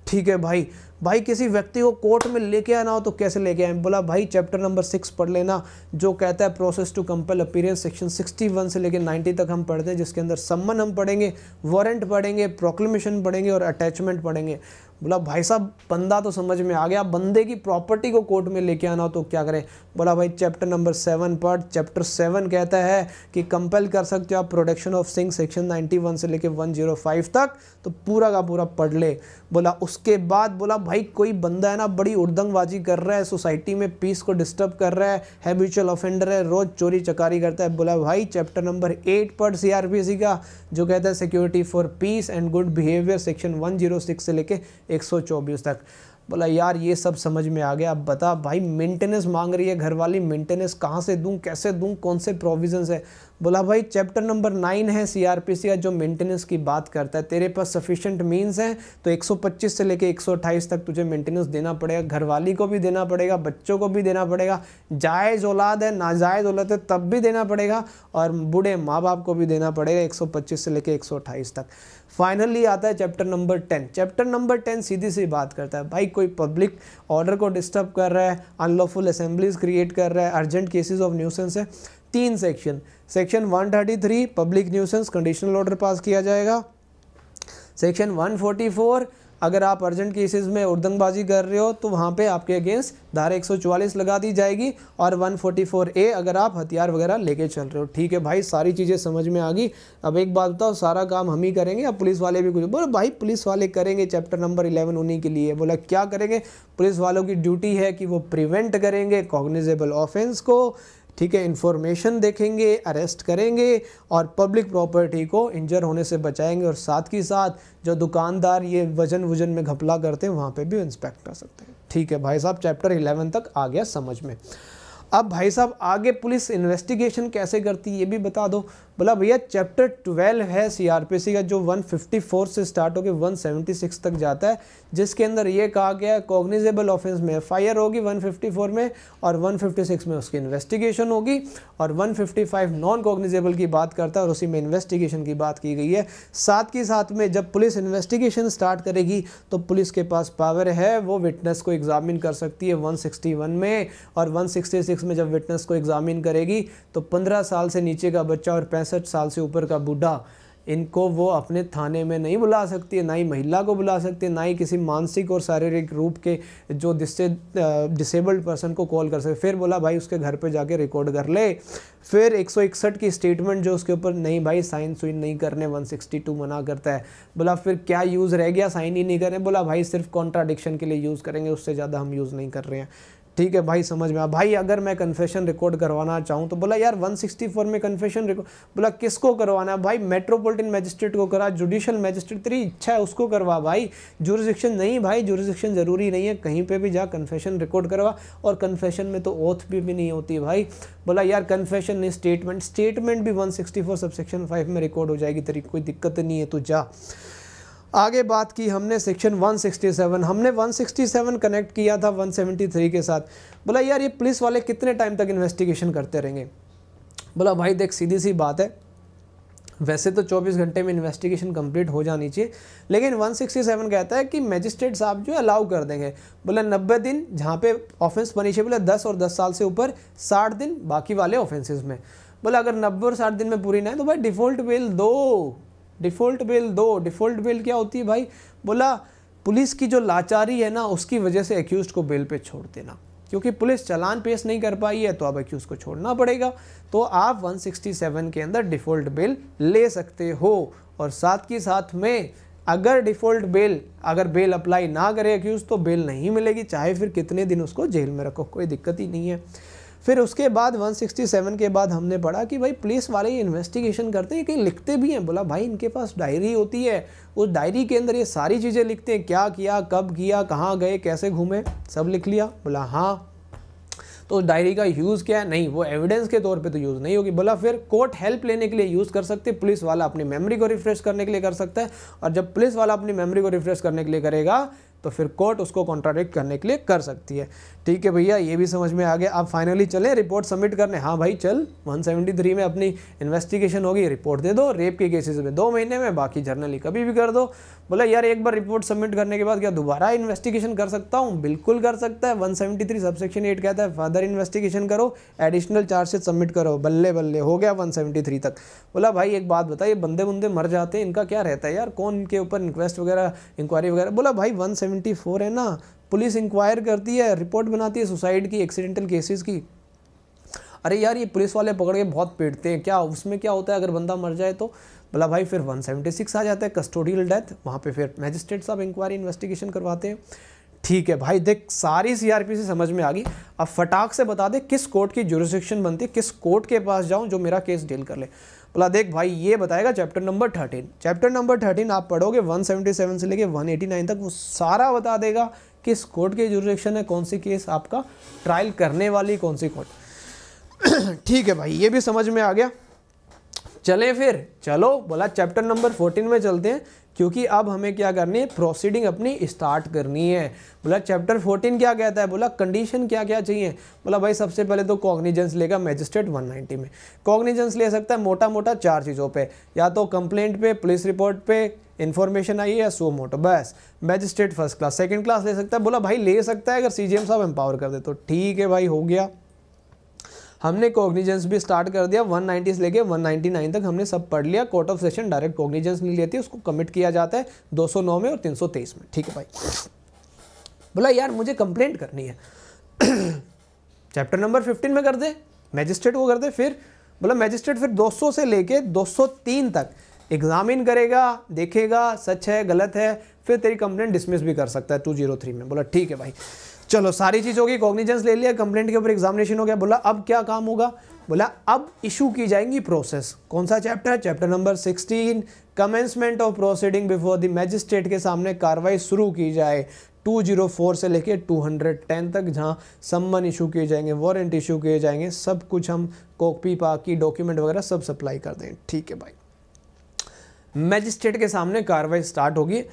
ठीक है भाई। भाई, किसी व्यक्ति को कोर्ट में लेके आना हो तो कैसे लेके आए? बोला, भाई, चैप्टर नंबर सिक्स पढ़ लेना, जो कहता है process to compel appearance section sixty one से लेकर नाइन्टी तक हम पढ़ते हैं, जिसके अंदर सम्मन हम पढ़ेंगे वारंट पढ़ेंगे प्रोक्लेमेशन पढ़ेंगे और अटैचमेंट पढ़ेंगे। बोला, भाई साहब, बंदा तो समझ में आ गया, बंदे की प्रॉपर्टी को कोर्ट में लेके आना हो तो क्या करें? बोला, भाई चैप्टर नंबर सेवन पर चैप्टर सेवन कहता है कि कंपेल कर सकते हो आप production of thing section ninety one से लेके वन ज़ीरो फाइव तक तो पूरा का पूरा पढ़ ले। बोला, उसके बाद बोला, भाई, कोई बंदा है ना, बड़ी उर्दंगबाजी कर रहा है सोसाइटी में पीस को डिस्टर्ब कर रहा है हैबिचुअल ऑफेंडर है, रोज़ चोरी चकारी करता है। बोला, भाई चैप्टर नंबर एट पर सीआरपीसी का, जो कहता है security for peace and good behaviour section one से लेके 124 तक। बोला, यार, ये सब समझ में आ गया। अब बता, भाई मेंटेनेंस मांग रही है घर वाली मेंटेनेंस कहाँ से दूँ, कैसे दूँ, कौन से प्रोविजंस है? बोला, भाई चैप्टर नंबर नाइन है सीआरपीसी का, जो मेंटेनेंस की बात करता है। तेरे पास सफिशेंट मीन्स हैं तो 125 से लेके 128 तक तुझे मेंटेनेंस देना पड़ेगा। घरवाली को भी देना पड़ेगा, बच्चों को भी देना पड़ेगा। जायज़ औलाद है, नाजायज़ औलाद है, तब भी देना पड़ेगा और बूढ़े माँ बाप को भी देना पड़ेगा एक सौ पच्चीस से लेकर एक सौ अट्ठाईस तक। फाइनली आता है chapter number ten. Chapter number ten सीधी सी बात करता है, भाई कोई पब्लिक ऑर्डर को डिस्टर्ब कर रहा है अनलॉफुल असेंबलीज क्रिएट कर रहा है अर्जेंट केसेस ऑफ़ न्यूसेंस है। तीन section section 133 public nuisance conditional order pass किया जाएगा। सेक्शन 144 अगर आप अर्जेंट केसेस में उर्दंगबाजी कर रहे हो तो वहाँ पे आपके अगेंस्ट धारा 144 लगा दी जाएगी और 144 ए अगर आप हथियार वगैरह लेके चल रहे हो। ठीक है भाई, सारी चीज़ें समझ में आ गई। अब एक बात बताओ, सारा काम हम ही करेंगे या पुलिस वाले भी कुछ? बोले भाई, पुलिस वाले करेंगे चैप्टर नंबर इलेवन उन्हीं के लिए। बोला, क्या करेंगे? पुलिस वालों की ड्यूटी है कि वो प्रिवेंट करेंगे कॉग्निजेबल ऑफेंस को। ठीक है इन्फॉर्मेशन देखेंगे अरेस्ट करेंगे और पब्लिक प्रॉपर्टी को इंजर होने से बचाएँगे और साथ ही साथ जो दुकानदार ये वज़न वज़न में घपला करते हैं, वहाँ पे भी इंस्पेक्ट कर सकते हैं। ठीक है, भाई साहब चैप्टर इलेवन तक आ गया समझ में। अब भाई साहब, आगे पुलिस इन्वेस्टिगेशन कैसे करती है, ये भी बता दो। बोला, भैया चैप्टर ट्वेल्व है सीआरपीसी का, जो 154 से स्टार्ट होकर 176 तक जाता है। जिसके अंदर ये कहा गया है कॉग्निजेबल ऑफेंस में एफ़ होगी 154 में और 156 में उसकी इन्वेस्टिगेशन होगी और 155 नॉन कॉग्निजेबल की बात करता है और उसी में इन्वेस्टिगेशन की बात की गई है। साथ ही साथ में जब पुलिस इन्वेस्टिगेशन स्टार्ट करेगी तो पुलिस के पास पावर है, वो विटनेस को एग्जामिन कर सकती है वन में और वन में जब विटनेस को एग्जामिन करेगी तो पंद्रह साल से नीचे का बच्चा और पैंसठ साल से ऊपर का बूढ़ा इनको वो अपने थाने में नहीं बुला सकती है, ना ही महिला को बुला सकती है, ना ही किसी मानसिक और शारीरिक रूप के जो जिससे डिसेबल्ड पर्सन को कॉल कर सकते। फिर बोला, भाई, उसके घर पे जाके रिकॉर्ड कर ले। फिर एक सौ इकसठ की स्टेटमेंट जो उसके ऊपर, नहीं भाई साइन सुइन नहीं करने 162 मना करता है। बोला, फिर क्या यूज़ रह गया? साइन ही नहीं करें बोला, भाई, सिर्फ़ कॉन्ट्राडिक्शन के लिए यूज़ करेंगे, उससे ज़्यादा हम यूज़ नहीं कर रहे हैं। ठीक है भाई समझ में आ भाई अगर मैं कन्फेशन रिकॉर्ड करवाना चाहूँ तो बोला यार 164 में कन्फेशन रिकॉर्ड बोला किसको करवाना है? भाई मेट्रोपॉलिटन मैजिस्ट्रेट को करा जुडिशियल मैजिस्ट्रेट तेरी इच्छा है उसको करवा भाई। जुरिस्डिक्शन नहीं भाई जुरिस्डिक्शन ज़रूरी नहीं है कहीं पे भी जा कन्फेशन रिकॉर्ड करवा और कन्फेशन में तो ओथ भी, भी नहीं होती भाई। बोला यार कन्फेशन नहीं स्टेटमेंट स्टेटमेंट भी one sixty four subsection five में रिकॉर्ड हो जाएगी तेरी कोई दिक्कत नहीं है तो जा। आगे बात की हमने सेक्शन 167 हमने 167 कनेक्ट किया था 173 के साथ। बोला, यार, ये पुलिस वाले कितने टाइम तक इन्वेस्टिगेशन करते रहेंगे? बोला, भाई, देख, सीधी सी बात है। वैसे तो 24 घंटे में इन्वेस्टिगेशन कंप्लीट हो जानी चाहिए, लेकिन 167 कहता है कि मैजिस्ट्रेट साहब जो अलाउ कर देंगे। बोला 90 दिन, जहाँ पे ऑफेंस पनिश है 10 और 10 साल से ऊपर 60 दिन बाकी वाले ऑफेंसेस में। बोला, अगर 90 और 60 दिन में पूरी ना है तो भाई डिफ़ॉल्ट बेल दो। डिफ़ॉल्ट बेल दो, डिफ़ॉल्ट बेल क्या होती है भाई? बोला, पुलिस की जो लाचारी है ना, उसकी वजह से एक्यूज को बेल पे छोड़ देना। क्योंकि पुलिस चलान पेश नहीं कर पाई है तो अब एक्यूज को छोड़ना पड़ेगा। तो आप 167 के अंदर डिफ़ॉल्ट बेल ले सकते हो। और साथ के साथ में, अगर डिफ़ॉल्ट बेल, अगर बेल अप्लाई ना करे एक्यूज तो बेल नहीं मिलेगी। चाहे फिर कितने दिन उसको जेल में रखो, कोई दिक्कत ही नहीं है। फिर उसके बाद 167 के बाद हमने पढ़ा कि भाई पुलिस वाले इन्वेस्टिगेशन करते हैं, कहीं लिखते भी हैं। बोला, भाई, इनके पास डायरी होती है। उस डायरी के अंदर ये सारी चीज़ें लिखते हैं। क्या किया, कब किया, कहाँ गए, कैसे घूमे, सब लिख लिया। बोला हाँ। तो उस डायरी का यूज़ क्या है? नहीं, वो एविडेंस के तौर पे तो यूज़ नहीं होगी। बोला, फिर कोर्ट हेल्प लेने के लिए यूज़ कर सकते पुलिस वाला अपनी मेमोरी को रिफ्रेश करने के लिए कर सकता है। और जब पुलिस वाला अपनी मेमोरी को रिफ्रेश करने के लिए करेगा तो फिर कोर्ट उसको कॉन्ट्राडिक्ट करने के लिए कर सकती है। ठीक है भैया, ये भी समझ में आ गया। अब फाइनली चले रिपोर्ट सबमिट करने। हाँ भाई, चल 173 में अपनी इन्वेस्टिगेशन होगी रिपोर्ट दे दो रेप के केसेस में दो महीने में, बाकी जर्नली कभी भी कर दो। बोला, यार, एक बार रिपोर्ट सबमिट करने के बाद क्या दोबारा इन्वेस्टिगेशन कर सकता हूँ? बिल्कुल कर सकता है। वन सबसेक्शन एट कहता है फर्दर इन्वेस्टिगेशन करो एडिशनल चार्जेस सबमिट करो। बल्ले बल्ले, हो गया वन तक। बोला, भाई, एक बात बताइए बंदे बंदे मर जाते हैं, इनका क्या रहता है यार? कौन इनके ऊपर इंक्वेस्ट वगैरह इंक्वायरी वगैरह? बोला, भाई वन है ना, पुलिस इंक्वायर करती है रिपोर्ट बनाती है सुसाइड की एक्सीडेंटल केसेस की। अरे यार, ये पुलिस वाले पकड़ के बहुत पीटते हैं। क्या, उसमें क्या होता है, अगर बंदा मर जाए तो? भला भाई, फिर 176 आ जाता है कस्टोडियल डेथ वहाँ पे फिर मैजिस्ट्रेट साहब इंक्वायरी इन्वेस्टिगेशन करवाते हैं। ठीक है भाई, देख, सारी सीआरपी से समझ में आ गई। अब फटाक से बता दे, किस कोर्ट की जुरिस्डिक्शन बनती है, किस कोर्ट के पास जाऊँ जो मेरा केस डील कर ले। बोला देख भाई, ये बताएगा chapter number thirteen chapter number thirteen आप पढ़ोगे 177 से लेके 189 तक, वो सारा बता देगा किस कोर्ट के जुरिस्डिक्शन है, कौन सी केस आपका ट्रायल करने वाली, कौन सी कोर्ट ठीक है भाई, ये भी समझ में आ गया। चले फिर, चलो, बोला चैप्टर नंबर फोर्टीन में चलते हैं। क्योंकि अब हमें क्या करनी है? प्रोसीडिंग अपनी स्टार्ट करनी है। बोला चैप्टर 14 क्या कहता है? बोला कंडीशन क्या क्या चाहिए? बोला, भाई, सबसे पहले तो कॉग्निजेंस लेगा मैजिस्ट्रेट 190 में। कॉग्निजेंस ले सकता है मोटा मोटा चार चीज़ों पे। या तो कंप्लेंट पे पुलिस रिपोर्ट पे इन्फॉर्मेशन आई है या सो मोटो। बस magistrate first class second class ले सकता है। बोला, भाई, ले सकता है अगर सी साहब एम्पावर कर दे। तो ठीक है भाई, हो गया। हमने कोग्निजेंस भी स्टार्ट कर दिया 190 से लेके 199 तक हमने सब पढ़ लिया court of session direct cognizance नहीं लेती, उसको कमिट किया जाता है 209 में और 323 में, ठीक है भाई? बोला, यार, मुझे कंप्लेंट करनी है। चैप्टर नंबर 15 में कर दे मैजिस्ट्रेट को कर दे, फिर बोला मैजिस्ट्रेट फिर 200 से लेके 203 तक एग्जामिन करेगा, देखेगा, सच है, गलत है, फिर तेरी कंप्लेंट डिसमिस भी कर सकता है टू ज़ीरो थ्री में। बोला, ठीक है भाई। चलो, सारी चीज़ होगी कॉग्निजेंस ले लिया कंप्लेंट के ऊपर एग्जामिनेशन हो गया, बोला, अब क्या काम होगा? बोला, अब इशू की जाएँगी प्रोसेस कौन सा चैप्टर है? Chapter number 16 commencement of proceeding before the magistrate के सामने कार्रवाई शुरू की जाए। 204 से लेके 210 तक जहाँ सम्मन इशू किए जाएँगे वारंट इशू किए जाएँगे, सब कुछ हम कॉपी पाकी डॉक्यूमेंट वगैरह सब सप्लाई कर दें। ठीक है भाई। मैजिस्ट्रेट के सामने कार्रवाई स्टार्ट होगी।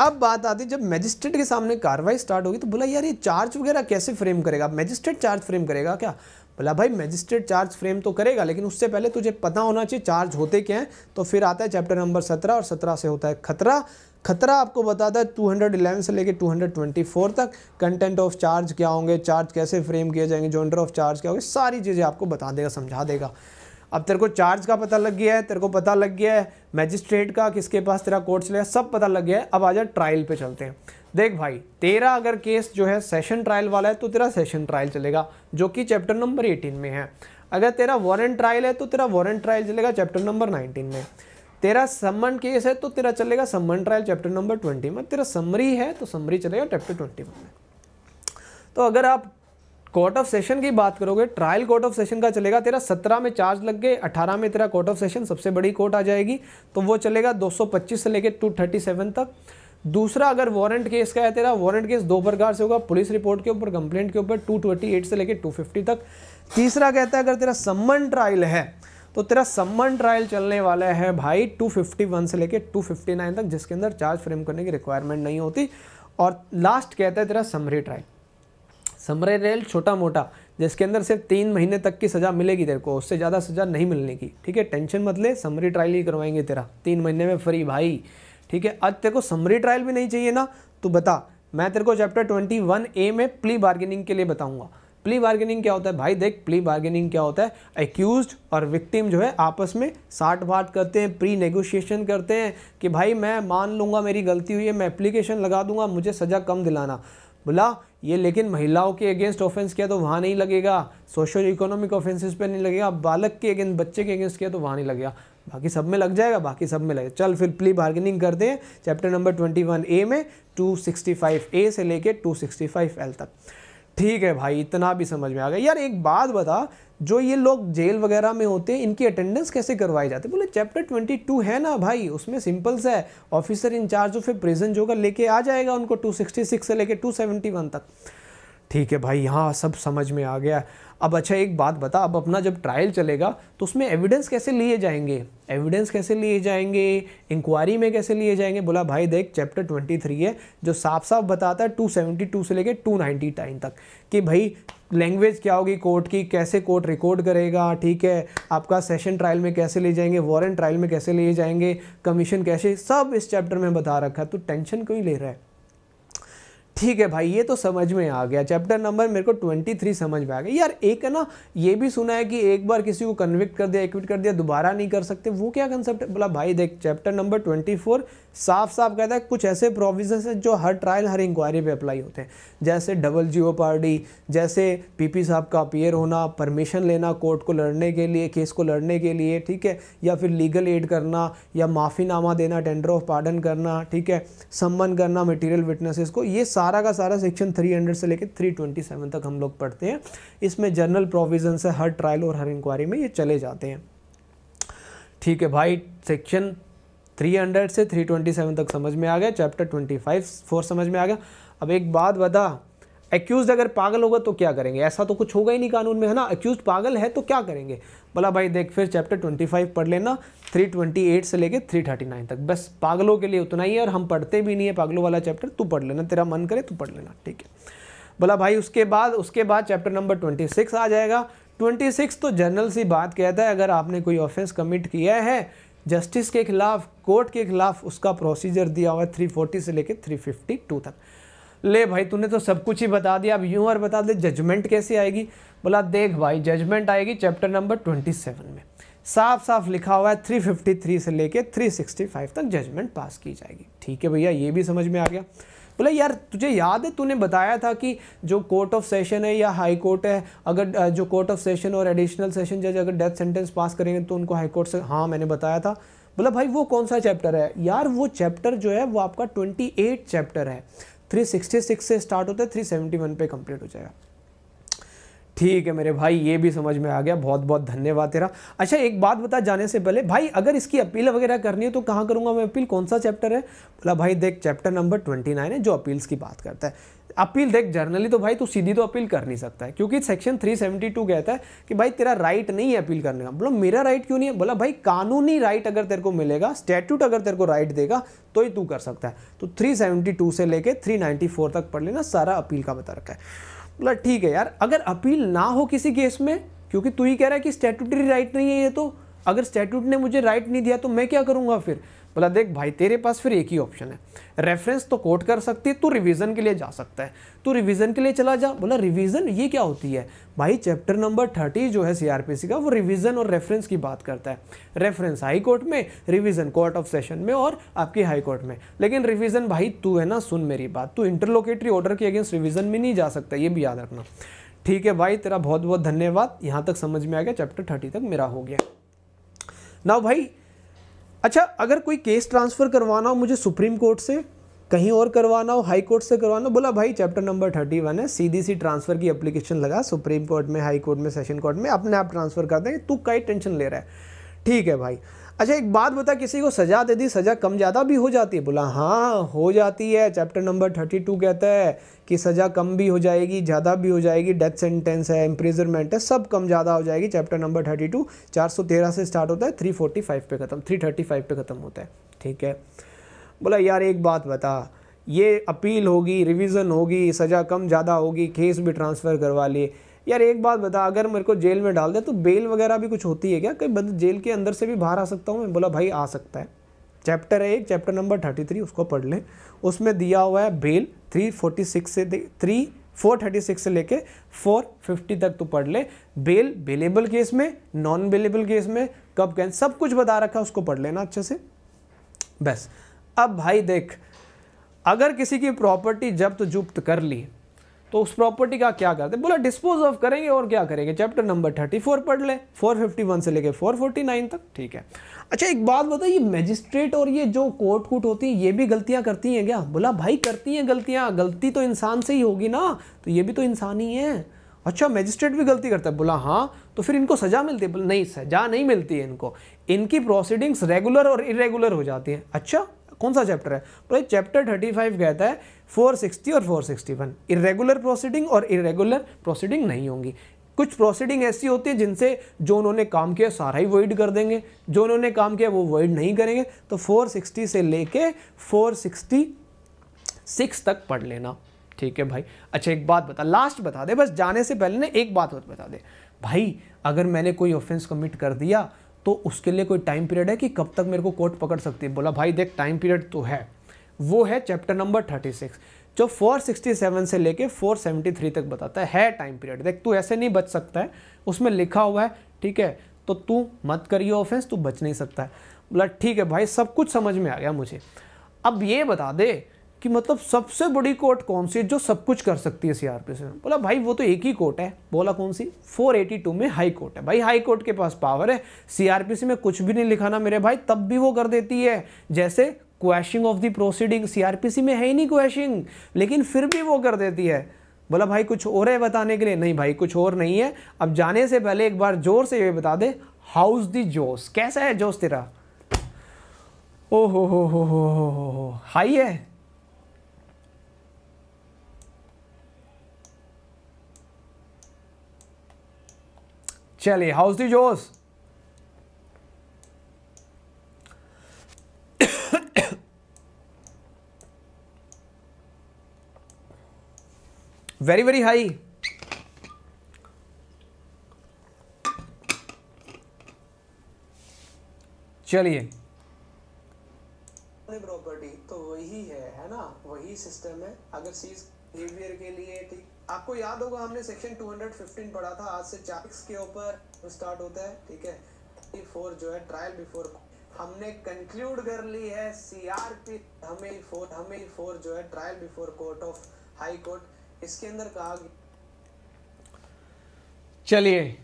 अब बात आती है, जब मैजिस्ट्रेट के सामने कार्रवाई स्टार्ट होगी तो बोला, यार, ये चार्ज वगैरह कैसे फ्रेम करेगा? मैजिस्ट्रेट चार्ज फ्रेम करेगा क्या? बोला, भाई मैजिस्ट्रेट चार्ज फ्रेम तो करेगा, लेकिन उससे पहले तुझे पता होना चाहिए चार्ज होते क्या हैं? तो फिर आता है चैप्टर नंबर सत्रह, और सत्रह से होता है खतरा। खतरा आपको बताता है 211 से लेके 224 तक कंटेंट ऑफ़ चार्ज क्या होंगे चार्ज कैसे फ्रेम किए जाएँगे जोनर ऑफ़ चार्ज क्या होंगे, सारी चीज़ें आपको बता देगा, समझा देगा। अब तेरे को चार्ज का पता लग गया है, तेरे को पता लग गया है मैजिस्ट्रेट का, किसके पास तेरा कोर्ट चलेगा सब पता लग गया है। अब आ जा ट्रायल पे चलते हैं। देख भाई, तेरा अगर केस जो है सेशन ट्रायल वाला है तो तेरा सेशन ट्रायल चलेगा, जो कि चैप्टर नंबर 18 में है। अगर तेरा वारंट ट्रायल है तो तेरा वारंट ट्रायल चलेगा चैप्टर नंबर 19 में। तेरा सम्मन केस है तो तेरा चलेगा सम्मन ट्रायल चैप्टर नंबर 20 में। तेरा समरी है तो समरी चलेगा चैप्टर 21 में। तो अगर आप कोर्ट ऑफ़ सेशन की बात करोगे ट्रायल कोर्ट ऑफ़ सेशन का चलेगा, तेरा सत्रह में चार्ज लग गए, अठारह में तेरा कोर्ट ऑफ़ सेशन सबसे बड़ी कोर्ट आ जाएगी तो वो चलेगा 225 से लेके 237 तक। दूसरा, अगर वारंट केस का है तेरा वारंट केस दो प्रकार से होगा पुलिस रिपोर्ट के ऊपर कंप्लेंट के ऊपर 228 से लेके 250 तक। तीसरा कहता है, अगर तेरा सम्मन ट्रायल है तो तेरा सम्मन ट्रायल चलने वाला है भाई 251 से लेके 259 तक, जिसके अंदर चार्ज फ्रेम करने की रिक्वायरमेंट नहीं होती। और लास्ट कहता है तेरा समरी ट्रायल समरे रेल छोटा मोटा जिसके अंदर सिर्फ़ तीन महीने तक की सज़ा मिलेगी तेरे को, उससे ज़्यादा सज़ा नहीं मिलने की। ठीक है, टेंशन मत ले, समरी ट्रायल ही करवाएँगे तेरा। तीन महीने में फ्री भाई। ठीक है, आज तेरे को समरी ट्रायल भी नहीं चाहिए ना? तो बता, मैं तेरे को चैप्टर ट्वेंटी वन ए में प्ली बार्गेनिंग के लिए बताऊँगा। प्ली बार्गेनिंग क्या होता है? भाई देख प्ली बार्गेनिंग क्या होता है? एक्यूज और विक्टिम जो है, आपस में साठ बात करते हैं प्री नेगोशिएशन करते हैं कि भाई मैं मान लूँगा, मेरी गलती हुई है, मैं एप्लीकेशन लगा दूँगा, मुझे सज़ा कम दिलाना। बोला ये लेकिन महिलाओं के अगेंस्ट ऑफेंस किया तो वहाँ नहीं लगेगा। सोशल इकोनॉमिक ऑफेंसेस पे नहीं लगेगा। बालक के अगेंस्ट बच्चे के अगेंस्ट किया तो वहाँ नहीं लगेगा। बाकी सब में लग जाएगा, बाकी सब में लगेगा। चल फिर प्ली बार्गेनिंग करते हैं। Chapter number twenty one A में टू सिक्सटी फाइव ए से लेके टू सिक्सटी फाइव एल तक। ठीक है भाई, इतना भी समझ में आ गया। यार एक बात बता जो ये लोग जेल वगैरह में होते हैं, इनकी अटेंडेंस कैसे करवाई जाती है? बोले चैप्टर ट्वेंटी टू है ना भाई, उसमें सिंपल सा है। Officer in charge of a present जो लेके आ जाएगा उनको टू सिक्सटी सिक्स से लेके टू सेवेंटी वन तक। ठीक है भाई, यहाँ सब समझ में आ गया। अब अच्छा एक बात बता, अब अपना जब ट्रायल चलेगा तो उसमें एविडेंस कैसे लिए जाएँगे? एविडेंस कैसे लिए जाएँगे? इंक्वायरी में कैसे लिए जाएँगे? बोला, भाई देख चैप्टर ट्वेंटी थ्री है, जो साफ़ साफ़ बताता है टू सेवेंटी टू से लेके टू नाइन्टी टाइम तक कि भाई लैंग्वेज क्या होगी? कोर्ट की कैसे कोर्ट रिकॉर्ड करेगा? ठीक है, आपका सेशन ट्रायल में कैसे ले जाएँगे? वारंट ट्रायल में कैसे लिए जाएँगे? कमीशन कैसे? सब इस चैप्टर में बता रखा है। तो टेंशन क्यों ले रहा है? ठीक है भाई, ये तो समझ में आ गया। चैप्टर नंबर मेरे को ट्वेंटी थ्री समझ में आ गया यार, एक है ना, ये भी सुना है कि एक बार किसी को कन्विक्ट कर दिया एक्विट कर दिया, दोबारा नहीं कर सकते। वो क्या कंसेप्ट बोला, भाई देख चैप्टर नंबर ट्वेंटी फोर साफ़ साफ़ कहता है, कुछ ऐसे प्रोविज़न है जो हर ट्रायल हर इंक्वायरी पे अप्लाई होते हैं। जैसे डबल जियो पार्टी जैसे पीपी साहब का अपियर होना परमिशन लेना कोर्ट को लड़ने के लिए केस को लड़ने के लिए, ठीक है? या फिर लीगल एड करना, या माफ़ीनामा देना टेंडर ऑफ़ पार्डन करना, ठीक है? सम्मन करना मटीरियल विटनेसेस को, ये सारा का सारा सेक्शन 300 से लेकर 327 तक हम लोग पढ़ते हैं। इसमें जनरल प्रोविज़न है, हर ट्रायल और हर इंक्वायरी में ये चले जाते हैं। ठीक है भाई सेक्शन 300 से 327 तक समझ में आ गया चैप्टर 25 फोर समझ में आ गया। अब एक बात बता एक्यूज अगर पागल होगा तो क्या करेंगे? ऐसा तो कुछ होगा ही नहीं कानून में, है ना? एक्यूज पागल है तो क्या करेंगे? बोला भाई देख, फिर चैप्टर 25 पढ़ लेना 328 से लेके 339 तक। बस पागलों के लिए उतना ही है और हम पढ़ते भी नहीं है, पागलों वाला चैप्टर तू पढ़ लेना, तेरा मन करे तू पढ़ लेना, ठीक है? बोला भाई, उसके बाद उसके बाद चैप्टर नंबर ट्वेंटी आ जाएगा। ट्वेंटी तो जनरल सी बात कहता है अगर आपने कोई ऑफेंस कमिट किया है जस्टिस के खिलाफ कोर्ट के खिलाफ उसका प्रोसीजर दिया हुआ है 340 से लेके 352 तक। ले भाई, तूने तो सब कुछ ही बता दिया। अब यूँ और बता दे जजमेंट कैसे आएगी? बोला, देख भाई जजमेंट आएगी चैप्टर नंबर 27 में। साफ़ साफ़ लिखा हुआ है 353 से लेके 365 तक जजमेंट पास की जाएगी। ठीक है भैया, ये भी समझ में आ गया। बोला, यार, तुझे याद है, तूने बताया था कि जो कोर्ट ऑफ़ सेशन है या हाई कोर्ट है, अगर जो कोर्ट ऑफ़ सेशन और एडिशनल सेशन जज अगर डेथ सेंटेंस पास करेंगे तो उनको हाई कोर्ट से हाँ मैंने बताया था। बोला, भाई, वो कौन सा चैप्टर है? यार, वो चैप्टर जो है, वो आपका 28 चैप्टर है। 366 से स्टार्ट होता है 371 पे कंप्लीट हो जाएगा। ठीक है मेरे भाई, ये भी समझ में आ गया। बहुत बहुत धन्यवाद तेरा। अच्छा एक बात बता, जाने से पहले, भाई, अगर इसकी अपील वगैरह करनी है तो कहाँ करूँगा मैं अपील कौन सा चैप्टर है? बोला, भाई, देख चैप्टर नंबर ट्वेंटी नाइन है, जो अपील्स की बात करता है। अपील देख, जर्नली तो भाई तू सीधी तो अपील कर नहीं सकता है, क्योंकि सेक्शन 372 कहता है कि भाई तेरा राइट नहीं है अपील करने का। बोला, मेरा राइट क्यों नहीं है? बोला, भाई कानूनी राइट अगर तेरे को मिलेगा स्टैट्यूट अगर तेरे को राइट देगा तो ही तू कर सकता है। तो 372 से लेके 394 तक पढ़ लेना, सारा अपील का बता रखा है। बोला, ठीक है यार, अगर अपील ना हो किसी केस में, क्योंकि तू ही कह रहा है कि स्टैट्यूटरी राइट नहीं है ये तो अगर स्टैट्यूट ने मुझे राइट नहीं दिया तो मैं क्या करूँगा फिर? बोला, देख भाई, तेरे पास फिर एक ही ऑप्शन है। रेफरेंस तो कोट कर सकती है, तू रिवीजन के लिए जा सकता है। तू रिवीजन के लिए चला जा। बोला रिवीजन ये क्या होती है? भाई चैप्टर नंबर थर्टी जो है सीआरपीसी का, वो रिवीजन और रेफरेंस की बात करता है। रेफरेंस हाई कोर्ट में रिवीजन कोर्ट ऑफ़ सेशन में और आपकी हाई कोर्ट में। लेकिन रिवीजन भाई, तू है ना, सुन मेरी बात। तू इंटरलोकेटरी ऑर्डर के अगेंस्ट रिवीजन में नहीं जा सकता, ये भी याद रखना। ठीक है भाई, तेरा बहुत बहुत धन्यवाद। यहाँ तक समझ में आ गया चैप्टर थर्टी तक मेरा हो गया। ना भाई अच्छा अगर कोई केस ट्रांसफ़र करवाना हो मुझे सुप्रीम कोर्ट से, कहीं और करवाना हो, हाई कोर्ट से करवाना बोला, भाई, चैप्टर नंबर थर्टी वन है, सीधी सी ट्रांसफ़र की एप्लीकेशन लगा, सुप्रीम कोर्ट में, हाई कोर्ट में, सेशन कोर्ट में, अपने आप ट्रांसफ़र कर देंगे, तू कई टेंशन ले रहा है। ठीक है भाई अच्छा एक बात बता, किसी को सजा दे दी, सजा कम ज़्यादा भी हो जाती है? बोला हाँ हो जाती है। चैप्टर नंबर थर्टी टू कहता है कि सज़ा कम भी हो जाएगी, ज़्यादा भी हो जाएगी डेथ सेंटेंस है इम्प्रिजनमेंट है, सब कम ज़्यादा हो जाएगी। चैप्टर नंबर थर्टी टू चार सौ तेरह से स्टार्ट होता है थ्री फोर्टी फाइव पे ख़त्म थ्री थर्टी फाइव पे ख़त्म होता है, ठीक है? बोला, यार, एक बात बता, ये अपील होगी रिविज़न होगी, सज़ा कम ज़्यादा होगी केस भी ट्रांसफ़र करवा लिए यार एक बात बता, अगर मेरे को जेल में डाल दे तो बेल वगैरह भी कुछ होती है क्या? कहीं बंद, जेल के अंदर से भी बाहर आ सकता हूँ मैं? बोला, भाई, आ सकता है। चैप्टर है एक चैप्टर नंबर थर्टी थ्री उसको पढ़ लें। उसमें दिया हुआ है बेल थ्री फोर्टी सिक्स से थ्री फोर थर्टी सिक्स से लेके फोर फिफ्टी तक तो पढ़ ले। बेल बेलेबल केस में नॉन बेलेबल केस में, कब कैन सब कुछ बता रखा है, उसको पढ़ लेना अच्छे से। बस, अब भाई देख, अगर किसी की प्रॉपर्टी जब्त जुब्त कर ली तो उस प्रॉपर्टी का क्या करते बोला डिस्पोज ऑफ़ करेंगे और क्या करेंगे? चैप्टर नंबर थर्टी फोर पढ़ ले। फोर फिफ्टी वन से लेके फोर फोर्टी नाइन तक, ठीक है? अच्छा एक बात बताइए मैजिस्ट्रेट और ये जो कोर्ट कूट होती है, ये भी गलतियाँ करती हैं क्या? बोला, भाई, करती हैं गलतियाँ। गलती तो इंसान से ही होगी ना। तो ये भी तो इंसान ही है। अच्छा मैजिस्ट्रेट भी गलती करता है? बोला हाँ। तो फिर इनको सजा मिलती है? बोला, नहीं, सजा नहीं मिलती है इनको। इनकी प्रोसीडिंग्स रेगुलर और इरेगुलर हो जाती हैं। अच्छा कौन सा चैप्टर है? बोले चैप्टर थर्टी फाइव कहता है फोर सिक्सटी और four sixty one. Irregular proceeding और इरेगुलर प्रोसीडिंग नहीं होंगी। कुछ प्रोसीडिंग ऐसी होती है जिनसे जो उन्होंने काम किया सारा ही वर्ड कर देंगे। जो उन्होंने काम किया वो वर्ड नहीं करेंगे। तो 460 से लेके 466 तक पढ़ लेना। ठीक है भाई? अच्छा एक बात बता लास्ट बता दे, बस जाने से पहले ना एक बात और बता दे। भाई, अगर मैंने कोई ऑफेंस कमिट कर दिया तो उसके लिए कोई टाइम पीरियड है कि कब तक मेरे को कोर्ट पकड़ सकती है? बोला, भाई, देख टाइम पीरियड तो है। वो है चैप्टर नंबर थर्टी सिक्स जो 467 से लेके 473 तक बताता है टाइम पीरियड देख, तू ऐसे नहीं बच सकता है। उसमें लिखा हुआ है, ठीक है तो तू मत करिए ऑफेंस तू बच नहीं सकता है। बोला, ठीक है भाई, सब कुछ समझ में आ गया मुझे। अब ये बता दे कि मतलब सबसे बड़ी कोर्ट कौन सी जो सब कुछ कर सकती है सीआरपीसी में बोला, भाई, वो तो एक ही कोर्ट है। बोला, कौन सी? 482 में हाई कोर्ट है। भाई हाई कोर्ट के पास पावर है। सीआरपीसी में कुछ भी नहीं लिखाना मेरे भाई, तब भी वो कर देती है। जैसे question of the proceeding CrPC में है ही नहीं क्वेश्चन लेकिन फिर भी वो कर देती है। बोला, भाई, कुछ और है बताने के लिए? नहीं भाई, कुछ और नहीं है। अब जाने से पहले एक बार ज़ोर से ये बता दे हाउस दी जोश कैसा है जोश तेरा? ओ हो हो। हो हो हो हो हो हाई है चलिए how's the josh very very high चलिए। प्रॉपर्टी तो वही है है ना? वही सिस्टम है। अगर सीज बिहेवियर के लिए ठीक आपको याद होगा, हमने सेक्शन 215 पढ़ा था। आज से चार के ऊपर स्टार्ट होता है, ठीक है? फोर जो है ट्रायल बिफोर हमने कंक्लूड कर ली है सीआरपी हमें फोर हमें फोर जो है trial before court of high court इसके अंदर कहा चलिए।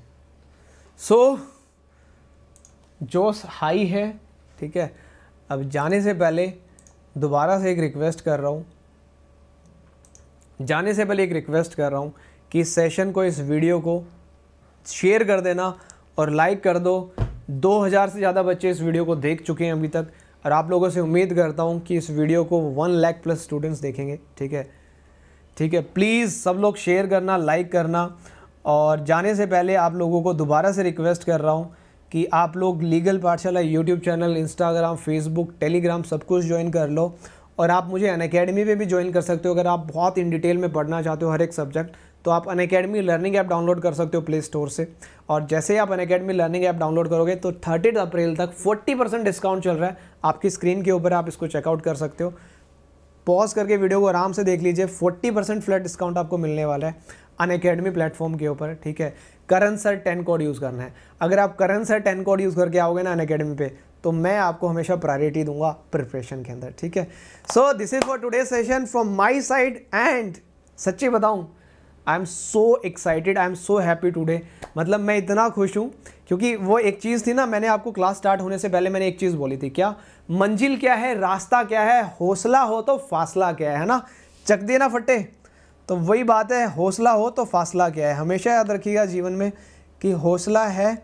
सो so, जोश हाई है ठीक है अब जाने से पहले दोबारा से एक रिक्वेस्ट कर रहा हूँ। जाने से पहले एक रिक्वेस्ट कर रहा हूँ कि सेशन को इस वीडियो को शेयर कर देना और लाइक कर दो। 2000 से ज़्यादा बच्चे इस वीडियो को देख चुके हैं अभी तक, और आप लोगों से उम्मीद करता हूँ कि इस वीडियो को वन लैख प्लस स्टूडेंट्स देखेंगे, ठीक है? ठीक है, प्लीज़ सब लोग शेयर करना, लाइक करना, और जाने से पहले आप लोगों को दोबारा से रिक्वेस्ट कर रहा हूँ कि आप लोग legal Pathshala YouTube channel, Instagram, Facebook, Telegram सब कुछ ज्वाइन कर लो, और आप मुझे अन अकेडमी पर भी ज्वाइन कर सकते हो, अगर आप बहुत इन डिटेल में पढ़ना चाहते हो हर एक सब्जेक्ट तो आप Unacademy learning app download कर सकते हो प्ले स्टोर से। और जैसे ही आप Unacademy learning app download करोगे तो थर्टी अप्रैल तक फोर्टी परसेंट डिस्काउंट चल रहा है। आपकी स्क्रीन के ऊपर आप इसको चेकआउट कर सकते हो। पॉज करके वीडियो को आराम से देख लीजिए 40 परसेंट फ्लैट डिस्काउंट आपको मिलने वाला है अन अकेडमी प्लेटफॉर्म के ऊपर, ठीक है? Current sir ten code use करना है। अगर आप current sir ten code use करके आओगे ना अन अकेडमी पे तो मैं आपको हमेशा प्रायोरिटी दूँगा प्रिपरेशन के अंदर, ठीक है? So this is for today session from my side and सच्ची बताऊँ I am so excited I am so happy today मतलब मैं इतना खुश हूँ, क्योंकि वो एक चीज़ थी ना, मैंने आपको क्लास स्टार्ट होने से पहले मैंने एक चीज़ बोली थी, क्या? मंजिल क्या है, रास्ता क्या है, हौसला हो तो फासला क्या है ना? चक दिए ना फटे तो वही बात है, हौसला हो तो फासला क्या है? हमेशा याद रखिएगा जीवन में कि हौसला है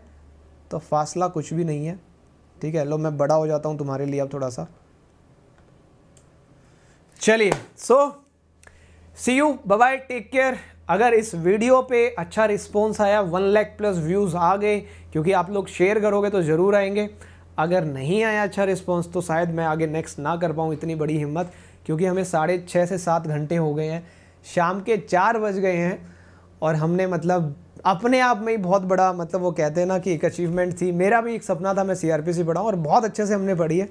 तो फासला कुछ भी नहीं है। ठीक है, लो मैं बड़ा हो जाता हूँ तुम्हारे लिए अब थोड़ा सा। चलिए so see you bye take care अगर इस वीडियो पे अच्छा रिस्पॉन्स आया वन लैख प्लस व्यूज़ आ गए, क्योंकि आप लोग शेयर करोगे तो ज़रूर आएँगे। अगर नहीं आया अच्छा रिस्पॉन्स तो शायद मैं आगे नेक्स्ट ना कर पाऊँ इतनी बड़ी हिम्मत, क्योंकि हमें साढ़े छः से सात घंटे हो गए हैं। शाम के चार बज गए हैं, और हमने मतलब अपने आप में ही बहुत बड़ा मतलब वो कहते हैं ना कि एक अचीवमेंट थी। मेरा भी एक सपना था, मैं सी आर पी सी पढ़ाऊँ, और बहुत अच्छे से हमने पढ़ी है।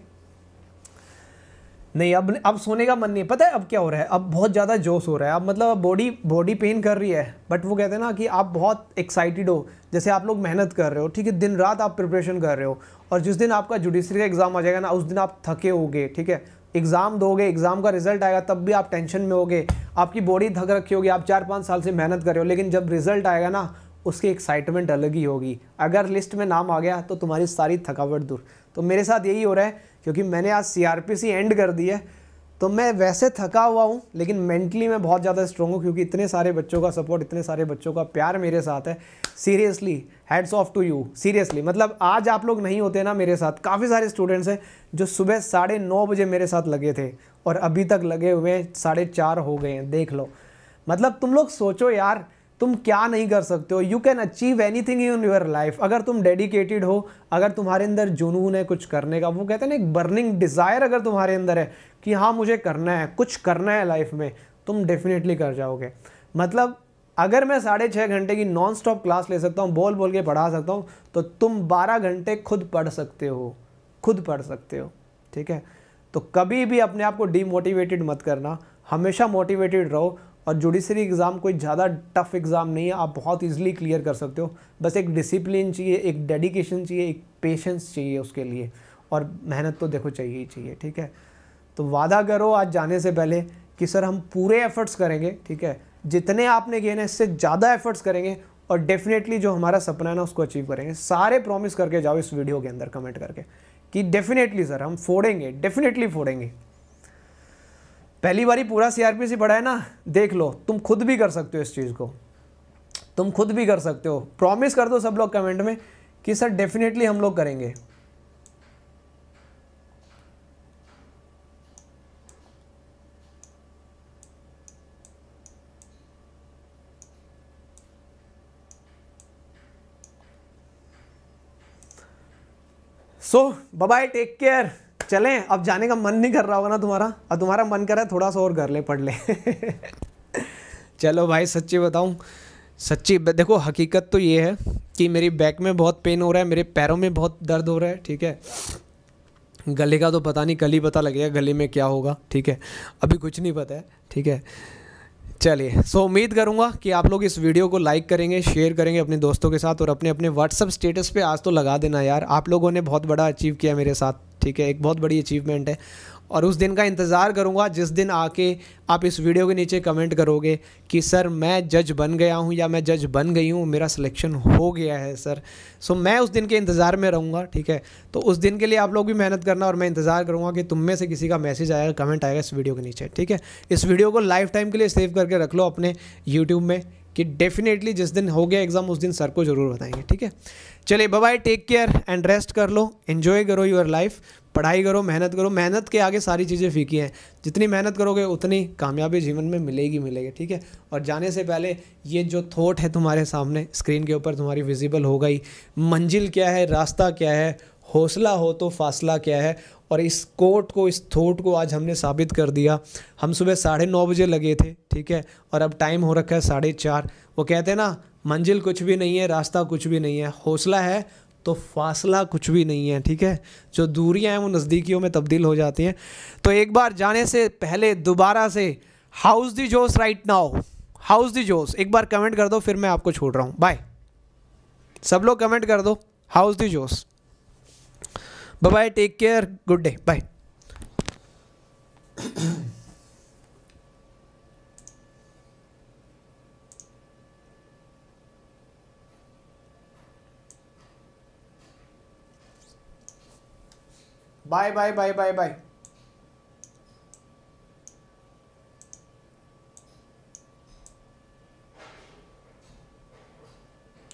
नहीं, अब अब सोने का मन नहीं पता है अब क्या हो रहा है? अब बहुत ज़्यादा जोश हो रहा है। अब मतलब बॉडी बॉडी पेन कर रही है। बट वो कहते हैं ना कि आप बहुत एक्साइटेड हो। जैसे आप लोग मेहनत कर रहे हो, ठीक है? दिन रात आप प्रिपरेशन कर रहे हो। और जिस दिन आपका जुडिशरी का एग्ज़ाम आ जाएगा ना, उस दिन आप थके होगे, ठीक है? एग्ज़ाम दोगे एग्ज़ाम का रिज़ल्ट आएगा, तब भी आप टेंशन में होगे। आपकी बॉडी थक रखी होगी, आप चार पाँच साल से मेहनत कर रहे हो, लेकिन जब रिज़ल्ट आएगा ना, उसकी एक्साइटमेंट अलग ही होगी। अगर लिस्ट में नाम आ गया तो तुम्हारी सारी थकावट दूर। तो मेरे साथ यही हो रहा है, क्योंकि मैंने आज सीआरपीसी एंड कर दी है। तो मैं वैसे थका हुआ हूँ, लेकिन मेंटली मैं बहुत ज़्यादा स्ट्रॉन्ग हूँ, क्योंकि इतने सारे बच्चों का सपोर्ट इतने सारे बच्चों का प्यार मेरे साथ है। Seriously hats off to you seriously मतलब आज आप लोग नहीं होते ना मेरे साथ, काफ़ी सारे स्टूडेंट्स हैं जो सुबह साढ़े नौ बजे मेरे साथ लगे थे, और अभी तक लगे हुए साढ़े चार हो गए हैं, देख लो। मतलब तुम लोग सोचो यार तुम क्या नहीं कर सकते हो? You can achieve anything in your life अगर तुम डेडिकेटेड हो, अगर तुम्हारे अंदर जुनून है कुछ करने का, वो कहते हैं ना, एक बर्निंग डिज़ायर अगर तुम्हारे अंदर है कि हाँ मुझे करना है, कुछ करना है लाइफ में, तुम डेफिनेटली कर जाओगे। मतलब अगर मैं साढ़े छः घंटे की नॉन स्टॉप क्लास ले सकता हूँ बोल बोल के पढ़ा सकता हूँ तो तुम बारह घंटे खुद पढ़ सकते हो। खुद पढ़ सकते हो, ठीक है? तो कभी भी अपने आप को डीमोटिवेटेड मत करना। हमेशा मोटिवेटेड रहो। और जुडिशरी एग्ज़ाम कोई ज़्यादा टफ एग्ज़ाम नहीं है, आप बहुत ईजिली क्लियर कर सकते हो। बस एक डिसिप्लिन चाहिए, एक डेडिकेशन चाहिए, एक पेशेंस चाहिए उसके लिए। और मेहनत तो देखो चाहिए ही चाहिए, ठीक है? तो वादा करो आज जाने से पहले कि सर हम पूरे एफर्ट्स करेंगे, ठीक है? जितने आपने किए ना, इससे ज़्यादा एफर्ट्स करेंगे और डेफिनेटली जो हमारा सपना है ना, उसको अचीव करेंगे। सारे प्रॉमिस करके जाओ इस वीडियो के अंदर कमेंट करके कि डेफिनेटली सर हम फोड़ेंगे डेफिनेटली फोड़ेंगे। पहली बारी पूरा सीआरपीसी पढ़ा है ना, देख लो, तुम खुद भी कर सकते हो इस चीज़ को। तुम खुद भी कर सकते हो। प्रॉमिस कर दो सब लोग कमेंट में कि सर डेफिनेटली हम लोग करेंगे। सो बाय टेक केयर चलें, अब जाने का मन नहीं कर रहा होगा ना तुम्हारा। अब तुम्हारा मन कर रहा है, थोड़ा सा और घर ले, पढ़ ले। चलो भाई, सच्ची बताऊँ, सच्ची देखो, हकीकत तो ये है कि मेरी बैक में बहुत पेन हो रहा है, मेरे पैरों में बहुत दर्द हो रहा है, ठीक है? गले का तो पता नहीं, कल ही पता लगेगा गले में क्या होगा, ठीक है? अभी कुछ नहीं पता है, ठीक है? चलिए सो उम्मीद करूँगा कि आप लोग इस वीडियो को लाइक करेंगे शेयर करेंगे अपने दोस्तों के साथ और अपने अपने व्हाट्सअप स्टेटस पे आज तो लगा देना यार। आप लोगों ने बहुत बड़ा अचीव किया मेरे साथ, ठीक है? एक बहुत बड़ी अचीवमेंट है। और उस दिन का इंतज़ार करूँगा, जिस दिन आके आप इस वीडियो के नीचे कमेंट करोगे कि, सर, मैं जज बन गया हूँ या मैं जज बन गई हूँ, मेरा सिलेक्शन हो गया है, सर। सो मैं उस दिन के इंतज़ार में रहूँगा, ठीक है? तो उस दिन के लिए आप लोग भी मेहनत करना और मैं इंतज़ार करूँगा कि तुम में से किसी का मैसेज आएगा कमेंट आएगा इस वीडियो के नीचे, ठीक है? इस वीडियो को लाइफ टाइम के लिए सेव करके रख लो अपने यूट्यूब में, कि डेफिनेटली जिस दिन हो गया एग्ज़ाम उस दिन सर को ज़रूर बताएँगे, ठीक है? चलिए bye take care and rest कर लो एन्जॉय करो योर लाइफ पढ़ाई करो, मेहनत करो। मेहनत के आगे सारी चीज़ें फीकी हैं। जितनी मेहनत करोगे, उतनी कामयाबी जीवन में मिलेगी मिलेगी, ठीक है? और जाने से पहले ये जो थॉट है तुम्हारे सामने स्क्रीन के ऊपर तुम्हारी विजिबल हो गई। मंजिल क्या है? रास्ता क्या है? हौसला हो तो फासला क्या है? और इस कोट को, इस थोट को आज हमने साबित कर दिया। हम सुबह साढ़े नौ बजे लगे थे, ठीक है? और अब टाइम हो रखा है साढ़े चार। वो कहते हैं ना, मंजिल कुछ भी नहीं है, रास्ता कुछ भी नहीं है। हौसला है तो फासला कुछ भी नहीं है, ठीक है? जो दूरियाँ हैं वो नज़दीकियों में तब्दील हो जाती हैं। तो एक बार जाने से पहले दोबारा से, हाउस दी जोश राइट नाउ, हाउस दी जोश। एक बार कमेंट कर दो, फिर मैं आपको छोड़ रहा हूँ। बाय। सब लोग कमेंट कर दो, how's the josh. Bye take care good day bye bye bye bye bye bye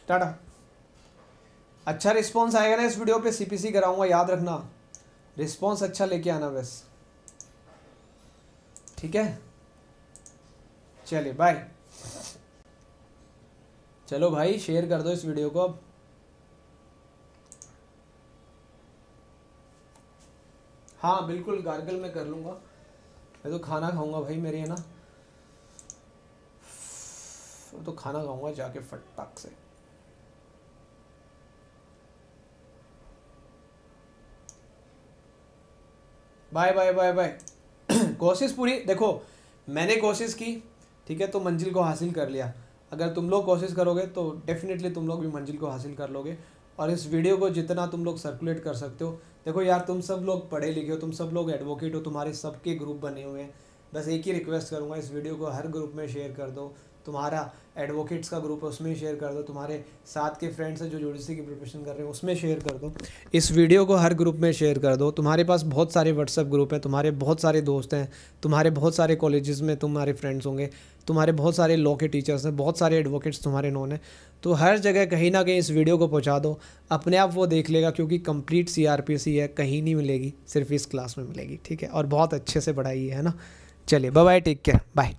Tata अच्छा रिस्पॉन्स आएगा ना इस वीडियो पे सीपीसी कराऊँगा, याद रखना। रिस्पॉन्स अच्छा लेके आना बस। ठीक है? चलिए बाय चलो भाई शेयर कर दो इस वीडियो को अब। हाँ बिल्कुल, गार्गल में कर लूँगा। मैं तो खाना खाऊँगा भाई मेरे, है ना? मैं तो खाना खाऊँगा जाके फटाक से। Bye bye bye bye. कोशिश पूरी, देखो, मैंने कोशिश की, ठीक है तो मंजिल को हासिल कर लिया। अगर तुम लोग कोशिश करोगे तो डेफिनेटली तुम लोग भी मंजिल को हासिल कर लोगे। और इस वीडियो को जितना तुम लोग सर्कुलेट कर सकते हो देखो यार, तुम सब लोग पढ़े लिखे हो, तुम सब लोग एडवोकेट हो, तुम्हारे सबके ग्रुप बने हुए हैं। बस एक ही रिक्वेस्ट करूँगा, इस वीडियो को हर ग्रुप में शेयर कर दो। तुम्हारा एडवोकेट्स का ग्रुप है, उसमें शेयर कर दो। तुम्हारे साथ के फ्रेंड्स हैं जो जुडिसी की प्रिपरेशन कर रहे हैं, उसमें शेयर कर दो। इस वीडियो को हर ग्रुप में शेयर कर दो। तुम्हारे पास बहुत सारे व्हाट्सएप ग्रुप हैं, तुम्हारे बहुत सारे दोस्त हैं, तुम्हारे बहुत सारे कॉलेजेस में तुम्हारे फ्रेंड्स होंगे, तुम्हारे बहुत सारे लॉ के टीचर्स हैं, बहुत सारे एडवोकेट्स तुम्हारे नोन हैं। तो हर जगह कहीं ना कहीं इस वीडियो को पहुँचा दो। अपने आप वो देख लेगा क्योंकि complete C R P C है, कहीं नहीं मिलेगी, सिर्फ़ इस क्लास में मिलेगी, ठीक है? और बहुत अच्छे से पढ़ाई है ना? चलिए बाय टेक केयर बाय